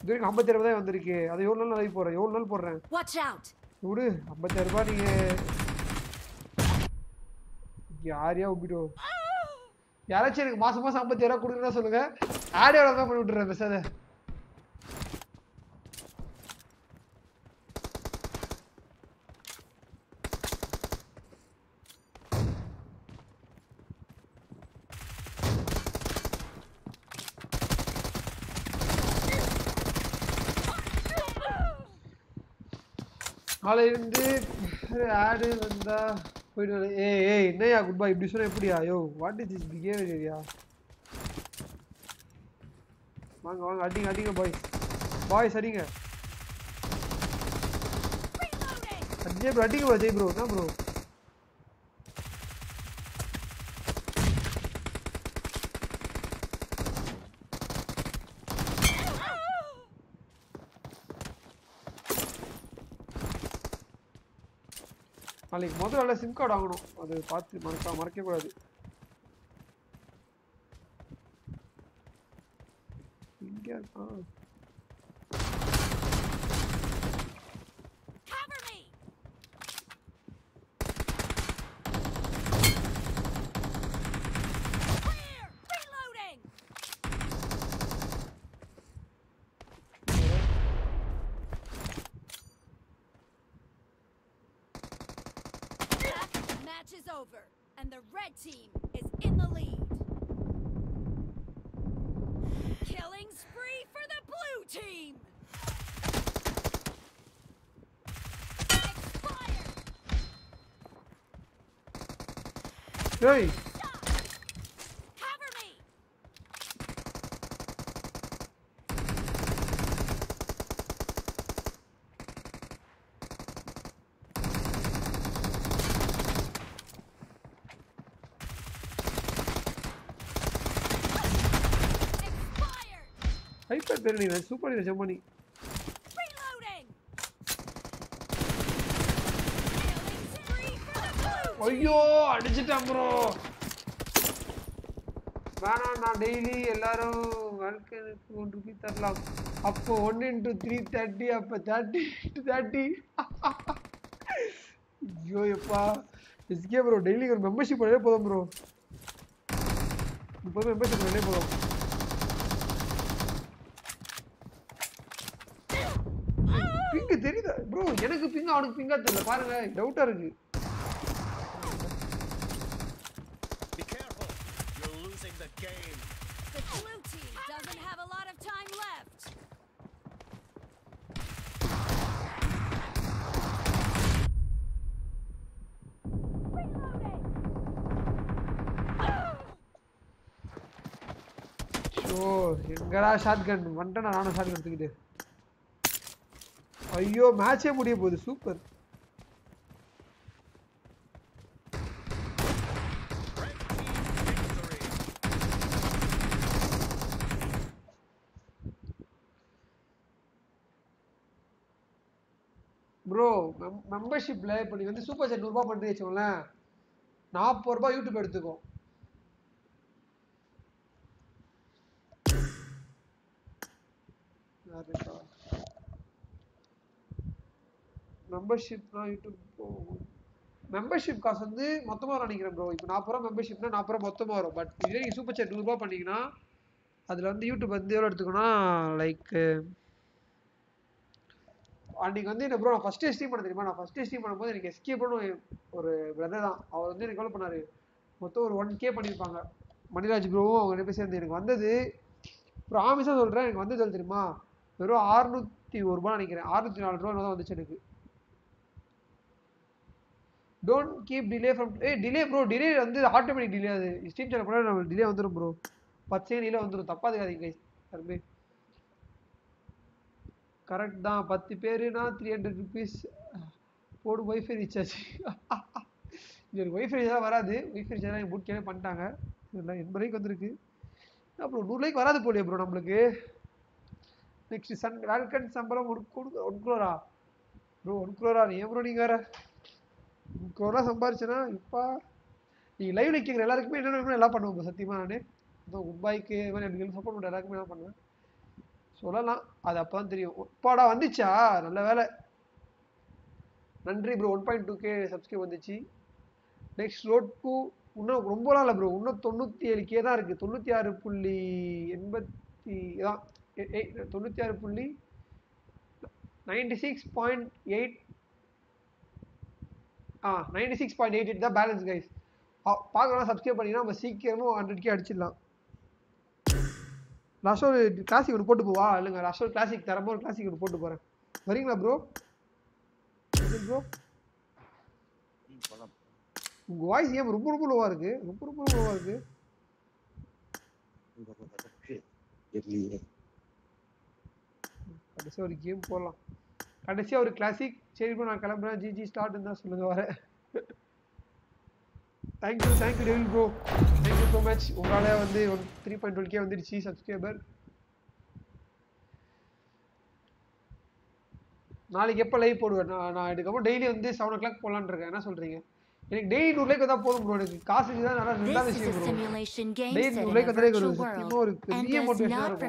இது வரைக்கும் ஐம்பத்தி தான் வந்திருக்கு. அது எவ்வளோ நாள் லைவ் போடுறேன் எவ்வளோ நாள் போடுறேன். விடு ஐம்பத்தாயிரம் ரூபாய் நீங்க. யாரையா விட்டுட்டோ யாராச்சும் எனக்கு மாசம் மாசம் ஐம்பத்தாயிரம் ரூபாய் கொடுக்குறதா சொல்லுங்க. ஆடே எவ்வளோ தான் பண்ணி விட்டுறேன் பெசாத நாளையிலிருந்து ஆடு வந்தா போயிட்டு வரேன். ஏய் ஏய் என்னய்யா குட் பை இப்படி சொன்னா எப்படியா யோ வாட் இஸ் திஸ் பிஹேவியர்யா வாங்க வாங்க அடிங்க அடிங்க பாய் பாய் சரிங்க. அஜய் ப்ரோ அடிங்க ப்ரோ ஜெய் ப்ரோ என்ன ப்ரோ நாளைக்கு முதல்ல நல்ல சிம் கார்டு வாங்கணும். அது பார்த்து மறக்க மறக்கக்கூடாது. கூடாது இங்க இருக்கா Cover me. Clear. Reloading. the red team is in the lead. Killing spree for the blue team. டேய் Cover me. ஹைப்பர் பேர் நீ சூப்பர் நீ ஜம்பனி Reloading. ஐயோ அடிச்சிட்டான் ப்ரோ வேணாம் நான் டெய்லி எல்லாரும் வாழ்க்கை ஒன் ருபி தரலாம். அப்போ ஒன் இன்ட்டு த்ரீ தேர்ட்டி அப்போ தேர்ட்டி தேர்ட்டி ஐயோ எப்பா. எஸ்கே ப்ரோ டெய்லி ஒரு மெம்பர்ஷிப் பண்ணவே போதும் ப்ரோ முப்பது மெம்பர்ஷிப் பண்ணவே போதும். பிங்கு தெரியுதா? ப்ரோ எனக்கு பிங்க அவனுக்கு பிங்கா தெரியல. பாருங்க டவுட்டா இருக்கு Be careful. You're losing the game. The blue team doesn't have a lot of time left. Show எங்கடா ஷாட் கன் வந்துட்டேன் நானும் ஷாட் கன் எடுத்துக்கிட்டு. ஐயோ மேட்சே முடிய போகுது சூப்பர் ப்ரோ மெம்பர்ஷிப்பில் இப்போ நீ வந்து சூப்பர் செட் நூறுரூபா பண்ணி வச்சோங்களேன் நாற்பது ரூபாய் யூடியூப் எடுத்துக்கோ. மெம்பர்ஷிப்னா யூடியூப் போகும் மெம்பர்ஷிப் காசு வந்து மொத்தமாக வரும் நினைக்கிறேன் ப்ரோ இப்போ நாற்பது ரூபா மெம்பர்ஷிப்னா நாற்பது ரூபா மொத்தமாக வரும். பட் இதே நீங்கள் சூப்பர் சேட் நூறுரூபா பண்ணிங்கன்னா அதில் வந்து யூடியூப் வந்து எவ்வளோ எடுத்துக்கோன்னா லைக் அன்றைக்கி வந்து என்ன ப்ரோ நான் ஃபஸ்ட்டு எஸ்டீம் பண்ண தெரியுமா? நான் ஃபஸ்ட்டு எஸ்டீம் பண்ணும்போது எனக்கு எஸ்கேப்னு ஒரு பிரதர் தான். அவர் வந்து எனக்கு எவ்வளோ பண்ணார். மொத்தம் ஒரு ஒன் கே பண்ணியிருப்பாங்க. மணிராஜ் ப்ரோவும் அவங்க ரெண்டு பேர் சேர்ந்து. எனக்கு வந்தது ஒரு ஆமிஸாக சொல்கிறேன் எனக்கு வந்தது தெரியுமா? வெறும் அறுநூற்றி ஒரு ரூபா நினைக்கிறேன். அறுநூற்றி நாலு ரூபா தான் வந்துச்சு எனக்கு. Don't keep delay from a delay bro delay வந்து ஆட்டோமேட்டிக் டிலே அது. ஸ்டீம் சேனல் கூட நம்ம டிலே வந்துடும் ப்ரோ பத்து செகண்ட் வந்துடும் தப்பாதுக்காதீங்க யாருமே. கரெக்ட் தான். பத்து பேருனா த்ரீ ஹண்ட்ரட் ருபீஸ் போடு ஒய்ஃபை ரீசார்ஜ் எனக்கு ஒய்ஃபை ரீசார்ஜ் வராது. ஒய்ஃபை ரீசார்ஜ் எங்கள் பூட் பண்ணிட்டாங்க. இல்லை எண்பது ரூபாய்க்கு வந்திருக்கு. அப்புறம் நூறு ரூபாய்க்கு வராது போலியே ப்ரோ நம்மளுக்கு. நெக்ஸ்ட் சன் வேல்கன் சம்பளம் ஒரு கொடுக்க ஒன் க்ரோரா ப்ரோ ஒன் க்ரோரா ஏன் ப்ரோ நீங்கள் வேற? ஒன் க்ரோரா சம்பாரிச்சேன்னா இப்போ? நீங்கள் லைவ்ல கேட்குற எல்லாருக்குமே என்னென்ன எல்லாம் பண்ணுவோம் சத்தியமாக நான். இந்த மும்பாய்க்கு இது மாதிரி எனக்கு சப்போர்ட் பண்ணுற எல்லாருக்குமே என்ன பண்ணுவேன். சொல்லலாம் அது அப்போ தான் தெரியும். உட்பாடா வந்துச்சா? நல்ல வேலை. நன்றி bro one point two K subscribe வந்துச்சு. நெக்ஸ்ட் ரோட் டூ இன்னும் ரொம்பலாம் இல்லை ப்ரோ இன்னும் தொண்ணூற்றி ஏழு கே தான் இருக்குது தொண்ணூற்றி ஆறு புள்ளி எண்பத்தி தான் தொண்ணூற்றி ஆறு புள்ளி ninety six point eight ah ninety six point eight eight தான் பேலன்ஸ் கைஸ் பார்க்கலாம் சப்ஸ்கிரைப் பண்ணிங்கன்னா நம்ம சீக்கிரமும் ஹண்ட்ரட் கே அடிச்சிடலாம். லாஸ்ட்டாக ஒரு கிளாசிக் ஒன்று போட்டு போவா இல்லைங்க லாஸ்ட்டாக ஒரு கிளாசிக் தரமாக ஒரு கிளாசிக் ஒன்று போட்டு போகிறேன் வரீங்களா ப்ரோ ப்ரோ உங்கள் வாய்ஸ் ஏன் ரொம்ப ரொம்ப லோவாக இருக்குது ரொம்ப ரொம்ப லோவாக இருக்குது கடைசியாக ஒரு கேம் போடலாம். கடைசியாக ஒரு கிளாசிக் சரி இப்போ நான் கிளம்புறேன். ஜிஜி ஸ்டார்ட்னு தான் சொல்லுங்கள் வர. Thank you thank you devil bro thank you so much உங்களால் வந்து one three point twelve K வந்துடுச்சு சப்ஸ்கிரைபர் நாளைக்கு எப்போ லைவ் போடுவேன்? நான் நான் இதுக்கப்புறம் டெய்லி வந்து செவன் ஓ கிளாக் போகலான்னு இருக்கேன். என்ன சொல்கிறீங்க எனக்கு டெய்லி நூறு லைக் வந்தால் போதும் ப்ரோ எனக்கு காசுக்கு தான் நல்லா ரெண்டாவது விஷயம் ப்ரோ டெய்லி நூறு in லைக் வந்தாலே ஒரு சத்தியமாக ஒரு பெரிய not இருக்கும் life.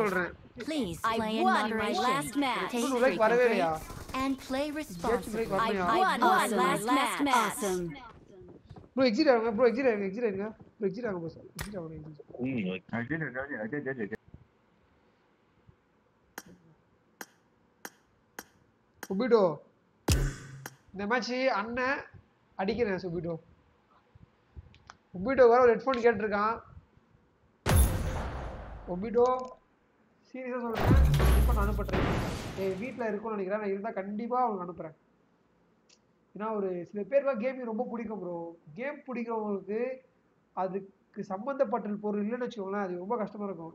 சொல்கிறேன் Please I play in won my moderation, last match. take இன்னும் like frequent breaks, and play responsibly. I won my Awesome. last match. Awesome. Bro exit ஆகுங்க ப்ரோ எக்ஸிட் ஆகுங்க எக்ஸிட் ஆகுங்க ப்ரோ எக்ஸிட் ஆகுங்க bro exit ஆகுங்க சுபிடோ இந்த match அண்ணன் அடிக்கிறேன் சுபிடோ ஒபிட்டோ வேற ஒரு ஹெட்ஃபோன் கேட்டிருக்கான். ஒபிட்டோ சீரியஸாக சொல்கிறேன் இப்போ நான் அனுப்பிட்றேன். என் வீட்டில் இருக்கும்னு நினைக்கிறேன். நான் இருந்தால் கண்டிப்பாக அவனுக்கு அனுப்புகிறேன் ஏன்னா ஒரு சில பேருக்கு கேமிங் ரொம்ப பிடிக்கும் ப்ரோ கேம் பிடிக்கிறவங்களுக்கு அதுக்கு சம்மந்தப்பட்ட பொருள் இல்லைன்னு வச்சுக்கோங்களேன். அது ரொம்ப கஷ்டமாக இருக்கும்.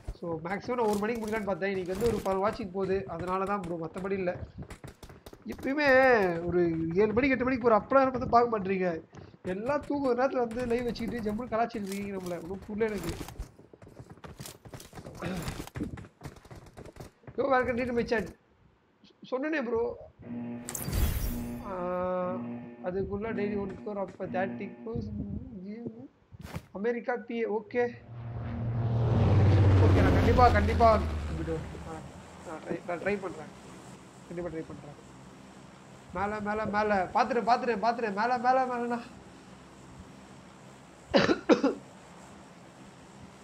ஸோ மேக்ஸிமம் நான் ஒரு மணிக்கு முடிக்கலான்னு பார்த்தேன். இன்னைக்கு வந்து ஒரு பல வாட்சிங் போகுது. அதனால தான் ப்ரோ மற்றபடி இல்லை. எப்பயுமே ஒரு ஏழு மணிக்கு எட்டு மணிக்கு ஒரு அப்பளம் பார்த்து பார்க்க மாட்டீங்க. எல்லாம் தூங்குற நேரத்தில் வந்து லைவ் வச்சுக்கிட்டு ஜம்முன்னு கலாச்சிட்டு இருக்கீங்க நம்மளை. ஒன்றும் புரியல எனக்கு. யோ வேறு கண்டினியூ மை சேட் ப்ரோ அதுக்குள்ளே டெய்லி ஒன் ஸ்கோர் அப்போ தேர்ட்டி அமெரிக்கா பிஏ ஓகே கண்டிப்பாக கண்டிப்பாக நான் ட்ரை பண்ணுறேன் கண்டிப்பாக ட்ரை பண்ணுறேன் மேலே மேலே மேலே. பார்த்துட்டேன் பார்த்துட்டேன் பார்த்துட்டேன் மேலே மேலே மேலேண்ணா.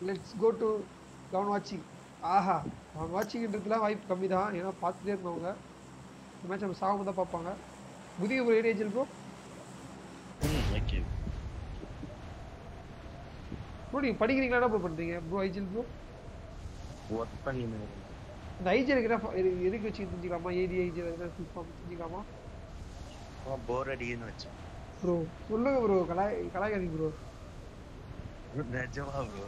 லெட்ஸ் கோ டு டவுன் வாட்சிங் ஆஹா அவன் வாட்சிங்ன்றதுலாம் வாய்ப்பு கம்மி தான் ஏன்னா பார்த்துட்டே இருந்தவங்க. இந்த மேட்ச் நம்ம சாகம் தான் பார்ப்பாங்க. புதிய ஒரு ஏரியா ப்ரோ ஓகே ப்ரோ நீங்கள் படிக்கிறீங்களா? என்ன ப்ரோ பண்ணுறீங்க ப்ரோ ஐஜில் ப்ரோ ஒர்க் பண்ணி இந்த ஐஜிலுக்கு என்ன எது- எதுக்கு வச்சு தெரிஞ்சுக்கலாமா ஏடி ஐஜில் எதுனா ஃபுல் ஃபார்ம் தெரிஞ்சுக்கலாமா போர் அடிக்குன்னு வச்சேன் ப்ரோ சொல்லுங்க ப்ரோ கலாய் கலாய்காதீங்க ப்ரோ நிஜமா ப்ரோ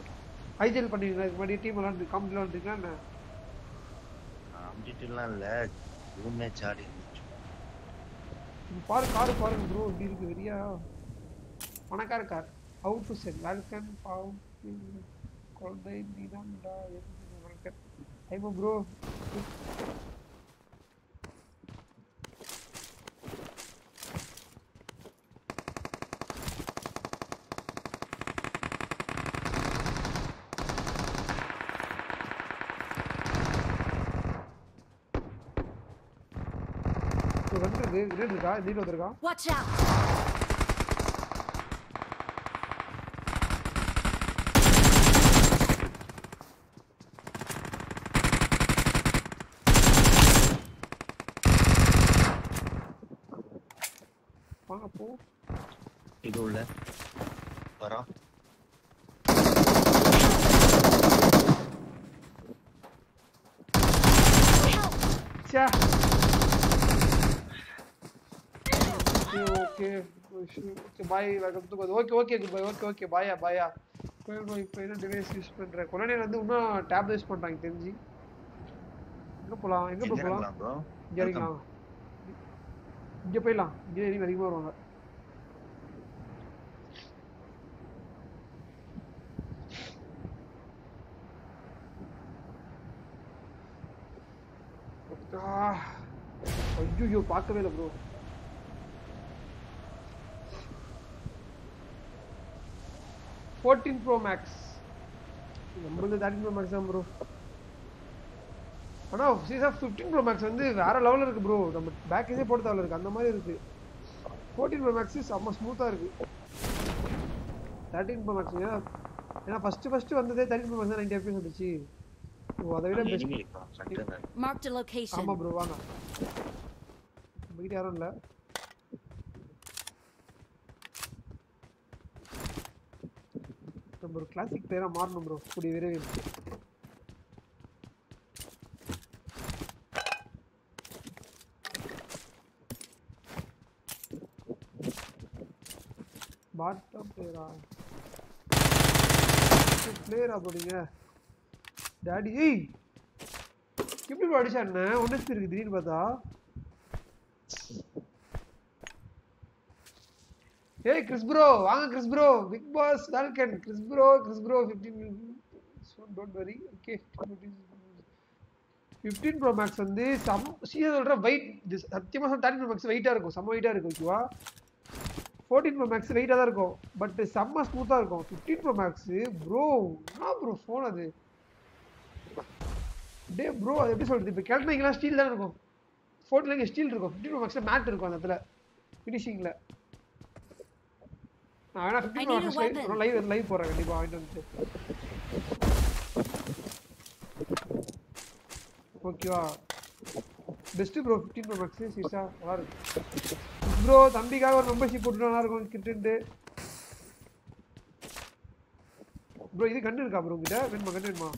ஐஜிஎல் பண்ணுவீங்களா இதுக்கு முன்னாடி டீம் விளாண்டு காம்படி விளாண்டுருக்கீங்களா என்ன அம்டிட்டுலாம் இல்ல ரூம் மேட்ச் ஆடி இருந்துச்சு இது பாரு காரு பாருங்க ப்ரோ இப்படி இருக்கு வெறியா பணக்கார car how to sell welcome பாவம் குழந்தை நீதான்டா வெல்கம் ஐமோ ப்ரோ வந்துருக்கு கிரேட் இருக்கா நீட் வந்திருக்கா Watch out! வாங்க போ இது உள்ள வரோம் ச்சே okay okay okay bye welcome to okay okay good bye okay okay பாயா பாயா போய் இப்போ என்ன டிவைஸ் யூஸ் பண்ணுறேன் கொரோனா வந்து இன்னும் டேப் யூஸ் பண்ணுறாங்க தெரிஞ்சு எங்கே போகலாம் எங்கே எங்க போகலாம் இருக்கலாம் bro? இங்கே இங்கே போயிடலாம் இன்ஜினியரிங் அதிகமாக வருவாங்க ஐயோ பார்க்கவே இல்லை ப்ரோ ஃபோர்டீன் ப்ரோ மேக்ஸ் நம்மளது தேர்ட்டின் ப்ரோ மேக்ஸ் தான் ப்ரோ ஆனால் சீசன் ஃபிஃப்டீன் ப்ரோ மேக்ஸ் வந்து வேற லெவலில் இருக்கு ப்ரோ நம்ம பேக்கேஜே போட்டு தேவை இருக்கு. அந்த மாதிரி இருக்கு. ஃபோர்டீன் ப்ரோ மேக்ஸ் செம்ம ஸ்மூத்தாக இருக்கு. தேர்ட்டின் ப்ரோ மேக்ஸ் ஏன்னா ஏன்னா ஃபர்ஸ்ட் ஃபர்ஸ்ட் வந்ததே தேர்ட்டின் ப்ரோ மேக்ஸ் தான் நைன்டி எஃபிஎஸ் வந்துச்சு. ஓ அதை விட பெஸ்ட். ஆமா ப்ரோ வாங்க. நம்மகிட்ட யாரும் இல்ல. நம்ம ஒரு கிளாசிக் பிளேயரா மாறணும் ப்ரோ கூடிய விரைவில். பாட்டம் பிளேயரா பிளேயரா போடுங்க டாடி ஏய்! எப்படி அடிச்சா என்ன? ஒன்று இருக்கு திடீர்னு பார்த்தா. ஏய் கிறிஸ் ப்ரோ வாங்க Chris bro big boss welcome Chris bro Chris bro 15 so don't worry. Okay 15 Pro Max வந்து சம் சீரியஸ் சொல்கிறேன் வெயிட் சத்தியமாக தேர்ட்டி ப்ரோ மேக்ஸ் வெயிட்டாக இருக்கும். செம்ம வெயிட்டாக இருக்கும் ஓகேவா ஃபோர்டீன் ப்ரோ மேக்ஸ் வெயிட்டாக தான் இருக்கும். பட் செம்ம ஸ்மூத்தாக இருக்கும். ஃபிஃப்டீன் ப்ரோ மேக்ஸு ப்ரோ என்ன ப்ரோ ஃபோன் அது? டே ப்ரோ அது எப்படி சொல்கிறது இப்போ கிளம்பிங்கலாம் ஸ்டீல் தானே இருக்கும். ஃபோர்ட்டில் இங்கே ஸ்டீல் இருக்கும். ஃபிஃப்டீன் ப்ரோ மேக்ஸில் மேட் இருக்கும் அந்த இடத்துல. ஃபினிஷிங்கில் நான் வேணா fifteen Pro I need a max weapon. Live live போடுறேன் கண்டிப்பாக வாங்கிட்டு வந்துட்டு. ஓகேவா best bro fifteen Pro Max seesaw நல்லா இருக்கு. ப்ரோ தம்பிக்காக ஒரு மெம்பர்ஷிப் போட்டு நல்லா இருக்கும் கிட்டு ப்ரோ இது கண்ணு இருக்கா ப்ரோ உங்ககிட்ட? வேணுமா கண்ணு வேணுமா?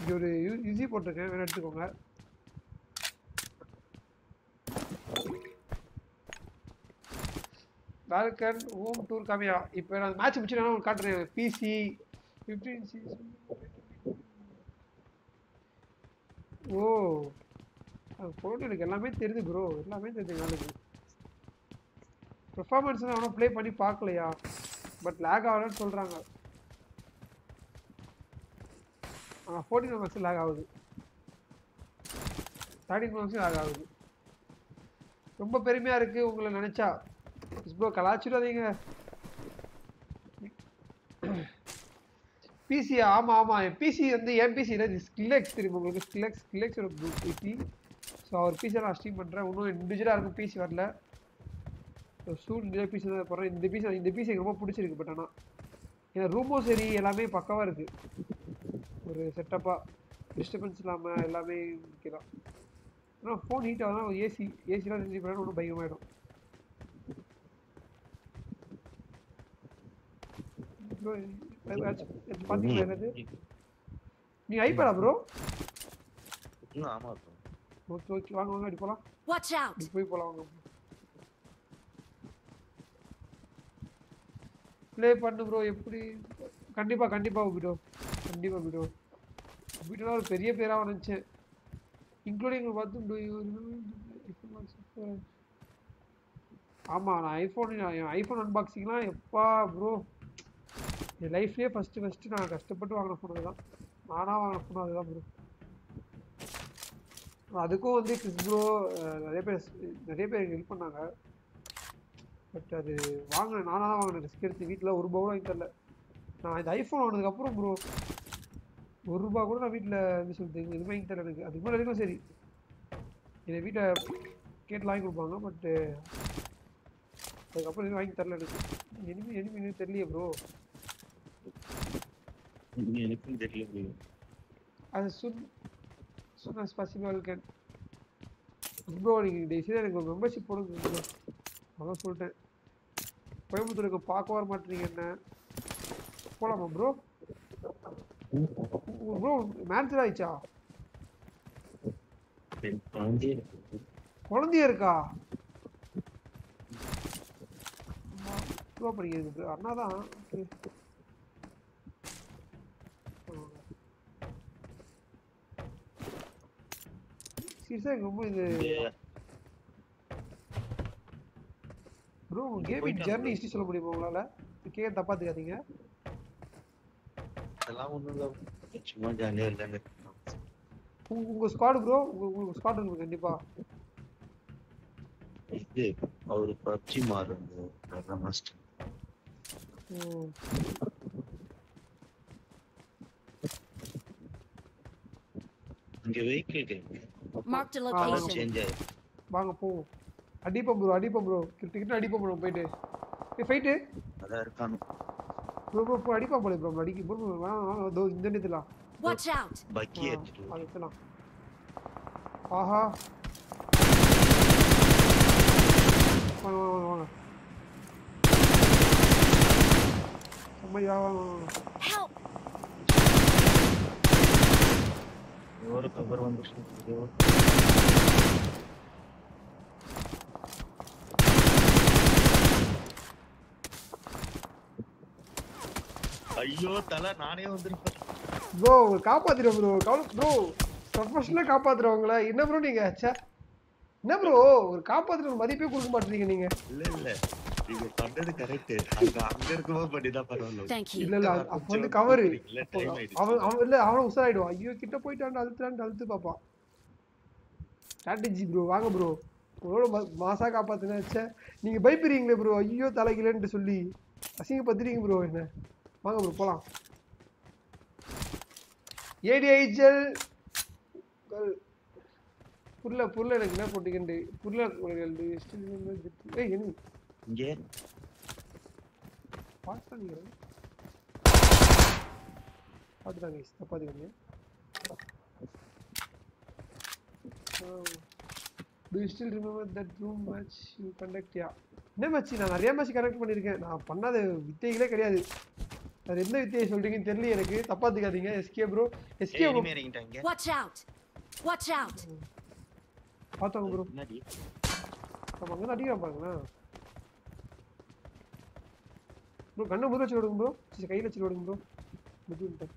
இங்க ஒரு யூசி போட்டிருக்கேன் வேணா எடுத்துக்கோங்க. பால்கன் ஹோம் டூர் காமியா? இப்போ நான் மேட்ச் முடிச்சு நான் உங்களுக்கு காட்டுறேன். PC fifteen C O. Photo எனக்கு எல்லாமே தெரியுது ப்ரோ எல்லாமே தெரியுது எனக்கு. பெர்ஃபார்மன்ஸ் தான் அவனும் ப்ளே பண்ணி பார்க்கலையா? பட் லேக் ஆகலன்னு சொல்கிறாங்க ஆ ஃபோர்டீன் மெம்பர்ஸ் லேக் ஆகுது. தேர்ட்டின் மெம்பர்ஸும் லேக் ஆகுது. ரொம்ப பெருமையாக இருக்குது உங்களை நினச்சா. ப்ரோ கலாச்சிடாதீங்க பிசி ஆமாம் ஆமாம் என் பிசி வந்து என் பிசியில் இல்லை ஸ்கில்லெக்ஸ் தெரியும் உங்களுக்கு? ஸ்கில்லெக்ஸ் ஸ்கில்லெக்ஸ் ஒரு பிசி ஸோ அவர் பிசியை நான் ஸ்ட்ரீம் பண்ணுறேன் இன்னும் இண்டிவிஜுவலாக இருக்கும் பிசி வரல. சூட் இந்த பிசி தான் போடுறேன். இந்த பிசி இந்த பிசி எனக்கு ரொம்ப பிடிச்சிருக்கு பட் ஆனால் ஏன்னா ரூமும் சரி எல்லாமே பக்காவாக இருக்குது ஒரு செட்டப்பாக டிஸ்டர்பன்ஸ் இல்லாமல் எல்லாமே இருக்கலாம் ஆனால் ஃபோன் ஹீட் ஆகுதுனா ஏசி ஏசிலாம் செஞ்சு பண்ணால் ஒன்றும் பயங்கரமாயிடும் ப்ரோ பார்த்தீங்களா என்னது நீ ஐபேடா ப்ரோ இன்னும் ஆமா bro. ஓகே ஓகே வாங்க வாங்க அடி Watch out! இப்படி போய் போகலாம் வாங்க. ப்ளே பண்ணு ப்ரோ எப்படி? கண்டிப்பாக கண்டிப்பாக ப்ரோ கண்டிப்பாக ப்ரோ வீட்டில் ஒரு பெரிய பேராக நினச்சேன். இன்க்ளூடிங் பார்த்து you remember ஆமாம் நான் ஐஃபோன் என் ஐஃபோன் அன்பாக்சிங்லாம் எப்பா ப்ரோ என் லைஃப்லேயே ஃபஸ்ட்டு ஃபஸ்ட்டு நான் கஷ்டப்பட்டு வாங்கின ஃபோன் அதுதான். நானாக வாங்கின ஃபோன் அதுதான் ப்ரோ அதுக்கும் வந்து கிறிஸ் ப்ரோ நிறைய பேர் நிறைய பேர் ஹெல்ப் பண்ணாங்க. பட் அது வாங்கினேன் நானாக தான் வாங்கினேன் ரிஸ்க் எடுத்து வீட்டில் ஒரு ரூபா கூட வாங்கி தரல. நான் இந்த ஐஃபோன் வாங்கினதுக்கப்புறம் ப்ரோ ஒரு ரூபா கூட நான் வீட்டில் எப்படி சொல்றது எதுவுமே வாங்கி தரல எனக்கு. அதுக்கு முன்னாடி வரைக்கும் சரி. என் வீட்டை கேட்டு வாங்கி கொடுப்பாங்க பட்டு அதுக்கப்புறம் எதுவும் வாங்கி தரல எனக்கு. எனிமி எனிமி எனக்கு தெரியலையே ப்ரோ எனக்கும் தெரியல. அது soon as possible can bro நீங்கள் டெய்ஸியாக எனக்கு ஒரு மெம்பர்ஷிப் போடுங்க அதான் சொல்லிட்டேன். கோயம்புத்தூருக்கு பார்க்க வர மாட்டேறீங்க என்ன? போகலாமா ப்ரோ ப்ரோ மேன்சர் ஆயிடுச்சா? குழந்தையே இருக்கு. ப்ரோ படிக்கிறது அண்ணா தான். சீரியஸாக எனக்கு ரொம்ப இது. ப்ரோ கேமிங் போயிட்டான் ஜெர்னி bro. ஹிஸ்ட்ரி சொல்ல முடியுமா உங்களால? கேட்க தப்பா தெரியாதீங்க. அதெல்லாம் ஒண்ணும் இல்ல சும்மா ஜாலியா இல்லைன்னு உங்க- உங்க ஸ்குவாட் ப்ரோ உங்க உங்க ஸ்குவாட் இருக்கு கண்டிப்பா. இது அவரு பப்ஜி மாறுங்க மாஸ்டர் ம். இங்க vehicle game Marked a ah, location. Change ஆயிருக்கு வாங்க போவோம் அடிப்போம் ப்ரோ அடிப்போம் ப்ரோ கிட்ட கிட்ட அடிப்போம் ப்ரோ போயிட்டு. ஏய் ஃபைட்டு அதான் இருக்கானு. ப்ரோ ப்ரோ ப்ரோ அடிப்பா போல ப்ரோ அடிக்க. ப்ரோ ப்ரோ வாங்க வாங்க இதோ இந்த நிறுத்தலாம் Watch out! பக்கி ஆ, எடுத்துட்டு அது எடுத்துலாம் ஆஹா. வாங்க வாங்க வாங்க வாங்க. சம்மதி வா வாங்க வாங்க. Help! ஒரு கவர் வந்து ஐயோ தல நானே வந்திருப்பேன் ப்ரோ காப்பாத்திடுவோம் ப்ரோ கவலை ப்ரோ ப்ரொஃபஷனலாக காப்பாத்துறவங்கள என்ன ப்ரோ நீங்க ச்சே என்ன ப்ரோ ஒரு காப்பாத்துற மதிப்பே கொடுக்க மாட்டீங்க நீங்க இல்ல இல்ல நீங்க பண்ணது கரெக்ட் அங்க அங்க இருக்கும்போது பண்ணிதான் பரவாயில்ல. Thank you. இல்ல இல்ல அப்ப வந்து கவரு அவன் அவன் இல்ல அவன் உசாராயிடுவான் ஐயோ கிட்ட போயிட்டான் அழுத்துறான் அழுத்து பாப்பான் ஸ்ட்ராட்டஜி ப்ரோ வாங்க ப்ரோ எவ்வளோ மாசா காப்பாத்துன ச்சே நீங்க பயப்படுறீங்களே ப்ரோ ஐயோ தலைகிலன்ட்டு சொல்லி. அசிங்கப்படுத்துறீங்க ப்ரோ என்ன? வாங்க ப்ரோ போலாம். ஏடிஐஜல் புரியல புரியல எனக்கு என்ன போட்டுக்கிண்டு புரியல உங்களுக்கு ஏய் என்ன? இங்கே. பாட்டு தாங்க பாட்டு தாங்க தப்பாதுங்க do you still remember that room match you conduct யா என்ன மேட்ச் நான் நிறைய மேட்ச் கனெக்ட் பண்ணியிருக்கேன் நான் பண்ணாத வித்தைகளே கிடையாது. அது எந்த வித்தையை சொல்றீங்கன்னு தெரியல எனக்கு. தப்பா எடுத்துக்காதீங்க எஸ்கே ப்ரோ எஸ்கே இறங்கிட்டாங்க Watch out! Watch out! பார்த்தாங்க ப்ரோ நம்ம அங்கே அடிக்கிறான் பாருங்களேன். ப்ரோ கண்ணை முதல் வச்சு விடுங்க ப்ரோ சரி கையில் வச்சு விடுங்க ப்ரோ முடிவு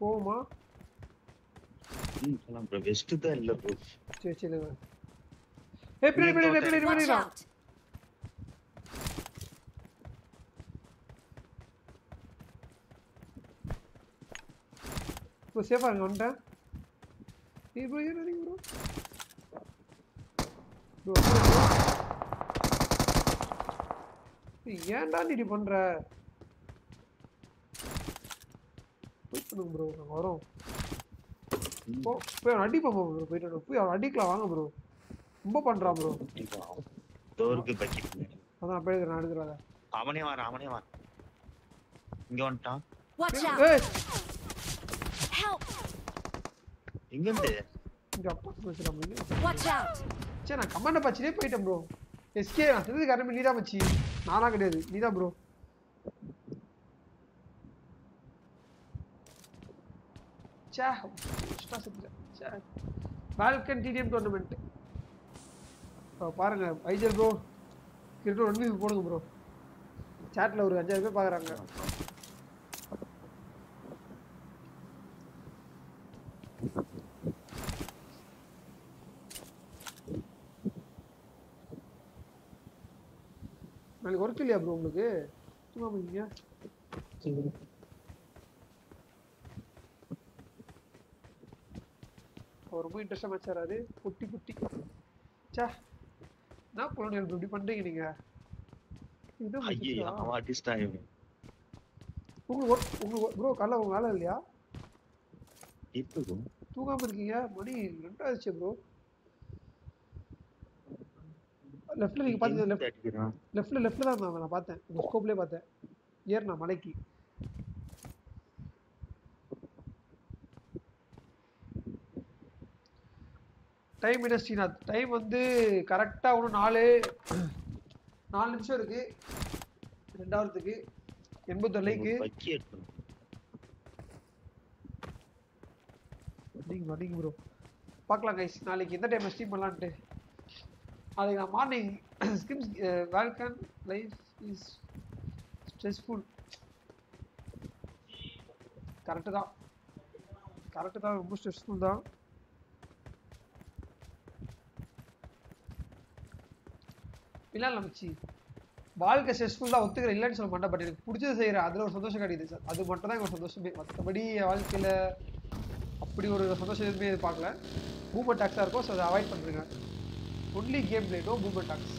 போகுமா ம் போலாம் ப்ரோ வெஸ்ட் தான் இல்ல ப்ரோ சரி சரி ஏய் பின்னாடி பின்னாடி பின்னாடி பின்னாடி ப்ரோ சேஃபாக இருங்க வந்துட்டேன் ஏய் ப்ரோ ஏன் ப்ரோ ப்ரோ ஏன்டா நீ இப்படி பண்ற வெயிட் பண்ணுங்க ப்ரோ நாங்கள் வரோம் போ போய் அவன் அடிப்போம் ப்ரோ போயிட்டு. போய் அவன் அடிக்கலாம் வாங்க ப்ரோ ரொம்ப பண்றான் ப்ரோ டோருக்கு பக்கி அதான் அப்படியே நான் எடுக்கிறேன் அவனே வரான் அவனே வரான் இங்க வந்துட்டான் Watch out! ஏய் Help! எங்க இருந்து இங்க அப்பா பேசுறான் Watch out! சரி நான் கமாண்ட பச்சிலே போயிட்டேன் ப்ரோ எஸ்கே நான் செஞ்சதுக்கு அரை நீ தான் மச்சி. நானா கிடையாது. நீ தான் ப்ரோ சே எக்ஸ்ட்ரா செத்துட்டேன் சே பால்கன் டிடிஎம் டோர்னமெண்ட் பாருங்க IGL bro cricket one week போடுங்க ப்ரோ சேட்டில் ஒரு அஞ்சாயிரம் பேர் பார்க்குறாங்க நாளைக்கு ஒர்க் இல்லையா ப்ரோ உங்களுக்கு? சும்மா அவர் ரொம்ப இன்ட்ரெஸ்டாக மேட்ச் ஆறாரு குட்டி குட்டி சே என்ன கொலோனியல் இப்படி பண்றீங்க நீங்க? இதுதான் ஐயே match ஆ? அவன் அடிச்சிட்டான் இவன். உங்களுக்கு உங்களுக்கு ப்ரோ காலைல உங்க வேலை இல்லையா? இருக்கும் தூங்காம இருக்கீங்க? மணி ரெண்டாச்சு ப்ரோ லெஃப்ட்ல நீங்க பாத்தீங்க லெஃப்ட் லெஃப்ட்ல லெஃப்ட்ல தான் இருந்தாங்க நான் பார்த்தேன். உங்க ஸ்கோப்லயே பார்த்தேன். ஏறினா மலைக்கு. டைம் என்ன ஸ்ரீநாத்? டைம் வந்து கரெக்டாக ஒன்று நாலு நாலு நிமிஷம் இருக்கு. ரெண்டாவதுக்கு. எடுக்கணும் அடிங்க அடிங்க ப்ரோ பார்க்கலாம் கைஸ் நாளைக்கு எந்த டைம் ஸ்ட்ரீம் பண்ணலான்ட்டு நாளைக்கு நான் மார்னிங் ஸ்கிம்ஸ் வேல்கன் லைஃப் இஸ் ஸ்ட்ரெஸ்ஃபுல் கரெக்டு தான். கரெக்டு தான். ரொம்ப ஸ்ட்ரெஸ்ஃபுல் தான். இல்லை இல்லை மச்சி. வாழ்க்கை ஸ்ட்ரெஸ்ஃபுல் தான். ஒத்துக்கிற இல்லைன்னு சொல்ல மாட்டேன். பட் எனக்கு பிடிச்சது செய்கிறேன் அதில் ஒரு சந்தோஷம் கிடைக்குது சார். அது மட்டும் தான் எனக்கு சந்தோஷமே. மற்றபடி வாழ்க்கையில் அப்படி ஒரு சந்தோஷம் எதுவுமே பார்க்கல மூமெண்ட் டாக்ஸாக இருக்கும். ஸோ அதை அவாய்ட் பண்ணுறேங்க only game play no moment talks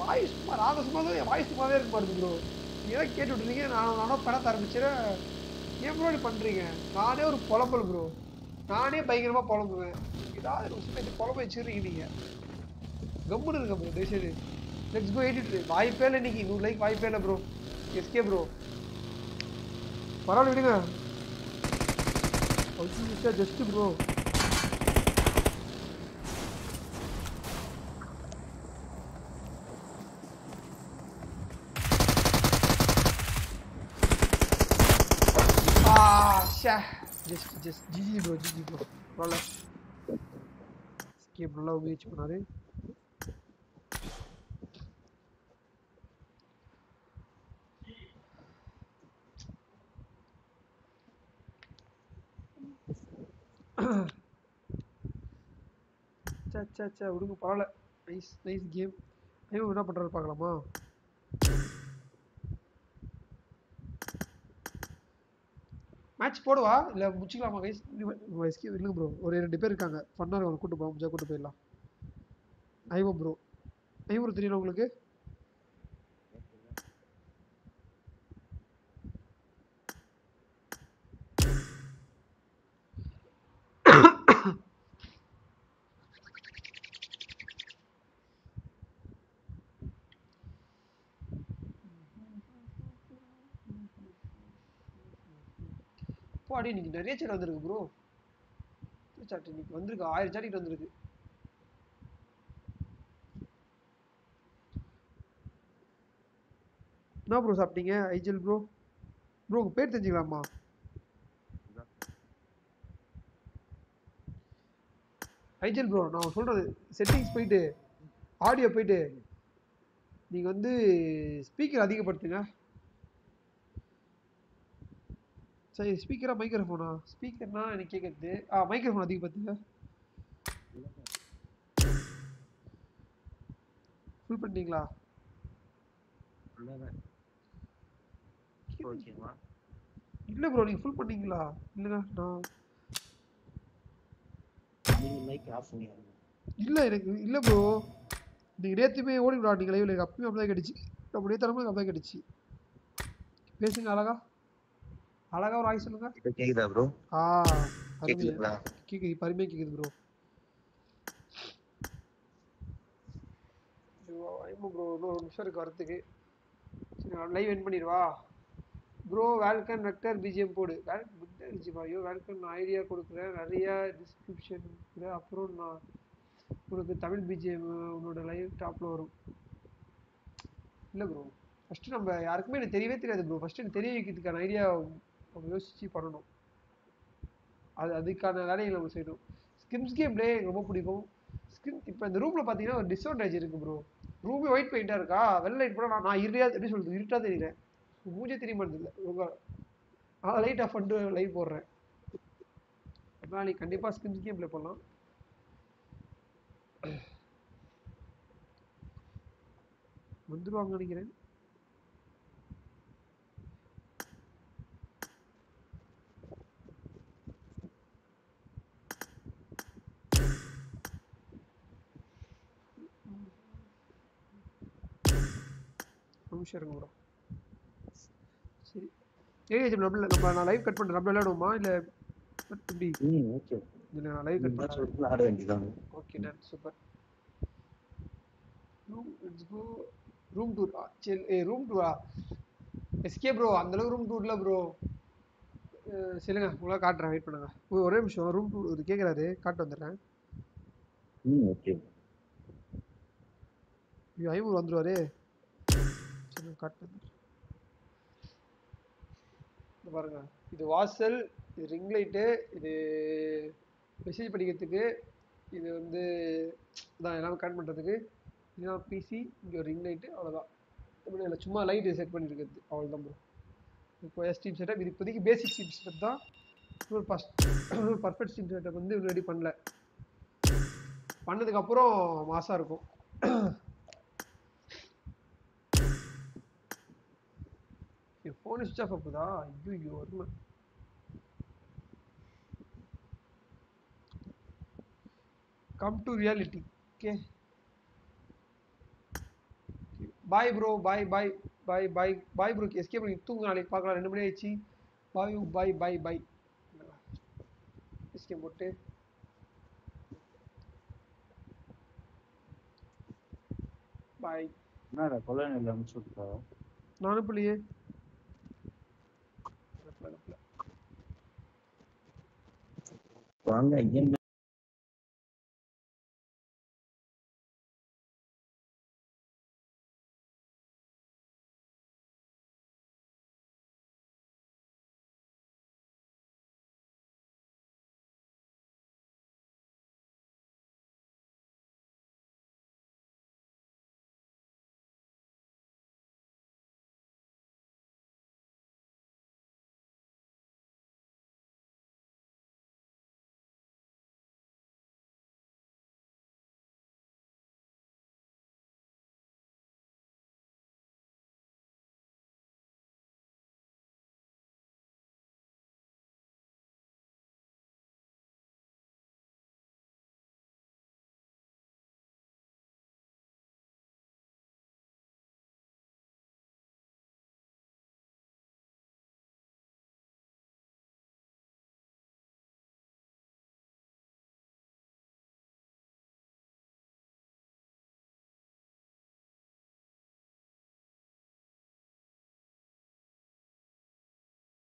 voice சும்மா நாங்கள் சும்மா தான் என் வாய்ஸ் சும்மாவே இருக்க பாருங்க ப்ரோ ஏதோ கேட்டு விட்டுருந்தீங்க நான் நானும் படத்தை ஆரம்பிச்சிடறேன் ஏன் ப்ரோ பண்ணுறீங்க நானே ஒரு புலம்பல் ப்ரோ நானே பயங்கரமாக புலம்புவேன். ஏதாவது ஒரு விஷயத்தை புலம்ப வச்சுருக்கீங்க நீங்கள் கம்முன்னு இருக்க ப்ரோ தயவுசெய்து. லெட்ஸ் கோ எயிட்டி வாய்ப்பே இல்லை இன்னைக்கு. நூறு லைக் வாய்ப்பே இல்லை ப்ரோ எஸ்கே ப்ரோ பரவாயில்ல விடுங்க. Just bro just just GG bro GG bro பரவாயில்ல ஸ்கேப் நல்லா முயற்சி பண்ணாரு சே சே சே விடுங்க பரவாயில்ல. நைஸ் நைஸ் கேம் ஐயோ என்ன பண்றாரு பார்க்கலாமா? மேட்ச் போடுவா? இல்ல முடிச்சுக்கலாமா கைஸ் வயசுக்கு இல்லைங்க ப்ரோ ஒரு ரெண்டு பேர் இருக்காங்க. ஃபன்னாக இருக்கும் கூட்டு போகலாம் முடிஞ்சா கூட்டு போயிடலாம். ஐவோ ப்ரோ ஐவோ தெரியல உங்களுக்கு? இன்னைக்கு நிறைய சாட் வந்திருக்கு ப்ரோ சாட் இன்னைக்கு வந்திருக்கு ஆயிரம் சாட்டிட்டு வந்திருக்கு. என்ன ப்ரோ சாப்பிட்டீங்க? ஐஜல் ப்ரோ ப்ரோ உங்க பேர் தெரிஞ்சுக்கலாமா? ஐஜல் ப்ரோ நான் சொல்றது செட்டிங்ஸ் போயிட்டு ஆடியோ போயிட்டு நீங்க வந்து ஸ்பீக்கர் அதிகப்படுத்துங்க. சரி ஸ்பீக்கரா மைக்ரோஃபோனா ஸ்பீக்கர்னா எனக்கு கேட்குறது ஆ மைக்ரோஃபோன் அதிகப்படுத்துங்க ஃபுல் பண்ணிட்டீங்களா? இல்ல ப்ரோ நீங்க ஃபுல் பண்ணீங்களா இல்லைங்க நான் இல்ல எனக்கு இல்ல ப்ரோ நீங்க நேத்துமே ஓடி விடா நீங்க லைவ்ல எனக்கு அப்பயும் அப்படிதான் கிடைச்சு நம்ம நேத்து தலைமுறை அப்படிதான் கிடைச்சு பேசுங்க அழகா. அழகா ஒரு ஆய் சொல்லுங்க. இப்ப கேக்குதா ப்ரோ ஆ கேக்குதுங்களா? கேக்குது இப்ப அருமையா கேக்குது ப்ரோ ஐமோ ப்ரோ இன்னும் ஒரு நிமிஷம் இருக்கு வரத்துக்கு. சரி லைவ் என் பண்ணிடுவா ப்ரோ வேல்கன் வெக்டர் பிஜிஎம் போடு. வேல் விட்டுருச்சுப்பா ஐயோ வேல்கன் நான் ஐடியா கொடுக்குறேன். நிறைய டிஸ்கிரிப்ஷன் அப்புறம் நான் உனக்கு தமிழ் பிஜிஎம் உன்னோட லைவ் டாப்பில் வரும். இல்லை ப்ரோ ஃபஸ்ட்டு நம்ம யாருக்குமே எனக்கு தெரியவே தெரியாது ப்ரோ ஃபஸ்ட்டு எனக்கு தெரிய வைக்கிறதுக்கான ஐடியா நம்ம யோசிச்சு பண்ணணும். அது அதுக்கான வேலையை நம்ம செய்யணும். ஸ்கிம்ஸ் கேம் பிளே எனக்கு ரொம்ப பிடிக்கும். ஸ்கிம் இப்போ இந்த ரூமில் பார்த்தீங்கன்னா ஒரு டிஸ்அட்வான்டேஜ் இருக்குது ப்ரோ ரூமே ஒயிட் பெயிண்டாக இருக்கா? வெள்ளை லைட் போனால் நான் நான் எப்படி சொல்கிறது இருட்டாக தெரியல. மூஞ்சே தெரிய மாட்டேது ரொம்ப நான் லைட் ஆஃப் பண்ணிட்டு லைவ் போடுறேன். நீ கண்டிப்பாக ஸ்கிம்ஸ் கேம் ப்ளே பண்ணலாம் வந்துடுவாங்க நினைக்கிறேன். நிமிஷம் இருங்க ப்ரோ சரி ஏய் நம்ம நம்ம நான் லைவ் கட் பண்ணுறேன் நம்ம விளையாடுவோமா இல்லை எப்படி ஓகே இல்லை நான் லைவ் கட் பண்ணுறேன் ஆட வேண்டியதான் okay done super room let's go room tour சரி ஏ ரூம் டூரா எஸ்கே ப்ரோ அந்தளவுக்கு ரூம் டூர்ல ப்ரோ சொல்லுங்க உங்களால் காட்டுறேன் வெயிட் பண்ணுங்க ஒரே நிமிஷம் ரூம் டூர் இது கேட்குறாரு காட்டு வந்துடுறேன் ம் ஓகே ஐயோ காட்டு வந்துடுறேன் இது பாருங்க. இது வாசல் இது ரிங் லைட்டு இது மெசேஜ் படிக்கிறதுக்கு இது வந்து இதான் எல்லாமே கனெக்ட் பண்ணுறதுக்கு இதுதான் பிசி இங்கே ஒரு ரிங் லைட்டு அவ்வளோதான் எப்படி இல்லை சும்மா லைட்டு செட் பண்ணியிருக்கிறது அவ்வளோதான் ப்ரோ இப்போ ஸ்டீம் செட்டப் இது இப்போதைக்கு பேசிக் ஸ்டீம் செட்டப் தான். இன்னொரு ஃபஸ்ட் இன்னொரு பர்ஃபெக்ட் ஸ்டீம் செட்டப் வந்து ரெடி பண்ணல. பண்ணதுக்கப்புறம் மாசாக இருக்கும். என் ஃபோனு சுவிச் ஆஃப் ஆகுதா ஐயோ வருமா come to reality okay bye bro bye bye bye bye bye bro SK bro தூங்க நாளைக்கு பார்க்கலாம். ரெண்டு மணி ஆயிடுச்சு. பாய் பாய் பாய் பாய் எஸ்கே போட்டு பாய் என்னடா கொலை நிலை அனுப்பிச்சு நான் அனுப்பலையே வாங்க என்ன